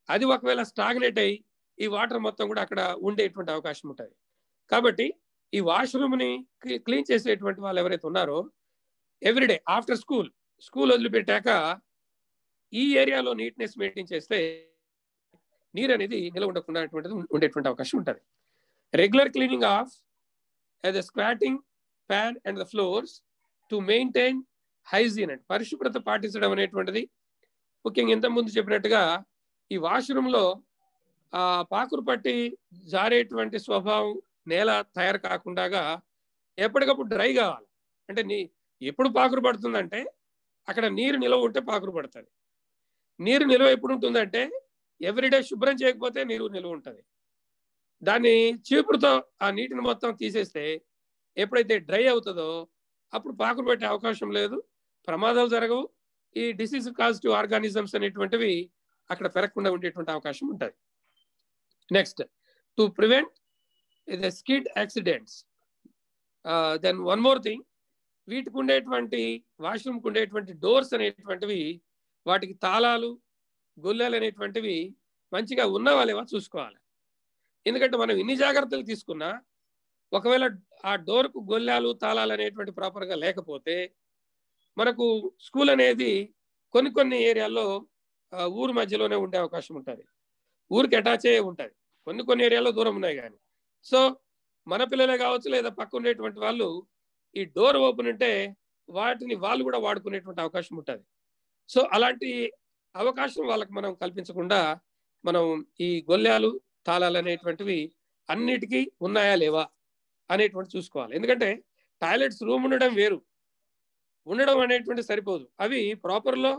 అది ఒకవేళ స్టాగ్నేట్ అయ్యి ఈ వాటర్ మొత్తం కూడా అక్కడ ఉండేటువంటి అవకాశం ఉంటుంది. కాబట్టి ఈ వాష్రూమ్ని క్లీన్ చేసేటువంటి వాళ్ళు ఎవరైతే ఉన్నారో ఎవ్రీడే ఆఫ్టర్ స్కూల్ స్కూల్ వదిలిపెట్టాక ఈ ఏరియాలో నీట్నెస్ మెయింటైన్ చేస్తే నీరు అనేది నిలవ ఉండకుండా ఉండేటువంటి అవకాశం ఉంటుంది. Regular cleaning of the squatting pan and the floors to maintain hygiene and పరిశుభ్రత పాటించడం అనేటువంటిది. ముఖ్యంగా ఇంతకుముందు చెప్పినట్టుగా ఈ వాష్రూమ్లో ఆ పాకురు పట్టి జారేటువంటి స్వభావం నేల తయారు కాకుండా ఎప్పటికప్పుడు డ్రై కావాలి. అంటే నీ ఎప్పుడు పాకురు పడుతుందంటే అక్కడ నీరు నిల్వ ఉంటే పాకురు పడుతుంది. నీరు నిల్వ ఎప్పుడు ఉంటుందంటే ఎవ్రీడే శుభ్రం చేయకపోతే నీరు నిల్వ ఉంటుంది. దాన్ని చీపురుతో ఆ నీటిని మొత్తం తీసేస్తే ఎప్పుడైతే డ్రై అవుతుందో అప్పుడు పాకురు పెట్టే అవకాశం లేదు. ప్రమాదాలు జరగవు. ఈ డిసీజ్ కాజిటివ్ ఆర్గానిజమ్స్ అనేటువంటివి అక్కడ పెరగకుండా ఉండేటువంటి అవకాశం ఉంటుంది. Next to prevent the skid accidents then one more thing వీటికి ఉండేటువంటి వాష్రూమ్కి ఉండేటువంటి డోర్స్ అనేటువంటివి వాటికి తాళాలు గొల్లెలు అనేటువంటివి మంచిగా ఉన్నవా లేవా చూసుకోవాలి. ఎందుకంటే మనం ఎన్ని జాగ్రత్తలు తీసుకున్నా ఒకవేళ ఆ డోర్కు గొల్లాలు తాళాలు అనేటువంటి ప్రాపర్గా లేకపోతే మనకు స్కూల్ అనేది కొన్ని కొన్ని ఏరియాల్లో ఊరు మధ్యలోనే ఉండే అవకాశం ఉంటుంది. ఊరికి అటాచ్ అయ్యే ఉంటుంది. కొన్ని కొన్ని ఏరియాలో దూరం ఉన్నాయి కానీ. సో మన పిల్లలే కావచ్చు లేదా పక్క ఉండేటువంటి వాళ్ళు ఈ డోర్ ఓపెన్ ఉంటే వాటిని వాళ్ళు కూడా వాడుకునేటువంటి అవకాశం ఉంటుంది. సో అలాంటి అవకాశం వాళ్ళకి మనం కల్పించకుండా మనం ఈ గొల్లాలు తాళాలు అనేటువంటివి అన్నిటికీ ఉన్నాయా లేవా అనేటువంటి చూసుకోవాలి. ఎందుకంటే టాయిలెట్స్ రూమ్ ఉండడం వేరు. ఉండడం అనేటువంటి సరిపోదు. అవి ప్రాపర్లో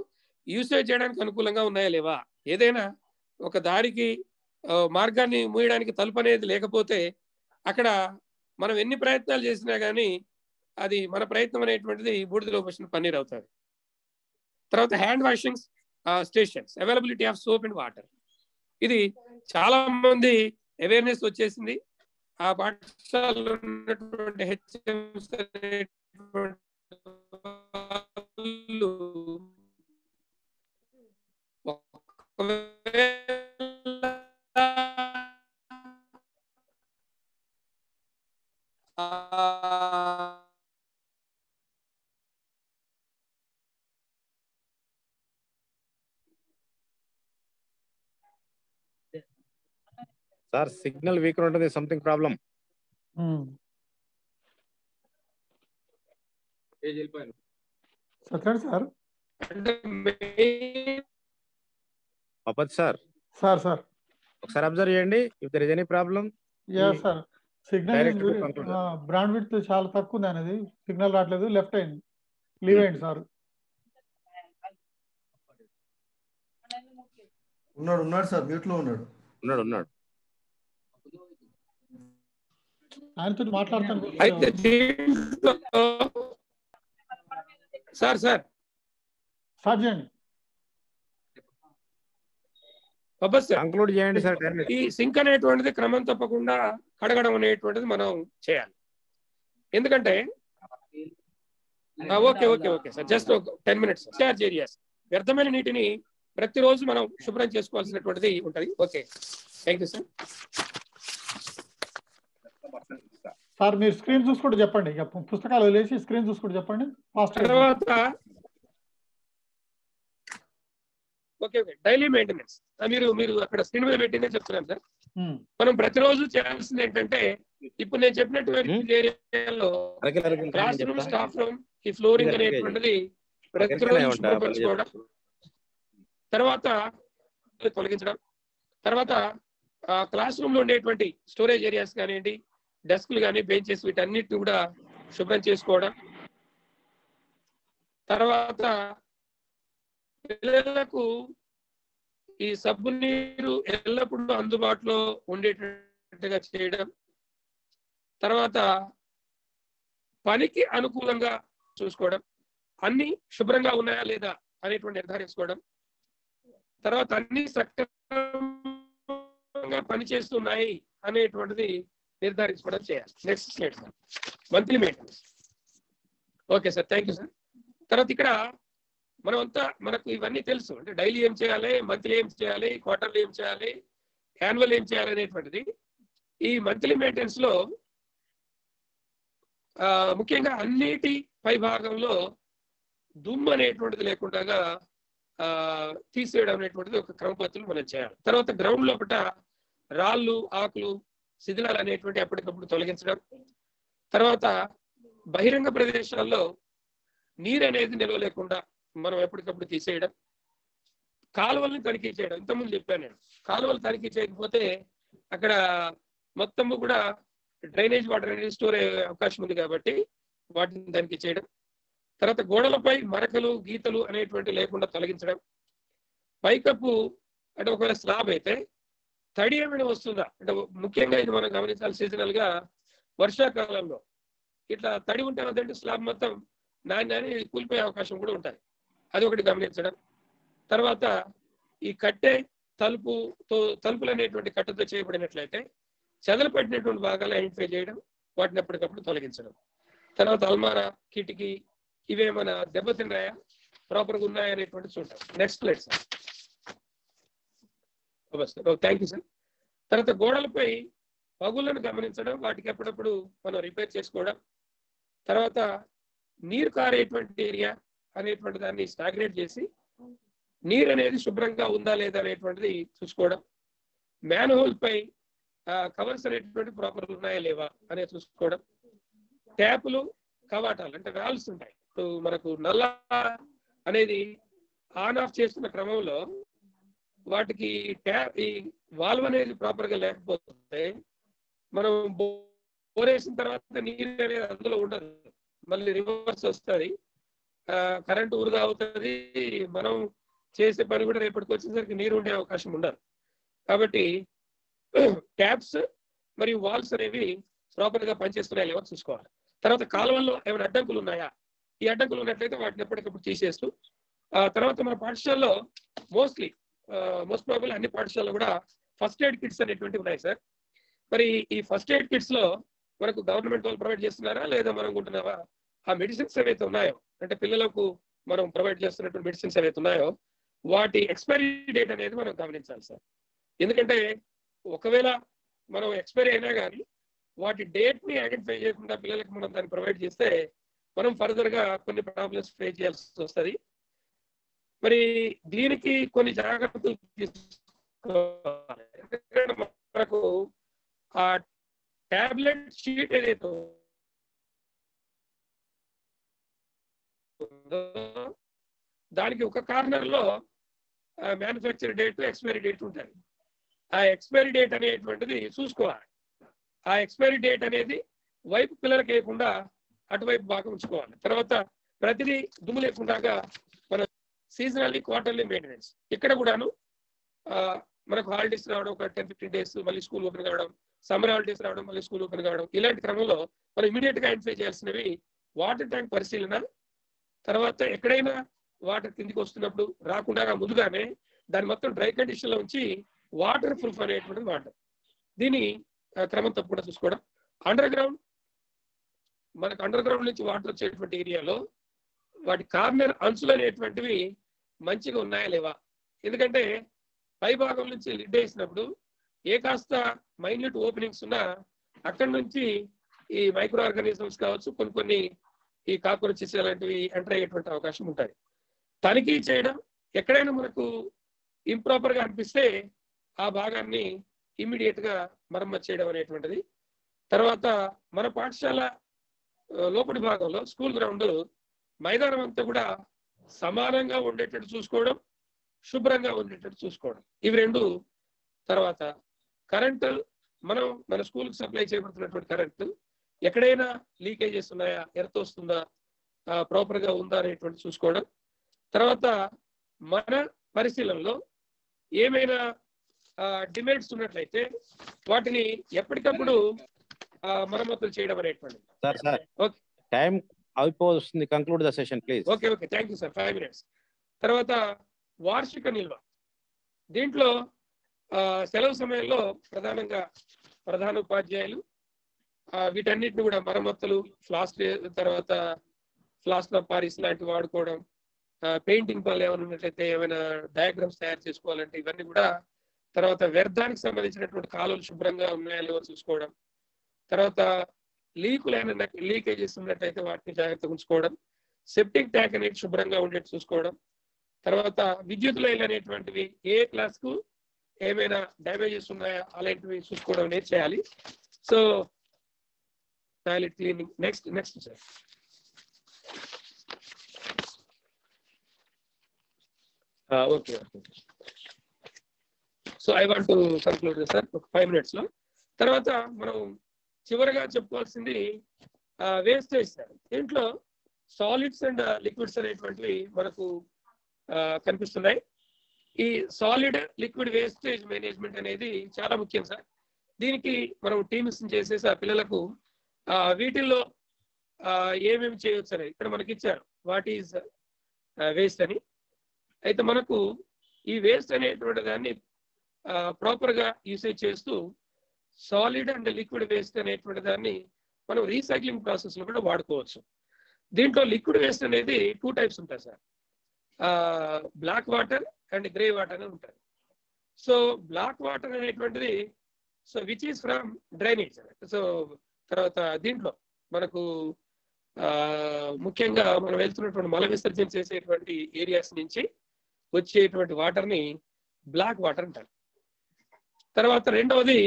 యూసేజ్ చేయడానికి అనుకూలంగా ఉన్నాయా లేవా? ఏదైనా ఒక దారికి మార్గాన్ని మూయడానికి తలుపు అనేది లేకపోతే అక్కడ మనం ఎన్ని ప్రయత్నాలు చేసినా కానీ అది మన ప్రయత్నం అనేటువంటిది బూడిదలో పోసిన పన్నీర్ అవుతుంది. తర్వాత hand washing stations availability of soap and water. ఇది చాలా మంది అవేర్నెస్ వచ్చేసింది. ఆ పాఠశాలలో ఉన్నటువంటి హెచ్ఎంస్ సార్ సిగ్నల్ వీక్ ఉంటుంది something problem sir? Sir. Sir sir. ఒకసారి అబ్జర్వ్ చేయండి if there is any problem yeah sir signal. Brand with చాలా తక్కువ ఉంది అనేది సిగ్నల్ రావట్లేదు. లెఫ్ట్ అయింది. లీవ్ అయింది సార్ ఉన్నాడు ఉన్నాడు సార్. మ్యూట్లో ఉన్నాడు. ఉన్నాడు ఉన్నాడు. ఆయనతో మాట్లాడతాను. Sir sir. స్టార్ట్ చేయండి. కంక్లూడ్ చేయండి సార్ ఈ సింక్ అనేటువంటిది క్రమం తప్పకుండా కడగడం అనేటువంటిది మనం చేయాలి. ఎందుకంటే okay okay okay sir. Just ten minutes. Charge areas వ్యర్థమైన నీటిని ప్రతిరోజు మనం శుభ్రం చేసుకోవాల్సినటువంటిది ఉంటది. Okay. Thank you sir sir మీరు స్క్రీన్ చూసుకుంటూ చెప్పండి. పుస్తకాలు వదిలేసి స్క్రీన్ చూసుకుంటూ చెప్పండి. తర్వాత ఓకే ఓకే. డైలీ మెయింటెనెన్స్ మీరు మీరు అక్కడ స్క్రీన్ మీద పెట్టిందే చెప్తున్నాను సార్. మనం ప్రతిరోజు చేయాల్సింది ఏంటంటే ఇప్పుడు నేను చెప్పినటువంటి ఏరియాలో క్లాస్ రూమ్. స్టాఫ్ రూమ్ ఈ ఫ్లోరింగ్ అనేటువంటిది ప్రతిరోజు శుభ్రపరచుకోవడం తర్వాత తొలగించడం. తర్వాత క్లాస్ రూమ్లో ఉండేటువంటి స్టోరేజ్ ఏరియాస్ కానివ్వండి డెస్క్లు కానీ బెంచెస్ వీటన్నిటిని కూడా శుభ్రం చేసుకోవడం. తర్వాత పిల్లలకు ఈ సబ్బు నీరు ఎల్లప్పుడూ అందుబాటులో ఉండేటట్టుగా చేయడం తర్వాత పనికి అనుకూలంగా చూసుకోవడం అన్ని శుభ్రంగా ఉన్నాయా లేదా అనేటువంటి నిర్ధారించుకోవడం తర్వాత అన్ని సక్రమంగా పనిచేస్తున్నాయి అనేటువంటిది నిర్ధారించుకోవడం చేయాలి. Next slide sir monthly maintenance okay sir thank you sir తర్వాత ఇక్కడ మనం అంతా మనకు ఇవన్నీ తెలుసు. అంటే డైలీ ఏం చేయాలి మంత్లీ ఏం చేయాలి క్వార్టర్లీ ఏం చేయాలి యాన్యువల్ ఏం చేయాలి అనేటువంటిది ఈ మంత్లీ మెయింటెనెన్స్లో ముఖ్యంగా అన్నిటి పై భాగంలో దుమ్ము అనేటువంటిది లేకుండా ఆ, తీసేయడం అనేటువంటిది ఒక క్రమపద్ధతులు మనం చేయాలి. తర్వాత గ్రౌండ్ లోపల రాళ్ళు ఆకులు శిథిలాలు అనేటువంటి ఎప్పటికప్పుడు తొలగించడం. తర్వాత బహిరంగ ప్రదేశాల్లో నీరు అనేది నిల్వ లేకుండా మనం ఎప్పటికప్పుడు తీసేయడం కాలువల్ని తనిఖీ చేయడం. ఇంతకుముందు చెప్పాను నేను. కాలువలు తనిఖీ చేయకపోతే అక్కడ మొత్తము కూడా డ్రైనేజ్ వాటర్ అనేది స్టోర్ అయ్యే అవకాశం ఉంది కాబట్టి వాటిని తనిఖీ చేయడం. తర్వాత గోడలపై మరకలు గీతలు అనేటువంటి లేకుండా తొలగించడం. పైకప్పు అంటే ఒకవేళ స్లాబ్ అయితే తడి ఏమైనా వస్తుందా? అంటే ముఖ్యంగా ఇది మనం గమనించాలి సీజనల్గా వర్షాకాలంలో. ఇట్లా తడి ఉంటే అదంటే స్లాబ్ మొత్తం నాణ్యాన్ని కూలిపోయే అవకాశం కూడా ఉంటాయి. అది ఒకటి గమనించడం. తర్వాత ఈ కట్టె తలుపుతో తలుపులు అనేటువంటి కట్టెతో చేయబడినట్లయితే చెదలు పెట్టినటువంటి భాగాలు ఐడెంటిఫై చేయడం వాటిని ఎప్పటికప్పుడు తొలగించడం. తర్వాత అల్మారా కిటికీ ఇవేమైనా దెబ్బతిన్నాయా? ప్రాపర్గా ఉన్నాయా అనేటువంటి చూడటం. Next plate sir thank you sir తర్వాత గోడలపై పగులను గమనించడం వాటికి ఎప్పుడప్పుడు మనం రిపేర్ చేసుకోవడం. తర్వాత నీరు కారేటువంటి ఏరియా అనేటువంటి దాన్ని స్టాగ్నేట్ చేసి నీరు అనేది శుభ్రంగా ఉందా లేదా అనేటువంటిది చూసుకోవడం. మ్యాన్ హోల్ పై కవర్స్ అనేటువంటి ప్రాపర్ ఉన్నాయా లేవా అనేది చూసుకోవడం. ట్యాపులు కవాటాలు అంటే వాల్వ్స్ ఉంటాయి. ఇప్పుడు మనకు నల్ల అనేది ఆన్ ఆఫ్ చేస్తున్న క్రమంలో వాటికి ట్యాప్ ఈ వాల్వ్ అనేది ప్రాపర్గా లేకపోతే మనం బోరేసిన తర్వాత నీరు అనేది అందులో ఉండదు. మళ్ళీ రివర్స్ వస్తుంది. కరెంట్ ఊరుగా అవుతుంది మనం చేసే పని కూడా రేపటికి వచ్చేసరికి నీరు ఉండే అవకాశం ఉండదు. కాబట్టి ట్యాప్స్ మరియు వాల్స్ అనేవి ప్రాపర్గా పనిచేస్తున్నాయా లేవో చూసుకోవాలి. తర్వాత కాలువల్లో ఏమైనా అడ్డంకులు ఉన్నాయా? ఈ అడ్డంకులు ఉన్నట్లయితే వాటిని ఎప్పటికప్పుడు తీసేస్తూ ఆ తర్వాత మన పాఠశాలలో మోస్ట్లీ మోస్ట్ ప్రాబుల్ అన్ని పాఠశాలలో కూడా ఫస్ట్ ఎయిడ్ కిట్స్ అనేటువంటివి ఉన్నాయి సార్. మరి ఈ ఫస్ట్ ఎయిడ్ కిట్స్లో మనకు గవర్నమెంట్ వాళ్ళు ప్రొవైడ్ చేస్తున్నారా లేదా మనం అనుకుంటున్నావా ఆ మెడిసిన్స్ ఏవైతే ఉన్నాయో అంటే పిల్లలకు మనం ప్రొవైడ్ చేస్తున్నటువంటి మెడిసిన్స్ ఏవైతే ఉన్నాయో వాటి ఎక్స్పైరీ డేట్ అనేది మనం గమనించాలి సార్. ఎందుకంటే ఒకవేళ మనం ఎక్స్పైరీ అయినా కానీ వాటి డేట్ని ఐడెంటిఫై చేయకుండా పిల్లలకు మనం దాన్ని ప్రొవైడ్ చేస్తే మనం ఫర్దర్గా కొన్ని ప్రాబ్లమ్స్ ఫేస్ చేయాల్సి వస్తుంది. మరి దీనికి కొన్ని జాగ్రత్తలు తీసుకోవాలి. మనకు ఆ టాబ్లెట్ షీట్ ఏదైతే ఉందో దానికి ఒక కార్నర్లో మ్యానుఫ్యాక్చర్ డేట్ ఎక్స్పైరీ డేట్ ఉంటుంది. ఆ ఎక్స్పైరీ డేట్ అనేటువంటిది చూసుకోవాలి. ఆ ఎక్స్పైరీ డేట్ అనేది వైపు పిల్లలకి వేయకుండా అటువైపు బాగా ఉంచుకోవాలి. తర్వాత ప్రతిదీ దుమ్ము లేకుండా మన సీజనల్లీ క్వార్టర్లీ మెయింటెనెన్స్ ఇక్కడ కూడాను మనకు హాలిడేస్ రావడం ఒక టెన్ ఫిఫ్టీన్ డేస్ మళ్ళీ స్కూల్ ఓపెన్ కావడం సమ్మర్ హాలిడేస్ రావడం మళ్ళీ స్కూల్ ఓపెన్ కావడం ఇలాంటి క్రమంలో మనం ఇమీడియట్గా ఐడెంటిఫై చేయాల్సినవి వాటర్ ట్యాంక్ పరిశీలన తర్వాత ఎక్కడైనా వాటర్ కిందికి వస్తున్నప్పుడు రాకుండా ముందుగానే దాని మొత్తం డ్రై కండిషన్లో ఉంచి వాటర్ ప్రూఫ్ అనేటువంటిది వాటర్. దీని క్రమం తప్పకుండా చూసుకోవడం. అండర్ గ్రౌండ్ మనకు అండర్ గ్రౌండ్ నుంచి వాటర్ వచ్చేటువంటి ఏరియాలో వాటి కార్నర్ అంచులు అనేటువంటివి మంచిగా ఉన్నాయా లేవా? ఎందుకంటే పై భాగం నుంచి లిడ్ వేసినప్పుడు ఏ కాస్త మైన్యూట్ ఓపెనింగ్స్ ఉన్నా అక్కడి నుంచి ఈ మైక్రో ఆర్గానిజమ్స్ కావచ్చు కొన్ని కొన్ని ఈ కాక్రోచెస్ అలాంటివి ఎంటర్ అయ్యేటువంటి అవకాశం ఉంటుంది. తనిఖీ చేయడం ఎక్కడైనా మనకు ఇంప్రాపర్గా అనిపిస్తే ఆ భాగాన్ని ఇమ్మీడియట్గా మరమ్మతు చేయడం అనేటువంటిది. తర్వాత మన పాఠశాల లోపలి భాగంలో స్కూల్ గ్రౌండ్ మైదానం అంతా కూడా సమానంగా ఉండేటట్టు చూసుకోవడం శుభ్రంగా ఉండేటట్టు చూసుకోవడం. ఇవి రెండు తర్వాత కరెంటు మనం మన స్కూల్కి సప్లై చేయబడుతున్నటువంటి కరెంటు ఎక్కడైనా లీకేజెస్ ఉన్నాయా? ఎర్త్ వస్తుందా? ప్రాపర్గా ఉందా అనేటువంటి చూసుకోవడం. తర్వాత మన పరిశీలనలో ఏమైనా డిమాండ్స్ ఉన్నట్లయితే వాటిని ఎప్పటికప్పుడు మరమ్మతులు చేయడం సార్ ఓకే. టైం అయిపోతుంది conclude the session please okay okay. Thank you sir five minutes తర్వాత వార్షిక నిల్వ. దీంట్లో సెలవు సమయంలో ప్రధానంగా ప్రధాన ఉపాధ్యాయులు వీటన్నిటిని కూడా మరమ్మతులు ఫ్లాస్ట్ తర్వాత ఫ్లాస్ పారిస్ లాంటివి వాడుకోవడం పెయింటింగ్ పనులు ఏమైనా ఉన్నట్లయితే ఏమైనా డయాగ్రామ్స్ తయారు చేసుకోవాలంటే ఇవన్నీ కూడా తర్వాత వ్యర్థానికి సంబంధించినటువంటి కాలువలు శుభ్రంగా ఉన్నాయో లేవో చూసుకోవడం తర్వాత లీకులైన లీకేజెస్ ఉన్నట్టయితే వాటిని జాగ్రత్తగా ఉంచుకోవడం సెప్టిక్ ట్యాంక్ అనేది శుభ్రంగా ఉండేట్టు చూసుకోవడం తర్వాత విద్యుత్ లైన్ అనేటువంటివి ఏ క్లాస్కు ఏమైనా డ్యామేజెస్ ఉన్నాయా అలాంటివి చూసుకోవడం అనేది చేయాలి. So toilet cleaning next next sir okay okay so I want to conclude sir ఒక ఫైవ్ మినిట్స్లో. తర్వాత మనం చివరిగా చెప్పుకోవాల్సింది వేస్టేజ్ సార్ దీంట్లో సాలిడ్స్ అండ్ లిక్విడ్స్ అనేటువంటివి మనకు కనిపిస్తున్నాయి. ఈ సాలిడ్ లిక్విడ్ వేస్టేజ్ మేనేజ్మెంట్ అనేది చాలా ముఖ్యం సార్ దీనికి మనం టీమ్స్ చేసేసి ఆ పిల్లలకు వీటిల్లో ఆ, ఏమేమి చేయొచ్చు అనేది ఇక్కడ మనకి ఇచ్చారు. వాట్ ఈజ్ వేస్ట్ అని. అయితే మనకు ఈ వేస్ట్ అనేటువంటి దాన్ని ప్రాపర్గా యూసేజ్ చేస్తూ సాలిడ్ అండ్ లిక్విడ్ వేస్ట్ అనేటువంటి దాన్ని మనం రీసైక్లింగ్ ప్రాసెస్లో కూడా వాడుకోవచ్చు. దీంట్లో లిక్విడ్ వేస్ట్ అనేది టూ టైప్స్ ఉంటాయి sir. Black water and grey water అని ఉంటుంది సో బ్లాక్ వాటర్ అనేటువంటిది so which is from drainage so తర్వాత దీంట్లో మనకు ఆ, ముఖ్యంగా మనం వెళ్తున్నటువంటి మల విసర్జన చేసేటువంటి ఏరియాస్ నుంచి వచ్చేటువంటి వాటర్ని బ్లాక్ వాటర్ అంటారు. తర్వాత రెండవది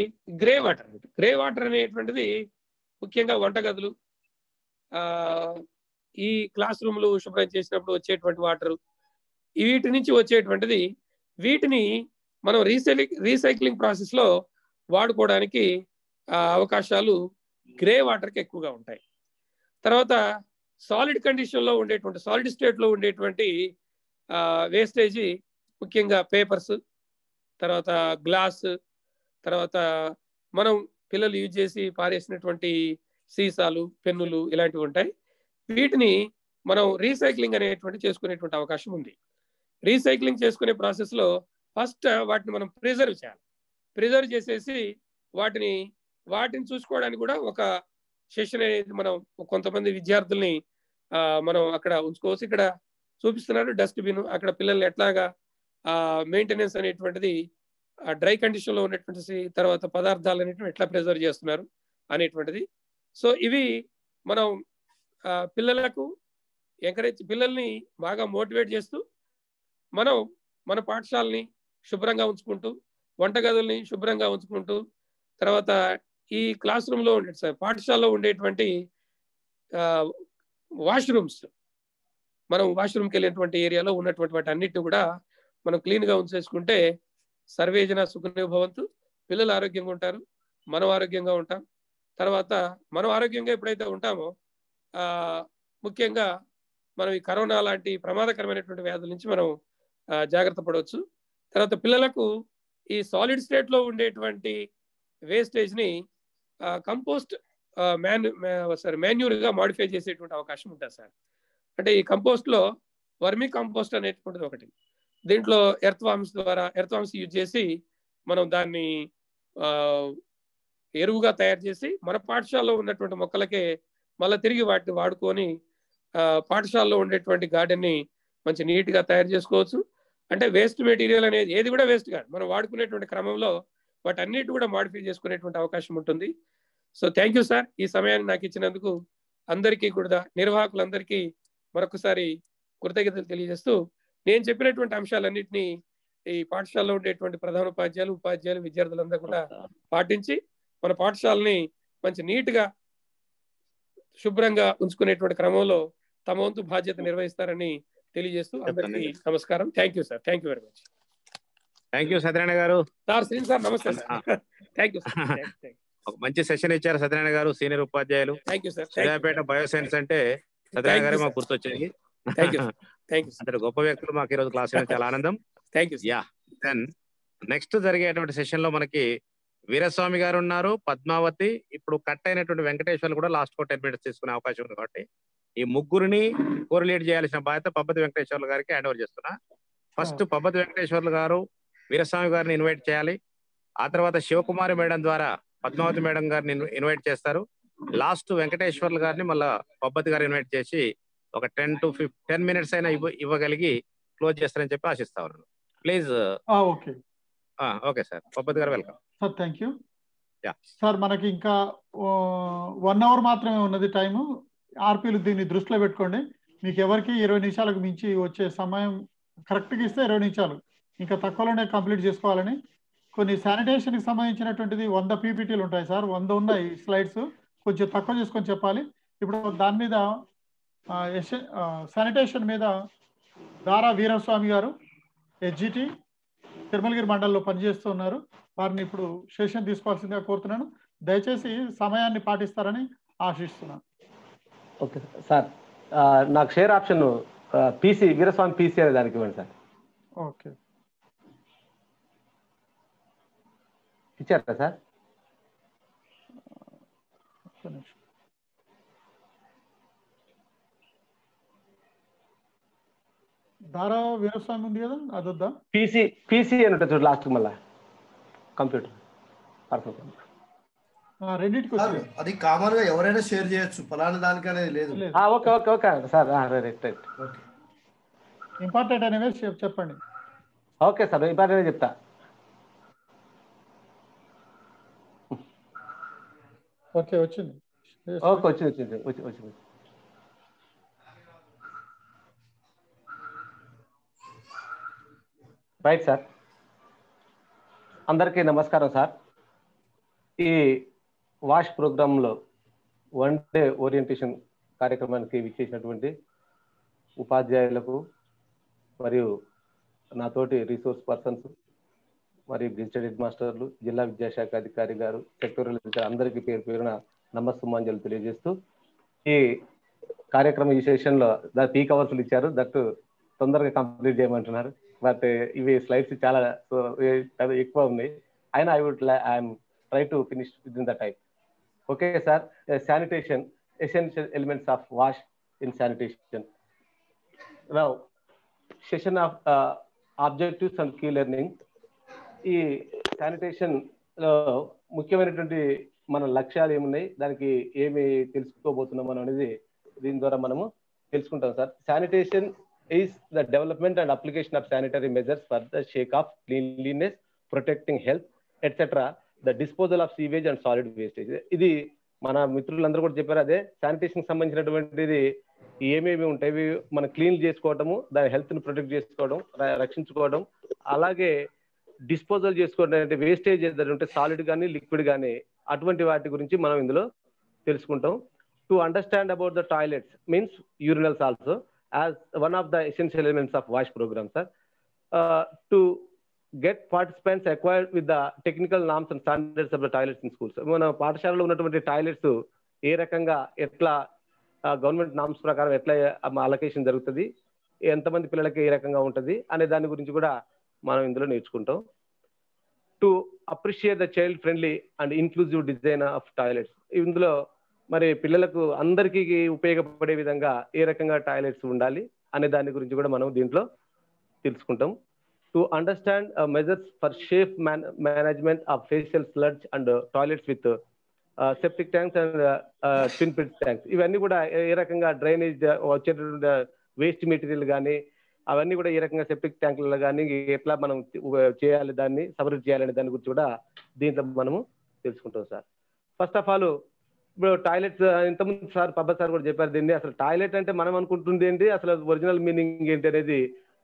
గ్రే వాటర్ గ్రే వాటర్ అనేటువంటిది ముఖ్యంగా వంటగదులు ఆ ఈ క్లాస్ రూమ్లు శుభ్రం చేసినప్పుడు వచ్చేటువంటి వాటర్ వీటి నుంచి వచ్చేటువంటిది వీటిని మనం రీసైక్లింగ్ రీసైక్లింగ్ ప్రాసెస్లో వాడుకోవడానికి ఆ, అవకాశాలు గ్రే వాటర్కి ఎక్కువగా ఉంటాయి. తర్వాత సాలిడ్ కండిషన్లో ఉండేటువంటి సాలిడ్ స్టేట్లో ఉండేటువంటి వేస్టేజీ ముఖ్యంగా పేపర్స్ తర్వాత గ్లాస్ తర్వాత మనం పిల్లలు యూజ్ చేసి పారేసినటువంటి సీసాలు పెన్నులు ఇలాంటివి ఉంటాయి. వీటిని మనం రీసైక్లింగ్ అనేటువంటి చేసుకునేటువంటి అవకాశం ఉంది. రీసైక్లింగ్ చేసుకునే ప్రాసెస్లో ఫస్ట్ వాటిని మనం ప్రిజర్వ్ చేయాలి. ప్రిజర్వ్ చేసేసి వాటిని వాటిని చూసుకోవడానికి కూడా ఒక సెషన్ అనేది మనం కొంతమంది విద్యార్థుల్ని ఆ, మనం అక్కడ ఉంచుకోవచ్చు. ఇక్కడ చూపిస్తున్నారు డస్ట్బిన్. అక్కడ పిల్లల్ని ఎట్లాగా మెయింటెనెన్స్ అనేటువంటిది డ్రై కండిషన్లో ఉన్నటువంటి తర్వాత పదార్థాలు అనేటువంటి ఎట్లా ప్రిజర్వ్ చేస్తున్నారు అనేటువంటిది. సో ఇవి మనం ఆ, పిల్లలకు ఎంకరేజ్ పిల్లల్ని బాగా మోటివేట్ చేస్తూ మనం మన పాఠశాలని శుభ్రంగా ఉంచుకుంటూ వంటగదుల్ని శుభ్రంగా ఉంచుకుంటూ తర్వాత ఈ క్లాస్ రూమ్లో ఉండే సార్ పాఠశాలలో ఉండేటువంటి వాష్రూమ్స్ మనం వాష్రూమ్కి వెళ్ళేటువంటి ఏరియాలో ఉన్నటువంటి వాటి అన్నిటిని కూడా మనం క్లీన్గా ఉంచేసుకుంటే సర్వేజన సుఖనిభవంతు పిల్లలు ఆరోగ్యంగా ఉంటారు మనం ఆరోగ్యంగా ఉంటాం. తర్వాత మనం ఆరోగ్యంగా ఎప్పుడైతే ఉంటామో ఆ ముఖ్యంగా మనం ఈ కరోనా లాంటి ప్రమాదకరమైనటువంటి వ్యాధుల నుంచి మనం ఆ, జాగ్రత్త పడవచ్చు. తర్వాత పిల్లలకు ఈ సాలిడ్ స్టేట్లో ఉండేటువంటి వేస్టేజ్ని కంపోస్ట్ మ్యాన్ సారీ మాన్యూర్గా మాడిఫై చేసేటువంటి అవకాశం ఉంటుంది సార్. అంటే ఈ కంపోస్ట్లో వర్మీ కంపోస్ట్ అనేటువంటిది ఒకటి. దీంట్లో ఎర్త్ వామ్స్ ద్వారా ఎర్త్ వామ్స్ యూజ్ చేసి మనం దాన్ని ఆ, ఎరువుగా తయారు చేసి మన పాఠశాలలో ఉన్నటువంటి మొక్కలకే మళ్ళీ తిరిగి వాటిని వాడుకొని పాఠశాలలో ఉండేటువంటి గార్డెన్ని మంచి నీట్గా తయారు చేసుకోవచ్చు. అంటే వేస్ట్ మెటీరియల్ అనేది ఏది కూడా వేస్ట్ కాదు. మనం వాడుకునేటువంటి క్రమంలో వాటి అన్నిటి కూడా మాడిఫై చేసుకునేటువంటి అవకాశం ఉంటుంది. సో థ్యాంక్ యూ సార్ ఈ సమయాన్ని నాకు ఇచ్చినందుకు అందరికీ కూడా నిర్వాహకులందరికీ మరొకసారి కృతజ్ఞతలు తెలియజేస్తూ నేను చెప్పినటువంటి అంశాలన్నింటినీ ఈ పాఠశాలలో ఉండేటువంటి ప్రధాన ఉపాధ్యాయులు ఉపాధ్యాయులు విద్యార్థులందరూ కూడా పాటించి మన పాఠశాలని మంచి నీట్గా శుభ్రంగా ఉంచుకునేటువంటి క్రమంలో తమ వంతు బాధ్యత నిర్వహిస్తారని తెలియజేస్తూ అందరికీ నమస్కారం. Thank you sir thank you very much thank you Satyanarayana గారు. సార్ శ్రీని సార్ నమస్తే థ్యాంక్ యూ ఒక మంచి సెషన్ ఇచ్చారు సత్యనారాయణ గారు సీనియర్ ఉపాధ్యాయులు. సూర్యాపేట బయోసైన్స్ అంటే సత్యనారాయణ గారే మాకు యూ అంతటి గొప్ప వ్యక్తులు మాకు ఈరోజు క్లాస్ చాలా ఆనందం. Thank you yeah then next జరిగేటువంటి సెషన్లో మనకి వీరస్వామి గారు ఉన్నారు పద్మావతి. ఇప్పుడు కట్ అయినటువంటి వెంకటేశ్వర్లు కూడా లాస్ట్ కో టెన్ మినిట్స్ తీసుకునే అవకాశం ఉంది కాబట్టి ఈ ముగ్గురిని కోరిలేట్ చేయాల్సిన బాధ్యత పబ్బతి వెంకటేశ్వర్లు గారికి హ్యాండ్ ఓవర్ చేస్తున్నా. ఫస్ట్ పబ్బతి వెంకటేశ్వర్లు గారు వీరస్వామి గారిని ఇన్వైట్ చేయాలి. ఆ తర్వాత శివకుమారి మేడం ద్వారా పద్మావతి మేడం గారిని ఇన్వైట్ చేస్తారు. లాస్ట్ వెంకటేశ్వర్లు గారిని మళ్ళా పబ్బతి గారు ఇన్వైట్ చేసి ఒక ten to fif ten minutes అయినా ఇవ్వ ఇవ్వగలిగి క్లోజ్ చేస్తారని చెప్పి ఆశిస్తా ఉన్నాను. Please. Okay. Okay sir. Pabbathi గారు welcome. Sir thank you. Yeah. Sir మనకి ఇంకా వన్ అవర్ మాత్రమే ఉన్నది టైము. ఆర్పీలు దీన్ని దృష్టిలో పెట్టుకోండి. మీకు ఎవరికి ఇరవై నిమిషాలకు మించి వచ్చే సమయం కరెక్ట్గా ఇస్తే ఇరవై నిమిషాలు. ఇంకా తక్కువలోనే కంప్లీట్ చేసుకోవాలని. కొన్ని శానిటేషన్కి సంబంధించినటువంటిది వంద పీపీటీలు ఉంటాయి సార్. వంద ఉన్నాయి స్లైడ్స్. కొంచెం తక్కువ చేసుకొని చెప్పాలి. ఇప్పుడు దాని మీద శానిటేషన్ మీద దారా వీరస్వామి గారు హెచ్జిటి తిరుమలగిరి మండలంలో పనిచేస్తున్నారు వారిని ఇప్పుడు సెషన్ తీసుకోవాల్సిందిగా కోరుతున్నాను. దయచేసి సమయాన్ని పాటిస్తారని ఆశిస్తున్నాను. Okay sir. నాకు share option PC Veeraswamy PC అనే దానికి ఇవ్వండి సార్. ఓకే. ఇచ్చారా సార్. దారా వీరస్వామి ఉంది కదా అదొద్దా పీసీ పీసీ అని ఉంటుంది చూడు లాస్ట్ మళ్ళా. కంప్యూటర్. రెండింటికి అది కామన్గా ఎవరైనా షేర్ చేయొచ్చు. ఫలానా దానికి అనేది లేదు. Okay okay okay sir right right important అనేవి చెప్పండి. ఓకే సార్ ఇంపార్టెంట్ చెప్తా. ఓకే వచ్చింది. ఓకే వచ్చింది వచ్చింది వచ్చి వచ్చింది. Right sir. అందరికీ నమస్కారం సార్. ఈ వాష్ ప్రోగ్రాంలో వన్ డే ఓరియంటేషన్ కార్యక్రమానికి విచ్చేసినటువంటి ఉపాధ్యాయులకు మరియు నాతోటి రిసోర్స్ పర్సన్స్ మరియు గెజిటెడ్ హెడ్ మాస్టర్లు జిల్లా విద్యాశాఖ అధికారి గారు సెక్టోరియల్ అధికారి అందరికీ పేరు పేరున నమస్సుమాంజలు తెలియజేస్తూ ఈ కార్యక్రమం ఈ సెషన్లో దా పీక్ అవర్స్లు ఇచ్చారు. దట్ తొందరగా కంప్లీట్ చేయమంటున్నారు. బట్ ఇవి స్లైడ్స్ చాలా చాలా ఎక్కువ ఉన్నాయి. అయినా I would I'm try to finish within the time okay sir. Sanitation essential elements of wash in sanitation. Now session of objectives and key learning. ఈ శానిటేషన్లో ముఖ్యమైనటువంటి మన లక్ష్యాలు ఏమున్నాయి? దానికి ఏమి తెలుసుకోబోతున్నాం మనం అనేది దీని ద్వారా మనము తెలుసుకుంటాం sir. Sanitation is the development and application of sanitary measures for the sake of cleanliness protecting health etcetera the disposal of sewage and solid wastage ఇది మన మిత్రులందరూ కూడా చెప్పారు అదే. శానిటేషన్ సంబంధించినటువంటిది ఏమేమి ఉంటాయి? మనం క్లీన్ చేసుకోవడము దాని హెల్త్ని ప్రొటెక్ట్ చేసుకోవడం రక్షించుకోవడం అలాగే డిస్పోజల్ చేసుకోవడం అంటే వేస్టేజ్ ఏదైనా ఉంటే సాలిడ్ కానీ లిక్విడ్ కానీ అటువంటి వాటి గురించి మనం ఇందులో తెలుసుకుంటాం. To understand about the toilets means urinals also as one of the essential elements of wash program sir. To get participants acquired with the technical norms and standards of the toilets in schools. మన పాఠశాలలో ఉన్నటువంటి toilets ఏ రకంగా ఎట్లా government norms ప్రకారం ఎట్లా allocation జరుగుతుంది ఎంతమంది పిల్లలకి ఏ రకంగా ఉంటుంది అనే దాని గురించి కూడా మనం ఇందులో నేర్చుకుంటాం. To appreciate the child friendly and inclusive design of toilets ఇందులో మరి పిల్లలకు అందరికీ ఉపయోగపడే విధంగా ఏ రకంగా టాయిలెట్స్ ఉండాలి అనే దాని గురించి కూడా మనం దీంట్లో తెలుసుకుంటాం. To understand measures for safe management of faecal sludge and toilets with septic tanks and twin pit tanks ఇవన్నీ కూడా ఏ ఏ రకంగా డ్రైనేజ్ uh, వచ్చేటటువంటి వేస్ట్ మెటీరియల్ కానీ అవన్నీ కూడా ఈ రకంగా సెప్టిక్ ట్యాంకులలో కానీ ఎట్లా మనం చేయాలి దాన్ని సపరేట్ చేయాలనే దాని గురించి కూడా దీంట్లో మనము తెలుసుకుంటాం సార్. ఫస్ట్ ఆఫ్ ఆల్ ఇప్పుడు టాయిలెట్స్ ఇంతకుముందు సార్ పబ్బ సార్ కూడా చెప్పారు దీన్ని. అసలు టాయిలెట్ అంటే మనం అనుకుంటుంది ఏంటి? అసలు ఒరిజినల్ మీనింగ్ ఏంటి అనేది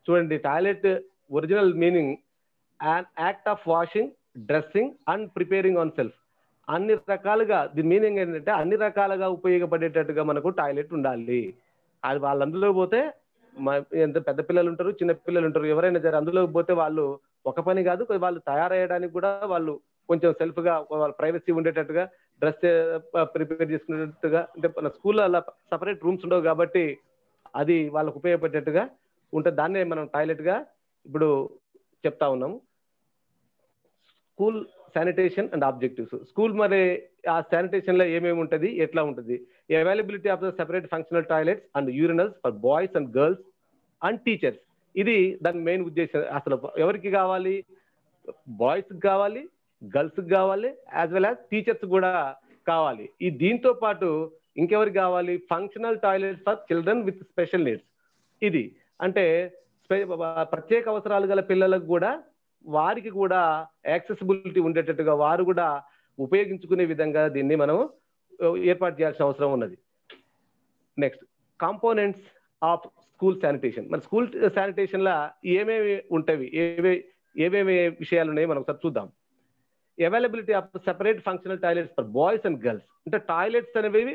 చూడండి. Toilet original meaning act of washing dressing and preparing on self అన్ని రకాలుగా దీని మీనింగ్ ఏంటంటే అన్ని రకాలుగా ఉపయోగపడేటట్టుగా మనకు టాయిలెట్ ఉండాలి. అది వాళ్ళ పోతే మా ఎంత పెద్ద పిల్లలు ఉంటారు చిన్న పిల్లలు ఉంటారు ఎవరైనా సరే అందులో పోతే వాళ్ళు ఒక పని కాదు వాళ్ళు తయారయ్యడానికి కూడా వాళ్ళు కొంచెం సెల్ఫ్గా వాళ్ళ ప్రైవసీ ఉండేటట్టుగా డ్రెస్ ప్రిపేర్ చేసుకునేటట్టుగా అంటే మన స్కూల్లో అలా సపరేట్ రూమ్స్ ఉండవు కాబట్టి అది వాళ్ళకు ఉపయోగపడేటట్టుగా ఉంటుంది దాన్నే మనం టాయిలెట్గా ఇప్పుడు చెప్తా ఉన్నాము school sanitation and objectives. School మరి ఆ శానిటేషన్లో ఏమేమి ఉంటుంది ఎట్లా ఉంటుంది? Availability of the separate functional toilets and urinals for boys and girls and teachers ఇది దాని మెయిన్ ఉద్దేశం. అసలు ఎవరికి కావాలి? బాయ్స్ కావాలి గర్ల్స్ కావాలి యాజ్ వెల్ యాజ్ టీచర్స్ కూడా కావాలి. ఈ దీంతో పాటు ఇంకెవరికి కావాలి? Functional toilets for children with special needs ఇది. అంటే ప్రత్యేక అవసరాలు గల పిల్లలకు కూడా వారికి కూడా యాక్సెసిబిలిటీ ఉండేటట్టుగా వారు కూడా ఉపయోగించుకునే విధంగా దీన్ని మనం ఏర్పాటు చేయాల్సిన అవసరం ఉన్నది. Next components of school sanitation మన స్కూల్ శానిటేషన్ లా ఏమేమి ఉంటాయి ఏవే ఏమేమి విషయాలు ఉన్నాయి మనం ఒకసారి చూద్దాం. Availability of separate functional toilets for boys and girls అంటే టాయిలెట్స్ అనేవి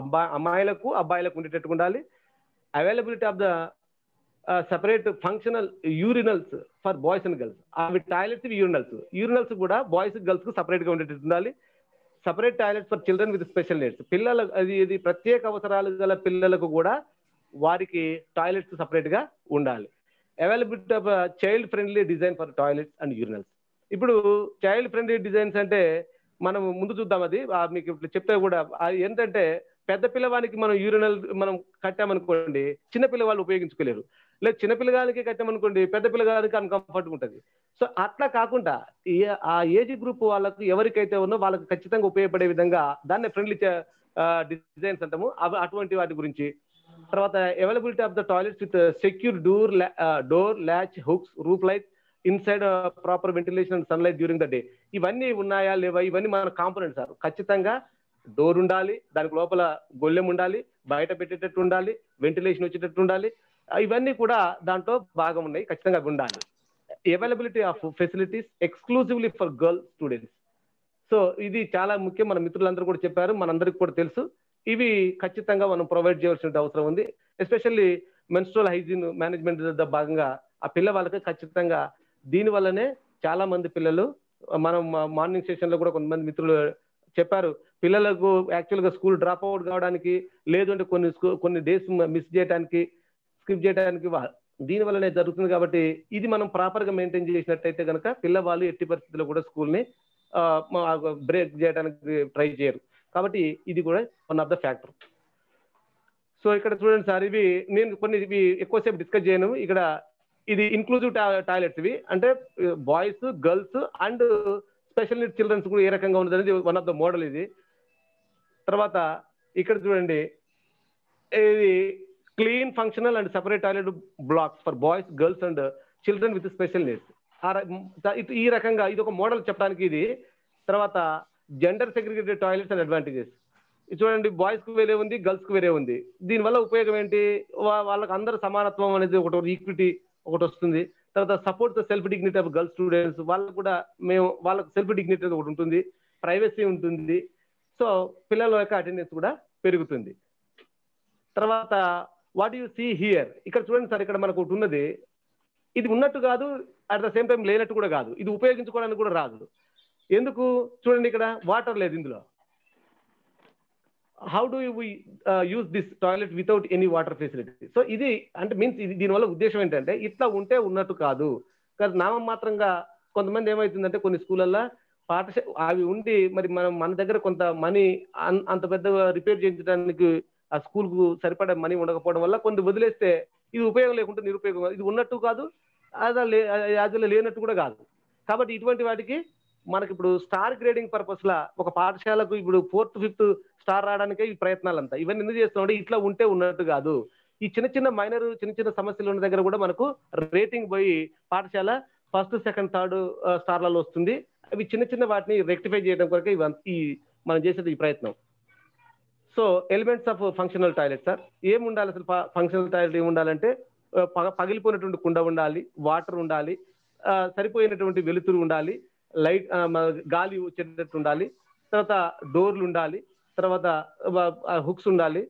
అబ్బాయి అమ్మాయిలకు అబ్బాయిలకు ఉండేటట్టు ఉండాలి. Availability of the separate functional urinals for boys and girls అవి టాయిలెట్స్ యూరినల్స్ యూరినల్స్ కూడా బాయ్స్ గర్ల్స్కు సపరేట్గా ఉండేటట్టు ఉండాలి. Separate toilets for children with special needs పిల్లల అది ఇది ప్రత్యేక అవసరాలు గల పిల్లలకు కూడా వారికి టాయిలెట్స్ సపరేట్గా ఉండాలి. Availability of child friendly design for toilets and urinals ఇప్పుడు చైల్డ్ ఫ్రెండ్లీ డిజైన్స్ అంటే మనం ముందు చూద్దాం అది. మీకు ఇప్పుడు చెప్తే కూడా అది ఏంటంటే పెద్ద పిల్లవానికి మనం యూరినల్ మనం కట్టామనుకోండి చిన్న పిల్లవాళ్ళు ఉపయోగించుకోలేరు. లేదు చిన్న పిల్లగానికి కట్టామనుకోండి పెద్ద పిల్లగానికి అన్కంఫర్ట్ ఉంటుంది. సో అట్లా కాకుండా ఆ ఏజ్ గ్రూప్ వాళ్ళకు ఎవరికైతే ఉన్నో వాళ్ళకి ఖచ్చితంగా ఉపయోగపడే విధంగా దాన్ని ఫ్రెండ్లీ డిజైన్స్ అంటాము. అవి అటువంటి వాటి గురించి. తర్వాత availability of the toilets with secure door door latch hooks roof light inside proper ventilation and sunlight during the day ఇవన్నీ ఉన్నాయా లేవా? ఇవన్నీ మన కాంపోనెంట్స్ సార్. ఖచ్చితంగా డోర్ ఉండాలి దానికి లోపల గొల్లెం ఉండాలి బయట పెట్టేటట్టు ఉండాలి వెంటిలేషన్ వచ్చేటట్టు ఉండాలి ఇవన్నీ కూడా దాంట్లో భాగం ఉన్నాయి ఖచ్చితంగా ఉండాలి availability of facilities exclusively for girl students so ఇది చాలా ముఖ్యం మన మిత్రులందరూ కూడా చెప్పారు మనందరికి కూడా తెలుసు. ఇవి ఖచ్చితంగా మనం ప్రొవైడ్ చేయాల్సిన అవసరం ఉంది. ఎస్పెషల్లీ మెన్స్ట్రల్ హైజీన్ మేనేజ్మెంట్ భాగంగా ఆ పిల్లవాళ్ళకి ఖచ్చితంగా దీని వల్లనే చాలా మంది పిల్లలు మనం మార్నింగ్ సెషన్లో కూడా కొంతమంది మిత్రులు చెప్పారు పిల్లలకు యాక్చువల్గా స్కూల్ డ్రాప్ అవుట్ కావడానికి లేదంటే కొన్ని కొన్ని డేస్ మిస్ చేయడానికి స్కిప్ చేయడానికి దీని వల్లనే జరుగుతుంది కాబట్టి ఇది మనం ప్రాపర్గా మెయింటైన్ చేసినట్టయితే కనుక పిల్లవాళ్ళు ఎట్టి పరిస్థితుల్లో కూడా స్కూల్ని బ్రేక్ చేయడానికి ట్రై చేయరు. కాబట్టి ఇది కూడా one of the factor. So ఇక్కడ చూడండి సార్ ఇవి నేను కొన్ని ఇవి ఎక్కువసేపు డిస్కస్ చేయను. ఇక్కడ ఇది ఇన్క్లూజివ్ టాయిలెట్స్ ఇవి. అంటే boys girls and special need childrens కూడా ఏ రకంగా ఉన్నది అనేది వన్ ఆఫ్ ద మోడల్ ఇది. తర్వాత ఇక్కడ చూడండి ఇది clean functional and separate toilet blocks for boys girls and children with special needs. ఈ రకంగా ఇది ఒక మోడల్ చెప్పడానికి ఇది. తర్వాత gender segregated toilets and advantages ఇది చూడండి బాయ్స్కు వేరే ఉంది గర్ల్స్కు వేరే ఉంది. దీనివల్ల ఉపయోగం ఏంటి? వా- వాళ్ళకి అందరు సమానత్వం అనేది ఒకటి ఈక్విటీ ఒకటి వస్తుంది. తర్వాత support the self dignity of girls students వాళ్ళకు కూడా మేము వాళ్ళకి సెల్ఫ్ డిగ్నిటీ ఒకటి ఉంటుంది. ప్రైవసీ ఉంటుంది. సో పిల్లల యొక్క అటెండెన్స్ కూడా పెరుగుతుంది. తర్వాత వాట్ యు సీ హియర్ ఇక్కడ చూడండి సార్ ఇక్కడ మనకు ఒకటి ఉన్నది. ఇది ఉన్నట్టు కాదు అట్ ద సేమ్ టైం లేనట్టు కూడా కాదు. ఇది ఉపయోగించుకోవడానికి కూడా రాదు. ఎందుకు? చూడండి ఇక్కడ వాటర్ లేదు ఇందులో. How do we use this toilet without any water facility so ఇది అంటే మీన్స్ ఇది దీనివల్ల ఉద్దేశం ఏంటంటే ఇట్లా ఉంటే ఉన్నట్టు కాదు. కానీ నామం మాత్రంగా కొంతమంది ఏమవుతుందంటే కొన్ని స్కూళ్ళల్లో పాఠశాల అవి ఉండి మరి మనం మన దగ్గర కొంత మనీ అంత పెద్ద రిపేర్ చేయించడానికి ఆ స్కూల్కు సరిపడే మనీ ఉండకపోవడం వల్ల కొన్ని వదిలేస్తే ఇది ఉపయోగం లేకుండా నిరుపయోగం ఇది ఉన్నట్టు కాదు అది అది లేనట్టు కూడా కాదు. కాబట్టి ఇటువంటి వాటికి మనకి ఇప్పుడు స్టార్ గ్రేడింగ్ పర్పస్ లా ఒక పాఠశాలకు ఇప్పుడు ఫోర్త్ ఫిఫ్త్ స్టార్ రావడానికే ఈ ప్రయత్నాలంతా. ఇవన్నీ ఎందుకు చేస్తున్నాడు ఇట్లా ఉంటే ఉన్నట్టు కాదు. ఈ చిన్న చిన్న మైనర్ చిన్న చిన్న సమస్యలు ఉన్న దగ్గర కూడా మనకు రేటింగ్ పోయి పాఠశాల ఫస్ట్ సెకండ్ థర్డ్ స్టార్లలో వస్తుంది. అవి చిన్న చిన్న వాటిని రెక్టిఫై చేయడం కొరకే ఇవన్- ఈ మనం చేసేది ఈ ప్రయత్నం. So elements of functional toilet sir. ఏం ఉండాలి అసలు ఫంక్షనల్ టాయిలెట్ ఏం ఉండాలంటే పగ- పగిలిపోయినటువంటి కుండ ఉండాలి వాటర్ ఉండాలి సరిపోయినటువంటి వెలుతురు ఉండాలి లైట్ గాలి వచ్చేటట్టు ఉండాలి తర్వాత డోర్లు ఉండాలి తర్వాత హుక్స్ ఉండాలి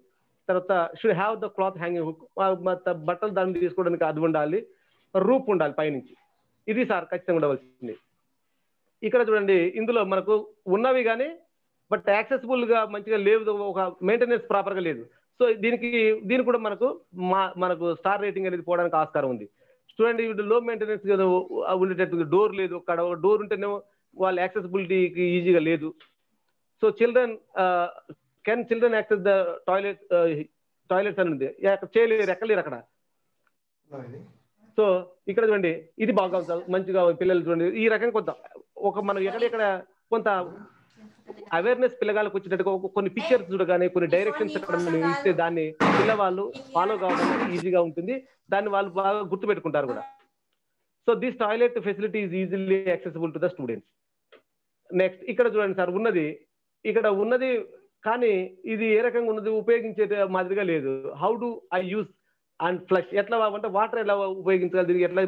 తర్వాత should have the cloth hanging hook బట్టలు దాన్ని తీసుకోవడానికి అది ఉండాలి రూప్ ఉండాలి పైనుంచి. ఇది సార్ ఖచ్చితంగా ఉండవలసింది. ఇక్కడ చూడండి ఇందులో మనకు ఉన్నవి కానీ బట్ యాక్సెసిబుల్గా మంచిగా లేవు ఒక మెయింటెనెన్స్ ప్రాపర్గా లేదు. సో దీనికి దీనికి కూడా మనకు మా మనకు స్టార్ రేటింగ్ అనేది పోవడానికి ఆస్కారం ఉంది. చూడండి ఇప్పుడు లో మెయింటెనెన్స్ ఉండేటట్టు డోర్ లేదు అక్కడ డోర్ ఉంటేనేమో వాళ్ళ యాక్సెసిబిలిటీకి ఈజీగా లేదు. So children can children access the toilet toilets అని ఉంది. చేయలేరు ఎక్కలేరు అక్కడ. సో ఇక్కడ చూడండి ఇది బాగా మంచిగా పిల్లలు చూడండి. ఈ రకంగా కొంత ఒక మనం ఎక్కడెక్కడ కొంత అవేర్నెస్ పిల్లగాళ్ళకి వచ్చేటట్టుగా కొన్ని పిక్చర్స్ చూడగానే కొన్ని డైరెక్షన్స్ ఇస్తే దాన్ని పిల్లవాళ్ళు ఫాలో కావడానికి ఈజీగా ఉంటుంది. దాన్ని వాళ్ళు బాగా గుర్తుపెట్టుకుంటారు కూడా. So this toilet facility is easily accessible to the students next ఇక్కడ చూడండి సార్ ఉన్నది. ఇక్కడ ఉన్నది కానీ ఇది ఏ రకంగా ఉన్నది? ఉపయోగించే మాదిరిగా లేదు. How do I use and flush ఎట్లా అంటే వాటర్ ఎలా ఉపయోగించాలి? దీనికి ఎట్లా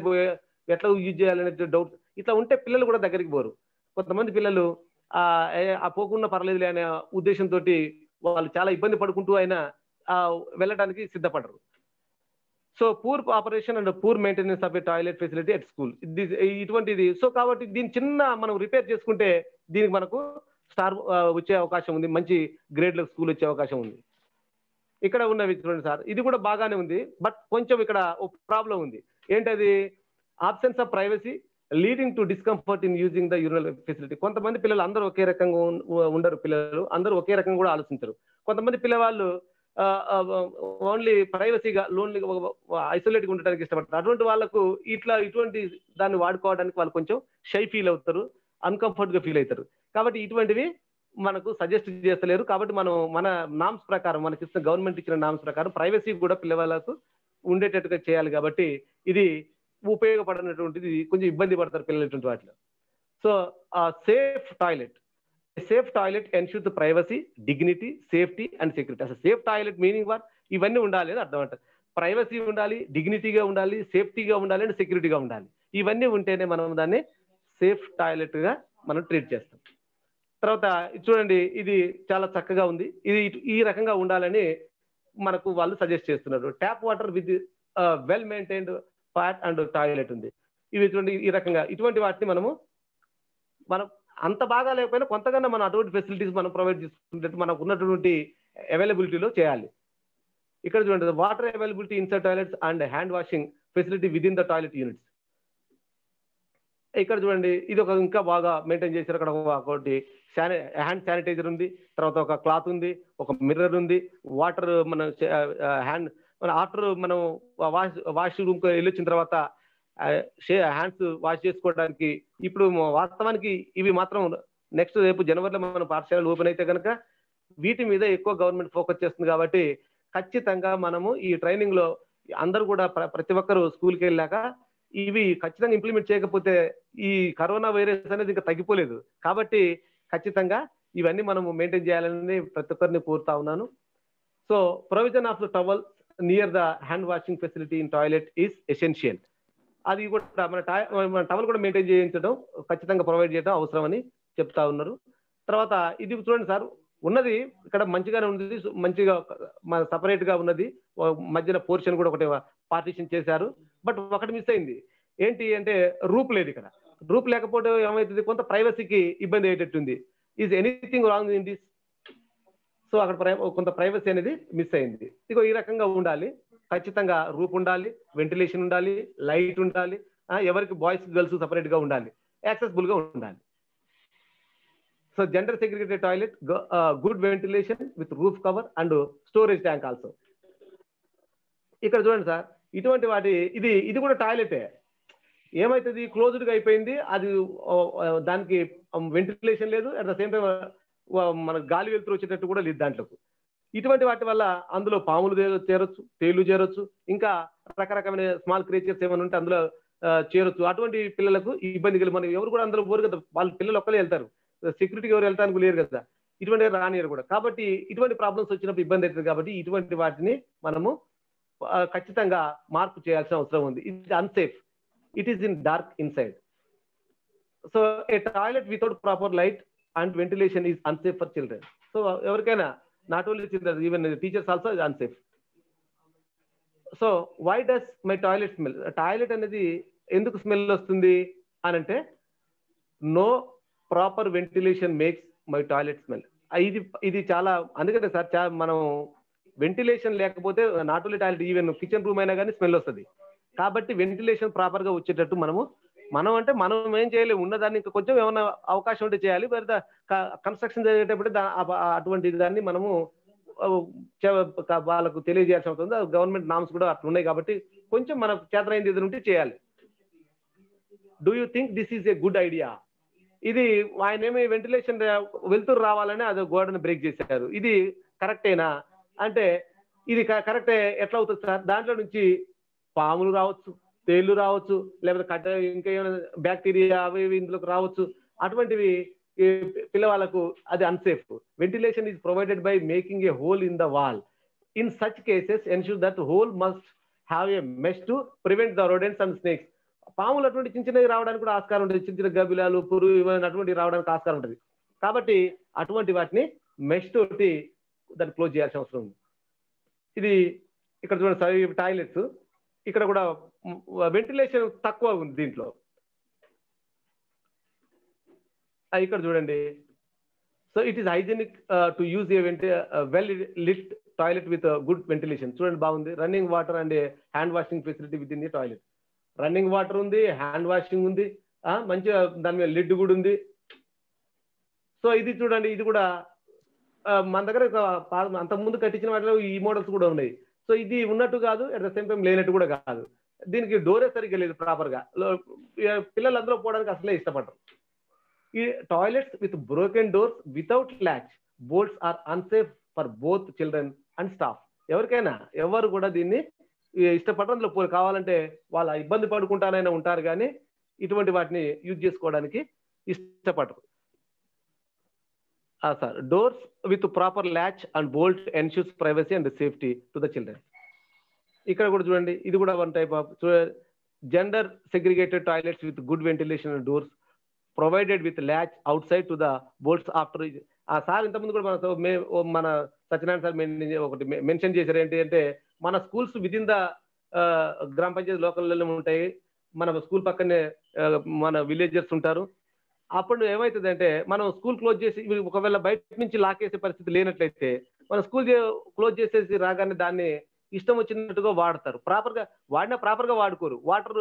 ఎట్లా యూజ్ చేయాలనే డౌట్ ఇట్లా ఉంటే పిల్లలు కూడా దగ్గరికి పోరు. కొంతమంది పిల్లలు ఆ పోకుండా పర్లేదులే అనే ఉద్దేశంతో వాళ్ళు చాలా ఇబ్బంది పడుకుంటూ అయినా వెళ్ళడానికి సిద్ధపడరు. So poor operation and poor maintenance of a toilet facility at school. ఇటువంటిది. సో కాబట్టి దీని చిన్న మనం రిపేర్ చేసుకుంటే దీనికి మనకు స్టార్ వచ్చే అవకాశం ఉంది. మంచి గ్రేడ్లకు స్కూల్ వచ్చే అవకాశం ఉంది. ఇక్కడ ఉన్నవి చూడండి సార్. ఇది కూడా బాగానే ఉంది. బట్ కొంచెం ఇక్కడ ఒక ప్రాబ్లం ఉంది. ఏంటది? Absence of privacy leading to discomfort in using the urinal facility కొంతమంది పిల్లలు అందరూ ఒకే రకంగా ఉండరు పిల్లలు. అందరూ ఒకే రకంగా కూడా ఆలోచించరు. కొంతమంది పిల్లవాళ్ళు ఓన్లీ ప్రైవసీగా లోన్లీ ఐసోలేట్గా ఉండడానికి ఇష్టపడతారు. అటువంటి వాళ్ళకు ఇట్లా ఇటువంటి దాన్ని వాడుకోవడానికి వాళ్ళు కొంచెం షై ఫీల్ అవుతారు అన్కంఫర్ట్గా ఫీల్ అవుతారు. కాబట్టి ఇటువంటివి మనకు సజెస్ట్ చేస్తలేరు. కాబట్టి మనం మన నామ్స్ ప్రకారం మనకి ఇస్తున్న గవర్నమెంట్ ఇచ్చిన నామ్స్ ప్రకారం ప్రైవసీ కూడా పిల్లవాళ్ళకు ఉండేటట్టుగా చేయాలి. కాబట్టి ఇది ఉపయోగపడినటువంటిది కొంచెం ఇబ్బంది పడతారు పిల్లలు ఇటువంటి వాటిలో so safe toilet safe toilet ensure the privacy dignity safety and security అసలు సేఫ్ టాయిలెట్ మీనింగ్ వాట్ ఇవన్నీ ఉండాలి అని అర్థం అంటారు. ప్రైవసీ ఉండాలి డిగ్నిటీగా ఉండాలి సేఫ్టీగా ఉండాలి అండ్ సెక్యూరిటీగా ఉండాలి. ఇవన్నీ ఉంటేనే మనం దాన్ని సేఫ్ టాయిలెట్గా మనం ట్రీట్ చేస్తాం. తర్వాత చూడండి ఇది చాలా చక్కగా ఉంది. ఇది ఈ రకంగా ఉండాలని మనకు వాళ్ళు సజెస్ట్ చేస్తున్నారు. Tap water with well maintained pot and toilet ఉంది. ఇవి చూడండి ఈ రకంగా. ఇటువంటి వాటిని మనము మనం అంత బాగా లేకపోయినా కొంతకన్నా మనం అటువంటి ఫెసిలిటీస్ మనం ప్రొవైడ్ చేసుకుంటే మనకు ఉన్నటువంటి అవైలబిలిటీలో చేయాలి. ఇక్కడ చూడండి water availability inside toilets and hand washing facility within the toilet units ఇక్కడ చూడండి ఇది ఒక ఇంకా బాగా మెయింటైన్ చేశారు. అక్కడ ఒకటి శాని హ్యాండ్ శానిటైజర్ ఉంది. తర్వాత ఒక క్లాత్ ఉంది. ఒక మిర్రర్ ఉంది. వాటర్ మన హ్యాండ్ మన ఆఫ్టర్ మనం వాష్ వాష్ రూమ్ వెళ్ళి వచ్చిన తర్వాత హ్యాండ్స్ వాష్ చేసుకోవడానికి ఇప్పుడు వాస్తవానికి ఇవి మాత్రం నెక్స్ట్ రేపు జనవరిలో మన పాఠశాలలు ఓపెన్ అయితే కనుక వీటి మీద ఎక్కువ గవర్నమెంట్ ఫోకస్ చేస్తుంది కాబట్టి ఖచ్చితంగా మనము ఈ ట్రైనింగ్లో అందరూ కూడా ప్ర- ప్రతి ఒక్కరు స్కూల్కి వెళ్ళాక ఇవి ఖచ్చితంగా ఇంప్లిమెంట్ చేయకపోతే ఈ కరోనా వైరస్ అనేది ఇంకా తగ్గిపోలేదు. కాబట్టి ఖచ్చితంగా ఇవన్నీ మనము మెయింటైన్ చేయాలని ప్రతి ఒక్కరిని కోరుతా ఉన్నాను. So provision of the towel near the hand washing facility in toilet is essential అది కూడా మన మన టవల్ కూడా మెయింటైన్ చేయించడం ఖచ్చితంగా ప్రొవైడ్ చేయడం అవసరం అని చెప్తా ఉన్నారు. తర్వాత ఇది చూడండి సార్ ఉన్నది ఇక్కడ మంచిగానే ఉంది మంచిగా మన సపరేట్గా ఉన్నది. మధ్యన పోర్షన్ కూడా ఒకటి పార్టీషన్ చేశారు. బట్ ఒకటి మిస్ అయింది. ఏంటి అంటే రూప్ లేదు ఇక్కడ. రూప్ లేకపోతే ఏమవుతుంది కొంత ప్రైవసీకి ఇబ్బంది అయ్యేటట్టుంది. Is anything wrong in this so అక్కడ కొంత ప్రైవసీ అనేది మిస్ అయింది. ఇగో ఈ రకంగా ఉండాలి. ఖచ్చితంగా రూప్ ఉండాలి వెంటిలేషన్ ఉండాలి లైట్ ఉండాలి ఎవరికి బాయ్స్ గర్ల్స్ సపరేట్గా ఉండాలి. యాక్సెసిబుల్గా ఉండాలి. So gender segregated toilet good ventilation with roof cover and storage tank also ఇక్కడ చూడండి సార్ ఇటువంటి వాటి ఇది ఇది కూడా టాయిలెటే ఏమైతుంది? క్లోజ్డ్గా అయిపోయింది. అది దానికి um, వెంటిలేషన్ లేదు. అట్ ద సేమ్ టైం మన గాలి వెలుతురు వచ్చేటట్టు కూడా లేదు దాంట్లోకి. ఇటువంటి వాటి వల్ల అందులో పాములు చేరొచ్చు తేళ్ళు చేరొచ్చు ఇంకా రకరకమైన స్మాల్ క్రియేచర్స్ ఏమైనా ఉంటే అందులో చేరొచ్చు. అటువంటి పిల్లలకు ఇబ్బంది కలిగి మనం ఎవరు కూడా అందులో పోరు కదా వాళ్ళ పిల్లలు ఒక్కలే వెళ్తారు. సెక్యూరిటీకి ఎవరు వెళ్తానికి లేరు కదా. ఇటువంటి రానియరు కూడా. కాబట్టి ఇటువంటి ప్రాబ్లమ్స్ వచ్చినప్పుడు ఇబ్బంది అవుతుంది కాబట్టి ఇటువంటి వాటిని మనము ఖచ్చితంగా మార్పు చేయాల్సిన అవసరం ఉంది. ఇది unsafe it is in dark inside so a toilet without proper light and ventilation is unsafe for children so ఎవరికైనా not only children even teachers also unsafe so why does my toilet smell toilet అనేది ఎందుకు smell వస్తుంది అని అంటే no proper ventilation makes my toilet smell ఇది ఇది చాలా అందుకనే సార్ మనం వెంటిలేషన్ లేకపోతే not only toilet even kitchen room అయినా కానీ స్మెల్ వస్తుంది. కాబట్టి వెంటిలేషన్ ప్రాపర్గా వచ్చేటట్టు మనము మనం అంటే మనం ఏం చేయలేము. ఉన్నదాన్ని ఇంకా కొంచెం ఏమైనా అవకాశం ఉంటే చేయాలి. మరి కన్స్ట్రక్షన్ జరిగేటప్పుడు అటువంటి దాన్ని మనము వాళ్ళకు తెలియజేయాల్సి అవుతుంది. గవర్నమెంట్ నామ్స్ కూడా అట్లా ఉన్నాయి కాబట్టి కొంచెం మన చేతనైంది ఇది ఉంటే చేయాలి. Do you think this is a good idea ఇది ఆయన ఏమి వెంటిలేషన్ వెళ్తురు రావాలని అది గోడను బ్రేక్ చేశారు. ఇది కరెక్టేనా? అంటే ఇది కరెక్టే ఎట్లా అవుతుంది సార్? దాంట్లో నుంచి పాములు రావచ్చు. తేళ్ళు రావచ్చు లేకపోతే కట్ట ఇంకా ఏమైనా బ్యాక్టీరియా అవి ఇవి ఇందులోకి రావచ్చు. అటువంటివి పిల్లవాళ్ళకు అది unsafe ventilation is provided by making a hole in the wall in such cases ensure that hole must have a mesh to prevent the rodents and snakes పాములు అటువంటి చిన్న చిన్నవి రావడానికి కూడా ఆస్కారం ఉంటుంది. చిన్న చిన్న గబిలాలు పురుగు ఇవన్నీ అటువంటివి రావడానికి ఆస్కారం ఉంటుంది. కాబట్టి అటువంటి వాటిని మెష్ తోటి దాన్ని క్లోజ్ చేయాల్సిన అవసరం ఉంది. ఇది ఇక్కడ చూడండి టాయిలెట్స్ ఇక్కడ కూడా వెంటిలేషన్ తక్కువ ఉంది దీంట్లో. ఇక్కడ చూడండి. So it is hygienic to use a వెంటి well lit toilet with good ventilation చూడండి బాగుంది. Running water and hand washing facility within the toilet running water ఉంది హ్యాండ్ వాషింగ్ ఉంది మంచిగా దాని మీద లిడ్ కూడా ఉంది. సో ఇది చూడండి ఇది కూడా మన దగ్గర అంతకుముందు కట్టించిన వాటిలో ఈ మోడల్స్ కూడా ఉన్నాయి. సో ఇది ఉన్నట్టు కాదు అట్ ద సేమ్ టైం లేనట్టు కూడా కాదు. దీనికి డోరే సరిగ్గా లేదు ప్రాపర్గా. పిల్లలు అందులో పోవడానికి అసలే ఇష్టపడరు. ఈ toilets with broken doors without latch bolts are unsafe for both children and staff ఎవరికైనా ఎవరు కూడా దీన్ని ఇష్టపడరు. అందులో కావాలంటే వాళ్ళ ఇబ్బంది పడుకుంటానైనా ఉంటారు కానీ ఇటువంటి వాటిని యూజ్ చేసుకోవడానికి ఇష్టపడరు. Sir doors with proper latch and bolt ensures privacy and safety to the children ఇక్కడ కూడా చూడండి ఇది కూడా one type of gender segregated toilets with good ventilation and doors provided with latch outside to the bolts after ఆ sir ఇంతకుముందు కూడా మన మన సత్యనారాయణ సార్ ఒకటి మెన్షన్ చేశారు ఏంటి అంటే మన స్కూల్స్ విత్ ఇన్ ద గ్రామ పంచాయతీ లోకల్లో ఉంటాయి. మన స్కూల్ పక్కనే మన విలేజర్స్ ఉంటారు. అప్పుడు ఏమవుతుందంటే మనం స్కూల్ క్లోజ్ చేసి ఒకవేళ బయట నుంచి లాకేసే పరిస్థితి లేనట్లయితే మనం స్కూల్ క్లోజ్ చేసేసి రాగానే దాన్ని ఇష్టం వచ్చినట్టుగా వాడతారు. ప్రాపర్గా వాడినా ప్రాపర్గా వాడుకోరు. వాటర్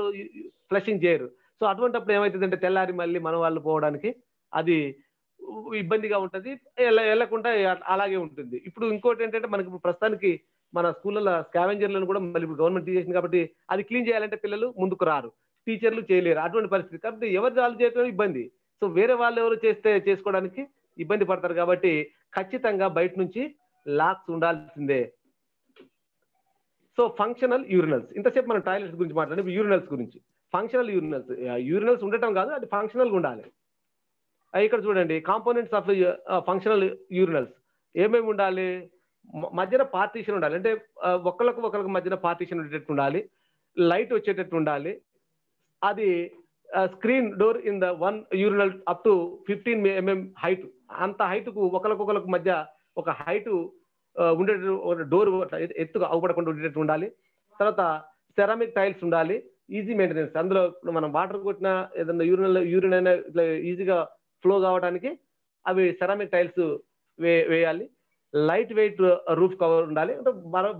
ఫ్లషింగ్ చేయరు. సో అటువంటిప్పుడు ఏమవుతుందంటే తెల్లారి మళ్ళీ మన వాళ్ళు పోవడానికి అది ఇబ్బందిగా ఉంటుంది. వెళ్ళకుండా అలాగే ఉంటుంది. ఇప్పుడు ఇంకోటి ఏంటంటే మనకి ఇప్పుడు ప్రస్తుతానికి మన స్కూళ్ళలో స్కావెంజర్లను కూడా మళ్ళీ ఇప్పుడు గవర్నమెంట్ చేసింది కాబట్టి అది క్లీన్ చేయాలంటే పిల్లలు ముందుకు రారు. టీచర్లు చేయలేరు. అటువంటి పరిస్థితి. కాబట్టి ఎవరు వాళ్ళు చేయడం ఇబ్బంది. సో వేరే వాళ్ళు ఎవరు చేస్తే చేసుకోవడానికి ఇబ్బంది పడతారు కాబట్టి ఖచ్చితంగా బయట నుంచి లాక్స్ ఉండాల్సిందే. సో ఫంక్షనల్ యూరినల్స్ ఇంతసేపు మనం టాయిలెట్స్ గురించి మాట్లాడే యూరినల్స్ గురించి. ఫంక్షనల్ యూరినల్స్ యూరినల్స్ ఉండటం కాదు అది ఫంక్షనల్గా ఉండాలి. ఇక్కడ చూడండి కాంపోనెంట్స్ ఆఫ్ ఫంక్షనల్ యూరినల్స్ ఏమేమి ఉండాలి? మధ్యన పార్టీషన్ ఉండాలి. అంటే ఒకళ్ళకు ఒకరికి మధ్యన పార్టీషన్ ఉండేటట్టు ఉండాలి. లైట్ వచ్చేటట్టు ఉండాలి. అది screen door in the one urinal up to fifteen MM height అంత హైట్కు ఒకరికొకరికి మధ్య ఒక హైట్ ఉండేటట్టు డోర్ ఎత్తుగా అవపడకుండా ఉండేటట్టు ఉండాలి. తర్వాత సెరామిక్ టైల్స్ ఉండాలి. ఈజీ మెయింటెనెన్స్ అందులో మనం వాటర్ కొట్టిన ఏదైనా యూరినల్ యూరిన్ అయినా ఇట్లా ఈజీగా ఫ్లో కావడానికి అవి సెరామిక్ టైల్స్ వే వేయాలి. లైట్ వెయిట్ రూఫ్ కవర్ ఉండాలి. అంటే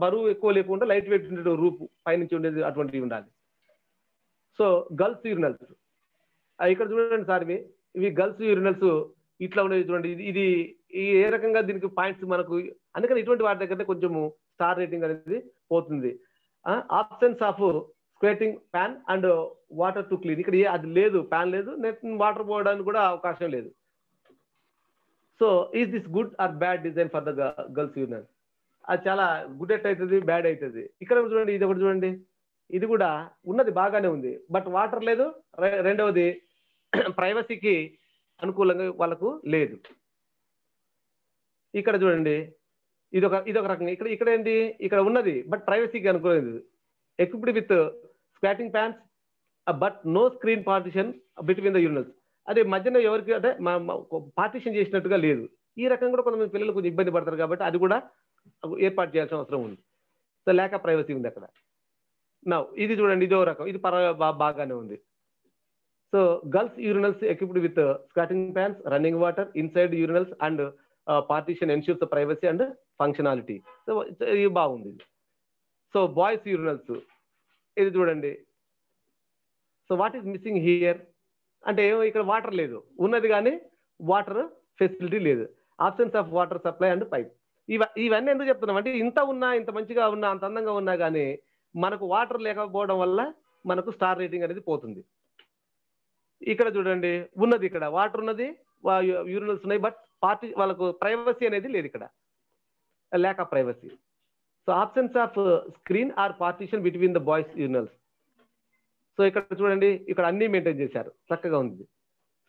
బరువు ఎక్కువ లేకుండా లైట్ వెయిట్ ఉండే రూఫ్ పైనుంచి ఉండేది అటువంటివి ఉండాలి. సో గర్ల్స్ యూరినల్స్ ఇక్కడ చూడండి సార్ ఇవి. ఇవి గర్ల్స్ యూరినల్స్ ఇట్లా ఉండేవి చూడండి. ఇది ఇది ఈ ఏ రకంగా దీనికి పాయింట్స్ మనకు అందుకని ఇటువంటి వాటి దగ్గర కొంచెము స్టార్ రేటింగ్ అనేది పోతుంది. Options of squatting pan and water to clean. ఇక్కడ ఏ- అది లేదు ప్యాన్ లేదు నెట్ వాటర్ పోవడానికి కూడా అవకాశం లేదు. So is this good or bad design for the girls union అది చాలా గుడ్ ఎట్ అవుతుంది బ్యాడ్ అవుతుంది ఇక్కడ చూడండి ఇది ఒకటి చూడండి. ఇది కూడా ఉన్నది బాగానే ఉంది. బట్ వాటర్ లేదు రెండవది ప్రైవసీకి అనుకూలంగా వాళ్ళకు లేదు. ఇక్కడ చూడండి ఇది ఒక ఇది ఒక రకంగా ఇక్కడ ఇక్కడ ఏంటి? ఇక్కడ ఉన్నది బట్ ప్రైవసీకి అనుకూలమైనది equipped with squatting pans but no screen partition between the units అదే మధ్యన ఎవరికి అంటే పార్టిషన్ చేసినట్టుగా లేదు. ఈ రకంగా కూడా కొంతమంది పిల్లలు కొంచెం ఇబ్బంది పడతారు కాబట్టి అది కూడా ఏర్పాటు చేయాల్సిన అవసరం ఉంది. సో లేక ప్రైవసీ ఉంది అక్కడ. నా ఇది చూడండి ఇదో రకం ఇది పర బాగానే ఉంది. So girls urinals equipped with squatting pans running water inside urinals and partition ensures the privacy and functionality so ఇది బాగుంది. సో బాయ్స్ యూరినల్స్ ఇది చూడండి. So what is missing here అంటే ఏమో ఇక్కడ వాటర్ లేదు. ఉన్నది కానీ వాటర్ ఫెసిలిటీ లేదు. Options of water supply and pipe ఇవ ఇవన్నీ ఎందుకు చెప్తున్నాం అంటే ఇంత ఉన్నా ఇంత మంచిగా ఉన్నా అంత అందంగా ఉన్నా కానీ మనకు వాటర్ లేకపోవడం వల్ల మనకు స్టార్ రేటింగ్ అనేది పోతుంది. ఇక్కడ చూడండి ఉన్నది ఇక్కడ. వాటర్ ఉన్నది యూరినల్స్ ఉన్నాయి బట్ పార్టీ వాళ్ళకు ప్రైవసీ అనేది లేదు ఇక్కడ. Lack of privacy so options of screen or partition between the boys urinals so ఇక్కడ చూడండి ఇక్కడ అన్ని మెయింటైన్ చేశారు. చక్కగా ఉంది.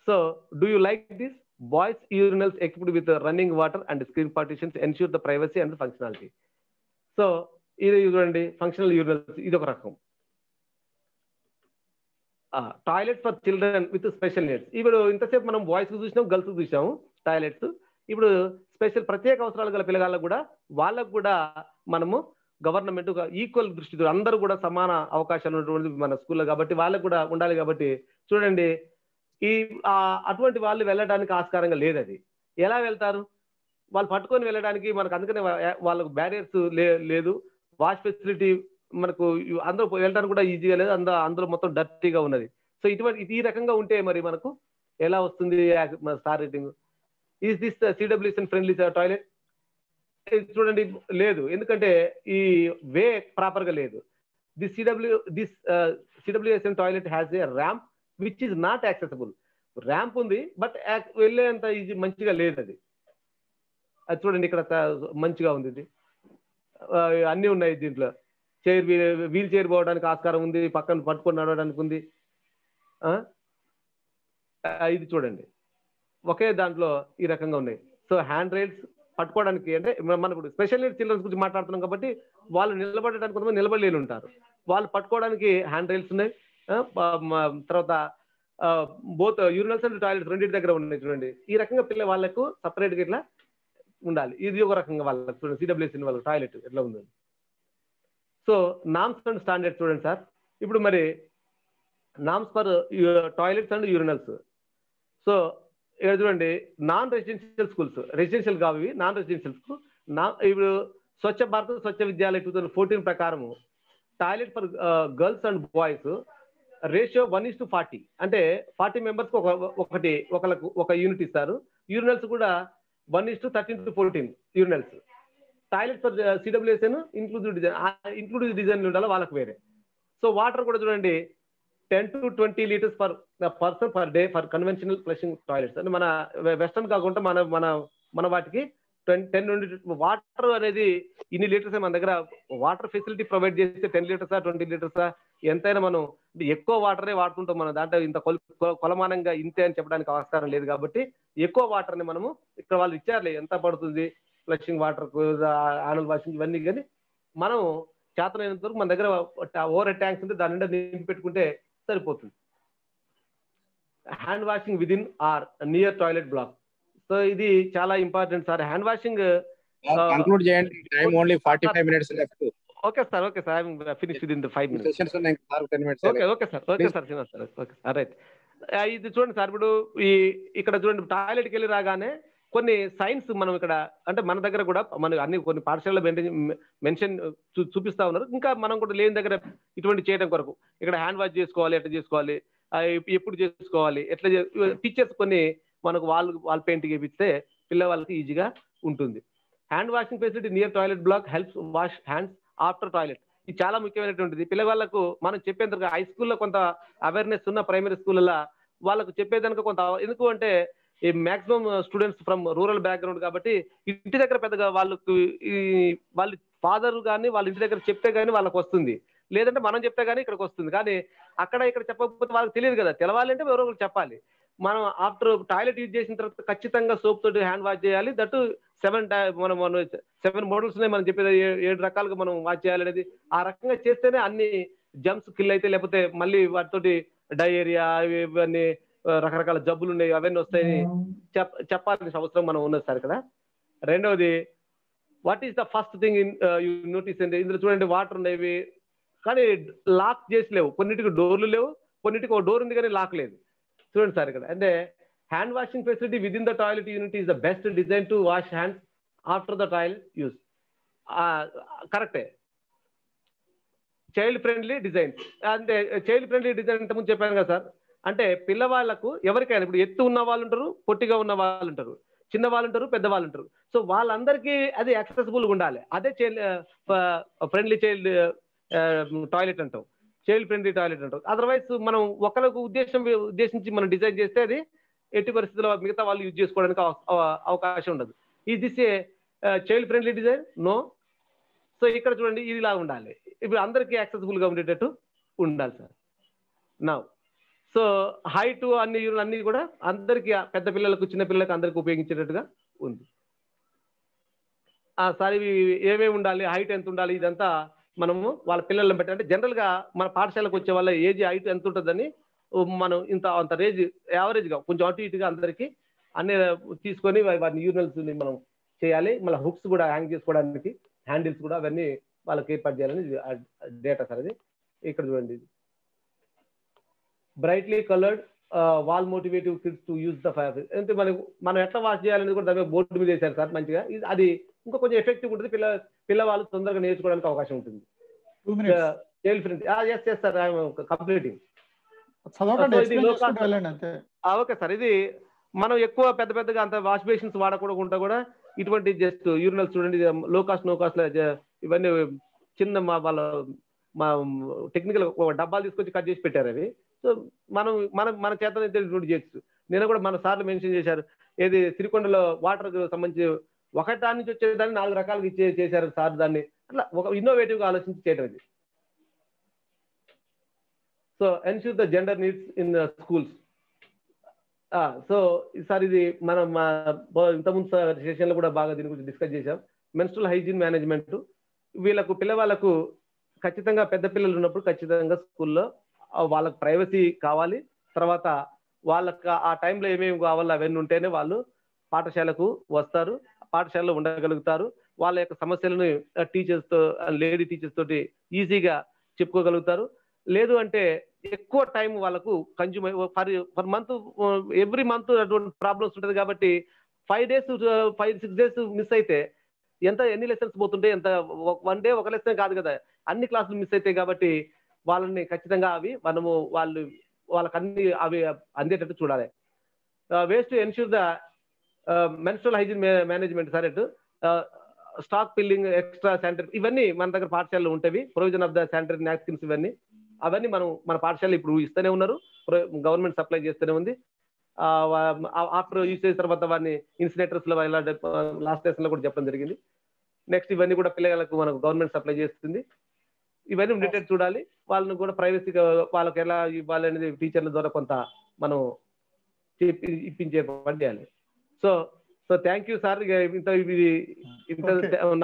So do you like this boys urinals equipped with running water and screen partitions ensure the privacy and functionality so ఇది చూడండి functional urinals ఇది ఒక రకం. Toilets for children with special needs. ఇప్పుడు ఇంతసేపు మనం బాయ్స్ చూసినాం గర్ల్స్ చూసాము టాయిలెట్స్. ఇప్పుడు స్పెషల్ ప్రత్యేక అవసరాలు గల పిల్లగాళ్ళకు కూడా వాళ్ళకు కూడా మనము గవర్నమెంట్ ఈక్వల్ దృష్టితో అందరూ కూడా సమాన అవకాశాలు ఉన్నటువంటి మన స్కూల్లో కాబట్టి వాళ్ళకు కూడా ఉండాలి కాబట్టి చూడండి ఈ అటువంటి వాళ్ళు వెళ్ళడానికి ఆస్కారంగా లేదు అది ఎలా వెళ్తారు? వాళ్ళు పట్టుకొని వెళ్ళడానికి మనకు అందుకనే వాళ్ళకు బ్యారియర్స్ లేదు. వాష్ ఫెసిలిటీ మనకు అందరూ వెళ్ళడానికి కూడా ఈజీగా లేదు. అంద అందులో మొత్తం డర్టీగా ఉన్నది. సో ఇటువంటి ఈ రకంగా ఉంటే మరి మనకు ఎలా వస్తుంది star rating is this CWSN friendly toilet చూడండి లేదు. ఎందుకంటే ఈ వే ప్రాపర్గా లేదు this CW this CWSN toilet has a ramp which is not accessible ramp ఉంది బట్ వెళ్ళేంత ఈజీ మంచిగా లేదు అది. అది చూడండి ఇక్కడ మంచిగా ఉంది ఇది. అన్నీ ఉన్నాయి దీంట్లో. చైర్ వీల్ చైర్ పోవడానికి ఆస్కారం ఉంది పక్కన పట్టుకొని నడవడానికి ఉంది. ఆ? ఇది చూడండి. ఒకే దాంట్లో ఈ రకంగా ఉన్నాయి. సో హ్యాండ్ రైల్స్ పట్టుకోవడానికి అంటే మన- మనం ఇప్పుడు స్పెషల్ నీడ్ చిల్డ్రన్స్ గురించి మాట్లాడుతున్నాం కాబట్టి వాళ్ళు నిలబడడానికి కొంతమంది నిలబడలేని ఉంటారు. వాళ్ళు పట్టుకోవడానికి హ్యాండ్ రైల్స్ ఉన్నాయి. తర్వాత బోత్ యూరినల్స్ అండ్ టాయిలెట్స్ రెండింటి దగ్గర ఉన్నాయి చూడండి. ఈ రకంగా పిల్ల వాళ్ళకు సపరేట్గా గా ఇట్లా ఉండాలి. ఇది ఒక రకంగా వాళ్ళకి చూడండి. సిడబ్ల్యూఎస్ వాళ్ళకి టాయిలెట్ ఎట్లా ఉంది. సో నామ్స్ అండ్ స్టాండర్డ్స్ చూడండి సార్. ఇప్పుడు మరి norms for toilets and urinals. So ఇక్కడ చూడండి నాన్ రెసిడెన్షియల్ స్కూల్స్. రెసిడెన్షియల్ కావు ఇవి నాన్ స్కూల్ నా ఇప్పుడు Swachh Bharat Swachh Vidyalaya two thousand fourteen ప్రకారము toilet for girls and boys ratio one is to forty. అంటే ఫార్టీ మెంబర్స్ ఒక ఒకటి ఒకళ్ళకు ఒక యూనిట్ ఇస్తారు. యూరినల్స్ కూడా one is to thirteen to fourteen urinals. Toilet for CWSN inclusive design inclusive design ఉండాలి వాళ్ళకి వేరే. సో వాటర్ కూడా చూడండి ten to twenty litres per person per day for conventional flushing toilets అంటే మన వెస్టర్న్ కాకుండా మన మన మన వాటికి టెన్ టెన్ నుండి వాటర్ అనేది ఇన్ని లీటర్స్ మన దగ్గర వాటర్ ఫెసిలిటీ ప్రొవైడ్ చేస్తే టెన్ లీటర్సా ట్వంటీ లీటర్సా ఎంతైనా మనం ఎక్కువ వాటరే వాడుతుంటాం మనం. దాంట్లో ఇంత కొల కొలమానంగా ఇంతే అని చెప్పడానికి ఆస్కారం లేదు కాబట్టి ఎక్కువ వాటర్ని మనము ఇక్కడ వాళ్ళు ఇచ్చారులే ఎంత పడుతుంది ఫ్లషింగ్ వాటర్ ఆనల్ వాషింగ్ ఇవన్నీ కానీ మనం చేతనైనంత వరకు మన దగ్గర ఓవర్ ట్యాంక్స్ ఉంటే దాని నిండా నింపి పెట్టుకుంటే సరిపోతుంది. Hand washing within or near toilet block. So ఇది చాలా important sir. Hand washing conclude చేయండి. Time only forty five minutes left okay sir okay sir. Finish within the five minutes sessions ఉన్నాయి sir ten minutes okay okay sir. Okay sir sir. Okay sir. Right ఇది చూడండి sir. ఇప్పుడు ఈ ఇక్కడ చూడండి టాయిలెట్కి వెళ్ళి రాగానే కొన్ని సైన్స్ మనం ఇక్కడ అంటే మన దగ్గర కూడా మన అన్ని కొన్ని పాఠశాలలో మెన్షన్ చూపిస్తా ఉన్నారు. ఇంకా మనం కూడా లేని దగ్గర ఇటువంటి చేయడం కొరకు ఇక్కడ హ్యాండ్ వాష్ చేసుకోవాలి ఎట్లా చేసుకోవాలి ఎప్పుడు చేసుకోవాలి ఎట్లా పిక్చర్స్ కొన్ని మనకు వాళ్ళు వాల్ పెయింటింగ్ వేపిస్తే పిల్లవాళ్ళకి ఈజీగా ఉంటుంది. Hand washing facility near toilet block helps wash hands after toilet. ఇది చాలా ముఖ్యమైనటువంటిది. పిల్లవాళ్ళకు మనం చెప్పేందుకు హై స్కూల్లో కొంత అవేర్నెస్ ఉన్న ప్రైమరీ స్కూల్లో వాళ్ళకు చెప్పేదానికి కొంత ఎందుకు అంటే ఈ maximum students from rural background కాబట్టి ఇంటి దగ్గర పెద్దగా వాళ్ళకు వాళ్ళ ఫాదర్ కానీ వాళ్ళ ఇంటి దగ్గర చెప్తే కానీ వాళ్ళకి వస్తుంది. లేదంటే మనం చెప్తే కానీ ఇక్కడికి వస్తుంది. కానీ అక్కడ ఇక్కడ చెప్పకపోతే వాళ్ళకి తెలియదు కదా. తెలవాలంటే ఎవరో ఒకరు చెప్పాలి. మనం ఆఫ్టర్ టాయిలెట్ యూజ్ చేసిన తర్వాత ఖచ్చితంగా సోప్ తోటి హ్యాండ్ వాష్ చేయాలి. దట్ సెవెన్ మనం మనం సెవెన్ మోడల్స్ ఉన్నాయి మనం చెప్పేది ఏడు రకాలుగా మనం వాష్ చేయాలి అనేది. ఆ రకంగా చేస్తేనే అన్ని జమ్స్ కిల్ అయితే లేకపోతే మళ్ళీ వాటితోటి డయేరియా ఇవన్నీ రకరకాల జబ్బులు ఉన్నాయి అవన్నీ వస్తాయని చెప్ చెప్పాల్సిన అవసరం మనం ఉన్నది సార్ కదా. రెండవది what is the first thing in you notice అంటే ఇందులో చూడండి వాటర్ ఉండేవి కానీ లాక్ చేసి లేవు. కొన్నిటికి డోర్లు లేవు కొన్నిటికి ఒక డోర్ ఉంది కానీ లాక్ లేదు. చూడండి సార్ ఇక్కడ. అంటే hand washing facility within the toilet unit is the best design to wash hands after the toilet use కరెక్టే చైల్డ్ ఫ్రెండ్లీ డిజైన్ అంటే చైల్డ్ ఫ్రెండ్లీ డిజైన్ ఇంత ముందు చెప్పాను కదా సార్. అంటే పిల్లవాళ్ళకు ఎవరికైనా ఇప్పుడు ఎత్తు ఉన్న వాళ్ళు ఉంటారు పొట్టిగా ఉన్న వాళ్ళు ఉంటారు చిన్న వాళ్ళు ఉంటారు పెద్ద వాళ్ళు ఉంటారు సో వాళ్ళందరికీ అది యాక్సెసిబుల్గా ఉండాలి. అదే చైల్డ్ ఫ్రెండ్లీ చైల్డ్ టాయిలెట్ అంటాం. చైల్డ్ ఫ్రెండ్లీ టాయిలెట్ అంటాం. అదర్వైజ్ మనం ఒకరికి ఉద్దేశం ఉద్దేశించి మనం డిజైన్ చేస్తే అది ఎట్టి పరిస్థితుల్లో మిగతా వాళ్ళు యూజ్ చేసుకోవడానికి అవ- అవకాశం ఉండదు. ఈ this a child friendly design no so ఇక్కడ చూడండి ఇది ఇలా ఉండాలి. ఇప్పుడు అందరికీ యాక్సెసిబుల్గా ఉండేటట్టు ఉండాలి సార్. నా సో హైట్ అన్ని అన్ని కూడా అందరికి పెద్ద పిల్లలకు చిన్న పిల్లలకు అందరికి ఉపయోగించేటట్టుగా ఉంది. ఆ సార్ ఇవి ఏమేమి ఉండాలి హైట్ ఎంత ఉండాలి ఇదంతా మనము వాళ్ళ పిల్లలను బట్టి అంటే జనరల్గా మన పాఠశాలకు వచ్చే వాళ్ళ ఏజ్ హైట్ ఎంత ఉంటుందని మనం ఇంత అంత రేజ్ యావరేజ్గా కొంచెం అటు ఇటుగా అందరికి అన్ని తీసుకొని వారిని వాటిని ని మనం చేయాలి. మళ్ళీ హుక్స్ కూడా హ్యాంగ్ చేసుకోవడానికి హ్యాండిల్స్ కూడా అవన్నీ వాళ్ళకి ఏర్పాటు చేయాలని డేటా సార్ అది. ఇక్కడ చూడండి ఇది. Brightly coloured wall motivative kids to use the fire అంటే మనకు మనం ఎట్లా వాష్ చేయాలని కూడా దాని బోర్డు మీద వేశారు సార్ మంచిగా. అది ఇంకా కొంచెం ఎఫెక్టివ్ ఉంటుంది. పిల్ల పిల్లవాళ్ళు తొందరగా నేర్చుకోవడానికి అవకాశం ఉంటుంది. Child friend yes yes sir completing okay sir ఇది మనం ఎక్కువ పెద్ద పెద్దగా అంత వాష్ బేసిన్స్ వాడకూడకుండా కూడా ఇటువంటి జస్ట్ యూరినల్స్ చూడండి లో కాస్ట్ నో కాస్ట్ ఇవన్నీ చిన్న మా వాళ్ళ మా టెక్నికల్ డబ్బాలు తీసుకొచ్చి కట్ చేసి పెట్టారు అవి. సో మనం మన మన చేత ఇంక్లూడ్ చేయొచ్చు నేను కూడా మన సార్లు మెన్షన్ చేశారు. ఏది సిరికొండలో వాటర్ సంబంధించి ఒక దాని నుంచి వచ్చేదాన్ని నాలుగు రకాలుగా ఇచ్చే చేశారు సార్ దాన్ని. అట్లా ఒక ఇన్నోవేటివ్గా ఆలోచించి చేయడం ఇది. So ensure the gender needs in schools so sir ఇది మనం ఇంతకుముందు సెషన్లో కూడా బాగా దీని గురించి డిస్కస్ చేశాం. మెన్స్ట్రల్ హైజీన్ మేనేజ్మెంట్ వీళ్ళకు పిల్లవాళ్ళకు ఖచ్చితంగా పెద్ద పిల్లలు ఉన్నప్పుడు ఖచ్చితంగా స్కూల్లో వాళ్ళకి ప్రైవసీ కావాలి. తర్వాత వాళ్ళకి ఆ టైంలో ఏమేమి కావాలో అవన్నీ ఉంటేనే వాళ్ళు పాఠశాలకు వస్తారు. పాఠశాలలో ఉండగలుగుతారు. వాళ్ళ యొక్క సమస్యలను టీచర్స్తో లేడీ టీచర్స్ తోటి ఈజీగా చెప్పుకోగలుగుతారు. లేదు అంటే ఎక్కువ టైం వాళ్ళకు consume for for month every month అటువంటి ప్రాబ్లమ్స్ ఉంటుంది కాబట్టి five days five six days miss అయితే ఎంత ఎన్ని లెసన్స్ పోతుంటే ఎంత? వన్ డే ఒక లెసన్ కాదు కదా. అన్ని క్లాసులు మిస్ అవుతాయి కాబట్టి వాళ్ళని ఖచ్చితంగా అవి మనము వాళ్ళు వాళ్ళకి అన్ని అవి అందేటట్టు చూడాలి. Waste ensure the menstrual hygiene management సరెట్ stock pilling extra sanitary ఇవన్నీ మన దగ్గర పాఠశాలలో ఉంటాయి provision of the sanitary napkins ఇవన్నీ అవన్నీ మనం మన పాఠశాల ఇప్పుడు ఇస్తూనే ఉన్నారు. గవర్నమెంట్ సప్లై చేస్తూనే ఉంది. ఆఫ్టర్ యూజ్ చేసిన తర్వాత వారిని ఇన్సినేటర్స్లో ఇలా లాస్ట్ స్టేషన్లో కూడా చెప్పడం జరిగింది. నెక్స్ట్ ఇవన్నీ కూడా పిల్లలకు మనకు గవర్నమెంట్ సప్లై చేస్తుంది. ఇవన్నీ ఉండేటట్టు చూడాలి. వాళ్ళని కూడా ప్రైవసీగా వాళ్ళకి ఎలా ఇవ్వాలి అనేది టీచర్ల ద్వారా కొంత మనం చెప్పి ఇప్పించే పని చేయాలి. So so thank you sir ఇంత ఇది ఇంత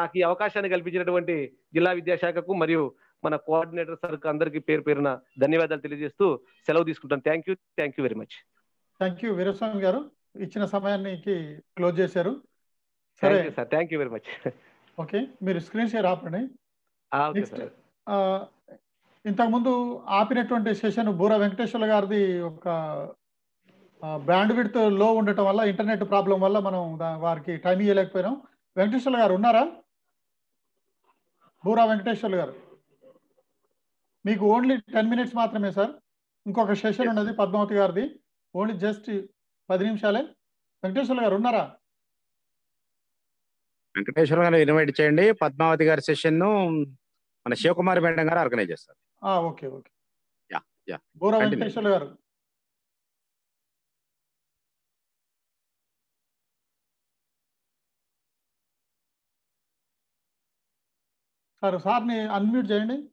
నాకు ఈ అవకాశాన్ని కల్పించినటువంటి జిల్లా విద్యాశాఖకు మరియు మన కోఆర్డినేటర్ సార్ అందరికి పేరు పేరున ధన్యవాదాలు తెలియజేస్తూ సెలవు తీసుకుంటాను. Thank you thank you very much thank you Veeraswamy గారు. ఇచ్చిన సమయానికి క్లోజ్ చేశారు. సరే. Sir thank you very much okay మీరు స్క్రీన్ షేర్ ఆపండి ఓకే నెక్స్ట్ సార్ ఇంతకుముందు ఆపినటువంటి సెషన్ బూర వెంకటేశ్వర గారిది ఒక బ్యాండ్ విడ్త్లో ఉండటం వల్ల ఇంటర్నెట్ ప్రాబ్లం వల్ల మనం వారికి టైం ఇవ్వలేకపోయినాం వెంకటేశ్వర గారు ఉన్నారా? బూరా వెంకటేశ్వర్లు గారు. మీకు ఓన్లీ టెన్ మినిట్స్ మాత్రమే సార్. ఇంకొక సెషన్ ఉన్నది పద్మావతి గారిది. ఓన్లీ జస్ట్ పది నిమిషాలే. వెంకటేశ్వర్లు గారు ఉన్నారా? వెంకటేశ్వర గారు ఇన్వైట్ చేయండి. పద్మావతి గారి సెషన్ మన శివకుమార్ మేడం గారు ఆర్గనైజ్ చేస్తారు. ఆ, ఓకే ఓకే. Yeah yeah. గారు. సార్ సార్ని అన్మ్యూట్ చేయండి.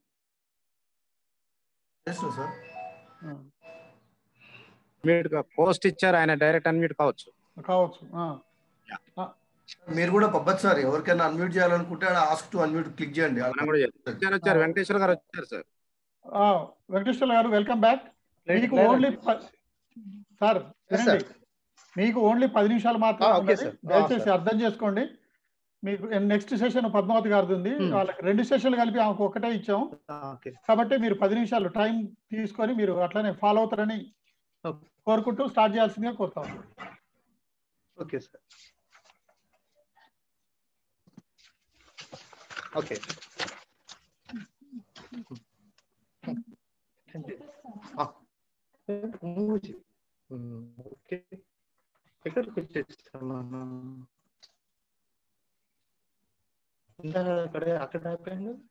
పోస్ట్ ఇచ్చారు ఆయన డైరెక్ట్ అన్మ్యూట్ కావచ్చు. కావచ్చు ఆ. ఆ, మీరు కూడా పబ్బత్ సార్. ఎవరికైనా అన్మ్యూట్ చేయాలనుకుంటే ఆస్క్ టు అన్మ్యూట్ క్లిక్ చేయండి. వచ్చారు వెంకటేశ్వర గారు వచ్చారు సార్. ఆ, వెంకటేశ్వర్లు గారు వెల్కమ్ బ్యాక్ మీకు ఓన్లీ. సార్ మీకు ఓన్లీ పది నిమిషాలు మాత్రమే ఆ, ఓకే ఉన్నది. సార్. ఆ, దయచేసి. అర్థం చేసుకోండి. మీకు నెక్స్ట్ సెషన్ పద్మావతి గారిది ఉంది. Hmm. వాళ్ళకి రెండు సెషన్లు కలిపి ఆమెకు ఒకటే ఇచ్చాం. ఓకే. కాబట్టి మీరు పది నిమిషాలు టైం తీసుకొని మీరు అట్లనే ఫాలో అవుతారని కోరుకుంటూ స్టార్ట్ చేయాల్సిందిగా కోరుతాం. Okay sir. ఓకే అక్కడ అక్కడ ఆపాను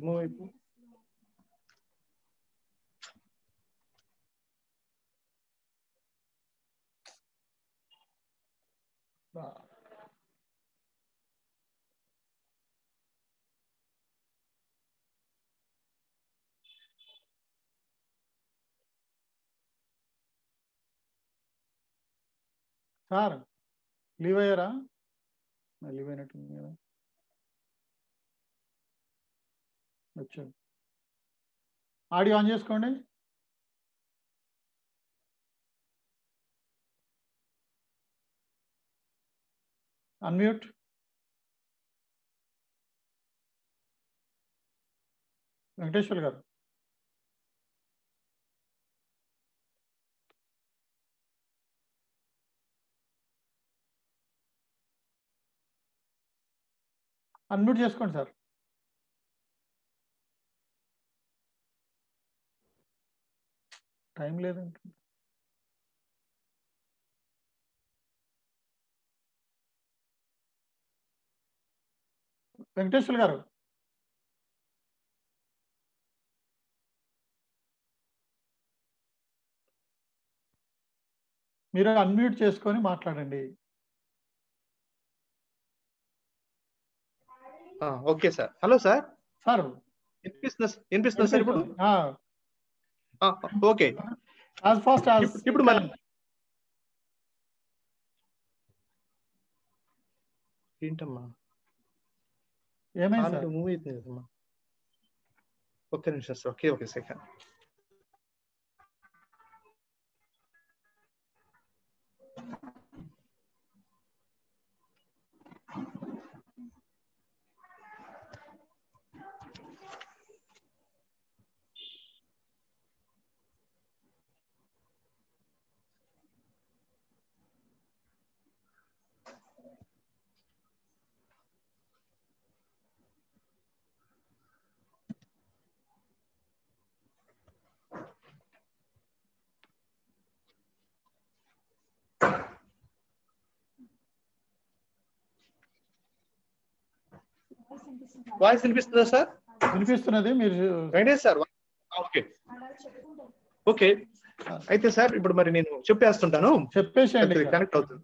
మూవ్ అయిపో సార్ లీవ్ అయ్యారా? లీవ్ అయినట్టుంది కదా. వచ్చాడు. ఆడియో ఆన్ చేసుకోండి. అన్మ్యూట్ వెంకటేశ్వర్ గారు. అన్మ్యూట్ చేసుకోండి సార్. టైం లేదండి. వెంకటేశ్వర్ గారు. మీరు అన్మ్యూట్ చేసుకొని మాట్లాడండి. Okay sir. Hello sir. Sir. వినిపిస్తుందా వినిపిస్తుందా సార్ ఇప్పుడు? ఓకే. యాజ్ ఫాస్ట్ యాజ్ ఇప్పుడు మళ్ళీ. ఏంటమ్మా? ఏమైంది సార్ మూవ్ అవుతుంది కదమ్మా ఒక్క నిమిషం sir okay okay second voice వినిపిస్తుందా సార్ వినిపిస్తున్నది మీరు వెంకటేష్ సార్ ఓకే ఓకే అయితే సార్ ఇప్పుడు మరి నేను చెప్పేస్తుంటాను. చెప్పేసేయండి సార్. కనెక్ట్ అవుతుంది.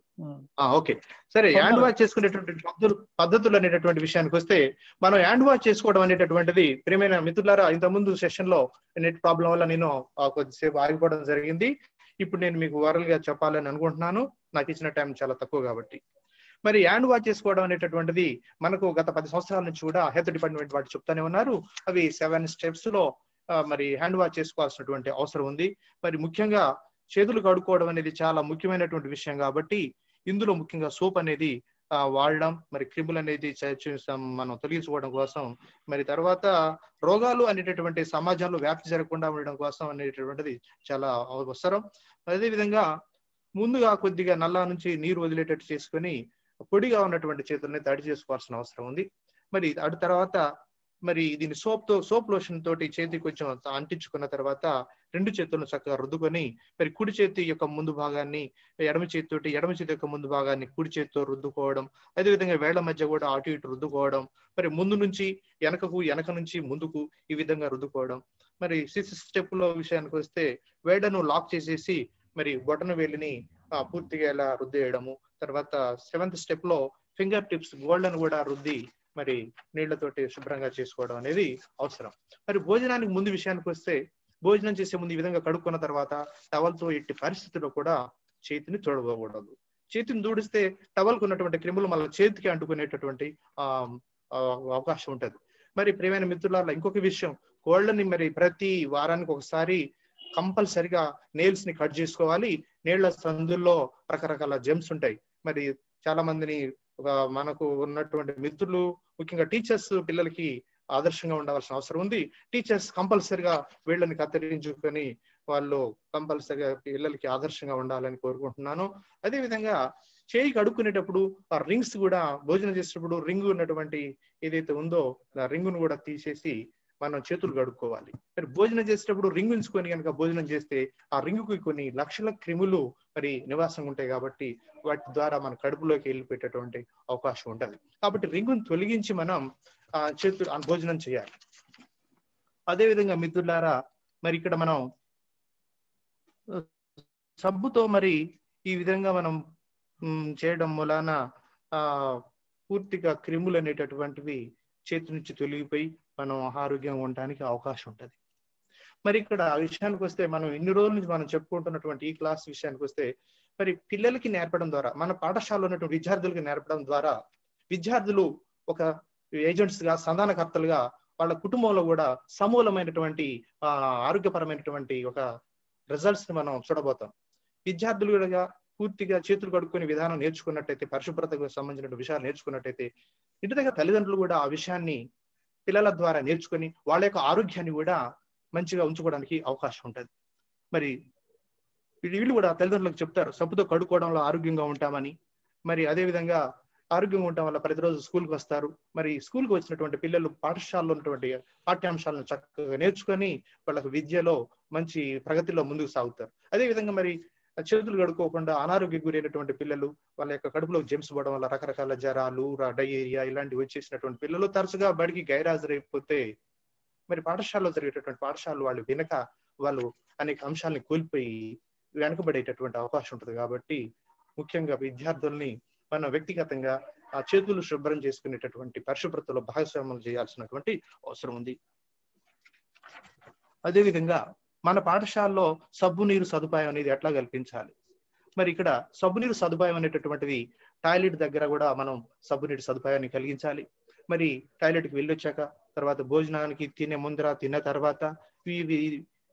ఆ, ఓకే సరే హ్యాండ్ వాష్ చేసుకునేటువంటి పద్ధతులు పద్ధతులు అనేటటువంటి విషయానికి వస్తే మనం హ్యాండ్ వాష్ చేసుకోవడం అనేటటువంటిది ప్రియమైన మిత్రులారా ఇంత ముందు సెషన్లో నెట్ ప్రాబ్లం వల్ల నేను కొద్దిసేపు ఆగిపోవడం జరిగింది. ఇప్పుడు నేను మీకు వరల్గా చెప్పాలని అనుకుంటున్నాను. నాకు ఇచ్చిన టైం చాలా తక్కువ కాబట్టి. మరి హ్యాండ్ వాష్ చేసుకోవడం అనేటటువంటిది మనకు గత పది సంవత్సరాల నుంచి కూడా హెల్త్ డిపార్ట్మెంట్ వాటి చెప్తానే ఉన్నారు. అవి సెవెన్ స్టెప్స్లో మరి హ్యాండ్ వాష్ చేసుకోవాల్సినటువంటి అవసరం ఉంది. మరి ముఖ్యంగా చేతులు కడుక్కోవడం అనేది చాలా ముఖ్యమైనటువంటి విషయం కాబట్టి ఇందులో ముఖ్యంగా సోప్ అనేది వాడడం మరి క్రిములు అనేది మనం తొలగించుకోవడం కోసం మరి తర్వాత రోగాలు అనేటటువంటి సమాజంలో వ్యాప్తి జరగకుండా ఉండడం కోసం అనేటటువంటిది చాలా అవసరం. అదేవిధంగా ముందుగా కొద్దిగా నల్లా నుంచి నీరు వదిలేటట్టు చేసుకొని పొడిగా ఉన్నటువంటి చేతుల్ని తడి చేసుకోవాల్సిన అవసరం ఉంది. మరి అటు తర్వాత మరి దీని సోప్తో సోప్ లోషన్ తోటి చేతి కొంచెం అంటించుకున్న తర్వాత రెండు చేతులను చక్కగా రుద్దుకొని మరి కుడి చేతి యొక్క ముందు భాగాన్ని ఎడమ చేతితోటి ఎడమ చేతి యొక్క ముందు భాగాన్ని కుడి చేతితో రుద్దుకోవడం అదేవిధంగా వేళ్ళ మధ్య కూడా అటు ఇటు రుద్దుకోవడం మరి ముందు నుంచి వెనకకు వెనక నుంచి ముందుకు ఈ విధంగా రుద్దుకోవడం. మరి సిక్స్త్ స్టెప్లో విషయానికి వస్తే వేళ్ళను లాక్ చేసేసి మరి బొటన వేలిని పూర్తిగా ఇలా రుద్దేయడము తర్వాత సెవెంత్ స్టెప్లో ఫింగర్ టిప్స్ గోల్డెన్ కూడా రుద్ది మరి నీళ్ళతోటి శుభ్రంగా చేసుకోవడం అనేది అవసరం. మరి భోజనానికి ముందు విషయానికి వస్తే భోజనం చేసే ముందు ఈ విధంగా కడుక్కున్న తర్వాత టవల్తో ఎట్టి పరిస్థితుల్లో కూడా చేతిని చూడబోకూడదు చేతిని దూడిస్తే టవల్కు ఉన్నటువంటి క్రిములు మళ్ళీ చేతికి అంటుకునేటటువంటి ఆ అవకాశం ఉంటుంది. మరి ప్రియమైన మిత్రులారా ఇంకొక విషయం. కోళ్ళని మరి ప్రతి వారానికి ఒకసారి కంపల్సరిగా నేల్స్ని కట్ చేసుకోవాలి. నీళ్ళ సందుల్లో రకరకాల జెమ్స్ ఉంటాయి. మరి చాలా మందిని ఒక మనకు ఉన్నటువంటి మిత్రులు ముఖ్యంగా టీచర్స్ పిల్లలకి ఆదర్శంగా ఉండవలసిన అవసరం ఉంది. టీచర్స్ కంపల్సరిగా వీళ్ళని కత్తిరించుకొని వాళ్ళు కంపల్సరిగా పిల్లలకి ఆదర్శంగా ఉండాలని కోరుకుంటున్నాను. అదే విధంగా చేయి కడుక్కునేటప్పుడు ఆ రింగ్స్ కూడా భోజనం చేసేటప్పుడు రింగ్ ఉన్నటువంటి ఏదైతే ఉందో ఆ రింగును కూడా తీసేసి మనం చేతులు కడుక్కోవాలి. మరి భోజనం చేసేటప్పుడు రింగ్ ఉంచుకొని కనుక భోజనం చేస్తే ఆ రింగుకి కొన్ని లక్షల క్రిములు మరి నివాసం ఉంటాయి కాబట్టి వాటి ద్వారా మన కడుపులోకి వెళ్ళిపెట్టేటువంటి అవకాశం ఉంటుంది. కాబట్టి రింగును తొలగించి మనం ఆ చేతులు భోజనం చేయాలి. అదే విధంగా మిత్రులారా మరి ఇక్కడ మనం సబ్బుతో మరి ఈ విధంగా మనం చేయడం మూలాన ఆ పూర్తిగా క్రిములు అనేటటువంటివి చేతి నుంచి తొలగిపోయి మనం ఆరోగ్యంగా ఉండడానికి అవకాశం ఉంటుంది. మరి ఇక్కడ ఆ విషయానికి వస్తే మనం ఇన్ని రోజుల నుంచి మనం చెప్పుకుంటున్నటువంటి ఈ క్లాస్ విషయానికి వస్తే మరి పిల్లలకి నేర్పడం ద్వారా మన పాఠశాలలో ఉన్నటువంటి విద్యార్థులకి నేర్పడం ద్వారా విద్యార్థులు ఒక ఏజెంట్స్గా సంధానకర్తలుగా వాళ్ళ కుటుంబంలో కూడా సమూలమైనటువంటి ఆ ఆరోగ్యపరమైనటువంటి ఒక రిజల్ట్స్ని మనం చూడబోతాం. విద్యార్థులు కూడా పూర్తిగా చేతులు కడుక్కునే విధానం నేర్చుకున్నట్టయితే పరిశుభ్రతకు సంబంధించిన విషయాలు నేర్చుకున్నట్టయితే ఇంటి దగ్గర తల్లిదండ్రులు కూడా ఆ విషయాన్ని పిల్లల ద్వారా నేర్చుకొని వాళ్ళ యొక్క ఆరోగ్యాన్ని కూడా మంచిగా ఉంచుకోవడానికి అవకాశం ఉంటుంది. మరి వీళ్ళు కూడా తల్లిదండ్రులకు చెప్తారు సబ్బుతో కడుక్కోవడంలో ఆరోగ్యంగా ఉంటామని. మరి అదే విధంగా ఆరోగ్యంగా ఉండటం వల్ల ప్రతిరోజు స్కూల్కి వస్తారు. మరి స్కూల్కి వచ్చినటువంటి పిల్లలు పాఠశాలలో ఉన్నటువంటి పాఠ్యాంశాలను చక్కగా నేర్చుకొని వాళ్ళకు విద్యలో మంచి ప్రగతిలో ముందుకు సాగుతారు. అదే విధంగా మరి చేతులు కడుక్కోకుండా అనారోగ్యం గురైనటువంటి పిల్లలు వాళ్ళ యొక్క కడుపులో జెమ్స్ పడడం వల్ల రకరకాల జ్వరాలు డయేరియా ఇలాంటివి వచ్చేసినటువంటి పిల్లలు తరచుగా బడికి గైరాజరైపోతే మరి పాఠశాలలో జరిగేటటువంటి పాఠశాలలు వాళ్ళు వినక వాళ్ళు అనేక అంశాలని కోల్పోయి వెనకబడేటటువంటి అవకాశం ఉంటుంది కాబట్టి ముఖ్యంగా విద్యార్థుల్ని మన వ్యక్తిగతంగా ఆ చేతులు శుభ్రం చేసుకునేటటువంటి పరిశుభ్రతలో భాగస్వామ్యం చేయాల్సినటువంటి అవసరం ఉంది. అదేవిధంగా మన పాఠశాలలో సబ్బు నీరు సదుపాయం అనేది ఎట్లా కల్పించాలి? మరి ఇక్కడ సబ్బు నీరు సదుపాయం అనేటటువంటిది టాయిలెట్ దగ్గర కూడా మనం సబ్బు నీటి సదుపాయాన్ని కలిగించాలి. మరి టాయిలెట్కి వెళ్ళొచ్చాక తర్వాత భోజనానికి తినే ముందర తిన్న తర్వాత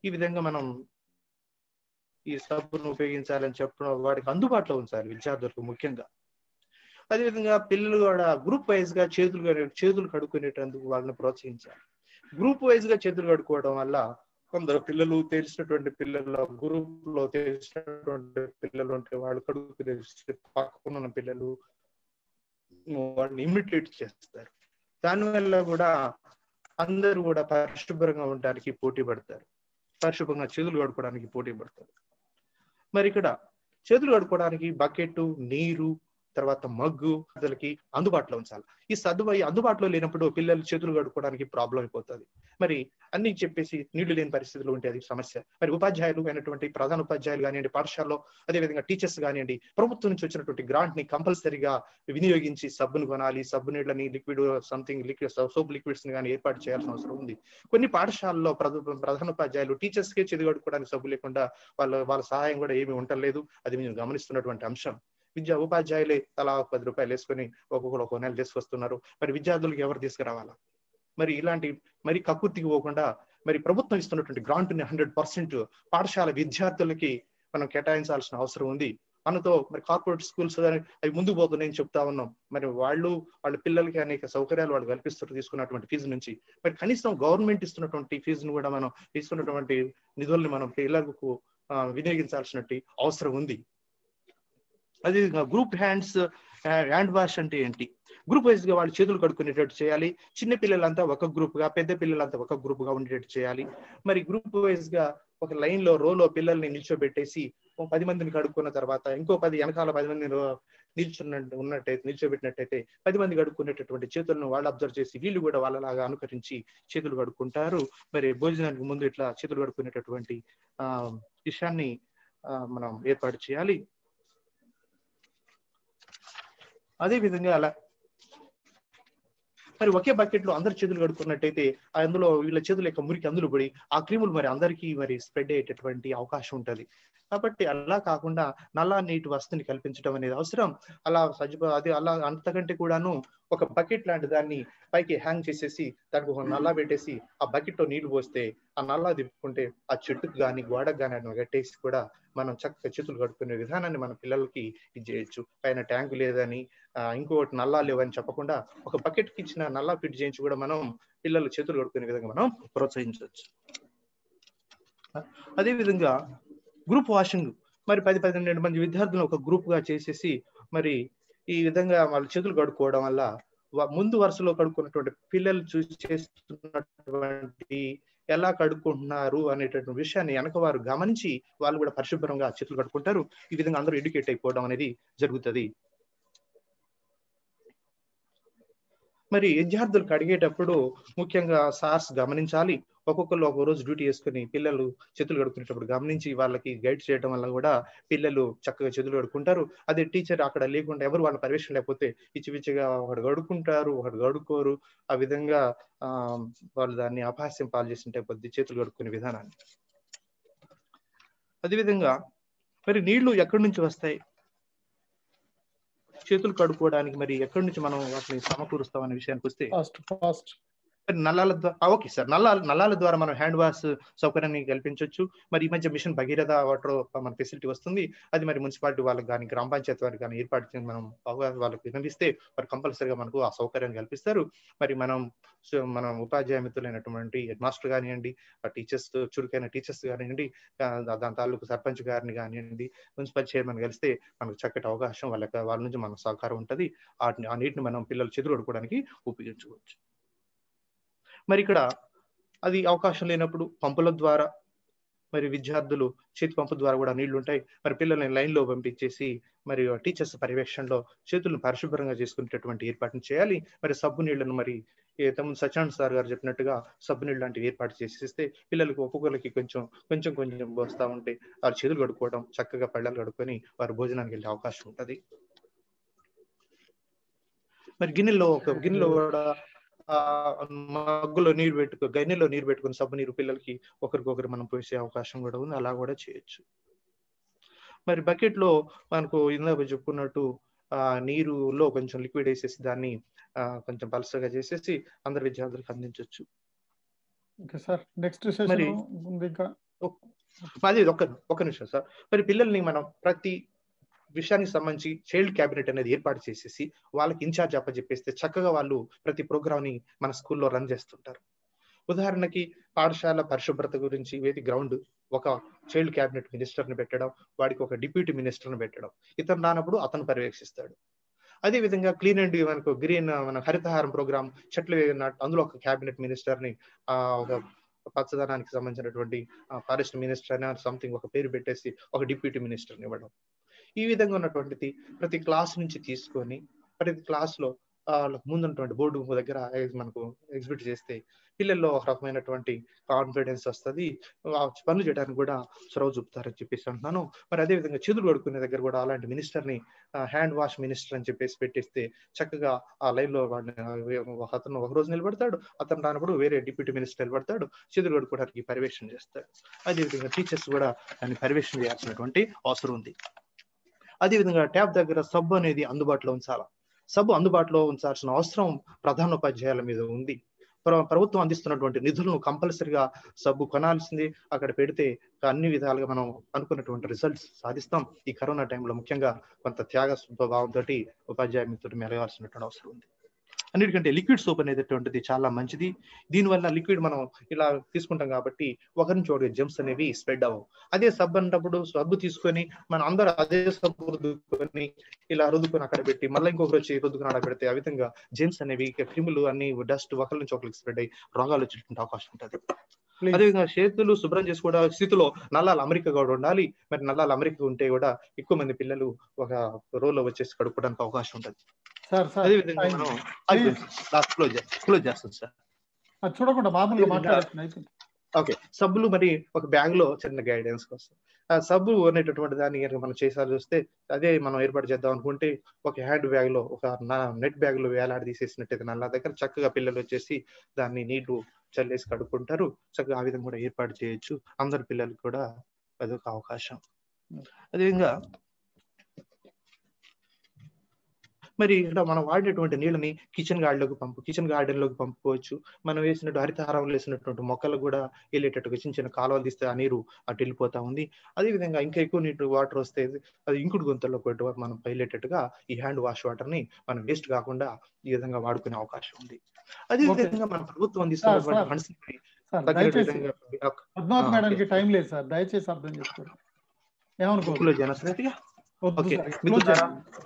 ఈ విధంగా మనం ఈ సబ్బును ఉపయోగించాలని చెప్పడం వాడికి అందుబాటులో ఉంచాలి విద్యార్థులకు ముఖ్యంగా. అదేవిధంగా పిల్లలు కూడా గ్రూప్ వైజ్గా చేతులు చేతులు కడుక్కునేటందుకు వాళ్ళని ప్రోత్సహించాలి. గ్రూప్ వైజ్గా చేతులు కడుక్కోవడం వల్ల కొందరు పిల్లలు తెలిసినటువంటి పిల్లలు గ్రూప్లో తెలిసినటువంటి పిల్లలు ఉంటే వాళ్ళు కడుపు పక్కన ఉన్న పిల్లలు వాళ్ళని ఇమిటేట్ చేస్తారు. దానివల్ల కూడా అందరూ కూడా పరిశుభ్రంగా ఉండడానికి పోటీ పడతారు. పరిశుభ్రంగా చేతులు కడుకోవడానికి పోటీ పడతారు. మరి ఇక్కడ చేతులు కడుకోవడానికి బకెట్ నీరు తర్వాత మగ్గు పిల్లలకి అందుబాటులో ఉంచాలి. ఈ సదుపాయి అందుబాటులో లేనప్పుడు పిల్లలు చేతులు కడుక్కోవడానికి ప్రాబ్లం అయిపోతుంది. మరి అన్ని చెప్పేసి నీళ్ళు లేని పరిస్థితులు ఉంటే అది సమస్య. మరి ఉపాధ్యాయులు అయినటువంటి ప్రధాన ఉపాధ్యాయులు కానివ్వండి పాఠశాలలో అదేవిధంగా టీచర్స్ కానివ్వండి ప్రభుత్వం నుంచి వచ్చినటువంటి గ్రాంట్ని కంపల్సరీగా వినియోగించి సబ్బును కొనాలి సబ్బు నీళ్ళని లిక్విడ్ సంథింగ్ లిక్విడ్ సోప్ లిక్విడ్స్ని కానీ ఏర్పాటు చేయాల్సిన అవసరం ఉంది. కొన్ని పాఠశాలలో ప్రధాన ఉపాధ్యాయులు టీచర్స్ కే చేతి సబ్బు లేకుండా వాళ్ళ వాళ్ళ సహాయం కూడా ఏమీ ఉండలేదు. అది మేము గమనిస్తున్నటువంటి అంశం. విద్యా ఉపాధ్యాయులే తలా పది రూపాయలు వేసుకొని ఒక్కొక్కరు ఒక్కొక్క నెల తీసుకొస్తున్నారు. మరి విద్యార్థులకు ఎవరు తీసుకురావాలా? మరి ఇలాంటి మరి కక్కుర్తికి పోకుండా మరి ప్రభుత్వం ఇస్తున్నటువంటి గ్రాంట్ని హండ్రెడ్ పర్సెంట్ పాఠశాల విద్యార్థులకి మనం కేటాయించాల్సిన అవసరం ఉంది. మనతో మరి కార్పొరేట్ స్కూల్స్ అవి ముందుకు పోతున్నాయని చెప్తా ఉన్నాం. మరి వాళ్ళు వాళ్ళ పిల్లలకి అనేక సౌకర్యాలు వాళ్ళు కల్పిస్తారు తీసుకున్నటువంటి ఫీజు నుంచి. మరి కనీసం గవర్నమెంట్ ఇస్తున్నటువంటి ఫీజును కూడా మనం తీసుకున్నటువంటి నిధుల్ని మనం పిల్లలకు వినియోగించాల్సినట్టు అవసరం ఉంది. అదే గ్రూప్ హ్యాండ్స్ హ్యాండ్ వాష్ అంటే ఏంటి? గ్రూప్ వైజ్గా వాళ్ళు చేతులు కడుక్కునేటట్టు చేయాలి. చిన్న పిల్లలంతా ఒక గ్రూప్గా పెద్ద పిల్లలంతా ఒక గ్రూప్గా ఉండేటట్టు చేయాలి. మరి గ్రూప్ వైజ్గా ఒక లైన్లో రోలో పిల్లల్ని నిల్చోబెట్టేసి పది మందిని కడుక్కున్న తర్వాత ఇంకో పది వెనకాల పది మంది నిల్చున్న ఉన్నట్టయితే నిల్చోబెట్టినట్టయితే పది మంది కడుక్కునేటటువంటి చేతులను వాళ్ళు అబ్జర్వ్ చేసి వీళ్ళు కూడా వాళ్ళలాగా అనుకరించి చేతులు కడుక్కుంటారు. మరి భోజనానికి ముందు ఇట్లా చేతులు కడుక్కునేటటువంటి ఆ విషయాన్ని మనం ఏర్పాటు చేయాలి. అదే విధంగా అలా మరి ఒకే బకెట్లో అందరి చేతులు కడుక్కున్నట్టయితే అందులో వీళ్ళ చేతుల యొక్క మురికి అందులో పడి ఆ క్రిములు మరి అందరికీ మరి స్ప్రెడ్ అయ్యేటటువంటి అవకాశం ఉంటది. కాబట్టి అలా కాకుండా నల్ల నీటి వస్తుని కల్పించడం అనేది అవసరం. అలా సజీవ అది అలా అంతకంటే కూడాను ఒక బకెట్ లాంటి దాన్ని పైకి హ్యాంగ్ చేసేసి దానికి ఒక నల్లా పెట్టేసి ఆ బకెట్లో నీళ్ళు పోస్తే ఆ నల్లా తిప్పుకుంటే ఆ చెట్టుకు కానీ గోడకు కానీ కట్టేసి కూడా మనం చక్కగా చేతులు కడుక్కునే విధానాన్ని మన పిల్లలకి ఇది చేయొచ్చు పైన ట్యాంకు లేదని ఇంకొకటి నల్లా లేవని చెప్పకుండా ఒక బకెట్కి ఇచ్చిన నల్లా ఫిట్ చేయించి కూడా మనం పిల్లలు చేతులు కడుక్కునే విధంగా మనం ప్రోత్సహించవచ్చు. అదే విధంగా గ్రూప్ వాషింగ్. మరి పది పదిహేను మంది విద్యార్థులను ఒక గ్రూప్గా చేసేసి మరి ఈ విధంగా వాళ్ళ చేతులు కడుక్కోవడం వల్ల ముందు వరుసలో కడుక్కున్నటువంటి పిల్లలు చూసి చేస్తున్నటువంటి ఎలా కడుక్కుంటున్నారు అనేటటువంటి విషయాన్ని వెనక వారు గమనించి వాళ్ళు కూడా పరిశుభ్రంగా చేతులు కట్టుకుంటారు ఈ విధంగా అందరూ ఎడ్యుకేట్ అయిపోవడం అనేది జరుగుతుంది. మరి విద్యార్థులకు అడిగేటప్పుడు ముఖ్యంగా సార్స్ గమనించాలి. ఒక్కొక్కరు ఒక రోజు డ్యూటీ చేసుకుని పిల్లలు చేతులు కడుక్కునేటప్పుడు గమనించి వాళ్ళకి గైడ్ చేయడం వల్ల కూడా పిల్లలు చక్కగా చేతులు కడుక్కుంటారు. అదే టీచర్ అక్కడ లేకుండా ఎవరు వాళ్ళ పర్యవేక్షణ లేకపోతే ఇచ్చిపిచ్చిగా ఒకడు గడుక్కుంటారు ఒకడు గడుకోరు ఆ విధంగా ఆ వాళ్ళు దాన్ని అపహాస్యం పాలు చేస్తుంటే కొద్ది చేతులు కడుక్కునే విధానాన్ని. అదేవిధంగా మరి నీళ్ళు ఎక్కడి నుంచి వస్తాయి? చేతులు కడుక్కోవడానికి మరి ఎక్కడి నుంచి మనం వాటిని సమకూరుస్తాం అనే విషయానికి వస్తే ఫస్ట్ ఫస్ట్. నల్లాల ద్వారా ఓకే సార్ నల్లాల నల్లాల ద్వారా మనం హ్యాండ్ వాష్ సౌకర్యాన్ని కల్పించవచ్చు మరి ఈ మధ్య మిషన్ భగీరథ వాటర్ మన ఫెసిలిటీ వస్తుంది. అది మరి మున్సిపాలిటీ వాళ్ళకి కానీ గ్రామ పంచాయతీ వారికి కానీ ఏర్పాటు చేసి మనం వాళ్ళకి విన్నవిస్తే మరి కంపల్సరీగా మనకు ఆ సౌకర్యాన్ని కల్పిస్తారు. మరి మనం మనం ఉపాధ్యాయ మిత్రులైనటువంటి హెడ్ మాస్టర్ కానివ్వండి ఆ టీచర్స్ చురుకైన టీచర్స్ కానివ్వండి దాని తాలూకు సర్పంచ్ గారిని కానివ్వండి మున్సిపల్ చైర్మన్ కలిస్తే మనకు చక్కటి అవకాశం వాళ్ళ వాళ్ళ నుంచి మన సహకారం ఉంటుంది. ఆ నీటిని మనం పిల్లలు చేతులు ఉపయోగించుకోవచ్చు. మరి ఇక్కడ అది అవకాశం లేనప్పుడు పంపుల ద్వారా మరి విద్యార్థులు చేతి పంపు ద్వారా కూడా నీళ్ళు ఉంటాయి మరి పిల్లల్ని లైన్లో పంపించేసి మరి టీచర్స్ పర్యవేక్షణలో చేతులను పరిశుభ్రంగా చేసుకునేటటువంటి ఏర్పాటును చేయాలి. మరి సబ్బు నీళ్ళను మరి తమ్ముడు సత్యానంద సార్ గారు చెప్పినట్టుగా సబ్బు నీళ్ళు లాంటివి ఏర్పాటు చేసేస్తే పిల్లలకు ఒక్కొక్కరికి కొంచెం కొంచెం కొంచెం వస్తూ ఉంటే వారు చేతులు కడుక్కోవడం చక్కగా పళ్ళలు కడుక్కొని వారు భోజనానికి వెళ్ళే అవకాశం ఉంటుంది. మరి గిన్నెలో ఒక గిన్నెలో కూడా మగ్గులో నీరు పెట్టుకో గన్నెలో నీరు పెట్టుకుని సబ్బు నీరు పిల్లలకి ఒకరికొకరు మనం పోసే అవకాశం కూడా ఉంది. అలా కూడా చేయొచ్చు. మరి బకెట్లో మనకు ఇందాక చెప్పుకున్నట్టు ఆ నీరులో కొంచెం లిక్విడ్ వేసేసి దాన్ని కొంచెం పలసగా చేసేసి అందరి విద్యార్థులకు అందించవచ్చు ఓకే సార్. నెక్స్ట్ మరి ఒక్క నిమిషం సార్. మరి పిల్లల్ని మనం ప్రతి విషయానికి సంబంధించి చైల్డ్ క్యాబినెట్ అనేది ఏర్పాటు చేసేసి వాళ్ళకి ఇన్ఛార్జ్ అప్పచెప్పేస్తే చక్కగా వాళ్ళు ప్రతి ప్రోగ్రామ్ని మన స్కూల్లో రన్ చేస్తుంటారు. ఉదాహరణకి పాఠశాల పరిశుభ్రత గురించి వేది గ్రౌండ్ ఒక చైల్డ్ క్యాబినెట్ మినిస్టర్ని పెట్టడం వాడికి ఒక డిప్యూటీ మినిస్టర్ని పెట్టడం. ఇతను రానప్పుడు అతను పర్యవేక్షిస్తాడు. అదే విధంగా క్లీన్ అండ్ మనకు గ్రీన్ మన హరితహారం ప్రోగ్రామ్ చెట్లు వేయనట్టు అందులో ఒక క్యాబినెట్ మినిస్టర్ని ఆ ఒక పచ్చదనానికి సంబంధించినటువంటి ఫారెస్ట్ మినిస్టర్ అని సంథింగ్ ఒక పేరు పెట్టేసి ఒక డిప్యూటీ మినిస్టర్ని ఇవ్వడం. ఈ విధంగా ఉన్నటువంటిది ప్రతి క్లాస్ నుంచి తీసుకొని ప్రతి క్లాస్లో ముందున్నటువంటి బోర్డు దగ్గర మనకు ఎగ్జిబిట్ చేస్తే పిల్లల్లో ఒక రకమైనటువంటి కాన్ఫిడెన్స్ వస్తుంది. పనులు చేయడానికి కూడా చొరవ చూపుతారని చెప్పేసి అంటున్నాను. మరి అదే విధంగా చేతులు కడుక్కునే దగ్గర కూడా అలాంటి మినిస్టర్ని హ్యాండ్ వాష్ మినిస్టర్ అని చెప్పేసి పెట్టేస్తే చక్కగా ఆ లైన్లో అతను ఒక రోజు నిలబడతాడు అతను రానప్పుడు వేరే డిప్యూటీ మినిస్టర్ నిలబడతాడు చేతులు కడుక్కోవడానికి పర్యవేక్షణ చేస్తాడు. అదే విధంగా టీచర్స్ కూడా దాన్ని పర్యవేక్షణ చేయాల్సినటువంటి అవసరం ఉంది. అదేవిధంగా ట్యాబ్ దగ్గర సబ్బు అనేది అందుబాటులో ఉంచాలి? సబ్బు అందుబాటులో ఉంచాల్సిన అవసరం ప్రధాన ఉపాధ్యాయుల మీద ఉంది. ప్రభుత్వం అందిస్తున్నటువంటి నిధులను కంపల్సరిగా సబ్బు కొనాల్సింది. అక్కడ పెడితే అన్ని విధాలుగా మనం అనుకున్నటువంటి రిజల్ట్స్ సాధిస్తాం. ఈ కరోనా టైంలో ముఖ్యంగా కొంత త్యాగ స్వభావంతో ఉపాధ్యాయ మిత్రుడు మెలగాల్సినటువంటి అవసరం ఉంది. అన్నిటికంటే లిక్విడ్ సోప్ అనేటటువంటిది చాలా మంచిది. దీనివల్ల లిక్విడ్ మనం ఇలా తీసుకుంటాం కాబట్టి ఒకరి నుంచి ఒకటి జెమ్స్ అనేవి స్ప్రెడ్ అవ్వవు. అదే సబ్ అన్నప్పుడు సబ్బు తీసుకొని మనం అందరూ అదే సబ్బు రుద్దుకొని ఇలా రుద్దుకొని అక్కడ పెట్టి మళ్ళీ ఇంకొకరు వచ్చి రుద్దుకొని అక్కడ పెడితే ఆ విధంగా జెమ్స్ అనేవి క్రిములు అన్ని డస్ట్ ఒకరి నుంచి ఒకరికి స్ప్రెడ్ అయ్యి రోగాలు వచ్చేటువంటి అవకాశం ఉంటుంది. అదేవిధంగా చేతులు శుభ్రం చేసుకోవడం స్థితిలో నల్లాలు అమెరికా కూడా ఉండాలి. మరి నల్లాలు అమెరికా ఉంటే కూడా ఎక్కువ మంది పిల్లలు ఒక రోలో వచ్చేసి కడుక్కోవడానికి అవకాశం ఉంటుంది. Sir sir. అదేవిధంగా మనం లాస్ట్ క్లోజ్ క్లోజ్ చేస్తాం సార్. అది చూడకుండా మామూలుగా మాట్లాడుతున్నాయి ఓకే సబ్బులు మరి ఒక బ్యాగ్లో చిన్న గైడెన్స్ కోసం. ఆ సబ్బు అనేటటువంటి దాన్ని కనుక మనం చేసాల్సి వస్తే అదే మనం ఏర్పాటు చేద్దాం అనుకుంటే ఒక హ్యాండ్ బ్యాగ్లో ఒక నెట్ బ్యాగ్లో వేలాడి తీసేసినట్టయితే నల్ల దగ్గర చక్కగా పిల్లలు వచ్చేసి దాన్ని నీళ్ళు చల్లేసి కడుక్కుంటారు. చక్కగా ఆ విధంగా కూడా ఏర్పాటు చేయొచ్చు. అందరు పిల్లలకు కూడా అదొక అవకాశం. అదేవిధంగా మరి ఇక్కడ మనం వాడినటువంటి నీళ్ళని కిచెన్ గార్డెన్లోకి పంపు కిచెన్ గార్డెన్లోకి పంపుకోవచ్చు. మనం వేసినట్టు హరితహారంలో వేసినటువంటి మొక్కలు కూడా వెళ్ళేటట్టుగా చిన్న చిన్న కాలువలు తీస్తే ఆ నీరు అటు వెళ్ళిపోతా ఉంది. అదేవిధంగా ఇంకా ఎక్కువ నీటి వాటర్ వస్తే అది ఇంకుడు గుంతల్లో పెట్టి మనం వెళ్ళేటట్టుగా ఈ హ్యాండ్ వాష్ వాటర్ని మనం వేస్ట్ కాకుండా ఈ విధంగా వాడుకునే అవకాశం ఉంది. అదే విధంగా మన ప్రభుత్వం అందిస్తున్నటువంటి ఫండ్స్ పద్మావతి. టైం లేదు సార్ దయచేసి అర్థం చేసుకోండి.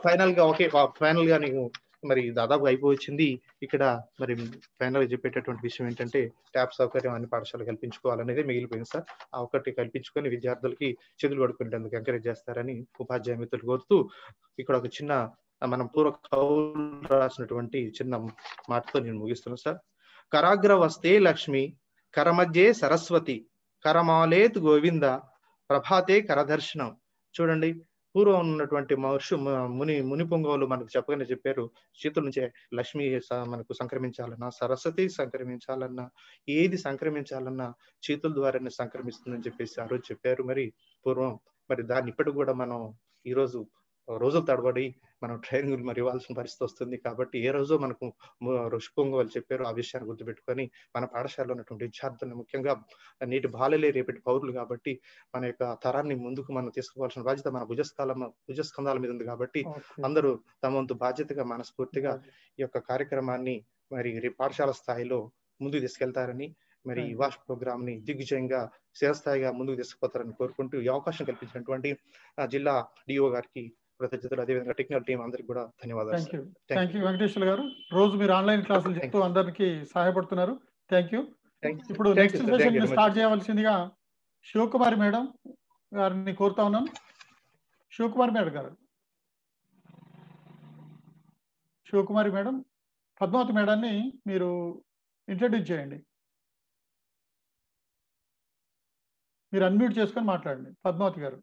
ఫైనల్గా ఓకే. ఫైనల్గా నీకు మరి దాదాపు అయిపోవచ్చింది. ఇక్కడ మరి ఫైనల్గా చెప్పేటటువంటి విషయం ఏంటంటే ట్యాబ్ సౌకర్యం అన్ని పాఠశాలలు కల్పించుకోవాలనేది మిగిలిపోయింది సార్. ఆ ఒక్కటి కల్పించుకొని విద్యార్థులకి చేతులు పడుకునేందుకు ఎంకరేజ్ చేస్తారని ఉపాధ్యాయ మిత్రులు కోరుతూ ఇక్కడ ఒక చిన్న మనం పూర్వ కౌలు రాసినటువంటి చిన్న మాటతో నేను ముగిస్తున్నాను సార్. కరాగ్ర వస్తే లక్ష్మి కరమధ్యే సరస్వతి కరమాలేత్ గోవింద ప్రభాతే కరదర్శనం. చూడండి పూర్వం ఉన్నటువంటి మహర్షు ముని ముని పొంగవులు మనకు చెప్పగానే చెప్పారు చేతుల నుంచే లక్ష్మి మనకు సంక్రమించాలన్నా సరస్వతి సంక్రమించాలన్నా ఏది సంక్రమించాలన్నా చేతుల ద్వారానే సంక్రమిస్తుందని చెప్పేసి ఆ రోజు చెప్పారు. మరి పూర్వం మరి దాన్ని ఇప్పటికి కూడా మనం ఈ రోజు రోజులు తడబడి మనం ట్రైనింగ్ మరి ఇవ్వాల్సిన పరిస్థితి వస్తుంది కాబట్టి ఏ రోజు మనకు ఋషి పొంగవాళ్ళు చెప్పారు ఆ విషయాన్ని గుర్తుపెట్టుకొని మన పాఠశాలలో ఉన్నటువంటి విద్యార్థులను ముఖ్యంగా నేటి బాలలే రేపటి పౌరులు కాబట్టి మన యొక్క తరాన్ని ముందుకు మనం తీసుకోవాల్సిన బాధ్యత మన భుజస్కాలం భుజస్కంధాల మీద ఉంది కాబట్టి. అందరూ తమ వంతు బాధ్యతగా మనస్ఫూర్తిగా ఈ యొక్క కార్యక్రమాన్ని మరి పాఠశాల స్థాయిలో ముందుకు తీసుకెళ్తారని మరి ఈ వాష్ ప్రోగ్రామ్ని దిగ్విజయంగా శిరస్థాయిగా ముందుకు తీసుకుపోతారని కోరుకుంటూ ఈ అవకాశం కల్పించినటువంటి జిల్లా డిఓ గారికి కృతజ్ఞతలు. అదేవిధంగా టెక్నికల్ టీం అందరికి కూడా ధన్యవాదాలు థ్యాంక్ యూ వెంకటేశ్వర గారు. రోజు మీరు ఆన్లైన్ క్లాసులు చెప్తూ అందరికి సహాయపడుతున్నారు. Thank you. ఇప్పుడు నెక్స్ట్ సెషన్ స్టార్ట్. చేయవలసిందిగా శివకుమారి మేడం గారిని కోరుతా ఉన్నాను శివకుమారి మేడం గారు. శివకుమారి మేడం పద్మావతి మేడాన్ని మీరు ఇంట్రడ్యూస్ చేయండి. మీరు అన్మ్యూట్ చేసుకొని మాట్లాడండి. పద్మావతి గారు.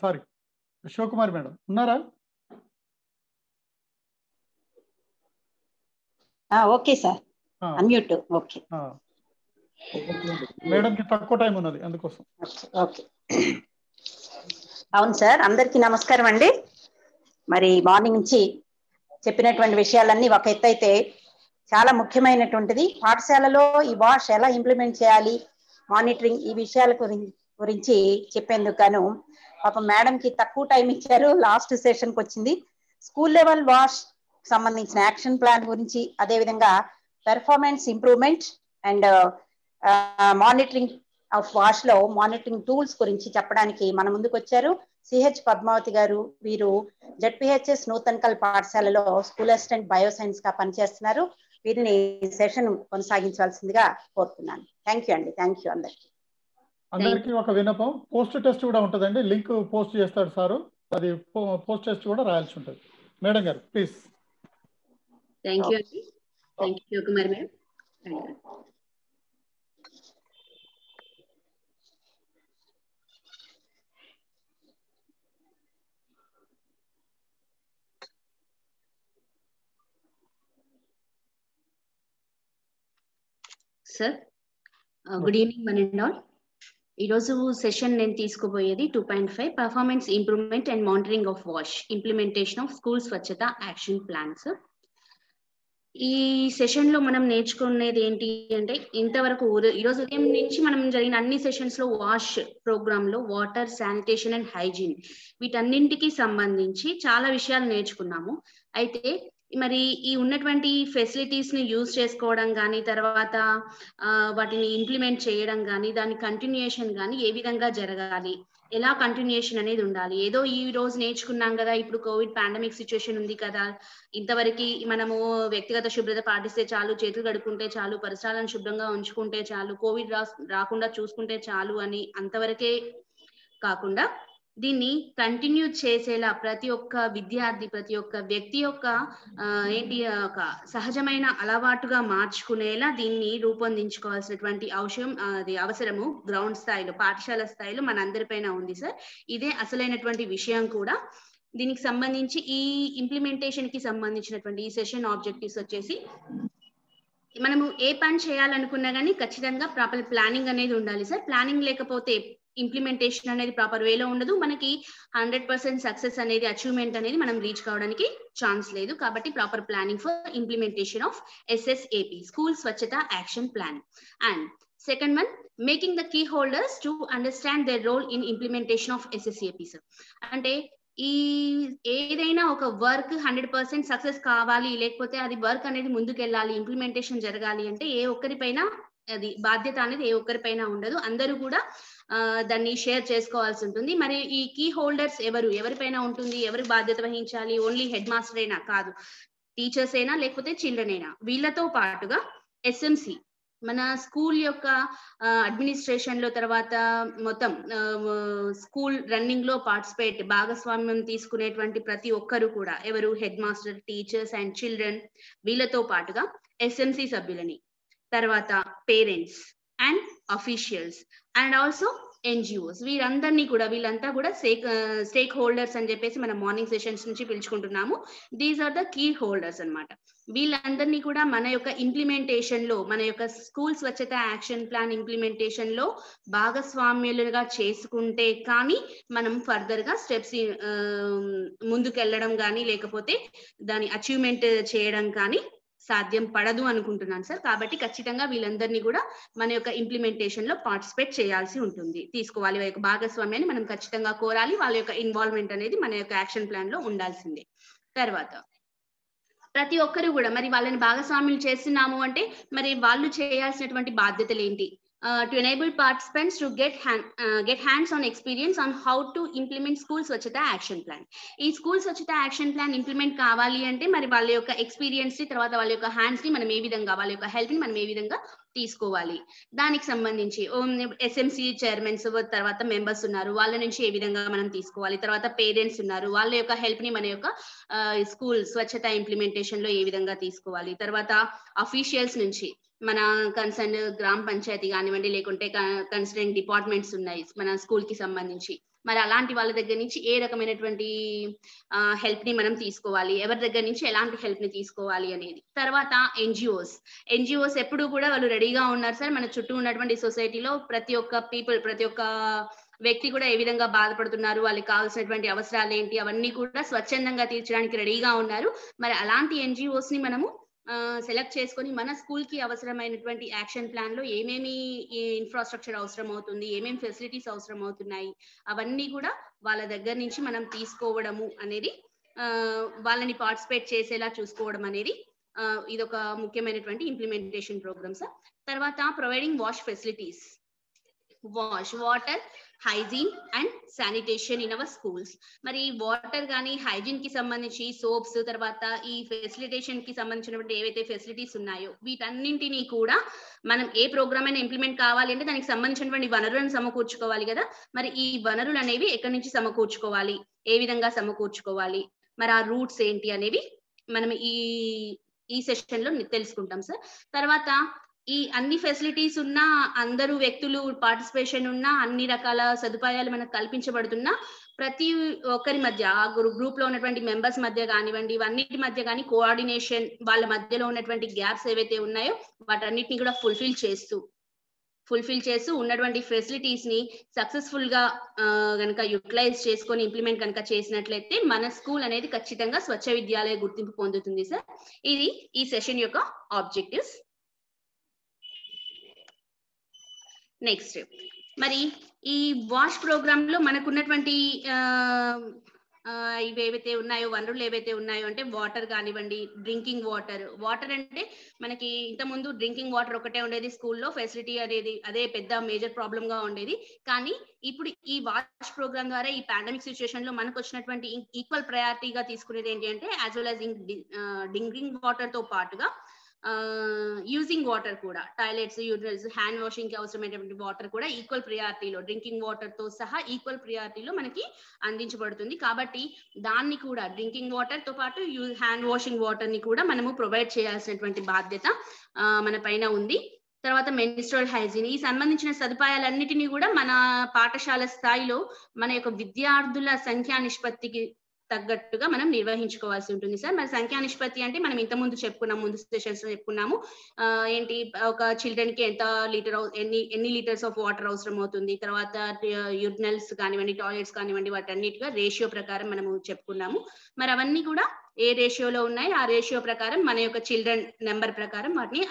సారీ శివకుమారి మేడం ఉన్నారా? Okay sir. Unmute okay. ఆ. మేడంకి తక్కువ టైం ఉన్నది అందుకోసం. ఓకే అవును సార్ అందరికీ నమస్కారం అండి. మరి మార్నింగ్ నుంచి చెప్పినటువంటి విషయాలన్నీ ఒక ఎత్తు అయితే చాలా ముఖ్యమైనటువంటిది. పాఠశాలలో ఈ వాష్ ఎలా ఇంప్లిమెంట్ చేయాలి? మానిటరింగ్ ఈ విషయాల గురి- గురించి చెప్పేందుకు గాను పాప మేడం కి తక్కువ టైం ఇచ్చారు లాస్ట్ సెషన్కి వచ్చింది. స్కూల్ లెవెల్ వాష్ సంబంధించిన యాక్షన్ ప్లాన్ గురించి అదే విధంగా performance improvement and monitoring of వాష్లో monitoring tools గురించి చెప్పడానికి మన ముందుకు వచ్చారు. సిహెచ్ పద్మావతి గారు వీరు జడ్పిహెచ్ఎస్ నూతన్కల్ పాఠశాలలో స్కూల్ అసిస్టెంట్ బయోసైన్స్గా పనిచేస్తున్నారు. వీరిని సెషన్ కొనసాగించవలసిందిగా కోరుతున్నాను. థ్యాంక్ యూ అండి. థ్యాంక్ యూ అందరికి. అందరికీ ఒక విన్నపం. పోస్ట్ టెస్ట్ కూడా ఉంటుందండి. లింక్ పోస్ట్ చేస్తాడు సారు. అది పోస్ట్ టెస్ట్ కూడా రాయాల్సి ఉంటుంది. మేడం గారు ప్లీజ్. థ్యాంక్ యూ అండి. Thank you Kumar madam. Sir good evening one and all ఈరోజు సెషన్ నేను తీసుకోబోయేది two point five performance improvement and monitoring of wash implementation of school Swachhata action plans ఈ సెషన్లో మనం నేర్చుకునేది ఏంటి అంటే ఇంతవరకు ఈ రోజు ఉదయం నుంచి మనం జరిగిన అన్ని సెషన్స్లో వాష్ ప్రోగ్రామ్లో వాటర్ శానిటేషన్ అండ్ హైజీన్ వీటన్నింటికి సంబంధించి చాలా విషయాలు నేర్చుకున్నాము. అయితే మరి ఈ ఉన్నటువంటి ఫెసిలిటీస్ని యూజ్ చేసుకోవడం కానీ తర్వాత ఆ, వాటిని ఇంప్లిమెంట్ చేయడం కానీ దాని కంటిన్యూయేషన్ కానీ ఏ విధంగా జరగాలి? ఎలా కంటిన్యూయేషన్ అనేది ఉండాలి? ఏదో ఈ రోజు నేర్చుకున్నాం కదా ఇప్పుడు కోవిడ్ పాండమిక్ సిచ్యుయేషన్ ఉంది కదా ఇంతవరకు మనము వ్యక్తిగత శుభ్రత పాటిస్తే చాలు చేతులు కడుక్కుంటే చాలు పరిసరాలను శుభ్రంగా ఉంచుకుంటే చాలు కోవిడ్ రా రాకుండా చూసుకుంటే చాలు అని అంతవరకే కాకుండా దీన్ని కంటిన్యూ చేసేలా ప్రతి ఒక్క విద్యార్థి ప్రతి ఒక్క వ్యక్తి యొక్క ఏంటి ఒక సహజమైన అలవాటుగా మార్చుకునేలా దీన్ని రూపొందించుకోవాల్సినటువంటి అవసరం అది అవసరము. గ్రౌండ్ స్థాయిలో పాఠశాల స్థాయిలో మనందరిపైన ఉంది సార్ ఇదే అసలైనటువంటి విషయం కూడా. దీనికి సంబంధించి ఈ ఇంప్లిమెంటేషన్కి సంబంధించినటువంటి ఈ సెషన్ ఆబ్జెక్టివ్స్ వచ్చేసి మనము ఏ పని చేయాలనుకున్నా కానీ ఖచ్చితంగా ప్రాపర్ ప్లానింగ్ అనేది ఉండాలి సార్ ప్లానింగ్ లేకపోతే ఇంప్లిమెంటేషన్ అనేది ప్రాపర్ వేలో ఉండదు. మనకి హండ్రెడ్ పర్సెంట్ సక్సెస్ అనేది అచీవ్మెంట్ అనేది మనం రీచ్ కావడానికి ఛాన్స్ లేదు. కాబట్టి proper planning for implementation of SSAP school Swachhata action plan and second one making the key holders to understand their role in implementation of SSAP sir అంటే ఈ ఏదైనా ఒక వర్క్ హండ్రెడ్ పర్సెంట్ సక్సెస్ కావాలి లేకపోతే అది work అనేది ముందుకెళ్ళాలి implementation జరగాలి అంటే ఏ ఒక్కరిపైన అది బాధ్యత అనేది ఏ ఒక్కరిపైన ఉండదు. అందరూ కూడా దాన్ని షేర్ చేసుకోవాల్సి ఉంటుంది. మరి ఈ కీ హోల్డర్స్ ఎవరు? ఎవరిపైన ఉంటుంది? ఎవరు బాధ్యత వహించాలి? ఓన్లీ హెడ్ మాస్టర్ అయినా కాదు. టీచర్స్ అయినా లేకపోతే చిల్డ్రన్ అయినా. వీళ్ళతో పాటుగా ఎస్ఎంసి మన స్కూల్ యొక్క అడ్మినిస్ట్రేషన్లో తర్వాత మొత్తం స్కూల్ రన్నింగ్లో పార్టిసిపేట్ భాగస్వామ్యం తీసుకునేటువంటి ప్రతి ఒక్కరు కూడా ఎవరు head master teachers and children వీళ్ళతో పాటుగా ఎస్ఎంసి సభ్యులని. తర్వాత parents and officials and also NGOs. వీరందరినీ కూడా వీళ్ళంతా కూడా స్టేక్ స్టేక్ హోల్డర్స్ అని చెప్పేసి మనం మార్నింగ్ సెషన్స్ నుంచి పిలుచుకుంటున్నాము. These are the key holders అన్నమాట. వీళ్ళందరినీ కూడా మన యొక్క ఇంప్లిమెంటేషన్లో మన యొక్క స్కూల్ స్వచ్ఛత యాక్షన్ ప్లాన్ ఇంప్లిమెంటేషన్లో భాగస్వామ్యులుగా చేసుకుంటే కానీ మనం ఫర్దర్గా స్టెప్స్ ముందుకెళ్ళడం కానీ లేకపోతే దాని అచీవ్మెంట్ చేయడం కానీ సాధ్యం పడదు అనుకుంటున్నాను సార్. కాబట్టి ఖచ్చితంగా వీళ్ళందరినీ కూడా మన యొక్క ఇంప్లిమెంటేషన్లో పార్టిసిపేట్ చేయాల్సి ఉంటుంది. తీసుకోవాలి. వాళ్ళ యొక్క భాగస్వామ్యాన్ని మనం ఖచ్చితంగా కోరాలి. వాళ్ళ యొక్క ఇన్వాల్వ్మెంట్ అనేది మన యొక్క యాక్షన్ ప్లాన్లో ఉండాల్సిందే. తర్వాత ప్రతి ఒక్కరు కూడా మరి వాళ్ళని భాగస్వాములు చేస్తున్నాము అంటే మరి వాళ్ళు చేయాల్సినటువంటి బాధ్యతలు ఏంటి? To enable participants to get hand get hands on experience on how to implement school Swachhata action plan ఈ school Swachhata action plan implement కావాలి అంటే మరి వాళ్ళ యొక్క ఎక్స్పీరియన్స్ని తర్వాత వాళ్ళ యొక్క హ్యాండ్స్ని మనం ఏ విధంగా వాళ్ళ యొక్క హెల్ప్ని మనం ఏ విధంగా తీసుకోవాలి. దానికి సంబంధించి ఎస్ఎంసి చైర్మన్స్ తర్వాత మెంబర్స్ ఉన్నారు. వాళ్ళ నుంచి ఏ విధంగా మనం తీసుకోవాలి. తర్వాత పేరెంట్స్ ఉన్నారు. వాళ్ళ యొక్క హెల్ప్ని మన యొక్క స్కూల్ స్వచ్ఛత ఇంప్లిమెంటేషన్లో ఏ విధంగా తీసుకోవాలి. తర్వాత అఫీషియల్స్ నుంచి మన కన్సర్న్ గ్రామ పంచాయతీ కానివ్వండి లేకుంటే కన్సర్న్ డిపార్ట్మెంట్స్ ఉన్నాయి మన స్కూల్కి సంబంధించి. మరి అలాంటి వాళ్ళ దగ్గర నుంచి ఏ రకమైనటువంటి హెల్ప్ని మనం తీసుకోవాలి? ఎవరి దగ్గర నుంచి ఎలాంటి హెల్ప్ని తీసుకోవాలి అనేది. తర్వాత ఎన్జిఓస్ ఎన్జిఓస్ ఎప్పుడు కూడా వాళ్ళు రెడీగా ఉన్నారు సార్. మన చుట్టూ ఉన్నటువంటి సొసైటీలో ప్రతి ఒక్క పీపుల్ ప్రతి ఒక్క వ్యక్తి కూడా ఏ విధంగా బాధపడుతున్నారు? వాళ్ళకి కావాల్సినటువంటి అవసరాలు ఏంటి? అవన్నీ కూడా స్వచ్ఛందంగా తీర్చడానికి రెడీగా ఉన్నారు. మరి అలాంటి ఎన్జిఓస్ని మనము సెలెక్ట్ చేసుకొని మన స్కూల్కి అవసరమైనటువంటి యాక్షన్ ప్లాన్లో ఏమేమి ఇన్ఫ్రాస్ట్రక్చర్ అవసరం అవుతుంది ఏమేమి ఫెసిలిటీస్ అవసరం అవుతున్నాయి అవన్నీ కూడా వాళ్ళ దగ్గర నుంచి మనం తీసుకోవడము అనేది వాళ్ళని పార్టిసిపేట్ చేసేలా చూసుకోవడం అనేది ఇది ఒక ముఖ్యమైనటువంటి ఇంప్లిమెంటేషన్ ప్రోగ్రామ్ సార్. తర్వాత providing wash facilities wash water hygiene and sanitation in our schools మరి వాటర్ కానీ హైజీన్కి సంబంధించి సోప్స్ తర్వాత ఈ ఫెసిలిటేషన్కి సంబంధించినటువంటి ఏవైతే ఫెసిలిటీస్ ఉన్నాయో వీటన్నింటినీ కూడా మనం ఏ ప్రోగ్రామ్ అయినా ఇంప్లిమెంట్ కావాలి అంటే దానికి సంబంధించినటువంటి వనరులను సమకూర్చుకోవాలి కదా. మరి ఈ వనరులు అనేవి ఎక్కడి నుంచి సమకూర్చుకోవాలి? ఏ విధంగా సమకూర్చుకోవాలి? మరి ఆ రూట్స్ ఏంటి అనేవి మనం ఈ ఈ సెషన్లో తెలుసుకుంటాం సార్. తర్వాత ఈ అన్ని ఫెసిలిటీస్ ఉన్న అందరూ వ్యక్తులు పార్టిసిపేషన్ ఉన్న అన్ని రకాల సదుపాయాలు మనకు కల్పించబడుతున్నా ప్రతి ఒక్కరి మధ్య ఆ గ్రూప్లో ఉన్నటువంటి మెంబర్స్ మధ్య కానివ్వండి ఇవన్నిటి మధ్య కానీ కోఆర్డినేషన్ వాళ్ళ మధ్యలో ఉన్నటువంటి గ్యాప్స్ ఏవైతే ఉన్నాయో వాటన్నిటిని కూడా ఫుల్ఫిల్ చేస్తూ ఫుల్ఫిల్ చేస్తూ ఉన్నటువంటి ఫెసిలిటీస్ని సక్సెస్ఫుల్గా కనుక యూటిలైజ్ చేసుకొని ఇంప్లిమెంట్ కనుక చేసినట్లయితే మన స్కూల్ అనేది ఖచ్చితంగా స్వచ్ఛ విద్యాలయ గుర్తింపు పొందుతుంది సార్ ఇది ఈ సెషన్ యొక్క ఆబ్జెక్టివ్స్ నెక్స్ట్ మరి ఈ వాష్ ప్రోగ్రామ్లో మనకున్నటువంటి ఇవి ఏవైతే ఉన్నాయో వనరులు ఏవైతే ఉన్నాయో అంటే వాటర్ కానివ్వండి డ్రింకింగ్ వాటర్. వాటర్ అంటే మనకి ఇంత ముందు డ్రింకింగ్ వాటర్ ఒకటే ఉండేది స్కూల్లో ఫెసిలిటీ అనేది అదే పెద్ద మేజర్ ప్రాబ్లమ్గా ఉండేది. కానీ ఇప్పుడు ఈ వాష్ ప్రోగ్రామ్ ద్వారా ఈ పాండమిక్ సిచ్యువేషన్లో మనకు వచ్చినటువంటి ఈక్వల్ ప్రయారిటీగా తీసుకునేది ఏంటి అంటే యాజ్ వెల్ యాజ్ డ్రింకింగ్ వాటర్తో పాటుగా యూజింగ్ వాటర్ కూడా టాయిలెట్స్ యూటిల్స్ హ్యాండ్ వాషింగ్కి అవసరమైనటువంటి వాటర్ కూడా ఈక్వల్ ప్రియారిటీలో డ్రింకింగ్ వాటర్తో సహా ఈక్వల్ ప్రియారిటీలో మనకి అందించబడుతుంది. కాబట్టి దాన్ని కూడా డ్రింకింగ్ వాటర్తో పాటు హ్యాండ్ వాషింగ్ వాటర్ని కూడా మనము ప్రొవైడ్ చేయాల్సినటువంటి బాధ్యత మన పైన ఉంది. తర్వాత మెనిస్ట్రల్ హైజీన్ ఈ సంబంధించిన సదుపాయాలన్నిటినీ కూడా మన పాఠశాల స్థాయిలో మన యొక్క విద్యార్థుల సంఖ్యా నిష్పత్తికి తగ్గట్టుగా మనం నిర్వహించుకోవాల్సి ఉంటుంది సార్. మరి సంఖ్యా నిష్పత్తి అంటే మనం ఇంత ముందు చెప్పుకున్నాం ముందు సెషన్స్లో చెప్పుకున్నాము ఏంటి ఒక చిల్డ్రన్కి ఎంత లీటర్ ఎన్ని ఎన్ని లీటర్స్ ఆఫ్ వాటర్ అవసరం అవుతుంది? తర్వాత యూరినల్స్ కానివ్వండి టాయిలెట్స్ కానివ్వండి వాటన్నిటిగా రేషియో ప్రకారం మనము చెప్పుకున్నాము. మరి అవన్నీ కూడా ఏ రేషియోలో ఉన్నాయి? ఆ రేషియో ప్రకారం మన యొక్క చిల్డ్రన్ నెంబర్ ప్రకారం వాటిని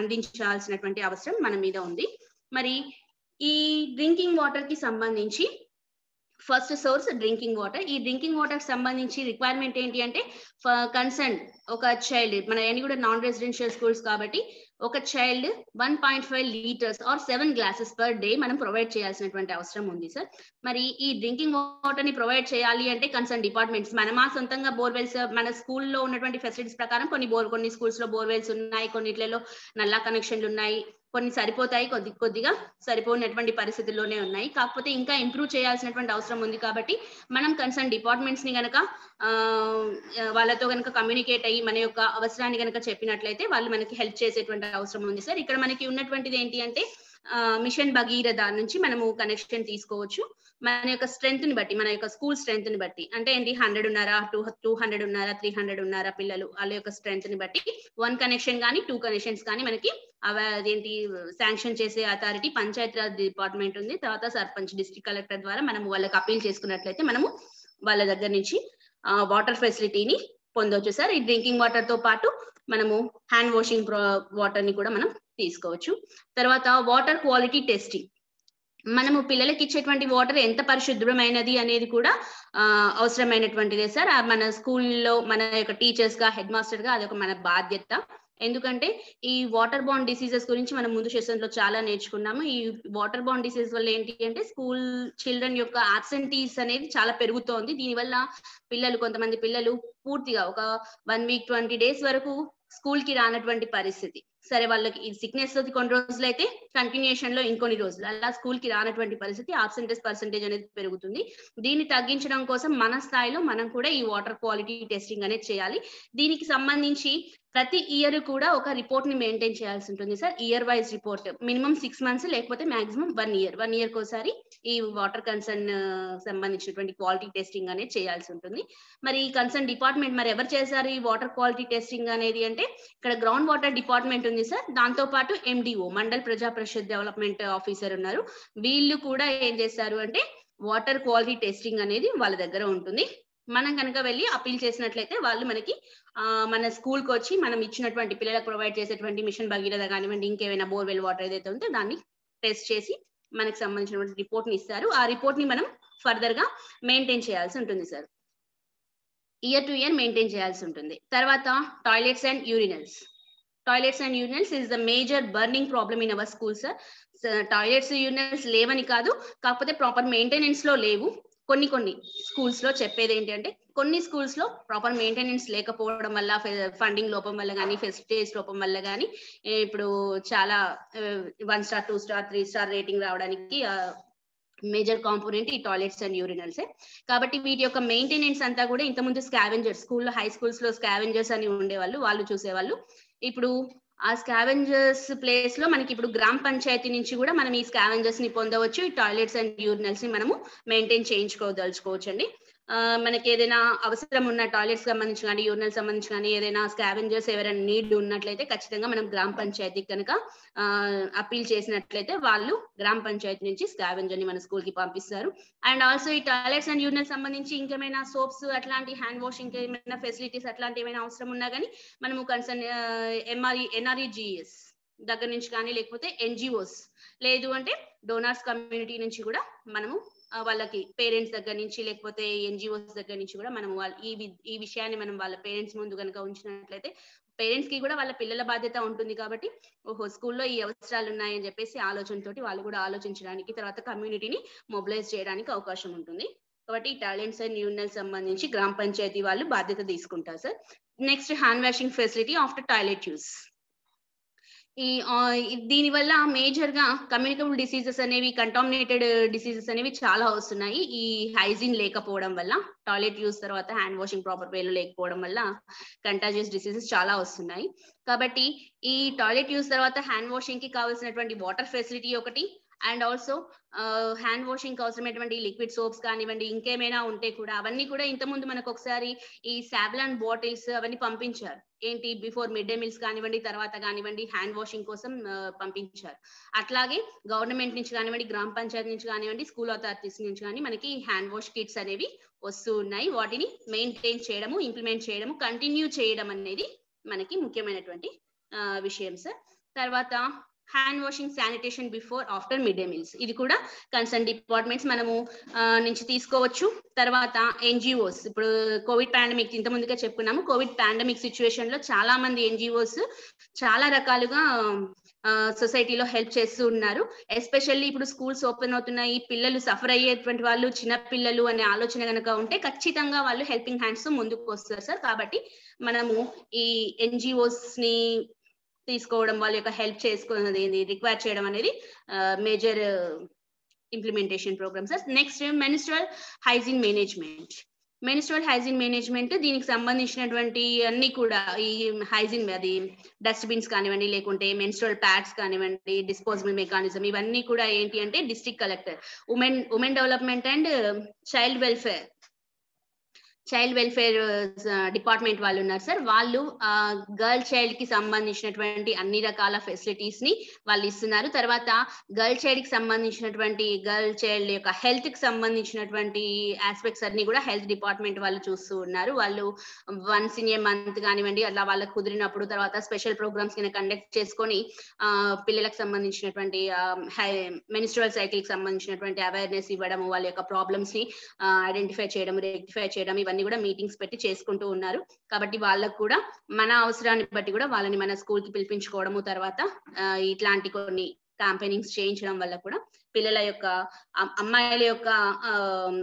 అందించాల్సినటువంటి అవసరం మన మీద ఉంది. మరి ఈ డ్రింకింగ్ వాటర్కి సంబంధించి ఫస్ట్ సోర్స్ డ్రింకింగ్ వాటర్ ఈ డ్రింకింగ్ వాటర్ సంబంధించి రిక్వైర్మెంట్ ఏంటి అంటే కన్సర్న్ ఒక చైల్డ్ మన అన్ని కూడా నాన్ రెసిడెన్షియల్ స్కూల్స్ కాబట్టి ఒక child one point five litres or seven glasses per day మనం ప్రొవైడ్ చేయాల్సినటువంటి అవసరం ఉంది సార్ మరి ఈ డ్రింకింగ్ వాటర్ని ప్రొవైడ్ చేయాలి అంటే కన్సర్న్ డిపార్ట్మెంట్స్ మన మా సొంతంగా బోర్వెల్స్ మన స్కూల్లో ఉన్నటువంటి ఫెసిలిటీస్ ప్రకారం కొన్ని బోర్ కొన్ని స్కూల్స్లో బోర్వెల్స్ ఉన్నాయి కొన్నిట్లలో నల్లా కనెక్షన్లు ఉన్నాయి కొన్ని సరిపోతాయి కొద్ది కొద్దిగా సరిపోయినటువంటి పరిస్థితుల్లోనే ఉన్నాయి. కాకపోతే ఇంకా ఇంప్రూవ్ చేయాల్సినటువంటి అవసరం ఉంది కాబట్టి మనం కన్సర్న్ డిపార్ట్మెంట్స్ని గనక వాళ్ళతో గనక కమ్యూనికేట్ అయ్యి మన యొక్క అవసరాన్ని గనక చెప్పినట్లయితే వాళ్ళు మనకి హెల్ప్ చేసేటువంటి అవసరం ఉంది సార్. ఇక్కడ మనకి ఉన్నటువంటిది ఏంటి అంటే మిషన్ భగీరథ నుంచి మనము కనెక్షన్ తీసుకోవచ్చు. మన యొక్క స్ట్రెంత్ని బట్టి మన యొక్క స్కూల్ స్ట్రెంత్ని బట్టి. అంటే ఏంటి? హండ్రెడ్ ఉన్నారా? టూ టూ హండ్రెడ్ ఉన్నారా? త్రీ హండ్రెడ్ ఉన్నారా? పిల్లలు వాళ్ళ యొక్క స్ట్రెంత్ని బట్టి. వన్ కనెక్షన్ కానీ టూ కనెక్షన్స్ కానీ మనకి అదేంటి? శాంక్షన్ చేసే అథారిటీ పంచాయత్ రాజ్ డిపార్ట్మెంట్ ఉంది. తర్వాత సర్పంచ్ డిస్ట్రిక్ట్ కలెక్టర్ ద్వారా మనము వాళ్ళకి అప్పీల్ చేసుకున్నట్లయితే మనము వాళ్ళ దగ్గర నుంచి వాటర్ ఫెసిలిటీని పొందవచ్చు సార్. ఈ డ్రింకింగ్ వాటర్తో పాటు మనము హ్యాండ్ వాషింగ్ వాటర్ని కూడా మనం తీసుకోవచ్చు. తర్వాత వాటర్ క్వాలిటీ టెస్టింగ్ మనము పిల్లలకి ఇచ్చేటువంటి వాటర్ ఎంత పరిశుభ్రమైనది అనేది కూడా అవసరమైనటువంటిదే సార్. మన స్కూల్లో మన యొక్క టీచర్స్గా హెడ్ మాస్టర్గా అదొక మన బాధ్యత. ఎందుకంటే ఈ వాటర్ బాండ్ డిసీజెస్ గురించి మనం ముందు సెషన్లో చాలా నేర్చుకున్నాము. ఈ వాటర్ బాండ్ డిసీజ్ వల్ల ఏంటి అంటే స్కూల్ చిల్డ్రన్ యొక్క ఆబ్సెంటీస్ అనేది చాలా పెరుగుతోంది. దీనివల్ల పిల్లలు కొంతమంది పిల్లలు పూర్తిగా ఒక వన్ వీక్ ట్వంటీ డేస్ వరకు స్కూల్కి రానటువంటి పరిస్థితి. సరే వాళ్ళకి ఈ సిక్నెస్ కొన్ని రోజులు అయితే కంటిన్యూషన్లో ఇంకొన్ని రోజులు. అలా స్కూల్కి రానటువంటి పరిస్థితి ఆబ్సెంటెస్ పర్సంటేజ్ అనేది పెరుగుతుంది. దీన్ని తగ్గించడం కోసం మన స్థాయిలో మనం కూడా ఈ వాటర్ క్వాలిటీ టెస్టింగ్ అనేది చేయాలి. దీనికి సంబంధించి ప్రతి ఇయర్ కూడా ఒక రిపోర్ట్ని మెయింటైన్ చేయాల్సి ఉంటుంది sir year wise report minimum six months లేకపోతే maximum one year one year ఒకసారి ఈ వాటర్ కన్సర్న్ సంబంధించినటువంటి క్వాలిటీ టెస్టింగ్ అనేది చేయాల్సి ఉంటుంది. మరి ఈ కన్సర్న్ డిపార్ట్మెంట్ మరి ఎవరు చేశారు ఈ వాటర్ క్వాలిటీ టెస్టింగ్ అనేది అంటే ఇక్కడ గ్రౌండ్ వాటర్ డిపార్ట్మెంట్ ఉంది సార్ దాంతో పాటు ఎండిఓ మండల్ ప్రజా పరిషత్ డెవలప్మెంట్ ఆఫీసర్ ఉన్నారు. వీళ్ళు కూడా ఏం చేస్తారు అంటే వాటర్ క్వాలిటీ టెస్టింగ్ అనేది వాళ్ళ దగ్గర ఉంటుంది. మనం కనుక వెళ్ళి అప్పీల్ చేసినట్లయితే వాళ్ళు మనకి మన స్కూల్కి వచ్చి మనం ఇచ్చినటువంటి పిల్లలకు ప్రొవైడ్ చేసేటువంటి మిషన్ భగీరథ కానివ్వండి ఇంకేమైనా బోర్వెల్ వాటర్ ఏదైతే ఉందో దాన్ని టెస్ట్ చేసి మనకి సంబంధించినటువంటి రిపోర్ట్ని ఇస్తారు. ఆ రిపోర్ట్ని మనం ఫర్దర్గా మెయింటైన్ చేయాల్సి ఉంటుంది sir. Year to year maintain చేయాల్సి ఉంటుంది. తర్వాత toilets and urinals. Toilets and urinals is the major burning problem in our school sir. Toilets urinals లేవని కాదు కాకపోతే ప్రాపర్ మెయింటెనెన్స్లో లేవు. కొన్ని కొన్ని స్కూల్స్లో చెప్పేది ఏంటి అంటే కొన్ని స్కూల్స్లో ప్రాపర్ మెయింటెనెన్స్ లేకపోవడం వల్ల ఫండింగ్ లోపం వల్ల కానీ ఫెసిలిటీస్ లోపం వల్ల కానీ ఇప్పుడు చాలా one star two star three star rating రావడానికి మేజర్ కాంపోనెంట్ ఈ టాయిలెట్స్ అండ్ యూరినల్స్ కాబట్టి వీటి యొక్క మెయింటెనెన్స్ అంతా కూడా ఇంతకుముందు స్కావెంజర్స్ స్కూల్లో హై స్కూల్స్లో స్కావెంజర్స్ అని ఉండేవాళ్ళు వాళ్ళు చూసేవాళ్ళు. ఇప్పుడు ఆ స్కావెంజర్స్ ప్లేస్లో మనకి ఇప్పుడు గ్రామ పంచాయతీ నుంచి కూడా మనం ఈ స్కావెంజర్స్ని పొందవచ్చు. ఈ టాయిలెట్స్ అండ్ యూరినల్స్ని మనము మెయింటైన్ చేయించుకోదలుచుకోవచ్చు అండి మనకి ఏదైనా అవసరం ఉన్న టాయిలెట్స్ సంబంధించి కానీ యూరినల్ సంబంధించి కానీ ఏదైనా స్కావెంజర్స్ ఎవరైనా నీడ్ ఉన్నట్లయితే ఖచ్చితంగా మనం గ్రామ పంచాయతీకి కనుక అప్పీల్ చేసినట్లయితే వాళ్ళు గ్రామ పంచాయతీ నుంచి స్కావెంజర్ని మన స్కూల్కి పంపిస్తారు. అండ్ ఆల్సో ఈ టాయిలెట్స్ అండ్ యూరినల్ సంబంధించి ఇంకేమైనా సోప్స్ అట్లాంటి హ్యాండ్ వాషింగ్ ఏమైనా ఫెసిలిటీస్ అట్లాంటి ఏమైనా అవసరం ఉన్నా కానీ మనము కన్సర్న్ ఎంఆర్ఈ ఎన్ఆర్ఈజిఎస్ దగ్గర నుంచి కానీ లేకపోతే ఎన్జిఓస్ లేదు అంటే డోనార్స్ కమ్యూనిటీ నుంచి కూడా మనము వాళ్ళకి పేరెంట్స్ దగ్గర నుంచి లేకపోతే ఎన్జిఓస్ దగ్గర నుంచి కూడా మనం వాళ్ళ ఈ ఈ విషయాన్ని మనం వాళ్ళ పేరెంట్స్ ముందు కనుక ఉంచినట్లయితే పేరెంట్స్కి కూడా వాళ్ళ పిల్లల బాధ్యత ఉంటుంది కాబట్టి ఓహో స్కూల్లో ఈ అవసరాలు ఉన్నాయని చెప్పేసి ఆలోచనతోటి వాళ్ళు కూడా ఆలోచించడానికి తర్వాత కమ్యూనిటీని మొబిలైజ్ చేయడానికి అవకాశం ఉంటుంది. కాబట్టి టాలెంట్స్ అండ్ యూనియన్ సంబంధించి గ్రామ పంచాయతీ వాళ్ళు బాధ్యత తీసుకుంటారు sir. Next hand washing facility after toilet use. ఈ దీనివల్ల మేజర్గా కమ్యూనికబుల్ డిసీజెస్ అనేవి కంటామినేటెడ్ డిసీజెస్ అనేవి చాలా వస్తున్నాయి. ఈ హైజీన్ లేకపోవడం వల్ల టాయిలెట్ యూస్ తర్వాత హ్యాండ్ వాషింగ్ ప్రాపర్ వేలో లేకపోవడం వల్ల కంటాజియస్ డిసీజెస్ చాలా వస్తున్నాయి. కాబట్టి ఈ టాయిలెట్ యూస్ తర్వాత హ్యాండ్ వాషింగ్కి కావాల్సినటువంటి వాటర్ ఫెసిలిటీ ఒకటి అండ్ ఆల్సో హ్యాండ్ వాషింగ్ అవసరమైనటువంటి లిక్విడ్ సోప్స్ కానివ్వండి ఇంకేమైనా ఉంటే కూడా అవన్నీ కూడా ఇంతకుముందు మనకు ఒకసారి ఈ సాబ్లాన్ బాటిల్స్ అవన్నీ పంపించారు. ఏంటి? బిఫోర్ మిడ్ డే మీల్స్ కానివ్వండి తర్వాత కానివ్వండి హ్యాండ్ వాషింగ్ కోసం పంపించారు. అట్లాగే గవర్నమెంట్ నుంచి కానివ్వండి గ్రామ పంచాయతీ నుంచి కానివ్వండి స్కూల్ అథారిటీస్ నుంచి కానీ మనకి హ్యాండ్ వాష్ కిట్స్ అనేవి వస్తూ ఉన్నాయి. వాటిని మెయింటైన్ చేయడము ఇంప్లిమెంట్ చేయడము కంటిన్యూ చేయడం అనేది మనకి ముఖ్యమైనటువంటి విషయం సార్ తర్వాత hand washing sanitation before after mid day meals ఇది కూడా కన్సర్న్ డిపార్ట్మెంట్స్ మనము నుంచి తీసుకోవచ్చు. తర్వాత ఎన్జిఓస్ ఇప్పుడు కోవిడ్ పాండమిక్ ఇంత ముందుగా చెప్పుకున్నాము. కోవిడ్ పాండమిక్ సిచ్యువేషన్లో చాలా మంది ఎన్జిఓస్ చాలా రకాలుగా సొసైటీలో హెల్ప్ చేస్తూ ఉన్నారు. ఎస్పెషల్లీ ఇప్పుడు స్కూల్స్ ఓపెన్ అవుతున్నాయి. పిల్లలు సఫర్ అయ్యేటువంటి వాళ్ళు చిన్న పిల్లలు అనే ఆలోచన కనుక ఉంటే ఖచ్చితంగా వాళ్ళు హెల్పింగ్ హ్యాండ్స్ ముందుకు వస్తారు సార్. కాబట్టి మనము ఈ ఎన్జిఓస్ని తీసుకోవడం వాళ్ళ యొక్క హెల్ప్ చేసుకున్నది రిక్వైర్ చేయడం అనేది major implementation programme sir next menstrual hygiene management menstrual hygiene management దీనికి సంబంధించినటువంటి అన్ని కూడా ఈ హైజీన్ అది డస్ట్బిన్స్ కానివ్వండి లేకుంటే మెనిస్ట్రల్ ప్యాడ్స్ కానివ్వండి డిస్పోజబుల్ మెకానిజం ఇవన్నీ కూడా ఏంటి అంటే district collector women women development and child welfare child welfare department వాళ్ళు ఉన్నారు సార్. వాళ్ళు గర్ల్ చైల్డ్కి సంబంధించినటువంటి అన్ని రకాల ఫెసిలిటీస్ని వాళ్ళు ఇస్తున్నారు. తర్వాత గర్ల్ చైల్డ్కి సంబంధించినటువంటి గర్ల్ చైల్డ్ యొక్క హెల్త్కి సంబంధించినటువంటి ఆస్పెక్ట్స్ అన్ని కూడా హెల్త్ డిపార్ట్మెంట్ వాళ్ళు చూస్తూ ఉన్నారు. వాళ్ళు వన్స్ ఇన్ ఏ మంత్ కానివ్వండి అలా వాళ్ళకి కుదిరినప్పుడు తర్వాత స్పెషల్ ప్రోగ్రామ్స్ కింద కండక్ట్ చేసుకొని పిల్లలకు సంబంధించినటువంటి మెనిస్ట్రల్ సైకిల్కి సంబంధించినటువంటి అవేర్నెస్ ఇవ్వడం వాళ్ళ యొక్క ప్రాబ్లమ్స్ని ఐడెంటిఫై చేయడం రెక్టిఫై చేయడం ఇవన్నీ కూడా మీటింగ్స్ పెట్టి చేసుకుంటూ ఉన్నారు. కాబట్టి వాళ్ళకు కూడా మన అవసరాన్ని బట్టి కూడా వాళ్ళని మన స్కూల్కి పిలిపించుకోవడము తర్వాత ఇట్లాంటి కొన్ని క్యాంపెయినింగ్స్ చేయించడం వల్ల కూడా పిల్లల యొక్క అమ్మాయిల యొక్క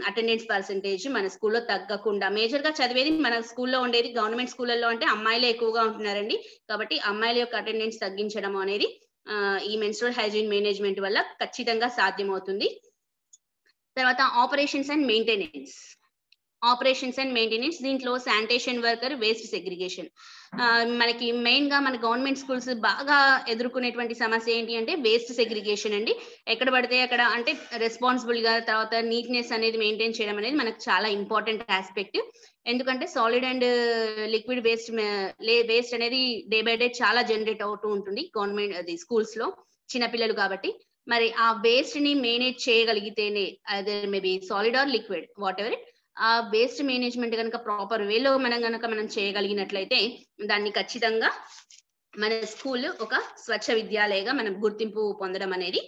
అటెండెన్స్ పర్సంటేజ్ మన స్కూల్లో తగ్గకుండా మేజర్గా చదివేది మన స్కూల్లో ఉండేది గవర్నమెంట్ స్కూళ్ళల్లో అంటే అమ్మాయిలే ఎక్కువగా ఉంటున్నారండి. కాబట్టి అమ్మాయిల యొక్క అటెండెన్స్ తగ్గించడం అనేది ఈ మెన్స్ట్రల్ హైజీన్ మేనేజ్మెంట్ వల్ల ఖచ్చితంగా సాధ్యమవుతుంది. తర్వాత operations and maintenance operations and maintenance దీంట్లో శానిటేషన్ వర్కర్ వేస్ట్ సెగ్రిగేషన్. మనకి మెయిన్గా మన గవర్నమెంట్ స్కూల్స్ బాగా ఎదుర్కొనేటువంటి సమస్య ఏంటి అంటే వేస్ట్ సెగ్రిగేషన్ అండి. ఎక్కడ పడితే అక్కడ అంటే రెస్పాన్సిబుల్గా తర్వాత నీట్నెస్ అనేది మెయింటైన్ చేయడం అనేది మనకు చాలా ఇంపార్టెంట్ ఆస్పెక్ట్. ఎందుకంటే solid and liquid waste waste అనేది డే బై డే చాలా జనరేట్ అవుతూ ఉంటుంది గవర్నమెంట్ అది స్కూల్స్లో చిన్నపిల్లలు కాబట్టి. మరి ఆ వేస్ట్ని మేనేజ్ చేయగలిగితేనే అదే maybe solid or liquid whatever ఆ వేస్ట్ మేనేజ్మెంట్ కనుక ప్రాపర్ వేలో మనం కనుక మనం చేయగలిగినట్లయితే దాన్ని ఖచ్చితంగా మన స్కూల్ ఒక స్వచ్ఛ విద్యాలయగా మనం గుర్తింపు పొందడం అనేది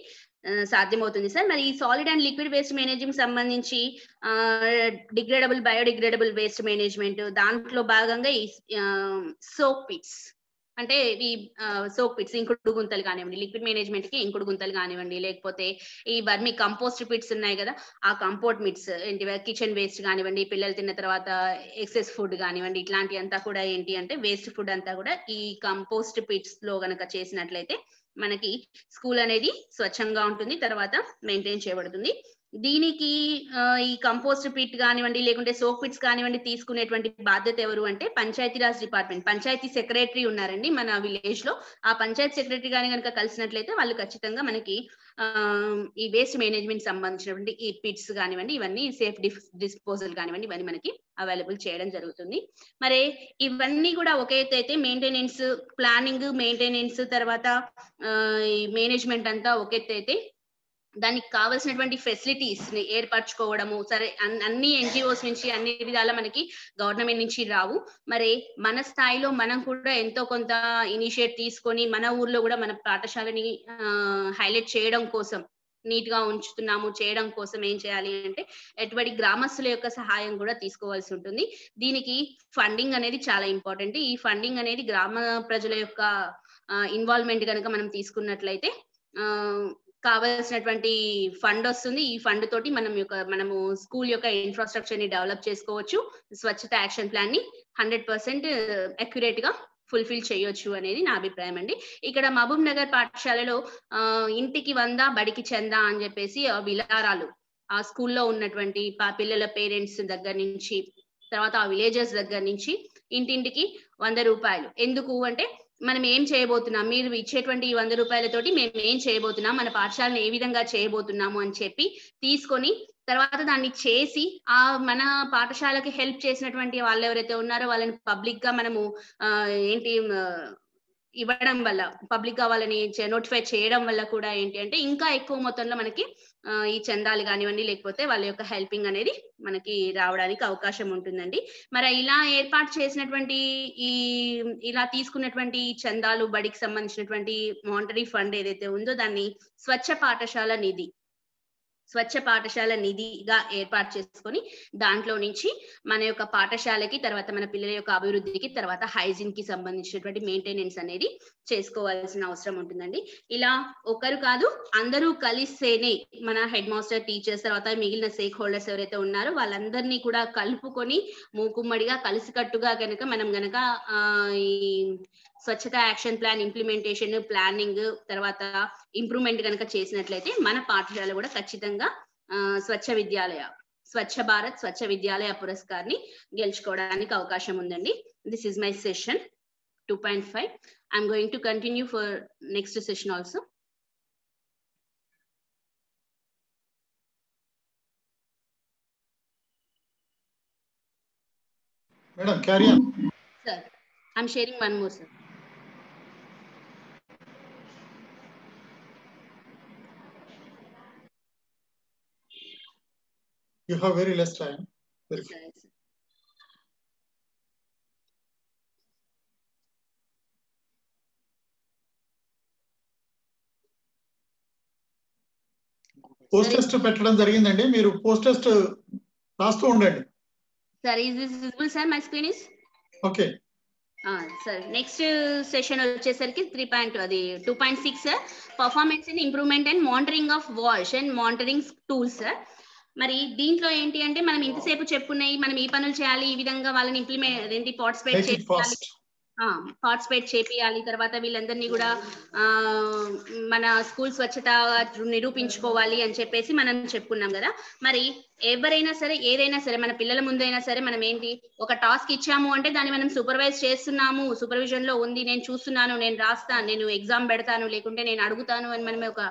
సాధ్యమవుతుంది సార్. మరి ఈ solid and liquid waste managing సంబంధించి డిగ్రేడబుల్ బయోడిగ్రేడబుల్ వేస్ట్ మేనేజ్మెంట్ దాంట్లో భాగంగా ఈ సోప్ పిట్స్ అంటే ఈ సోప్ పిట్స్ ఇంకుడు గుంతలు కానివ్వండి లిక్విడ్ మేనేజ్మెంట్కి ఇంకుడు గుంతలు కానివ్వండి లేకపోతే ఈ వర్మి కంపోస్ట్ పిట్స్ ఉన్నాయి కదా ఆ కంపోర్ట్ మిట్స్ ఏంటి కిచెన్ వేస్ట్ కానివ్వండి పిల్లలు తిన్న తర్వాత ఎక్సెస్ ఫుడ్ కానివ్వండి ఇట్లాంటి అంతా కూడా ఏంటి అంటే వేస్ట్ ఫుడ్ అంతా కూడా ఈ కంపోస్ట్ పిట్స్లో గనక చేసినట్లయితే మనకి స్కూల్ అనేది స్వచ్ఛంగా ఉంటుంది తర్వాత మెయింటైన్ చేయబడుతుంది. దీనికి ఈ కంపోస్ట్ పిట్ కానివ్వండి లేకుంటే సోక్ పిట్స్ కానివ్వండి తీసుకునేటువంటి బాధ్యత ఎవరు అంటే పంచాయతీరాజ్ డిపార్ట్మెంట్. పంచాయతీ సెక్రటరీ ఉన్నారండి మన విలేజ్లో ఆ పంచాయతీ సెక్రటరీ గాని కనుక కలిసినట్లయితే వాళ్ళు ఖచ్చితంగా మనకి ఆ, ఈ వేస్ట్ మేనేజ్మెంట్ సంబంధించినటువంటి ఈ పిట్స్ కానివ్వండి ఇవన్నీ సేఫ్ డిస్పోజల్ కానివ్వండి ఇవన్నీ మనకి అవైలబుల్ చేయడం జరుగుతుంది. మరి ఇవన్నీ కూడా ఒక అయితే మెయింటెనెన్స్ ప్లానింగ్ మెయింటెనెన్స్ తర్వాత ఆ, ఈ మేనేజ్మెంట్ అంతా ఒక అయితే దానికి కావాల్సినటువంటి ఫెసిలిటీస్ని ఏర్పరచుకోవడము సరే అన్ని ఎన్జిఓస్ నుంచి అన్ని విధాల మనకి గవర్నమెంట్ నుంచి రావు. మరి మన స్థాయిలో మనం కూడా ఎంతో కొంత ఇనిషియేట్ తీసుకొని మన ఊర్లో కూడా మన పాఠశాలని హైలైట్ చేయడం కోసం నీట్గా ఉంచుతున్నాము చేయడం కోసం ఏం చేయాలి అంటే ఎటువంటి గ్రామస్తుల యొక్క సహాయం కూడా తీసుకోవాల్సి ఉంటుంది. దీనికి ఫండింగ్ అనేది చాలా ఇంపార్టెంట్ ఈ ఫండింగ్ అనేది గ్రామ ప్రజల యొక్క ఇన్వాల్వ్మెంట్ కనుక మనం తీసుకున్నట్లయితే ఆ, కావలసినటువంటి ఫండ్ వస్తుంది. ఈ ఫండ్ తోటి మనం యొక్క మనము స్కూల్ యొక్క ఇన్ఫ్రాస్ట్రక్చర్ని డెవలప్ చేసుకోవచ్చు. స్వచ్ఛత యాక్షన్ ప్లాన్ని హండ్రెడ్ పర్సెంట్ అక్యురేట్గా ఫుల్ఫిల్ చేయొచ్చు అనేది నా అభిప్రాయం అండి. ఇక్కడ మహబూబ్ నగర్ పాఠశాలలో ఇంటికి వంద బడికి చెందా అని చెప్పేసి విలారాలు ఆ స్కూల్లో ఉన్నటువంటి పిల్లల పేరెంట్స్ దగ్గర నుంచి తర్వాత ఆ విలేజెస్ దగ్గర నుంచి ఇంటింటికి వంద రూపాయలు. ఎందుకు అంటే మనం ఏం చేయబోతున్నాం? మీరు ఇచ్చేటువంటి ఈ వంద రూపాయలతోటి మేము ఏం చేయబోతున్నాం? మన పాఠశాలను ఏ విధంగా చేయబోతున్నాము అని చెప్పి తీసుకొని తర్వాత దాన్ని చేసి ఆ మన పాఠశాలకి హెల్ప్ చేసినటువంటి వాళ్ళు ఎవరైతే ఉన్నారో వాళ్ళని పబ్లిక్గా మనము ఆ, ఏంటి ఇవ్వడం వల్ల పబ్లిక్ కావాలని వాళ్ళని నోటిఫై చేయడం వల్ల కూడా ఏంటి అంటే ఇంకా ఎక్కువ మొత్తంలో మనకి ఈ చందాలు కానివ్వండి లేకపోతే వాళ్ళ యొక్క హెల్పింగ్ అనేది మనకి రావడానికి అవకాశం ఉంటుందండి. మరి ఇలా ఏర్పాటు చేసినటువంటి ఈ ఇలా తీసుకున్నటువంటి చందాలు బడికి సంబంధించినటువంటి మానిటరీ ఫండ్ ఏదైతే ఉందో దాన్ని స్వచ్ఛ పాఠశాల నిధి స్వచ్ఛ పాఠశాల నిధిగా ఏర్పాటు చేసుకొని దాంట్లో నుంచి మన యొక్క పాఠశాలకి తర్వాత మన పిల్లల యొక్క అభివృద్ధికి తర్వాత హైజీన్కి సంబంధించినటువంటి మెయింటెనెన్స్ అనేది చేసుకోవాల్సిన అవసరం ఉంటుందండి. ఇలా ఒకరు కాదు అందరూ కలిస్తేనే మన హెడ్ మాస్టర్ టీచర్స్ తర్వాత మిగిలిన స్టేక్ హోల్డర్స్ ఎవరైతే ఉన్నారో వాళ్ళందరినీ కూడా కలుపుకొని మూకుమ్మడిగా కలిసికట్టుగా కనుక మనం గనక ఆ, ఈ స్వచ్ఛత యాక్షన్ ప్లాన్ ఇంప్లిమెంటేషన్ ప్లానింగ్ తర్వాత ఇంప్రూవ్మెంట్ కనుక చేసినట్లయితే మన పాఠశాల కూడా ఖచ్చితంగా స్వచ్ఛ విద్యాలయ స్వచ్ఛ భారత్ స్వచ్ఛ విద్యాలయ పురస్కార్ని గెలుచుకోవడానికి అవకాశం ఉందండి. This is my session two point five I'm going to continue for next session also. Madam, carry on. Sir, I'm sharing one more, sir. You have very less time. Very yes, post test పెట్టడం జరిగిందండి. మీరు post test రాస్తూ ఉండండి. Sir is this visible sir my screen is okay sir next session వచ్చేసరికి three point అది two point six performance in improvement and monitoring of wash and monitoring tools మరి దీంట్లో ఏంటి అంటే మనం ఇంతసేపు చెప్పుకున్నాయి మనం ఈ పనులు చేయాలి ఈ విధంగా వాళ్ళని ఇంప్లిమెంట్ ఏంటి పార్టిసిపేట్ చేయాలి. పార్టిసిపేట్ చేపియాలి. తర్వాత వీళ్ళందరినీ కూడా ఆ మన స్కూల్ స్వచ్ఛత నిరూపించుకోవాలి అని చెప్పేసి మనం చెప్పుకున్నాం కదా. మరి ఎవరైనా సరే ఏదైనా సరే మన పిల్లల ముందైనా సరే మనం ఏంటి ఒక టాస్క్ ఇచ్చాము అంటే దాన్ని మనం సూపర్వైజ్ చేస్తున్నాము సూపర్విజన్లో ఉంది నేను చూస్తున్నాను నేను రాస్తాను నేను ఎగ్జామ్ పెడతాను లేకుంటే నేను అడుగుతాను అని మనం ఒక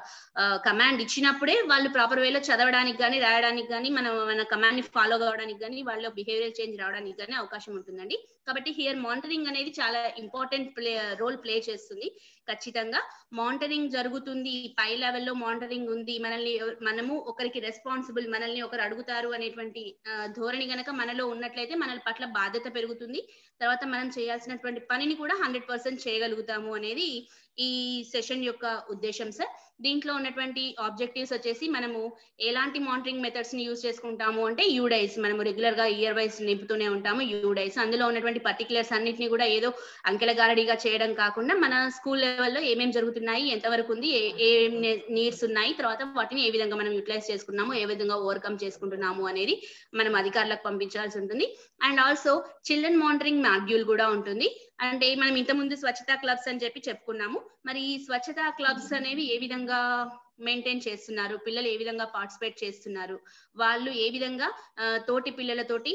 కమాండ్ ఇచ్చినప్పుడే వాళ్ళు ప్రాపర్ వేలో చదవడానికి కానీ రాయడానికి కానీ మనం మన కమాండ్ని ఫాలో కావడానికి కానీ వాళ్ళ బిహేవియర్ చేంజ్ రావడానికి కానీ అవకాశం ఉంటుందండి. కాబట్టి హియర్ మానిటరింగ్ అనేది చాలా ఇంపార్టెంట్ ప్లే రోల్ ప్లే చేస్తుంది. ఖచ్చితంగా మానిటరింగ్ జరుగుతుంది. పై లెవెల్లో మానిటరింగ్ ఉంది. మనల్ని మనము ఒకరికి రెస్పాన్సిబుల్ మనల్ని ఒకరు అడుగుతారు అనేటువంటి ఆ, ధోరణి గనక మనలో ఉన్నట్లయితే మన పట్ల బాధ్యత పెరుగుతుంది. తర్వాత మనం చేయాల్సినటువంటి పనిని కూడా హండ్రెడ్ పర్సెంట్ చేయగలుగుతాము అనేది ఈ సెషన్ యొక్క ఉద్దేశం సార్. దీంట్లో ఉన్నటువంటి ఆబ్జెక్టివ్స్ వచ్చేసి మనము ఎలాంటి మానిటరింగ్ మెథడ్స్ని యూజ్ చేసుకుంటాము అంటే యూడైస్. మనము రెగ్యులర్గా ఇయర్ వైస్ నింపుతూనే ఉంటాము యూడైస్. అందులో ఉన్నటువంటి పర్టికులర్స్ అన్నిటిని కూడా ఏదో అంకెల గారడిగా చేయడం కాకుండా మన స్కూల్ లెవెల్లో ఏమేమి జరుగుతున్నాయి ఎంతవరకు ఉంది ఏ- ఏం నీడ్స్ ఉన్నాయి తర్వాత వాటిని ఏ విధంగా మనం యూటిలైజ్ చేసుకున్నాము ఏ విధంగా ఓవర్కమ్ చేసుకుంటున్నాము అనేది మనం అధికారులకు పంపించాల్సి ఉంటుంది. And also children monitoring module కూడా ఉంటుంది. అంటే మనం ఇంతకుముందు స్వచ్ఛతా క్లబ్స్ అని చెప్పి చెప్పుకున్నాము. మరి ఈ స్వచ్ఛతా క్లబ్స్ అనేవి ఏ విధంగా మెయింటైన్ చేస్తున్నారు? పిల్లలు ఏ విధంగా పార్టిసిపేట్ చేస్తున్నారు? వాళ్ళు ఏ విధంగా తోటి పిల్లలతోటి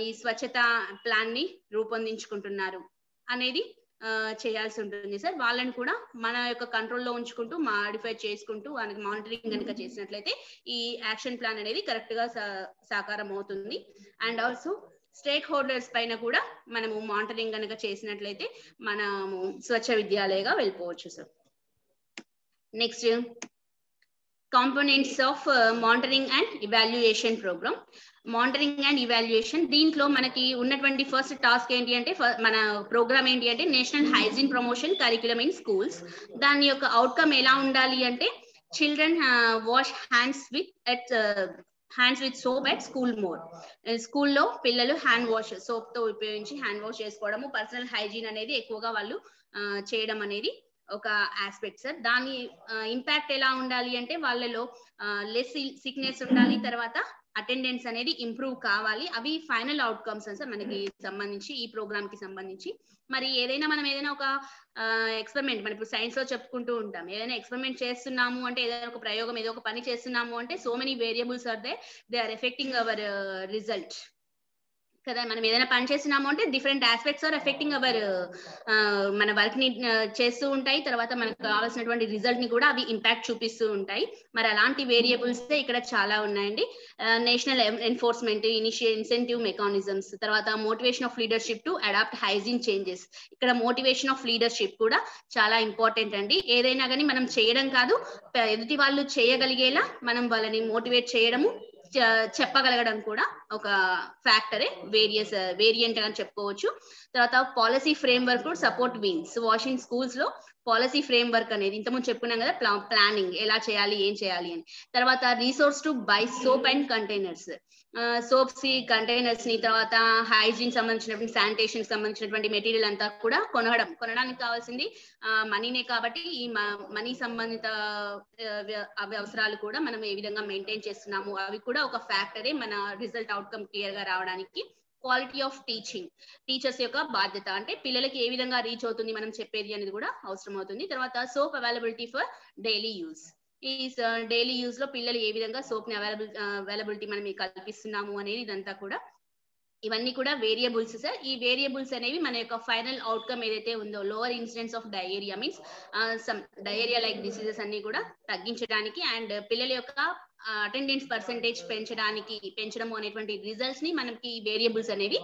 ఈ స్వచ్ఛత ప్లాన్ని రూపొందించుకుంటున్నారు అనేది ఆ, చేయాల్సి ఉంటుంది సార్. వాళ్ళని కూడా మన యొక్క కంట్రోల్లో ఉంచుకుంటూ మాడిఫై చేసుకుంటూ మనకి మానిటరింగ్ కనుక చేసినట్లయితే ఈ యాక్షన్ ప్లాన్ అనేది కరెక్ట్గా సాకారం అవుతుంది. అండ్ ఆల్సో స్టేక్ హోల్డర్స్ పైన కూడా మనము మానిటరింగ్ కనుక చేసినట్లయితే మనము స్వచ్ఛ విద్యాలయగా వెళ్ళిపోవచ్చు sir next components of monitoring and evaluation programme monitoring and evaluation దీంట్లో మనకి ఉన్నటువంటి ఫస్ట్ టాస్క్ ఏంటి అంటే మన ప్రోగ్రామ్ ఏంటి అంటే national hygiene promotion curriculum in schools దాని యొక్క అవుట్కమ్ ఎలా ఉండాలి అంటే children wash hands with at hands with soap at school more స్కూల్లో పిల్లలు హ్యాండ్ వాష్ సోప్తో ఉపయోగించి హ్యాండ్ వాష్ చేసుకోవడము పర్సనల్ హైజీన్ అనేది ఎక్కువగా వాళ్ళు చేయడం అనేది ఒక ఆస్పెక్ట్ సార్ దాని ఇంపాక్ట్ ఎలా ఉండాలి అంటే వాళ్ళలో లెస్ సిక్నెస్ ఉండాలి తర్వాత అటెండెన్స్ అనేది ఇంప్రూవ్ కావాలి. అవి ఫైనల్ అవుట్కమ్స్ సార్ మనకి సంబంధించి ఈ ప్రోగ్రామ్కి సంబంధించి. మరి ఏదైనా మనం ఏదైనా ఒక ఎక్స్పెరిమెంట్ మనం ఇప్పుడు సైన్స్లో చెప్పుకుంటూ ఉంటాం. ఏదైనా ఎక్స్పెరిమెంట్ చేస్తున్నాము అంటే ఏదైనా ఒక ప్రయోగం ఏదో ఒక పని చేస్తున్నాము అంటే so many variables are they they are affecting our result కదా మనం ఏదైనా పని చేస్తున్నాము అంటే different aspects are affecting our మన వర్క్ని uh, చేస్తూ ఉంటాయి. తర్వాత మనకు కావాల్సినటువంటి రిజల్ట్ని కూడా అవి ఇంపాక్ట్ చూపిస్తూ ఉంటాయి. మరి అలాంటి వేరియబుల్స్ ఇక్కడ చాలా ఉన్నాయండి. National enforcement initiative incentive mechanisms తర్వాత motivation of leadership to adapt hygiene changes ఇక్కడ మోటివేషన్ ఆఫ్ లీడర్షిప్ కూడా చాలా ఇంపార్టెంట్ అండి. ఏదైనా కానీ మనం చేయడం కాదు ఎదుటి వాళ్ళు చేయగలిగేలా మనం వాళ్ళని మోటివేట్ చేయడము చెప్పగలగడం కూడా ఒక ఫ్యాక్టరే. వేరియస్ వేరియంట్ అని చెప్పుకోవచ్చు. తర్వాత policy framework support WinS washing స్కూల్స్లో పాలసీ ఫ్రేమ్ వర్క్ అనేది ఇంతకుముందు చెప్పుకున్నాం కదా ప్లానింగ్ ఎలా చేయాలి ఏం చేయాలి అని. తర్వాత resource to buy soap and containers. Soaps కంటైనర్స్ని తర్వాత హైజీన్ సంబంధించినటువంటి శానిటేషన్ సంబంధించినటువంటి మెటీరియల్ అంతా కూడా కొనడం. కొనడానికి కావాల్సింది మనీనే కాబట్టి ఈ మనీ సంబంధిత అవసరాలు కూడా మనం ఏ విధంగా మెయింటైన్ చేస్తున్నాము అవి కూడా ఒక ఫ్యాక్టరే మన రిజల్ట్ అవుట్కమ్ క్లియర్గా రావడానికి క్వాలిటీ ఆఫ్ టీచింగ్ టీచర్స్ యొక్క బాధ్యత అంటే పిల్లలకి ఏ విధంగా రీచ్ అవుతుంది మనం చెప్పేది అనేది కూడా అవసరం అవుతుంది. తర్వాత soap availability for daily use ఈ డైలీ యూజ్లో పిల్లలు ఏ విధంగా సోప్ని అవైలబుల్ అవైలబిలిటీ మనం కల్పిస్తున్నాము అనేది ఇదంతా కూడా ఇవన్నీ కూడా వేరియబుల్స్ సార్ ఈ వేరియబుల్స్ అనేవి మన యొక్క ఫైనల్ అవుట్కమ్ ఏదైతే ఉందో lower incidence of diarrhoea means some diarrhoea like diseases అన్ని కూడా తగ్గించడానికి అండ్ పిల్లల యొక్క అటెండెన్స్ పర్సంటేజ్ పెంచడానికి పెంచడం అనేటువంటి రిజల్ట్స్ని మనకి వేరియబుల్స్ అనేవి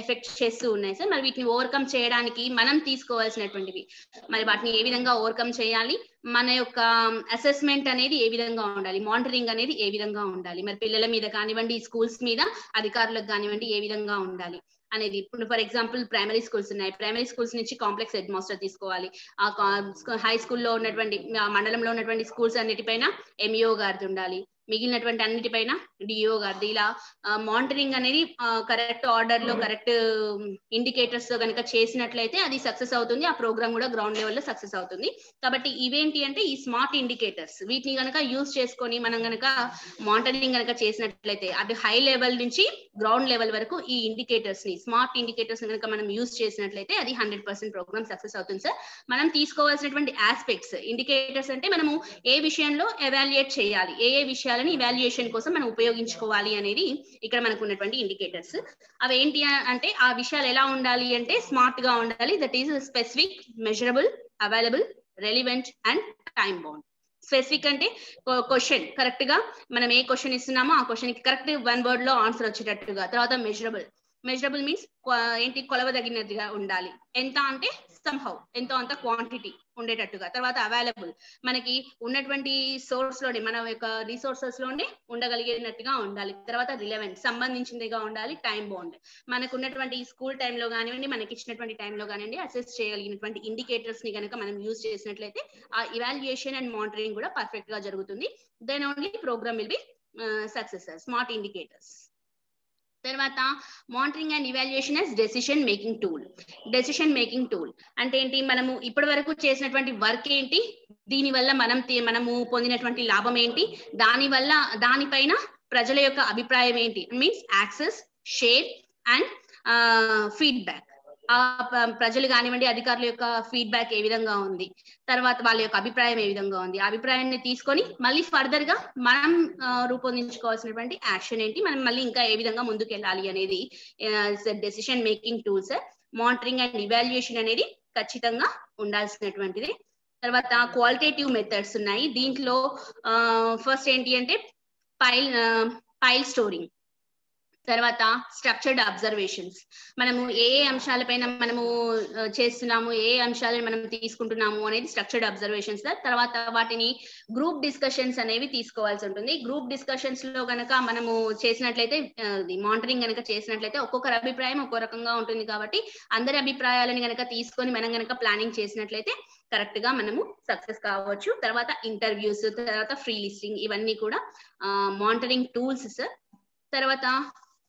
ఎఫెక్ట్ చేస్తూ ఉన్నాయి సార్. మరి వీటిని ఓవర్కమ్ చేయడానికి మనం తీసుకోవాల్సినటువంటివి. మరి వాటిని ఏ విధంగా ఓవర్కమ్ చేయాలి? మన యొక్క అసెస్మెంట్ అనేది ఏ విధంగా ఉండాలి? మానిటరింగ్ అనేది ఏ విధంగా ఉండాలి? మరి పిల్లల మీద కానివ్వండి స్కూల్స్ మీద అధికారులకు కానివ్వండి ఏ విధంగా ఉండాలి? అనేది. ఇప్పుడు ఫర్ ఎగ్జాంపుల్ ప్రైమరీ స్కూల్స్ ఉన్నాయి. ప్రైమరీ స్కూల్స్ నుంచి కాంప్లెక్స్ హెడ్ మాస్టర్ తీసుకోవాలి. ఆ హై స్కూల్లో ఉన్నటువంటి మండలంలో ఉన్నటువంటి స్కూల్స్ అన్నిటిపైన ఎంఈఓ గారిది ఉండాలి. మిగిలినటువంటి అన్నిటిపైన డిఓ గారిది. ఇలా మానిటరింగ్ అనేది కరెక్ట్ ఆర్డర్లో కరెక్ట్ ఇండికేటర్స్తో కనుక చేసినట్లయితే అది సక్సెస్ అవుతుంది. ఆ ప్రోగ్రామ్ కూడా గ్రౌండ్ లెవెల్లో సక్సెస్ అవుతుంది. కాబట్టి ఇవేంటి అంటే ఈ స్మార్ట్ ఇండికేటర్స్ వీటిని కనుక యూజ్ చేసుకొని మనం కనుక మానిటరింగ్ కనుక చేసినట్లయితే అది హై లెవెల్ నుంచి గ్రౌండ్ లెవెల్ వరకు ఈ ఇండికేటర్స్ని స్మార్ట్ ఇండికేటర్స్ కనుక మనం యూజ్ చేసినట్లయితే అది హండ్రెడ్ పర్సెంట్ ప్రోగ్రామ్ సక్సెస్ అవుతుంది సార్ మనం తీసుకోవాల్సినటువంటి ఆస్పెక్ట్స్ ఇండికేటర్స్ అంటే మనము ఏ విషయంలో ఎవాల్యుయేట్ చేయాలి ఏ ఏ విషయాలని ఇవాల్యుయేషన్ కోసం మనం ఉపయోగించుకోవాలి అనేది ఇక్కడ మనకు ఉన్నటువంటి ఇండికేటర్స్ అవి ఏంటి అంటే ఆ విషయాలు ఎలా ఉండాలి అంటే స్మార్ట్గా ఉండాలి. That is specific measurable available relevant and time bound specific అంటే క్వశ్చన్ కరెక్ట్గా మనం ఏ క్వశ్చన్ ఇస్తున్నామో ఆ క్వశ్చన్కి కరెక్ట్ వన్ వర్డ్లో ఆన్సర్ వచ్చేటట్టుగా. తర్వాత మెజరబుల్ మెజరబుల్ మీన్స్ ఏంటి? కొలవదగినదిగా ఉండాలి. ఎంత అంటే సంహౌ ఎంతో అంత క్వాంటిటీ ఉండేటట్టుగా. తర్వాత అవైలబుల్ మనకి ఉన్నటువంటి సోర్స్లోనే మన యొక్క రిసోర్సెస్లోనే ఉండగలిగినట్టుగా ఉండాలి. తర్వాత రిలవెంట్ సంబంధించిందిగా ఉండాలి టైం బాండ్ మనకు ఉన్నటువంటి స్కూల్ టైంలో కానివ్వండి మనకి ఇచ్చినటువంటి టైంలో కానివ్వండి అసెస్ చేయగలిగినటువంటి ఇండికేటర్స్ని కనుక మనం యూజ్ చేసినట్లయితే ఆ ఇవాల్యుయేషన్ అండ్ మానిటరింగ్ కూడా పర్ఫెక్ట్గా జరుగుతుంది. Then only programme will be success smart indicators తర్వాత monitoring and evaluation as decision making tool decision making tool అంటే ఏంటి? మనము ఇప్పటి వరకు చేసినటువంటి వర్క్ ఏంటి? దీని వల్ల మనం మనము పొందినటువంటి లాభం ఏంటి? దాని వల్ల దానిపైన ప్రజల యొక్క అభిప్రాయం ఏంటి? Means access share and feedback ఆ ప్రజలు కానివ్వండి అధికారుల యొక్క ఫీడ్బ్యాక్ ఏ విధంగా ఉంది తర్వాత వాళ్ళ యొక్క అభిప్రాయం ఏ విధంగా ఉంది ఆ అభిప్రాయాన్ని తీసుకొని మళ్ళీ ఫర్దర్గా మనం రూపొందించుకోవాల్సినటువంటి యాక్షన్ ఏంటి మనం మళ్ళీ ఇంకా ఏ విధంగా ముందుకు వెళ్ళాలి అనేది decision making tools monitoring and evaluation అనేది ఖచ్చితంగా ఉండాల్సినటువంటిది. తర్వాత క్వాలిటేటివ్ మెథడ్స్ ఉన్నాయి. దీంట్లో ఫస్ట్ ఏంటి అంటే పైల్ పైల్ స్టోరింగ్ తర్వాత స్ట్రక్చర్డ్ అబ్జర్వేషన్స్ మనము ఏ ఏ అంశాలపైన మనము చేస్తున్నాము ఏ అంశాలను మనం తీసుకుంటున్నాము అనేది స్ట్రక్చర్డ్ అబ్జర్వేషన్స్ తర్వాత వాటిని గ్రూప్ డిస్కషన్స్ అనేవి తీసుకోవాల్సి ఉంటుంది. గ్రూప్ డిస్కషన్స్లో గనక మనము చేసినట్లయితే మానిటరింగ్ గనక చేసినట్లయితే ఒక్కొక్కరి అభిప్రాయం ఒక్కో రకంగా ఉంటుంది కాబట్టి అందరి అభిప్రాయాలను గనక తీసుకొని మనం గనక ప్లానింగ్ చేసినట్లయితే కరెక్ట్గా మనము సక్సెస్ కావచ్చు. తర్వాత ఇంటర్వ్యూస్ తర్వాత ఫ్రీ లిస్టింగ్ ఇవన్నీ కూడా మానిటరింగ్ టూల్స్ సార్ తర్వాత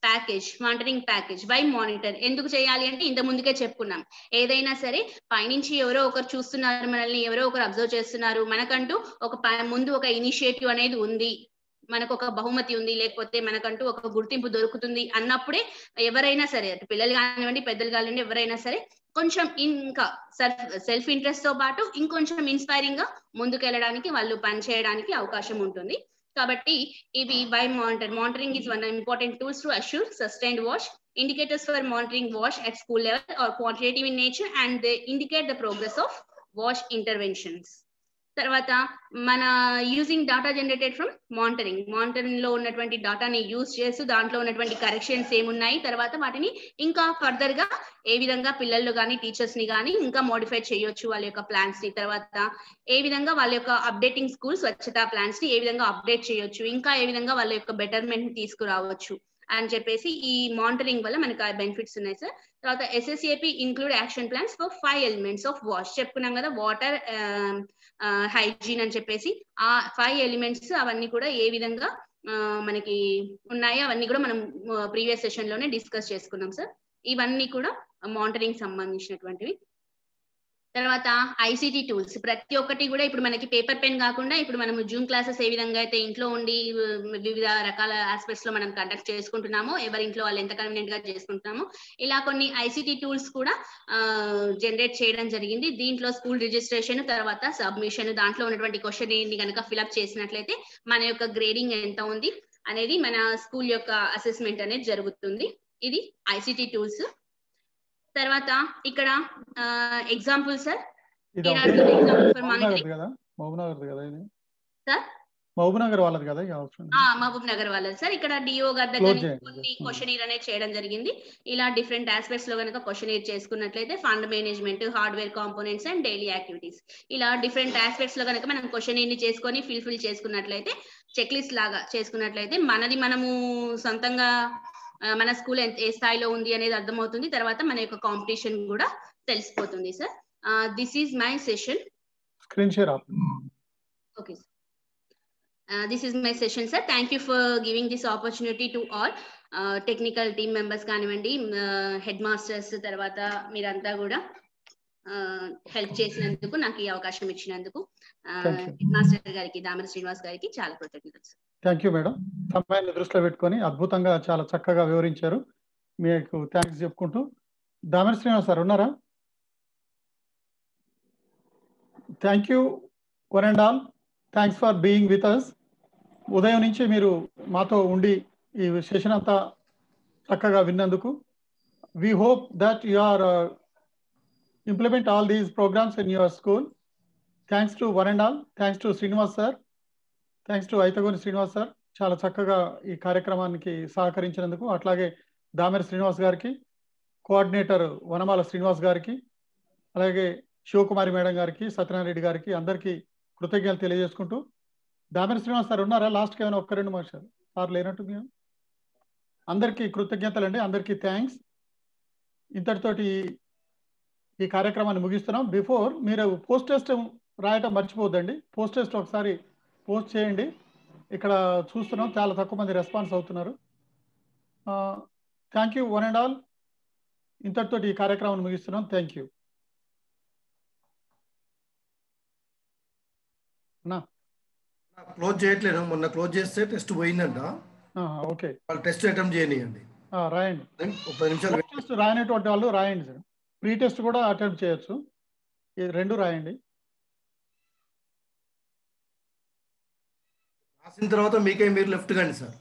package monitoring package by monitor ఎందుకు చేయాలి అంటే ఇంత ముందుకే చెప్పుకున్నాం. ఏదైనా సరే పైనుంచి ఎవరో ఒకరు చూస్తున్నారు మనల్ని ఎవరో ఒకరు అబ్జర్వ్ చేస్తున్నారు. మనకంటూ ఒక ముందు ఒక ఇనిషియేటివ్ అనేది ఉంది. మనకు ఒక బహుమతి ఉంది. లేకపోతే మనకంటూ ఒక గుర్తింపు దొరుకుతుంది అన్నప్పుడే ఎవరైనా సరే అటు పిల్లలు కానివ్వండి పెద్దలు కానివ్వండి ఎవరైనా సరే కొంచెం ఇంకా సెల్ఫ్ సెల్ఫ్ ఇంట్రెస్ట్తో పాటు ఇంకొంచెం ఇన్స్పైరింగ్గా ముందుకెళ్ళడానికి వాళ్ళు పనిచేయడానికి అవకాశం ఉంటుంది. కాబట్టి ఇవి by monitor monitoring is one important tools to assure sustained wash indicators for monitoring wash at school level or quantitative in nature and they indicate the progress of wash interventions తర్వాత మన using data generated from monitoring మానిటరింగ్లో ఉన్నటువంటి డాటాని use చేస్తూ దాంట్లో ఉన్నటువంటి corrections ఏమున్నాయి? తర్వాత వాటిని ఇంకా ఫర్దర్గా ఏ విధంగా పిల్లలు కానీ టీచర్స్ని కానీ ఇంకా మోడిఫై చేయొచ్చు వాళ్ళ యొక్క ప్లాన్స్ని. తర్వాత ఏ విధంగా వాళ్ళ యొక్క అప్డేటింగ్ స్కూల్ స్వచ్ఛతా ప్లాన్స్ని ఏ విధంగా అప్డేట్ చేయొచ్చు? ఇంకా ఏ విధంగా వాళ్ళ యొక్క బెటర్మెంట్ని తీసుకురావచ్చు? అని చెప్పేసి ఈ మానిటరింగ్ వల్ల మనకి ఆ బెనిఫిట్స్ ఉన్నాయి సార్ తర్వాత SSAP include action plans for five elements of wash చెప్పుకున్నాం కదా వాటర్ హైజీన్ అని చెప్పేసి ఆ ఫైవ్ ఎలిమెంట్స్ అవన్నీ కూడా ఏ విధంగా మనకి ఉన్నాయో అవన్నీ కూడా మనం ప్రీవియస్ సెషన్లోనే డిస్కస్ చేసుకున్నాం సార్ ఇవన్నీ కూడా మానిటరింగ్ సంబంధించినటువంటివి. తర్వాత ఐసీటీ టూల్స్ ప్రతి ఒక్కటి కూడా ఇప్పుడు మనకి పేపర్ పెన్ కాకుండా ఇప్పుడు మనం జూమ్ క్లాసెస్ ఏ విధంగా అయితే ఇంట్లో ఉండి వివిధ రకాల ఆస్పెక్ట్స్లో మనం కండక్ట్ చేసుకుంటున్నామో ఎవరి ఇంట్లో వాళ్ళు ఎంత కన్వీనియంట్గా చేసుకుంటున్నామో ఇలా కొన్ని ఐసీటీ టూల్స్ కూడా జనరేట్ చేయడం జరిగింది. దీంట్లో స్కూల్ రిజిస్ట్రేషన్ తర్వాత సబ్మిషన్ దాంట్లో ఉన్నటువంటి క్వశ్చన్ని కనుక ఫిలప్ చేసినట్లయితే మన యొక్క గ్రేడింగ్ ఎంత ఉంది అనేది మన స్కూల్ యొక్క అసెస్మెంట్ అనేది జరుగుతుంది. ఇది ఐసీటీ టూల్స్ తర్వాత ఇక్కడ ఎగ్జాంపుల్ సార్ సార్ మహబూబ్నగర్ వాళ్ళది కదా మహబూబ్ నగర్ వాళ్ళది. సార్ ఇక్కడ డిఓ గారి దగ్గర కొన్ని క్వశ్చనీర్ అనేది చేయడం జరిగింది. ఇలా డిఫరెంట్ ఆస్పెక్ట్స్లో కనుక క్వశ్చనీర్ చేసుకున్నట్లయితే fund management hardware components and daily activities ఇలా డిఫరెంట్ ఆస్పెక్ట్స్లో కనుక మనం క్వశ్చనీర్ని చేసుకొని ఫిల్ ఫిల్ చేసుకున్నట్లయితే చెక్ లిస్ట్ లాగా చేసుకున్నట్లయితే మనది మనము సొంతంగా మన స్కూల్ ఏ స్థాయిలో ఉంది అనేది అర్థమవుతుంది. తర్వాత మన యొక్క కాంపిటీషన్ కూడా తెలిసిపోతుంది sir. This is my session screen share okay sir this is my session sir thank you for giving this opportunity to all technical team members కానివ్వండి హెడ్ మాస్టర్స్ తర్వాత మీరంతా కూడా హెల్ప్ చేసినందుకు నాకు ఈ అవకాశం ఇచ్చినందుకు. హెడ్ మాస్టర్ గారికి దామర శ్రీనివాస్ గారికి చాలా కృతజ్ఞతలు థ్యాంక్ యూ మేడం సమయాన్ని దృష్టిలో పెట్టుకొని అద్భుతంగా చాలా చక్కగా వివరించారు. మీకు థ్యాంక్స్ చెప్పుకుంటూ. దామర శ్రీనివాస్ సార్ ఉన్నారా? Thank you one and all thanks for being with us ఉదయం నుంచి మీరు మాతో ఉండి ఈ సెషన్ అంతా చక్కగా విన్నందుకు. We hope that you are implement all these programmes in your school thanks to one and all thanks to Srinivas sir thanks to Aithagoni Srinivas sir చాలా చక్కగా ఈ కార్యక్రమానికి సహకరించినందుకు అట్లాగే దామెర శ్రీనివాస్ గారికి కోఆర్డినేటర్ వనమాల శ్రీనివాస్ గారికి అలాగే శివకుమారి మేడం గారికి సత్యనారాయణ రెడ్డి గారికి అందరికీ కృతజ్ఞతలు తెలియజేసుకుంటూ దామెర శ్రీనివాస్ సార్ ఉన్నారా? లాస్ట్కి ఏమైనా ఒక్క రెండు మనిషి సార్ లేనట్టు మేము అందరికీ కృతజ్ఞతలు అండి అందరికీ థ్యాంక్స్ ఇంతటితోటి ఈ కార్యక్రమాన్ని ముగిస్తున్నాం. బిఫోర్ మీరు పోస్ట్ టెస్ట్ రాయటం మర్చిపోద్దండి పోస్ట్ టెస్ట్ ఒకసారి పోస్ట్ చేయండి. ఇక్కడ చూస్తున్నాం చాలా తక్కువ మంది రెస్పాన్స్ అవుతున్నారు. Thank you one and all ఇంతటితో ఈ కార్యక్రమాన్ని ముగిస్తున్నాం. థ్యాంక్ యూ క్లోజ్ చేయట్లేదు? మొన్న క్లోజ్ చేస్తే టెస్ట్ పోయిందంట. ఓకే. వాళ్ళు టెస్ట్ అటెంప్ట్ చేయనియండి. రాయండి. ముప్పై నిమిషాలు టెస్ట్ రాయనటువంటి వాళ్ళు రాయండి సార్ ప్రీ టెస్ట్ కూడా అటెంప్ట్ చేయొచ్చు. రెండు రాయండి. రాసిన తర్వాత మీకే మీరు లెఫ్ట్ కండి సార్.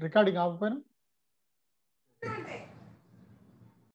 రికార్డింగ్ ఆగిపోయినా